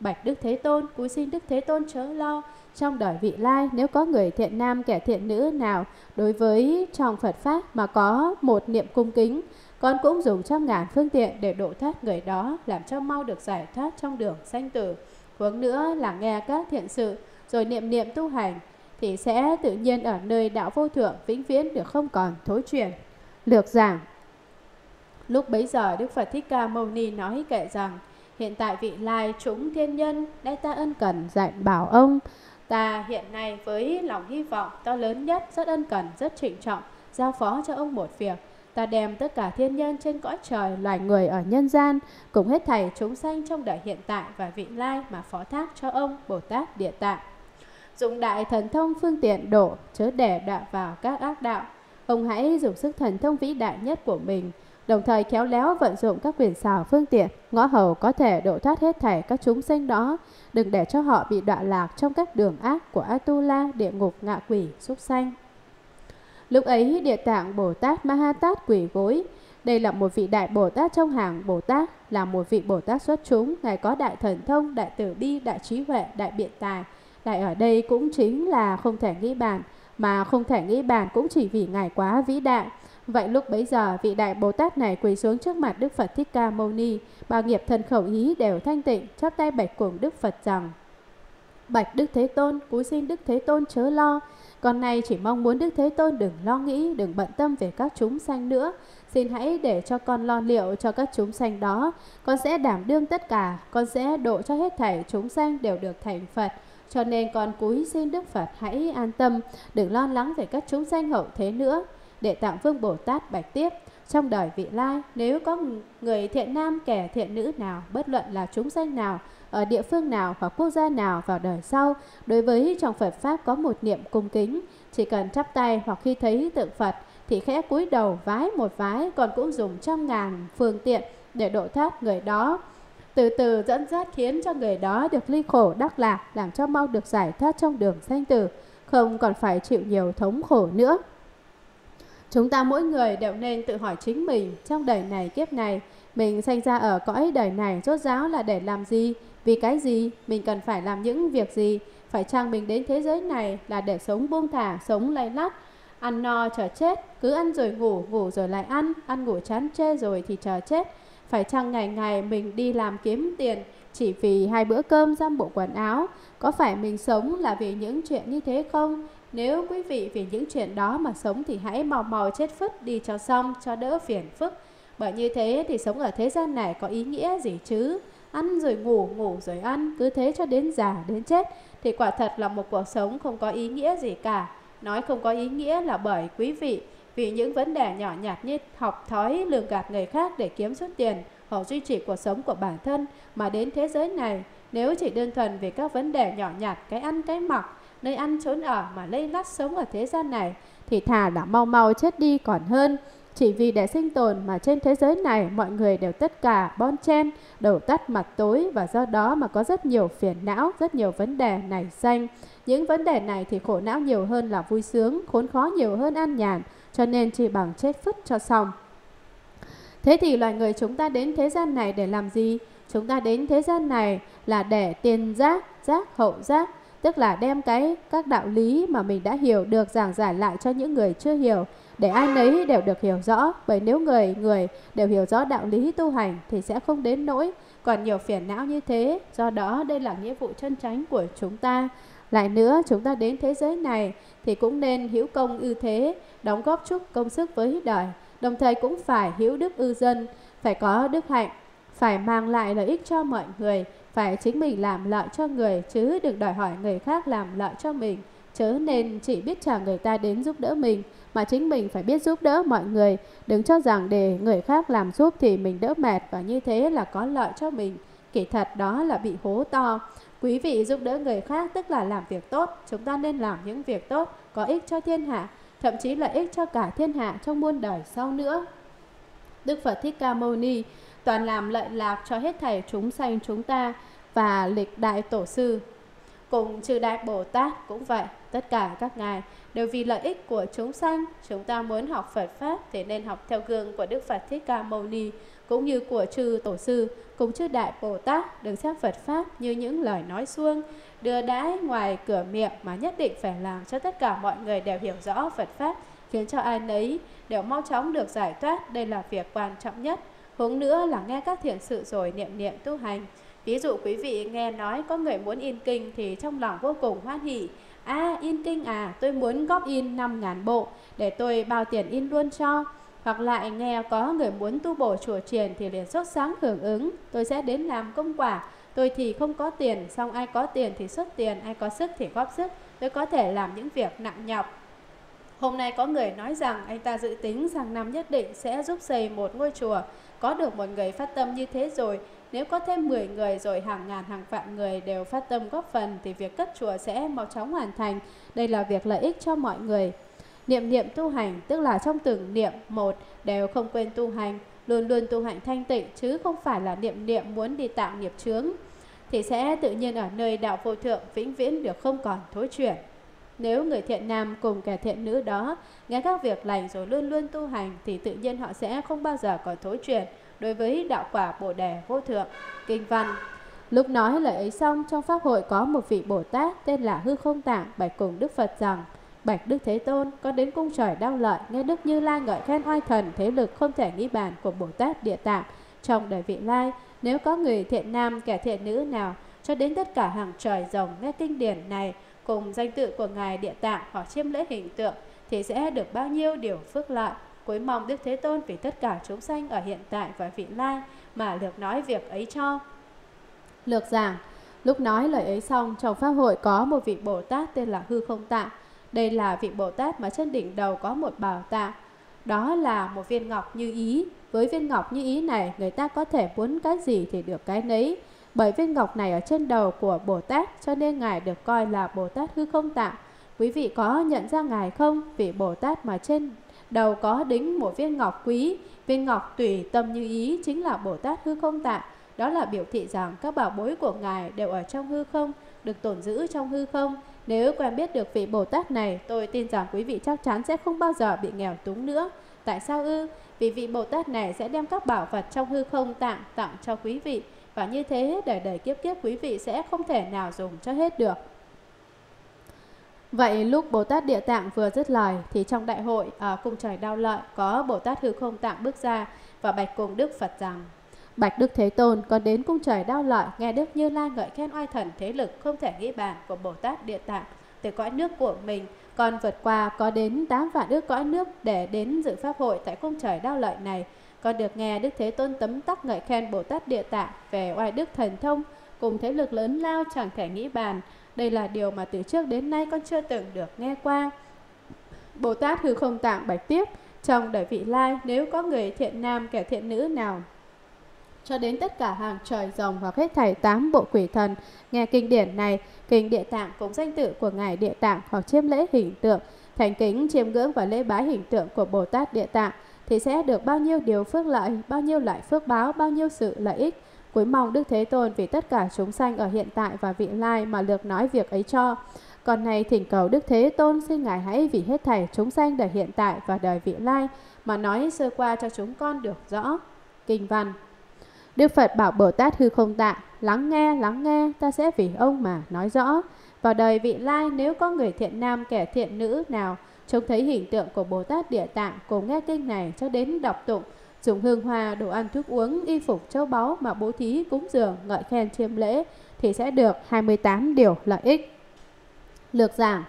Speaker 1: Bạch Đức Thế Tôn, cúi xin Đức Thế Tôn chớ lo, trong đời vị lai nếu có người thiện nam kẻ thiện nữ nào đối với trong Phật pháp mà có một niệm cung kính, con cũng dùng trăm ngàn phương tiện để độ thoát người đó, làm cho mau được giải thoát trong đường sanh tử. Hướng nữa là nghe các thiện sự, rồi niệm niệm tu hành, thì sẽ tự nhiên ở nơi đạo vô thượng vĩnh viễn được không còn thối chuyển Lược giảng Lúc bấy giờ Đức Phật Thích Ca Mâu Ni nói kệ rằng Hiện tại vị lai chúng thiên nhân đã ta ân cần dạy bảo ông Ta hiện nay với lòng hy vọng to lớn nhất rất ân cần, rất trịnh trọng Giao phó cho ông một việc Ta đem tất cả thiên nhân trên cõi trời, loài người ở nhân gian Cùng hết thảy chúng sanh trong đời hiện tại và vị lai mà phó thác cho ông Bồ Tát Địa Tạng dùng đại thần thông phương tiện độ chớ để đọa vào các ác đạo ông hãy dùng sức thần thông vĩ đại nhất của mình đồng thời khéo léo vận dụng các quyền xào phương tiện ngõ hầu có thể độ thoát hết thảy các chúng sinh đó đừng để cho họ bị đọa lạc trong các đường ác của atula địa ngục ngạ quỷ súc sanh lúc ấy địa tạng bồ tát ma quỷ gối đây là một vị đại Bồ Tát trong hàng Bồ Tát, là một vị Bồ Tát xuất chúng, Ngài có đại thần thông, đại tử bi, đại trí huệ, đại biện tài, lại ở đây cũng chính là không thể nghĩ bàn, mà không thể nghĩ bàn cũng chỉ vì Ngài quá vĩ đại. Vậy lúc bấy giờ, vị đại Bồ Tát này quỳ xuống trước mặt Đức Phật Thích Ca Mâu Ni, bà nghiệp thân khẩu ý đều thanh tịnh, chắp tay bạch cùng Đức Phật rằng, Bạch Đức Thế Tôn, cúi xin Đức Thế Tôn chớ lo, con này chỉ mong muốn Đức Thế Tôn đừng lo nghĩ, đừng bận tâm về các chúng sanh nữa, xin hãy để cho con lo liệu cho các chúng sanh đó, con sẽ đảm đương tất cả, con sẽ độ cho hết thảy chúng sanh đều được thành Phật. Cho nên con cúi xin Đức Phật hãy an tâm, đừng lo lắng về các chúng sanh hậu thế nữa. Để tạng vương Bồ Tát bạch tiếp, trong đời vị lai, nếu có người thiện nam kẻ thiện nữ nào, bất luận là chúng sanh nào, ở địa phương nào hoặc quốc gia nào vào đời sau, đối với trong Phật Pháp có một niệm cung kính, chỉ cần chắp tay hoặc khi thấy tượng Phật thì khẽ cúi đầu vái một vái còn cũng dùng trăm ngàn phương tiện để độ thoát người đó từ từ dẫn dắt khiến cho người đó được ly khổ đắc lạc, làm cho mau được giải thoát trong đường sanh tử, không còn phải chịu nhiều thống khổ nữa. Chúng ta mỗi người đều nên tự hỏi chính mình trong đời này kiếp này, mình sanh ra ở cõi đời này rốt ráo là để làm gì, vì cái gì, mình cần phải làm những việc gì, phải chăng mình đến thế giới này là để sống buông thả, sống lay lắt, ăn no chờ chết, cứ ăn rồi ngủ, ngủ rồi lại ăn, ăn ngủ chán chê rồi thì chờ chết, phải chăng ngày ngày mình đi làm kiếm tiền chỉ vì hai bữa cơm giam bộ quần áo? Có phải mình sống là vì những chuyện như thế không? Nếu quý vị vì những chuyện đó mà sống thì hãy màu màu chết phứt đi cho xong cho đỡ phiền phức. Bởi như thế thì sống ở thế gian này có ý nghĩa gì chứ? Ăn rồi ngủ, ngủ rồi ăn, cứ thế cho đến già, đến chết thì quả thật là một cuộc sống không có ý nghĩa gì cả. Nói không có ý nghĩa là bởi quý vị vì những vấn đề nhỏ nhặt như học thói lường gạt người khác để kiếm chút tiền hoặc duy trì cuộc sống của bản thân mà đến thế giới này nếu chỉ đơn thuần về các vấn đề nhỏ nhặt cái ăn cái mặc nơi ăn trốn ở mà lây lắt sống ở thế gian này thì thà là mau mau chết đi còn hơn chỉ vì để sinh tồn mà trên thế giới này mọi người đều tất cả bon chen đầu tắt mặt tối và do đó mà có rất nhiều phiền não rất nhiều vấn đề nảy sinh những vấn đề này thì khổ não nhiều hơn là vui sướng khốn khó nhiều hơn an nhàn cho nên chỉ bằng chết phứt cho xong. Thế thì loài người chúng ta đến thế gian này để làm gì? Chúng ta đến thế gian này là để tiền giác, giác hậu giác, tức là đem cái các đạo lý mà mình đã hiểu được giảng giải lại cho những người chưa hiểu để ai nấy đều được hiểu rõ bởi nếu người người đều hiểu rõ đạo lý tu hành thì sẽ không đến nỗi còn nhiều phiền não như thế do đó đây là nghĩa vụ chân chánh của chúng ta lại nữa, chúng ta đến thế giới này thì cũng nên hiểu công ưu thế, đóng góp chút công sức với đời, đồng thời cũng phải hiểu đức ưu dân, phải có đức hạnh, phải mang lại lợi ích cho mọi người, phải chính mình làm lợi cho người chứ đừng đòi hỏi người khác làm lợi cho mình. Chớ nên chỉ biết chờ người ta đến giúp đỡ mình mà chính mình phải biết giúp đỡ mọi người. Đừng cho rằng để người khác làm giúp thì mình đỡ mệt và như thế là có lợi cho mình. Kỳ thật đó là bị hố to. Quý vị giúp đỡ người khác tức là làm việc tốt, chúng ta nên làm những việc tốt, có ích cho thiên hạ, thậm chí lợi ích cho cả thiên hạ trong muôn đời sau nữa. Đức Phật Thích Ca Mâu Ni toàn làm lợi lạc cho hết thảy chúng sanh chúng ta và lịch đại tổ sư. Cùng trừ đại Bồ Tát cũng vậy, tất cả các ngài đều vì lợi ích của chúng sanh, chúng ta muốn học Phật Pháp thì nên học theo gương của Đức Phật Thích Ca Mâu Ni cũng như của chư tổ sư cùng chư đại bồ tát đừng xem phật pháp như những lời nói suông đưa đãi ngoài cửa miệng mà nhất định phải làm cho tất cả mọi người đều hiểu rõ phật pháp khiến cho ai nấy đều mau chóng được giải thoát đây là việc quan trọng nhất hướng nữa là nghe các thiện sự rồi niệm niệm tu hành ví dụ quý vị nghe nói có người muốn in kinh thì trong lòng vô cùng hoan hỷ a à, in kinh à tôi muốn góp in 5.000 bộ để tôi bao tiền in luôn cho hoặc lại nghe có người muốn tu bổ chùa triển thì liền xuất sáng hưởng ứng, tôi sẽ đến làm công quả. Tôi thì không có tiền, xong ai có tiền thì xuất tiền, ai có sức thì góp sức. Tôi có thể làm những việc nặng nhọc. Hôm nay có người nói rằng anh ta dự tính rằng năm nhất định sẽ giúp xây một ngôi chùa. Có được một người phát tâm như thế rồi, nếu có thêm 10 người rồi hàng ngàn hàng vạn người đều phát tâm góp phần thì việc cất chùa sẽ mau chóng hoàn thành. Đây là việc lợi ích cho mọi người. Niệm niệm tu hành tức là trong từng niệm một đều không quên tu hành, luôn luôn tu hành thanh tịnh chứ không phải là niệm niệm muốn đi tạo nghiệp chướng thì sẽ tự nhiên ở nơi đạo vô thượng vĩnh viễn được không còn thối chuyển. Nếu người thiện nam cùng kẻ thiện nữ đó nghe các việc lành rồi luôn luôn tu hành thì tự nhiên họ sẽ không bao giờ còn thối chuyển đối với đạo quả Bồ đề vô thượng kinh văn. Lúc nói lời ấy xong trong pháp hội có một vị Bồ Tát tên là Hư Không Tạng bạch cùng Đức Phật rằng: Bạch Đức Thế Tôn có đến cung trời đau lợi nghe Đức Như Lai ngợi khen oai thần thế lực không thể nghĩ bàn của Bồ Tát Địa Tạng trong đời vị lai. Nếu có người thiện nam kẻ thiện nữ nào cho đến tất cả hàng trời rồng nghe kinh điển này cùng danh tự của Ngài Địa Tạng họ chiêm lễ hình tượng thì sẽ được bao nhiêu điều phước lợi. Cuối mong Đức Thế Tôn vì tất cả chúng sanh ở hiện tại và vị lai mà được nói việc ấy cho. Lược giảng, lúc nói lời ấy xong trong pháp hội có một vị Bồ Tát tên là Hư Không Tạng đây là vị Bồ Tát mà trên đỉnh đầu có một bảo tàng. Đó là một viên ngọc như ý. Với viên ngọc như ý này, người ta có thể muốn cái gì thì được cái nấy. Bởi viên ngọc này ở trên đầu của Bồ Tát, cho nên Ngài được coi là Bồ Tát hư không tạng. Quý vị có nhận ra Ngài không? Vị Bồ Tát mà trên đầu có đính một viên ngọc quý. Viên ngọc tùy tâm như ý chính là Bồ Tát hư không tạng. Đó là biểu thị rằng các bảo bối của Ngài đều ở trong hư không, được tồn giữ trong hư không. Nếu quen biết được vị Bồ Tát này, tôi tin rằng quý vị chắc chắn sẽ không bao giờ bị nghèo túng nữa. Tại sao ư? Vì vị Bồ Tát này sẽ đem các bảo vật trong hư không tặng tặng cho quý vị và như thế hết đời đời kiếp kiếp quý vị sẽ không thể nào dùng cho hết được. Vậy lúc Bồ Tát Địa Tạng vừa dứt lời thì trong đại hội ở à, cung trời đau lợi có Bồ Tát Hư Không Tạng bước ra và bạch cùng Đức Phật rằng Bạch Đức Thế Tôn còn đến cung trời đau Lợi nghe Đức Như Lai ngợi khen oai thần thế lực không thể nghĩ bàn của Bồ Tát Địa Tạng từ cõi nước của mình còn vượt qua có đến 8 vạn đức cõi nước để đến dự pháp hội tại cung trời đau lợi này. Còn được nghe Đức Thế Tôn tấm tắc ngợi khen Bồ Tát Địa Tạng về oai đức thần thông cùng thế lực lớn lao chẳng thể nghĩ bàn. Đây là điều mà từ trước đến nay con chưa từng được nghe qua. Bồ Tát hư không tạng bạch tiếp, trong đời vị lai nếu có người thiện nam kẻ thiện nữ nào cho đến tất cả hàng trời rồng và hết thảy tám bộ quỷ thần. Nghe kinh điển này, kinh địa tạng cũng danh tự của ngài địa tạng hoặc chiêm lễ hình tượng, thành kính chiêm ngưỡng và lễ bái hình tượng của Bồ Tát địa tạng thì sẽ được bao nhiêu điều phước lợi, bao nhiêu loại phước báo, bao nhiêu sự lợi ích. Cuối mong Đức Thế Tôn vì tất cả chúng sanh ở hiện tại và vị lai mà được nói việc ấy cho. Còn này thỉnh cầu Đức Thế Tôn xin Ngài hãy vì hết thảy chúng sanh đời hiện tại và đời vị lai mà nói sơ qua cho chúng con được rõ. Kinh văn Đức Phật bảo Bồ Tát hư không tạ, lắng nghe, lắng nghe, ta sẽ vì ông mà nói rõ. Vào đời vị lai nếu có người thiện nam kẻ thiện nữ nào trông thấy hình tượng của Bồ Tát Địa Tạng cùng nghe kinh này cho đến đọc tụng, dùng hương hoa, đồ ăn thức uống, y phục châu báu mà bố thí cúng dường, ngợi khen chiêm lễ thì sẽ được 28 điều lợi ích. Lược giảng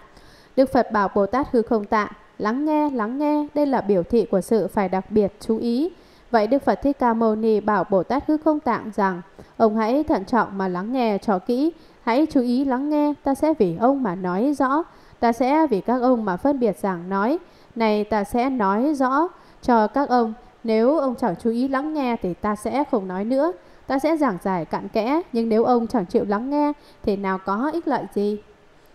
Speaker 1: Đức Phật bảo Bồ Tát hư không tạ, lắng nghe, lắng nghe, đây là biểu thị của sự phải đặc biệt chú ý Vậy Đức Phật Thích Ca Mâu Ni bảo Bồ Tát Hư Không Tạng rằng, ông hãy thận trọng mà lắng nghe cho kỹ, hãy chú ý lắng nghe, ta sẽ vì ông mà nói rõ, ta sẽ vì các ông mà phân biệt giảng nói, này ta sẽ nói rõ cho các ông, nếu ông chẳng chú ý lắng nghe thì ta sẽ không nói nữa, ta sẽ giảng giải cặn kẽ, nhưng nếu ông chẳng chịu lắng nghe thì nào có ích lợi gì.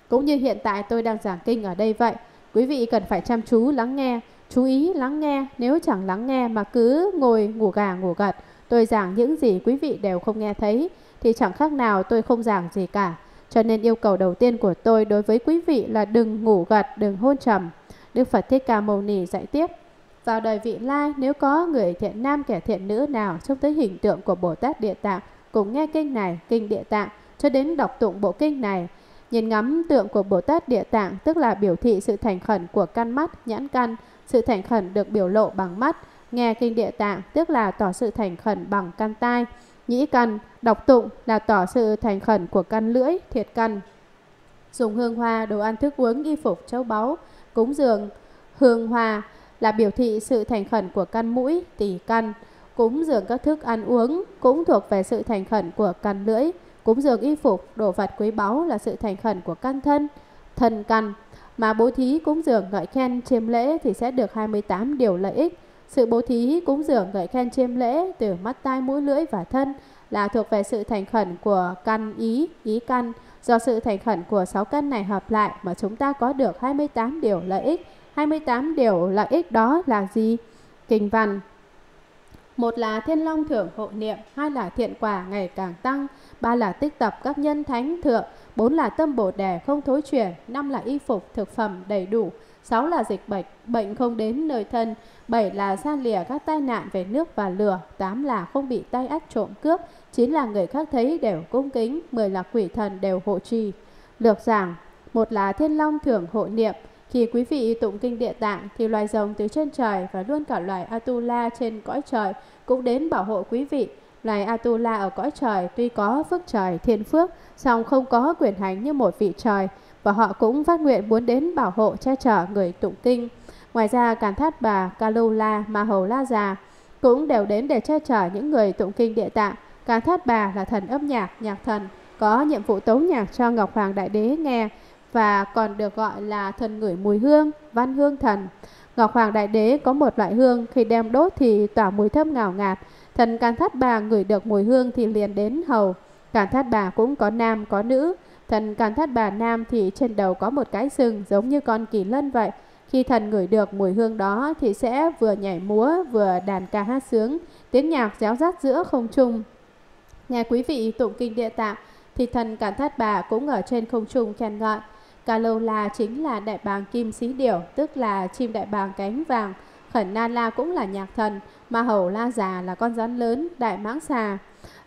Speaker 1: Cũng như hiện tại tôi đang giảng kinh ở đây vậy, quý vị cần phải chăm chú lắng nghe, Chú ý lắng nghe, nếu chẳng lắng nghe mà cứ ngồi ngủ gà ngủ gật, tôi giảng những gì quý vị đều không nghe thấy, thì chẳng khác nào tôi không giảng gì cả. Cho nên yêu cầu đầu tiên của tôi đối với quý vị là đừng ngủ gật, đừng hôn trầm. Đức Phật Thích Ca Mâu Ni dạy tiếp. Vào đời vị lai, nếu có người thiện nam kẻ thiện nữ nào trông tới hình tượng của Bồ Tát Địa Tạng, cùng nghe kinh này, kinh Địa Tạng, cho đến đọc tụng bộ kinh này, nhìn ngắm tượng của Bồ Tát Địa Tạng tức là biểu thị sự thành khẩn của căn mắt, nhãn căn, sự thành khẩn được biểu lộ bằng mắt, nghe kinh địa tạng tức là tỏ sự thành khẩn bằng căn tai, nhĩ căn, đọc tụng là tỏ sự thành khẩn của căn lưỡi, thiệt căn. Dùng hương hoa, đồ ăn thức uống, y phục, châu báu, cúng dường, hương hoa là biểu thị sự thành khẩn của căn mũi, tỷ căn. Cúng dường các thức ăn uống cũng thuộc về sự thành khẩn của căn lưỡi. Cúng dường y phục, đồ vật quý báu là sự thành khẩn của căn thân, thân căn mà bố thí cúng dường ngợi khen chiêm lễ thì sẽ được 28 điều lợi ích. Sự bố thí cúng dường ngợi khen chiêm lễ từ mắt tai mũi lưỡi và thân là thuộc về sự thành khẩn của căn ý, ý căn. Do sự thành khẩn của 6 căn này hợp lại mà chúng ta có được 28 điều lợi ích. 28 điều lợi ích đó là gì? Kinh văn một là thiên long thưởng hộ niệm, hai là thiện quả ngày càng tăng, ba là tích tập các nhân thánh thượng, bốn là tâm bồ đề không thối chuyển, năm là y phục, thực phẩm đầy đủ, sáu là dịch bệnh, bệnh không đến nơi thân, bảy là xa lìa các tai nạn về nước và lửa, tám là không bị tay ách trộm cướp, chín là người khác thấy đều cung kính, mười là quỷ thần đều hộ trì. Lược giảng, một là thiên long thưởng hộ niệm, khi quý vị tụng kinh địa tạng thì loài rồng từ trên trời và luôn cả loài Atula trên cõi trời cũng đến bảo hộ quý vị Loài Atula ở cõi trời tuy có phước trời, thiên phước, song không có quyền hành như một vị trời, và họ cũng phát nguyện muốn đến bảo hộ che chở người tụng kinh. Ngoài ra, Càn Thát Bà, Kalula, Ma Hầu La Già cũng đều đến để che chở những người tụng kinh địa tạng. Càn Thát Bà là thần âm nhạc, nhạc thần, có nhiệm vụ tấu nhạc cho Ngọc Hoàng Đại Đế nghe và còn được gọi là thần ngửi mùi hương, văn hương thần. Ngọc Hoàng Đại Đế có một loại hương khi đem đốt thì tỏa mùi thơm ngào ngạt, Thần Càn Thát Bà ngửi được mùi hương thì liền đến hầu. Càn Thát Bà cũng có nam có nữ. Thần Càn Thát Bà nam thì trên đầu có một cái sừng giống như con kỳ lân vậy. Khi thần ngửi được mùi hương đó thì sẽ vừa nhảy múa vừa đàn ca hát sướng, tiếng nhạc réo rắt giữa không trung. Nghe quý vị tụng kinh địa tạng thì thần Càn Thát Bà cũng ở trên không trung khen ngợi. Cà lâu la chính là đại bàng kim xí điểu, tức là chim đại bàng cánh vàng. Khẩn Na La cũng là nhạc thần, ma hầu la già là con rắn lớn, đại mãng xà.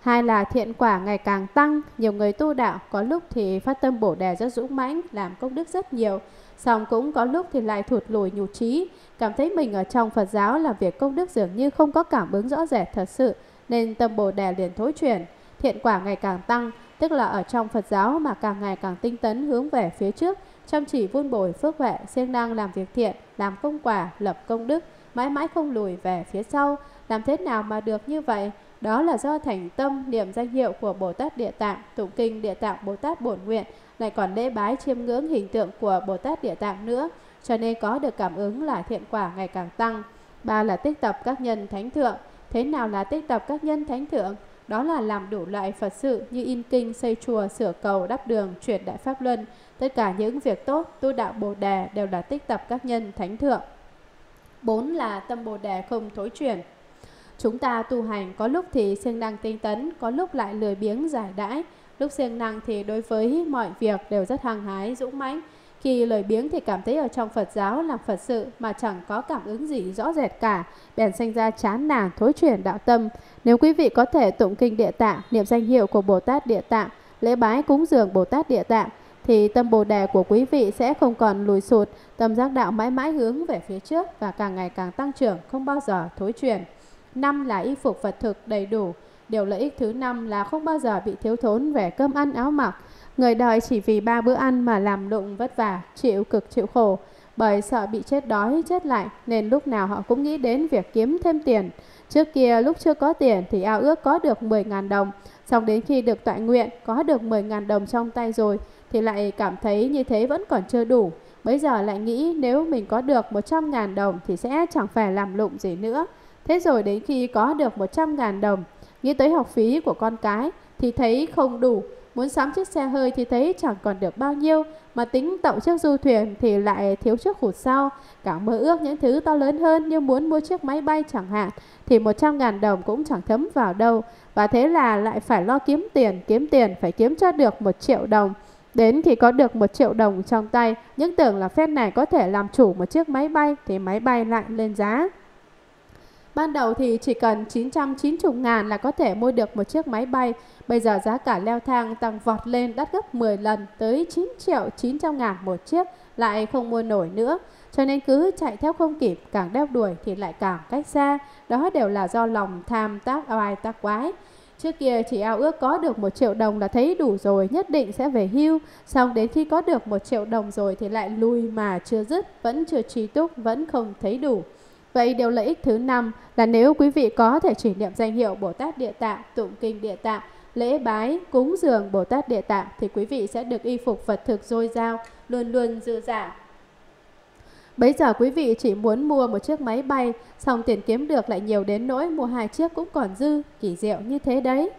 Speaker 1: Hai là thiện quả ngày càng tăng, nhiều người tu đạo có lúc thì phát tâm bổ đề rất dũng mãnh, làm công đức rất nhiều, song cũng có lúc thì lại thụt lùi nhụt trí, cảm thấy mình ở trong Phật giáo làm việc công đức dường như không có cảm ứng rõ rệt thật sự, nên tâm bồ đề liền thối chuyển, thiện quả ngày càng tăng, tức là ở trong Phật giáo mà càng ngày càng tinh tấn hướng về phía trước, chăm chỉ vun bồi phước huệ, siêng năng làm việc thiện, làm công quả, lập công đức, mãi mãi không lùi về phía sau. Làm thế nào mà được như vậy? Đó là do thành tâm niệm danh hiệu của Bồ Tát Địa Tạng, tụng kinh Địa Tạng Bồ Tát Bổn Nguyện, lại còn lễ bái chiêm ngưỡng hình tượng của Bồ Tát Địa Tạng nữa, cho nên có được cảm ứng là thiện quả ngày càng tăng. Ba là tích tập các nhân thánh thượng. Thế nào là tích tập các nhân thánh thượng? Đó là làm đủ loại Phật sự như in kinh, xây chùa, sửa cầu, đắp đường, truyền đại pháp luân. Tất cả những việc tốt, tu đạo Bồ Đề đều là tích tập các nhân thánh thượng bốn là tâm Bồ đề không thối chuyển. Chúng ta tu hành có lúc thì siêng năng tinh tấn, có lúc lại lười biếng giải đãi. Lúc siêng năng thì đối với mọi việc đều rất hăng hái, dũng mãnh. Khi lười biếng thì cảm thấy ở trong Phật giáo làm Phật sự mà chẳng có cảm ứng gì rõ rệt cả, bèn sinh ra chán nản thối chuyển đạo tâm. Nếu quý vị có thể tụng kinh địa tạng, niệm danh hiệu của Bồ Tát địa tạng, lễ bái cúng dường Bồ Tát địa tạng, thì tâm Bồ Đề của quý vị sẽ không còn lùi sụt Tâm giác đạo mãi mãi hướng về phía trước và càng ngày càng tăng trưởng, không bao giờ thối chuyển. Năm là y phục vật thực đầy đủ. Điều lợi ích thứ năm là không bao giờ bị thiếu thốn về cơm ăn áo mặc. Người đời chỉ vì ba bữa ăn mà làm lụng vất vả, chịu cực chịu khổ. Bởi sợ bị chết đói, chết lạnh nên lúc nào họ cũng nghĩ đến việc kiếm thêm tiền. Trước kia lúc chưa có tiền thì ao ước có được 10.000 đồng. Xong đến khi được tọa nguyện có được 10.000 đồng trong tay rồi thì lại cảm thấy như thế vẫn còn chưa đủ Bây giờ lại nghĩ nếu mình có được 100.000 đồng thì sẽ chẳng phải làm lụng gì nữa. Thế rồi đến khi có được 100.000 đồng, nghĩ tới học phí của con cái thì thấy không đủ. Muốn sắm chiếc xe hơi thì thấy chẳng còn được bao nhiêu, mà tính tậu chiếc du thuyền thì lại thiếu trước hụt sau. Cả mơ ước những thứ to lớn hơn như muốn mua chiếc máy bay chẳng hạn, thì 100.000 đồng cũng chẳng thấm vào đâu. Và thế là lại phải lo kiếm tiền, kiếm tiền phải kiếm cho được 1 triệu đồng Đến khi có được một triệu đồng trong tay, những tưởng là phép này có thể làm chủ một chiếc máy bay thì máy bay lại lên giá. Ban đầu thì chỉ cần 990 ngàn là có thể mua được một chiếc máy bay. Bây giờ giá cả leo thang tăng vọt lên đắt gấp 10 lần tới 9 triệu 900 ngàn một chiếc lại không mua nổi nữa. Cho nên cứ chạy theo không kịp, càng đeo đuổi thì lại càng cách xa. Đó đều là do lòng tham tác oai tác quái. Trước kia chỉ ao ước có được một triệu đồng là thấy đủ rồi, nhất định sẽ về hưu. Xong đến khi có được một triệu đồng rồi thì lại lùi mà chưa dứt, vẫn chưa trí túc, vẫn không thấy đủ. Vậy điều lợi ích thứ năm là nếu quý vị có thể chỉ niệm danh hiệu Bồ Tát Địa Tạng, tụng kinh Địa Tạng, lễ bái, cúng dường Bồ Tát Địa Tạng thì quý vị sẽ được y phục Phật thực dồi dào, luôn luôn dư giả, Bây giờ quý vị chỉ muốn mua một chiếc máy bay, xong tiền kiếm được lại nhiều đến nỗi mua hai chiếc cũng còn dư, kỳ diệu như thế đấy.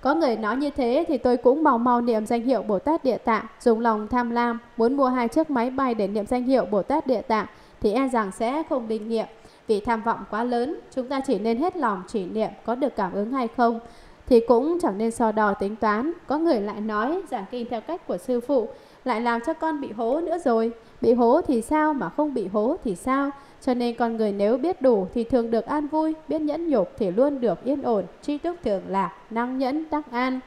Speaker 1: Có người nói như thế thì tôi cũng mau mau niệm danh hiệu Bồ Tát Địa Tạng, dùng lòng tham lam, muốn mua hai chiếc máy bay để niệm danh hiệu Bồ Tát Địa Tạng thì e rằng sẽ không linh nghiệm. Vì tham vọng quá lớn, chúng ta chỉ nên hết lòng chỉ niệm có được cảm ứng hay không thì cũng chẳng nên so đo tính toán. Có người lại nói giảng kinh theo cách của sư phụ lại làm cho con bị hố nữa rồi. Bị hố thì sao mà không bị hố thì sao? Cho nên con người nếu biết đủ thì thường được an vui, biết nhẫn nhục thì luôn được yên ổn, tri túc thường lạc, năng nhẫn đắc an.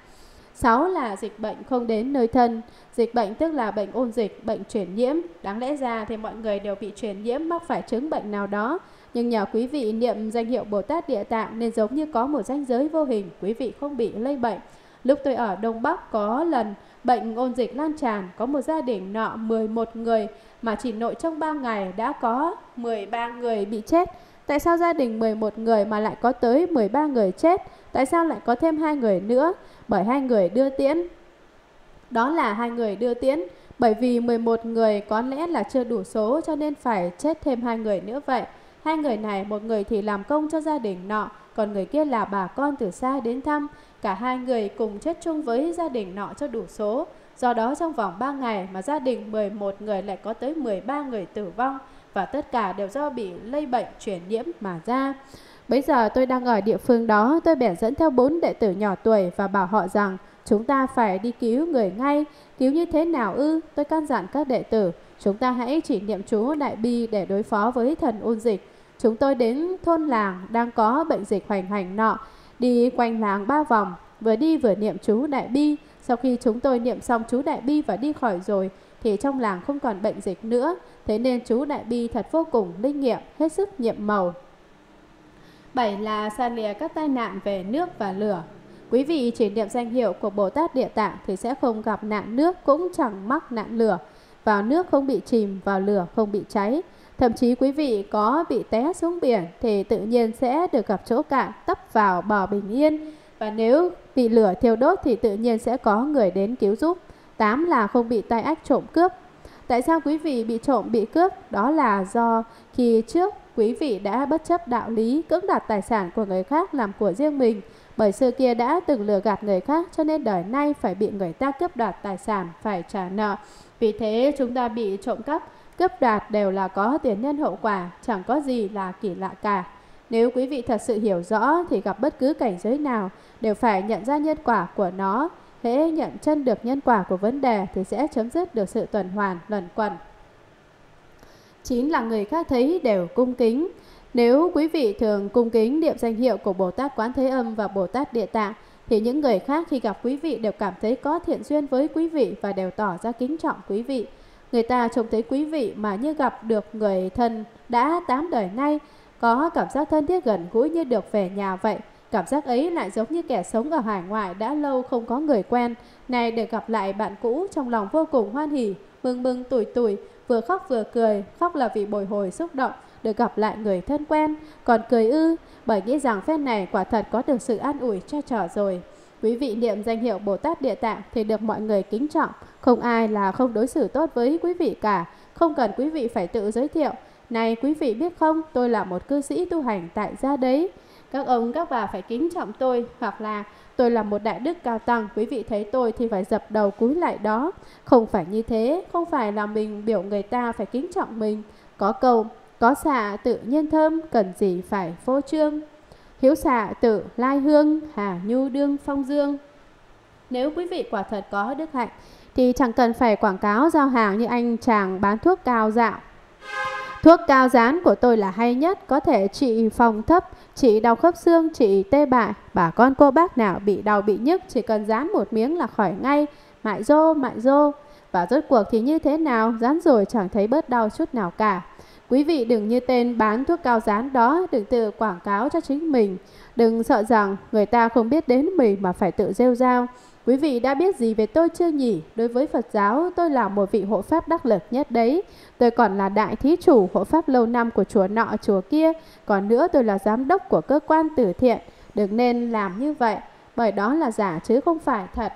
Speaker 1: 6 là dịch bệnh không đến nơi thân. Dịch bệnh tức là bệnh ôn dịch, bệnh truyền nhiễm. Đáng lẽ ra thì mọi người đều bị truyền nhiễm mắc phải chứng bệnh nào đó. Nhưng nhờ quý vị niệm danh hiệu Bồ Tát Địa Tạng nên giống như có một ranh giới vô hình, quý vị không bị lây bệnh. Lúc tôi ở Đông Bắc có lần bệnh ôn dịch lan tràn có một gia đình nọ 11 người mà chỉ nội trong 3 ngày đã có 13 người bị chết. Tại sao gia đình 11 người mà lại có tới 13 người chết? Tại sao lại có thêm hai người nữa? Bởi hai người đưa tiễn. Đó là hai người đưa tiễn. Bởi vì 11 người có lẽ là chưa đủ số cho nên phải chết thêm hai người nữa vậy. Hai người này, một người thì làm công cho gia đình nọ, còn người kia là bà con từ xa đến thăm, Cả hai người cùng chết chung với gia đình nọ cho đủ số. Do đó trong vòng 3 ngày mà gia đình 11 người lại có tới 13 người tử vong và tất cả đều do bị lây bệnh truyền nhiễm mà ra. Bây giờ tôi đang ở địa phương đó, tôi bèn dẫn theo bốn đệ tử nhỏ tuổi và bảo họ rằng chúng ta phải đi cứu người ngay. Cứu như thế nào ư? Tôi căn dặn các đệ tử, chúng ta hãy chỉ niệm chú Đại Bi để đối phó với thần ôn dịch. Chúng tôi đến thôn làng đang có bệnh dịch hoành hành nọ Đi quanh làng ba vòng, vừa đi vừa niệm chú Đại Bi. Sau khi chúng tôi niệm xong chú Đại Bi và đi khỏi rồi, thì trong làng không còn bệnh dịch nữa. Thế nên chú Đại Bi thật vô cùng linh nghiệm, hết sức nhiệm màu. Bảy là xa lìa các tai nạn về nước và lửa. Quý vị chỉ niệm danh hiệu của Bồ Tát Địa Tạng thì sẽ không gặp nạn nước cũng chẳng mắc nạn lửa. Vào nước không bị chìm, vào lửa không bị cháy. Thậm chí quý vị có bị té xuống biển thì tự nhiên sẽ được gặp chỗ cạn tấp vào bờ bình yên. Và nếu bị lửa thiêu đốt thì tự nhiên sẽ có người đến cứu giúp. tám là không bị tai ách trộm cướp. Tại sao quý vị bị trộm bị cướp? Đó là do khi trước quý vị đã bất chấp đạo lý cưỡng đoạt tài sản của người khác làm của riêng mình. Bởi xưa kia đã từng lừa gạt người khác cho nên đời nay phải bị người ta cướp đoạt tài sản, phải trả nợ. Vì thế chúng ta bị trộm cắp Cướp đoạt đều là có tiền nhân hậu quả, chẳng có gì là kỳ lạ cả. Nếu quý vị thật sự hiểu rõ thì gặp bất cứ cảnh giới nào đều phải nhận ra nhân quả của nó. Hễ nhận chân được nhân quả của vấn đề thì sẽ chấm dứt được sự tuần hoàn luẩn quẩn. Chính là người khác thấy đều cung kính. Nếu quý vị thường cung kính niệm danh hiệu của Bồ Tát Quán Thế Âm và Bồ Tát Địa Tạng thì những người khác khi gặp quý vị đều cảm thấy có thiện duyên với quý vị và đều tỏ ra kính trọng quý vị. Người ta trông thấy quý vị mà như gặp được người thân đã tám đời nay, có cảm giác thân thiết gần gũi như được về nhà vậy. Cảm giác ấy lại giống như kẻ sống ở hải ngoại đã lâu không có người quen. Này được gặp lại bạn cũ trong lòng vô cùng hoan hỉ, mừng mừng tủi tủi, vừa khóc vừa cười, khóc là vì bồi hồi xúc động, được gặp lại người thân quen, còn cười ư, bởi nghĩ rằng phen này quả thật có được sự an ủi che chở rồi. Quý vị niệm danh hiệu Bồ Tát Địa Tạng thì được mọi người kính trọng, không ai là không đối xử tốt với quý vị cả, không cần quý vị phải tự giới thiệu. Này quý vị biết không, tôi là một cư sĩ tu hành tại gia đấy. Các ông các bà phải kính trọng tôi hoặc là tôi là một đại đức cao tăng, quý vị thấy tôi thì phải dập đầu cúi lại đó. Không phải như thế, không phải là mình biểu người ta phải kính trọng mình. Có câu, có xạ tự nhiên thơm, cần gì phải phô trương hiếu xạ tự lai hương, hà nhu đương phong dương. Nếu quý vị quả thật có đức hạnh thì chẳng cần phải quảng cáo giao hàng như anh chàng bán thuốc cao dạo. Thuốc cao dán của tôi là hay nhất, có thể trị phòng thấp, trị đau khớp xương, trị tê bại. Bà con cô bác nào bị đau bị nhức chỉ cần dán một miếng là khỏi ngay. Mại dô, mại dô. Và rốt cuộc thì như thế nào, dán rồi chẳng thấy bớt đau chút nào cả. Quý vị đừng như tên bán thuốc cao dán đó, đừng tự quảng cáo cho chính mình. Đừng sợ rằng người ta không biết đến mình mà phải tự rêu rao. Quý vị đã biết gì về tôi chưa nhỉ? Đối với Phật giáo, tôi là một vị hộ pháp đắc lực nhất đấy. Tôi còn là đại thí chủ hộ pháp lâu năm của chùa nọ chùa kia. Còn nữa tôi là giám đốc của cơ quan từ thiện. Đừng nên làm như vậy, bởi đó là giả chứ không phải thật.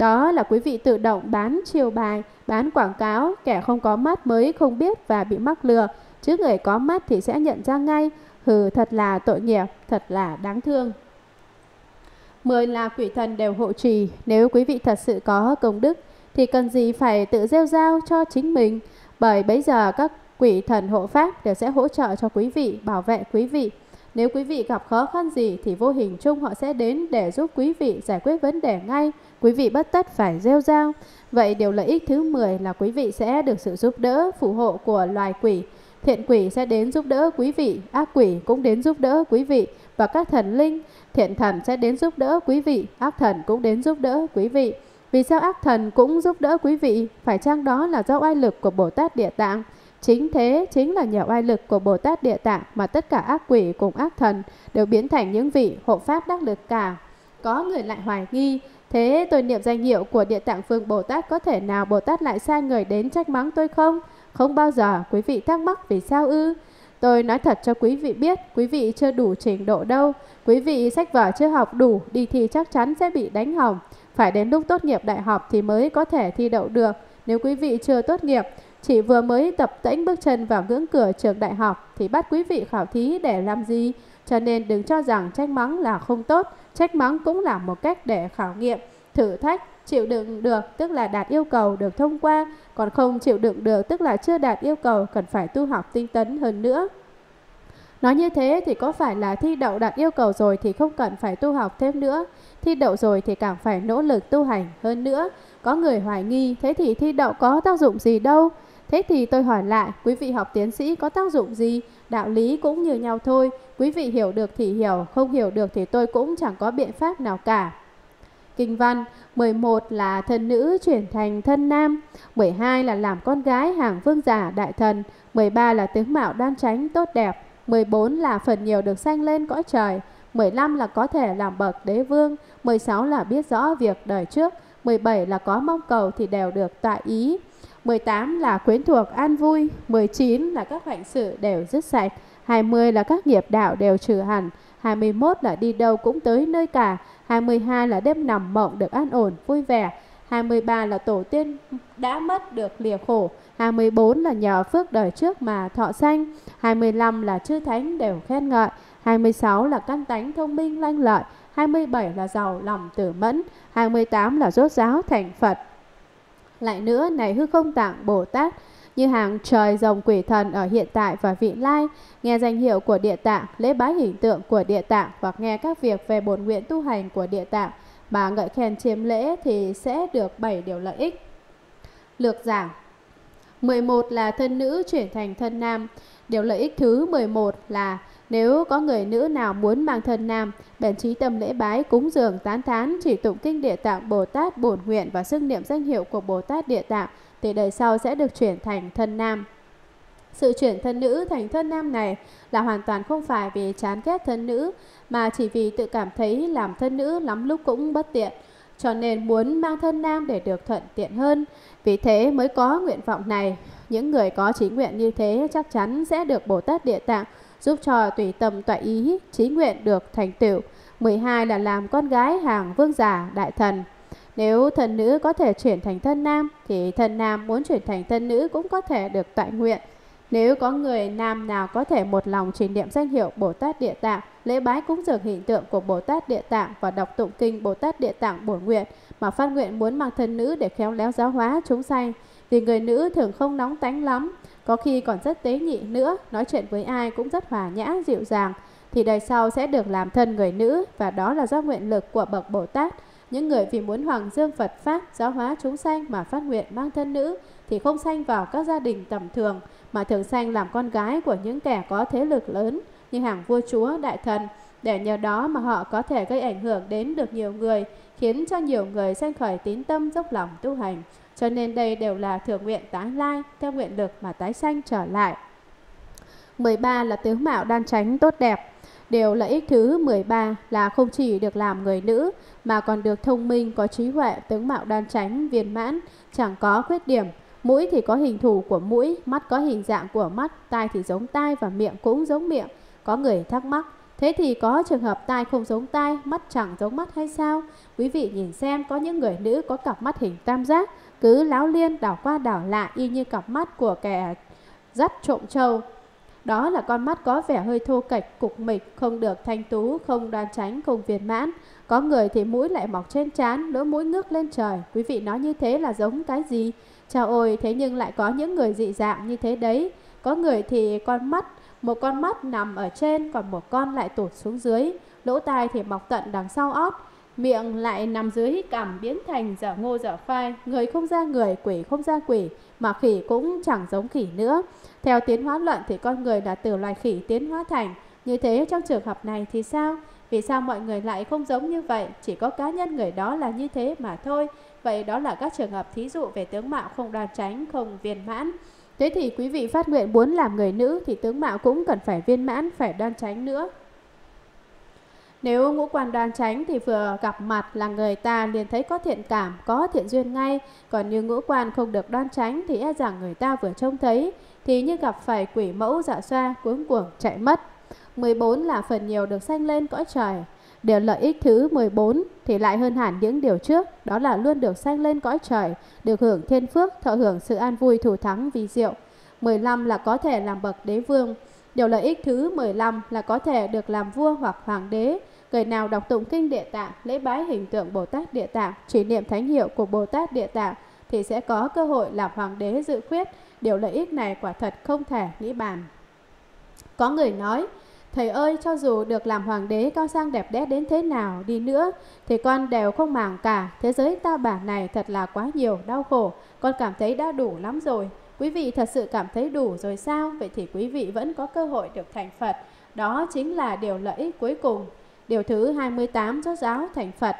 Speaker 1: Đó là quý vị tự động bán chiều bài, bán quảng cáo, kẻ không có mắt mới không biết và bị mắc lừa, chứ người có mắt thì sẽ nhận ra ngay, hừ thật là tội nghiệp, thật là đáng thương. Mười là quỷ thần đều hộ trì, nếu quý vị thật sự có công đức thì cần gì phải tự gieo giao cho chính mình, bởi bây giờ các quỷ thần hộ pháp đều sẽ hỗ trợ cho quý vị, bảo vệ quý vị. Nếu quý vị gặp khó khăn gì thì vô hình chung họ sẽ đến để giúp quý vị giải quyết vấn đề ngay, quý vị bất tất phải rêu rao. Vậy điều lợi ích thứ 10 là quý vị sẽ được sự giúp đỡ, phù hộ của loài quỷ. Thiện quỷ sẽ đến giúp đỡ quý vị, ác quỷ cũng đến giúp đỡ quý vị và các thần linh. Thiện thần sẽ đến giúp đỡ quý vị, ác thần cũng đến giúp đỡ quý vị. Vì sao ác thần cũng giúp đỡ quý vị? Phải chăng đó là do oai lực của Bồ Tát Địa Tạng? Chính thế chính là nhờ oai lực của Bồ Tát Địa Tạng mà tất cả ác quỷ cùng ác thần đều biến thành những vị hộ pháp đắc lực cả. Có người lại hoài nghi, thế tôi niệm danh hiệu của Địa Tạng Phương Bồ Tát có thể nào Bồ Tát lại sai người đến trách mắng tôi không? Không bao giờ quý vị thắc mắc vì sao ư? Tôi nói thật cho quý vị biết, quý vị chưa đủ trình độ đâu. Quý vị sách vở chưa học đủ, đi thi chắc chắn sẽ bị đánh hỏng. Phải đến lúc tốt nghiệp đại học thì mới có thể thi đậu được. Nếu quý vị chưa tốt nghiệp, Chị vừa mới tập tễnh bước chân vào ngưỡng cửa trường đại học thì bắt quý vị khảo thí để làm gì? Cho nên đừng cho rằng trách mắng là không tốt, trách mắng cũng là một cách để khảo nghiệm, thử thách, chịu đựng được tức là đạt yêu cầu được thông qua, còn không chịu đựng được tức là chưa đạt yêu cầu cần phải tu học tinh tấn hơn nữa. Nói như thế thì có phải là thi đậu đạt yêu cầu rồi thì không cần phải tu học thêm nữa, thi đậu rồi thì càng phải nỗ lực tu hành hơn nữa. Có người hoài nghi thế thì thi đậu có tác dụng gì đâu? Thế thì tôi hỏi lại, quý vị học tiến sĩ có tác dụng gì? Đạo lý cũng như nhau thôi, quý vị hiểu được thì hiểu, không hiểu được thì tôi cũng chẳng có biện pháp nào cả. Kinh văn 11 là thân nữ chuyển thành thân nam 12 là làm con gái hàng vương giả đại thần 13 là tướng mạo đoan tránh tốt đẹp 14 là phần nhiều được sanh lên cõi trời 15 là có thể làm bậc đế vương 16 là biết rõ việc đời trước 17 là có mong cầu thì đều được tại ý 18 là quyến thuộc an vui, 19 là các hoạnh sự đều dứt sạch, 20 là các nghiệp đạo đều trừ hẳn, 21 là đi đâu cũng tới nơi cả, 22 là đêm nằm mộng được an ổn, vui vẻ, 23 là tổ tiên đã mất được lìa khổ, 24 là nhờ phước đời trước mà thọ sanh, 25 là chư thánh đều khen ngợi, 26 là căn tánh thông minh lanh lợi, 27 là giàu lòng tử mẫn, 28 là rốt ráo thành Phật, lại nữa, này hư không tạng Bồ Tát, như hàng trời rồng quỷ thần ở hiện tại và vị lai, nghe danh hiệu của địa tạng, lễ bái hình tượng của địa tạng hoặc nghe các việc về bổn nguyện tu hành của địa tạng mà ngợi khen chiếm lễ thì sẽ được 7 điều lợi ích. Lược giảng 11 là thân nữ chuyển thành thân nam. Điều lợi ích thứ 11 là nếu có người nữ nào muốn mang thân nam, bèn trí tâm lễ bái, cúng dường, tán thán, chỉ tụng kinh địa tạng Bồ Tát bổn nguyện và xưng niệm danh hiệu của Bồ Tát địa tạng, thì đời sau sẽ được chuyển thành thân nam. Sự chuyển thân nữ thành thân nam này là hoàn toàn không phải vì chán ghét thân nữ, mà chỉ vì tự cảm thấy làm thân nữ lắm lúc cũng bất tiện, cho nên muốn mang thân nam để được thuận tiện hơn. Vì thế mới có nguyện vọng này. Những người có chí nguyện như thế chắc chắn sẽ được Bồ Tát Địa Tạng giúp cho tùy tâm tọa ý, trí nguyện được thành tựu. 12 là làm con gái hàng vương giả đại thần. Nếu thần nữ có thể chuyển thành thân nam thì thần nam muốn chuyển thành thân nữ cũng có thể được tọa nguyện. Nếu có người nam nào có thể một lòng chỉ niệm danh hiệu Bồ Tát Địa Tạng, lễ bái cúng dường hình tượng của Bồ Tát Địa Tạng và đọc tụng kinh Bồ Tát Địa Tạng bổ nguyện mà phát nguyện muốn mang thân nữ để khéo léo giáo hóa chúng sanh, vì người nữ thường không nóng tánh lắm, có khi còn rất tế nhị nữa, nói chuyện với ai cũng rất hòa nhã, dịu dàng, thì đời sau sẽ được làm thân người nữ và đó là do nguyện lực của bậc Bồ Tát. Những người vì muốn hoàng dương Phật Pháp, giáo hóa chúng sanh mà phát nguyện mang thân nữ thì không sanh vào các gia đình tầm thường mà thường sanh làm con gái của những kẻ có thế lực lớn như hàng vua chúa, đại thần để nhờ đó mà họ có thể gây ảnh hưởng đến được nhiều người, khiến cho nhiều người sanh khởi tín tâm dốc lòng tu hành. Cho nên đây đều là thường nguyện tái lai, theo nguyện lực mà tái sanh trở lại. 13 là tướng mạo đan tránh tốt đẹp. Điều lợi ích thứ 13 là không chỉ được làm người nữ mà còn được thông minh, có trí huệ, tướng mạo đan tránh, viên mãn, chẳng có khuyết điểm. Mũi thì có hình thù của mũi, mắt có hình dạng của mắt, tai thì giống tai và miệng cũng giống miệng. Có người thắc mắc, thế thì có trường hợp tai không giống tai, mắt chẳng giống mắt hay sao? Quý vị nhìn xem có những người nữ có cặp mắt hình tam giác, cứ láo liên đảo qua đảo lại y như cặp mắt của kẻ dắt trộm trâu. Đó là con mắt có vẻ hơi thô kệch, cục mịch, không được thanh tú, không đoan tránh, không viên mãn. Có người thì mũi lại mọc trên trán, lỗ mũi ngước lên trời. Quý vị nói như thế là giống cái gì? Chào ôi, thế nhưng lại có những người dị dạng như thế đấy. Có người thì con mắt, một con mắt nằm ở trên, còn một con lại tụt xuống dưới. Lỗ tai thì mọc tận đằng sau ót, miệng lại nằm dưới cằm biến thành dở ngô dở phai người không ra người, quỷ không ra quỷ, mà khỉ cũng chẳng giống khỉ nữa. Theo tiến hóa luận thì con người là từ loài khỉ tiến hóa thành, như thế trong trường hợp này thì sao? Vì sao mọi người lại không giống như vậy, chỉ có cá nhân người đó là như thế mà thôi. Vậy đó là các trường hợp thí dụ về tướng mạo không đoan tránh, không viên mãn. Thế thì quý vị phát nguyện muốn làm người nữ thì tướng mạo cũng cần phải viên mãn, phải đoan tránh nữa. Nếu ngũ quan đoan tránh thì vừa gặp mặt là người ta liền thấy có thiện cảm, có thiện duyên ngay. Còn như ngũ quan không được đoan tránh thì e rằng người ta vừa trông thấy thì như gặp phải quỷ mẫu dạ xoa cuống cuồng chạy mất. 14 là phần nhiều được sanh lên cõi trời. Điều lợi ích thứ 14 thì lại hơn hẳn những điều trước, đó là luôn được sanh lên cõi trời, được hưởng thiên phước, thọ hưởng sự an vui thủ thắng vì diệu. 15 là có thể làm bậc đế vương. Điều lợi ích thứ 15 là có thể được làm vua hoặc hoàng đế, Người nào đọc tụng kinh Địa Tạng, lễ bái hình tượng Bồ Tát Địa Tạng, chỉ niệm thánh hiệu của Bồ Tát Địa Tạng thì sẽ có cơ hội làm hoàng đế dự khuyết. Điều lợi ích này quả thật không thể nghĩ bàn. Có người nói, Thầy ơi, cho dù được làm hoàng đế cao sang đẹp đẽ đến thế nào đi nữa, thì con đều không màng cả. Thế giới ta bà này thật là quá nhiều đau khổ. Con cảm thấy đã đủ lắm rồi. Quý vị thật sự cảm thấy đủ rồi sao? Vậy thì quý vị vẫn có cơ hội được thành Phật. Đó chính là điều lợi ích cuối cùng điều thứ 28 rốt giáo thành Phật.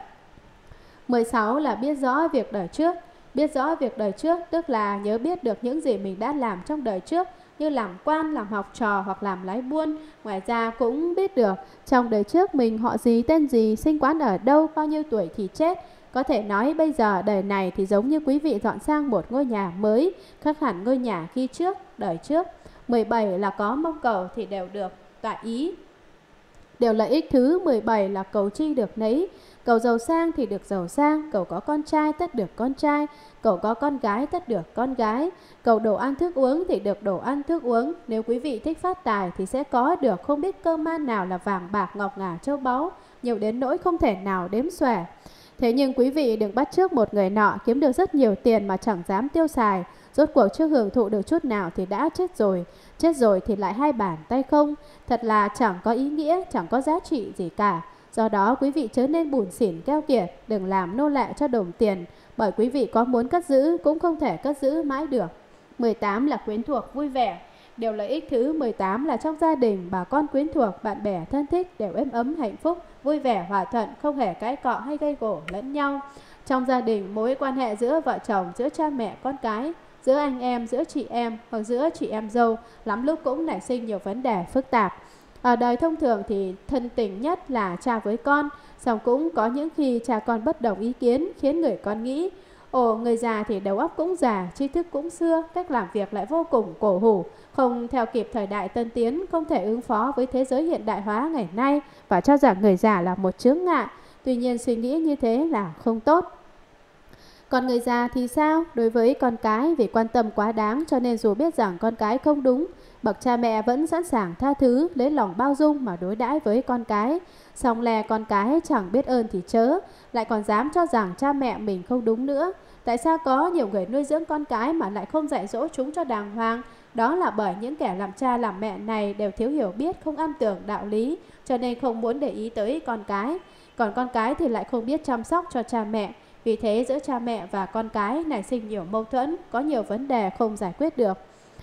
Speaker 1: 16 là biết rõ việc đời trước. Biết rõ việc đời trước tức là nhớ biết được những gì mình đã làm trong đời trước như làm quan, làm học trò hoặc làm lái buôn. Ngoài ra cũng biết được trong đời trước mình họ gì, tên gì, sinh quán ở đâu, bao nhiêu tuổi thì chết. Có thể nói bây giờ đời này thì giống như quý vị dọn sang một ngôi nhà mới, khác hẳn ngôi nhà khi trước, đời trước. 17 là có mong cầu thì đều được, tọa ý, điều lợi ích thứ 17 là cầu chi được nấy. Cầu giàu sang thì được giàu sang, cầu có con trai tất được con trai, cầu có con gái tất được con gái. Cầu đồ ăn thức uống thì được đồ ăn thức uống, nếu quý vị thích phát tài thì sẽ có được không biết cơ man nào là vàng bạc ngọc ngà châu báu, nhiều đến nỗi không thể nào đếm xuể. Thế nhưng quý vị đừng bắt trước một người nọ kiếm được rất nhiều tiền mà chẳng dám tiêu xài, Rốt cuộc chưa hưởng thụ được chút nào thì đã chết rồi Chết rồi thì lại hai bàn tay không Thật là chẳng có ý nghĩa, chẳng có giá trị gì cả Do đó quý vị chớ nên buồn xỉn keo kiệt Đừng làm nô lệ cho đồng tiền Bởi quý vị có muốn cất giữ cũng không thể cất giữ mãi được 18 là quyến thuộc vui vẻ Điều lợi ích thứ 18 là trong gia đình, bà con quyến thuộc, bạn bè, thân thích đều êm ấm, hạnh phúc, vui vẻ, hòa thuận, không hề cãi cọ hay gây gổ lẫn nhau. Trong gia đình, mối quan hệ giữa vợ chồng, giữa cha mẹ, con cái giữa anh em, giữa chị em hoặc giữa chị em dâu lắm lúc cũng nảy sinh nhiều vấn đề phức tạp. Ở đời thông thường thì thân tình nhất là cha với con, song cũng có những khi cha con bất đồng ý kiến khiến người con nghĩ Ồ, người già thì đầu óc cũng già, tri thức cũng xưa, cách làm việc lại vô cùng cổ hủ, không theo kịp thời đại tân tiến, không thể ứng phó với thế giới hiện đại hóa ngày nay và cho rằng người già là một chướng ngại. Tuy nhiên suy nghĩ như thế là không tốt. Còn người già thì sao? Đối với con cái vì quan tâm quá đáng cho nên dù biết rằng con cái không đúng, bậc cha mẹ vẫn sẵn sàng tha thứ, lấy lòng bao dung mà đối đãi với con cái. Xong lè con cái chẳng biết ơn thì chớ, lại còn dám cho rằng cha mẹ mình không đúng nữa. Tại sao có nhiều người nuôi dưỡng con cái mà lại không dạy dỗ chúng cho đàng hoàng? Đó là bởi những kẻ làm cha làm mẹ này đều thiếu hiểu biết, không am tưởng đạo lý, cho nên không muốn để ý tới con cái. Còn con cái thì lại không biết chăm sóc cho cha mẹ, vì thế giữa cha mẹ và con cái nảy sinh nhiều mâu thuẫn, có nhiều vấn đề không giải quyết được.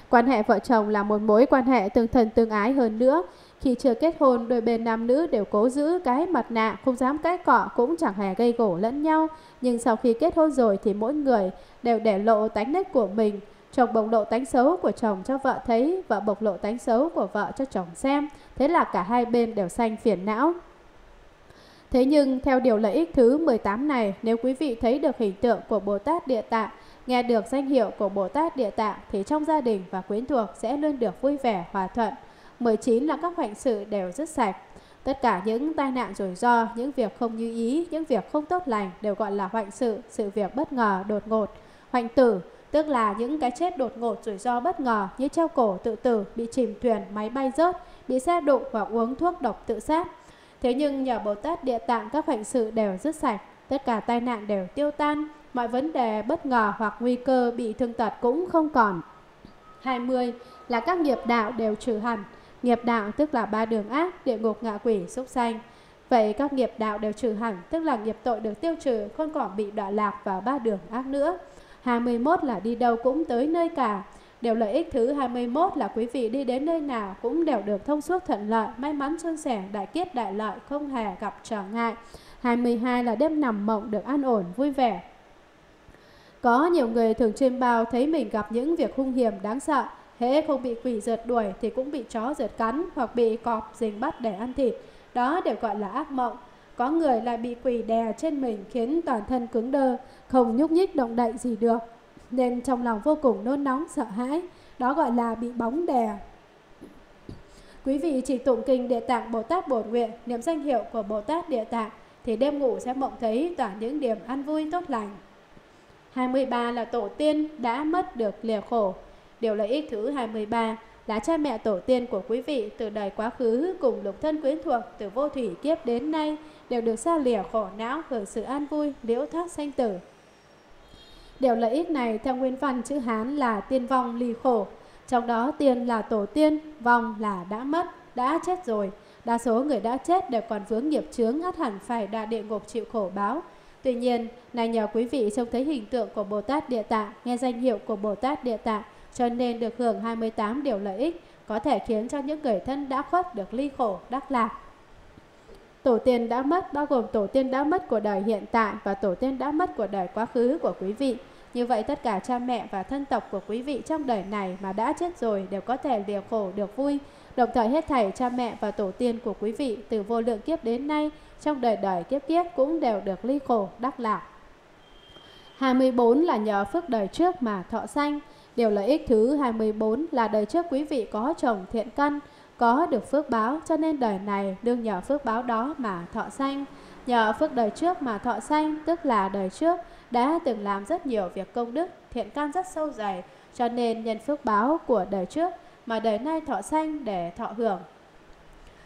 Speaker 1: Quan hệ vợ chồng là một mối quan hệ tương thân tương ái hơn nữa. Khi chưa kết hôn, đôi bên nam nữ đều cố giữ cái mặt nạ, không dám cãi cọ cũng chẳng hề gây gổ lẫn nhau. Nhưng sau khi kết hôn rồi thì mỗi người đều để lộ tánh nết của mình. Chồng bộc lộ tánh xấu của chồng cho vợ thấy, vợ bộc lộ tánh xấu của vợ cho chồng xem. Thế là cả hai bên đều xanh phiền não. Thế nhưng theo điều lợi ích thứ 18 này, nếu quý vị thấy được hình tượng của Bồ Tát Địa Tạng, nghe được danh hiệu của Bồ Tát Địa Tạng thì trong gia đình và quyến thuộc sẽ luôn được vui vẻ, hòa thuận. 19 là các hoạnh sự đều rất sạch. Tất cả những tai nạn rủi ro, những việc không như ý, những việc không tốt lành đều gọi là hoạnh sự, sự việc bất ngờ, đột ngột. Hoạnh tử, tức là những cái chết đột ngột rủi ro bất ngờ như treo cổ tự tử, bị chìm thuyền, máy bay rớt, bị xe đụng hoặc uống thuốc độc tự sát. Thế nhưng nhờ Bồ Tát Địa Tạng các hoạnh sự đều dứt sạch, tất cả tai nạn đều tiêu tan, mọi vấn đề bất ngờ hoặc nguy cơ bị thương tật cũng không còn. 20. Là các nghiệp đạo đều trừ hẳn. Nghiệp đạo tức là ba đường ác, địa ngục ngạ quỷ, súc sanh. Vậy các nghiệp đạo đều trừ hẳn, tức là nghiệp tội được tiêu trừ, không còn bị đọa lạc vào ba đường ác nữa. 21 là đi đâu cũng tới nơi cả, Điều lợi ích thứ 21 là quý vị đi đến nơi nào cũng đều được thông suốt thuận lợi, may mắn suôn sẻ, đại kiết đại lợi, không hề gặp trở ngại. 22 là đêm nằm mộng được an ổn, vui vẻ. Có nhiều người thường trên bao thấy mình gặp những việc hung hiểm đáng sợ, hễ không bị quỷ rượt đuổi thì cũng bị chó rượt cắn hoặc bị cọp rình bắt để ăn thịt. Đó đều gọi là ác mộng. Có người lại bị quỷ đè trên mình khiến toàn thân cứng đơ, không nhúc nhích động đậy gì được nên trong lòng vô cùng nôn nóng sợ hãi, đó gọi là bị bóng đè. Quý vị chỉ tụng kinh Địa Tạng Bồ Tát Bổn Nguyện, niệm danh hiệu của Bồ Tát Địa Tạng thì đêm ngủ sẽ mộng thấy toàn những điểm ăn vui tốt lành. 23 là tổ tiên đã mất được lìa khổ. Điều lợi ích thứ 23 là cha mẹ tổ tiên của quý vị từ đời quá khứ cùng lục thân quyến thuộc từ vô thủy kiếp đến nay đều được xa lìa khổ não hưởng sự an vui liễu thoát sanh tử. Điều lợi ích này theo nguyên văn chữ Hán là tiên vong ly khổ. Trong đó tiên là tổ tiên, vong là đã mất, đã chết rồi. Đa số người đã chết đều còn vướng nghiệp chướng ắt hẳn phải đọa địa ngục chịu khổ báo. Tuy nhiên, này nhờ quý vị trông thấy hình tượng của Bồ Tát Địa Tạng, nghe danh hiệu của Bồ Tát Địa Tạng, cho nên được hưởng 28 điều lợi ích có thể khiến cho những người thân đã khuất được ly khổ đắc lạc tổ tiên đã mất bao gồm tổ tiên đã mất của đời hiện tại và tổ tiên đã mất của đời quá khứ của quý vị. Như vậy tất cả cha mẹ và thân tộc của quý vị trong đời này mà đã chết rồi đều có thể lìa khổ được vui. Đồng thời hết thảy cha mẹ và tổ tiên của quý vị từ vô lượng kiếp đến nay trong đời đời kiếp kiếp cũng đều được ly khổ đắc lạc. 24 là nhờ phước đời trước mà thọ sanh. Điều lợi ích thứ 24 là đời trước quý vị có chồng thiện căn có được phước báo cho nên đời này đương nhờ phước báo đó mà thọ sanh. Nhờ phước đời trước mà thọ sanh tức là đời trước đã từng làm rất nhiều việc công đức, thiện căn rất sâu dày cho nên nhân phước báo của đời trước mà đời nay thọ sanh để thọ hưởng.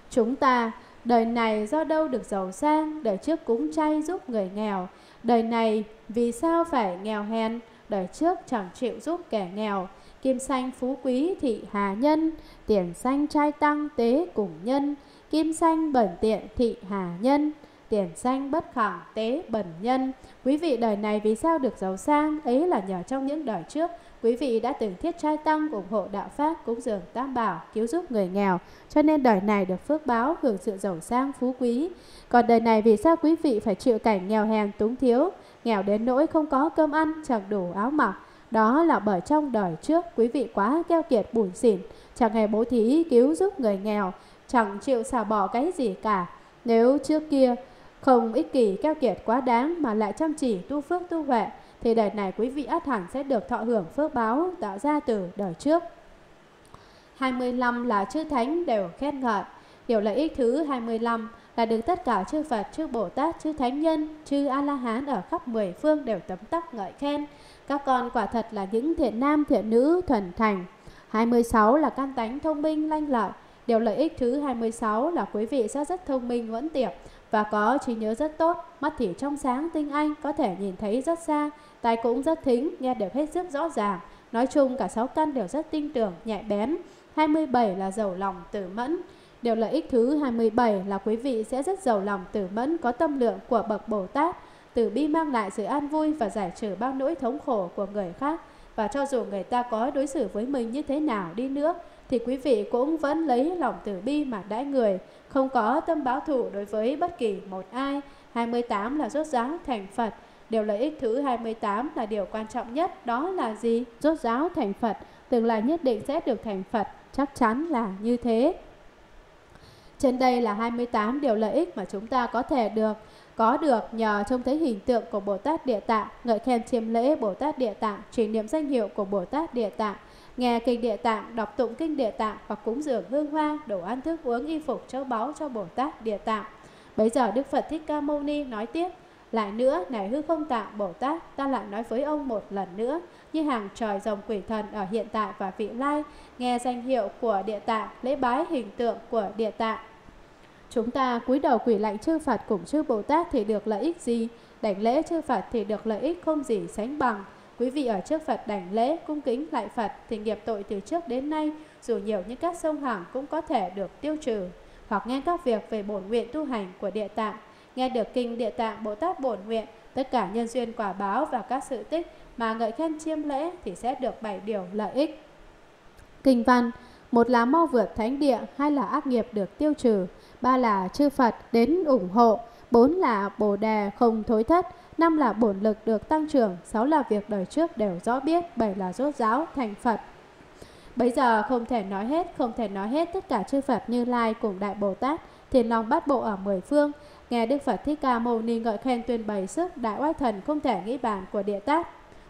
Speaker 1: Chúng ta đời này do đâu được giàu sang, đời trước cúng chay giúp người nghèo, đời này vì sao phải nghèo hèn, đời trước chẳng chịu giúp kẻ nghèo. Kim xanh phú quý thị hà nhân, tiền xanh trai tăng tế cùng nhân, kim xanh bẩn tiện thị hà nhân, tiền xanh bất khẳng tế bẩn nhân. Quý vị đời này vì sao được giàu sang? Ấy là nhờ trong những đời trước, quý vị đã từng thiết trai tăng ủng hộ đạo Pháp, cúng dường tam bảo, cứu giúp người nghèo. Cho nên đời này được phước báo, hưởng sự giàu sang, phú quý. Còn đời này vì sao quý vị phải chịu cảnh nghèo hèn, túng thiếu, nghèo đến nỗi không có cơm ăn, chẳng đủ áo mặc, đó là bởi trong đời trước quý vị quá keo kiệt bủn xỉn, chẳng hề bố thí cứu giúp người nghèo, chẳng chịu xả bỏ cái gì cả. Nếu trước kia không ích kỷ keo kiệt quá đáng mà lại chăm chỉ tu phước tu huệ, thì đời này quý vị ắt hẳn sẽ được thọ hưởng phước báo tạo ra từ đời trước. 25 là chư thánh đều khen ngợi. Điều lợi ích thứ 25 là được tất cả chư Phật, chư Bồ Tát, chư Thánh Nhân, chư A-La-Hán ở khắp mười phương đều tấm tắc ngợi khen. Các con quả thật là những thiện nam thiện nữ thuần thành. 26 là can tánh thông minh lanh lợi. Điều lợi ích thứ 26 là quý vị sẽ rất thông minh vẫn tiệp và có trí nhớ rất tốt, mắt thì trong sáng tinh anh, có thể nhìn thấy rất xa, tai cũng rất thính, nghe được hết sức rõ ràng. Nói chung cả 6 căn đều rất tinh tưởng, nhạy bén. 27 là giàu lòng tử mẫn. Điều lợi ích thứ 27 là quý vị sẽ rất giàu lòng tử mẫn có tâm lượng của bậc Bồ Tát từ bi mang lại sự an vui và giải trừ bao nỗi thống khổ của người khác. Và cho dù người ta có đối xử với mình như thế nào đi nữa, thì quý vị cũng vẫn lấy lòng từ bi mà đãi người, không có tâm báo thù đối với bất kỳ một ai. 28 là rốt ráo thành Phật. Điều lợi ích thứ 28 là điều quan trọng nhất, đó là gì? Rốt ráo thành Phật, tương lai nhất định sẽ được thành Phật, chắc chắn là như thế. Trên đây là 28 điều lợi ích mà chúng ta có thể được có được nhờ trông thấy hình tượng của Bồ Tát Địa Tạng, ngợi khen chiêm lễ Bồ Tát Địa Tạng, truyền niệm danh hiệu của Bồ Tát Địa Tạng, nghe kinh Địa Tạng, đọc tụng kinh Địa Tạng hoặc cúng dường hương hoa, đồ ăn thức uống y phục châu báu cho Bồ Tát Địa Tạng. Bấy giờ Đức Phật Thích Ca Mâu Ni nói tiếp: lại nữa, này hư không tạng Bồ Tát, ta lại nói với ông một lần nữa, như hàng trời rồng quỷ thần ở hiện tại và vị lai, nghe danh hiệu của địa tạng, lễ bái hình tượng của địa tạng, Chúng ta cúi đầu quỳ lạnh chư Phật cùng chư Bồ Tát thì được lợi ích gì? Đảnh lễ chư Phật thì được lợi ích không gì sánh bằng. Quý vị ở trước Phật đảnh lễ, cung kính lại Phật thì nghiệp tội từ trước đến nay, dù nhiều như các sông hằng cũng có thể được tiêu trừ. Hoặc nghe các việc về bổn nguyện tu hành của địa tạng, nghe được kinh địa tạng Bồ Tát bổn nguyện, tất cả nhân duyên quả báo và các sự tích mà ngợi khen chiêm lễ thì sẽ được bảy điều lợi ích. Kinh văn, một là mau vượt thánh địa, hai là ác nghiệp được tiêu trừ, ba là chư Phật đến ủng hộ, bốn là Bồ đề không thối thất, năm là bổn lực được tăng trưởng, sáu là việc đời trước đều rõ biết, bảy là rốt giáo thành Phật. Bây giờ không thể nói hết, không thể nói hết tất cả chư Phật Như Lai cùng Đại Bồ Tát, Thiền Long Bát Bộ ở mười phương, nghe Đức Phật Thích Ca Mâu Ni ngợi khen tuyên bày sức đại oai thần không thể nghĩ bàn của Địa Tát,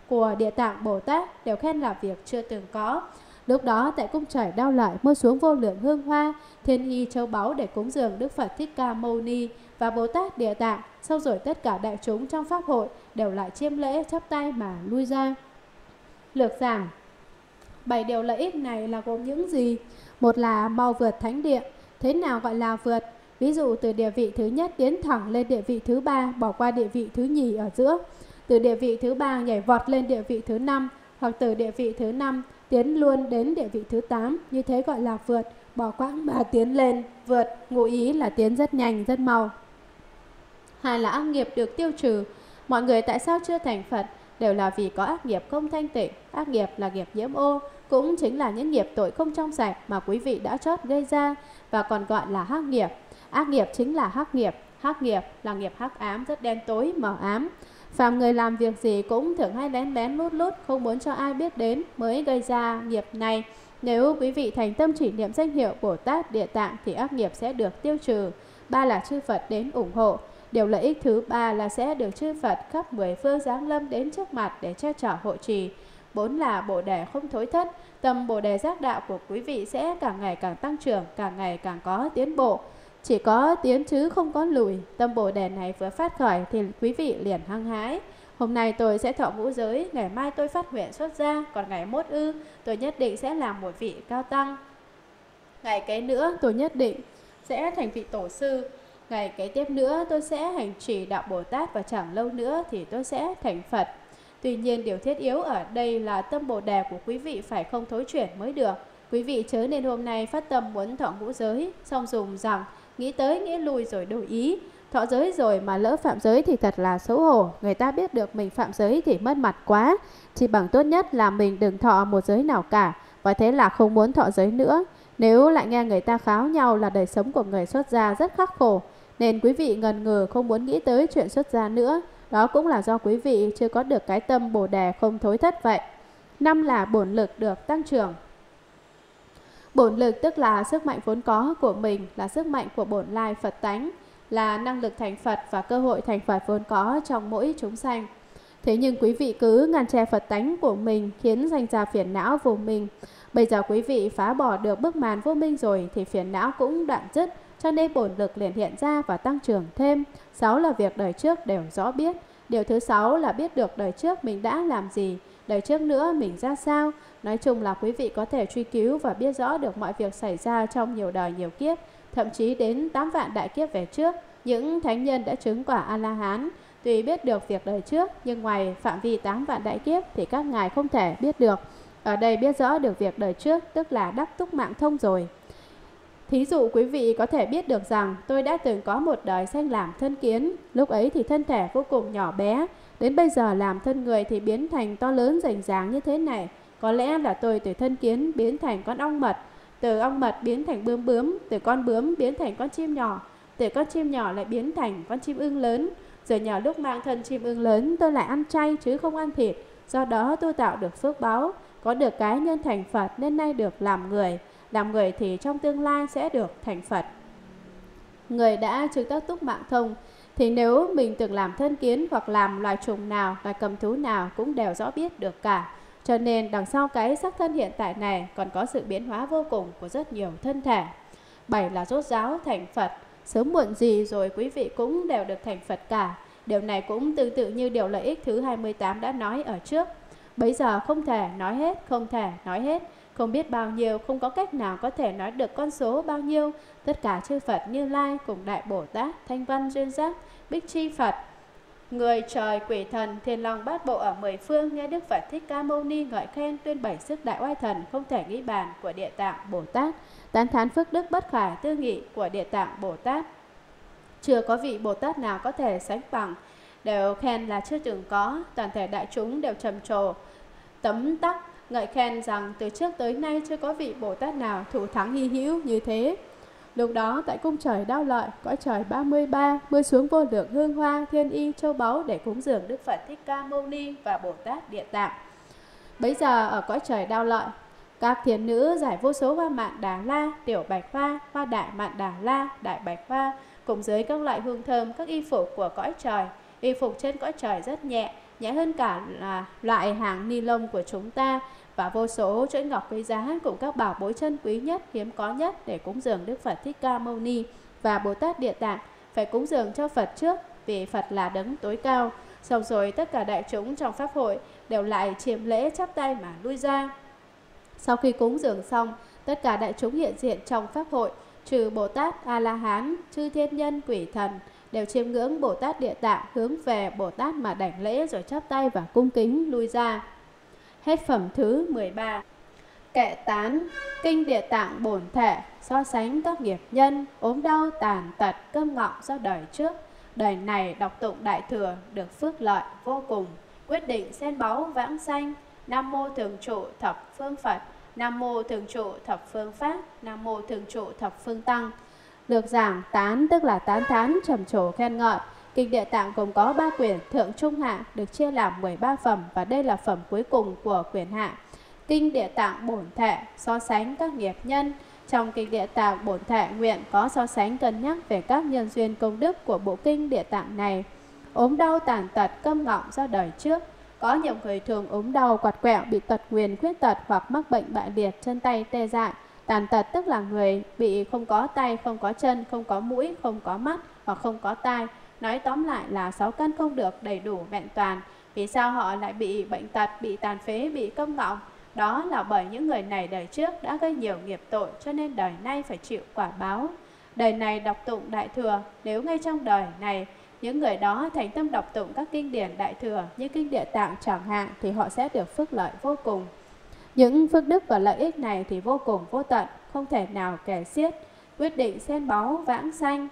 Speaker 1: của Địa Tạng Bồ Tát đều khen là việc chưa từng có. Lúc đó tại cung trải đau lại mưa xuống vô lượng hương hoa, thiên y châu báu để cúng dường Đức Phật Thích Ca Mâu Ni và Bồ Tát Địa Tạng. Sau rồi tất cả đại chúng trong pháp hội đều lại chiêm lễ chắp tay mà lui ra. Lược giảng bảy điều lợi ích này là gồm những gì? Một là mau vượt thánh địa. Thế nào gọi là vượt? Ví dụ từ địa vị thứ nhất tiến thẳng lên địa vị thứ ba, bỏ qua địa vị thứ nhì ở giữa. Từ địa vị thứ ba nhảy vọt lên địa vị thứ năm, hoặc từ địa vị thứ năm tiến luôn đến địa vị thứ 8, như thế gọi là vượt, bỏ quãng mà tiến lên, vượt, ngụ ý là tiến rất nhanh, rất mau. Hai là ác nghiệp được tiêu trừ, mọi người tại sao chưa thành Phật đều là vì có ác nghiệp không thanh tịnh, ác nghiệp là nghiệp nhiễm ô, cũng chính là những nghiệp tội không trong sạch mà quý vị đã chót gây ra và còn gọi là hắc nghiệp. Ác nghiệp chính là hắc nghiệp, hắc nghiệp là nghiệp hắc ám rất đen tối, mờ ám. Phạm người làm việc gì cũng thường hay lén lén lút lút không muốn cho ai biết đến mới gây ra nghiệp này. Nếu quý vị thành tâm chỉ niệm danh hiệu Bồ Tát Địa Tạng thì ác nghiệp sẽ được tiêu trừ. Ba là chư Phật đến ủng hộ. Điều lợi ích thứ ba là sẽ được chư Phật khắp mười phương giáng lâm đến trước mặt để che chở hộ trì. Bốn là Bồ Đề không thối thất, tâm Bồ Đề giác đạo của quý vị sẽ càng ngày càng tăng trưởng, càng ngày càng có tiến bộ. Chỉ có tiến chứ không có lùi, tâm bồ đề này vừa phát khởi thì quý vị liền hăng hái. Hôm nay tôi sẽ thọ ngũ giới, ngày mai tôi phát nguyện xuất gia, còn ngày mốt ư, tôi nhất định sẽ làm một vị cao tăng. Ngày cái nữa, tôi nhất định sẽ thành vị tổ sư. Ngày kế tiếp nữa, tôi sẽ hành trì đạo Bồ Tát và chẳng lâu nữa thì tôi sẽ thành Phật. Tuy nhiên, điều thiết yếu ở đây là tâm Bồ Đề của quý vị phải không thối chuyển mới được. Quý vị chớ nên hôm nay phát tâm muốn thọ ngũ giới, xong dùng rằng nghĩ tới nghĩ lui rồi đổi ý. Thọ giới rồi mà lỡ phạm giới thì thật là xấu hổ, người ta biết được mình phạm giới thì mất mặt quá. Chỉ bằng tốt nhất là mình đừng thọ một giới nào cả, và thế là không muốn thọ giới nữa. Nếu lại nghe người ta kháo nhau là đời sống của người xuất gia rất khắc khổ, nên quý vị ngần ngừ không muốn nghĩ tới chuyện xuất gia nữa. Đó cũng là do quý vị chưa có được cái tâm bồ đề không thối thất vậy. Năm là bổn lực được tăng trưởng. Bổn lực tức là sức mạnh vốn có của mình, là sức mạnh của bổn lai Phật tánh, là năng lực thành Phật và cơ hội thành Phật vốn có trong mỗi chúng sanh. Thế nhưng quý vị cứ ngăn che Phật tánh của mình khiến danh ra phiền não vô minh. Bây giờ quý vị phá bỏ được bức màn vô minh rồi thì phiền não cũng đoạn dứt, cho nên bổn lực liền hiện ra và tăng trưởng thêm. Sáu là việc đời trước đều rõ biết. Điều thứ sáu là biết được đời trước mình đã làm gì, đời trước nữa mình ra sao, Nói chung là quý vị có thể truy cứu và biết rõ được mọi việc xảy ra trong nhiều đời nhiều kiếp, thậm chí đến 8 vạn đại kiếp về trước, những thánh nhân đã chứng quả A-la-hán. Tuy biết được việc đời trước, nhưng ngoài phạm vi 8 vạn đại kiếp thì các ngài không thể biết được. Ở đây biết rõ được việc đời trước, tức là đắc túc mạng thông rồi. Thí dụ quý vị có thể biết được rằng tôi đã từng có một đời sanh làm thân kiến, lúc ấy thì thân thể vô cùng nhỏ bé, đến bây giờ làm thân người thì biến thành to lớn rành ràng như thế này, có lẽ là tôi từ thân kiến biến thành con ong mật, từ ong mật biến thành bướm bướm, từ con bướm biến thành con chim nhỏ, từ con chim nhỏ lại biến thành con chim ưng lớn. Rồi nhờ lúc mang thân chim ưng lớn tôi lại ăn chay chứ không ăn thịt, do đó tôi tạo được phước báo, có được cái nhân thành Phật nên nay được làm người, làm người thì trong tương lai sẽ được thành Phật. Người đã chứng tác túc mạng thông, thì nếu mình từng làm thân kiến hoặc làm loài trùng nào, loài cầm thú nào cũng đều rõ biết được cả. Cho nên đằng sau cái sắc thân hiện tại này còn có sự biến hóa vô cùng của rất nhiều thân thể. Bảy là rốt ráo thành Phật, sớm muộn gì rồi quý vị cũng đều được thành Phật cả. Điều này cũng tương tự như điều lợi ích thứ 28 đã nói ở trước. Bây giờ không thể nói hết, không thể nói hết, không biết bao nhiêu, không có cách nào có thể nói được con số bao nhiêu. Tất cả chư Phật Như Lai cùng Đại Bồ Tát, Thanh Văn Duyên Giác, Bích Chi Phật, Người trời quỷ thần thiên long bát bộ ở mười phương nghe Đức Phật Thích Ca Mâu Ni ngợi khen tuyên bày sức đại oai thần không thể nghĩ bàn của Địa Tạng Bồ Tát, tán thán phước đức bất khả tư nghị của Địa Tạng Bồ Tát. Chưa có vị Bồ Tát nào có thể sánh bằng, đều khen là chưa từng có, toàn thể đại chúng đều trầm trồ, tấm tắc ngợi khen rằng từ trước tới nay chưa có vị Bồ Tát nào thủ thắng hy hữu như thế. Lúc đó tại cung trời đao lợi, cõi trời 33, mưa xuống vô lượng hương hoa, thiên y, châu báu để cúng dường Đức Phật Thích Ca Mâu Ni và Bồ Tát Địa Tạng. bây giờ ở cõi trời đao lợi, các thiền nữ giải vô số hoa mạn đà la, tiểu bạch hoa, hoa đại mạn đà la, đại bạch hoa, cùng dưới các loại hương thơm, các y phục của cõi trời. Y phục trên cõi trời rất nhẹ, nhẹ hơn cả là loại hàng ni lông của chúng ta, và vô số chuỗi ngọc quý giá cùng các bảo bối chân quý nhất hiếm có nhất để cúng dường Đức Phật Thích Ca Mâu Ni và Bồ Tát Địa Tạng phải cúng dường cho Phật trước vì Phật là đấng tối cao. Sau rồi tất cả đại chúng trong pháp hội đều lại chiêm lễ chắp tay mà lui ra. Sau khi cúng dường xong, tất cả đại chúng hiện diện trong pháp hội trừ Bồ Tát A La Hán, chư thiên nhân, quỷ thần đều chiêm ngưỡng Bồ Tát Địa Tạng hướng về Bồ Tát mà đảnh lễ rồi chắp tay và cung kính lui ra. Hết phẩm thứ 13 Kệ tán, kinh địa tạng bổn thể, so sánh các nghiệp nhân, ốm đau, tàn tật, cơm ngọng do đời trước, đời này đọc tụng đại thừa được phước lợi vô cùng, quyết định xen báu vãng sanh, Nam mô thường trụ thập phương Phật, Nam mô thường trụ thập phương Pháp, Nam mô thường trụ thập phương Tăng. được giảng tán tức là tán thán trầm trồ khen ngợi, Kinh Địa Tạng gồm có 3 quyển Thượng Trung Hạ được chia làm 13 phẩm và đây là phẩm cuối cùng của quyển Hạ. Kinh Địa Tạng bổn thể so sánh các nghiệp nhân. Trong Kinh Địa Tạng bổn thể nguyện có so sánh cân nhắc về các nhân duyên công đức của bộ Kinh Địa Tạng này. ốm đau tàn tật câm ngọng do đời trước. Có nhiều người thường ốm đau quạt quẹo bị tật nguyền khuyết tật hoặc mắc bệnh bại liệt chân tay tê dại. Tàn tật tức là người bị không có tay, không có chân, không có mũi, không có mắt hoặc không có tai Nói tóm lại là sáu căn không được đầy đủ vẹn toàn. Vì sao họ lại bị bệnh tật, bị tàn phế, bị công ngọng? Đó là bởi những người này đời trước đã gây nhiều nghiệp tội cho nên đời nay phải chịu quả báo. Đời này đọc tụng Đại Thừa, nếu ngay trong đời này những người đó thành tâm đọc tụng các kinh điển Đại Thừa như kinh địa tạng chẳng hạn thì họ sẽ được phước lợi vô cùng. Những phước đức và lợi ích này thì vô cùng vô tận, không thể nào kể xiết, quyết định xen báu vãng sanh,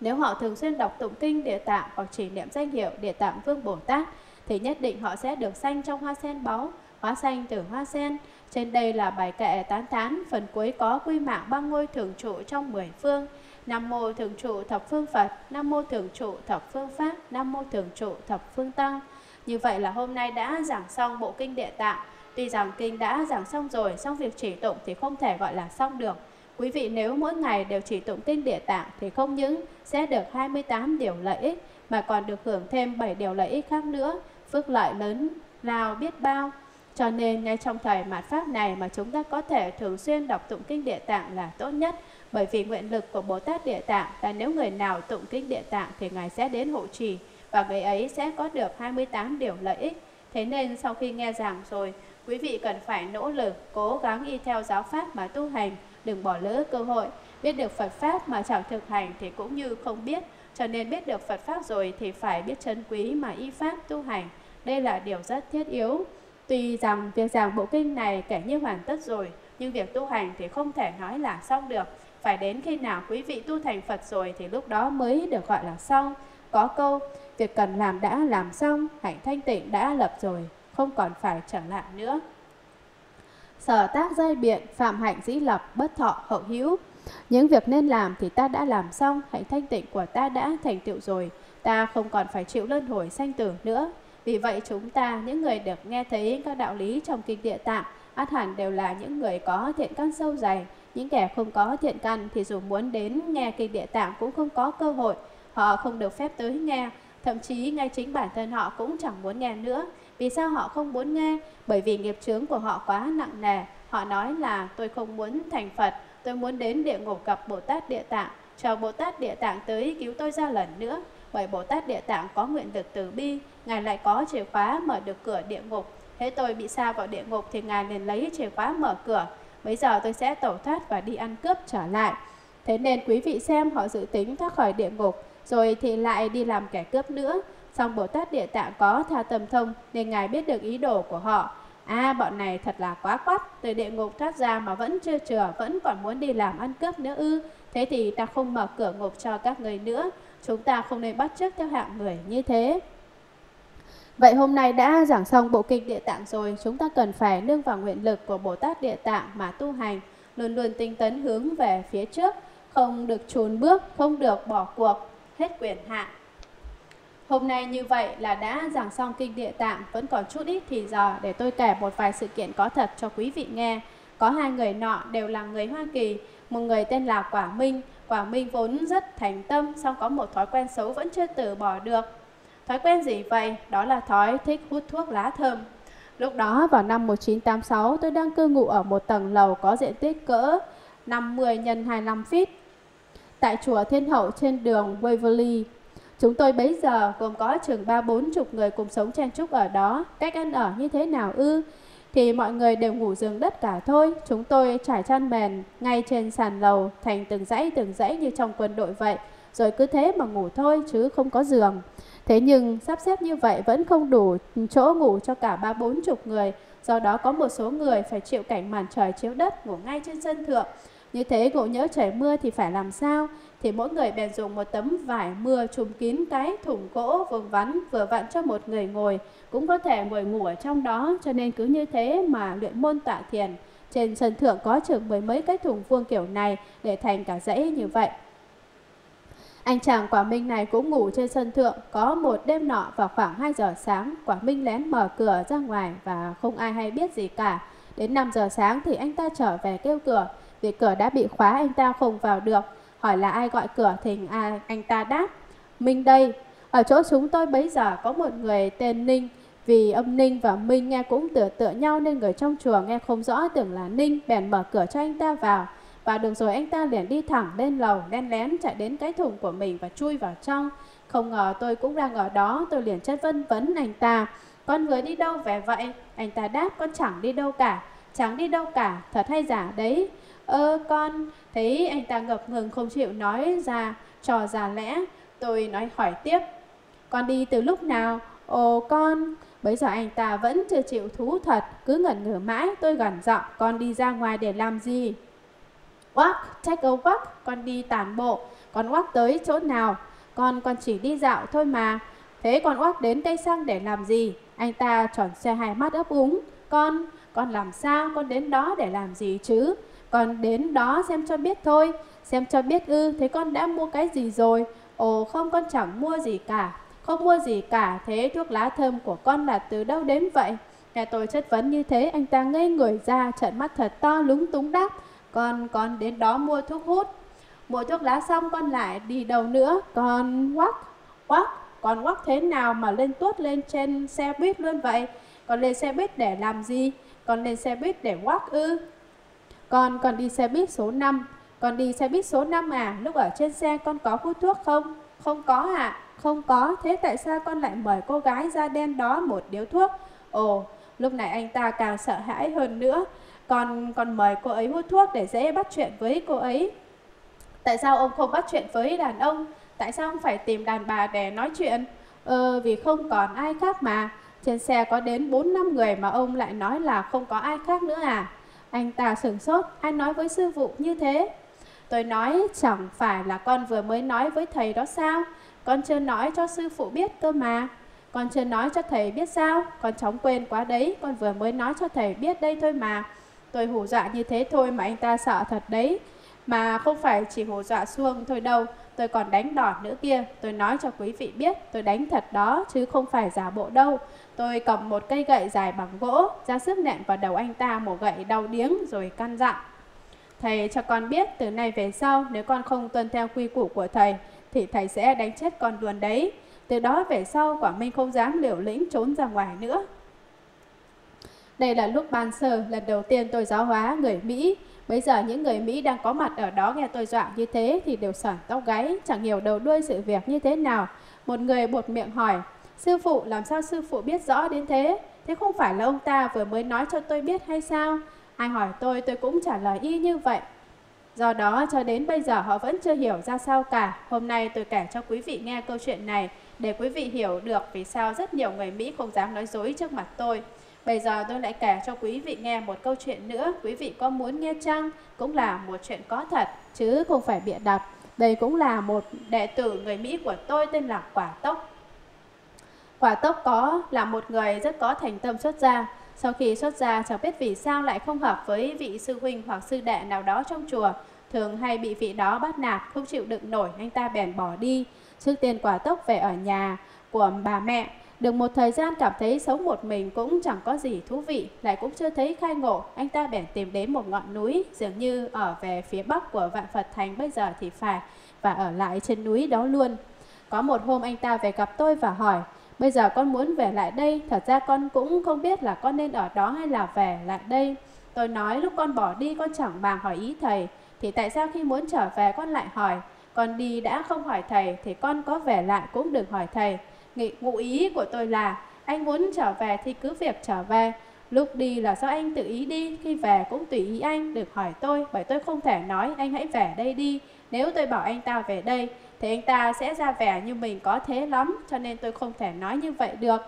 Speaker 1: nếu họ thường xuyên đọc tụng kinh địa tạng hoặc chỉ niệm danh hiệu địa tạng vương Bồ Tát, thì nhất định họ sẽ được sanh trong hoa sen báu, hóa xanh từ hoa sen. Trên đây là bài kệ tán tán, phần cuối có quy mạng ba ngôi thường trụ trong mười phương. Nam mô thường trụ thập phương Phật, Nam mô thường trụ thập phương Pháp, Nam mô thường trụ thập phương Tăng. Như vậy là hôm nay đã giảng xong bộ kinh địa tạng. Tuy rằng kinh đã giảng xong rồi, song việc chỉ tụng thì không thể gọi là xong được. Quý vị nếu mỗi ngày đều chỉ tụng kinh địa tạng thì không những sẽ được 28 điều lợi ích mà còn được hưởng thêm 7 điều lợi ích khác nữa, phước lợi lớn lao biết bao. Cho nên ngay trong thời mạt pháp này mà chúng ta có thể thường xuyên đọc tụng kinh địa tạng là tốt nhất, bởi vì nguyện lực của Bồ Tát địa tạng là nếu người nào tụng kinh địa tạng thì ngài sẽ đến hộ trì và người ấy sẽ có được 28 điều lợi ích. Thế nên sau khi nghe giảng rồi, quý vị cần phải nỗ lực, cố gắng y theo giáo pháp mà tu hành đừng bỏ lỡ cơ hội. Biết được Phật Pháp mà chẳng thực hành thì cũng như không biết, cho nên biết được Phật Pháp rồi thì phải biết trân quý mà y Pháp tu hành. Đây là điều rất thiết yếu. Tuy rằng việc giảng bộ kinh này kể như hoàn tất rồi, nhưng việc tu hành thì không thể nói là xong được. Phải đến khi nào quý vị tu thành Phật rồi thì lúc đó mới được gọi là xong. Có câu, việc cần làm đã làm xong, hạnh thanh tịnh đã lập rồi, không còn phải trở lại nữa sở tác giai biện, phạm hạnh dĩ lập, bất thọ hậu hữu. Những việc nên làm thì ta đã làm xong, hạnh thanh tịnh của ta đã thành tựu rồi, ta không còn phải chịu luân hồi sanh tử nữa. Vì vậy chúng ta, những người được nghe thấy các đạo lý trong kinh địa tạng, át hẳn đều là những người có thiện căn sâu dày. Những kẻ không có thiện căn thì dù muốn đến nghe kinh địa tạng cũng không có cơ hội, họ không được phép tới nghe, thậm chí ngay chính bản thân họ cũng chẳng muốn nghe nữa. Vì sao họ không muốn nghe? Bởi vì nghiệp chướng của họ quá nặng nề. Họ nói là tôi không muốn thành Phật, tôi muốn đến địa ngục gặp Bồ Tát Địa Tạng, chờ Bồ Tát Địa Tạng tới cứu tôi ra lần nữa. Bởi Bồ Tát Địa Tạng có nguyện lực từ bi, Ngài lại có chìa khóa mở được cửa địa ngục. Thế tôi bị sa vào địa ngục thì Ngài liền lấy chìa khóa mở cửa. Bây giờ tôi sẽ tẩu thoát và đi ăn cướp trở lại. Thế nên quý vị xem họ dự tính thoát khỏi địa ngục, rồi thì lại đi làm kẻ cướp nữa song Bồ Tát Địa Tạng có tha tâm thông nên Ngài biết được ý đồ của họ. À, bọn này thật là quá quắt, từ địa ngục thoát ra mà vẫn chưa chừa, vẫn còn muốn đi làm ăn cướp nữa ư. Thế thì ta không mở cửa ngục cho các người nữa, chúng ta không nên bắt chước theo hạng người như thế. Vậy hôm nay đã giảng xong bộ kinh Địa Tạng rồi, chúng ta cần phải nương vào nguyện lực của Bồ Tát Địa Tạng mà tu hành, luôn luôn tinh tấn hướng về phía trước, không được chùn bước, không được bỏ cuộc, hết quyền hạn Hôm nay như vậy là đã giảng xong kinh địa tạng, vẫn còn chút ít thì giờ để tôi kể một vài sự kiện có thật cho quý vị nghe. Có hai người nọ đều là người Hoa Kỳ, một người tên là Quả Minh. Quả Minh vốn rất thành tâm, song có một thói quen xấu vẫn chưa từ bỏ được. Thói quen gì vậy? Đó là thói thích hút thuốc lá thơm. Lúc đó vào năm 1986, tôi đang cư ngụ ở một tầng lầu có diện tích cỡ 50 x 25 feet. Tại chùa Thiên Hậu trên đường Waverly, Chúng tôi bấy giờ gồm có chừng ba bốn chục người cùng sống chen chúc ở đó, cách ăn ở như thế nào ư? Thì mọi người đều ngủ giường đất cả thôi, chúng tôi trải chăn mền ngay trên sàn lầu, thành từng dãy từng dãy như trong quân đội vậy, rồi cứ thế mà ngủ thôi chứ không có giường. Thế nhưng sắp xếp như vậy vẫn không đủ chỗ ngủ cho cả ba bốn chục người, do đó có một số người phải chịu cảnh màn trời chiếu đất ngủ ngay trên sân thượng. Như thế ngộ nhỡ trời mưa thì phải làm sao? thì mỗi người bèn dùng một tấm vải mưa trùm kín cái thùng gỗ vuông vắn vừa vặn cho một người ngồi, cũng có thể ngồi ngủ ở trong đó, cho nên cứ như thế mà luyện môn tạ thiền. Trên sân thượng có chừng mười mấy cái thùng vuông kiểu này để thành cả dãy như vậy. Anh chàng Quả Minh này cũng ngủ trên sân thượng, có một đêm nọ vào khoảng 2 giờ sáng, Quả Minh lén mở cửa ra ngoài và không ai hay biết gì cả. Đến 5 giờ sáng thì anh ta trở về kêu cửa, vì cửa đã bị khóa anh ta không vào được hỏi là ai gọi cửa thì à, anh ta đáp Minh đây, ở chỗ chúng tôi bấy giờ có một người tên Ninh Vì âm Ninh và Minh nghe cũng tựa tựa nhau nên người trong chùa nghe không rõ tưởng là Ninh bèn mở cửa cho anh ta vào Và được rồi anh ta liền đi thẳng lên lầu đen lén chạy đến cái thùng của mình và chui vào trong Không ngờ tôi cũng đang ở đó, tôi liền chất vân vấn anh ta Con người đi đâu về vậy? Anh ta đáp con chẳng đi đâu cả Chẳng đi đâu cả, thật hay giả đấy Ơ ờ, con Thấy anh ta ngập ngừng không chịu nói ra trò già lẽ, tôi nói hỏi tiếp. Con đi từ lúc nào? Ồ con, bây giờ anh ta vẫn chưa chịu thú thật, cứ ngẩn ngửa mãi, tôi gần giọng, con đi ra ngoài để làm gì? Walk, take a walk, con đi tản bộ, con walk tới chỗ nào? Con, con chỉ đi dạo thôi mà. Thế con walk đến tây sang để làm gì? Anh ta tròn xe hai mắt ấp úng. Con, con làm sao? Con đến đó để làm gì chứ? Còn đến đó xem cho biết thôi, xem cho biết ư, thế con đã mua cái gì rồi? Ồ không, con chẳng mua gì cả, không mua gì cả, thế thuốc lá thơm của con là từ đâu đến vậy? Nghe tôi chất vấn như thế, anh ta ngây người ra, trận mắt thật to, lúng túng đáp. Con, con đến đó mua thuốc hút. Mua thuốc lá xong con lại đi đâu nữa? Con quắc, quắc, con quắc thế nào mà lên tuốt lên trên xe buýt luôn vậy? Con lên xe buýt để làm gì? Con lên xe buýt để quắc ư? Con, còn đi xe buýt số 5. Con đi xe buýt số 5 à, lúc ở trên xe con có hút thuốc không? Không có ạ. À? Không có, thế tại sao con lại mời cô gái ra đen đó một điếu thuốc? Ồ, lúc này anh ta càng sợ hãi hơn nữa. Con, con mời cô ấy hút thuốc để dễ bắt chuyện với cô ấy. Tại sao ông không bắt chuyện với đàn ông? Tại sao ông phải tìm đàn bà để nói chuyện? Ờ, vì không còn ai khác mà. Trên xe có đến 4-5 người mà ông lại nói là không có ai khác nữa à? Anh ta sửng sốt, anh nói với sư phụ như thế. Tôi nói chẳng phải là con vừa mới nói với thầy đó sao? Con chưa nói cho sư phụ biết cơ mà. Con chưa nói cho thầy biết sao? Con chóng quên quá đấy, con vừa mới nói cho thầy biết đây thôi mà. Tôi hù dọa như thế thôi mà anh ta sợ thật đấy. Mà không phải chỉ hù dọa xuông thôi đâu, tôi còn đánh đòn nữa kia. Tôi nói cho quý vị biết, tôi đánh thật đó chứ không phải giả bộ đâu. Tôi cầm một cây gậy dài bằng gỗ, ra sức nện vào đầu anh ta một gậy đau điếng rồi căn dặn. Thầy cho con biết từ nay về sau nếu con không tuân theo quy củ của thầy thì thầy sẽ đánh chết con luôn đấy. Từ đó về sau Quảng Minh không dám liều lĩnh trốn ra ngoài nữa. Đây là lúc ban sơ lần đầu tiên tôi giáo hóa người Mỹ. Bây giờ những người Mỹ đang có mặt ở đó nghe tôi dọa như thế thì đều sởn tóc gáy, chẳng hiểu đầu đuôi sự việc như thế nào. Một người buộc miệng hỏi, Sư phụ làm sao sư phụ biết rõ đến thế? Thế không phải là ông ta vừa mới nói cho tôi biết hay sao? Ai hỏi tôi tôi cũng trả lời y như vậy. Do đó cho đến bây giờ họ vẫn chưa hiểu ra sao cả. Hôm nay tôi kể cho quý vị nghe câu chuyện này để quý vị hiểu được vì sao rất nhiều người Mỹ không dám nói dối trước mặt tôi. Bây giờ tôi lại kể cho quý vị nghe một câu chuyện nữa, quý vị có muốn nghe chăng? Cũng là một chuyện có thật, chứ không phải bịa đặt. Đây cũng là một đệ tử người Mỹ của tôi tên là Quả Tốc quả Tốc có là một người rất có thành tâm xuất gia. Sau khi xuất gia chẳng biết vì sao lại không hợp với vị sư huynh hoặc sư đệ nào đó trong chùa, thường hay bị vị đó bắt nạt, không chịu đựng nổi anh ta bèn bỏ đi. Trước tiên Quả Tốc về ở nhà của bà mẹ, được một thời gian cảm thấy sống một mình cũng chẳng có gì thú vị, lại cũng chưa thấy khai ngộ, anh ta bèn tìm đến một ngọn núi, dường như ở về phía bắc của Vạn Phật Thành bây giờ thì phải, và ở lại trên núi đó luôn. Có một hôm anh ta về gặp tôi và hỏi, Bây giờ con muốn về lại đây, thật ra con cũng không biết là con nên ở đó hay là về lại đây. Tôi nói lúc con bỏ đi con chẳng bằng hỏi ý thầy, thì tại sao khi muốn trở về con lại hỏi? Con đi đã không hỏi thầy thì con có về lại cũng đừng hỏi thầy. Nghị ngụ ý của tôi là anh muốn trở về thì cứ việc trở về. Lúc đi là do anh tự ý đi, khi về cũng tùy ý anh, được hỏi tôi, bởi tôi không thể nói anh hãy về đây đi. Nếu tôi bảo anh ta về đây thì anh ta sẽ ra vẻ như mình có thế lắm cho nên tôi không thể nói như vậy được.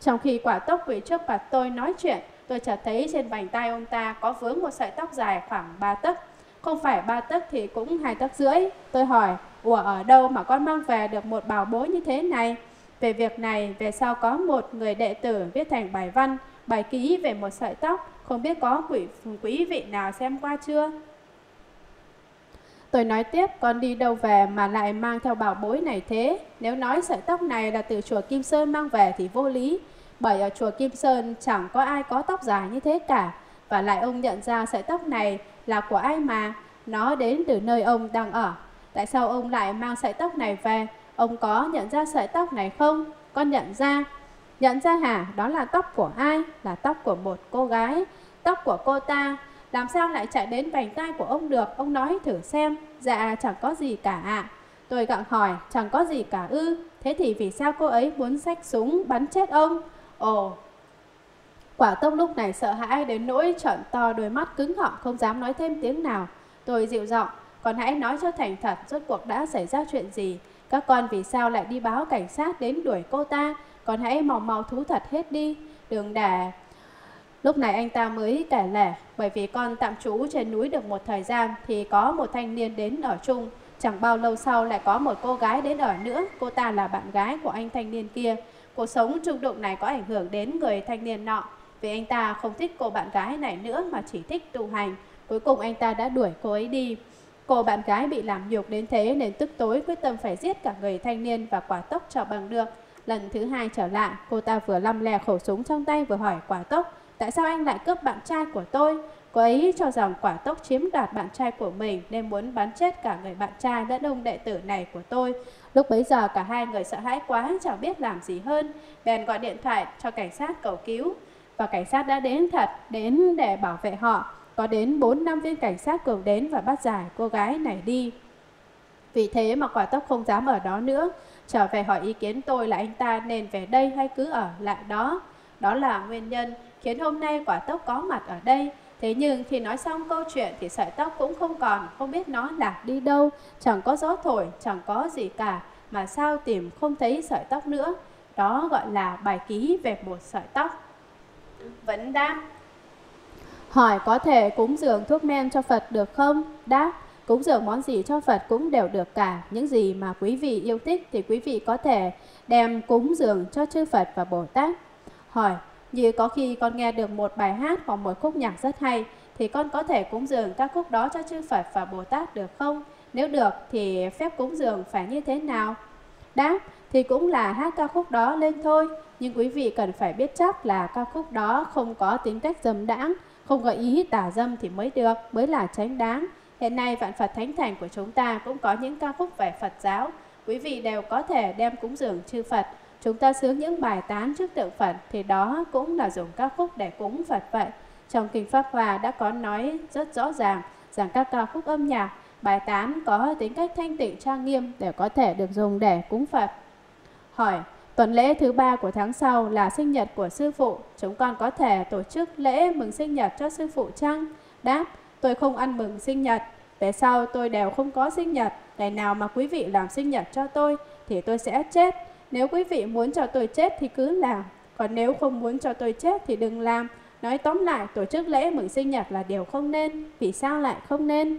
Speaker 1: Trong khi quả tóc quỷ trước mặt tôi nói chuyện, tôi chợt thấy trên bàn tay ông ta có vướng một sợi tóc dài khoảng 3 tấc. Không phải 3 tấc thì cũng hai tấc rưỡi. Tôi hỏi, ủa ở đâu mà con mang về được một bảo bối như thế này? Về việc này, về sau có một người đệ tử viết thành bài văn, bài ký về một sợi tóc, không biết có quỷ quý vị nào xem qua chưa? Tôi nói tiếp con đi đâu về mà lại mang theo bảo bối này thế Nếu nói sợi tóc này là từ chùa Kim Sơn mang về thì vô lý Bởi ở chùa Kim Sơn chẳng có ai có tóc dài như thế cả Và lại ông nhận ra sợi tóc này là của ai mà Nó đến từ nơi ông đang ở Tại sao ông lại mang sợi tóc này về Ông có nhận ra sợi tóc này không Con nhận ra Nhận ra hả đó là tóc của ai Là tóc của một cô gái Tóc của cô ta làm sao lại chạy đến vành tay của ông được, ông nói thử xem. Dạ chẳng có gì cả ạ. Tôi gặng hỏi, chẳng có gì cả ư, thế thì vì sao cô ấy muốn xách súng bắn chết ông? Ồ, quả tông lúc này sợ hãi đến nỗi trợn to đôi mắt cứng họng không dám nói thêm tiếng nào. Tôi dịu giọng, còn hãy nói cho thành thật rốt cuộc đã xảy ra chuyện gì. Các con vì sao lại đi báo cảnh sát đến đuổi cô ta, còn hãy màu màu thú thật hết đi. Đừng để Lúc này anh ta mới kể lẻ, bởi vì con tạm trú trên núi được một thời gian thì có một thanh niên đến ở chung. Chẳng bao lâu sau lại có một cô gái đến ở nữa, cô ta là bạn gái của anh thanh niên kia. Cuộc sống trung đụng này có ảnh hưởng đến người thanh niên nọ, vì anh ta không thích cô bạn gái này nữa mà chỉ thích tu hành. Cuối cùng anh ta đã đuổi cô ấy đi. Cô bạn gái bị làm nhục đến thế nên tức tối quyết tâm phải giết cả người thanh niên và quả tốc cho bằng được. Lần thứ hai trở lại, cô ta vừa lăm lè khẩu súng trong tay vừa hỏi quả tốc Tại sao anh lại cướp bạn trai của tôi? Cô ấy cho rằng quả tốc chiếm đoạt bạn trai của mình nên muốn bắn chết cả người bạn trai đã đông đệ tử này của tôi. Lúc bấy giờ cả hai người sợ hãi quá chẳng biết làm gì hơn, bèn gọi điện thoại cho cảnh sát cầu cứu. Và cảnh sát đã đến thật, đến để bảo vệ họ. Có đến 4 năm viên cảnh sát cường đến và bắt giải cô gái này đi. Vì thế mà quả tốc không dám ở đó nữa. Trở về hỏi ý kiến tôi là anh ta nên về đây hay cứ ở lại đó. Đó là nguyên nhân khiến hôm nay quả tóc có mặt ở đây. Thế nhưng khi nói xong câu chuyện thì sợi tóc cũng không còn, không biết nó lạc đi đâu, chẳng có gió thổi, chẳng có gì cả, mà sao tìm không thấy sợi tóc nữa. Đó gọi là bài ký về một sợi tóc. Vấn đáp Hỏi có thể cúng dường thuốc men cho Phật được không? Đáp Cúng dường món gì cho Phật cũng đều được cả Những gì mà quý vị yêu thích thì quý vị có thể đem cúng dường cho chư Phật và Bồ Tát Hỏi như có khi con nghe được một bài hát hoặc một khúc nhạc rất hay, thì con có thể cúng dường các khúc đó cho chư Phật và Bồ Tát được không? Nếu được thì phép cúng dường phải như thế nào? Đáp thì cũng là hát ca khúc đó lên thôi, nhưng quý vị cần phải biết chắc là ca khúc đó không có tính cách dâm đãng, không gợi ý tả dâm thì mới được, mới là tránh đáng. Hiện nay vạn Phật Thánh Thành của chúng ta cũng có những ca khúc về Phật giáo, quý vị đều có thể đem cúng dường chư Phật Chúng ta sướng những bài tán trước tượng Phật thì đó cũng là dùng ca khúc để cúng Phật vậy. Trong Kinh Pháp Hòa đã có nói rất rõ ràng rằng các ca khúc âm nhạc, bài tán có tính cách thanh tịnh trang nghiêm để có thể được dùng để cúng Phật. Hỏi, tuần lễ thứ ba của tháng sau là sinh nhật của sư phụ, chúng con có thể tổ chức lễ mừng sinh nhật cho sư phụ chăng? Đáp, tôi không ăn mừng sinh nhật, về sau tôi đều không có sinh nhật, ngày nào mà quý vị làm sinh nhật cho tôi thì tôi sẽ chết. Nếu quý vị muốn cho tôi chết thì cứ làm, còn nếu không muốn cho tôi chết thì đừng làm. Nói tóm lại, tổ chức lễ mừng sinh nhật là điều không nên. Vì sao lại không nên?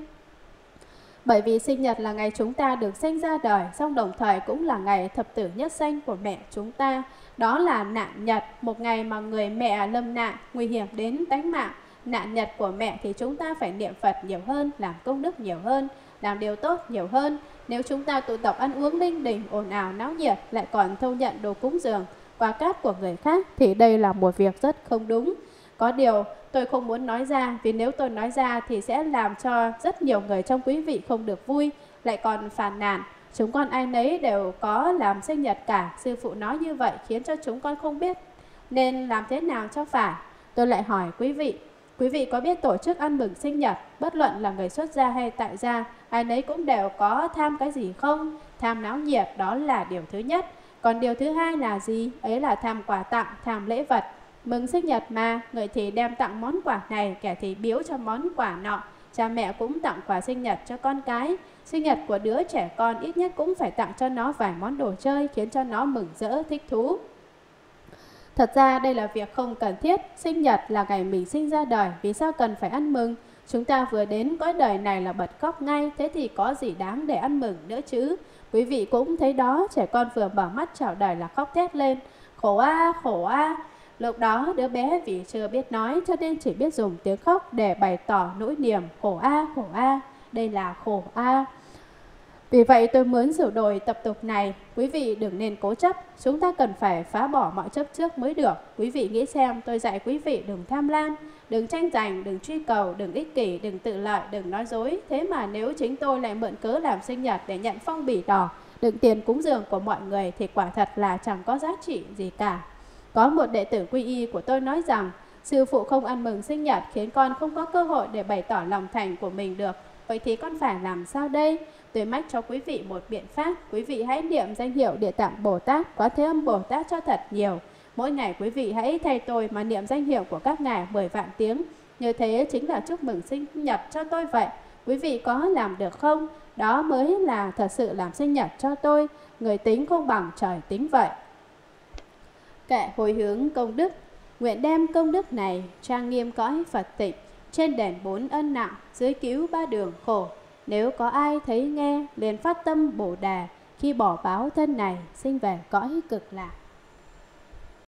Speaker 1: Bởi vì sinh nhật là ngày chúng ta được sinh ra đời, song đồng thời cũng là ngày thập tử nhất sinh của mẹ chúng ta. Đó là nạn nhật, một ngày mà người mẹ lâm nạn, nguy hiểm đến tánh mạng. Nạn nhật của mẹ thì chúng ta phải niệm Phật nhiều hơn, làm công đức nhiều hơn, làm điều tốt nhiều hơn. Nếu chúng ta tụ tập ăn uống linh đình, ồn ào, náo nhiệt, lại còn thâu nhận đồ cúng dường, quà cát của người khác, thì đây là một việc rất không đúng. Có điều tôi không muốn nói ra vì nếu tôi nói ra thì sẽ làm cho rất nhiều người trong quý vị không được vui, lại còn phàn nàn. Chúng con ai nấy đều có làm sinh nhật cả, sư phụ nói như vậy khiến cho chúng con không biết nên làm thế nào cho phải. Tôi lại hỏi quý vị, quý vị có biết tổ chức ăn mừng sinh nhật, bất luận là người xuất gia hay tại gia, ai nấy cũng đều có tham cái gì không? Tham náo nhiệt đó là điều thứ nhất. Còn điều thứ hai là gì? Ấy là tham quà tặng, tham lễ vật. Mừng sinh nhật mà, người thì đem tặng món quà này, kẻ thì biếu cho món quà nọ. Cha mẹ cũng tặng quà sinh nhật cho con cái. Sinh nhật của đứa trẻ con ít nhất cũng phải tặng cho nó vài món đồ chơi khiến cho nó mừng rỡ, thích thú. Thật ra đây là việc không cần thiết, sinh nhật là ngày mình sinh ra đời, vì sao cần phải ăn mừng? Chúng ta vừa đến cõi đời này là bật khóc ngay, thế thì có gì đáng để ăn mừng nữa chứ? Quý vị cũng thấy đó, trẻ con vừa mở mắt chào đời là khóc thét lên. Khổ a, khổ a. Lúc đó đứa bé vì chưa biết nói cho nên chỉ biết dùng tiếng khóc để bày tỏ nỗi niềm khổ a, khổ a. Đây là khổ a. Vì vậy tôi muốn sửa đổi tập tục này, quý vị đừng nên cố chấp, chúng ta cần phải phá bỏ mọi chấp trước mới được. Quý vị nghĩ xem, tôi dạy quý vị đừng tham lam, Đừng tranh giành, đừng truy cầu, đừng ích kỷ, đừng tự lợi, đừng nói dối. Thế mà nếu chính tôi lại mượn cớ làm sinh nhật để nhận phong bì đỏ, đựng tiền cúng dường của mọi người thì quả thật là chẳng có giá trị gì cả. Có một đệ tử quy y của tôi nói rằng, sư phụ không ăn mừng sinh nhật khiến con không có cơ hội để bày tỏ lòng thành của mình được. Vậy thì con phải làm sao đây? Tôi mách cho quý vị một biện pháp. Quý vị hãy niệm danh hiệu Địa Tạng Bồ Tát, có thế âm Bồ Tát cho thật nhiều. Mỗi ngày quý vị hãy thay tôi mà niệm danh hiệu của các ngài 10 vạn tiếng. Như thế chính là chúc mừng sinh nhật cho tôi vậy. Quý vị có làm được không? Đó mới là thật sự làm sinh nhật cho tôi. Người tính không bằng trời tính vậy. Kệ hồi hướng công đức Nguyện đem công đức này trang nghiêm cõi Phật tịnh Trên đèn bốn ân nặng dưới cứu ba đường khổ Nếu có ai thấy nghe liền phát tâm bổ đà Khi bỏ báo thân này sinh về cõi cực lạc